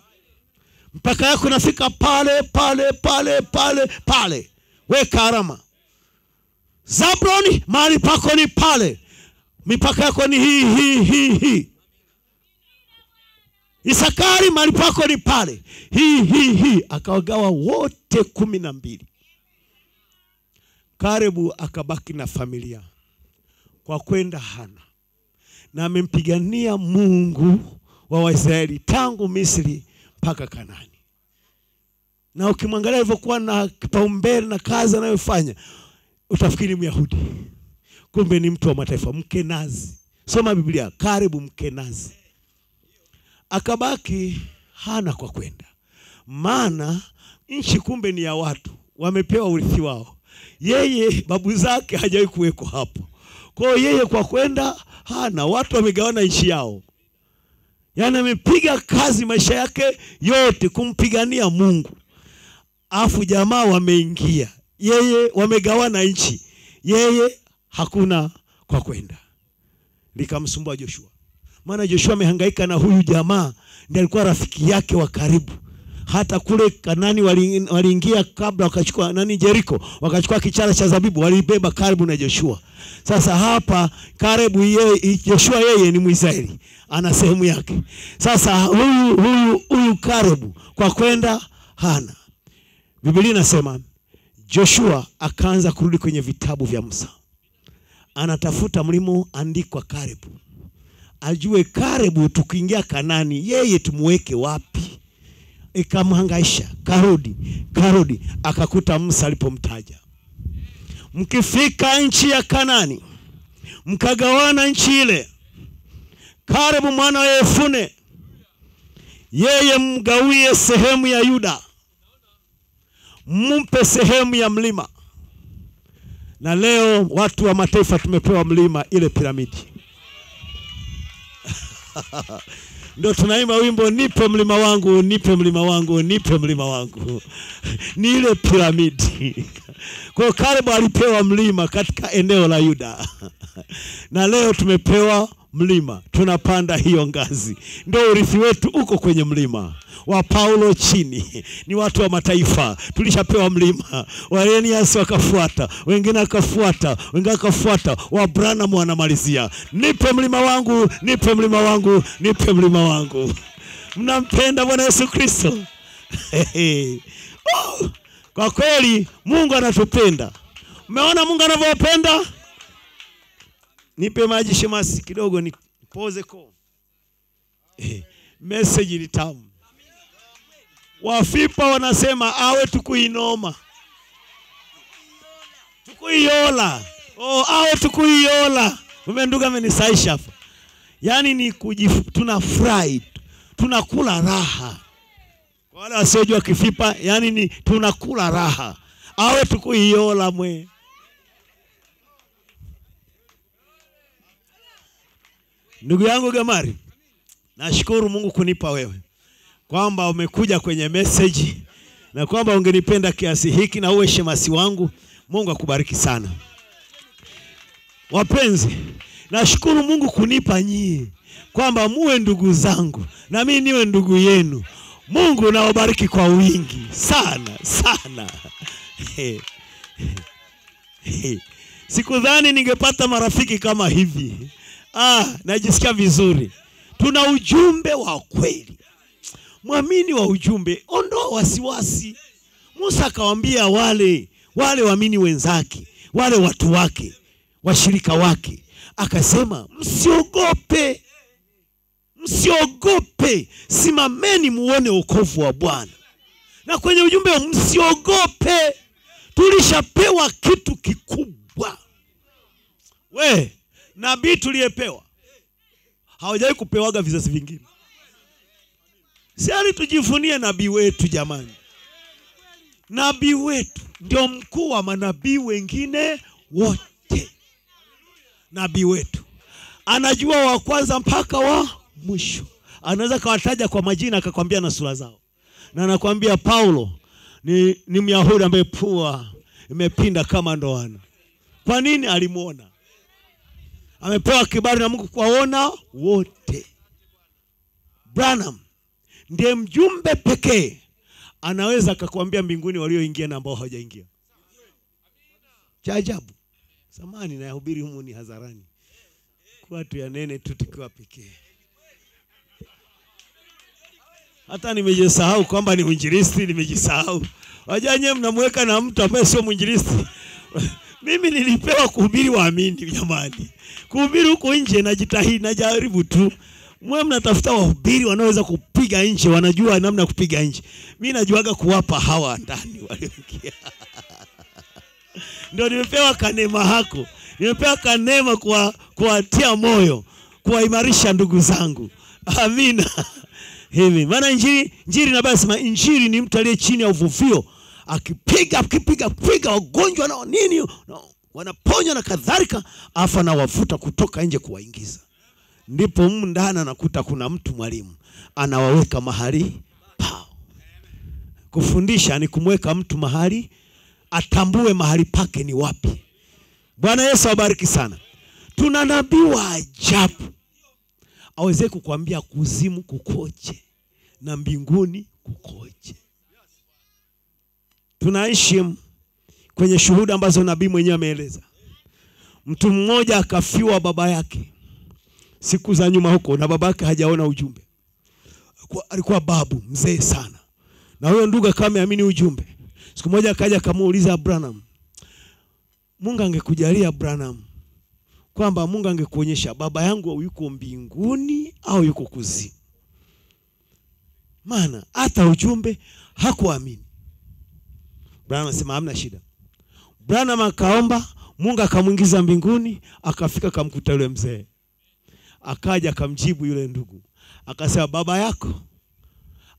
mpaka yako inafika pale pale pale pale pale, weka alama Zabroni, mahali pako ni pale, mipaka yako ni hii hii hii hii. Isakari, mali pako ni pale, hii hii hii. Akawagawa wote kumi na mbili. Karebu akabaki na familia kwa kwenda Hana, na amempigania Mungu wa Waisraeli tangu Misri mpaka Kanani, na ukimwangalia alivyokuwa na kipaumbele na kazi anayofanya utafikiri Myahudi, kumbe ni mtu wa mataifa, Mkenazi. Soma Biblia, karibu Mkenazi. Akabaki hana kwa kwenda, maana nchi kumbe ni ya watu, wamepewa urithi wao. Yeye babu zake hajawahi kuwekwa hapo, kwa yeye kwa kwenda hana, watu wamegawana nchi yao. Yaani amepiga kazi maisha yake yote kumpigania Mungu, afu jamaa wameingia. Yeye wamegawana nchi, yeye hakuna kwa kwenda. Likamsumbua Joshua, maana Joshua amehangaika na huyu jamaa, ndiye alikuwa rafiki yake wa karibu. Hata kule Kanani wali- waliingia kabla, wakachukua nani, Jeriko, wakachukua kichara cha zabibu, walibeba karibu na Joshua. Sasa hapa karibu yeye, Joshua yeye ni Mwisraeli, ana sehemu yake. Sasa huyu huyu huyu karibu kwa kwenda hana Biblia inasema Joshua akaanza kurudi kwenye vitabu vya Musa, anatafuta mlimo andikwa karibu ajue karibu tukiingia Kanani yeye tumuweke wapi. Ikamhangaisha, karudi karudi, akakuta Musa alipomtaja, mkifika nchi ya Kanani mkagawana nchi ile, Karebu mwana wa Yefune yeye mgawie sehemu ya Yuda, mumpe sehemu ya mlima. Na leo watu wa mataifa tumepewa mlima, ile piramidi. Ndio tunaimba wimbo nipe mlima wangu, nipe mlima wangu, nipe mlima wangu. Ni ile piramidi. Kwa hiyo Kalebu alipewa mlima katika eneo la Yuda, na leo tumepewa mlima, tunapanda hiyo ngazi. Ndio urithi wetu uko kwenye mlima wa Paulo chini ni watu wa mataifa, tulishapewa mlima. Waenias wakafuata, wengine akafuata, wengine akafuata, wa Branham wanamalizia, nipe mlima wangu, nipe mlima wangu, nipe mlima wangu. Mnampenda Bwana Yesu Kristo? oh, kwa kweli Mungu anatupenda. Umeona Mungu anavyopenda? Nipe maji shemasi kidogo, nipoze ko Eh, message ni tamu. Wafipa wanasema awe tukuinoma tukuiola, oh, awe tukuiola. Umenduga amenisaisha hapa, yaani ni kujif, tunafurahi tunakula raha. Kwa wale wasiojua Kifipa, yaani ni tunakula raha, awe tukuiola mwe Ndugu yangu Gamari, nashukuru Mungu kunipa wewe kwamba umekuja kwenye message na kwamba ungenipenda kiasi hiki na uwe shemasi wangu. Mungu akubariki sana. Wapenzi, nashukuru Mungu kunipa nyie kwamba muwe ndugu zangu na mimi niwe ndugu yenu. Mungu nawabariki kwa wingi sana sana. Sikudhani ningepata marafiki kama hivi. Ah, najisikia vizuri. Tuna ujumbe wa kweli mwamini wa ujumbe, ondoa wasiwasi. Musa akawaambia wale wale waamini wenzake, wale watu wake, washirika wake, akasema msiogope, msiogope, simameni muone wokovu wa Bwana. Na kwenye ujumbe msiogope, tulishapewa kitu kikubwa. We nabii tuliyepewa hawajawahi kupewaga vizazi vingine siali tujivunie nabii wetu jamani. Nabii wetu ndio mkuu wa manabii wengine wote. Nabii wetu anajua wa kwanza mpaka wa mwisho, anaweza kawataja kwa majina akakwambia na sura zao, na anakwambia Paulo ni, ni Myahudi ambaye pua imepinda kama ndoana. Kwa nini? Alimwona, amepewa kibali na Mungu kuwaona wote. Branham ndiye mjumbe pekee anaweza akakwambia mbinguni walioingia na ambao hawajaingia. Cha ajabu, samani nayahubiri humu ni hadharani, kuwa tu yanene tu tukiwa pekee. Hata nimejisahau kwamba ni mwinjilisti, nimejisahau. Wajua nyewe mnamweka na mtu ambaye sio mwinjilisti. Mimi nilipewa kuhubiri waamini, jamani. Kuhubiri huko nje najitahidi, najaribu tu mwe mnatafuta wahubiri wanaoweza kupiga nje, wanajua namna ya kupiga nje. Mi najuaga kuwapa hawa ndani walioingia ndio nimepewa kanema hako, nimepewa kanema kwa kuwatia moyo, kuwaimarisha ndugu zangu. Amina. Hivi maana injili injili sema injili ni mtu aliye chini ya uvuvio akipiga akipiga piga wagonjwa na nini no, wanaponywa na kadhalika, afa na wavuta kutoka nje kuwaingiza ndipo mu ndani anakuta kuna mtu mwalimu anawaweka mahali pao. Kufundisha ni kumweka mtu mahali atambue mahali pake ni wapi. Bwana Yesu awabariki sana. Tuna nabii wa ajabu aweze kukwambia kuzimu kukoje na mbinguni kukoje. Tunaishi kwenye shuhuda ambazo nabii mwenyewe ameeleza. Mtu mmoja akafiwa baba yake siku za nyuma huko, na baba yake hajaona ujumbe. Alikuwa babu mzee sana, na huyo ndugu akawa ameamini ujumbe. siku moja akaja akamuuliza Branham, Mungu angekujalia Branham kwamba Mungu angekuonyesha baba yangu yuko mbinguni au yuko kuzimu, maana hata ujumbe hakuamini. Branham anasema hamna shida. Branham akaomba, Mungu akamwingiza mbinguni, akafika akamkuta yule mzee, akaja akamjibu yule ndugu, akasema baba yako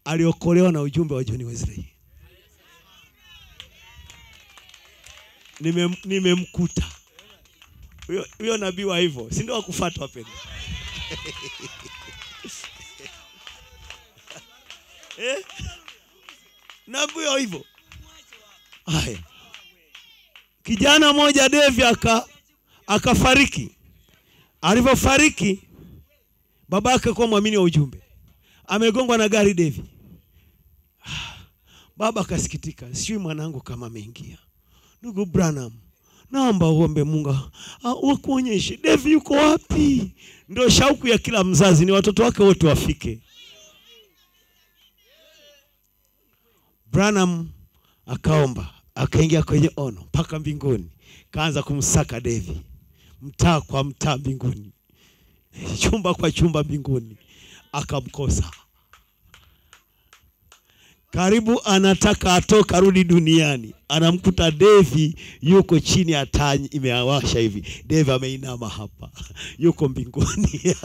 aliokolewa na ujumbe wa John Wesley. Nime- nimemkuta huyo huyo nabii wa hivyo, si ndio wakufuata wapendwa? eh? nabii wa hivyo. Haya, kijana mmoja Devi aka akafariki. Alivyofariki baba yake kuwa mwamini wa ujumbe, amegongwa na gari Devi. Baba akasikitika, sijui mwanangu kama ameingia. Ndugu Branham, naomba uombe Mungu akuonyeshe wakuonyeshe Devi yuko wapi. Ndio shauku ya kila mzazi, ni watoto wake wote wafike. Branham akaomba, akaingia kwenye ono mpaka mbinguni, kaanza kumsaka Devi, mtaa kwa mtaa mbinguni, chumba kwa chumba mbinguni, akamkosa. Karibu anataka atoka rudi duniani, anamkuta Devi yuko chini ya taa imewasha hivi. Devi ameinama hapa, yuko mbinguni.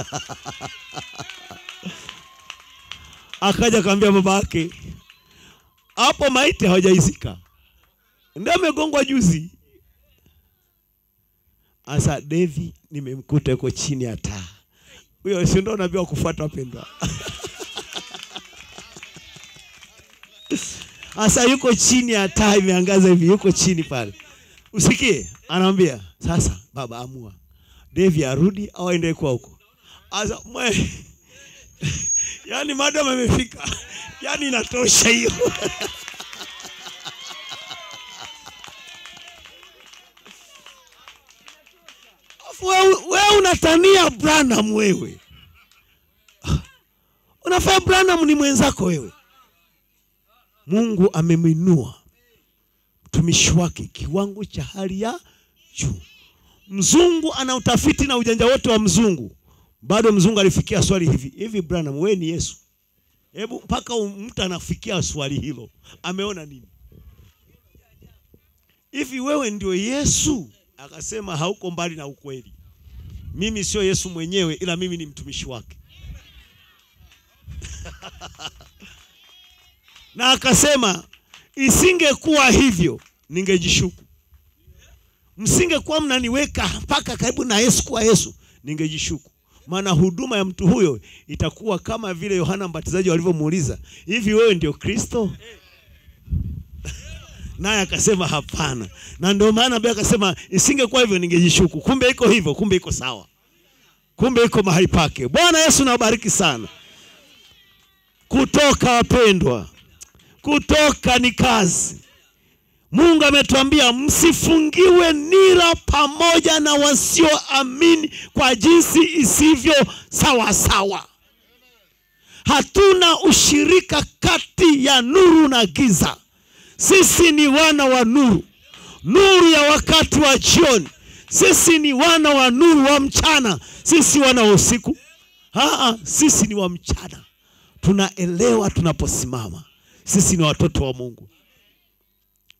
Akaja kaambia baba yake, hapo maiti hawajaizika, ndio amegongwa juzi. Asa Devi nimemkuta yuko chini ya taa. Huyo si ndio unaambiwa kufuata pendwa Asa yuko chini ya taa imeangaza hivi, yuko chini pale. Usikie, anamwambia sasa, baba amua, Devi arudi au aende kwa huko. Asa mwe yaani madam amefika, yaani inatosha hiyo. Wewe wewe unatania Branham wewe. unafaa Branham ni mwenzako wewe. Mungu amemwinua mtumishi wake kiwango cha hali ya juu. Mzungu ana utafiti na ujanja wote wa mzungu, bado mzungu alifikia swali hivi hivi, Branham wewe ni Yesu? Hebu mpaka mtu anafikia swali hilo, ameona nini? Hivi wewe ndio Yesu? Akasema hauko mbali na ukweli, mimi sio Yesu mwenyewe, ila mimi ni mtumishi wake. na akasema isingekuwa hivyo ningejishuku, msingekuwa mnaniweka mpaka karibu na Yesu kuwa Yesu, ningejishuku. Maana huduma ya mtu huyo itakuwa kama vile Yohana Mbatizaji walivyomuuliza, hivi wewe ndio Kristo? Naye akasema hapana, na ndio maana Biblia akasema isingekuwa hivyo ningejishuku. Kumbe iko hivyo, kumbe iko sawa, kumbe iko mahali pake. Bwana Yesu nawabariki sana. Kutoka wapendwa, kutoka ni kazi. Mungu ametuambia msifungiwe nira pamoja na wasioamini kwa jinsi isivyo sawa sawa. Hatuna ushirika kati ya nuru na giza. Sisi ni wana wa nuru, nuru ya wakati wa jioni. Sisi ni wana wa nuru wa mchana, sisi wana wa usiku. Aa, sisi ni wa mchana. Tunaelewa tunaposimama, sisi ni watoto wa Mungu.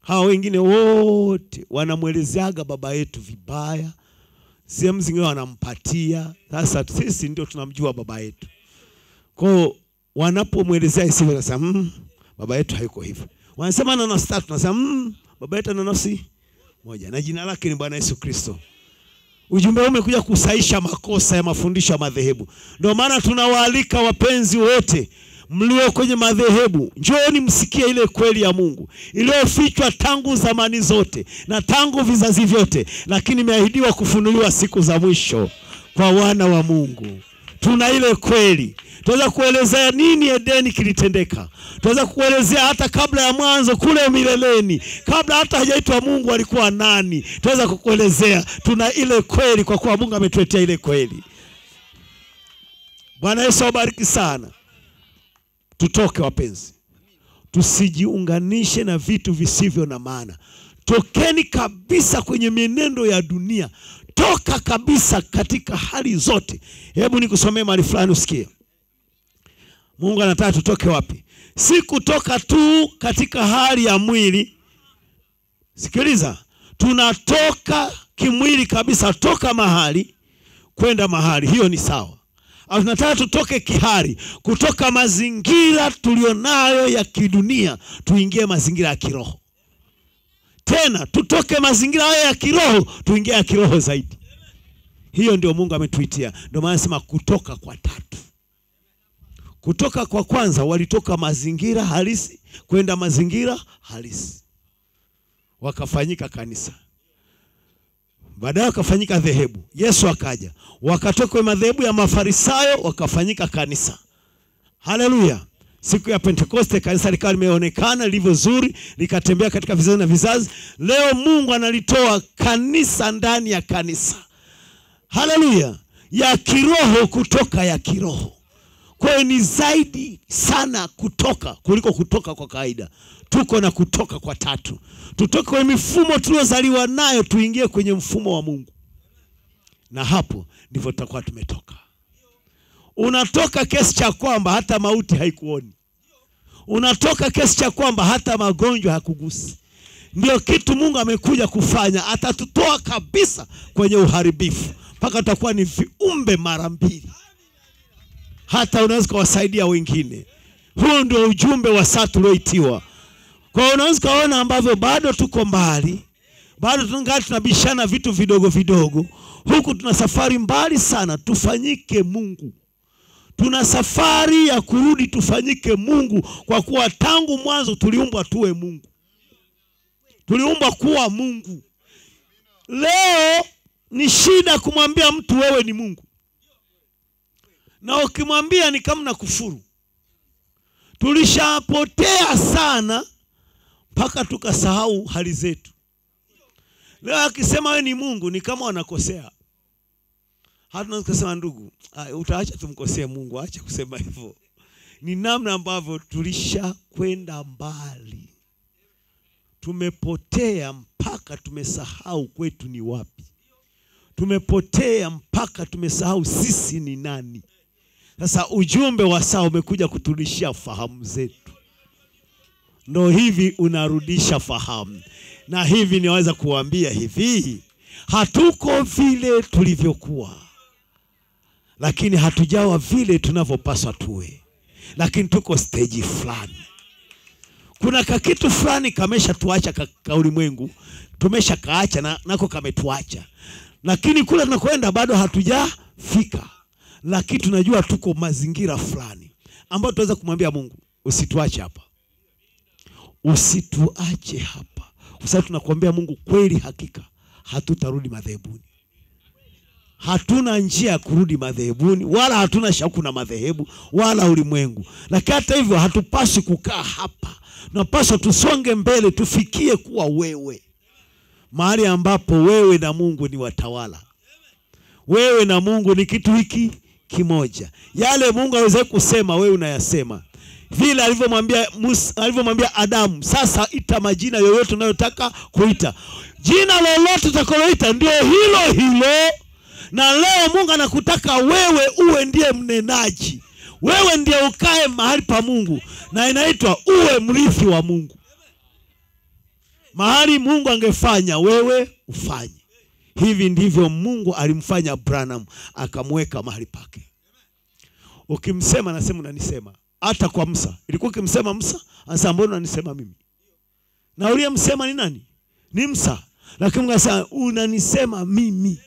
Hawa wengine wote wanamwelezeaga baba yetu vibaya, sehemu zingine wanampatia. Sasa sisi ndio tunamjua baba yetu, kwao wanapomwelezea isivyo, sasa, mm, baba yetu hayuko hivyo. Wanasema nanasi tatu, nasema mmm, baba yetu ana nafsi moja na jina lake ni Bwana Yesu Kristo. Ujumbe huu umekuja kusaisha makosa ya mafundisho ya madhehebu. Ndio maana tunawaalika wapenzi wote mlio kwenye madhehebu, njooni msikie ile kweli ya Mungu iliyofichwa tangu zamani zote na tangu vizazi vyote, lakini imeahidiwa kufunuliwa siku za mwisho kwa wana wa Mungu. Tuna ile kweli tunaweza kuelezea nini Edeni kilitendeka. Tunaweza kuelezea hata kabla ya mwanzo kule mileleni, kabla hata hajaitwa Mungu alikuwa nani. Tunaweza kukuelezea, tuna ile kweli kwa kuwa Mungu ametuletea ile kweli. Bwana Yesu awabariki sana. Tutoke wapenzi, tusijiunganishe na vitu visivyo na maana. Tokeni kabisa kwenye mienendo ya dunia, toka kabisa katika hali zote. Hebu nikusomee mahali fulani usikie. Mungu anataka tutoke wapi? Si kutoka tu katika hali ya mwili. Sikiliza, tunatoka kimwili kabisa, toka mahali kwenda mahali, hiyo ni sawa. Tunataka tutoke kihari, kutoka mazingira tulionayo ya kidunia tuingie mazingira ya kiroho. Tena tutoke mazingira haya ya kiroho tuingie ya kiroho zaidi. Hiyo ndio Mungu ametuitia. Ndio maana nasema kutoka kwa tatu. Kutoka kwa kwanza walitoka mazingira halisi kwenda mazingira halisi, wakafanyika kanisa baadaye wakafanyika dhehebu. Yesu akaja, wakatoka kwenye madhehebu ya Mafarisayo wakafanyika kanisa. Haleluya! Siku ya Pentekoste kanisa likawa limeonekana lilivyo zuri, likatembea katika vizazi na vizazi. Leo Mungu analitoa kanisa ndani ya kanisa, haleluya, ya kiroho kutoka ya kiroho. Kwa hiyo ni zaidi sana kutoka kuliko kutoka kwa kawaida. Tuko na kutoka kwa tatu, tutoke kwenye mifumo tuliozaliwa nayo tuingie kwenye mfumo wa Mungu, na hapo ndivyo tutakuwa tumetoka. Unatoka kiasi cha kwamba hata mauti haikuoni, unatoka kiasi cha kwamba hata magonjwa hakugusi. Ndio kitu Mungu amekuja kufanya, atatutoa kabisa kwenye uharibifu mpaka tutakuwa ni viumbe mara mbili hata unaweza kuwasaidia wengine. Huo ndio ujumbe wa saa tulioitiwa. Kwa hiyo unaweza ukaona ambavyo bado tuko mbali, bado tungali tunabishana vitu vidogo vidogo, huku tuna safari mbali sana. Tufanyike Mungu, tuna safari ya kurudi tufanyike Mungu, kwa kuwa tangu mwanzo tuliumbwa tuwe Mungu, tuliumbwa kuwa Mungu. Leo ni shida kumwambia mtu wewe ni Mungu na ukimwambia ni kama na kufuru. Tulishapotea sana mpaka tukasahau hali zetu. Leo akisema wewe ni Mungu ni kama wanakosea. Hata tunaweza kusema ndugu, uh, utaacha tumkosee Mungu, acha kusema hivyo. Ni namna ambavyo tulisha kwenda mbali, tumepotea mpaka tumesahau kwetu ni wapi, tumepotea mpaka tumesahau sisi ni nani. Sasa ujumbe wa saa umekuja kuturudishia fahamu zetu, ndo hivi unarudisha fahamu. Na hivi niweza kuambia hivi, hatuko vile tulivyokuwa, lakini hatujawa vile tunavyopaswa tuwe, lakini tuko steji fulani. Kuna kakitu fulani kamesha tuacha ka, ka ulimwengu. Tumesha kaacha na, nako kametuacha, lakini kule tunakwenda bado hatujafika. Lakini tunajua tuko mazingira fulani. Ambayo tunaweza kumwambia Mungu, usituache hapa, usituache hapa, kwa sababu tunakuambia Mungu, kweli hakika hatutarudi madhehebuni. Hatuna njia ya kurudi madhehebuni, wala hatuna shauku na madhehebu wala ulimwengu, lakini hata hivyo hatupaswi kukaa hapa. Tunapaswa tusonge mbele, tufikie kuwa wewe, mahali ambapo wewe na Mungu ni watawala wewe na Mungu ni kitu hiki kimoja. Yale Mungu aweze kusema wewe unayasema, vile alivyomwambia alivyomwambia Adamu, sasa ita majina yoyote unayotaka kuita. Jina lolote utakaloita ndio hilo hilo. Na leo Mungu anakutaka wewe uwe ndiye mnenaji, wewe ndiye ukae mahali pa Mungu, na inaitwa uwe mrithi wa Mungu. Mahali Mungu angefanya wewe ufanye Hivi ndivyo Mungu alimfanya Branham, akamweka mahali pake. Ukimsema nasema unanisema. Hata kwa Musa ilikuwa ukimsema Musa, anasema mbona unanisema mimi? Na uliyemsema ni nani? Ni Musa, lakini Mungu anasema unanisema mimi.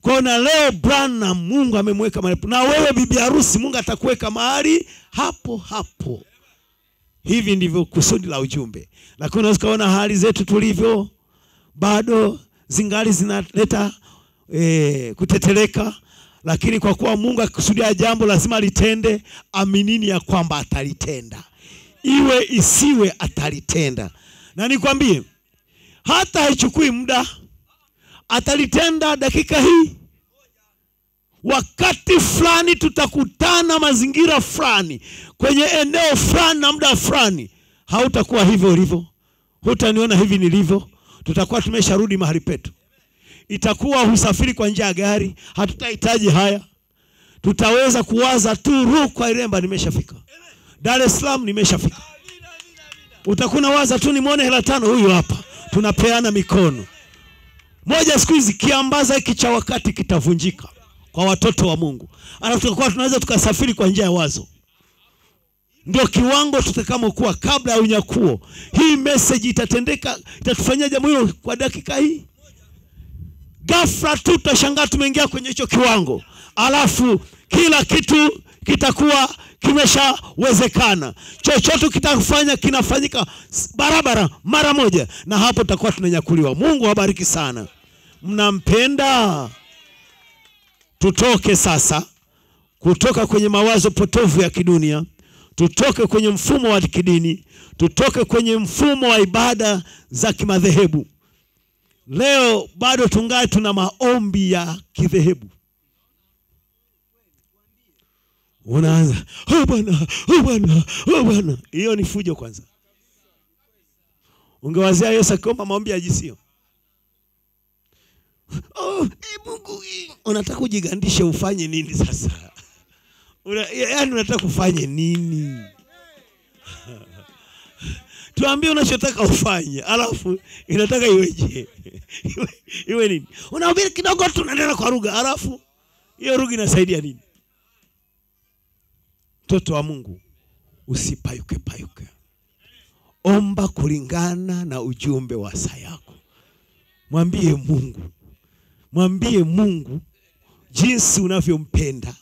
Kwa na leo Bwana Mungu amemweka mahali, na wewe bibi harusi, Mungu atakuweka mahali hapo hapo. Hivi ndivyo kusudi la ujumbe, lakini unaweza kuona hali zetu tulivyo bado zingali zinaleta e, kuteteleka, lakini kwa kuwa Mungu akikusudia jambo lazima litende. Aminini ya kwamba atalitenda, iwe isiwe, atalitenda. Na nikwambie hata haichukui muda, atalitenda dakika hii. Wakati fulani tutakutana mazingira fulani kwenye eneo fulani na muda fulani, hautakuwa hivyo ulivyo, hutaniona hivi nilivyo. Tutakuwa tumesharudi mahali petu. Itakuwa husafiri kwa njia ya gari, hatutahitaji haya. Tutaweza kuwaza tu ru kwa Iremba nimeshafika, Dar es Salaam nimeshafika. Utakuwa waza tu nimwone hela tano, huyu hapa, tunapeana mikono moja. Siku hizi kiambaza hiki cha wakati kitavunjika kwa watoto wa Mungu, alafu tutakuwa tunaweza tukasafiri kwa njia ya wazo ndio kiwango tutakamokuwa kabla ya unyakuo. Hii message itatendeka, itatufanyia jambo hilo kwa dakika hii. Ghafla tu tutashangaa tumeingia kwenye hicho kiwango, alafu kila kitu kitakuwa kimeshawezekana. Chochote kitakufanya kinafanyika barabara mara moja, na hapo tutakuwa tunanyakuliwa. Mungu awabariki sana. Mnampenda? Tutoke sasa kutoka kwenye mawazo potofu ya kidunia tutoke kwenye mfumo wa kidini, tutoke kwenye mfumo wa ibada za kimadhehebu. Leo bado tungali tuna maombi ya kidhehebu. Unaanza oh Bwana, oh Bwana, oh Bwana. Hiyo ni fujo kwanza. Ungewazia Yesu akiomba maombi ya jisio oh, e Mungu. Unataka kujigandisha ufanye nini sasa? Una, yaani unataka kufanye nini? Tuambie unachotaka ufanye, alafu inataka iweje? iwe, iwe nini? Unahubiri kidogo tu unaendelea kwa lugha, alafu hiyo lugha inasaidia nini? Mtoto wa Mungu, usipayuke payuke, omba kulingana na ujumbe wa saa yako. Mwambie Mungu, mwambie Mungu jinsi unavyompenda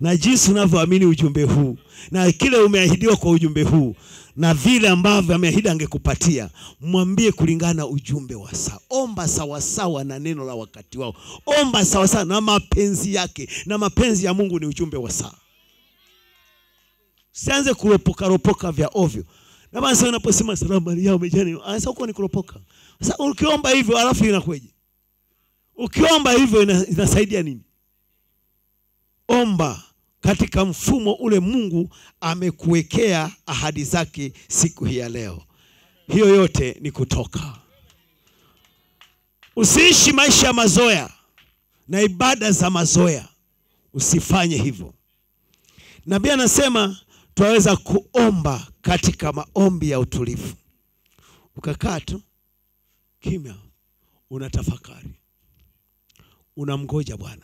na jinsi unavyoamini ujumbe huu na kile umeahidiwa kwa ujumbe huu na vile ambavyo ameahidi angekupatia, mwambie kulingana na ujumbe wa saa. Omba sawasawa na neno la wakati wao, omba sawasawa na mapenzi yake, na mapenzi ya Mungu ni ujumbe wa saa. Sianze kuropoka ropoka vya ovyo. Na basi unaposema salamu Maria umejani, sasa huko ni kuropoka. Sasa ukiomba hivyo alafu inakweje? Ukiomba hivyo ina, inasaidia nini? Omba katika mfumo ule Mungu amekuwekea ahadi zake siku hii ya leo. Hiyo yote ni kutoka. Usiishi maisha ya mazoea na ibada za mazoea, usifanye hivyo. Nabii anasema twaweza kuomba katika maombi ya utulivu, ukakaa tu kimya, unatafakari, unamgoja Bwana.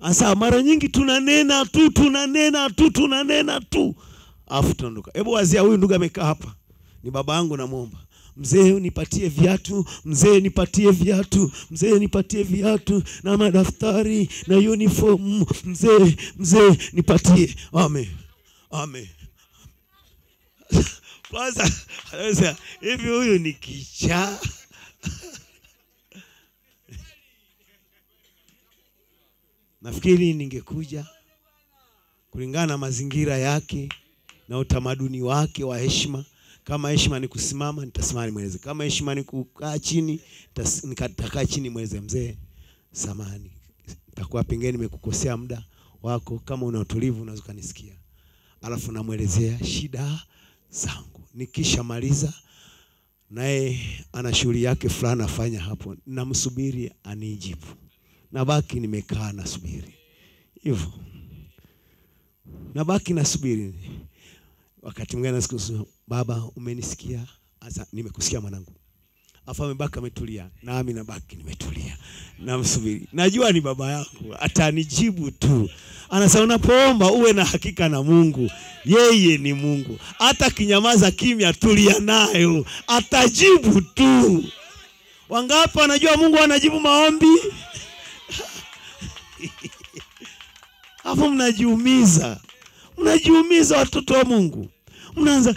Asa mara nyingi tunanena tu tunanena tu tunanena tu, afu tunaondoka. Hebu wazia, huyu ndugu amekaa hapa, ni baba yangu, namwomba mzee, nipatie viatu, mzee, nipatie viatu, mzee, nipatie viatu na madaftari na uniform, mzee, mzee, nipatie. Amen, amen. Kwanza hivi, huyu ni kichaa Nafikiri ningekuja kulingana na mazingira yake na utamaduni wake wa heshima. Kama heshima ni kusimama, nitasimama nimweleze. Kama heshima ni kukaa chini, nitakaa chini mweleze, mzee, samani, nitakuwa pengine nimekukosea muda wako. Kama una utulivu, unaweza kunisikia, alafu namwelezea shida zangu. Nikishamaliza naye ana shughuli yake fulani afanya hapo, namsubiri anijibu nabaki nimekaa nasubiri hivyo, nabaki nasubiri. Wakati mwingine nasikia baba, umenisikia? Asa, nimekusikia mwanangu. Afa amebaki ametulia, nami nabaki nimetulia, namsubiri. Najua ni baba yangu, atanijibu tu. Anasema unapoomba uwe na hakika na Mungu, yeye ni Mungu. Hata kinyamaza kimya, tulia nayo, atajibu tu. Wangapi wanajua Mungu anajibu maombi? Hapo mnajiumiza, mnajiumiza watoto wa Mungu, mnaanza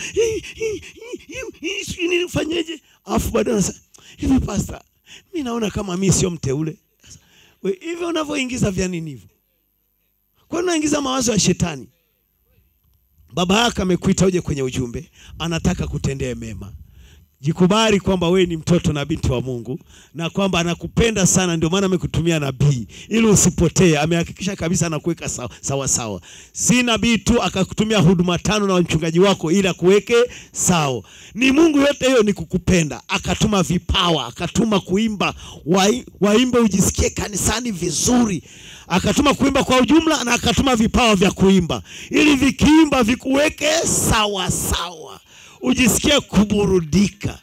nifanyeje? Alafu baadaye nasema hivi, pasta, mi naona kama mi sio mteule. Hivyo unavyoingiza vya nini hivyo? Kwa nini unaingiza mawazo ya shetani? Baba yako amekuita uje kwenye ujumbe, anataka kutendee mema. Jikubali kwamba wewe ni mtoto na binti wa Mungu na kwamba anakupenda sana, ndio maana amekutumia nabii ili usipotee. Amehakikisha kabisa anakuweka sawa sawa, sawa. Si nabii tu akakutumia huduma tano na mchungaji wako ili akuweke sawa. Ni Mungu, yote hiyo ni kukupenda, akatuma vipawa, akatuma kuimba, wai- waimbe ujisikie kanisani vizuri, akatuma kuimba kwa ujumla na akatuma vipawa vya kuimba ili vikiimba vikuweke sawa sawa ujisikie kuburudika.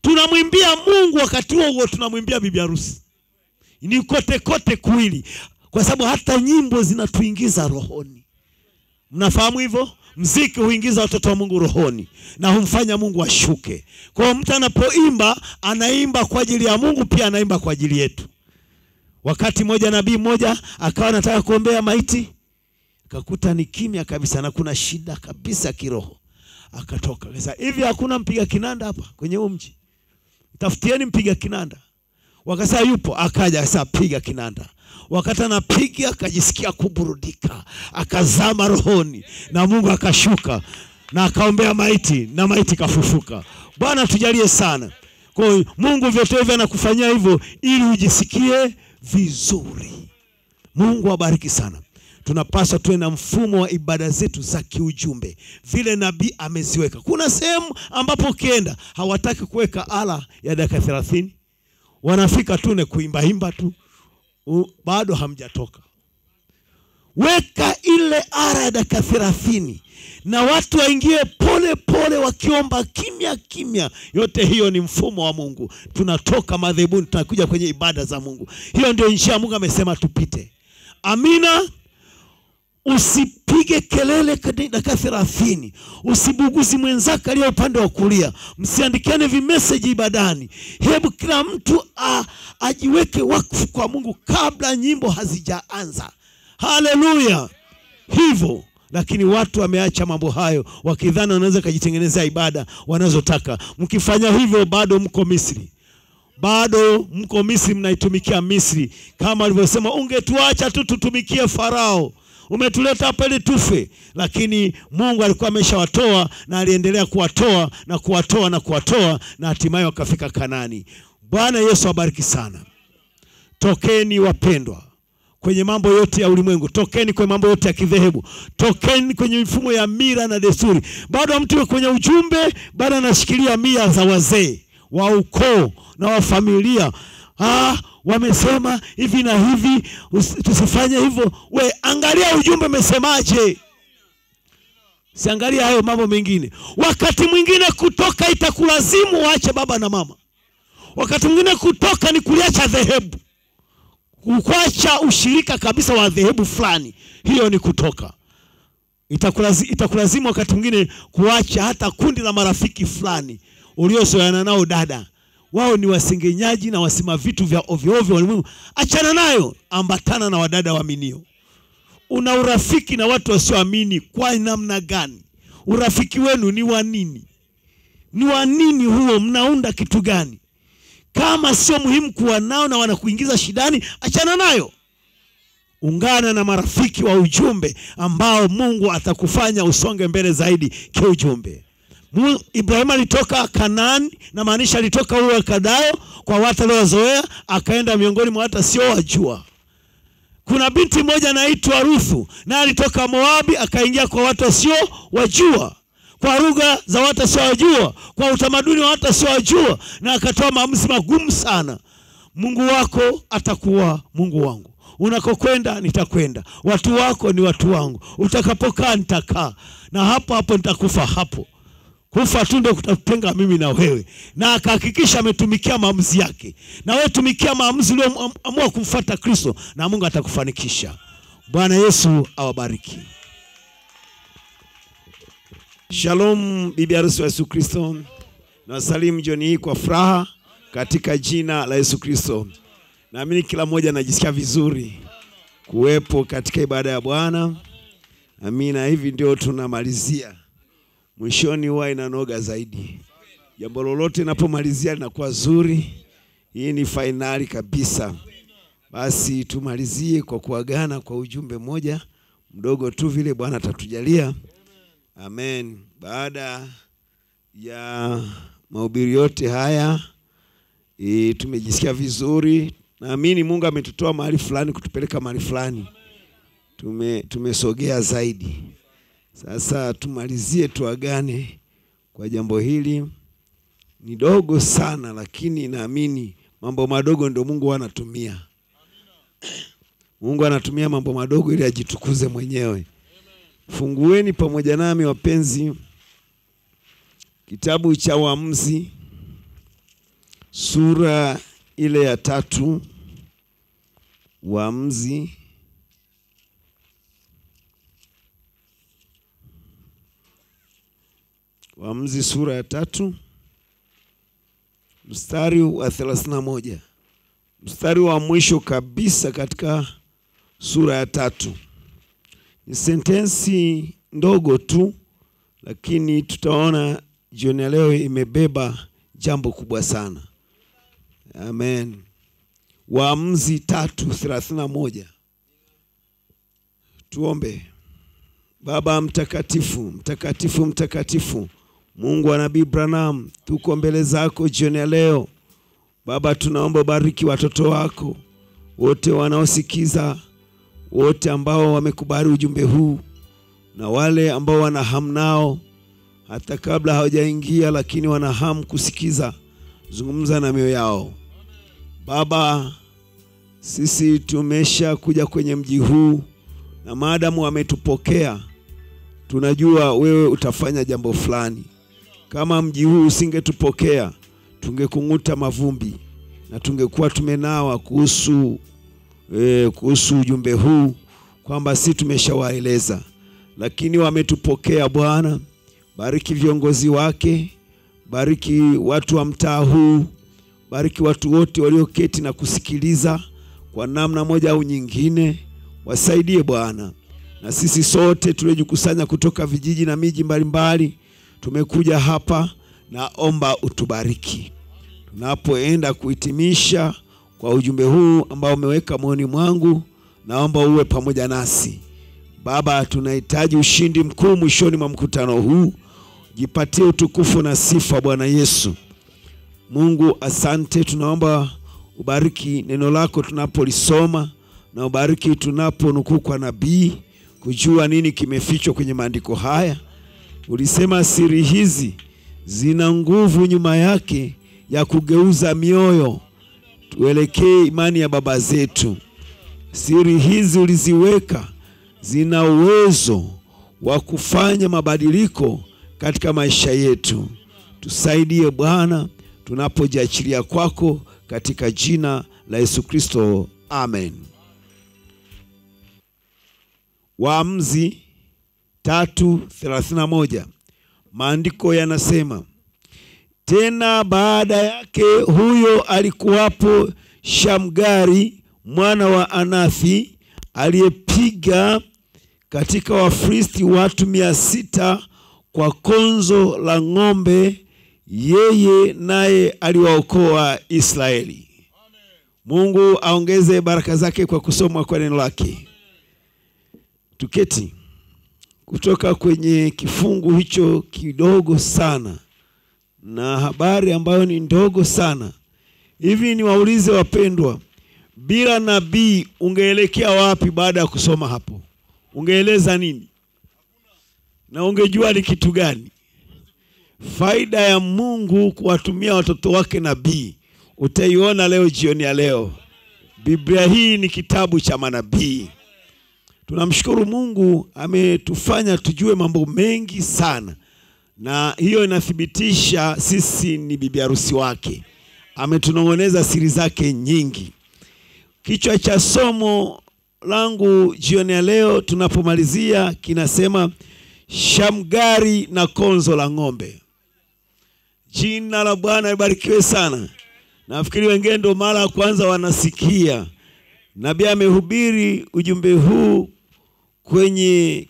Tunamwimbia Mungu, wakati huo huo tunamwimbia bibi harusi, ni kote kote kuwili, kwa sababu hata nyimbo zinatuingiza rohoni. Mnafahamu hivyo? Mziki huingiza watoto wa Mungu rohoni na humfanya Mungu ashuke. Kwa hiyo mtu anapoimba anaimba kwa ajili ya Mungu, pia anaimba kwa ajili yetu. Wakati mmoja nabii mmoja akawa anataka kuombea maiti, akakuta ni kimya kabisa na kuna shida kabisa kiroho akatoka. Sasa hivi hakuna mpiga kinanda hapa kwenye huu mji? Tafutieni mpiga kinanda. Wakasema yupo. Akaja sasa piga kinanda. Wakati anapiga akajisikia kuburudika akazama rohoni na mungu akashuka na akaombea maiti na maiti kafufuka. Bwana tujalie sana. Kwa hiyo mungu vyote hivyo anakufanyia hivyo ili ujisikie vizuri. Mungu abariki sana tunapaswa tuwe na mfumo wa ibada zetu za kiujumbe vile nabii ameziweka. Kuna sehemu ambapo ukienda hawataki kuweka ala ya dakika thelathini, wanafika tu ne kuimbaimba tu, bado hamjatoka. Weka ile ara ya dakika thelathini na watu waingie pole pole wakiomba kimya kimya. Yote hiyo ni mfumo wa Mungu. Tunatoka madhebuni tunakuja kwenye ibada za Mungu. Hiyo ndio njia Mungu amesema tupite. Amina. Usipige kelele dakika thelathini. Usibuguzi mwenzako aliye upande wa kulia. Msiandikiane vimeseji ibadani. Hebu kila mtu a, ajiweke wakfu kwa Mungu kabla nyimbo hazijaanza. Haleluya! Hivyo lakini watu wameacha mambo hayo, wakidhani wanaweza kujitengenezea ibada wanazotaka. Mkifanya hivyo, bado mko Misri bado mko Misri, mnaitumikia Misri kama alivyosema, ungetuacha tu tutumikie Farao, umetuleta hapa ili tufe. Lakini Mungu alikuwa ameshawatoa na aliendelea kuwatoa na kuwatoa na kuwatoa na hatimaye wakafika Kanani. Bwana Yesu abariki sana. Tokeni wapendwa kwenye mambo yote ya ulimwengu, tokeni kwenye mambo yote ya kidhehebu, tokeni kwenye mifumo ya mira na desturi. Bado mtu kwenye ujumbe, bado anashikilia mira za wazee wa ukoo na wa familia. Ah, wamesema hivi na hivi, tusifanye hivyo. We angalia ujumbe umesemaje, siangalia hayo mambo mengine. Wakati mwingine kutoka itakulazimu waache baba na mama, wakati mwingine kutoka ni kuliacha dhehebu kuacha ushirika kabisa wa dhehebu fulani, hiyo ni kutoka. Itakulazi, itakulazimu wakati mwingine kuacha hata kundi la marafiki fulani uliozoeana nao dada, wao ni wasengenyaji na wasima vitu vya ovyo ovyo walimwengu. Achana nayo, ambatana na wadada waaminio. Una urafiki na watu wasioamini kwa namna gani? Urafiki wenu ni wa nini? Ni wa nini huo? Mnaunda kitu gani? Kama sio muhimu kuwa nao na wanakuingiza shidani, achana nayo. Ungana na marafiki wa ujumbe ambao Mungu atakufanya usonge mbele zaidi kiujumbe. Mu- Ibrahimu alitoka Kanaani, namaanisha alitoka huyo wakadayo kwa watu waliozoea, akaenda miongoni mwa watu wasiowajua. Kuna binti moja anaitwa Ruthu, naye alitoka Moabi akaingia kwa watu wasiowajua, kwa lugha za watu wasiowajua, kwa utamaduni wa watu wasiowajua, na akatoa maamuzi magumu sana. Mungu wako atakuwa Mungu wangu, unakokwenda nitakwenda, watu wako ni watu wangu, utakapokaa nitakaa, na hapo hapo nitakufa hapo kufa ndio kutatenga mimi na wewe, na akahakikisha ametumikia maamuzi yake. Na wewe tumikia maamuzi ulioamua kumfuata Kristo, na Mungu atakufanikisha. Bwana Yesu awabariki. Shalom, bibi harusi wa Yesu Kristo, na wasalimu jioni hii kwa furaha katika jina la Yesu Kristo. Naamini kila mmoja anajisikia vizuri kuwepo katika ibada ya Bwana. Amina. Hivi ndio tunamalizia mwishoni huwa inanoga zaidi. Jambo lolote linapomalizia linakuwa zuri. Hii ni fainali kabisa. Basi tumalizie kwa kuagana kwa ujumbe mmoja mdogo tu vile Bwana atatujalia. Amen. Baada ya mahubiri yote haya e, tumejisikia vizuri. Naamini Mungu ametutoa mahali fulani kutupeleka mahali fulani, tume tumesogea zaidi. Sasa tumalizie, tuagane kwa jambo hili. Ni dogo sana, lakini naamini mambo madogo ndio Mungu anatumia. Mungu anatumia mambo madogo ili ajitukuze mwenyewe. Fungueni pamoja nami wapenzi, kitabu cha Waamuzi sura ile ya tatu. Waamuzi Waamuzi sura ya tatu mstari wa thelathini na moja mstari wa mwisho kabisa katika sura ya tatu. Ni sentensi ndogo tu, lakini tutaona jioni ya leo imebeba jambo kubwa sana. Amen. Waamuzi tatu thelathini na moja. Tuombe. Baba mtakatifu, mtakatifu, mtakatifu, Mungu wa Nabii Branham, tuko mbele zako jioni ya leo. Baba, tunaomba bariki watoto wako wote wanaosikiza, wote ambao wamekubali ujumbe huu na wale ambao wana hamu nao hata kabla hawajaingia, lakini wana hamu kusikiza. Zungumza na mioyo yao Baba. Sisi tumesha kuja kwenye mji huu na maadamu wametupokea, tunajua wewe utafanya jambo fulani. Kama mji huu usingetupokea, tungekung'uta mavumbi na tungekuwa tumenawa kuhusu e, kuhusu ujumbe huu kwamba si tumeshawaeleza, lakini wametupokea. Bwana, bariki viongozi wake, bariki watu wa mtaa huu, bariki watu wote walioketi na kusikiliza kwa namna moja au nyingine, wasaidie Bwana. Na sisi sote tuliojikusanya kutoka vijiji na miji mbalimbali tumekuja hapa, naomba utubariki tunapoenda kuhitimisha kwa ujumbe huu ambao umeweka moyoni mwangu. Naomba uwe pamoja nasi Baba, tunahitaji ushindi mkuu mwishoni mwa mkutano huu. Jipatie utukufu na sifa Bwana Yesu. Mungu, asante. Tunaomba ubariki neno lako tunapolisoma na ubariki tunaponukuu kwa nabii kujua nini kimefichwa kwenye maandiko haya. Ulisema siri hizi zina nguvu nyuma yake ya kugeuza mioyo tuelekee imani ya baba zetu. Siri hizi uliziweka, zina uwezo wa kufanya mabadiliko katika maisha yetu. Tusaidie Bwana tunapojiachilia kwako, katika jina la Yesu Kristo, amen. Waamuzi tatu thelathini na moja maandiko yanasema tena baada yake huyo alikuwapo Shamgari mwana wa Anathi aliyepiga katika Wafilisti watu mia sita kwa konzo la ng'ombe, yeye naye aliwaokoa Israeli. Mungu aongeze baraka zake kwa kusomwa kwa neno lake. Tuketi kutoka kwenye kifungu hicho kidogo sana na habari ambayo ni ndogo sana hivi. Niwaulize wapendwa, bila nabii ungeelekea wapi baada ya kusoma hapo? Ungeeleza nini na ungejua ni kitu gani? Faida ya Mungu kuwatumia watoto wake nabii utaiona leo jioni ya leo. Biblia hii ni kitabu cha manabii. Tunamshukuru Mungu, ametufanya tujue mambo mengi sana na hiyo inathibitisha sisi ni bibi harusi wake. Ametunong'oneza siri zake nyingi. Kichwa cha somo langu jioni ya leo tunapomalizia kinasema Shamgari na konzo la ng'ombe. Jina la Bwana libarikiwe sana. Nafikiri wengine ndio mara ya kwanza wanasikia nabii amehubiri ujumbe huu kwenye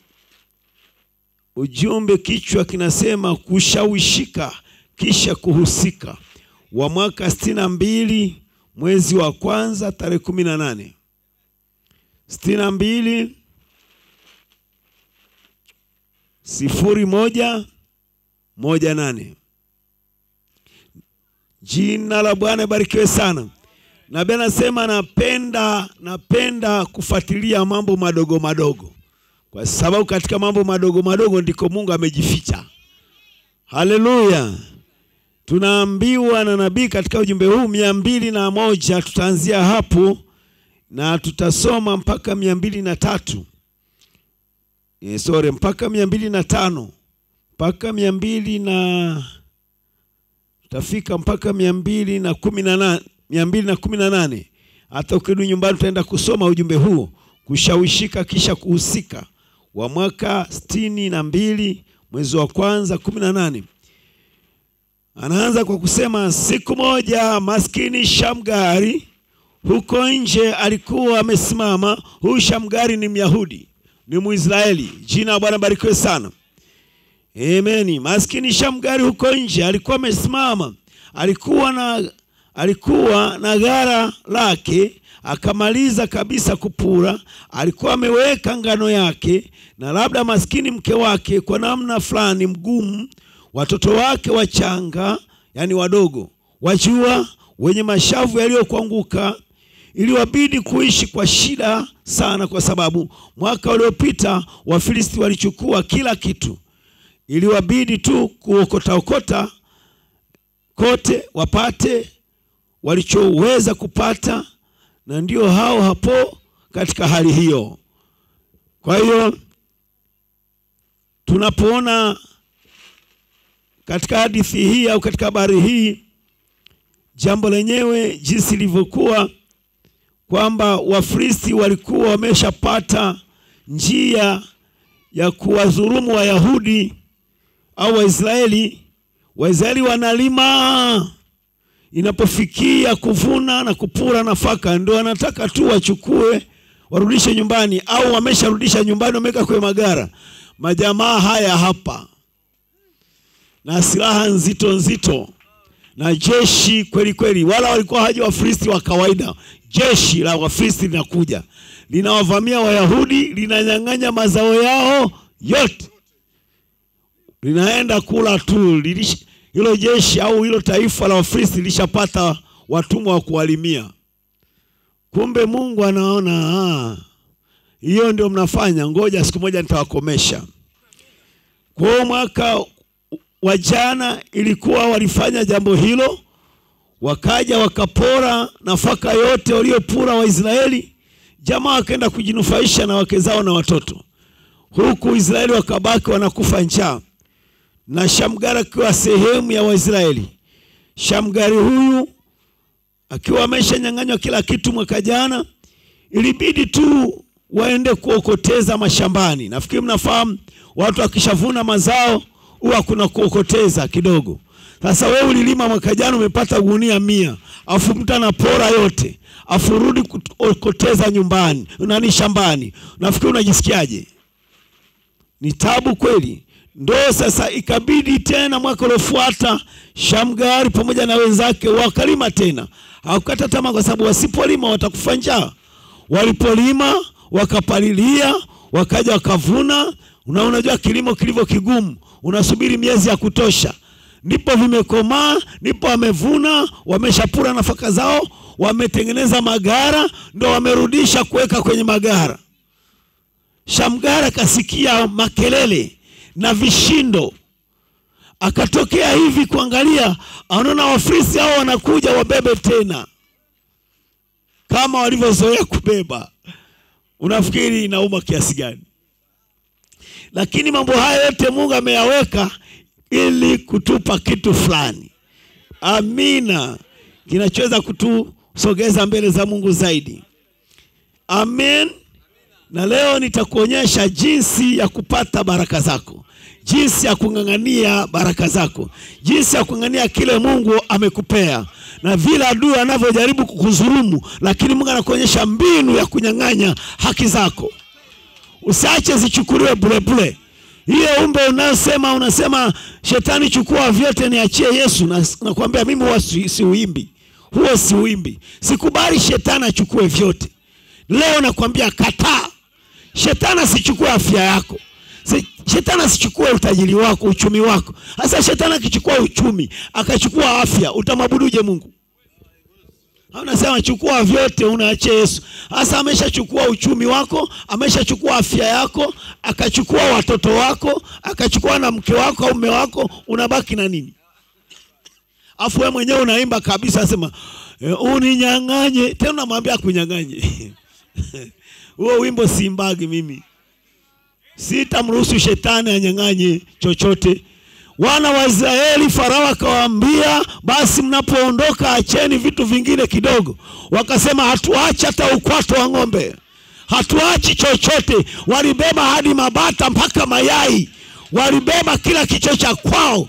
ujumbe kichwa kinasema kushawishika kisha kuhusika, wa mwaka sitini na mbili mwezi wa kwanza tarehe kumi na nane sitini na mbili sifuri moja moja nane. Jina la Bwana ibarikiwe sana. Nabii anasema napenda, napenda kufuatilia mambo madogo madogo, kwa sababu katika mambo madogo madogo ndiko Mungu amejificha. Haleluya! Tunaambiwa na nabii katika ujumbe huu mia mbili na moja. Tutaanzia hapo na tutasoma mpaka mia mbili na tatu. E, sorry mpaka mia mbili na tano. Mpaka mia mbili na tutafika mpaka mia mbili na kumi na nane mia mbili na kumi na nane. Hata ukirudi nyumbani utaenda kusoma ujumbe huo kushawishika kisha kuhusika wa mwaka sitini na mbili mwezi wa kwanza kumi na nane anaanza kwa kusema siku moja maskini Shamgari huko nje alikuwa amesimama. Huyu Shamgari ni Myahudi, ni Mwisraeli. Jina la Bwana barikiwe sana. amen. Maskini Shamgari huko nje alikuwa amesimama, alikuwa na alikuwa na gara lake, akamaliza kabisa kupura. Alikuwa ameweka ngano yake, na labda maskini mke wake kwa namna fulani mgumu, watoto wake wachanga, yani wadogo, wajua, wenye mashavu yaliyokuanguka iliwabidi kuishi kwa shida sana, kwa sababu mwaka uliopita Wafilisti walichukua kila kitu. Iliwabidi tu kuokotaokota kote wapate walichoweza kupata, na ndio hao hapo katika hali hiyo. Kwa hiyo tunapoona katika hadithi hii au katika habari hii jambo lenyewe jinsi lilivyokuwa kwamba Wafilisti walikuwa wameshapata njia ya kuwadhulumu Wayahudi au Waisraeli. Waisraeli wanalima, inapofikia kuvuna na kupura nafaka, ndio anataka tu wachukue warudishe nyumbani, au wamesharudisha nyumbani, wameweka kwenye magara. Majamaa haya hapa na silaha nzito nzito na jeshi kweli kweli, wala walikuwa haja Wafilisti wa kawaida. Jeshi la Wafilisti linakuja linawavamia Wayahudi, linanyang'anya mazao yao yote, linaenda kula tu. Lilish- Hilo jeshi au hilo taifa la Wafilisti lishapata watumwa wa kuwalimia. Kumbe Mungu anaona ah, hiyo ndio mnafanya, ngoja siku moja nitawakomesha. Kwa mwaka wa jana ilikuwa walifanya jambo hilo, wakaja wakapora nafaka yote waliopura Waisraeli. Jamaa wakaenda kujinufaisha na wake zao na watoto, huku Israeli wakabaki wanakufa njaa, na Shamgari akiwa sehemu ya Waisraeli. Shamgari huyu akiwa ameshanyang'anywa kila kitu mwaka jana, ilibidi tu waende kuokoteza mashambani. Nafikiri mnafahamu watu wakishavuna mazao huwa kuna kuokoteza kidogo. Sasa wewe ulilima mwaka jana umepata gunia mia, afu mtu anapora yote, afu rudi kuokoteza nyumbani nani shambani, nafikiri unajisikiaje? Ni tabu kweli. Ndo sasa ikabidi tena mwaka uliofuata Shamgari pamoja na wenzake wakalima tena, hawakukata tamaa, kwa sababu wasipolima watakufa njaa. Walipolima wakapalilia, wakaja wakavuna. Na unajua kilimo kilivyo kigumu, unasubiri miezi ya kutosha, ndipo vimekomaa, ndipo wamevuna, wameshapura nafaka zao, wametengeneza magara, ndo wamerudisha kuweka kwenye magara. Shamgari akasikia makelele na vishindo, akatokea hivi kuangalia, anaona Wafilisti hao wanakuja wabebe tena kama walivyozoea kubeba. Unafikiri inauma kiasi gani? Lakini mambo haya yote Mungu ameyaweka ili kutupa kitu fulani, amina, kinachoweza kutusogeza mbele za Mungu zaidi. Amen. Na leo nitakuonyesha jinsi ya kupata baraka zako, jinsi ya kung'ang'ania baraka zako, jinsi ya kung'ang'ania kile Mungu amekupea, na vile adui anavyojaribu kukuzurumu, lakini Mungu anakuonyesha mbinu ya kunyang'anya haki zako. Usiache zichukuliwe bure. Hiyo umbe unasema unasema shetani, chukua vyote niachie Yesu, na nakwambia mimi huwa si, uimbi huo, si uimbi. Sikubali shetani achukue vyote. Leo nakwambia kataa, shetani asichukue afya yako, shetani asichukue utajiri wako uchumi wako. Hasa shetani akichukua uchumi akachukua afya utamwabuduje mungu? Anasema chukua vyote unaache yesu. Hasa ameshachukua uchumi wako ameshachukua afya yako akachukua watoto wako akachukua na mke wako au mume wako unabaki na nini? Afu wewe mwenyewe unaimba kabisa asema e, uninyang'anye. Tena namwambia akunyang'anye huo wimbo simbagi mimi. Sitamruhusu shetani anyang'anye chochote. Wana wa israeli farao akawaambia basi mnapoondoka acheni vitu vingine kidogo. Wakasema hatuachi hata ukwato wa ng'ombe. Hatuachi chochote. Walibeba hadi mabata mpaka mayai. Walibeba kila kicho cha kwao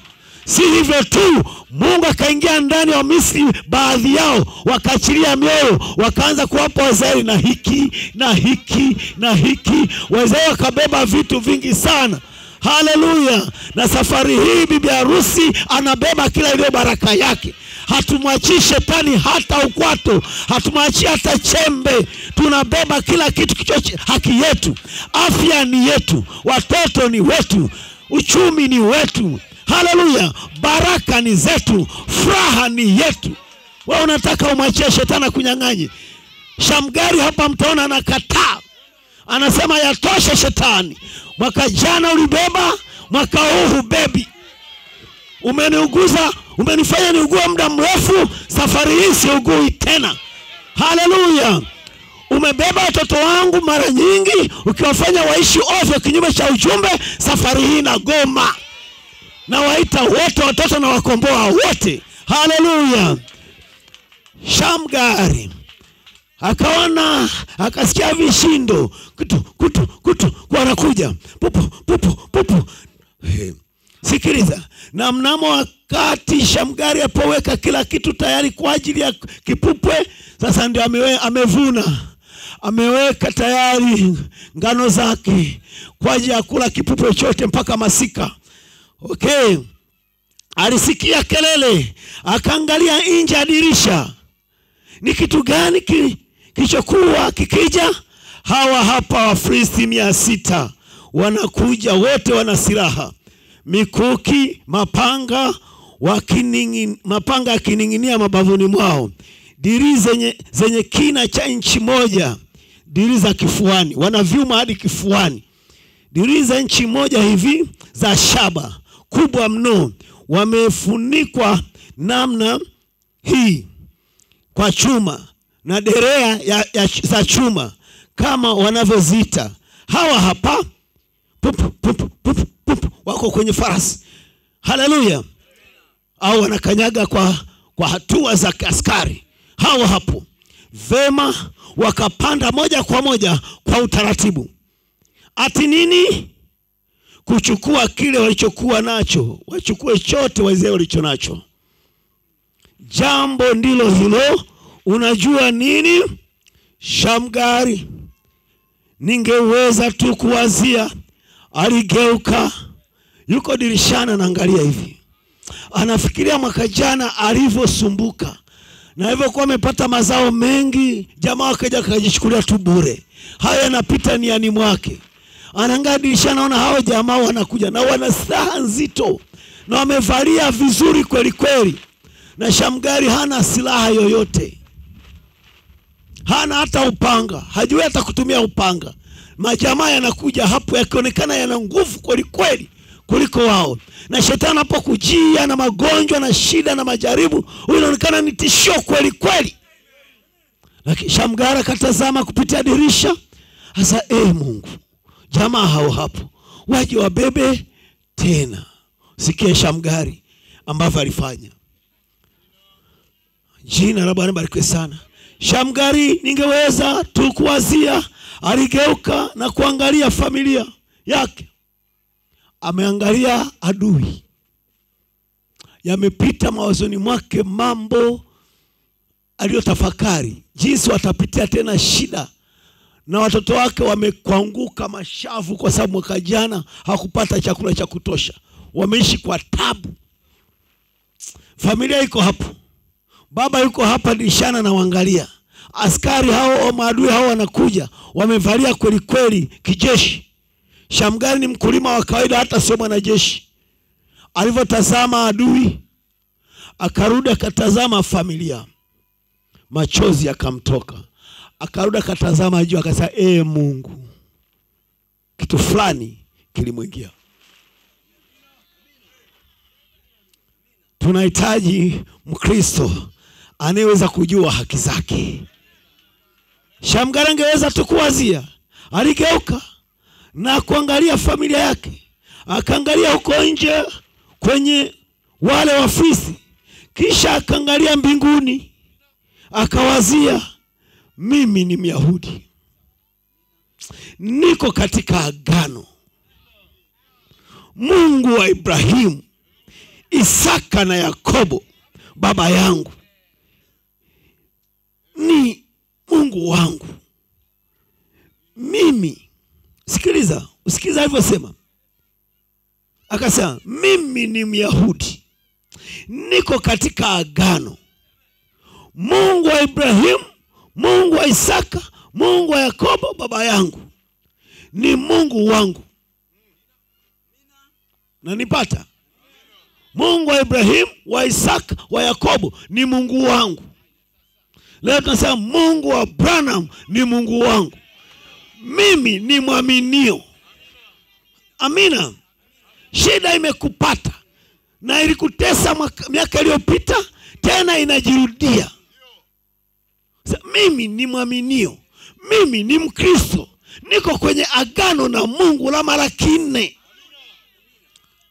si hivyo tu mungu akaingia ndani ya misri baadhi yao wakaachilia mioyo wakaanza kuwapa waisraeli na hiki na hiki na hiki. Waisraeli wakabeba vitu vingi sana. Haleluya! Na safari hii bibi harusi anabeba kila iliyo baraka yake. Hatumwachii shetani hata ukwato hatumwachii hata chembe. Tunabeba kila kitu kicho haki yetu. Afya ni yetu watoto ni wetu uchumi ni wetu haleluya. Baraka ni zetu furaha ni yetu. We unataka umwachie shetani akunyang'anye? Shamgari hapa mtaona anakataa. Anasema yatosha shetani. Mwaka jana ulibeba mwaka huu hubebi. Umeniuguza umenifanya niugue muda mrefu safari hii siugui tena. Haleluya. Umebeba watoto wangu mara nyingi ukiwafanya waishi ovyo kinyume cha ujumbe safari hii nagoma na waita wote watoto na wakomboa wote. Haleluya. Shamgari. Akaona akasikia vishindo. Kutu kutu kutu wanakuja. Pupu pupu pupu. Hey. sikiliza. Na mnamo wakati shamgari apoweka kila kitu tayari kwa ajili ya kipupwe sasa ndio amewe, amevuna. Ameweka tayari ngano zake kwa ajili ya kula kipupwe chote mpaka masika okay. Alisikia kelele akaangalia nje ya dirisha. Ni kitu gani kilichokuwa kikija? Hawa hapa wafilisti mia sita wanakuja wote wana silaha. Mikuki mapanga wakining'in- mapanga yakining'inia mabavuni mwao. Dirii zenye, zenye kina cha nchi moja. Dirii za kifuani wana vyuma hadi kifuani. Dirii za nchi moja hivi za shaba kubwa mno. Wamefunikwa namna hii kwa chuma na derea ya, ya, za chuma kama wanavyozita. Hawa hapa pupu, pupu, pupu, pupu, wako kwenye farasi. Haleluya! Au wanakanyaga kwa, kwa hatua za askari. Hawa hapo. Vema wakapanda moja kwa moja kwa utaratibu. Ati nini kuchukua kile walichokuwa nacho wachukue chote waisraeli walicho nacho. Jambo ndilo hilo unajua nini? Shamgari. Ningeweza tu kuwazia. Aligeuka. Yuko dirishana anaangalia hivi. Anafikiria mwaka jana alivyosumbuka. Na hivyokuwa amepata mazao mengi jamaa wakaja akajichukulia tu bure. Haya yanapita niani mwake anaangaa dirisha, naona hao jamaa wanakuja na wana silaha nzito na wamevalia vizuri kweli kweli. Na shamgari hana silaha yoyote. Hana hata upanga. Hajui hata kutumia upanga. Majamaa yanakuja hapo yakionekana yana nguvu kweli kweli kuliko wao. Na shetani anapokujia na magonjwa na shida na majaribu huyu inaonekana ni tishio kweli kweli. Lakini shamgara akatazama kupitia dirisha hasa e mungu jamaa hao hapo. Waje wabebe tena. Sikia shamgari ambavyo alifanya. Jina la bwana barikiwe sana. Shamgari ningeweza tu kuwazia. Aligeuka na kuangalia familia yake. Ameangalia adui. Yamepita mawazoni mwake mambo aliyotafakari. Jinsi watapitia tena shida na watoto wake wamekwanguka mashavu kwa sababu mwaka jana hakupata chakula cha kutosha. Wameishi kwa tabu. Familia iko hapo. Baba yuko hapa dirishani anawaangalia. Askari hao au maadui hao wanakuja. Wamevalia kweli kweli kijeshi. Shamgari ni mkulima wa kawaida, hata sio mwanajeshi. Alivyotazama adui, akarudi akatazama familia, machozi yakamtoka. Akarudi akatazama juu, akasema ee Mungu, kitu fulani kilimwingia. Tunahitaji Mkristo anayeweza kujua haki zake. Shamgari angeweza tu kuwazia, aligeuka na kuangalia familia yake, akaangalia huko nje kwenye wale wafisi, kisha akaangalia mbinguni, akawazia, mimi ni Myahudi, niko katika agano. Mungu wa Ibrahimu, Isaka na Yakobo baba yangu ni Mungu wangu mimi. Sikiliza, usikiliza alivyosema, akasema mimi ni Myahudi, niko katika agano. Mungu wa Ibrahimu, Mungu wa Isaka, Mungu wa Yakobo baba yangu ni Mungu wangu. Nanipata? Mungu wa Ibrahimu, wa Isaka, wa Yakobo ni Mungu wangu. Leo tunasema Mungu wa Branham ni Mungu wangu, mimi ni mwaminio. Amina. Shida imekupata na ilikutesa miaka iliyopita, tena inajirudia. Mimi ni mwaminio, mimi ni Mkristo, niko kwenye agano na Mungu la mara kinne.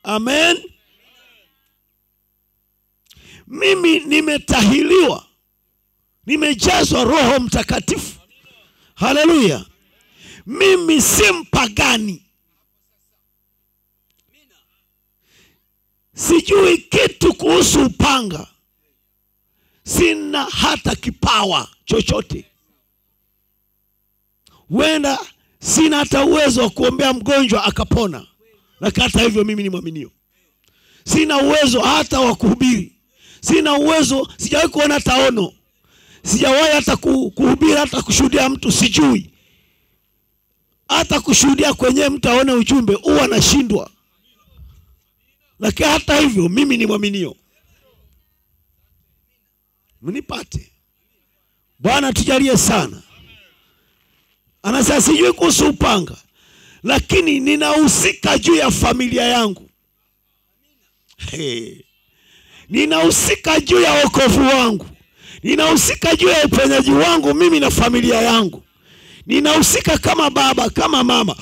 Amen. Mimi nimetahiliwa nimejazwa Roho Mtakatifu. Haleluya! Mimi si mpagani, sijui kitu kuhusu upanga, sina hata kipawa chochote, huenda sina hata uwezo wa kuombea mgonjwa akapona, lakini hata hivyo mimi ni mwaminio. Sina uwezo hata wa kuhubiri, sina uwezo, sijawahi kuona taono sijawahi hata kuhubiri hata kushuhudia mtu sijui. Hata kushuhudia kwenye mtu aone ujumbe huwa nashindwa. Lakini hata hivyo mimi ni mwaminio mnipate. Bwana tujalie sana. Anasema sijui kuhusu upanga lakini ninahusika juu ya familia yangu. Hey. ninahusika juu ya wokovu wangu. Ninahusika juu ya uponyaji wangu mimi na familia yangu. Ninahusika kama baba kama mama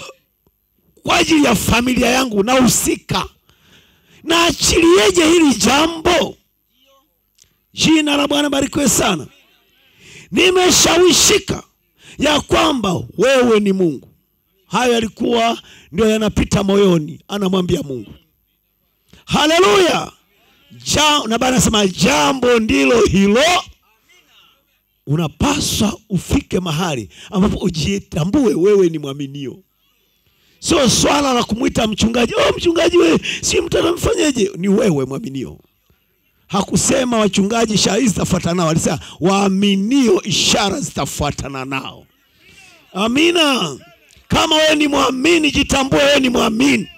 kwa ajili ya familia yangu. Nahusika. Naachilieje hili jambo jina la bwana barikiwe sana. Nimeshawishika ya kwamba wewe ni mungu. Hayo yalikuwa ndio yanapita moyoni anamwambia mungu. Haleluya! Na Bwana anasema jambo ndilo hilo. Unapaswa ufike mahali ambapo ujitambue wewe ni mwaminio. Sio swala la kumwita mchungaji oh, mchungaji wewe, si mtu anamfanyeje ni wewe mwaminio hakusema wachungaji ishara hizi zitafuatana nao alisema waaminio ishara zitafuatana nao. Amina. Kama wewe ni mwamini jitambue wewe ni mwamini.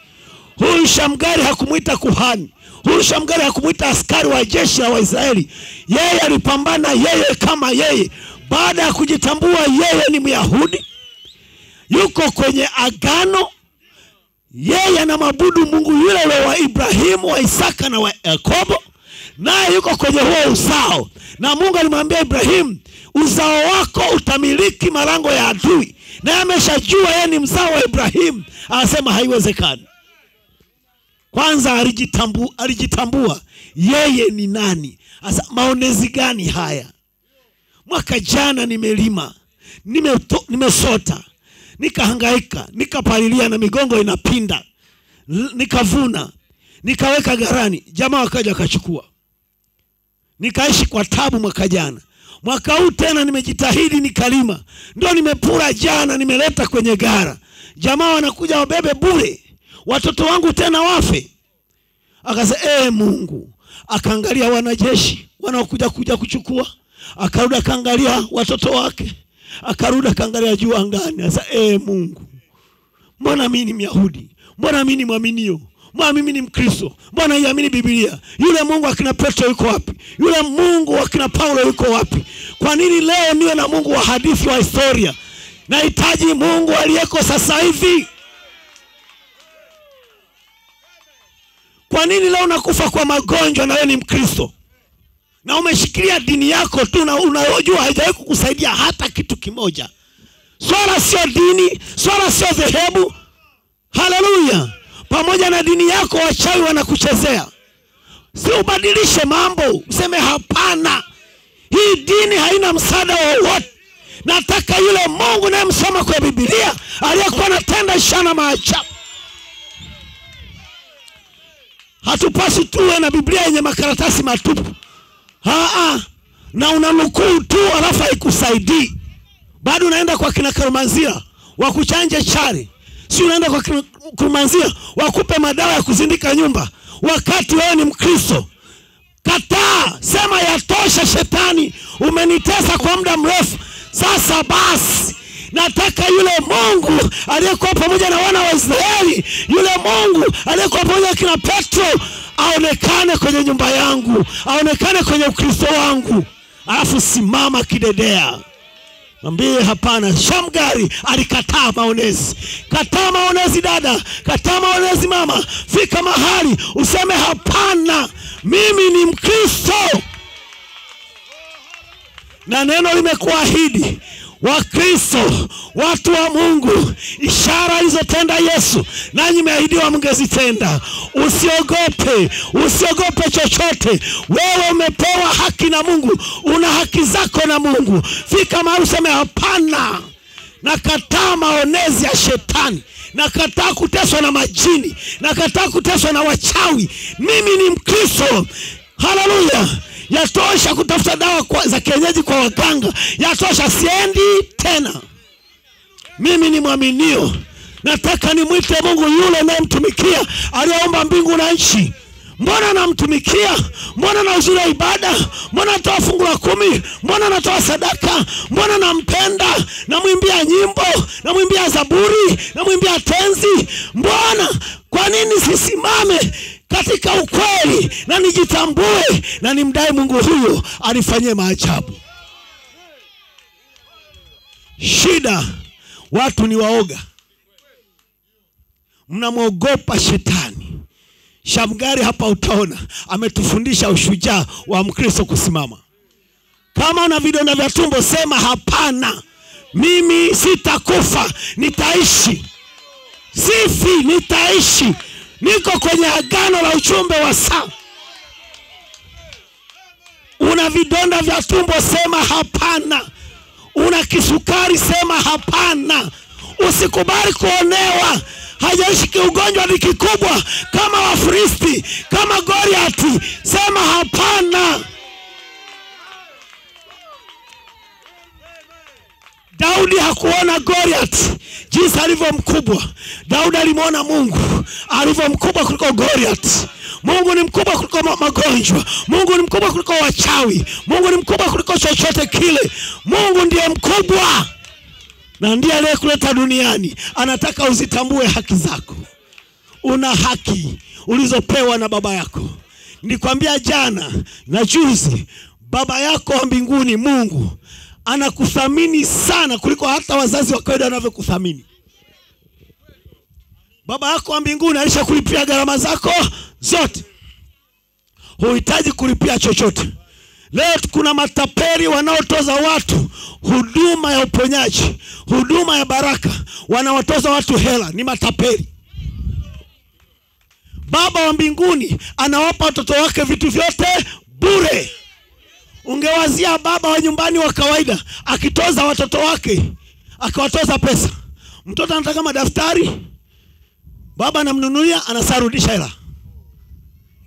Huyu shamgari hakumwita kuhani. Huyu shamgari hakumwita askari wa jeshi la waisraeli. Yeye alipambana yeye kama yeye. Baada ya kujitambua yeye ni myahudi yuko kwenye agano. Yeye anamwabudu mungu yule yule wa ibrahimu wa isaka na wa yakobo naye yuko kwenye huo uzao. Na mungu alimwambia ibrahimu uzao wako utamiliki malango ya adui. Naye ameshajua yeye ni mzao wa ibrahimu. Anasema haiwezekani. Kwanza alijitambu, alijitambua yeye ni nani? Asa maonezi gani haya? Mwaka jana nimelima nimeto- nimesota nikahangaika nikapalilia na migongo inapinda nikavuna nikaweka garani. Jamaa wakaja wakachukua nikaishi kwa tabu mwaka jana. Mwaka huu tena nimejitahidi nikalima. Ndio nimepura jana nimeleta kwenye gara. Jamaa wanakuja wabebe bure. Watoto wangu tena wafe. Akasema ee mungu. Akaangalia wanajeshi wanaokuja kuja kuchukua. Akarudi akaangalia watoto wake. Akarudi akaangalia juu angani. Asa ee mungu. Mbona mimi ni myahudi? Mbona mimi ni mwaminio mbona mimi ni mkristo. Mbona iamini Biblia? yule mungu akina petro yuko wapi? Yule mungu akina paulo yuko wapi? Kwa nini leo niwe na mungu wa hadithi wa historia? Nahitaji mungu aliyeko sasa hivi. Kwa nini leo unakufa kwa magonjwa na wewe ni mkristo? Na umeshikilia dini yako tu na unayojua haijawahi kukusaidia hata kitu kimoja. Swala sio dini swala sio dhehebu. Haleluya pamoja na dini yako wachawi wanakuchezea. Si ubadilishe mambo useme hapana. Hii dini haina msaada wowote. Nataka yule mungu nayemsoma kwa Biblia aliyekuwa anatenda ishara maajabu. Hatupasi tuwe na biblia yenye makaratasi matupu. Aa, na unanukuu tu alafu haikusaidii. Bado unaenda kwa kina karumanzia wakuchanje chari si unaenda kwa kumanzia wakupe madawa ya kuzindika nyumba. Wakati wewe ni mkristo kataa sema yatosha shetani. Umenitesa kwa muda mrefu. Sasa basi nataka yule mungu aliyekuwa pamoja na wana wa israeli yule mungu aliyekuwa pamoja na kina petro aonekane kwenye nyumba yangu aonekane kwenye ukristo wangu. Alafu simama kidedea mwambie hapana shamgari alikataa maonezi. Kataa maonezi dada. Kataa maonezi mama. Fika mahali useme hapana mimi ni mkristo. Na neno limekuahidi wakristo watu wa mungu ishara alizotenda yesu nanyi meahidiwa mngezitenda. Usiogope usiogope chochote. Wewe umepewa haki na mungu una haki zako na mungu. Fika mahali useme hapana. Nakataa maonezi ya shetani nakataa kuteswa na majini nakataa kuteswa na wachawi. Mimi ni mkristo. Haleluya yatosha kutafuta dawa kwa, za kienyeji kwa waganga. Yatosha siendi tena. Mimi ni mwaminio. Nataka nimwite mungu yule nayemtumikia aliyeumba mbingu na nchi. Mbona namtumikia? Mbona nauzuria ibada? Mbona natoa fungu la kumi? Mbona natoa sadaka? Mbona nampenda? Namwimbia nyimbo? Namwimbia zaburi? Namwimbia tenzi? Mbona? Kwa nini sisimame katika ukweli na nijitambue na nimdai mungu huyo anifanyie maajabu. Shida watu ni waoga. Mnamwogopa shetani. Shamgari hapa utaona ametufundisha ushujaa wa mkristo kusimama. Kama una vidonda vya tumbo sema hapana. Mimi sitakufa nitaishi. Sifi nitaishi niko kwenye agano la uchumbe wa saa. Una vidonda vya tumbo sema hapana. Una kisukari sema hapana. Usikubali kuonewa. Hajaishi kiugonjwa ni kikubwa kama wafristi kama goriati sema hapana daudi hakuona Goliath. Jinsi alivyo mkubwa. Daudi alimwona mungu. Alivyo mkubwa kuliko Goliath. mungu ni mkubwa kuliko magonjwa. Mungu ni mkubwa kuliko wachawi. Mungu ni mkubwa kuliko chochote kile. Mungu ndiye mkubwa. Na ndiye aliyekuleta duniani. Anataka uzitambue haki zako. Una haki ulizopewa na baba yako. Nilikwambia jana na juzi baba yako wa mbinguni mungu anakuthamini sana kuliko hata wazazi wa kawaida wanavyokuthamini. Baba yako wa mbinguni alishakulipia gharama zako zote. Huhitaji kulipia chochote. Leo kuna mataperi wanaotoza watu huduma ya uponyaji huduma ya baraka. Wanawatoza watu hela ni mataperi baba wa mbinguni anawapa watoto wake vitu vyote bure ungewazia baba wa nyumbani wa kawaida akitoza watoto wake akiwatoza pesa. Mtoto anataka madaftari baba anamnunulia anasarudisha hela.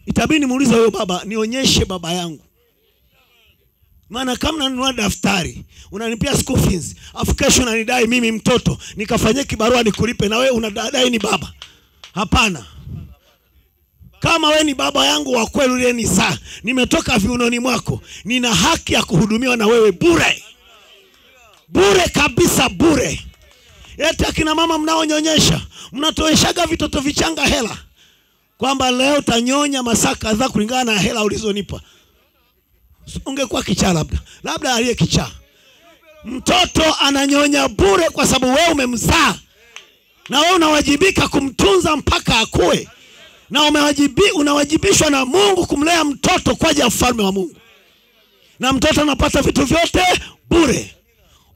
Itabidi nimuulize huyo baba nionyeshe baba yangu. Maana kama nanunua daftari unanipia school fees afu kesho unanidai mimi mtoto nikafanyie kibarua nikulipe na wewe unadai ni baba. Hapana kama we ni baba yangu wa kweli uliyenizaa nimetoka viunoni mwako nina haki ya kuhudumiwa na wewe bure. Bure kabisa bure. Eti akina mama mnaonyonyesha mnatoeshaga vitoto vichanga hela kwamba leo utanyonya masaa kadhaa kulingana na hela ulizonipa. Ungekuwa kichaa labda labda aliye kichaa. Mtoto ananyonya bure kwa sababu wewe umemzaa. Na wewe unawajibika kumtunza mpaka akue na umewajibi, unawajibishwa na mungu kumlea mtoto kwa ajili ya ufalme wa mungu. Na mtoto anapata vitu vyote bure.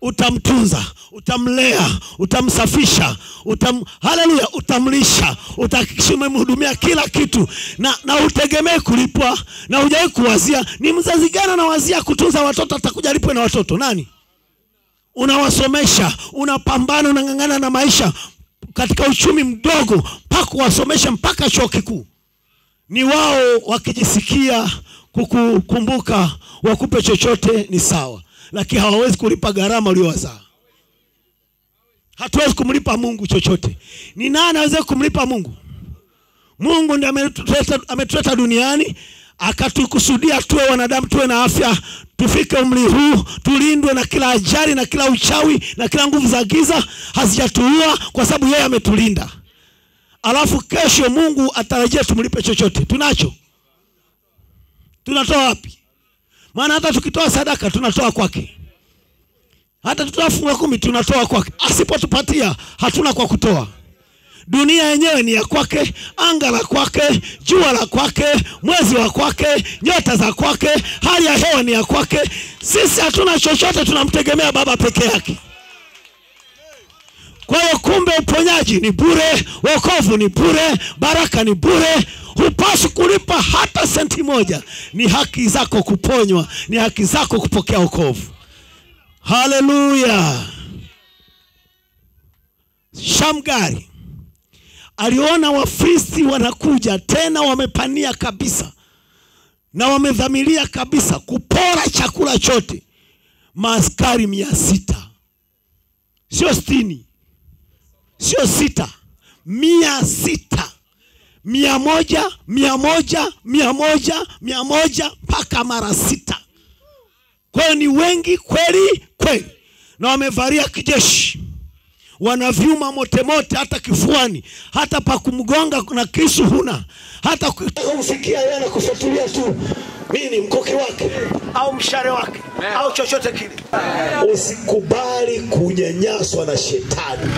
Utamtunza utamlea utamsafisha utam, haleluya utamlisha utahakikisha umemhudumia kila kitu. Na, na utegemee kulipwa na hujawai kuwazia. Ni mzazi gani anawazia kutunza watoto atakuja alipwe na watoto? Nani? Unawasomesha unapambana unang'ang'ana na maisha katika uchumi mdogo mpaka wasomeshe mpaka chuo kikuu. Ni wao wakijisikia kukukumbuka wakupe chochote ni sawa. Lakini hawawezi kulipa gharama uliowazaa hatuwezi kumlipa mungu chochote. Ni nani aweze kumlipa mungu? Mungu ndiye ametuleta duniani akatukusudia tuwe wanadamu tuwe na afya tufike umri huu tulindwe na kila ajali na kila uchawi na kila nguvu za giza hazijatuua kwa sababu yeye ametulinda. Alafu kesho mungu atarajia tumlipe chochote. Tunacho? Tunatoa wapi? Maana hata tukitoa sadaka tunatoa kwake. Hata tutoa fungu kumi tunatoa kwake. Asipotupatia hatuna kwa kutoa dunia yenyewe ni ya kwake anga la kwake jua la kwake mwezi wa kwake nyota za kwake hali ya hewa ni ya kwake. Sisi hatuna chochote tunamtegemea baba peke yake. Kwa hiyo kumbe uponyaji ni bure wokovu ni bure baraka ni bure. Hupaswi kulipa hata senti moja. Ni haki zako kuponywa ni haki zako kupokea wokovu. Haleluya! Shamgari aliona wafilisti wanakuja tena wamepania kabisa na wamedhamiria kabisa kupora chakula chote. Maaskari mia sita. Sio stini sio sita. Mia sita. Mia moja mia moja mia moja mia moja mpaka mara sita. Kwa hiyo ni wengi kweli kweli. Na wamevalia kijeshi wana vyuma motemote hata kifuani hata pa kumgonga na kisu huna. Hata kusikia yeye na kufuatilia tu mimi ni mkuki wake. Au mshare wake. Au chochote kile. Usikubali kunyanyaswa na shetani.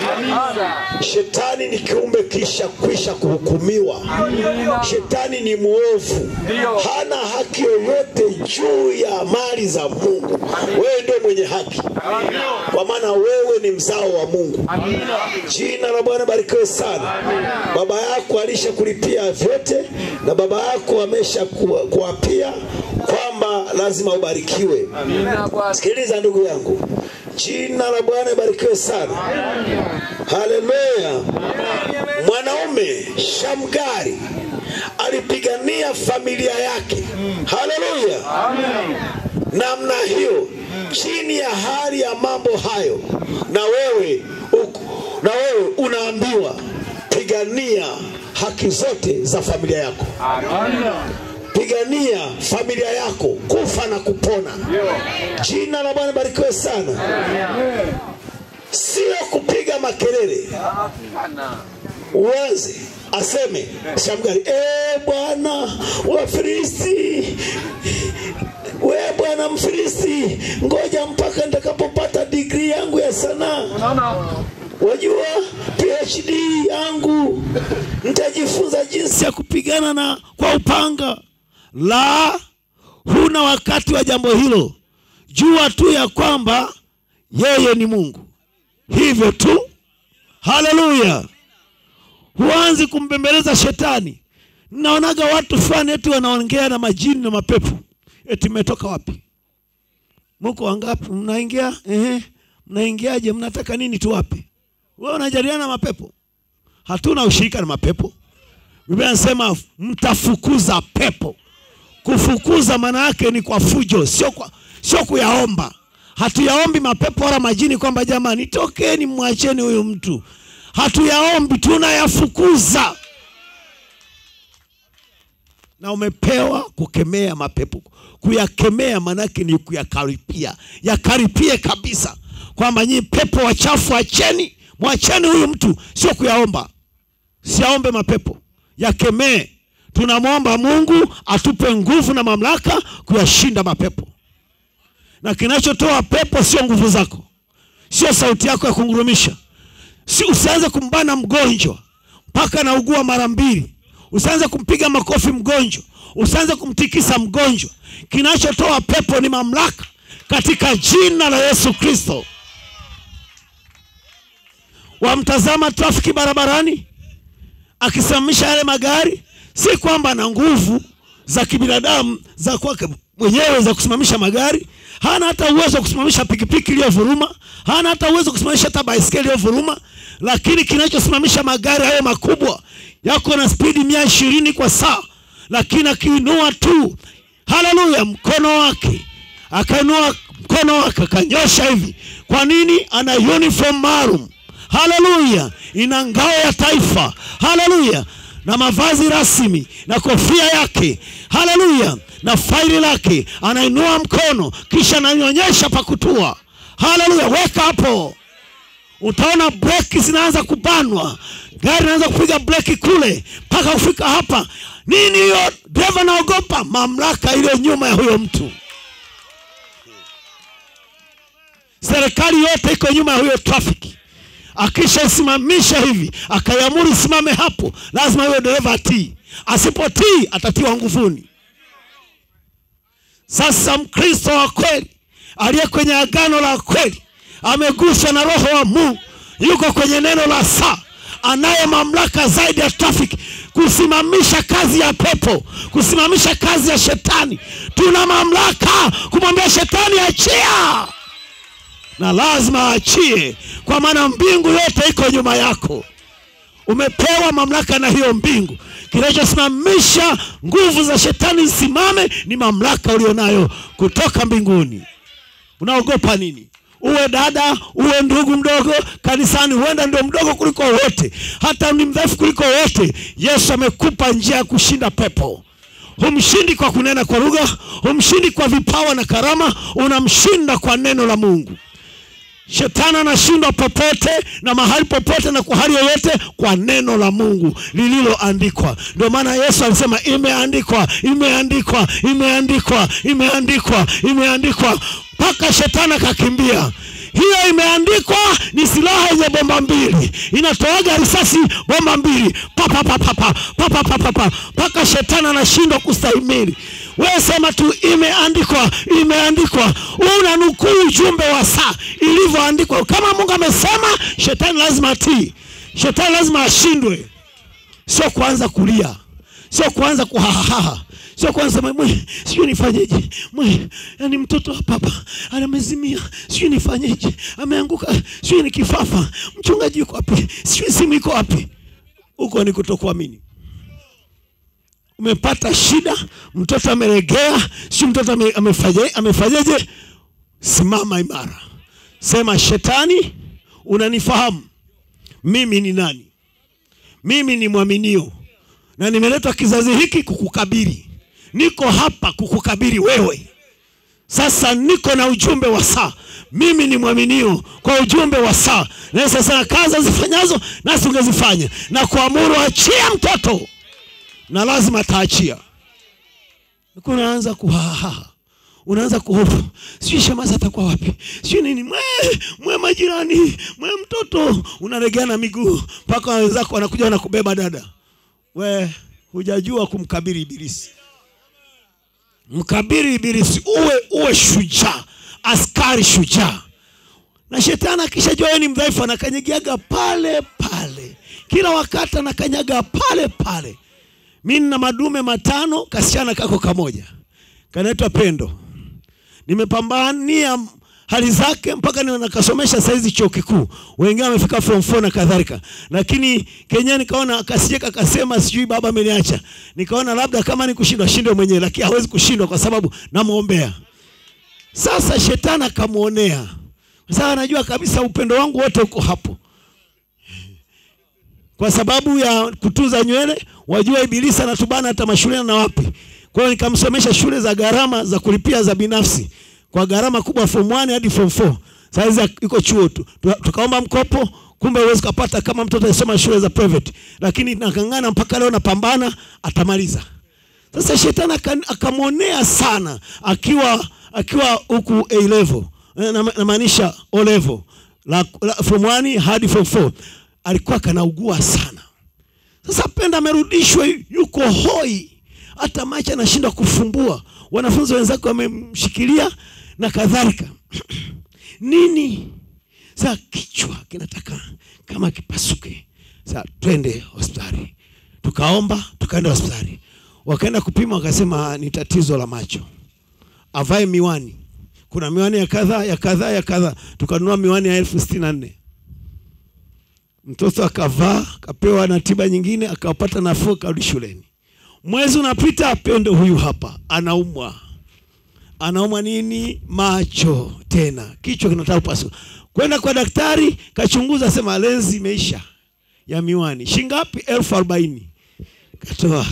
Shetani ni kiumbe kisha kwisha kuhukumiwa. Shetani ni mwovu. Hana haki yoyote juu ya mali za mungu. Wewe ndio mwenye haki. Kwa maana wewe ni mzao wa mungu. Jina la bwana barikiwe sana. Baba yako alishakulipia vyote na baba yako amesha ku- kuapia kwamba lazima ubarikiwe. Sikiliza ndugu yangu jina la bwana ibarikiwe sana. Haleluya. Mwanaume shamgari alipigania familia yake. Haleluya. Namna hiyo chini ya hali ya mambo hayo na wewe uku, na wewe unaambiwa pigania haki zote za familia yako pigania familia yako kufa na kupona. Jina la bwana barikiwe sana. Sio kupiga makelele. Uanze aseme shamgari e bwana wafilisti we bwana mfilisti ngoja mpaka nitakapopata digrii yangu ya sanaa. Wajua phd yangu. Nitajifunza jinsi ya kupigana na kwa upanga la huna wakati wa jambo hilo. Jua tu ya kwamba yeye ni mungu. Hivyo tu. Haleluya. Huanzi kumbembeleza shetani. Naonaga watu fulani eti wanaongea na majini na mapepo. Eti mmetoka wapi? Muko wangapi? Mnaingia? Ehe. Mnaingiaje? Mnataka nini tuwape wewe unajadiliana na mapepo? Hatuna ushirika na mapepo. Biblia inasema mtafukuza pepo kufukuza maana yake ni kwa fujo sio kwa, sio kuyaomba. Hatuyaombi mapepo wala majini kwamba jamani tokeni mwacheni huyu mtu. Hatuyaombi tunayafukuza. Na umepewa kukemea mapepo. Kuyakemea maanake ni kuyakaripia. Yakaripie kabisa. Kwamba nyinyi pepo wachafu acheni mwacheni huyu mtu, sio kuyaomba, siaombe mapepo, yakemee. Tunamwomba Mungu atupe nguvu na mamlaka kuyashinda mapepo, na kinachotoa pepo sio nguvu zako, sio sauti yako ya kungurumisha. Si usianze kumbana mgonjwa mpaka naugua mara mbili, usianze kumpiga makofi mgonjwa, usianze kumtikisa mgonjwa. Kinachotoa pepo ni mamlaka katika jina la Yesu Kristo. Wamtazama trafiki barabarani akisimamisha yale magari, si kwamba na nguvu za kibinadamu za kwake mwenyewe za kusimamisha magari. Hana hata uwezo wa kusimamisha pikipiki iliyovuruma, hana hata uwezo wa kusimamisha hata baiskeli iliyovuruma, lakini kinachosimamisha magari hayo makubwa yako na spidi mia ishirini kwa saa, lakini akiinua tu, haleluya, mkono wake akainua mkono wake akanyosha hivi. Kwa nini? Ana uniform maalum haleluya, ina ngao ya taifa, haleluya, na mavazi rasmi na kofia yake, haleluya, na faili lake, anainua mkono kisha ananyonyesha pa kutua, haleluya. Weka hapo, utaona breki zinaanza kubanwa, gari inaanza kupiga breki kule mpaka kufika hapa. Nini hiyo? Dereva naogopa mamlaka iliyo nyuma ya huyo mtu. Serikali yote iko nyuma ya huyo trafiki akishasimamisha hivi akaiamuru simame hapo, lazima huyo dereva atii. Asipotii atatiwa nguvuni. Sasa Mkristo wa kweli aliye kwenye agano la kweli ameguswa na Roho wa Mungu, yuko kwenye neno la saa, anaye mamlaka zaidi ya trafiki kusimamisha kazi ya pepo, kusimamisha kazi ya shetani. Tuna mamlaka kumwambia shetani achia na lazima aachie, kwa maana mbingu yote iko nyuma yako. Umepewa mamlaka na hiyo mbingu. Kinachosimamisha nguvu za shetani zisimame ni mamlaka ulionayo kutoka mbinguni. Unaogopa nini? Uwe dada, uwe ndugu mdogo kanisani, huenda ndio mdogo kuliko wote, hata ni mdhaifu kuliko wote. Yesu amekupa njia ya kushinda pepo. Humshindi kwa kunena kwa lugha, humshindi kwa vipawa na karama, unamshinda kwa neno la Mungu. Shetani anashindwa popote na mahali popote na kwa hali yoyote kwa neno la Mungu lililoandikwa. Ndio maana Yesu alisema imeandikwa, imeandikwa, imeandikwa, imeandikwa, imeandikwa, mpaka shetani akakimbia. Hiyo imeandikwa ni silaha yenye bomba mbili, inatoaga risasi bomba mbili papa papa papa papa papa papa mpaka shetani anashindwa kustahimili. Wewe sema tu imeandikwa, imeandikwa. Unanukuu ujumbe wa saa ilivyoandikwa. Kama Mungu amesema, shetani lazima atii, shetani lazima ashindwe. Sio kuanza kulia, sio kuanza kuhahaha, sio kuanza sema mwe, sijui nifanyeje, mwe, yani mtoto hapa hapa amezimia, sijui nifanyeje, ameanguka, sijui ni kifafa, mchungaji yuko wapi, sijui simu iko wapi. Huko ni kutokuamini umepata shida, mtoto ameregea, si mtoto ame- amefanyaje? Amefanyaje? Simama imara, sema shetani, unanifahamu mimi ni nani? Mimi ni mwaminio na nimeletwa kizazi hiki kukukabiri. Niko hapa kukukabiri wewe. Sasa niko na ujumbe wa saa. Mimi ni mwaminio kwa ujumbe wa saa, na sasa kazi zifanyazo nasi ungezifanya na kuamuru achia mtoto na lazima ataachia. Unaanza kuhahaha, unaanza kuhofu, sijui shemasi atakuwa wapi, sijui nini, mwe mwe majirani, mwe mtoto, unaregana miguu mpaka wenzako wanakuja wanakubeba dada. We hujajua kumkabiri ibilisi. Mkabiri ibilisi, uwe uwe shujaa, askari shujaa. Na shetani akishajua wewe ni mdhaifu, anakanyagiaga pale pale, kila wakati anakanyaga pale pale. Mi nina madume matano, kasichana kako kamoja, kanaitwa Pendo. Nimepambania hali zake mpaka nakasomesha saizi chuo kikuu, wengine wamefika form 4 na kadhalika, lakini Kenya nikaona akasije kakasema sijui baba ameniacha, nikaona labda kama ni kushindwa shindwe mwenyewe, lakini hawezi kushindwa kwa sababu namuombea. Sasa shetani akamuonea, sasa anajua kabisa upendo wangu wote uko hapo kwa sababu ya kutunza nywele, wajua ibilisi anatubana hata mashuleni na wapi. Kwa hiyo nikamsomesha shule za gharama za kulipia za binafsi kwa gharama kubwa, form 1 hadi form 4. Sasa iko chuo tu, Tu- tukaomba mkopo kumbe huwezi kupata kama mtoto anasoma shule za private, lakini nakang'ana mpaka leo napambana, atamaliza. Sasa shetani aka- akamwonea sana akiwa akiwa huku A level, Eh, na- namaanisha O level la, la, from 1 hadi form 4 alikuwa kanaugua sana. Sasa Penda amerudishwa, yuko hoi, hata macho anashindwa kufumbua, wanafunzi wenzake wamemshikilia na kadhalika. Nini? Sasa kichwa kinataka kama kipasuke. Sasa twende hospitali, tukaomba, tukaenda hospitali, wakaenda kupima, wakasema ni tatizo la macho, avae miwani. Kuna miwani ya kadhaa ya kadhaa ya kadhaa, tukanunua miwani ya elfu sitini na nne mtoto akavaa, akapewa na tiba nyingine, akapata nafuu, akarudi shuleni. Mwezi unapita, Pendo huyu hapa anaumwa, anaumwa nini? Macho tena, kichwa kinataka kupasuka. Kwenda kwa daktari, kachunguza, sema lenzi imeisha ya miwani. Shingapi? elfu arobaini. Katoa,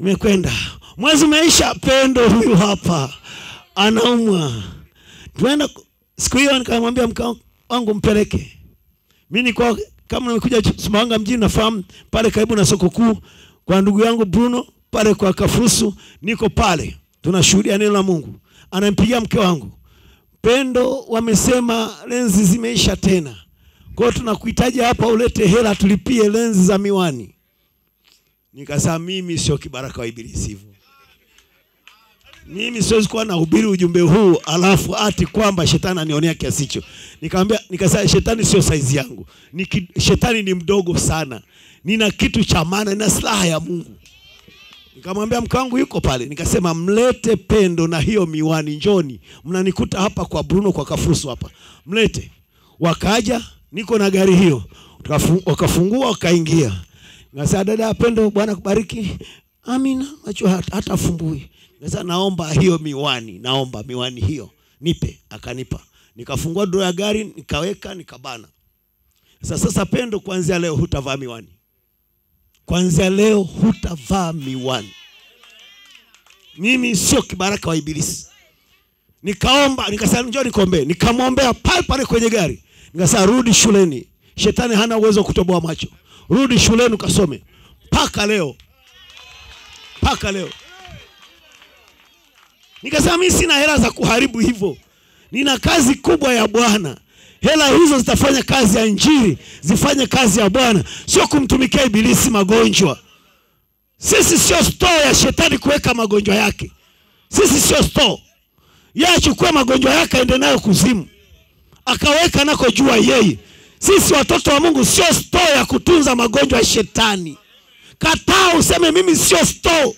imekwenda. Mwezi umeisha, Pendo huyu hapa anaumwa. Tuenda siku hiyo, nikamwambia mke wangu mpeleke mi nilikuwa kama nimekuja Sumbawanga mjini, nafahamu pale karibu na soko kuu kwa ndugu yangu Bruno pale kwa Kafusu, niko pale tunashuhudia neno la Mungu. Anampigia mke wangu Pendo, wamesema lenzi zimeisha tena, kwa hiyo tunakuhitaji hapa ulete hela tulipie lenzi za miwani. Nikasema mimi sio kibaraka wa ibilisi hivyo mimi siwezi kuwa nahubiri ujumbe huu alafu ati kwamba shetani anionea kiasi hicho. Nikamwambia, nikasema shetani sio saizi yangu, Niki, shetani ni mdogo sana, nina kitu cha maana, nina silaha ya Mungu. Nikamwambia mke wangu yuko pale, nikasema mlete Pendo na hiyo miwani, njoni, mnanikuta hapa kwa Bruno kwa Kafurusu hapa, mlete. Wakaja, niko na gari hiyo, wakafungua wakaingia. Nikasema dada Pendo, Bwana kubariki. Amina, macho hata hata. Sasa naomba hiyo miwani, naomba miwani hiyo nipe. Akanipa, nikafungua droo ya gari, nikaweka, nikabana. Sasa sasa, Pendo, kuanzia leo hutavaa miwani, kuanzia leo hutavaa miwani. Mimi sio kibaraka wa ibilisi. Nikaomba, nikasema njoo nikombee, nikamwombea pale pale kwenye gari, nikasema rudi shuleni, shetani hana uwezo wa kutoboa macho, rudi shuleni ukasome mpaka leo, mpaka leo. Nikasema mimi sina hela za kuharibu hivyo, nina kazi kubwa ya Bwana. Hela hizo zitafanya kazi ya Injili, zifanye kazi ya Bwana, sio kumtumikia ibilisi magonjwa. Sisi sio store ya shetani kuweka magonjwa yake. Sisi sio store, yeye achukue magonjwa yake aende nayo kuzimu, akaweka nako jua yeye. Sisi watoto wa Mungu sio store ya kutunza magonjwa ya shetani. Kataa useme mimi sio store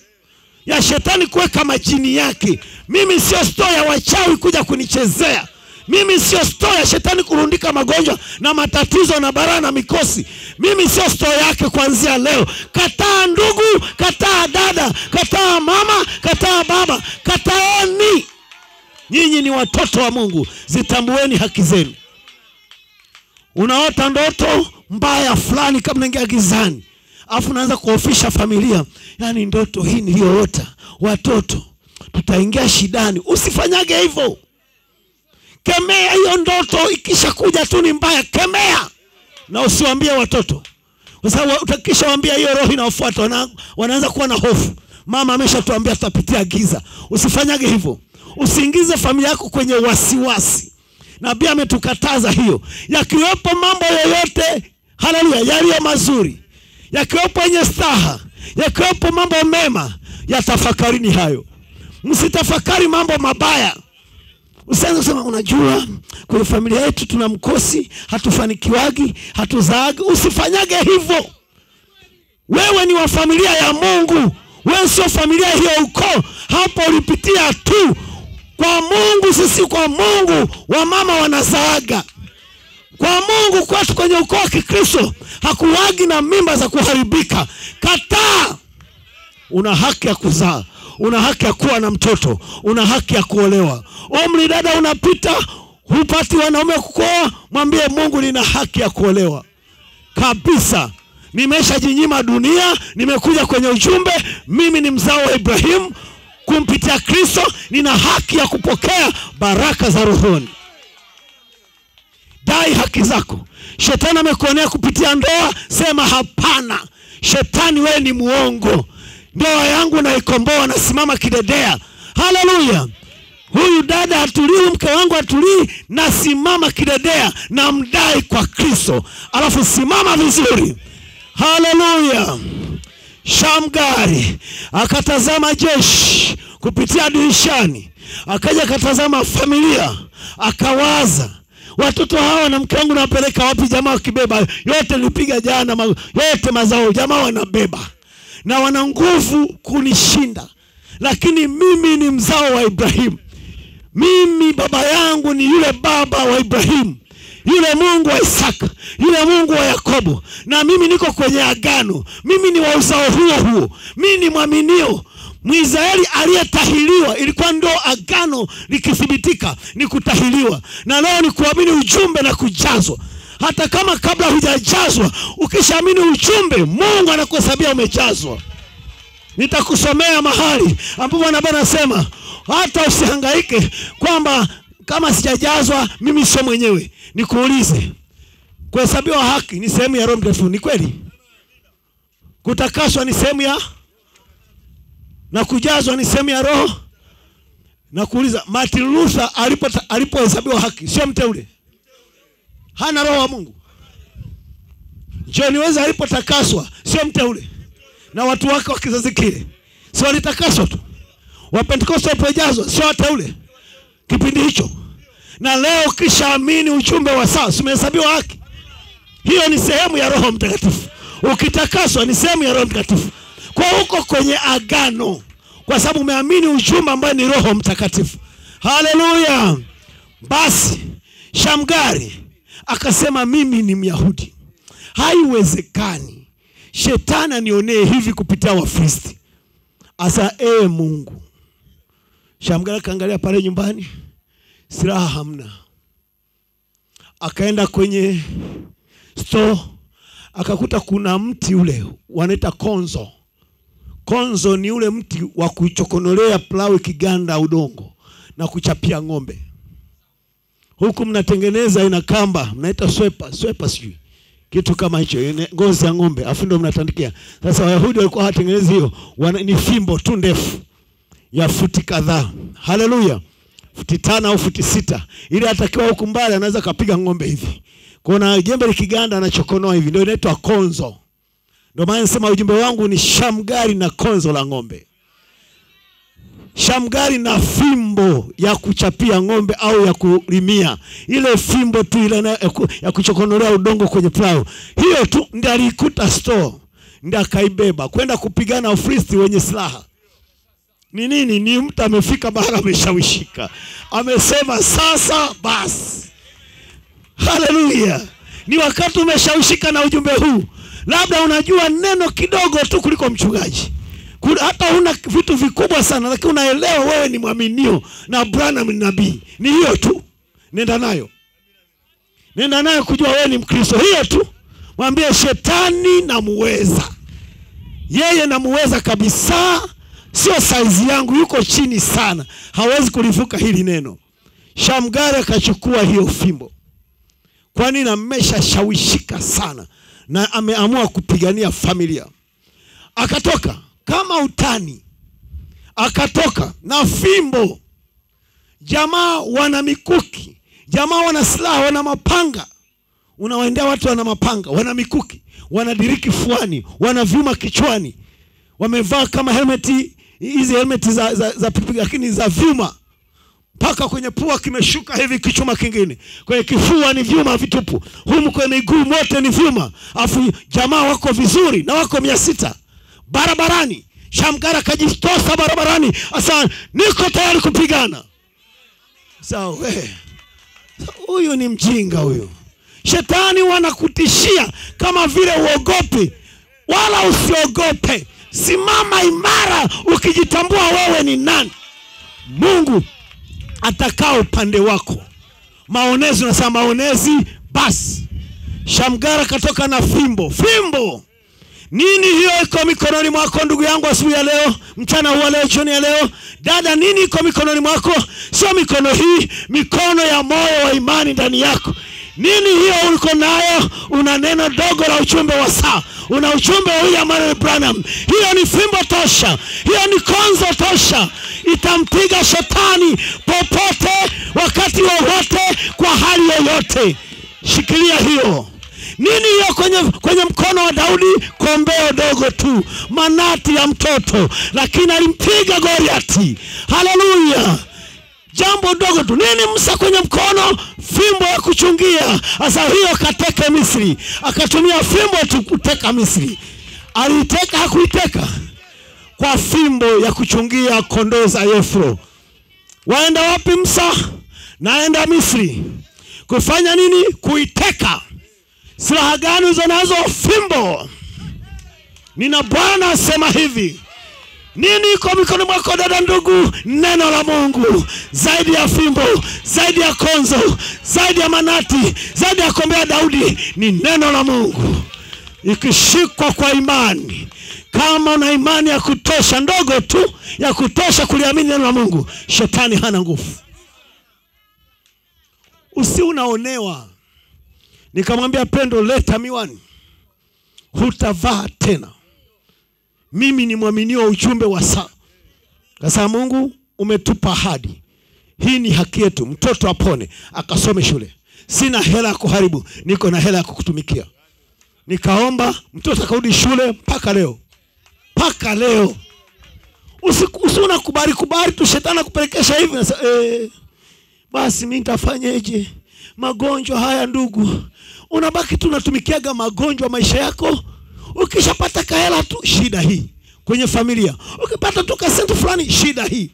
ya shetani kuweka majini yake. Mimi sio stoo ya wachawi kuja kunichezea. Mimi sio stoo ya shetani kurundika magonjwa na matatizo na baraa na mikosi. Mimi sio stoo yake kuanzia leo. Kataa ndugu, kataa dada, kataa mama, kataa baba, kataeni. Nyinyi ni watoto wa Mungu, zitambueni haki zenu. Unaota ndoto mbaya fulani kama unaingia gizani, alafu naanza kuofisha familia, yaani ndoto hii niliyoota, watoto tutaingia shidani. Usifanyage hivyo, kemea hiyo ndoto. Ikishakuja tu ni mbaya, kemea na usiwaambie watoto, kwa sababu utakishawaambia hiyo roho inaofuata wana, wanaanza kuwa na hofu. Mama ameshatuambia tutapitia giza. Usifanyage hivyo, usiingize familia yako kwenye wasiwasi. Nabii ametukataza hiyo. Yakiwepo mambo yoyote, haleluya, yaliyo mazuri, yakiwepo yenye staha, yakiwepo mambo mema, yatafakarini hayo. Msitafakari mambo mabaya. Usianze kusema unajua, kwenye familia yetu tuna mkosi, hatufanikiwagi, hatuzaagi. Usifanyage hivyo. Wewe ni wa familia ya Mungu, wewe sio familia hiyo ukoo. Hapo ulipitia tu kwa Mungu. Sisi kwa Mungu wamama wanazaaga kwa Mungu. Kwetu kwenye ukoo wa Kikristo hakuwagi na mimba za kuharibika. Kataa. Una haki ya kuzaa, una haki ya kuwa na mtoto, una haki ya kuolewa. Umri dada unapita, hupati wanaume kukoa mwambie Mungu, nina haki ya kuolewa kabisa. Nimeshajinyima dunia, nimekuja kwenye ujumbe. Mimi ni mzao wa Ibrahimu, kumpitia Kristo nina haki ya kupokea baraka za rohoni. Dai haki zako. Shetani amekuonea kupitia ndoa sema hapana. Shetani wewe ni muongo. Ndoa yangu naikomboa nasimama kidedea. Haleluya. Huyu dada hatulii mke wangu hatulii nasimama kidedea na mdai kwa kristo. Alafu simama vizuri. Haleluya. Shamgari akatazama jeshi kupitia dirishani akaja akatazama familia akawaza watoto hawa na mke wangu nawapeleka wapi? Jamaa wakibeba. Yote nilipiga jana yote mazao. Jamaa wanabeba. Na wana nguvu kunishinda. Lakini mimi ni mzao wa ibrahimu mimi baba yangu ni yule baba wa ibrahimu yule mungu wa isaka. Yule mungu wa yakobo. Na mimi niko kwenye agano. Mimi ni wa uzao huo huo. Mimi ni mwaminio mwisraeli aliyetahiriwa ilikuwa ndo agano likithibitika ni kutahiriwa, na leo ni kuamini ujumbe na kujazwa. Hata kama kabla hujajazwa ukishaamini ujumbe mungu anakuhesabia umejazwa. Nitakusomea mahali ambapo Bwana anasema hata usihangaike kwamba kama sijajazwa mimi sio mwenyewe. Nikuulize kuhesabiwa haki ni sehemu ya roho mtakatifu ni kweli? Kutakaswa ni sehemu ya na kujazwa ni sehemu ya roho. Na kuuliza martin luther alipo- alipohesabiwa haki sio mteule? Hana roho wa mungu. John Wesley alipotakaswa sio mteule? Na watu wake wa kizazi kile si walitakaswa tu. Wapentekoste walipojazwa sio wateule? Kipindi hicho. Na leo ukishaamini ujumbe wa saa umehesabiwa haki? Hiyo ni sehemu ya roho mtakatifu. Ukitakaswa ni sehemu ya roho mtakatifu kwa huko kwenye agano kwa sababu umeamini ujumbe ambaye ni roho mtakatifu. Haleluya! Basi shamgari akasema mimi ni myahudi. Haiwezekani shetani anionee hivi kupitia wafristi asa ee mungu shamgari akaangalia pale nyumbani silaha hamna. Akaenda kwenye store akakuta kuna mti ule wanaita konzo konzo ni ule mti wa kuchokonolea plau ikiganda udongo na kuchapia ng'ombe. Huku mnatengeneza ina kamba mnaita swepa swepa sijui. Kitu kama hicho ngozi ya ng'ombe afu ndio mnatandikia. Sasa wayahudi walikuwa hawatengenezi hiyo ni fimbo tu ndefu ya futi kadhaa. Haleluya! Futi tano au futi sita. Ili atakiwa huku mbali anaweza kapiga ng'ombe hivi. Kuna jembe likiganda anachokonoa hivi. Ndio inaitwa konzo ndio maana nasema ujumbe wangu ni shamgari na konzo la ng'ombe. Shamgari na fimbo ya kuchapia ng'ombe au ya kulimia. Ile fimbo tu ile ya kuchokonolea udongo kwenye plau. Hiyo tu ndio aliikuta store ndi akaibeba. Kwenda kupigana ufristi wenye silaha. Ni nini? Ni mtu amefika mahali ameshawishika. Amesema sasa basi. Haleluya ni wakati umeshawishika na ujumbe huu labda unajua neno kidogo tu kuliko mchungaji. Hata una vitu vikubwa sana lakini unaelewa wewe ni mwaminio na branham ni nabii. Ni hiyo tu. Nenda nayo. Nenda nayo kujua wewe ni mkristo. Hiyo tu. Mwambie shetani namuweza. Yeye namuweza kabisa. Sio saizi yangu yuko chini sana. Hawezi kulivuka hili neno. Shamgari akachukua hiyo fimbo. Kwani nameshashawishika sana na ameamua kupigania familia. Akatoka kama utani. Akatoka na fimbo. Jamaa wana mikuki. Jamaa wana silaha wana mapanga. Unawaendea watu wana mapanga wana mikuki wana diriki fuani wana vyuma kichwani. Wamevaa kama helmeti hizi helmeti za, za, za za lakini za vyuma mpaka kwenye pua kimeshuka hivi kichuma kingine. Kwenye kifua ni vyuma vitupu. Humu kwenye miguu mote ni vyuma. Afu jamaa wako vizuri na wako mia sita. Barabarani. Shamgara kajitosa barabarani. Asa niko tayari kupigana. Sawa huyu ni mjinga huyu. Shetani wanakutishia kama vile uogope wala usiogope. Simama imara ukijitambua wewe ni nani. Mungu atakaa upande wako. Maonezi unasema maonezi basi shamgara katoka na fimbo. Fimbo! Nini hiyo iko mikononi mwako ndugu yangu asubuhi ya leo mchana huwa leo jioni ya leo? Dada nini iko mikononi mwako? Sio mikono hii mikono ya moyo wa imani ndani yako. Nini hiyo uliko nayo? Una neno dogo la uchumbe wa saa una ujumbe wa william branham. Hiyo ni fimbo tosha. Hiyo ni konzo tosha. Itampiga shetani popote wakati wowote kwa hali yoyote. Shikilia hiyo. Nini hiyo kwenye, kwenye mkono wa daudi? Kombeo dogo tu. Manati ya mtoto. Lakini alimpiga goliati. Haleluya jambo dogo tu. Nini msa kwenye mkono? Fimbo ya kuchungia. Sasa hiyo kateke misri. Akatumia fimbo tu kuteka misri. Aliiteka hakuiteka? Kwa fimbo ya kuchungia kondoo za yefro. Waenda wapi msa naenda misri. Kufanya nini? Kuiteka. Silaha gani uzo nazo? Fimbo. Nina bwana asema hivi nini iko mikono mwako dada ndugu? Neno la mungu. Zaidi ya fimbo zaidi ya konzo zaidi ya manati zaidi ya kombea daudi ni neno la mungu. Ikishikwa kwa imani kama una imani ya kutosha ndogo tu ya kutosha kuliamini neno la mungu shetani hana nguvu. Usi unaonewa nikamwambia pendo leta miwani. Hutavaa tena mimi ni mwaminio wa ujumbe wa saa. Sasa mungu umetupa ahadi. Hii ni haki yetu. Mtoto apone akasome shule. Sina hela ya kuharibu. Niko na hela ya kukutumikia. Nikaomba mtoto akarudi shule mpaka leo. Mpaka leo. Usiuna kubali kubali tu shetani akupelekesha hivi eh, basi mi nitafanyeje? Magonjwa haya ndugu. Unabaki tu unatumikiaga magonjwa maisha yako ukishapata kahela tu shida hii. Kwenye familia ukipata tu kasenti fulani shida hii.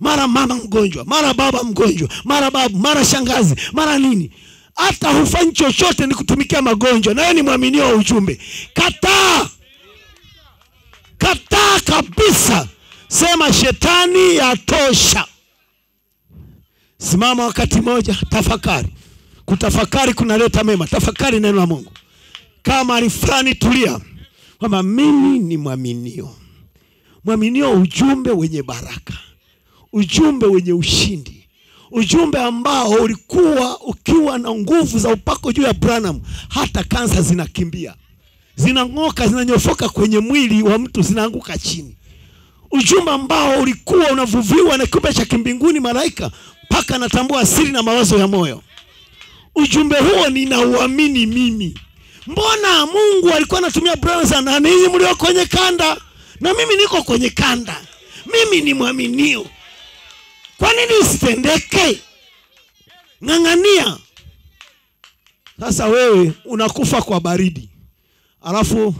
Mara mama mgonjwa mara baba mgonjwa mara babu mara shangazi mara nini. Hata hufanyi chochote ni kutumikia magonjwa Nayo ni mwaminio wa ujumbe. Kataa! Kataa kabisa! Sema shetani yatosha. Simama wakati moja tafakari. Kutafakari kunaleta mema. Tafakari neno la mungu kama mahali fulani tulia. Kwamba mimi ni mwaminio. Mwaminio ujumbe wenye baraka. Ujumbe wenye ushindi. Ujumbe ambao ulikuwa ukiwa na nguvu za upako juu ya branham hata kansa zinakimbia. Zinang'oka zinanyofoka kwenye mwili wa mtu zinaanguka chini. Ujumbe ambao ulikuwa unavuviwa na kiumbe cha kimbinguni malaika mpaka anatambua siri na mawazo ya moyo. Ujumbe huo ninauamini mimi mbona mungu alikuwa anatumia brother na ninyi mlio kwenye kanda? Na mimi niko kwenye kanda. Mimi ni mwaminio. Kwa nini usitendeke? Ng'ang'ania. Sasa wewe unakufa kwa baridi. Alafu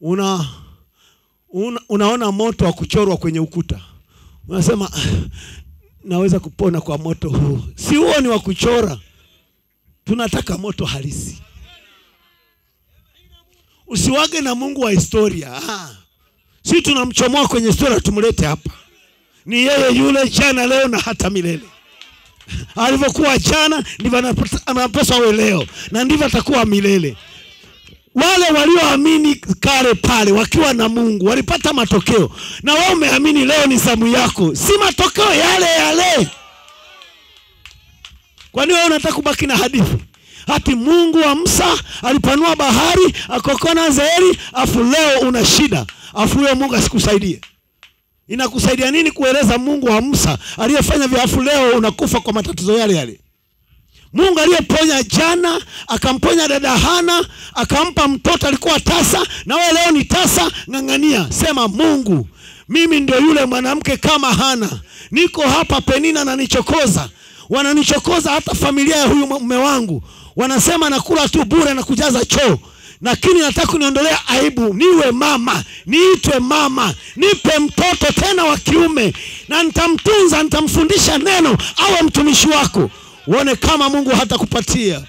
una, una unaona moto wa kuchorwa kwenye ukuta. Unasema "Ah, naweza kupona kwa moto huu. Si huo ni wa kuchora. Tunataka moto halisi usiwage na mungu wa historia. Ah. si tunamchomoa kwenye historia tumlete hapa. Ni yeye yule jana leo na hata milele. Alivyokuwa jana ndivyo anap- anapaswa awe leo na ndivyo atakuwa milele. Wale walioamini kale pale wakiwa na mungu walipata matokeo. Na wewe umeamini leo ni zamu yako. Si matokeo yale yale. Kwani wewe unataka kubaki na hadithi hati mungu wa Musa alipanua bahari akokona zeri afu leo una shida. Afu leo mungu asikusaidie. Inakusaidia nini kueleza mungu wa Musa? Aliyefanya vya afu leo unakufa kwa matatizo yale yale. Mungu aliyeponya jana akamponya dada hana akampa mtoto alikuwa tasa na wewe leo ni tasa ng'ang'ania. Sema mungu mimi ndio yule mwanamke kama hana. Niko hapa penina nanichokoza wananichokoza hata familia ya huyu mume wangu wanasema nakula tu bure na kujaza choo. Lakini nataka kuniondolea aibu. Niwe mama. Niitwe mama. Nipe mtoto tena wa kiume. Na nitamtunza nitamfundisha neno awe mtumishi wako. Uone kama mungu hatakupatia.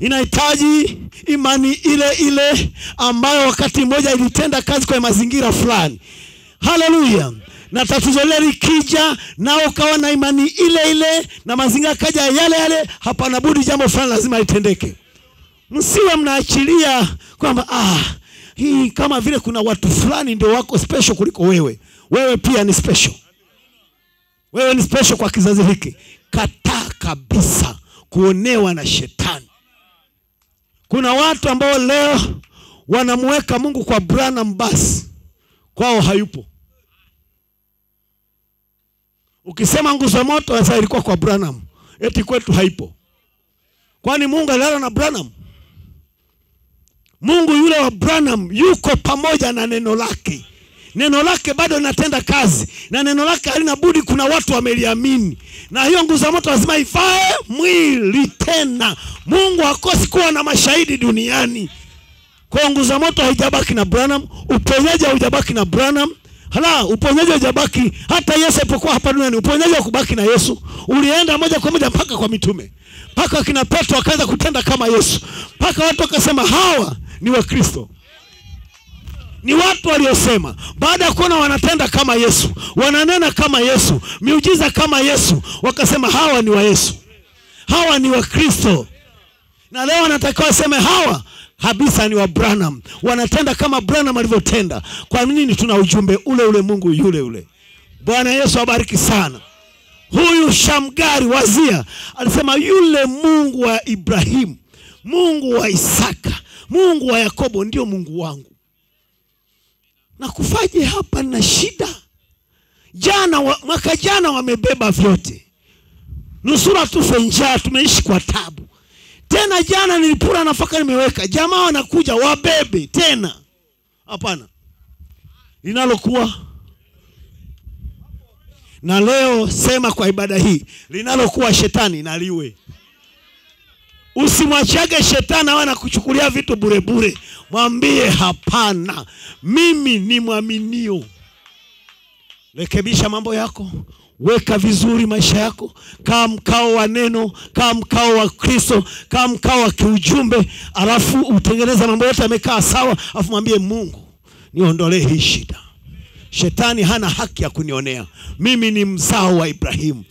Inahitaji imani ile ile ambayo wakati mmoja ilitenda kazi kwenye mazingira fulani. Haleluya na tatizo lile likija nao ukawa na imani ile ile na mazinga kaja yale yale hapana budi jambo fulani lazima litendeke. Msiwe mnaachilia kwamba ah, hii kama vile kuna watu fulani ndio wako special kuliko wewe. Wewe pia ni special. Wewe ni special kwa kizazi hiki. Kataa kabisa kuonewa na shetani. Kuna watu ambao leo wanamweka mungu kwa branham basi kwao hayupo ukisema nguzo moto sasa ilikuwa kwa branham. Eti kwetu haipo. Kwani mungu alilala na branham? Mungu yule wa branham yuko pamoja na neno lake. Neno lake bado linatenda kazi na neno lake halina budi kuna watu wameliamini. Na hiyo nguzo moto lazima ifae mwili tena. Mungu hakosi kuwa na mashahidi duniani. Kwa nguzo moto haijabaki na branham uponyaji haujabaki na branham hala uponyaji jabaki hata yesu alipokuwa hapa duniani uponyaji wa kubaki na yesu. Ulienda moja kwa moja mpaka kwa mitume. Mpaka akina petro akaanza kutenda kama yesu. Mpaka watu wakasema hawa ni wakristo ni watu waliosema. Baada ya kuona wanatenda kama yesu wananena kama yesu miujiza kama yesu wakasema hawa ni wa yesu. Hawa ni wakristo na leo wanatakiwa waseme hawa kabisa ni wa branham. Wanatenda kama branham alivyotenda. Kwa nini tuna ujumbe ule ule mungu yule ule? Bwana yesu abariki sana. Huyu shamgari wazia alisema yule mungu wa ibrahimu mungu wa isaka mungu wa yakobo ndio mungu wangu. Na kufaje hapa na shida. Jana wa, mwaka jana wamebeba vyote. Nusura tufe njaa tumeishi kwa tabu tena jana nilipura nafaka nimeweka. Jamaa wanakuja wabebe tena. Hapana. Linalokuwa. Na leo sema kwa ibada hii linalokuwa shetani naliwe usimwachage shetani awe anakuchukulia vitu burebure bure. Mwambie hapana. Mimi ni mwaminio. Rekebisha mambo yako weka vizuri maisha yako. Kaa mkao wa neno kaa mkao wa kristo kaa mkao wa kiujumbe alafu utengeneza mambo yote yamekaa sawa alafu mwambie mungu niondolee hii shida. Shetani hana haki ya kunionea. Mimi ni mzao wa ibrahimu.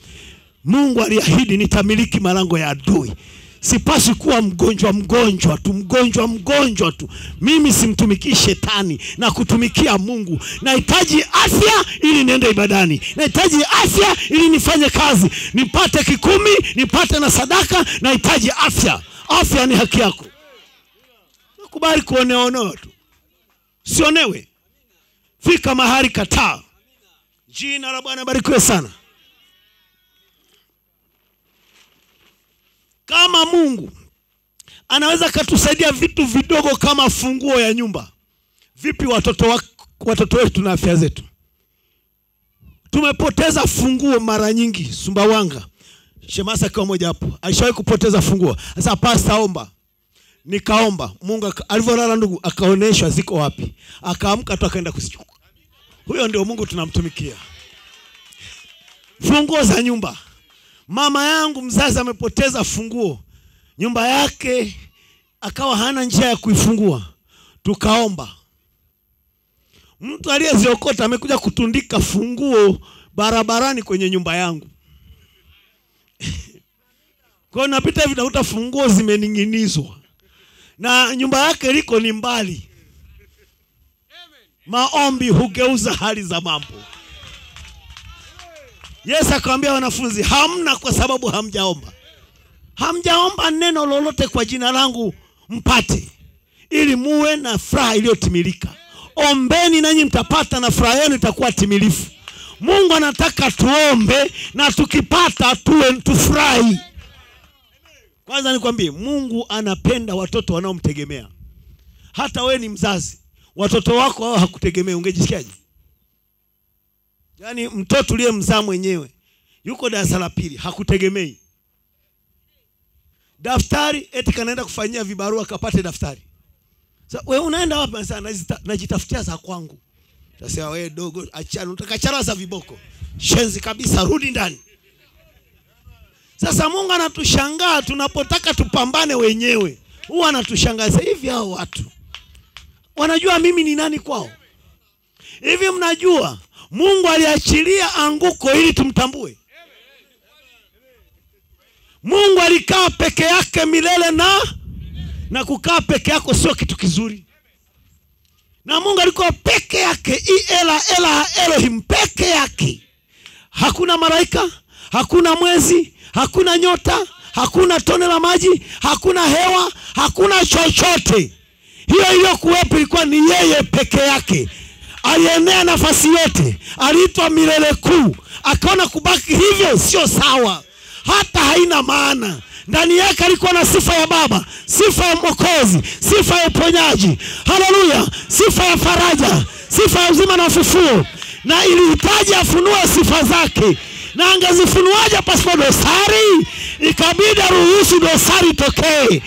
Mungu aliahidi nitamiliki malango ya adui sipaswi kuwa mgonjwa mgonjwa tu mgonjwa mgonjwa tu. Mimi simtumikii shetani na kutumikia mungu. Nahitaji afya ili niende ibadani. Nahitaji afya ili nifanye kazi. Nipate kikumi nipate na sadaka nahitaji afya. Afya ni haki yako. Nakubali kuoneaonewa tu. Sionewe. Fika mahali kataa. Jina la bwana barikiwe sana kama mungu anaweza akatusaidia vitu vidogo kama funguo ya nyumba. Vipi watoto, wa, watoto wetu na afya zetu? Tumepoteza funguo mara nyingi sumbawanga. Shemasa akiwa moja hapo alishawahi kupoteza funguo. Sasa pasta omba. Nikaomba. Mungu alivyolala ndugu akaonyeshwa ziko wapi. Akaamka tu akaenda huyo ndio mungu tunamtumikia. Funguo za nyumba mama yangu mzazi amepoteza funguo. Nyumba yake akawa hana njia ya kuifungua. Tukaomba. Mtu aliyeziokota amekuja kutundika funguo barabarani kwenye nyumba yangu. Kwa hiyo napita hivi nakuta funguo zimening'inizwa. Na nyumba yake liko ni mbali. Maombi hugeuza hali za mambo yesu akawambia wanafunzi hamna kwa sababu hamjaomba. Hamjaomba neno lolote kwa jina langu mpate ili muwe na furaha iliyotimilika. Ombeni nanyi mtapata na furaha yenu itakuwa timilifu. Mungu anataka tuombe na tukipata tuwe tufurahi. Kwanza nikwambie mungu anapenda watoto wanaomtegemea. Hata wewe ni mzazi watoto wako hao hakutegemea ungejisikiaje yaani mtoto uliyemzaa mwenyewe yuko darasa la pili hakutegemei. Daftari eti kanaenda kufanyia vibarua kapate daftari. Sa, we unaenda wapi? Najitafutia za kwangu. Tasema wewe dogo achana utakachara za viboko? Shenzi kabisa rudi ndani. Sasa mungu anatushangaa tunapotaka tupambane wenyewe. Huwa anatushangaza hivi hao watu wanajua mimi ni nani kwao? Hivi mnajua mungu aliachilia anguko ili tumtambue. Mungu alikaa peke yake milele na na kukaa peke yako sio kitu kizuri. Na mungu alikuwa peke yake i ela ela elohim peke yake. Hakuna malaika hakuna mwezi hakuna nyota hakuna tone la maji hakuna hewa hakuna chochote. Hiyo iliyokuwepo ilikuwa ni yeye peke yake alienea nafasi yote aliitwa milele kuu akaona kubaki hivyo sio sawa. Hata haina maana. Ndani yake alikuwa na sifa ya baba sifa ya mwokozi sifa ya uponyaji. Haleluya! Sifa ya faraja sifa ya uzima na ufufuo. Na ilihitaji afunue sifa zake. Na angezifunuaje pasipo dosari? Ikabidi aruhusu dosari itokee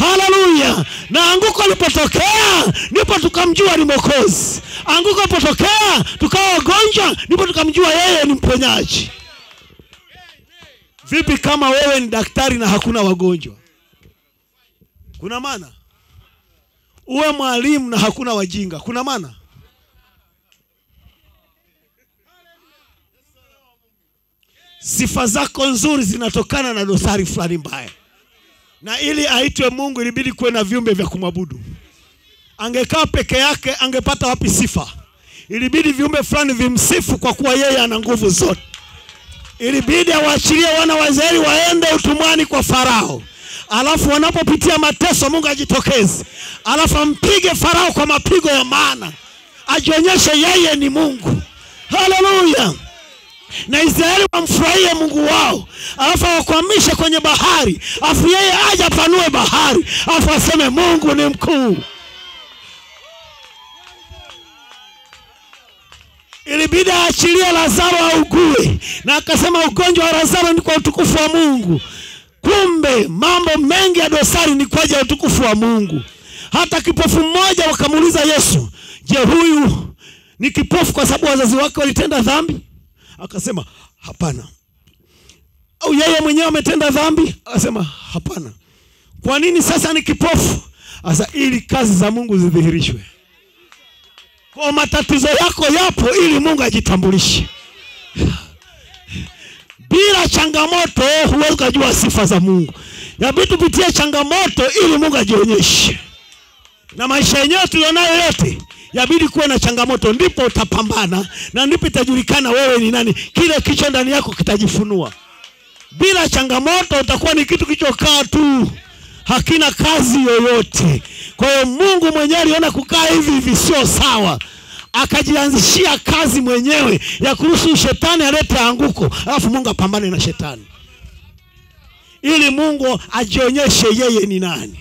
haleluya na anguko lipotokea ndipo tukamjua ni mokozi anguko lipotokea tukawa wagonjwa ndipo tukamjua yeye ni mponyaji. Vipi kama wewe ni daktari na hakuna wagonjwa? Kuna maana? Uwe mwalimu na hakuna wajinga. Kuna maana? Sifa zako nzuri zinatokana na dosari fulani mbaya na ili aitwe mungu ilibidi kuwe na viumbe vya kumwabudu. Angekaa peke yake angepata wapi sifa? Ilibidi viumbe fulani vimsifu kwa kuwa yeye ana nguvu zote. Ilibidi awaachilie wana wa Israeli waende utumwani kwa Farao, alafu wanapopitia mateso Mungu ajitokeze, alafu ampige Farao kwa mapigo ya maana, ajionyeshe yeye ni Mungu. Haleluya! Na Israeli wamfurahie Mungu wao, alafu awakwamishe kwenye bahari, alafu yeye aje apanue bahari, alafu aseme Mungu ni mkuu. ilibidi aachilie Lazaro augue, na akasema ugonjwa wa Lazaro ni kwa utukufu wa Mungu. Kumbe mambo mengi ya dosari ni kwa ajili ya utukufu wa Mungu. Hata kipofu mmoja wakamuuliza Yesu, je, huyu ni kipofu kwa sababu wazazi wake walitenda dhambi? Akasema hapana. Au yeye mwenyewe ametenda dhambi? Akasema hapana. Kwa nini sasa ni kipofu? Asa ili kazi za Mungu zidhihirishwe kwa matatizo yako yapo ili Mungu ajitambulishe. Bila changamoto huwezi kujua sifa za Mungu. Yabidi tupitie changamoto ili Mungu ajionyeshe. Na maisha yenyewe tulionayo yote yabidi kuwe na changamoto, ndipo utapambana na ndipo itajulikana wewe ni nani. Kile kicho ndani yako kitajifunua. Bila changamoto utakuwa ni kitu kichokaa tu, hakina kazi yoyote. Kwa hiyo Mungu mwenyewe aliona kukaa hivi hivi sio sawa, akajianzishia kazi mwenyewe ya kuruhusu shetani alete anguko, alafu Mungu apambane na shetani ili Mungu ajionyeshe yeye ni nani.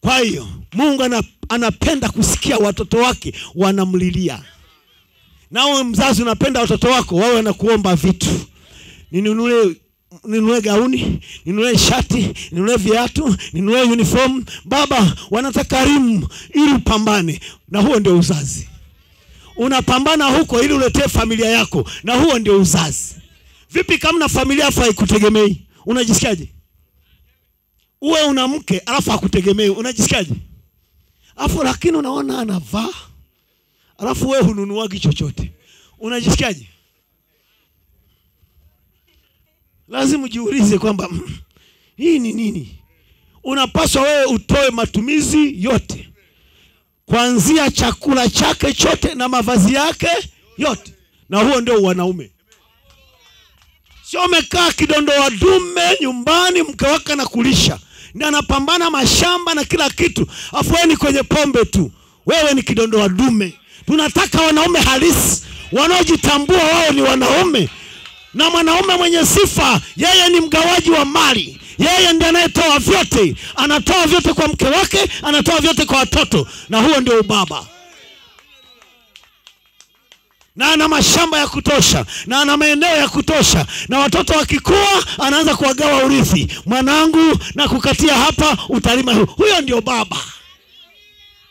Kwa hiyo Mungu ana, anapenda kusikia watoto wake wanamlilia. Nawe mzazi unapenda watoto wako wawe wanakuomba vitu, ninunue ninunue gauni, ninunue shati, ninunue viatu, ninunue uniform. Baba, wanataka rimu ili upambane, na huo ndio uzazi. Unapambana huko ili uletee familia yako, na huo ndio uzazi. Vipi kama na familia afu haikutegemei, unajisikiaje? Uwe una mke alafu akutegemei, unajisikiaje? Alafu lakini unaona anavaa, alafu wewe hununuagi chochote, unajisikiaje? lazima ujiulize kwamba mm, hii ni nini. Unapaswa wewe utoe matumizi yote, kuanzia chakula chake chote na mavazi yake yote, na huo ndio wanaume. Sio umekaa kidondoa dume nyumbani, mke wake anakulisha ndio anapambana mashamba na kila kitu, afu ni kwenye pombe tu. Wewe ni kidondoa dume. Tunataka wanaume halisi wanaojitambua wao ni wanaume na mwanaume mwenye sifa, yeye ni mgawaji wa mali. Yeye ndiye anayetoa vyote, anatoa vyote kwa mke wake, anatoa vyote kwa watoto, na huo ndio ubaba. Na ana mashamba ya kutosha, na ana maeneo ya kutosha, na watoto wakikua, anaanza kuwagawa urithi. Mwanangu, na kukatia hapa, utalima. huu Huyo ndio baba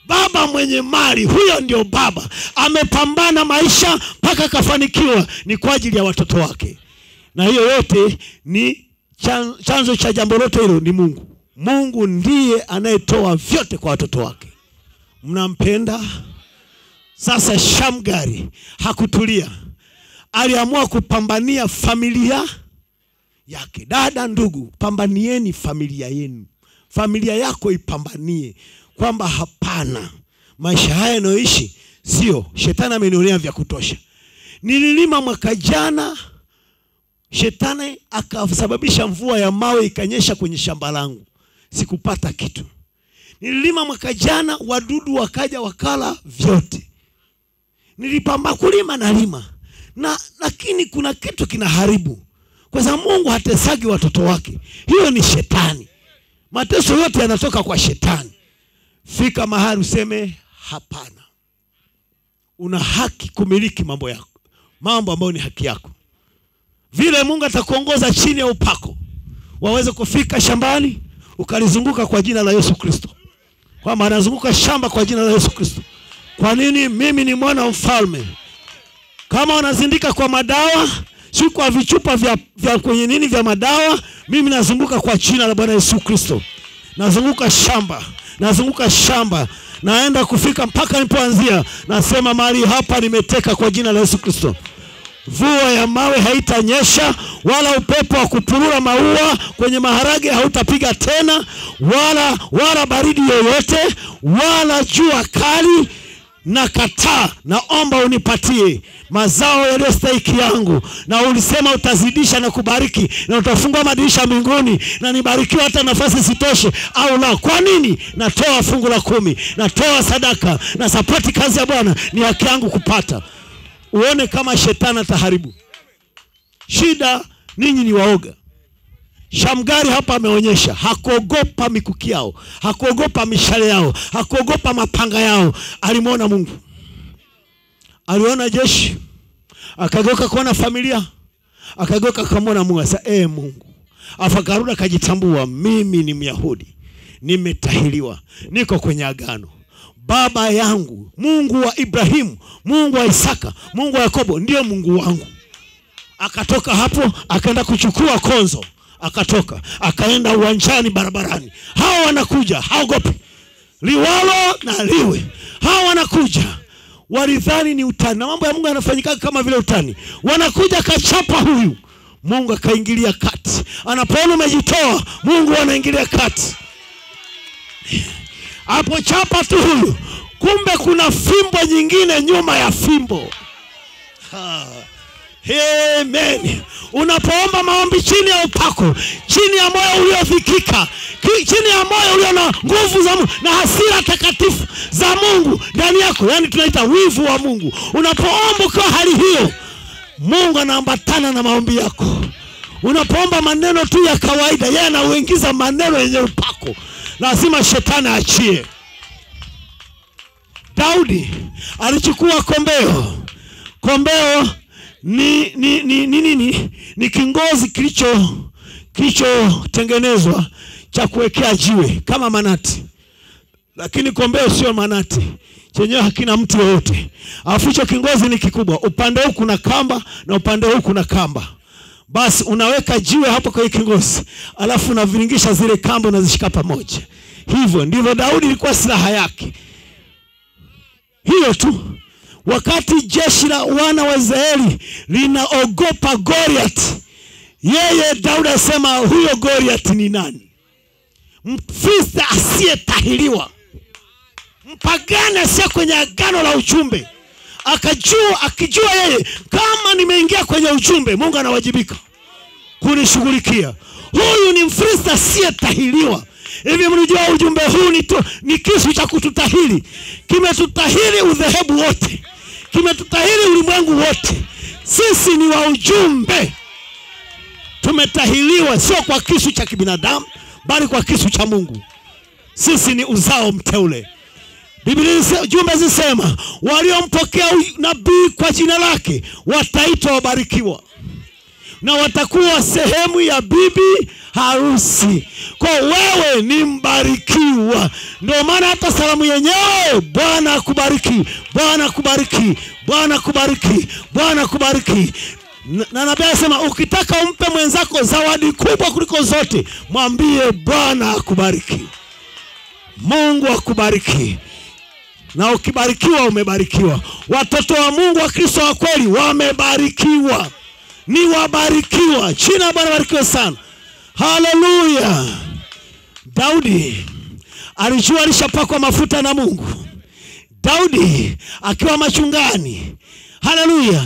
baba mwenye mali, huyo ndio baba. Amepambana maisha mpaka akafanikiwa, ni kwa ajili ya watoto wake, na hiyo yote ni chan- chanzo cha jambo lote hilo ni Mungu. Mungu ndiye anayetoa vyote kwa watoto wake. Mnampenda? Sasa Shamgari hakutulia, aliamua kupambania familia yake. Dada, ndugu, pambanieni familia yenu, familia yako ipambanie kwamba hapana, maisha haya yanayoishi sio, shetani amenionea vya kutosha. Nililima mwaka jana Shetani akasababisha mvua ya mawe ikanyesha kwenye shamba langu, sikupata kitu. Nililima mwaka jana, wadudu wakaja wakala vyote. Nilipamba kulima na lima na, lakini kuna kitu kinaharibu, kwa sababu Mungu hatesagi watoto wake. Hiyo ni shetani. Mateso yote yanatoka kwa shetani. Fika mahali useme hapana, una haki kumiliki mambo yako, mambo ambayo ni haki yako. Vile Mungu atakuongoza chini ya upako, waweze kufika shambani ukalizunguka kwa jina la Yesu Kristo, kwamba anazunguka shamba kwa jina la Yesu Kristo. Kwa nini? Mimi ni mwana wa mfalme. Kama unazindika kwa madawa, si kwa vichupa vya, vya kwenye nini vya madawa, mimi nazunguka kwa jina la Bwana Yesu Kristo. Nazunguka shamba, nazunguka shamba, naenda kufika mpaka nipoanzia Nasema mahali hapa nimeteka kwa jina la Yesu Kristo. Mvua ya mawe haitanyesha, wala upepo wa kupurura maua kwenye maharage hautapiga tena, wala wala baridi yoyote, wala jua kali. Na kataa, naomba unipatie mazao yaliyostahiki yangu, na ulisema utazidisha na kubariki, na utafungua madirisha mbinguni, na nibarikiwa hata nafasi sitoshe au la. Kwa nini? Natoa fungu la kumi, natoa sadaka na sapoti kazi ya Bwana, ni haki yangu kupata uone kama shetani ataharibu. Shida ninyi ni waoga. Shamgari hapa ameonyesha hakuogopa mikuki yao, hakuogopa mishale yao, hakuogopa mapanga yao. Alimwona Mungu, aliona jeshi, akageuka kuona familia, akageuka akamwona Mungu. Sasa ee Mungu, afa karudi akajitambua, mimi ni Myahudi, nimetahiriwa, niko kwenye agano. Baba yangu Mungu wa Ibrahimu, Mungu wa Isaka, Mungu wa Yakobo ndio Mungu wangu. Akatoka hapo akaenda kuchukua konzo, akatoka akaenda uwanjani barabarani. Hawa wanakuja, haogopi liwalo na liwe, hawa wanakuja. Walidhani ni utani, na mambo ya Mungu yanafanyika kama vile utani. Wanakuja kachapa huyu, Mungu akaingilia kati. Anapoona umejitoa, Mungu anaingilia kati hapo chapa tu huyu, kumbe kuna fimbo nyingine nyuma ya fimbo. Ha. Amen. Unapoomba maombi chini ya upako, chini ya moyo uliofikika, chini ya moyo ulio na nguvu za Mungu na hasira takatifu za Mungu ndani yako, yani tunaita wivu wa Mungu. Unapoomba kwa hali hiyo, Mungu anaambatana na maombi yako. Unapoomba maneno tu ya kawaida, yeye anauingiza maneno yenye upako lazima shetani achie. Daudi alichukua kombeo. Kombeo ni ni ni ni, ni, ni, ni kingozi kilicho kilichotengenezwa cha kuwekea jiwe kama manati, lakini kombeo sio manati, chenyewe hakina mtu yoyote. Alafu hicho kingozi ni kikubwa, upande huu kuna kamba na upande huu kuna kamba basi unaweka jiwe hapo kwenye kingozi, alafu unaviringisha zile kamba, unazishika pamoja. Hivyo ndivyo Daudi ilikuwa silaha yake, hiyo tu. Wakati jeshi la wana wa Israeli linaogopa Goliath, yeye Daudi asema huyo Goliath ni nani? Mfilisti asiyetahiriwa, mpagani asiye kwenye agano la uchumbe akajua akijua yeye kama nimeingia kwenye uchumbe, Mungu anawajibika kunishughulikia. Huyu ni Mfilisti asiyetahiriwa. Hivi mlijua ujumbe huu ni, tu, ni kisu cha kututahiri, kimetutahiri udhehebu wote, kimetutahiri ulimwengu wote. Sisi ni wa ujumbe, tumetahiriwa sio kwa kisu cha kibinadamu, bali kwa kisu cha Mungu. Sisi ni uzao mteule. Biblia jumbe zisema waliompokea nabii kwa jina lake wataitwa wabarikiwa na watakuwa sehemu ya bibi harusi. Kwa wewe ni mbarikiwa. Ndio maana hata salamu yenyewe, Bwana akubariki, Bwana kubariki, Bwana kubariki, Bwana kubariki. Na- Na nabii anasema ukitaka umpe mwenzako zawadi kubwa kuliko zote, mwambie Bwana akubariki, Mungu akubariki na ukibarikiwa umebarikiwa. Watoto wa Mungu wa Kristo wa kweli wamebarikiwa, ni wabarikiwa. Jina la Bwana barikiwe sana, haleluya. Daudi alijua alishapakwa mafuta na Mungu. Daudi akiwa machungani, haleluya,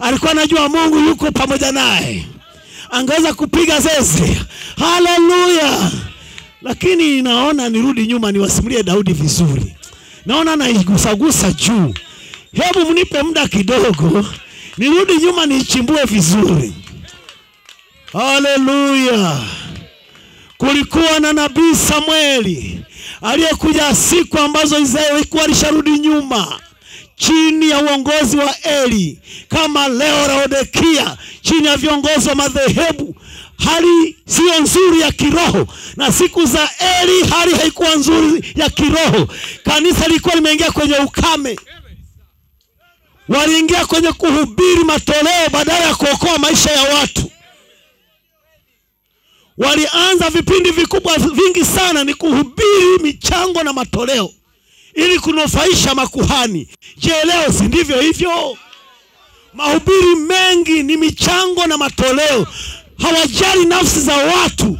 alikuwa anajua Mungu yuko pamoja naye. angeweza kupiga zeze. Haleluya! Lakini naona nirudi nyuma niwasimulie Daudi vizuri. Naona naigusagusa juu. Hebu mnipe muda kidogo, nirudi nyuma niichimbue vizuri. Haleluya! Kulikuwa na nabii Samueli aliyekuja siku ambazo Israeli ilikuwa alisharudi nyuma chini ya uongozi wa Eli, kama leo Laodikia, chini ya viongozi wa madhehebu. Hali siyo nzuri ya kiroho, na siku za Eli hali haikuwa nzuri ya kiroho. Kanisa lilikuwa limeingia kwenye ukame, waliingia kwenye kuhubiri matoleo badala ya kuokoa maisha ya watu walianza vipindi vikubwa vingi sana ni kuhubiri michango na matoleo ili kunufaisha makuhani. Je, leo si ndivyo hivyo? Mahubiri mengi ni michango na matoleo, hawajali nafsi za watu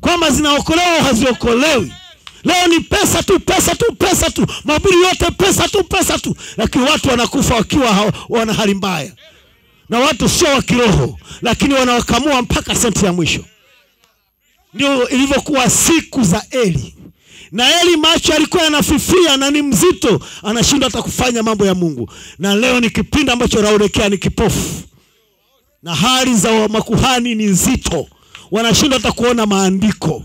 kwamba zinaokolewa au haziokolewi. Leo ni pesa tu, pesa tu, pesa tu, mahubiri yote pesa tu, pesa tu, lakini watu wanakufa wakiwa wana hali mbaya, na watu sio wa kiroho, lakini wanawakamua mpaka senti ya mwisho. Ndio ilivyokuwa siku za Eli. Na Eli macho alikuwa yanafifia na ni mzito, anashindwa hata kufanya mambo ya Mungu. Na leo ni kipindi ambacho Laodikia ni kipofu, na hali za makuhani ni nzito, wanashindwa hata kuona maandiko.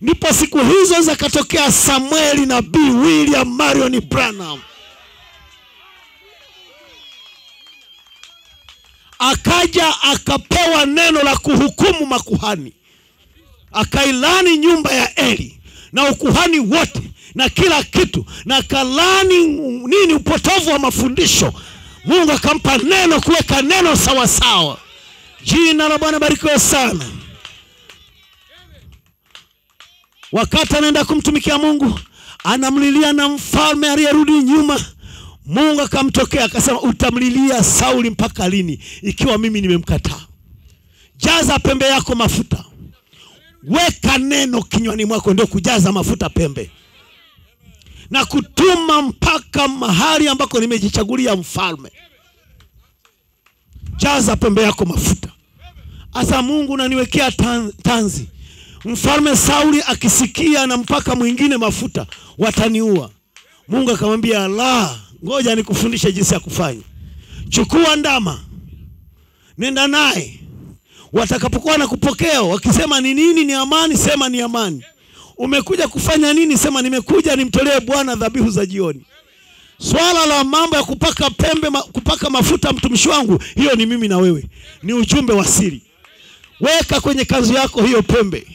Ndipo siku hizo zakatokea Samueli nabii William Marion Branham akaja akapewa neno la kuhukumu makuhani akailani nyumba ya Eli na ukuhani wote na kila kitu na kalani nini upotovu wa mafundisho. Mungu akampa neno kuweka neno sawasawa sawa. Jina la Bwana barikiwe sana. Wakati anaenda kumtumikia Mungu, anamlilia na mfalme aliyerudi nyuma. Mungu akamtokea akasema, utamlilia Sauli mpaka lini, ikiwa mimi nimemkataa? Jaza pembe yako mafuta weka neno kinywani mwako, ndio kujaza mafuta pembe na kutuma mpaka mahali ambako nimejichagulia mfalme. Jaza pembe yako mafuta. Asa Mungu naniwekea tan- tanzi, mfalme Sauli akisikia na mpaka mwingine mafuta, wataniua. Mungu akamwambia, la, ngoja nikufundishe jinsi ya kufanya. Chukua ndama, nenda naye watakapokuwa na kupokea wakisema ni nini, ni amani, sema ni amani. Umekuja kufanya nini? Sema nimekuja nimtolee Bwana dhabihu za jioni. Swala la mambo ya kupaka pembe kupaka mafuta mtumishi wangu, hiyo ni mimi na wewe, ni ujumbe wa siri. Weka kwenye kanzu yako hiyo pembe,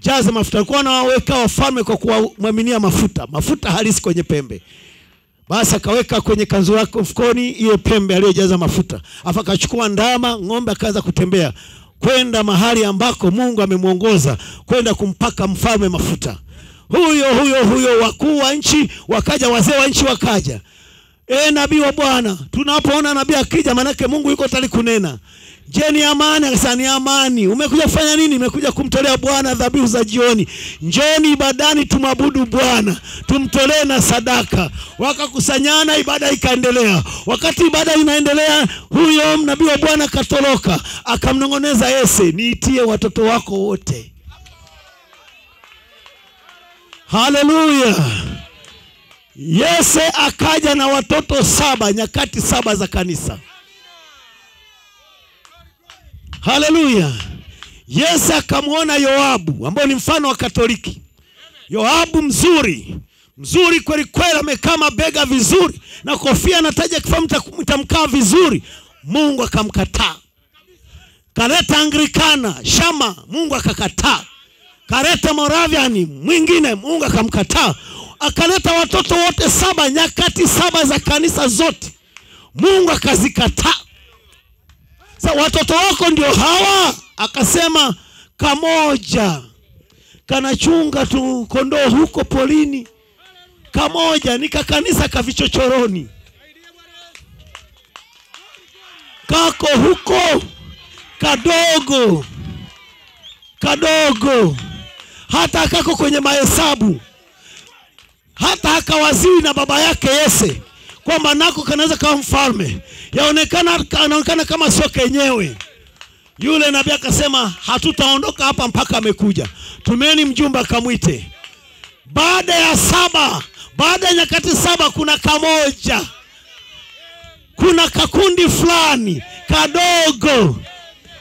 jaza mafuta. Alikuwa anawaweka wafalme kwa kuwamwaminia mafuta, mafuta halisi kwenye pembe. Basi akaweka kwenye kanzu lake mfukoni hiyo pembe aliyojaza mafuta, afa akachukua ndama, ng'ombe, akaanza kutembea kwenda mahali ambako Mungu amemwongoza kwenda kumpaka mfalme mafuta. Huyo huyo huyo, wakuu wa nchi wakaja, wazee wa nchi wakaja. E, nabii wa Bwana, tunapoona nabii akija, manake Mungu yuko tayari kunena. Je, ni amani? Akasema ni amani. Umekuja kufanya nini? Nimekuja kumtolea Bwana dhabihu za jioni. Njoni ibadani, tumwabudu Bwana, tumtolee na sadaka. Wakakusanyana, ibada ikaendelea. Wakati ibada inaendelea, huyo mnabii wa Bwana akatoroka, akamnong'oneza Yese, niitie watoto wako wote. Haleluya! Yese akaja na watoto saba, nyakati saba za kanisa. Haleluya! Yese akamwona Yoabu ambaye ni mfano wa Katoliki. Yoabu mzuri mzuri kweli kweli, amekaa mabega vizuri na kofia anataja kifaa mtamkaa vizuri. Mungu akamkataa. Kaleta Anglikana Shama, Mungu akakataa. Kaleta Moraviani mwingine, Mungu akamkataa. Akaleta watoto wote saba, nyakati saba za kanisa zote, Mungu akazikataa. Sa watoto wako ndio hawa? Akasema kamoja. Kanachunga tu kondoo huko polini, kamoja ni kakanisa kavichochoroni, kako huko. Kadogo. Kadogo, hata kako kwenye mahesabu, hata hakawaziwi na baba yake Yese kwamba nako kanaweza kawa mfalme, yaonekana anaonekana kama sio kenyewe. Yule nabii akasema hatutaondoka hapa mpaka amekuja. Tumeni mjumba kamwite Baada ya saba, baada ya nyakati saba, kuna kamoja, kuna kakundi fulani kadogo.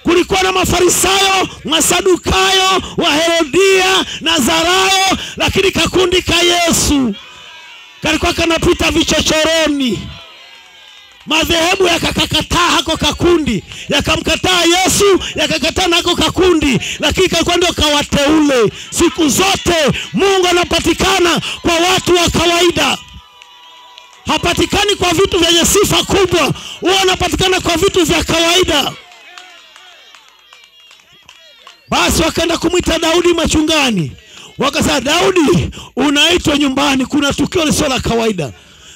Kulikuwa na Mafarisayo, Masadukayo, Waherodia, Nazarayo, lakini kakundi ka Yesu kalikuwa kanapita vichochoroni madhehebu yakakakataa hako kakundi, yakamkataa Yesu, yakakataa nako kakundi, lakini kalikuwa ndio kawateule. Siku zote Mungu anapatikana kwa watu wa kawaida, hapatikani kwa vitu vyenye sifa kubwa, huwa anapatikana kwa vitu vya kawaida. Basi wakaenda kumwita Daudi machungani, wakasema, Daudi, unaitwa nyumbani, kuna tukio lisilo la kawaida.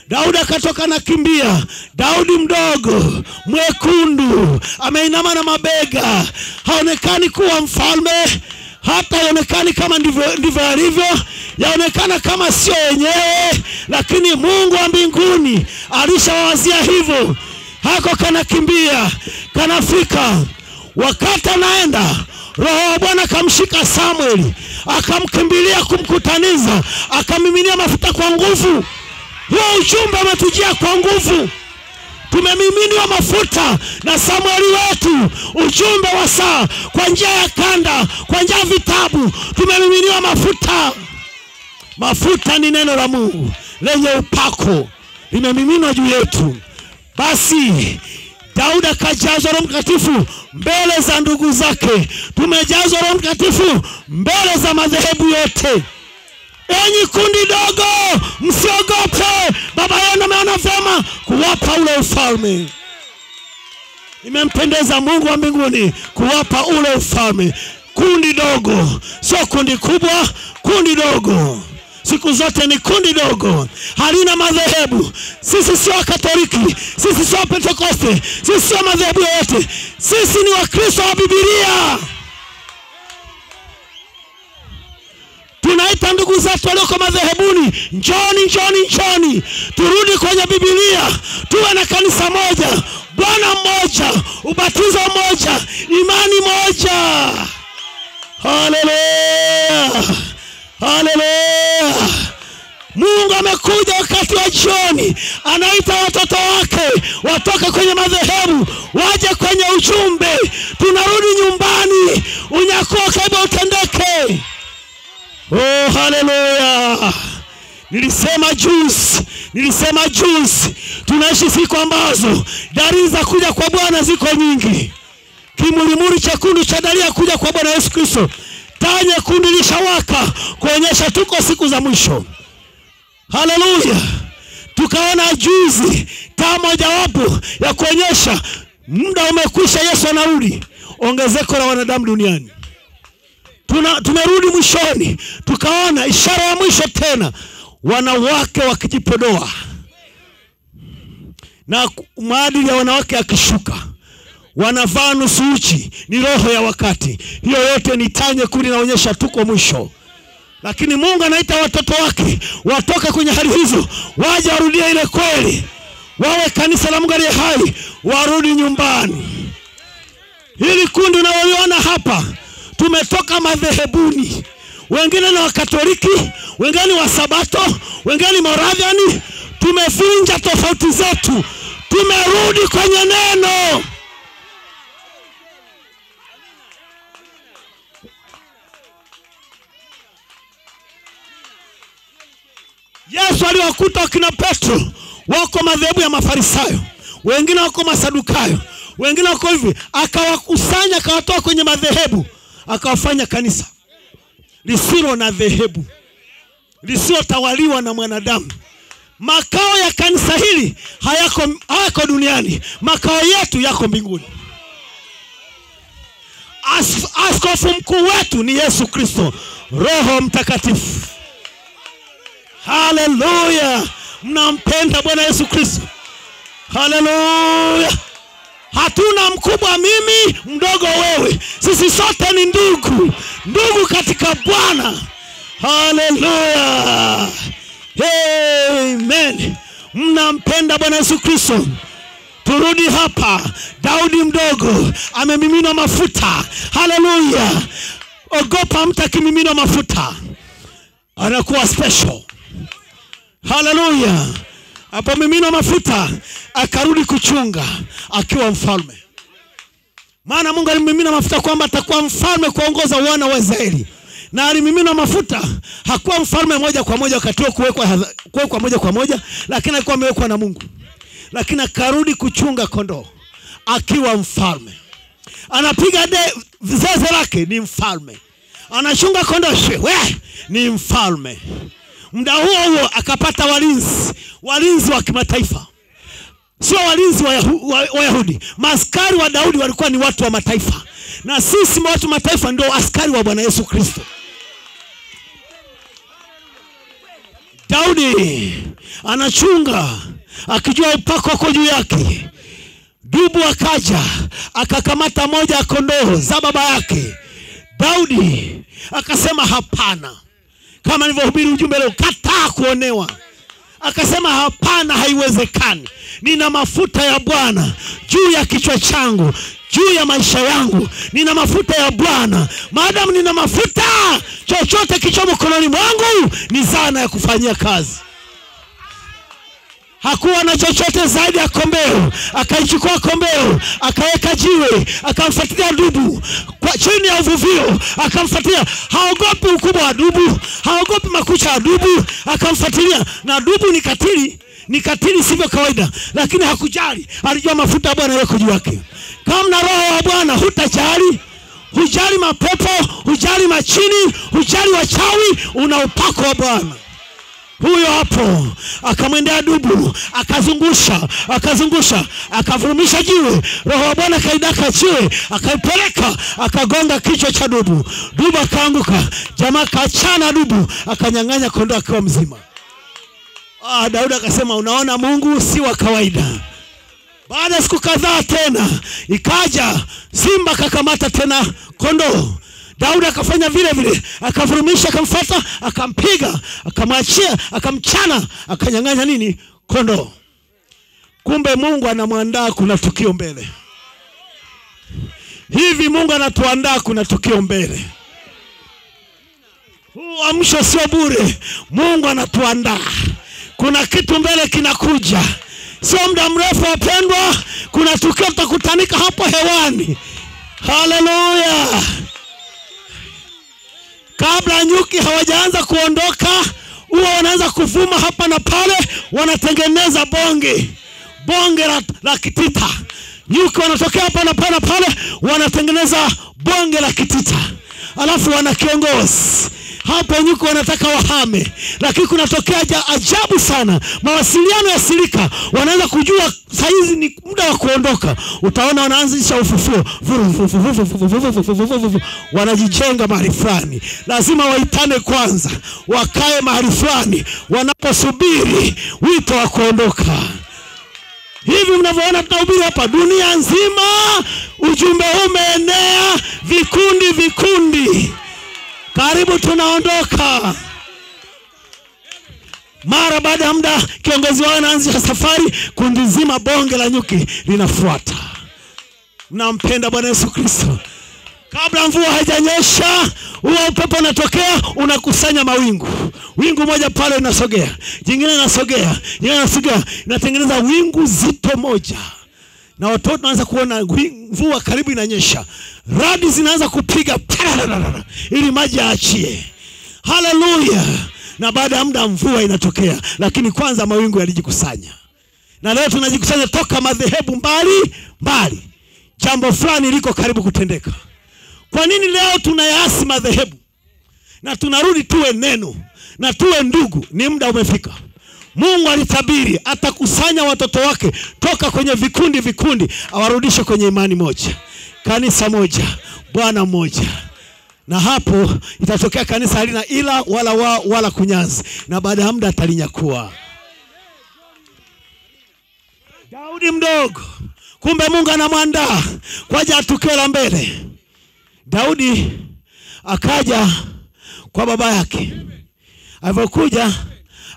Daudi akatoka na kimbia. Daudi mdogo mwekundu, ameinama na mabega, haonekani kuwa mfalme, hata yaonekani kama ndivyo ndivyo alivyo, yaonekana kama sio yenyewe, lakini Mungu wa mbinguni alishawazia hivyo. Hako kanakimbia, kanafika. Wakati anaenda, Roho wa Bwana akamshika Samueli, akamkimbilia kumkutaniza, akamiminia mafuta kwa nguvu. Huo ujumbe umetujia kwa nguvu, tumemiminiwa mafuta na Samueli wetu, ujumbe wa saa, kwa njia ya kanda, kwa njia ya vitabu, tumemiminiwa mafuta. Mafuta ni neno la Mungu lenye upako, limemiminwa juu yetu. Basi Daudi akajazwa Roho Mtakatifu mbele za ndugu zake. Tumejazwa Roho Mtakatifu mbele za madhehebu yote. Enyi kundi dogo, msiogope. Baba yenu ameona vyema kuwapa ule ufalme. Imempendeza Mungu wa mbinguni kuwapa ule ufalme. Kundi dogo, sio kundi kubwa, kundi dogo. Siku zote ni kundi dogo, halina madhehebu. Sisi sio Katoliki, sisi sio Pentekoste, sisi sio madhehebu yoyote. Sisi ni Wakristo wa Bibilia. tunaita ndugu zetu walioko madhehebuni, njoni, njoni, njoni, turudi kwenye Bibilia, tuwe na kanisa moja, Bwana mmoja, ubatizo mmoja, imani moja. Haleluya, haleluya. Mungu amekuja wakati wa jioni, anaita watoto wake watoke kwenye madhehebu waje kwenye ujumbe. Tunarudi nyumbani, unyakuo kaiba utendeke. Oh, haleluya! Nilisema juzi, nilisema juzi, tunaishi siku ambazo dalili za kuja kwa Bwana ziko nyingi. Kimulimuli chekundu cha dalili ya kuja kwa Bwana Yesu Kristo, taa nyekundu ilishawaka kuonyesha tuko siku za mwisho. Haleluya! Tukaona juzi taa mojawapo ya kuonyesha muda umekwisha, Yesu anarudi, ongezeko la wanadamu duniani. Tuna, tumerudi mwishoni, tukaona ishara ya mwisho tena, wanawake wakijipodoa. Na maadili ya wanawake yakishuka, wanavaa nusu uchi, ni roho ya wakati. Hiyo yote ni taa nyekundu inaonyesha tuko mwisho, lakini Mungu anaita watoto wake watoke kwenye hali hizo, waje warudie ile kweli, wawe kanisa la Mungu aliye hai, warudi nyumbani. Hili kundi unaloliona hapa, tumetoka madhehebuni, wengine ni Wakatoliki, wengine ni Wasabato, wengine ni Moraviani. Tumevunja tofauti zetu, tumerudi kwenye neno. Yesu aliwakuta wakina Petro. Wako madhehebu ya Mafarisayo, wengine wako Masadukayo, wengine wako hivi, akawakusanya akawatoa kwenye madhehebu, akawafanya kanisa. Lisilo na dhehebu, lisilotawaliwa na mwanadamu. Makao ya kanisa hili hayako, hayako duniani, makao yetu yako mbinguni. As, askofu mkuu wetu ni Yesu Kristo, Roho Mtakatifu. Haleluya! Mnampenda Bwana Yesu Kristo. Haleluya! Hatuna mkubwa mimi, mdogo wewe, sisi sote ni ndugu, ndugu katika Bwana. Haleluya! Amen. Mnampenda Bwana Yesu Kristo. turudi hapa daudi mdogo amemiminwa mafuta haleluya ogopa mtu akimiminwa mafuta anakuwa special haleluya Apomimina mafuta akarudi kuchunga akiwa mfalme. Maana mungu alimimina mafuta kwamba atakuwa mfalme kuongoza wana wa israeli. Na alimimina mafuta hakuwa mfalme moja kwa moja wakati kuwekwa kuwekwa moja kwa moja lakini alikuwa amewekwa na mungu. Lakini akarudi kuchunga kondoo akiwa mfalme. Anapiga de zeze lake ni mfalme. Anachunga kondoo we ni mfalme muda huo huo akapata walinzi walinzi wa kimataifa. Sio walinzi wa Yahu- wa- wayahudi maaskari wa daudi walikuwa ni watu wa mataifa. Na sisi watu wa mataifa ndio askari wa bwana yesu kristo. Daudi anachunga akijua upako wako juu yake. Dubu akaja akakamata moja ya kondoo za baba yake. Daudi akasema hapana kama nilivyohubiri ujumbe leo kataa kuonewa. Akasema hapana haiwezekani. Nina mafuta ya bwana juu ya kichwa changu juu ya maisha yangu. Nina mafuta ya bwana. Maadamu nina mafuta chochote kicho mkononi mwangu ni zana ya kufanyia kazi hakuwa na chochote zaidi ya kombeo. Akaichukua kombeo akaweka jiwe akamfuatilia dubu kwa chini ya uvuvio akamfuatilia. Haogopi ukubwa wa dubu haogopi makucha ya dubu akamfuatilia. Na dubu ni katili ni katili sivyo kawaida lakini hakujali. Alijua mafuta ya bwana yako juu yake. Kama na roho wa bwana hutajali hujali mapepo hujali machini hujali wachawi una upako wa bwana huyo hapo akamwendea dubu akazungusha akazungusha akavurumisha jiwe. Roho wa bwana akaidaka jiwe akaipeleka akagonga kichwa cha dubu. Dubu akaanguka. Jamaa kachana dubu akanyang'anya kondoo akiwa mzima. Ah, daudi akasema unaona mungu si wa kawaida. Baada ya siku kadhaa tena ikaja simba kakamata tena kondoo daudi akafanya vile vile akavurumisha akamfata akampiga akamwachia akamchana akanyang'anya nini? Kondoo. Kumbe mungu anamwandaa kuna tukio mbele. Hivi mungu anatuandaa kuna tukio mbele. Huu amsho sio bure. Mungu anatuandaa. Kuna kitu mbele kinakuja. Sio muda mrefu wapendwa kuna tukio tutakutanika hapo hewani. Haleluya kabla nyuki hawajaanza kuondoka huwa wanaanza kuvuma hapa na pale wanatengeneza bonge. Bonge la, la kitita. Nyuki wanatokea hapa na pale pale wanatengeneza bonge la kitita. Alafu wana kiongozi hapo nyuko wanataka wahame, lakini kunatokea ajabu sana, mawasiliano ya silika, wanaweza kujua saizi ni muda wa kuondoka. Utaona wanaanzisha ufufuo, wanajijenga mahali fulani. Lazima waitane kwanza, wakae mahali fulani. Wanaposubiri wito wa kuondoka. Hivi mnavyoona tunahubiri hapa, dunia nzima ujumbe huu umeenea vikundi vikundi karibu tunaondoka. Mara baada ya muda kiongozi wao anaanzisha safari kundi zima bonge la nyuki linafuata. Nampenda bwana yesu kristo. Kabla mvua haijanyesha huo upepo unatokea unakusanya mawingu. Wingu moja pale inasogea jingine inasogea jingine inasogea inatengeneza wingu zito moja na watoto wanaanza kuona mvua karibu inanyesha. Radi zinaanza kupiga. Ili maji yaachie. Haleluya na baada ya muda mvua inatokea lakini kwanza mawingu yalijikusanya. Na leo tunajikusanya toka madhehebu mbali mbali. Jambo fulani liko karibu kutendeka. Kwa nini leo tunayaasi madhehebu? Na tunarudi tuwe neno. Na tuwe ndugu. Ni muda umefika mungu alitabiri atakusanya watoto wake toka kwenye vikundi vikundi awarudishe kwenye imani moja kanisa moja bwana mmoja na hapo itatokea kanisa halina ila wala wa, wala kunyazi, na baada ya muda atalinyakua. Daudi mdogo kumbe mungu anamwandaa kwa ajili ya tukio la mbele. Daudi akaja kwa baba yake. Alivyokuja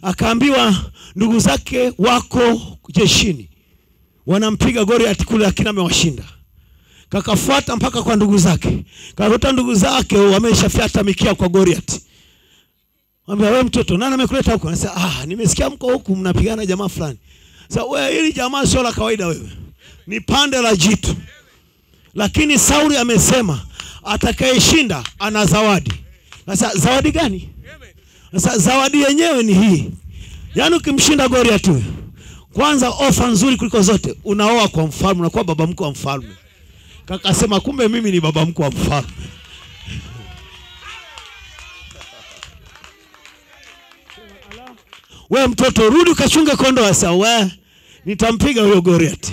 akaambiwa ndugu zake wako jeshini wanampiga Goliath kule, lakini amewashinda. Kakafuata mpaka kwa ndugu zake, kakuta ndugu zake wameshafyata mikia kwa Goliath. Mwambia wewe mtoto, nani amekuleta huku? Anasema ah, nimesikia mko huku mnapigana jamaa fulani. Sasa wewe, hili jamaa sio la kawaida, wewe ni pande la jitu. Lakini Sauli amesema atakayeshinda ana zawadi. Sasa zawadi gani? Sasa zawadi yenyewe ni hii, yaani ukimshinda Goliath huyo, kwanza ofa nzuri kuliko zote, unaoa kwa mfalme, unakuwa baba mkwe wa mfalme. Kaka sema kumbe mimi ni baba mkwe wa mfalme. We mtoto, rudi ukachunge kondoo. Sasa we nitampiga huyo Goliath,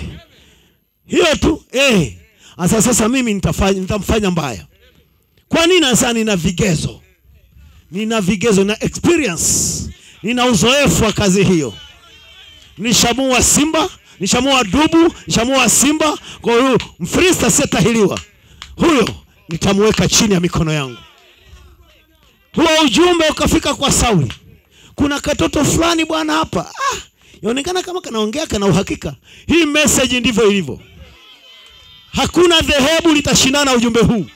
hiyo tu eh. Asa sasa mimi nitafanya, nitamfanya mbaya. Kwa nini? Sasa nina vigezo, nina vigezo na experience, nina uzoefu wa kazi hiyo. Nishamua simba, nishamua dubu, nishamua simba. Kwa hiyo Mfilisti asiyetahiriwa huyo nitamweka chini ya mikono yangu. Huo ujumbe ukafika kwa Sauli. Kuna katoto fulani bwana hapa, ah, yaonekana kama kanaongea kana uhakika. Hii message ndivyo ilivyo. Hakuna dhehebu litashindana ujumbe huu,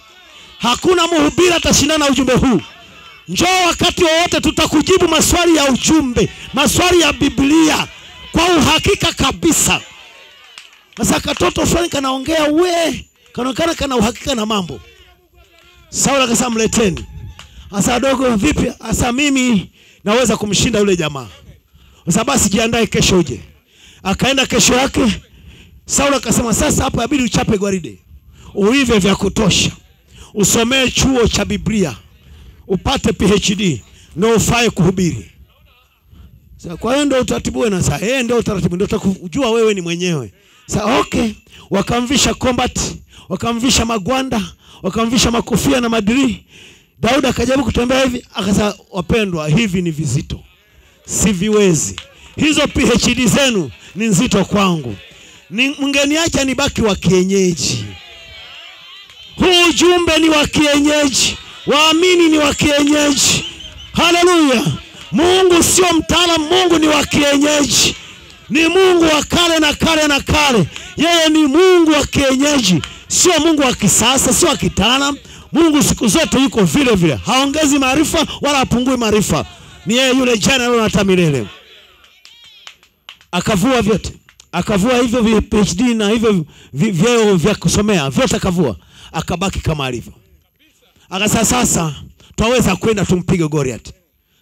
hakuna mhubiri atashindana ujumbe huu. Njoo wakati wowote, tutakujibu maswali ya ujumbe, maswali ya Biblia kwa uhakika kabisa. Sasa katoto fulani kanaongea, we kanaonekana kana uhakika na mambo. Sauli akasema mleteni. Asa dogo, vipi? Asa mimi naweza kumshinda yule jamaa. Sasa basi jiandae, kesho uje. Akaenda kesho yake Sauli akasema sasa hapa inabidi uchape gwaride, uive vya kutosha, usomee chuo cha Biblia, upate PhD ndio ufae kuhubiri. Sasa kwa hiyo ndio utaratibu na Sasa yeye ndio utaratibu, ndio utakujua wewe ni mwenyewe. Sasa okay, wakamvisha combat, wakamvisha magwanda, wakamvisha makofia na madiri. Daudi akajaribu kutembea hivi, akasema wapendwa, hivi ni vizito, siviwezi. Hizo PhD zenu ni nzito kwangu ni mngeniacha nibaki wa kienyeji. Huu ujumbe ni wa kienyeji, waamini ni wa kienyeji. Haleluya! Mungu sio mtaalamu, Mungu ni wa kienyeji, ni Mungu wa kale na kale na kale. Yeye ni Mungu wa kienyeji, sio Mungu wa kisasa, sio wa kitaalamu. Mungu siku zote yuko vile vile, haongezi maarifa wala hapungui maarifa. Ni yeye yule jana, leo hata milele. Akavua vyote akavua hivyo PhD na hivyo vyeo vya kusomea vyote akavua, akabaki kama alivyo. Akasema sasa twaweza kwenda tumpige Goliath.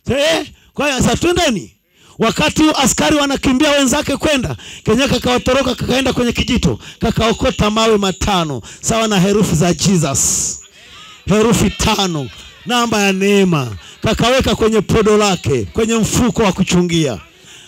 Sasa, Eh, kwa hiyo sasa twendeni. Wakati askari wanakimbia wenzake kwenda, Kenya kakawatoroka kakaenda kwenye kijito, kakaokota mawe matano sawa na herufi za Jesus, herufi tano, namba ya neema, kakaweka kwenye podo lake, kwenye mfuko wa kuchungia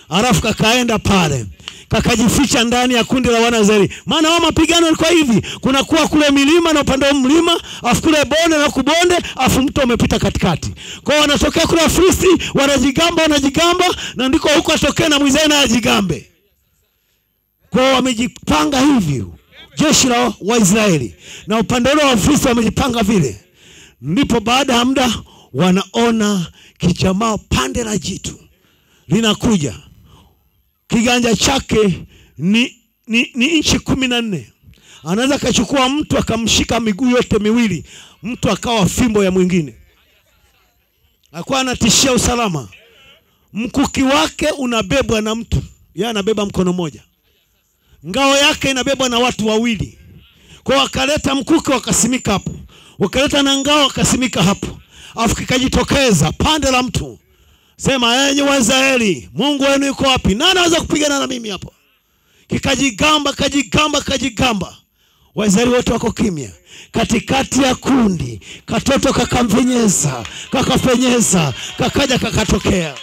alafu kakaenda pale kakajificha ndani ya kundi la wana Israeli. maana wao mapigano yalikuwa hivi, kuna kuwa kule milima na upande wa mlima, afu kule bonde na kubonde, afu mto umepita katikati. Kwa hiyo wanatokea kule Wafilisti, wanajigamba wanajigamba, na ndiko huko atokee na Mwisraeli naye ajigambe. Kwa hiyo wamejipanga hivi, jeshi la Waisraeli na upande ule wa Wafilisti wamejipanga vile, ndipo baada ya muda wanaona kijamaa pande la jitu linakuja kiganja chake ni, ni, ni inchi kumi na nne. Anaweza akachukua mtu akamshika miguu yote miwili mtu akawa fimbo ya mwingine. Akuwa anatishia usalama. Mkuki wake unabebwa na mtu. Yeye anabeba mkono mmoja. Ngao yake inabebwa na watu wawili. Kwa hiyo wakaleta mkuki wakasimika hapo. Wakaleta na ngao wakasimika hapo. Afu kikajitokeza pande la mtu sema enyi Waisraeli, Mungu wenu yuko wapi? Nani anaweza kupigana na mimi hapo? Kikajigamba, kajigamba, kajigamba. Waisraeli wote wako kimya. Katikati ya kundi, katoto kakampenyeza, kakafenyeza, kakaja kakatokea,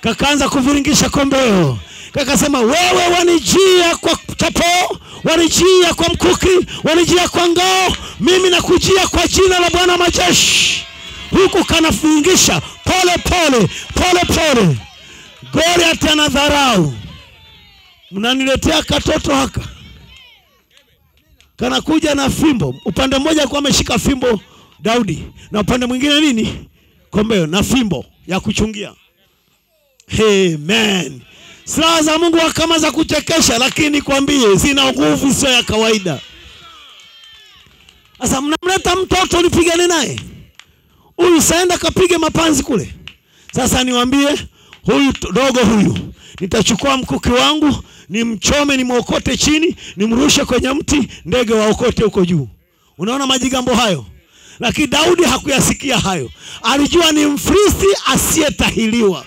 kakaanza kuviringisha kombeo, kakasema wewe wanijia kwa chapo, wanijia kwa mkuki, wanijia kwa ngao, mimi nakujia kwa jina la Bwana majeshi huku kanafungisha pole pole pole pole. Goliath anadharau, mnaniletea katoto haka, kanakuja na fimbo. Upande mmoja alikuwa ameshika fimbo Daudi, na upande mwingine nini? Kombeo na fimbo ya kuchungia. Amen. silaha za mungu wakama za kuchekesha lakini nikwambie zina nguvu sio ya kawaida sasa mnamleta mtoto nipigane naye huyu saenda kapige mapanzi kule. Sasa niwambie huyu dogo huyu nitachukua mkuki wangu nimchome nimwokote chini nimrushe kwenye mti ndege waokote huko juu. Unaona majigambo hayo? Lakini daudi hakuyasikia hayo. Alijua ni mfristi asiyetahiliwa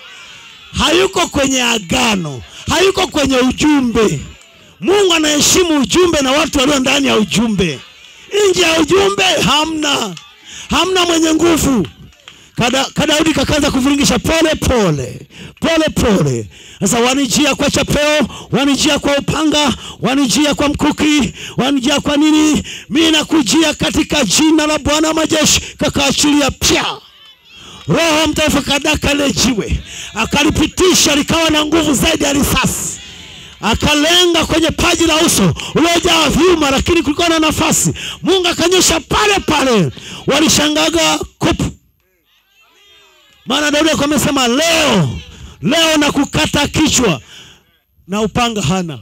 hayuko kwenye agano hayuko kwenye ujumbe. Mungu anaheshimu ujumbe na watu walio ndani ya ujumbe. Nje ya ujumbe hamna hamna mwenye nguvu. Kada- kadaudi kakaanza kuviringisha pole pole pole pole. Sasa wanijia kwa chapeo wanijia kwa upanga wanijia kwa mkuki wanijia kwa nini? Mi nakujia katika jina la bwana wa majeshi kakaachilia pya. Roho Mtakatifu kadaka lejiwe. Akalipitisha likawa na nguvu zaidi ya risasi akalenga kwenye paji la uso uliojaa vyuma lakini kulikuwa na nafasi. Mungu akanyosha pale pale. Walishangaga kupu. Maana daudi alikuwa amesema leo leo na kukata kichwa na upanga hana.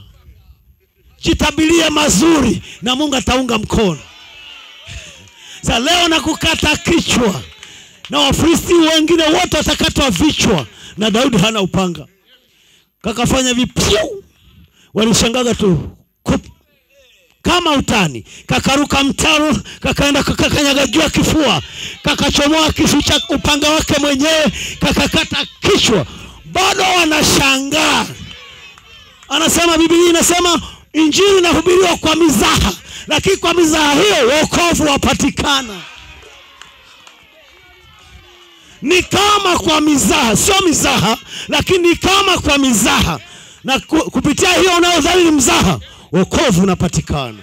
Jitabilie mazuri na mungu ataunga mkono. Sa leo na kukata kichwa na wafilisti wengine wote watakatwa vichwa na daudi hana upanga. Kakafanya vipyu walishangaga tu. Kup kama utani. Kakaruka mtaro kakaenda kakanyaga juu ya kifua. Kakachomoa kisu cha upanga wake mwenyewe kakakata kichwa. Bado wanashangaa. Anasema Biblia inasema injili inahubiriwa kwa mizaha lakini kwa mizaha hiyo wokovu wapatikana. Ni kama kwa mizaha sio mizaha lakini ni kama kwa mizaha na kupitia hiyo unaodhalili mzaha wokovu unapatikana.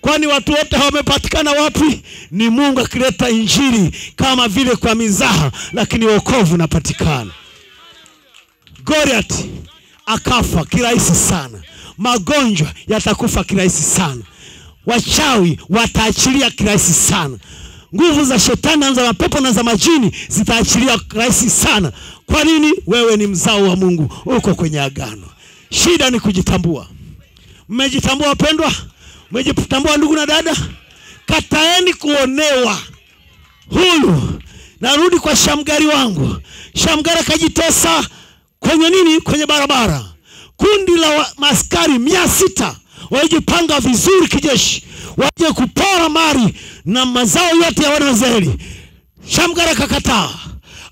Kwani watu wote wamepatikana wapi? Ni mungu akileta injili kama vile kwa mizaha lakini wokovu unapatikana. Goliath akafa kirahisi sana. Magonjwa yatakufa kirahisi sana. Wachawi wataachilia kirahisi sana nguvu za shetani za mapepo na za majini zitaachilia rahisi sana. Kwa nini? Wewe ni mzao wa mungu uko kwenye agano. Shida ni kujitambua. Mmejitambua wapendwa? Mmejitambua ndugu na dada? Kataeni kuonewa huyu narudi kwa shamgari wangu. Shamgari akajitesa kwenye nini? Kwenye barabara. Kundi la maskari mia sita walijipanga vizuri kijeshi waje kupora mali na mazao yote ya wana wa Israeli. Shamgar akakataa,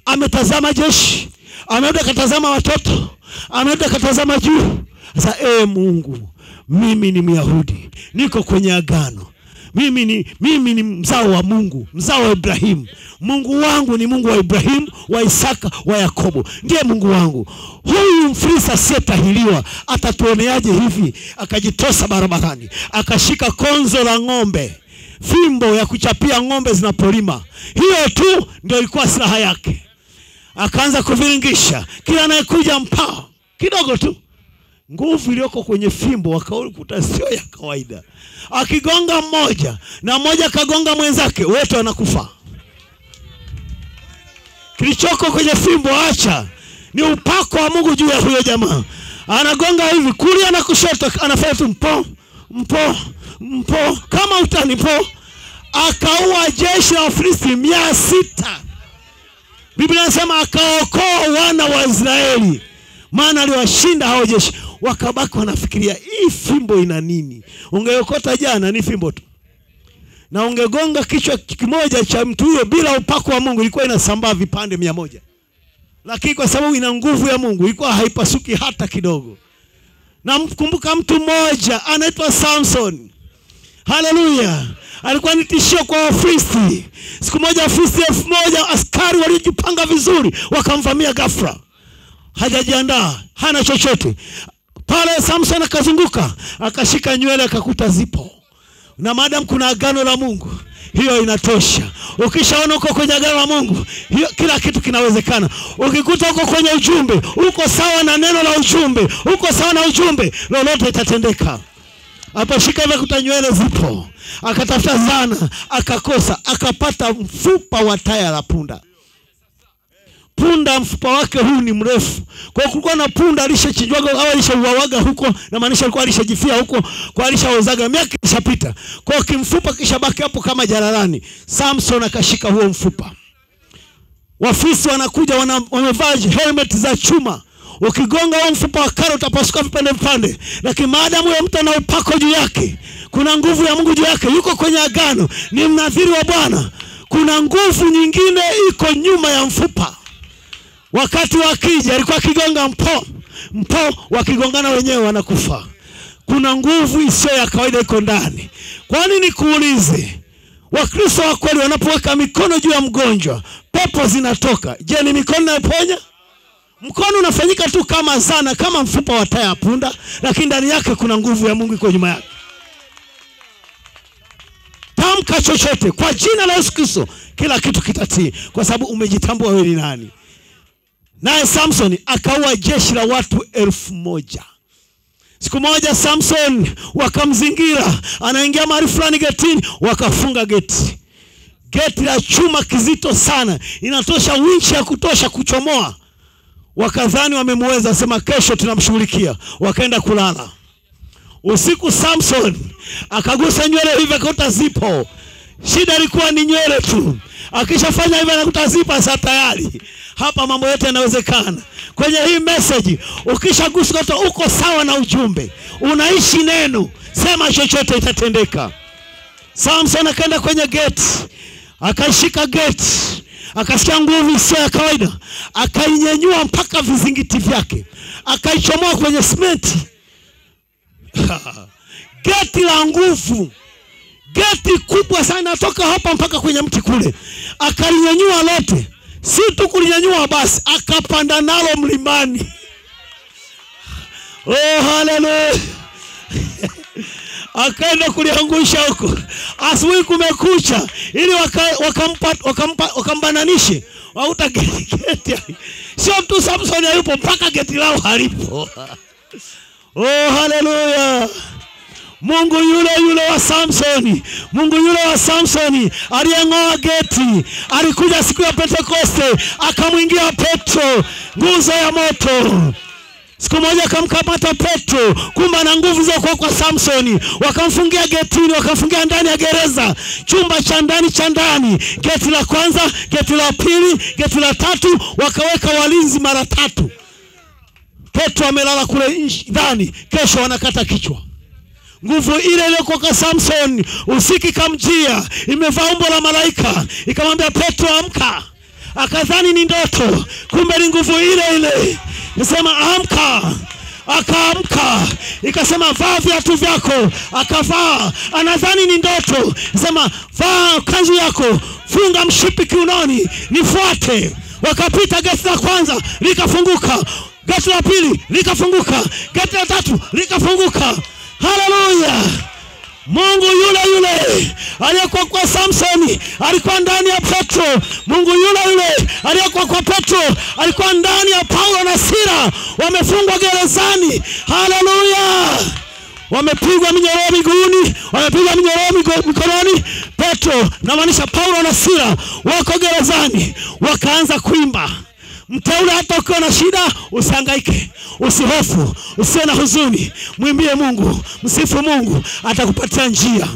ametazama jeshi, amerudi akatazama watoto, amerudi katazama juu. Sasa ee Mungu, mimi ni Myahudi, niko kwenye agano mimi ni, mimi ni mzao wa Mungu, mzao wa Ibrahimu. Mungu wangu ni Mungu wa Ibrahimu, wa Isaka, wa Yakobo, ndiye Mungu wangu. Huyu Mfilisti asiyetahiriwa atatuoneaje hivi? Akajitosa barabarani, akashika konzo la ng'ombe, fimbo ya kuchapia ng'ombe zinapolima. Hiyo tu ndio ilikuwa silaha yake. Akaanza kuviringisha, kila anayekuja mpaa kidogo tu nguvu iliyoko kwenye fimbo wakakuta sio ya kawaida. Akigonga mmoja na mmoja akagonga mwenzake, wote wanakufa. Kilichoko kwenye fimbo, acha ni upako wa Mungu juu ya huyo jamaa. Anagonga hivi kulia na kushoto, anafanya tu mpo mpo mpo, kama utani mpo. Akaua jeshi la Wafilisti mia sita. Biblia inasema akaokoa wana wa Israeli, maana aliwashinda hao jeshi. Wakabaki wanafikiria hii fimbo ina nini? Ungeokota jana ni fimbo tu, na ungegonga kichwa kimoja cha mtu huyo bila upako wa Mungu, ilikuwa inasambaa vipande mia moja, lakini kwa sababu ina nguvu ya Mungu ilikuwa haipasuki hata kidogo. Na mkumbuka mtu mmoja anaitwa Samson. Haleluya! alikuwa ni tishio kwa Wafilisti. Siku moja Wafilisti elfu moja askari waliojipanga vizuri wakamvamia ghafla, hajajiandaa, hana chochote pale. Samson akazunguka, akashika nywele, akakuta zipo, na maadamu kuna agano la Mungu hiyo inatosha. Ukishaona uko kwenye agano la Mungu, hiyo kila kitu kinawezekana. Ukikuta uko kwenye ujumbe, uko sawa na neno la ujumbe, uko sawa na ujumbe, lolote itatendeka. Aposhika hivi kuta nywele zipo, akatafuta zana akakosa, akapata mfupa wa taya la punda. Punda mfupa wake huu ni mrefu. Kwa hiyo kulikuwa na punda alishachinjwaga au alishauawaga huko na maanisha alikuwa alishajifia huko kwa alishaozaga miaka ilishapita. kwa hiyo kimfupa kisha baki hapo kama jalalani. samson akashika huo mfupa. Wafisi wanakuja wana, wamevaa helmet za chuma. Ukigonga huo mfupa wa kale utapasuka vipande vipande. Lakini maadamu huyo mtu ana upako juu yake kuna nguvu ya mungu juu yake yuko kwenye agano ni mnadhiri wa bwana. Kuna nguvu nyingine iko nyuma ya mfupa wakati wakija alikuwa akigonga mpo mpo wakigongana wenyewe wanakufa. Kuna nguvu isiyo ya kawaida iko ndani. Kwani nikuulize wakristo wa kweli wanapoweka mikono juu ya mgonjwa pepo zinatoka. Je ni mikono inayoponya mkono unafanyika tu kama zana kama mfupa wa taya ya punda lakini ndani yake kuna nguvu ya mungu iko nyuma yake. Tamka chochote. Kwa jina la yesu kristo kila kitu kitatii. Kwa sababu umejitambua wewe ni nani naye samson akaua jeshi la watu elfu moja. Siku moja samson wakamzingira anaingia mahali fulani getini wakafunga geti. Geti la chuma kizito sana inatosha winchi ya kutosha kuchomoa. Wakadhani wamemweza sema kesho tunamshughulikia. Wakaenda kulala. Usiku samson akagusa nywele hivi akakuta zipo. Shida ilikuwa ni nywele tu akishafanya hivyo anakuta zipa sa tayari. Hapa mambo yote yanawezekana. Kwenye hii message ukishagusa uko sawa na ujumbe. Unaishi neno. Sema chochote itatendeka. Samson akaenda kwenye geti. Akaishika geti. Akasikia nguvu isiyo ya kawaida. Akainyenyua mpaka vizingiti vyake. Akaichomoa kwenye simenti. Geti la nguvu geti kubwa sana toka hapa mpaka kwenye mti kule. Akalinyanyua lote. Si tu kulinyanyua basi akapanda nalo mlimani. Oh, haleluya akaenda kuliangusha huko. Asubuhi kumekucha ili wakampa wakampa, wakambananishe. Wauta geti sio mtu samsoni hayupo mpaka geti lao halipo. Oh, haleluya mungu yule yule wa samsoni. Mungu yule wa samsoni aliyeng'oa geti alikuja siku ya pentekoste akamwingia petro nguzo ya moto. Siku moja akamkamata petro kumbe ana nguvu za kuwa kwa samsoni. Wakamfungia getini wakamfungia ndani ya gereza. Chumba cha ndani cha ndani geti la kwanza geti la pili geti la tatu wakaweka walinzi mara tatu. Petro amelala kule ndani kesho wanakata kichwa nguvu ile iliyokuwa kwa samson usiku ikamjia imevaa umbo la malaika ikamwambia petro amka. Akadhani ni ndoto kumbe ni nguvu ile ile. Nisema amka. Akaamka. Ikasema vaa viatu vyako. Akavaa. Anadhani ni ndoto. Sema vaa kanzu yako funga mshipi kiunoni nifuate. Wakapita geti la kwanza likafunguka. Geti la pili likafunguka. Geti la tatu likafunguka haleluya. Mungu yule yule aliyekuwa kwa samsoni alikuwa ndani ya petro. Mungu yule yule aliyekuwa kwa petro alikuwa ndani ya paulo na Sila, wamefungwa gerezani. Haleluya. Wamepigwa minyororo miguuni wamepigwa minyororo mikononi. Petro namaanisha paulo na Sila, wako gerezani wakaanza kuimba mteule hata ukiwa na shida usihangaike usihofu usiwe na huzuni. Mwimbie mungu msifu mungu atakupatia njia.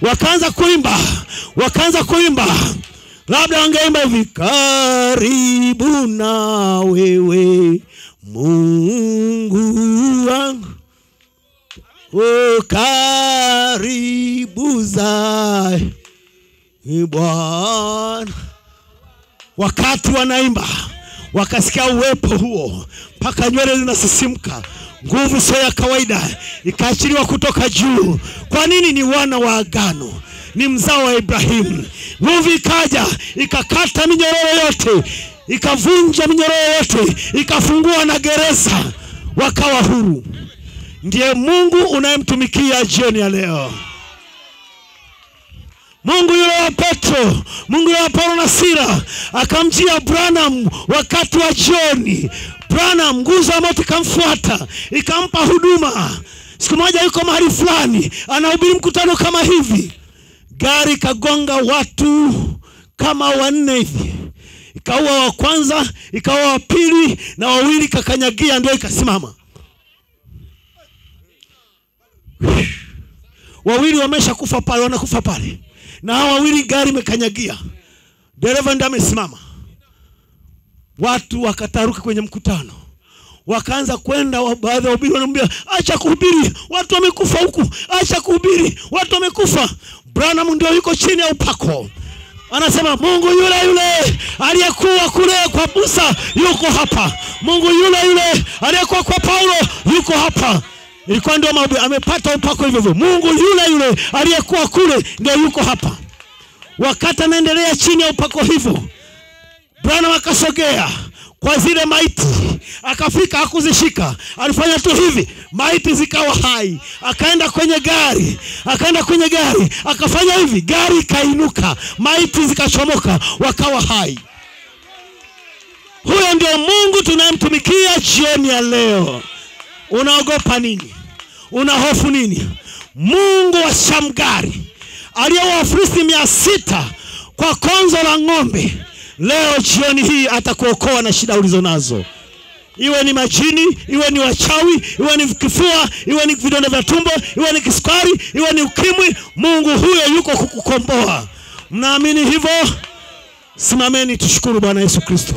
Wakaanza kuimba wakaanza kuimba. Labda wangeimba hivi karibu na wewe mungu wangu. O karibu za bwana. Wakati wanaimba wakasikia uwepo huo mpaka nywele zinasisimka. Nguvu sio ya kawaida ikaachiliwa kutoka juu. Kwa nini? Ni wana wa agano ni mzao wa ibrahimu. Nguvu ikaja ikakata minyororo yote ikavunja minyororo yote ikafungua na gereza wakawa huru. Ndiye mungu unayemtumikia jioni ya leo mungu yule wa petro mungu yule wa paulo na sira akamjia branham wakati wa jioni. Branham nguzo ya moto ikamfuata ikampa huduma. Siku moja yuko mahali fulani anahubiri mkutano kama hivi. Gari ikagonga watu kama wanne hivi. Ikaua wa kwanza ikaua wa pili na wawili kakanyagia ndio ikasimama. Wawili wamesha kufa pale wanakufa pale na hawa wawili gari imekanyagia dereva ndio amesimama. Watu wakataruka kwenye mkutano. Wakaanza kwenda baadhi ya wahubiri wanamwambia acha kuhubiri watu wamekufa huku. Acha kuhubiri watu wamekufa. Branham ndio yuko chini ya upako. Anasema mungu yule yule aliyekuwa kule kwa musa yuko hapa. Mungu yule yule aliyekuwa kwa paulo yuko hapa ilikuwa ndio amepata upako hivyo hivyo mungu yule yule aliyekuwa kule ndio yuko hapa wakati anaendelea chini ya upako hivyo Bwana akasogea kwa zile maiti, akafika hakuzishika, alifanya tu hivi, maiti zikawa hai. Akaenda kwenye gari, akaenda kwenye gari, akafanya hivi, gari ikainuka, maiti zikachomoka, wakawa hai. Huyo ndio Mungu tunayemtumikia jioni ya leo. Unaogopa nini? Una hofu nini? Mungu wa Shamgari aliyeua Wafilisti mia sita kwa konzo la ng'ombe, leo jioni hii atakuokoa na shida ulizo nazo, iwe ni majini, iwe ni wachawi, iwe ni kifua, iwe ni vidonda vya tumbo, iwe ni kisukari, iwe ni ukimwi. Mungu huyo yuko kukukomboa. Mnaamini hivyo? Simameni tushukuru Bwana Yesu Kristo.